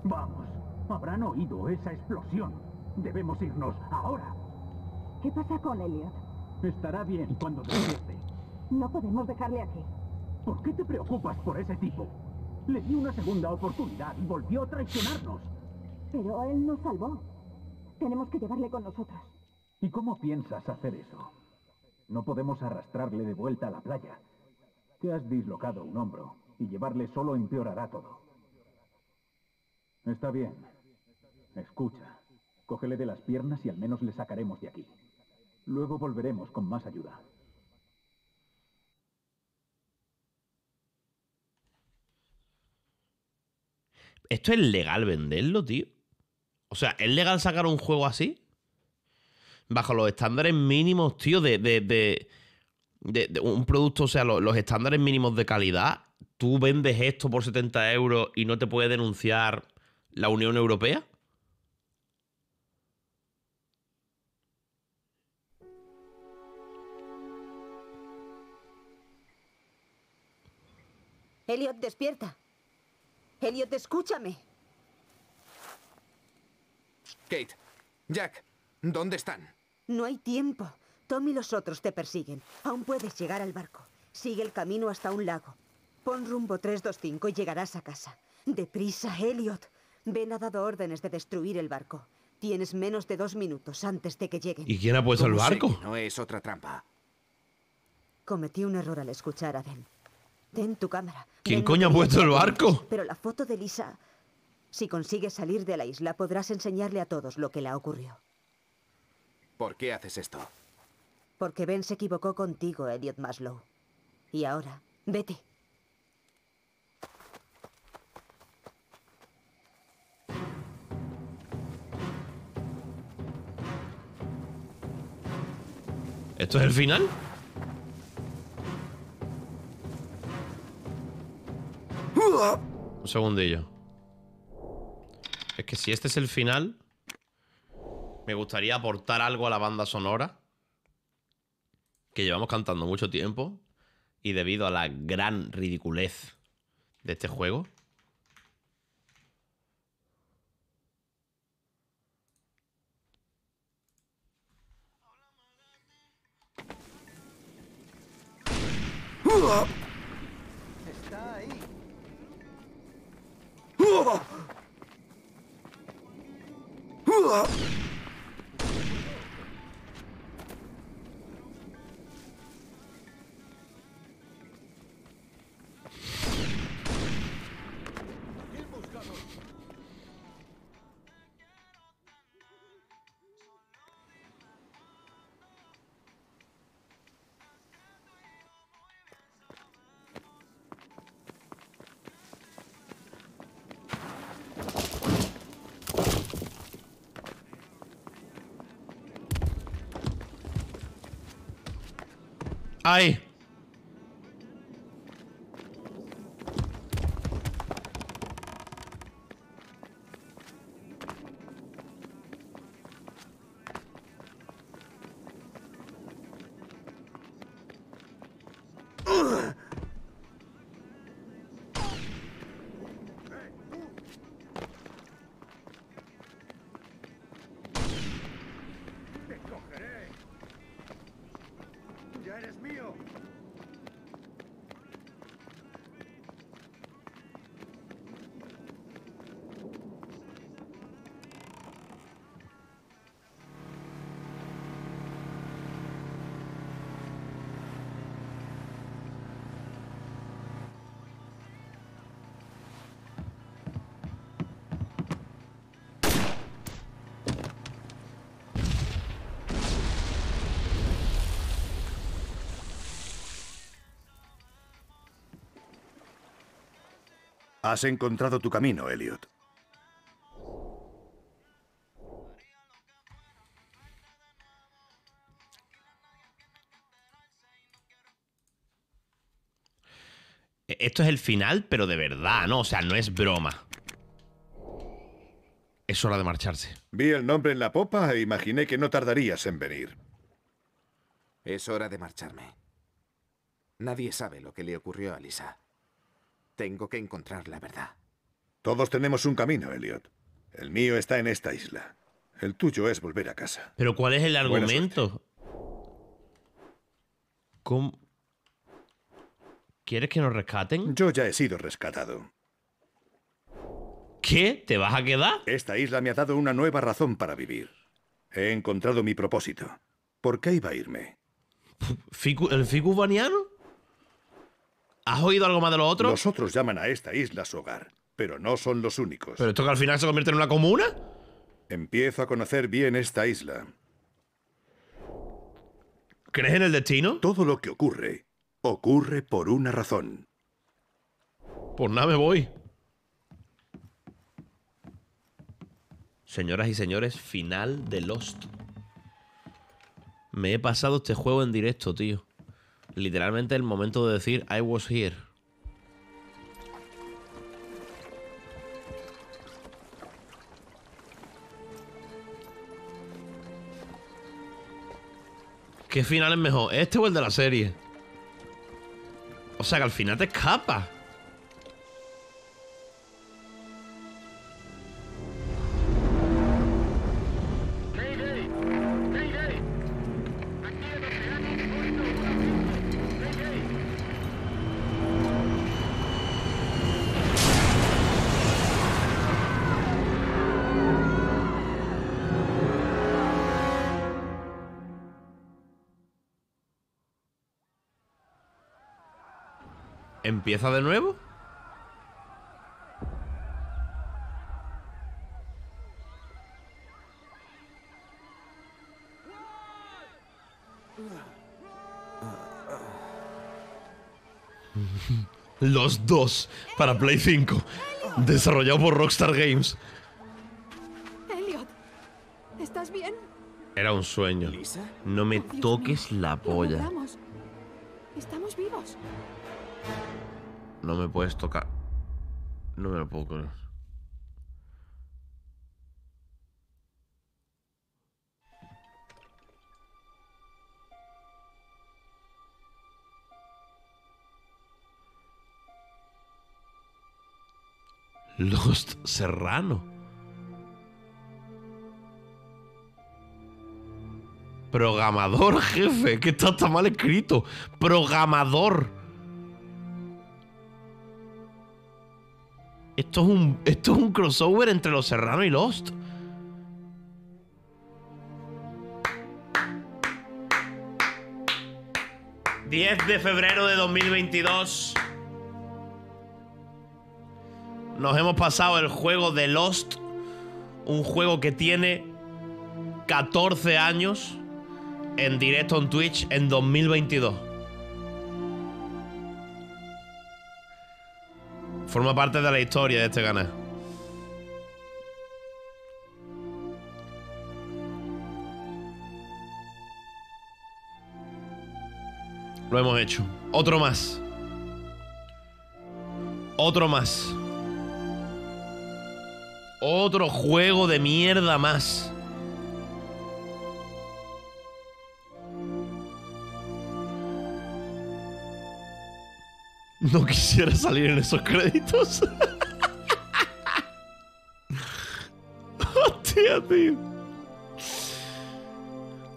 Vamos, habrán oído esa explosión. Debemos irnos ahora. ¿Qué pasa con Elliot? Estará bien cuando despierte. No podemos dejarle aquí. ¿Por qué te preocupas por ese tipo? Le di una segunda oportunidad y volvió a traicionarnos. Pero él nos salvó. Tenemos que llevarle con nosotros. ¿Y cómo piensas hacer eso? No podemos arrastrarle de vuelta a la playa. Te has dislocado un hombro y llevarle solo empeorará todo. Está bien. Escucha. Cógele de las piernas y al menos le sacaremos de aquí. Luego volveremos con más ayuda. ¿Esto es legal venderlo, tío? O sea, ¿es legal sacar un juego así? Bajo los estándares mínimos, tío, de, de, de, de- un producto, o sea, lo- los estándares mínimos de calidad. ¿Tú vendes esto por 70 euros y no te puede denunciar la Unión Europea? Elliot, despierta. Elliot, escúchame. Kate, Jack, ¿dónde están? No hay tiempo. Tom y los otros te persiguen. Aún puedes llegar al barco. Sigue el camino hasta un lago. Pon rumbo 325 y llegarás a casa. Deprisa, Elliot. Ben ha dado órdenes de destruir el barco. Tienes menos de dos minutos antes de que lleguen. ¿Y quién ha puesto el ¿Cómo sé barco? no es otra trampa. Cometí un error al escuchar a Ben. Ten tu cámara. ¿Quién no coño ha puesto el barco? Pero la foto de Lisa... Si consigues salir de la isla, podrás enseñarle a todos lo que le ocurrió. ¿Por qué haces esto? Porque Ben se equivocó contigo, Elliot Maslow. Y ahora, vete. ¿Esto es el final? Un segundillo. Es que si este es el final, me gustaría aportar algo a la banda sonora. Que llevamos cantando mucho tiempo. Y debido a la gran ridiculez de este juego. ¡Ay! ¡Te Has encontrado tu camino, Elliot. E- Esto es el final, pero de verdad, ¿no? O sea, no es broma. Es hora de marcharse. Vi el nombre en la popa e imaginé que no tardarías en venir. Es hora de marcharme. Nadie sabe lo que le ocurrió a Lisa. Tengo que encontrar la verdad. Todos tenemos un camino, Elliot. El mío está en esta isla. El tuyo es volver a casa. Pero ¿cuál es el argumento? ¿Cómo? ¿Quieres que nos rescaten? Yo ya he sido rescatado. ¿Qué? ¿Te vas a quedar? Esta isla me ha dado una nueva razón para vivir. He encontrado mi propósito. ¿Por qué iba a irme? ¿Ficu- ¿El ficus baniano? ¿Has oído algo más de lo otro? Los otros llaman a esta isla su hogar, pero no son los únicos. ¿Pero esto que al final se convierte en una comuna? Empiezo a conocer bien esta isla. ¿Crees en el destino? Todo lo que ocurre, ocurre por una razón. Pues nada, me voy. Señoras y señores, final de Lost. Me he pasado este juego en directo, tío. Literalmente el momento de decir I was here. ¿Qué final es mejor? ¿Este o el de la serie? O sea que al final te escapas. ¿Empieza de nuevo? Los dos para Play 5. Desarrollado por Rockstar Games. Elliot, ¿estás bien? Era un sueño. No me toques la polla. Estamos vivos. No me puedes tocar. No me lo puedo creer. Lost Serrano. Programador, jefe, que está mal escrito. Programador. Esto es un, esto es un crossover entre Los Serrano y Lost. ...10 de febrero de 2022... Nos hemos pasado el juego de Lost... ...un juego que tiene... ...14 años... ...en directo en Twitch en 2022... Forma parte de la historia de este canal. Lo hemos hecho. Otro más. Otro más. Otro juego de mierda más. No quisiera salir en esos créditos. Hostia, tío.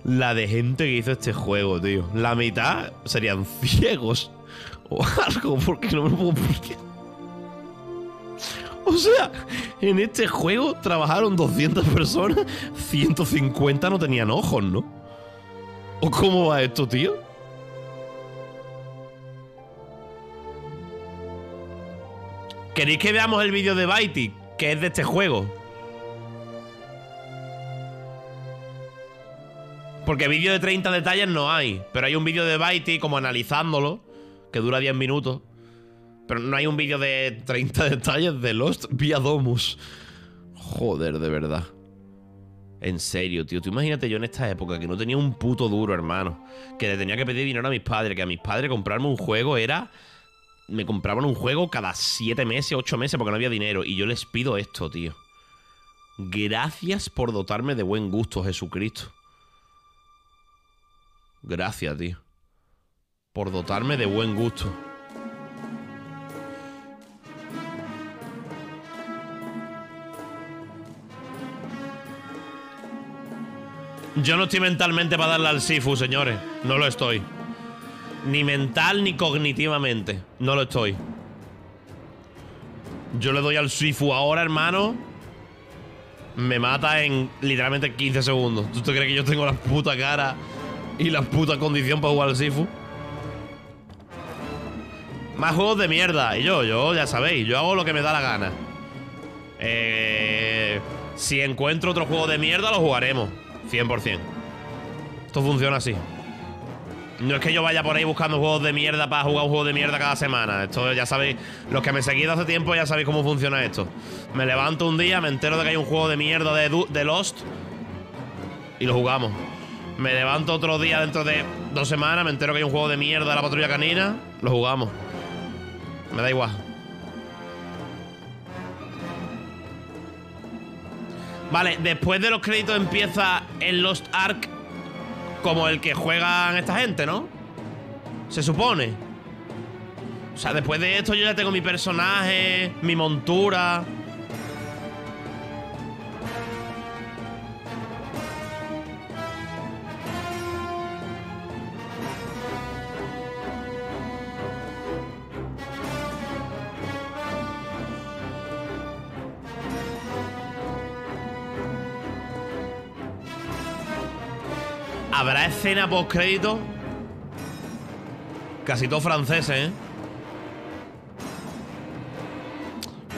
La de gente que hizo este juego, tío. La mitad serían ciegos. O algo, porque no me lo puedo explicar. O sea, en este juego trabajaron 200 personas, 150 no tenían ojos, ¿no? ¿O cómo va esto, tío? ¿Queréis que veamos el vídeo de Baiti, que es de este juego? Porque vídeo de 30 detalles no hay, pero hay un vídeo de Baiti como analizándolo, que dura 10 minutos. Pero no hay un vídeo de 30 detalles de Lost vía Domus. Joder, de verdad. En serio, tío. Tú imagínate yo en esta época que no tenía un puto duro, hermano. Que le tenía que pedir dinero a mis padres. Que a mis padres comprarme un juego era me compraban un juego cada 7 meses, 8 meses, porque no había dinero. Y yo les pido esto, tío. Gracias por dotarme de buen gusto, Jesucristo. Gracias, tío. Por dotarme de buen gusto. Yo no estoy mentalmente para darle al Sifu, señores. No lo estoy. Ni mental ni cognitivamente. No lo estoy. Yo le doy al Sifu ahora, hermano. Me mata en literalmente 15 segundos. ¿Tú te crees que yo tengo la puta cara y la puta condición para jugar al Sifu? Más juegos de mierda. Y yo, yo, ya sabéis, yo hago lo que me da la gana. Eh, si encuentro otro juego de mierda, lo jugaremos. 100%. Esto funciona así. No es que yo vaya por ahí buscando juegos de mierda para jugar un juego de mierda cada semana. Esto ya sabéis, los que me seguís hace tiempo ya sabéis cómo funciona esto. Me levanto un día, me entero de que hay un juego de mierda de, de Lost y lo jugamos. Me levanto otro día dentro de dos semanas, me entero que hay un juego de mierda de la patrulla canina, lo jugamos. Me da igual. Vale, después de los créditos empieza el Lost Ark como el que juegan esta gente, ¿no? Se supone. O sea, después de esto yo ya tengo mi personaje, mi montura. ¿Habrá escena post crédito? Casi todos franceses, ¿eh?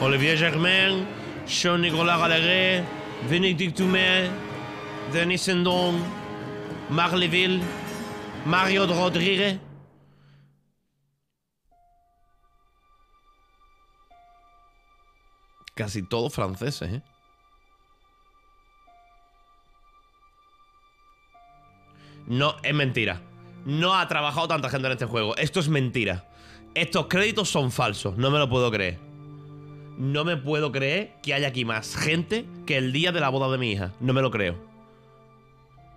Olivier Germain, Jean-Nicolas Gallagher, Bénédicte Dumais, Denis Sendon, Marc Leville, Mario Rodriguez. Casi todos franceses, ¿eh? No, es mentira. No ha trabajado tanta gente en este juego. Esto es mentira. Estos créditos son falsos. No me lo puedo creer. No me puedo creer que haya aquí más gente que el día de la boda de mi hija. No me lo creo.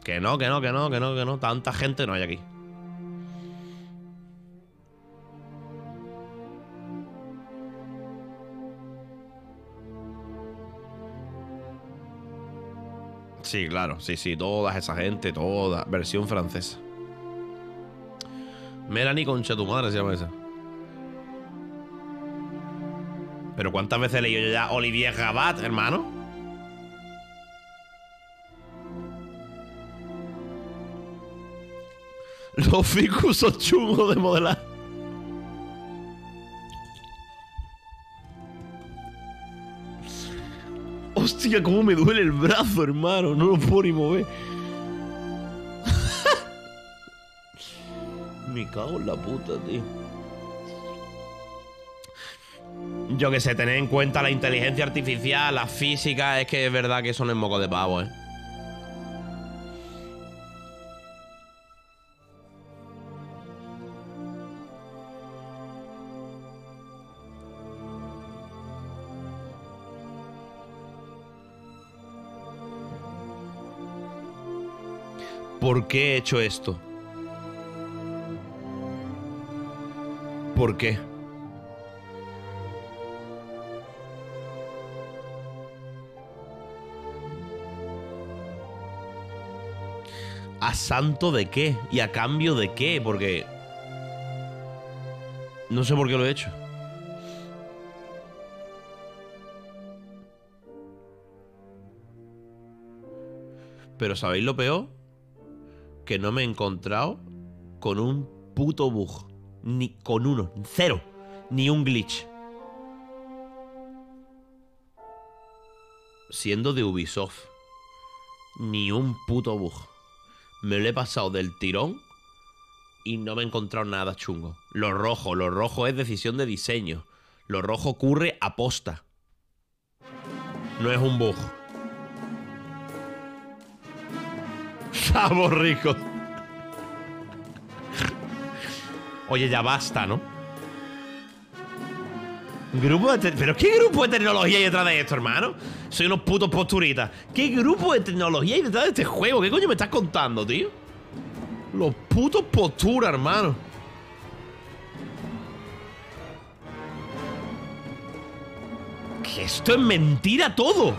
Que no, que no, que no, que no, que no. Tanta gente no hay aquí. Sí, claro, sí, sí, toda esa gente, toda. Versión francesa. Melanie Concha tu madre se llama esa. Pero ¿cuántas veces leído yo ya Olivier Gabat, hermano? Los ficus chungos de modelar. Hostia, cómo me duele el brazo, hermano. No lo puedo ni mover. me cago en la puta, tío. Yo que sé, tener en cuenta la inteligencia artificial, la física, es que es verdad que son el moco de pavo, eh. ¿Por qué he hecho esto? ¿Por qué? ¿A santo de qué? ¿Y a cambio de qué? Porque... No sé por qué lo he hecho. Pero ¿sabéis lo peor? Que no me he encontrado con un puto bug. Ni con uno. Cero. Ni un glitch. Siendo de Ubisoft. Ni un puto bug. Me lo he pasado del tirón y no me he encontrado nada chungo. Lo rojo, lo rojo es decisión de diseño. Lo rojo ocurre aposta. No es un bug. Sabor rico. Oye, ya basta, ¿no? Grupo de ¿Pero qué grupo de tecnología hay detrás de esto, hermano? Soy unos putos posturitas. ¿Qué grupo de tecnología hay detrás de este juego? ¿Qué coño me estás contando, tío? Los putos posturas, hermano. Que esto es mentira todo.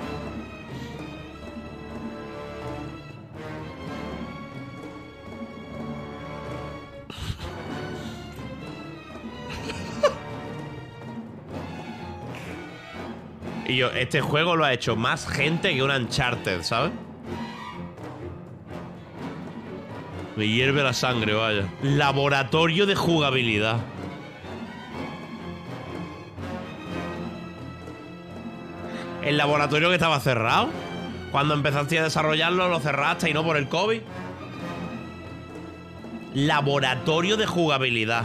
Y yo, este juego lo ha hecho más gente que un Uncharted, ¿sabes? Me hierve la sangre, vaya. Laboratorio de jugabilidad. El laboratorio que estaba cerrado. Cuando empezaste a desarrollarlo, lo cerraste y no por el COVID. Laboratorio de jugabilidad.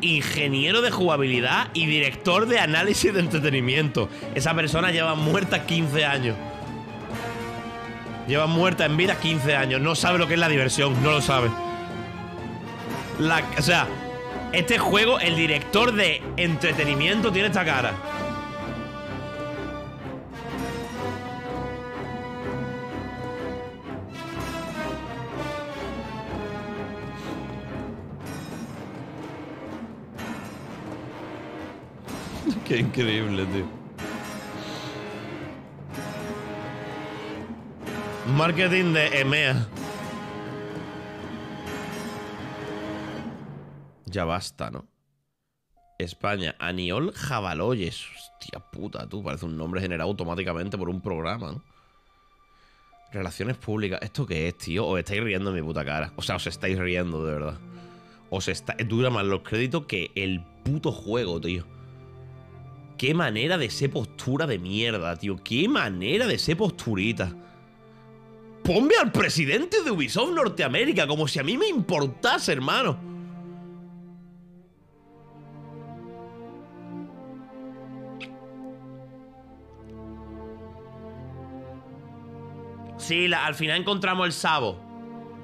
Ingeniero de jugabilidad y director de análisis de entretenimiento. Esa persona lleva muerta 15 años. Lleva muerta en vida 15 años. No sabe lo que es la diversión, no lo sabe. La, o sea, este juego, el director de entretenimiento tiene esta cara. Qué increíble, tío. Marketing de EMEA. Ya basta, ¿no? España, Aniol Jabaloyes. Hostia puta, tú. Parece un nombre generado automáticamente por un programa, ¿no? Relaciones públicas. ¿Esto qué es, tío? Os estáis riendo en mi puta cara. O sea, os estáis riendo, de verdad. Os está... Dura más los créditos que el puto juego, tío. Qué manera de ser postura de mierda, tío. Qué manera de ser posturita. Ponme al presidente de Ubisoft Norteamérica como si a mí me importase, hermano. Sí, al final encontramos el sabo.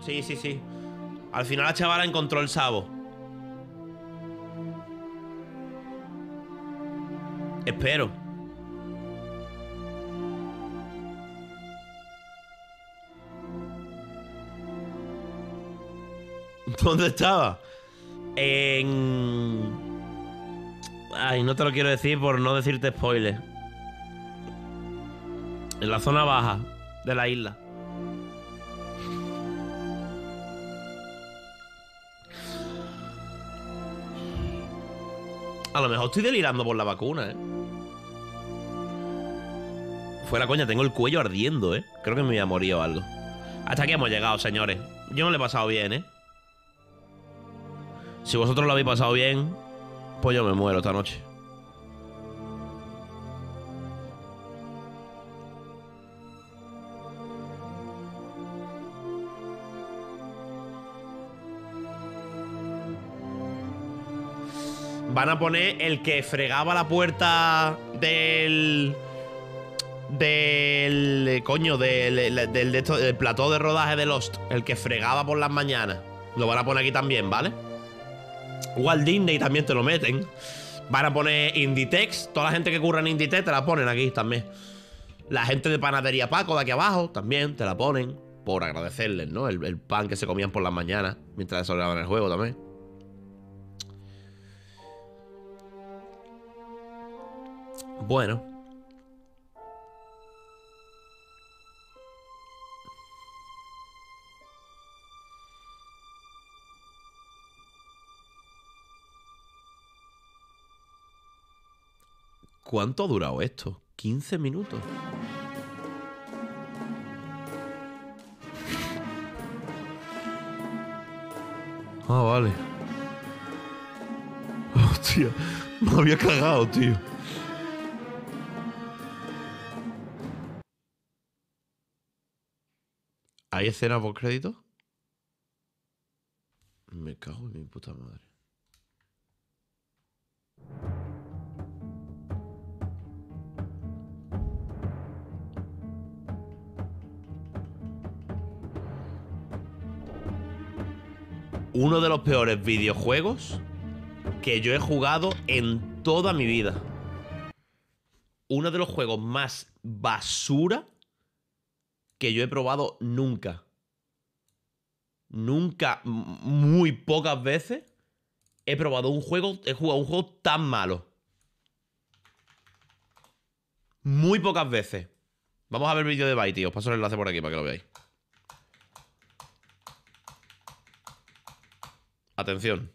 Sí, sí, sí. Al final la chavala encontró el sabo. Espero. ¿Dónde estaba? En... Ay, no te lo quiero decir por no decirte spoiler. En la zona baja de la isla. A lo mejor estoy delirando por la vacuna, ¿eh? Fuera coña, tengo el cuello ardiendo, ¿eh? Creo que me voy a morir o algo. Hasta aquí hemos llegado, señores. Yo no lo he pasado bien, ¿eh? Si vosotros lo habéis pasado bien, pues yo me muero esta noche. Van a poner el que fregaba la puerta del. Del. eh, Coño, del, del, del, de esto- del plató de rodaje de Lost. El que fregaba por las mañanas. Lo van a poner aquí también, ¿vale? Walt Disney también te lo meten. Van a poner Inditex. Toda la gente que curra en Inditex te la ponen aquí también. La gente de Panadería Paco de aquí abajo también te la ponen. Por agradecerles, ¿no? El, el pan que se comían por las mañanas. Mientras desarrollaban el juego también. Bueno. ¿Cuánto ha durado esto? 15 minutos. Ah, vale. Hostia, me había cagado, tío. ¿Hay escena por crédito? Me cago en mi puta madre. Uno de los peores videojuegos que yo he jugado en toda mi vida. Uno de los juegos más basura que yo he probado nunca. Nunca, muy pocas veces, he probado un juego, he jugado un juego tan malo. Muy pocas veces. Vamos a ver el vídeo de Byte. Os paso el enlace por aquí para que lo veáis. Atención.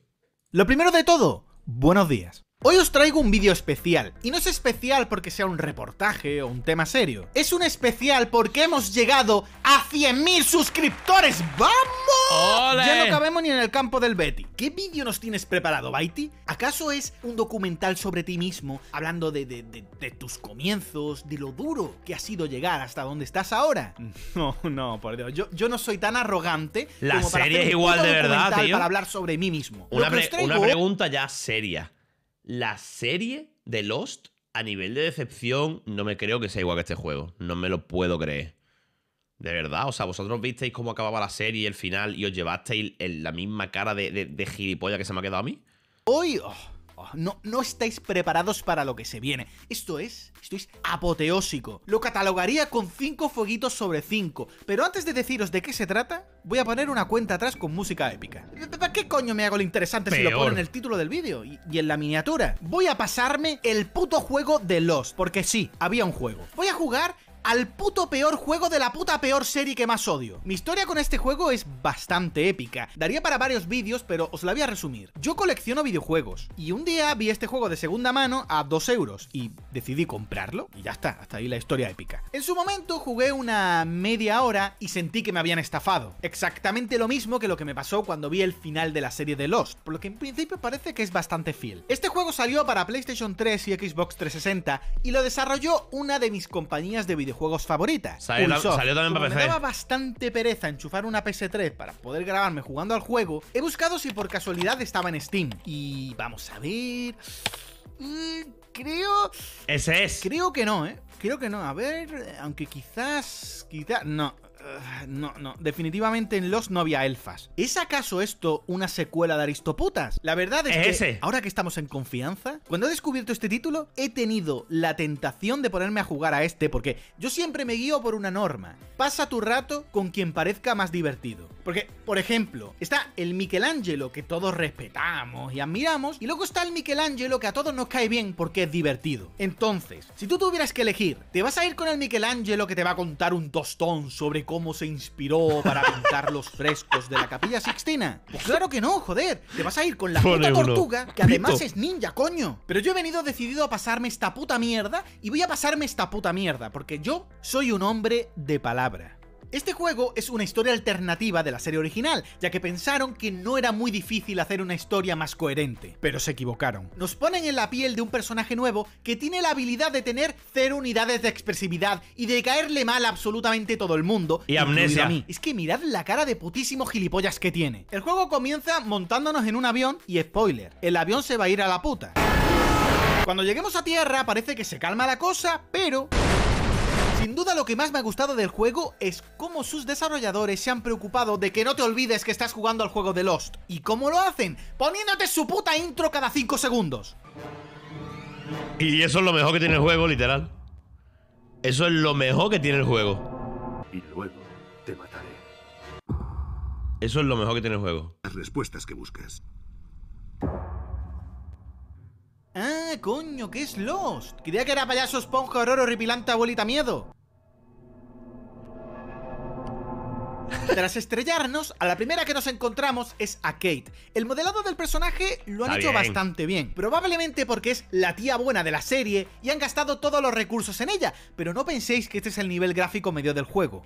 Lo primero de todo, buenos días. Hoy os traigo un vídeo especial, y no es especial porque sea un reportaje o un tema serio, es un especial porque hemos llegado a 100.000 suscriptores, ¡vamos! ¡Ole! Ya no cabemos ni en el campo del Betty. ¿Qué vídeo nos tienes preparado, Baiti? ¿Acaso es un documental sobre ti mismo, hablando de, de- de- de tus comienzos, de lo duro que ha sido llegar hasta donde estás ahora? No, no, por Dios, yo, yo no soy tan arrogante La como para serie hacer es igual de verdad, tío. para hablar sobre mí mismo. Pre- una pregunta ya seria. La serie de Lost, a nivel de decepción, no me creo que sea igual que este juego. No me lo puedo creer. De verdad, o sea, vosotros visteis cómo acababa la serie y el final y os llevasteis el- la misma cara de, gilipollas que se me ha quedado a mí. Hoy oh, oh, no, no estáis preparados para lo que se viene. Esto es, esto es apoteósico. Lo catalogaría con 5 fueguitos sobre 5. Pero antes de deciros de qué se trata, voy a poner una cuenta atrás con música épica. ¿Para qué coño me hago lo interesante si lo pongo en el título del vídeo y, y en la miniatura? Voy a pasarme el puto juego de Lost, porque sí, había un juego. Voy a jugar al puto peor juego de la puta peor serie que más odio. Mi historia con este juego es bastante épica. Daría para varios vídeos, pero os la voy a resumir. Yo colecciono videojuegos y un día vi este juego de segunda mano a 2 euros y decidí comprarlo y ya está, hasta ahí la historia épica. En su momento jugué una media hora y sentí que me habían estafado. Exactamente lo mismo que lo que me pasó cuando vi el final de la serie de Lost, por lo que en principio parece que es bastante fiel. Este juego salió para PlayStation 3 y Xbox 360 y lo desarrolló una de mis compañías de videojuegos favoritas. Salió Ubisoft. salió también para PC. Me daba bastante pereza enchufar una PS3 para poder grabarme jugando al juego. He buscado si por casualidad estaba en Steam. Y vamos a ver. Mm, Creo. Ese es. Creo que no, ¿eh? Creo que no. A ver, aunque quizás. Quizás. No. Ugh, No, no, definitivamente en Lost no había elfas. ¿Es acaso esto una secuela de Aristoputas? La verdad es, Es que, ese. ahora que estamos en confianza, cuando he descubierto este título, he tenido la tentación de ponerme a jugar a este, porque yo siempre me guío por una norma. Pasa tu rato con quien parezca más divertido. Porque, por ejemplo, está el Michelangelo que todos respetamos y admiramos, y luego está el Michelangelo que a todos nos cae bien porque es divertido. Entonces, si tú tuvieras que elegir, ¿te vas a ir con el Michelangelo que te va a contar un tostón sobre cómo se inspiró para pintar los frescos de la Capilla Sixtina? Pues claro que no, joder. Te vas a ir con la puta tortuga que además es ninja, coño. Pero yo he venido decidido a pasarme esta puta mierda y voy a pasarme esta puta mierda porque yo soy un hombre de palabra. Este juego es una historia alternativa de la serie original, ya que pensaron que no era muy difícil hacer una historia más coherente, pero se equivocaron. Nos ponen en la piel de un personaje nuevo que tiene la habilidad de tener cero unidades de expresividad y de caerle mal a absolutamente todo el mundo, Y amnesia. a mí. Es que mirad la cara de putísimo gilipollas que tiene. El juego comienza montándonos en un avión y spoiler, el avión se va a ir a la puta. Cuando lleguemos a tierra parece que se calma la cosa, pero... Sin duda lo que más me ha gustado del juego es cómo sus desarrolladores se han preocupado de que no te olvides que estás jugando al juego de Lost. ¿Y cómo lo hacen? Poniéndote su puta intro cada 5 segundos. Y eso es lo mejor que tiene el juego, literal. Eso es lo mejor que tiene el juego. Y luego te mataré. Eso es lo mejor que tiene el juego. Las respuestas que buscas. Ah, coño, ¿qué es Lost? Creía que era payaso esponja, horror, horripilante, abuelita miedo. Tras estrellarnos, a la primera que nos encontramos es a Kate. El modelado del personaje lo han Está hecho bien. bastante bien, probablemente porque es la tía buena de la serie y han gastado todos los recursos en ella, pero no penséis que este es el nivel gráfico medio del juego.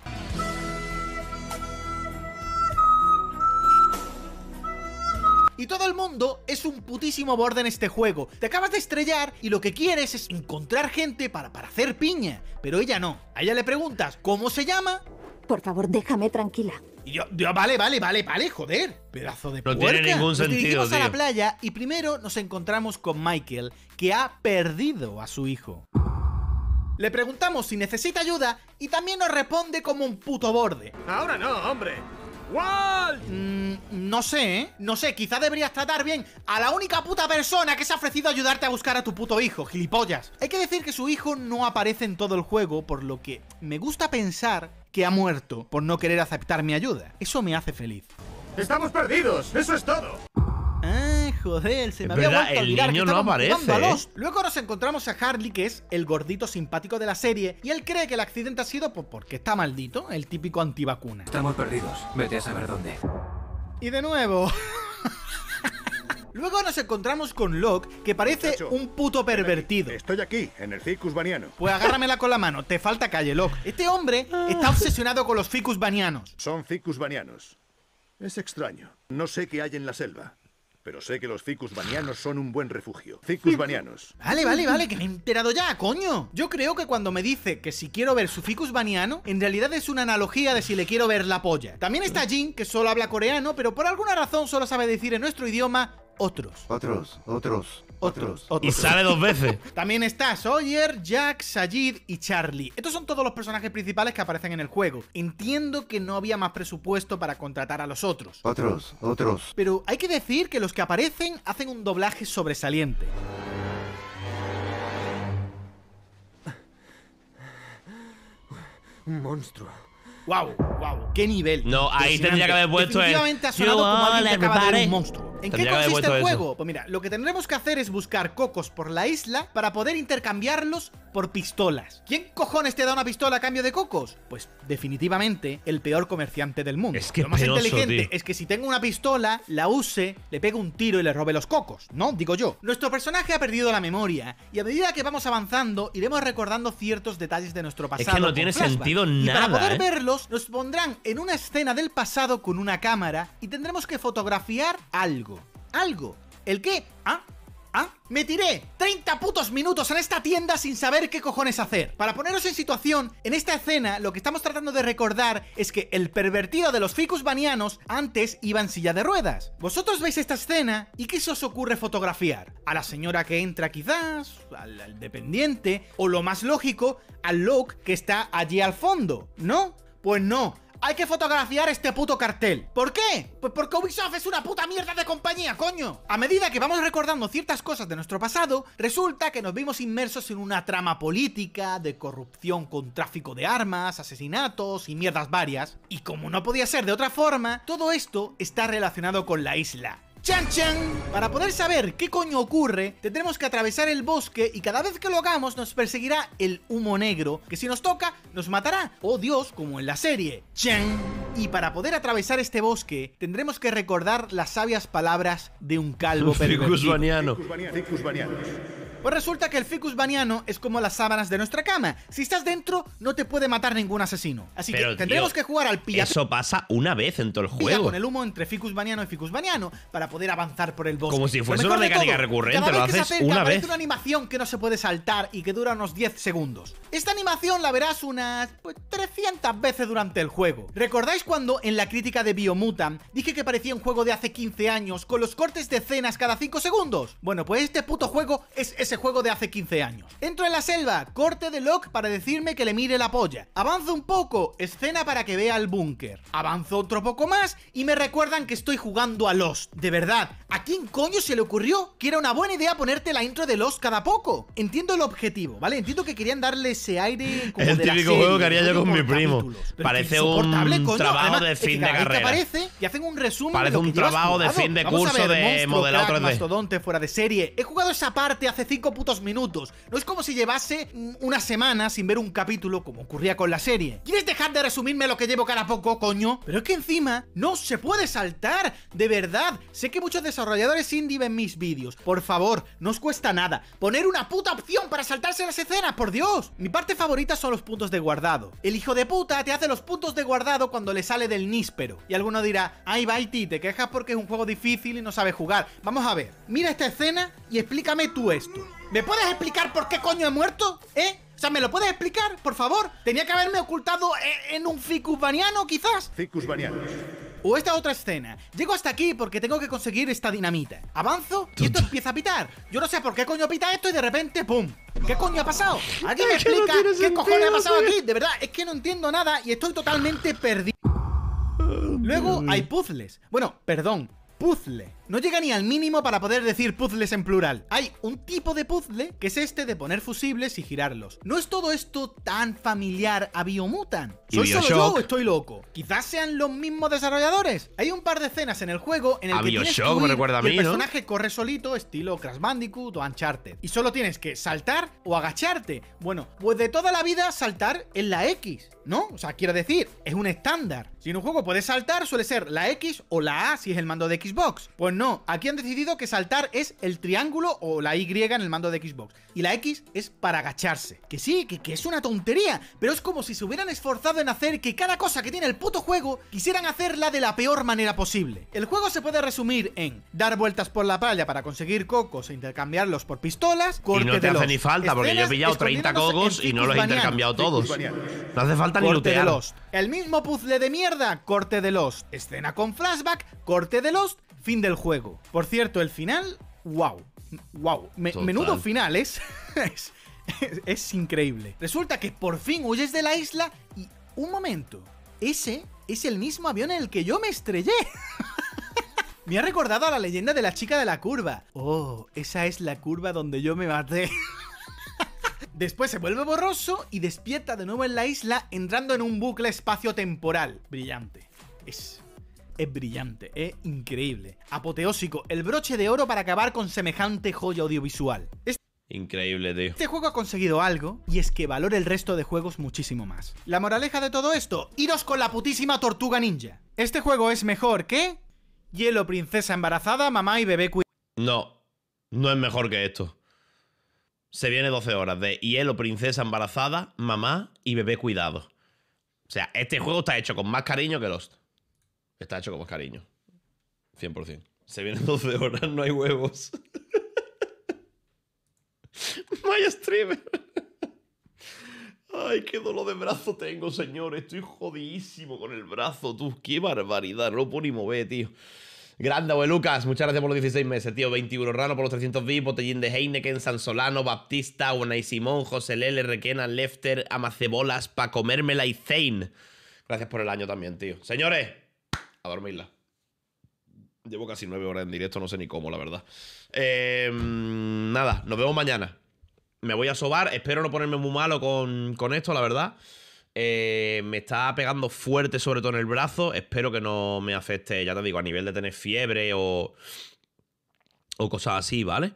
Y todo el mundo es un putísimo borde en este juego. Te acabas de estrellar y lo que quieres es encontrar gente para, para hacer piña. Pero ella no. A ella le preguntas, ¿cómo se llama? Por favor, déjame tranquila. Y yo, yo, vale, vale, vale, vale, joder. Pedazo de No tiene puerca. ningún Nos sentido, dirigimos a la playa y primero nos encontramos con Michael, que ha perdido a su hijo. Le preguntamos si necesita ayuda y también nos responde como un puto borde. Ahora no, hombre. ¡Walt! Mm, no sé, ¿eh? No sé, quizá deberías tratar bien a la única puta persona que se ha ofrecido a ayudarte a buscar a tu puto hijo, gilipollas. Hay que decir que su hijo no aparece en todo el juego, por lo que me gusta pensar que ha muerto por no querer aceptar mi ayuda. Eso me hace feliz. ¡Estamos perdidos! ¡Eso es todo! Ah, joder, se me Es había verdad, vuelto a el niño que no aparece, a ¿eh? Lost. Luego nos encontramos a Harley, que es el gordito simpático de la serie, y él cree que el accidente ha sido por- porque está maldito, el típico antivacuna. Estamos perdidos. Vete a saber dónde. Y de nuevo. Luego nos encontramos con Locke, que parece Muchacho, un puto pervertido. Estoy aquí, en el Ficus Baniano. Pues agárramela con la mano, te falta calle, Locke. Este hombre está obsesionado con los ficus banianos. Son Ficus Banianos. Es extraño. No sé qué hay en la selva. Pero sé que los Ficus Banianos son un buen refugio. Ficus Banianos. Vale, vale, vale, que me he enterado ya, coño. Yo creo que cuando me dice que si quiero ver su ficus baniano, en realidad es una analogía de si le quiero ver la polla. También está Jin, que solo habla coreano, pero por alguna razón solo sabe decir en nuestro idioma otros. Otros, otros, otros. Y sale dos veces. También está Sawyer, Jack, Sajid y Charlie. Estos son todos los personajes principales que aparecen en el juego. Entiendo que no había más presupuesto para contratar a los otros. Otros, otros. Pero hay que decir que los que aparecen hacen un doblaje sobresaliente. Un monstruo. Wow, wow, qué nivel. No, ahí tendría que haber puesto el, Definitivamente ha sonado "You como alguien que acaba de ver everybody". un monstruo. ¿En qué consiste el eso. juego? Pues mira, lo que tendremos que hacer es buscar cocos por la isla para poder intercambiarlos por pistolas. ¿Quién cojones te da una pistola a cambio de cocos? Pues definitivamente el peor comerciante del mundo. Es que lo más penoso, inteligente tío. es que si tengo una pistola, la use, le pegue un tiro y le robe los cocos, ¿no? Digo yo. Nuestro personaje ha perdido la memoria y a medida que vamos avanzando iremos recordando ciertos detalles de nuestro pasado. que no tiene flashback. sentido Y para nada, poder ¿eh? Nos pondrán en una escena del pasado con una cámara y tendremos que fotografiar algo. Algo. ¿El qué? ¿Ah? ¿Ah? Me tiré 30 putos minutos en esta tienda sin saber qué cojones hacer. Para poneros en situación, en esta escena lo que estamos tratando de recordar es que el pervertido de los ficus banianos antes iba en silla de ruedas. Vosotros veis esta escena y ¿qué se os ocurre fotografiar? ¿A la señora que entra quizás? ¿Al, al dependiente? ¿O lo más lógico, al Locke que está allí al fondo? ¿No? Pues no. Hay que fotografiar este puto cartel. ¿Por qué? Pues porque Ubisoft es una puta mierda de compañía, coño. A medida que vamos recordando ciertas cosas de nuestro pasado, resulta que nos vimos inmersos en una trama política, de corrupción con tráfico de armas, asesinatos y mierdas varias. Y como no podía ser de otra forma, todo esto está relacionado con la isla. ¡Chan chan! Para poder saber qué coño ocurre, tendremos que atravesar el bosque y cada vez que lo hagamos nos perseguirá el humo negro, que si nos toca, nos matará. Oh Dios, como en la serie. ¡Chan! Y para poder atravesar este bosque, tendremos que recordar las sabias palabras de un calvo Ficus pervertido. Pues resulta que el ficus baniano es como las sábanas de nuestra cama. Si estás dentro, no te puede matar ningún asesino. Así Pero, que tendremos tío, que jugar al pilla Eso pasa una vez en todo el pilla juego. con el humo entre ficus baniano y ficus baniano para poder avanzar por el bosque. Como si fuese una mecánica recurrente, cada lo se haces acerca, una vez. una animación que no se puede saltar y que dura unos 10 segundos. Esta animación la verás unas pues, 300 veces durante el juego. ¿Recordáis cuando en la crítica de Biomutant dije que parecía un juego de hace 15 años con los cortes de escenas cada 5 segundos? Bueno, pues este puto juego es ese juego de hace 15 años. Entro en la selva, corte de Locke para decirme que le mire la polla. Avanzo un poco, escena para que vea el búnker. Avanzo otro poco más y me recuerdan que estoy jugando a Lost. De verdad, ¿a quién coño se le ocurrió que era una buena idea ponerte la intro de Lost cada poco? Entiendo el objetivo, ¿vale? Entiendo que querían darle ese aire como El de la típico serie, juego que haría yo con mi primo. Parece un coño. trabajo Además, de fin de carrera. aparece y hacen un resumen Parece de lo un que trabajo de fin de Vamos curso ver, de modelado crack, 3D. mastodonte fuera de serie. He jugado esa parte hace putos minutos. No es como si llevase mm, una semana sin ver un capítulo como ocurría con la serie. ¿Quieres dejar de resumirme lo que llevo cada poco, coño? Pero es que encima no se puede saltar. De verdad. Sé que muchos desarrolladores indie ven mis vídeos. Por favor, no os cuesta nada. Poner una puta opción para saltarse las escenas, por Dios. Mi parte favorita son los puntos de guardado. El hijo de puta te hace los puntos de guardado cuando le sale del níspero. Y alguno dirá, ay, Baiti, te quejas porque es un juego difícil y no sabes jugar. Vamos a ver, mira esta escena y explícame tú esto. ¿Me puedes explicar por qué coño he muerto? ¿Eh? O sea, ¿me lo puedes explicar, por favor? ¿Tenía que haberme ocultado e- en un ficus baniano, quizás? Ficus Banianos. O esta otra escena. Llego hasta aquí porque tengo que conseguir esta dinamita. Avanzo y esto empieza a pitar. Yo no sé por qué coño pita esto y de repente ¡pum! ¿Qué coño ha pasado? ¿Alguien me no explica qué sentido, cojones ha pasado tío. aquí? De verdad, es que no entiendo nada y estoy totalmente perdido. Luego hay puzzles. Bueno, perdón, puzzle. No llega ni al mínimo para poder decir puzzles en plural. Hay un tipo de puzzle que es este de poner fusibles y girarlos. ¿No es todo esto tan familiar a Biomutant? ¿Soy solo yo o estoy loco? Quizás sean los mismos desarrolladores. Hay un par de escenas en el juego en el A que tienes Bioshock que me recuerda a y el mí, ¿no? personaje corre solito, estilo Crash Bandicoot o Uncharted. Y solo tienes que saltar o agacharte. Bueno, pues de toda la vida saltar en la X, ¿no? O sea, quiero decir, es un estándar. Si en un juego puedes saltar, suele ser la X o la A si es el mando de Xbox. Pues Pues no, aquí han decidido que saltar es el triángulo o la Y en el mando de Xbox. Y la X es para agacharse. Que sí, que, que es una tontería, pero es como si se hubieran esforzado en hacer que cada cosa que tiene el puto juego quisieran hacerla de la peor manera posible. El juego se puede resumir en dar vueltas por la playa para conseguir cocos e intercambiarlos por pistolas, Y no te hace ni falta, porque yo he pillado 30 escondiéndose cocos y no los he intercambiado todos. No hace falta ni de lootear. Lost. El mismo puzzle de mierda, corte de Lost. Escena con flashback, corte de Lost, fin del juego. Por cierto, el final, wow. Wow. Me- menudo final es. es, es- es increíble. Resulta que por fin huyes de la isla y. Un momento. Ese es el mismo avión en el que yo me estrellé. Me ha recordado a la leyenda de la chica de la curva. Oh, esa es la curva donde yo me maté. Después se vuelve borroso y despierta de nuevo en la isla entrando en un bucle espacio-temporal. Brillante. Es... Es brillante, es increíble. Apoteósico, el broche de oro para acabar con semejante joya audiovisual. Increíble, tío. Este juego ha conseguido algo, y es que valora el resto de juegos muchísimo más. La moraleja de todo esto, iros con la putísima tortuga ninja. Este juego es mejor que... Hielo, princesa embarazada, mamá y bebé cuidado. No, no es mejor que esto. Se viene 12 horas de hielo, princesa embarazada, mamá y bebé cuidado. O sea, este juego está hecho con más cariño que Lost. Está hecho con más cariño. 100%. Se vienen 12 horas, no hay huevos. Vaya streamer. Ay, qué dolor de brazo tengo, señor. Estoy jodidísimo con el brazo, tú. Qué barbaridad. No lo ni mover, tío. Grande, abuelo Lucas. Muchas gracias por los 16 meses, tío. 21 Rano por los 300 bits. Botellín de Heineken, San Solano, Baptista, Unai Simón, José Lele, Requena, Lefter, Amacebolas, Pa' comérmela y Zane. Gracias por el año también, tío. Señores, a dormirla. Llevo casi nueve horas en directo, no sé ni cómo, la verdad. Eh, nada, nos vemos mañana. Me voy a sobar, espero no ponerme muy malo con, con esto, la verdad. Eh, me está pegando fuerte, sobre todo en el brazo. Espero que no me afecte, ya te digo, a nivel de tener fiebre o, o cosas así, ¿vale?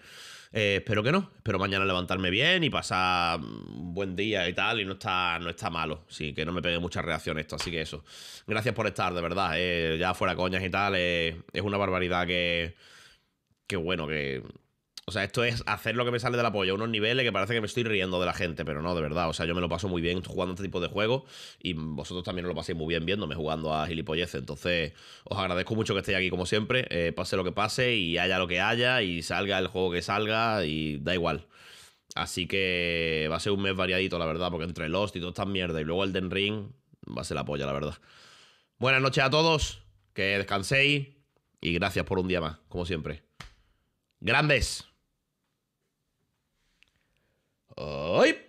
Eh, espero que no. Espero mañana levantarme bien y pasar un buen día y tal. Y no está, no está malo. Sí, que no me pegue mucha reacción esto. Así que eso. Gracias por estar, de verdad. eh, ya fuera coñas y tal. eh, es una barbaridad que. Que bueno, que. O sea, esto es hacer lo que me sale de la polla, unos niveles que parece que me estoy riendo de la gente, pero no, de verdad. O sea, yo me lo paso muy bien jugando este tipo de juegos y vosotros también os lo paséis muy bien viéndome jugando a gilipolleces. Entonces, os agradezco mucho que estéis aquí como siempre. eh, pase lo que pase y haya lo que haya y salga el juego que salga y da igual. Así que va a ser un mes variadito, la verdad, porque entre Lost y toda esta mierda y luego el Den Ring va a ser la polla, la verdad. Buenas noches a todos, que descanséis y gracias por un día más, como siempre. Grandes. ¡Ay!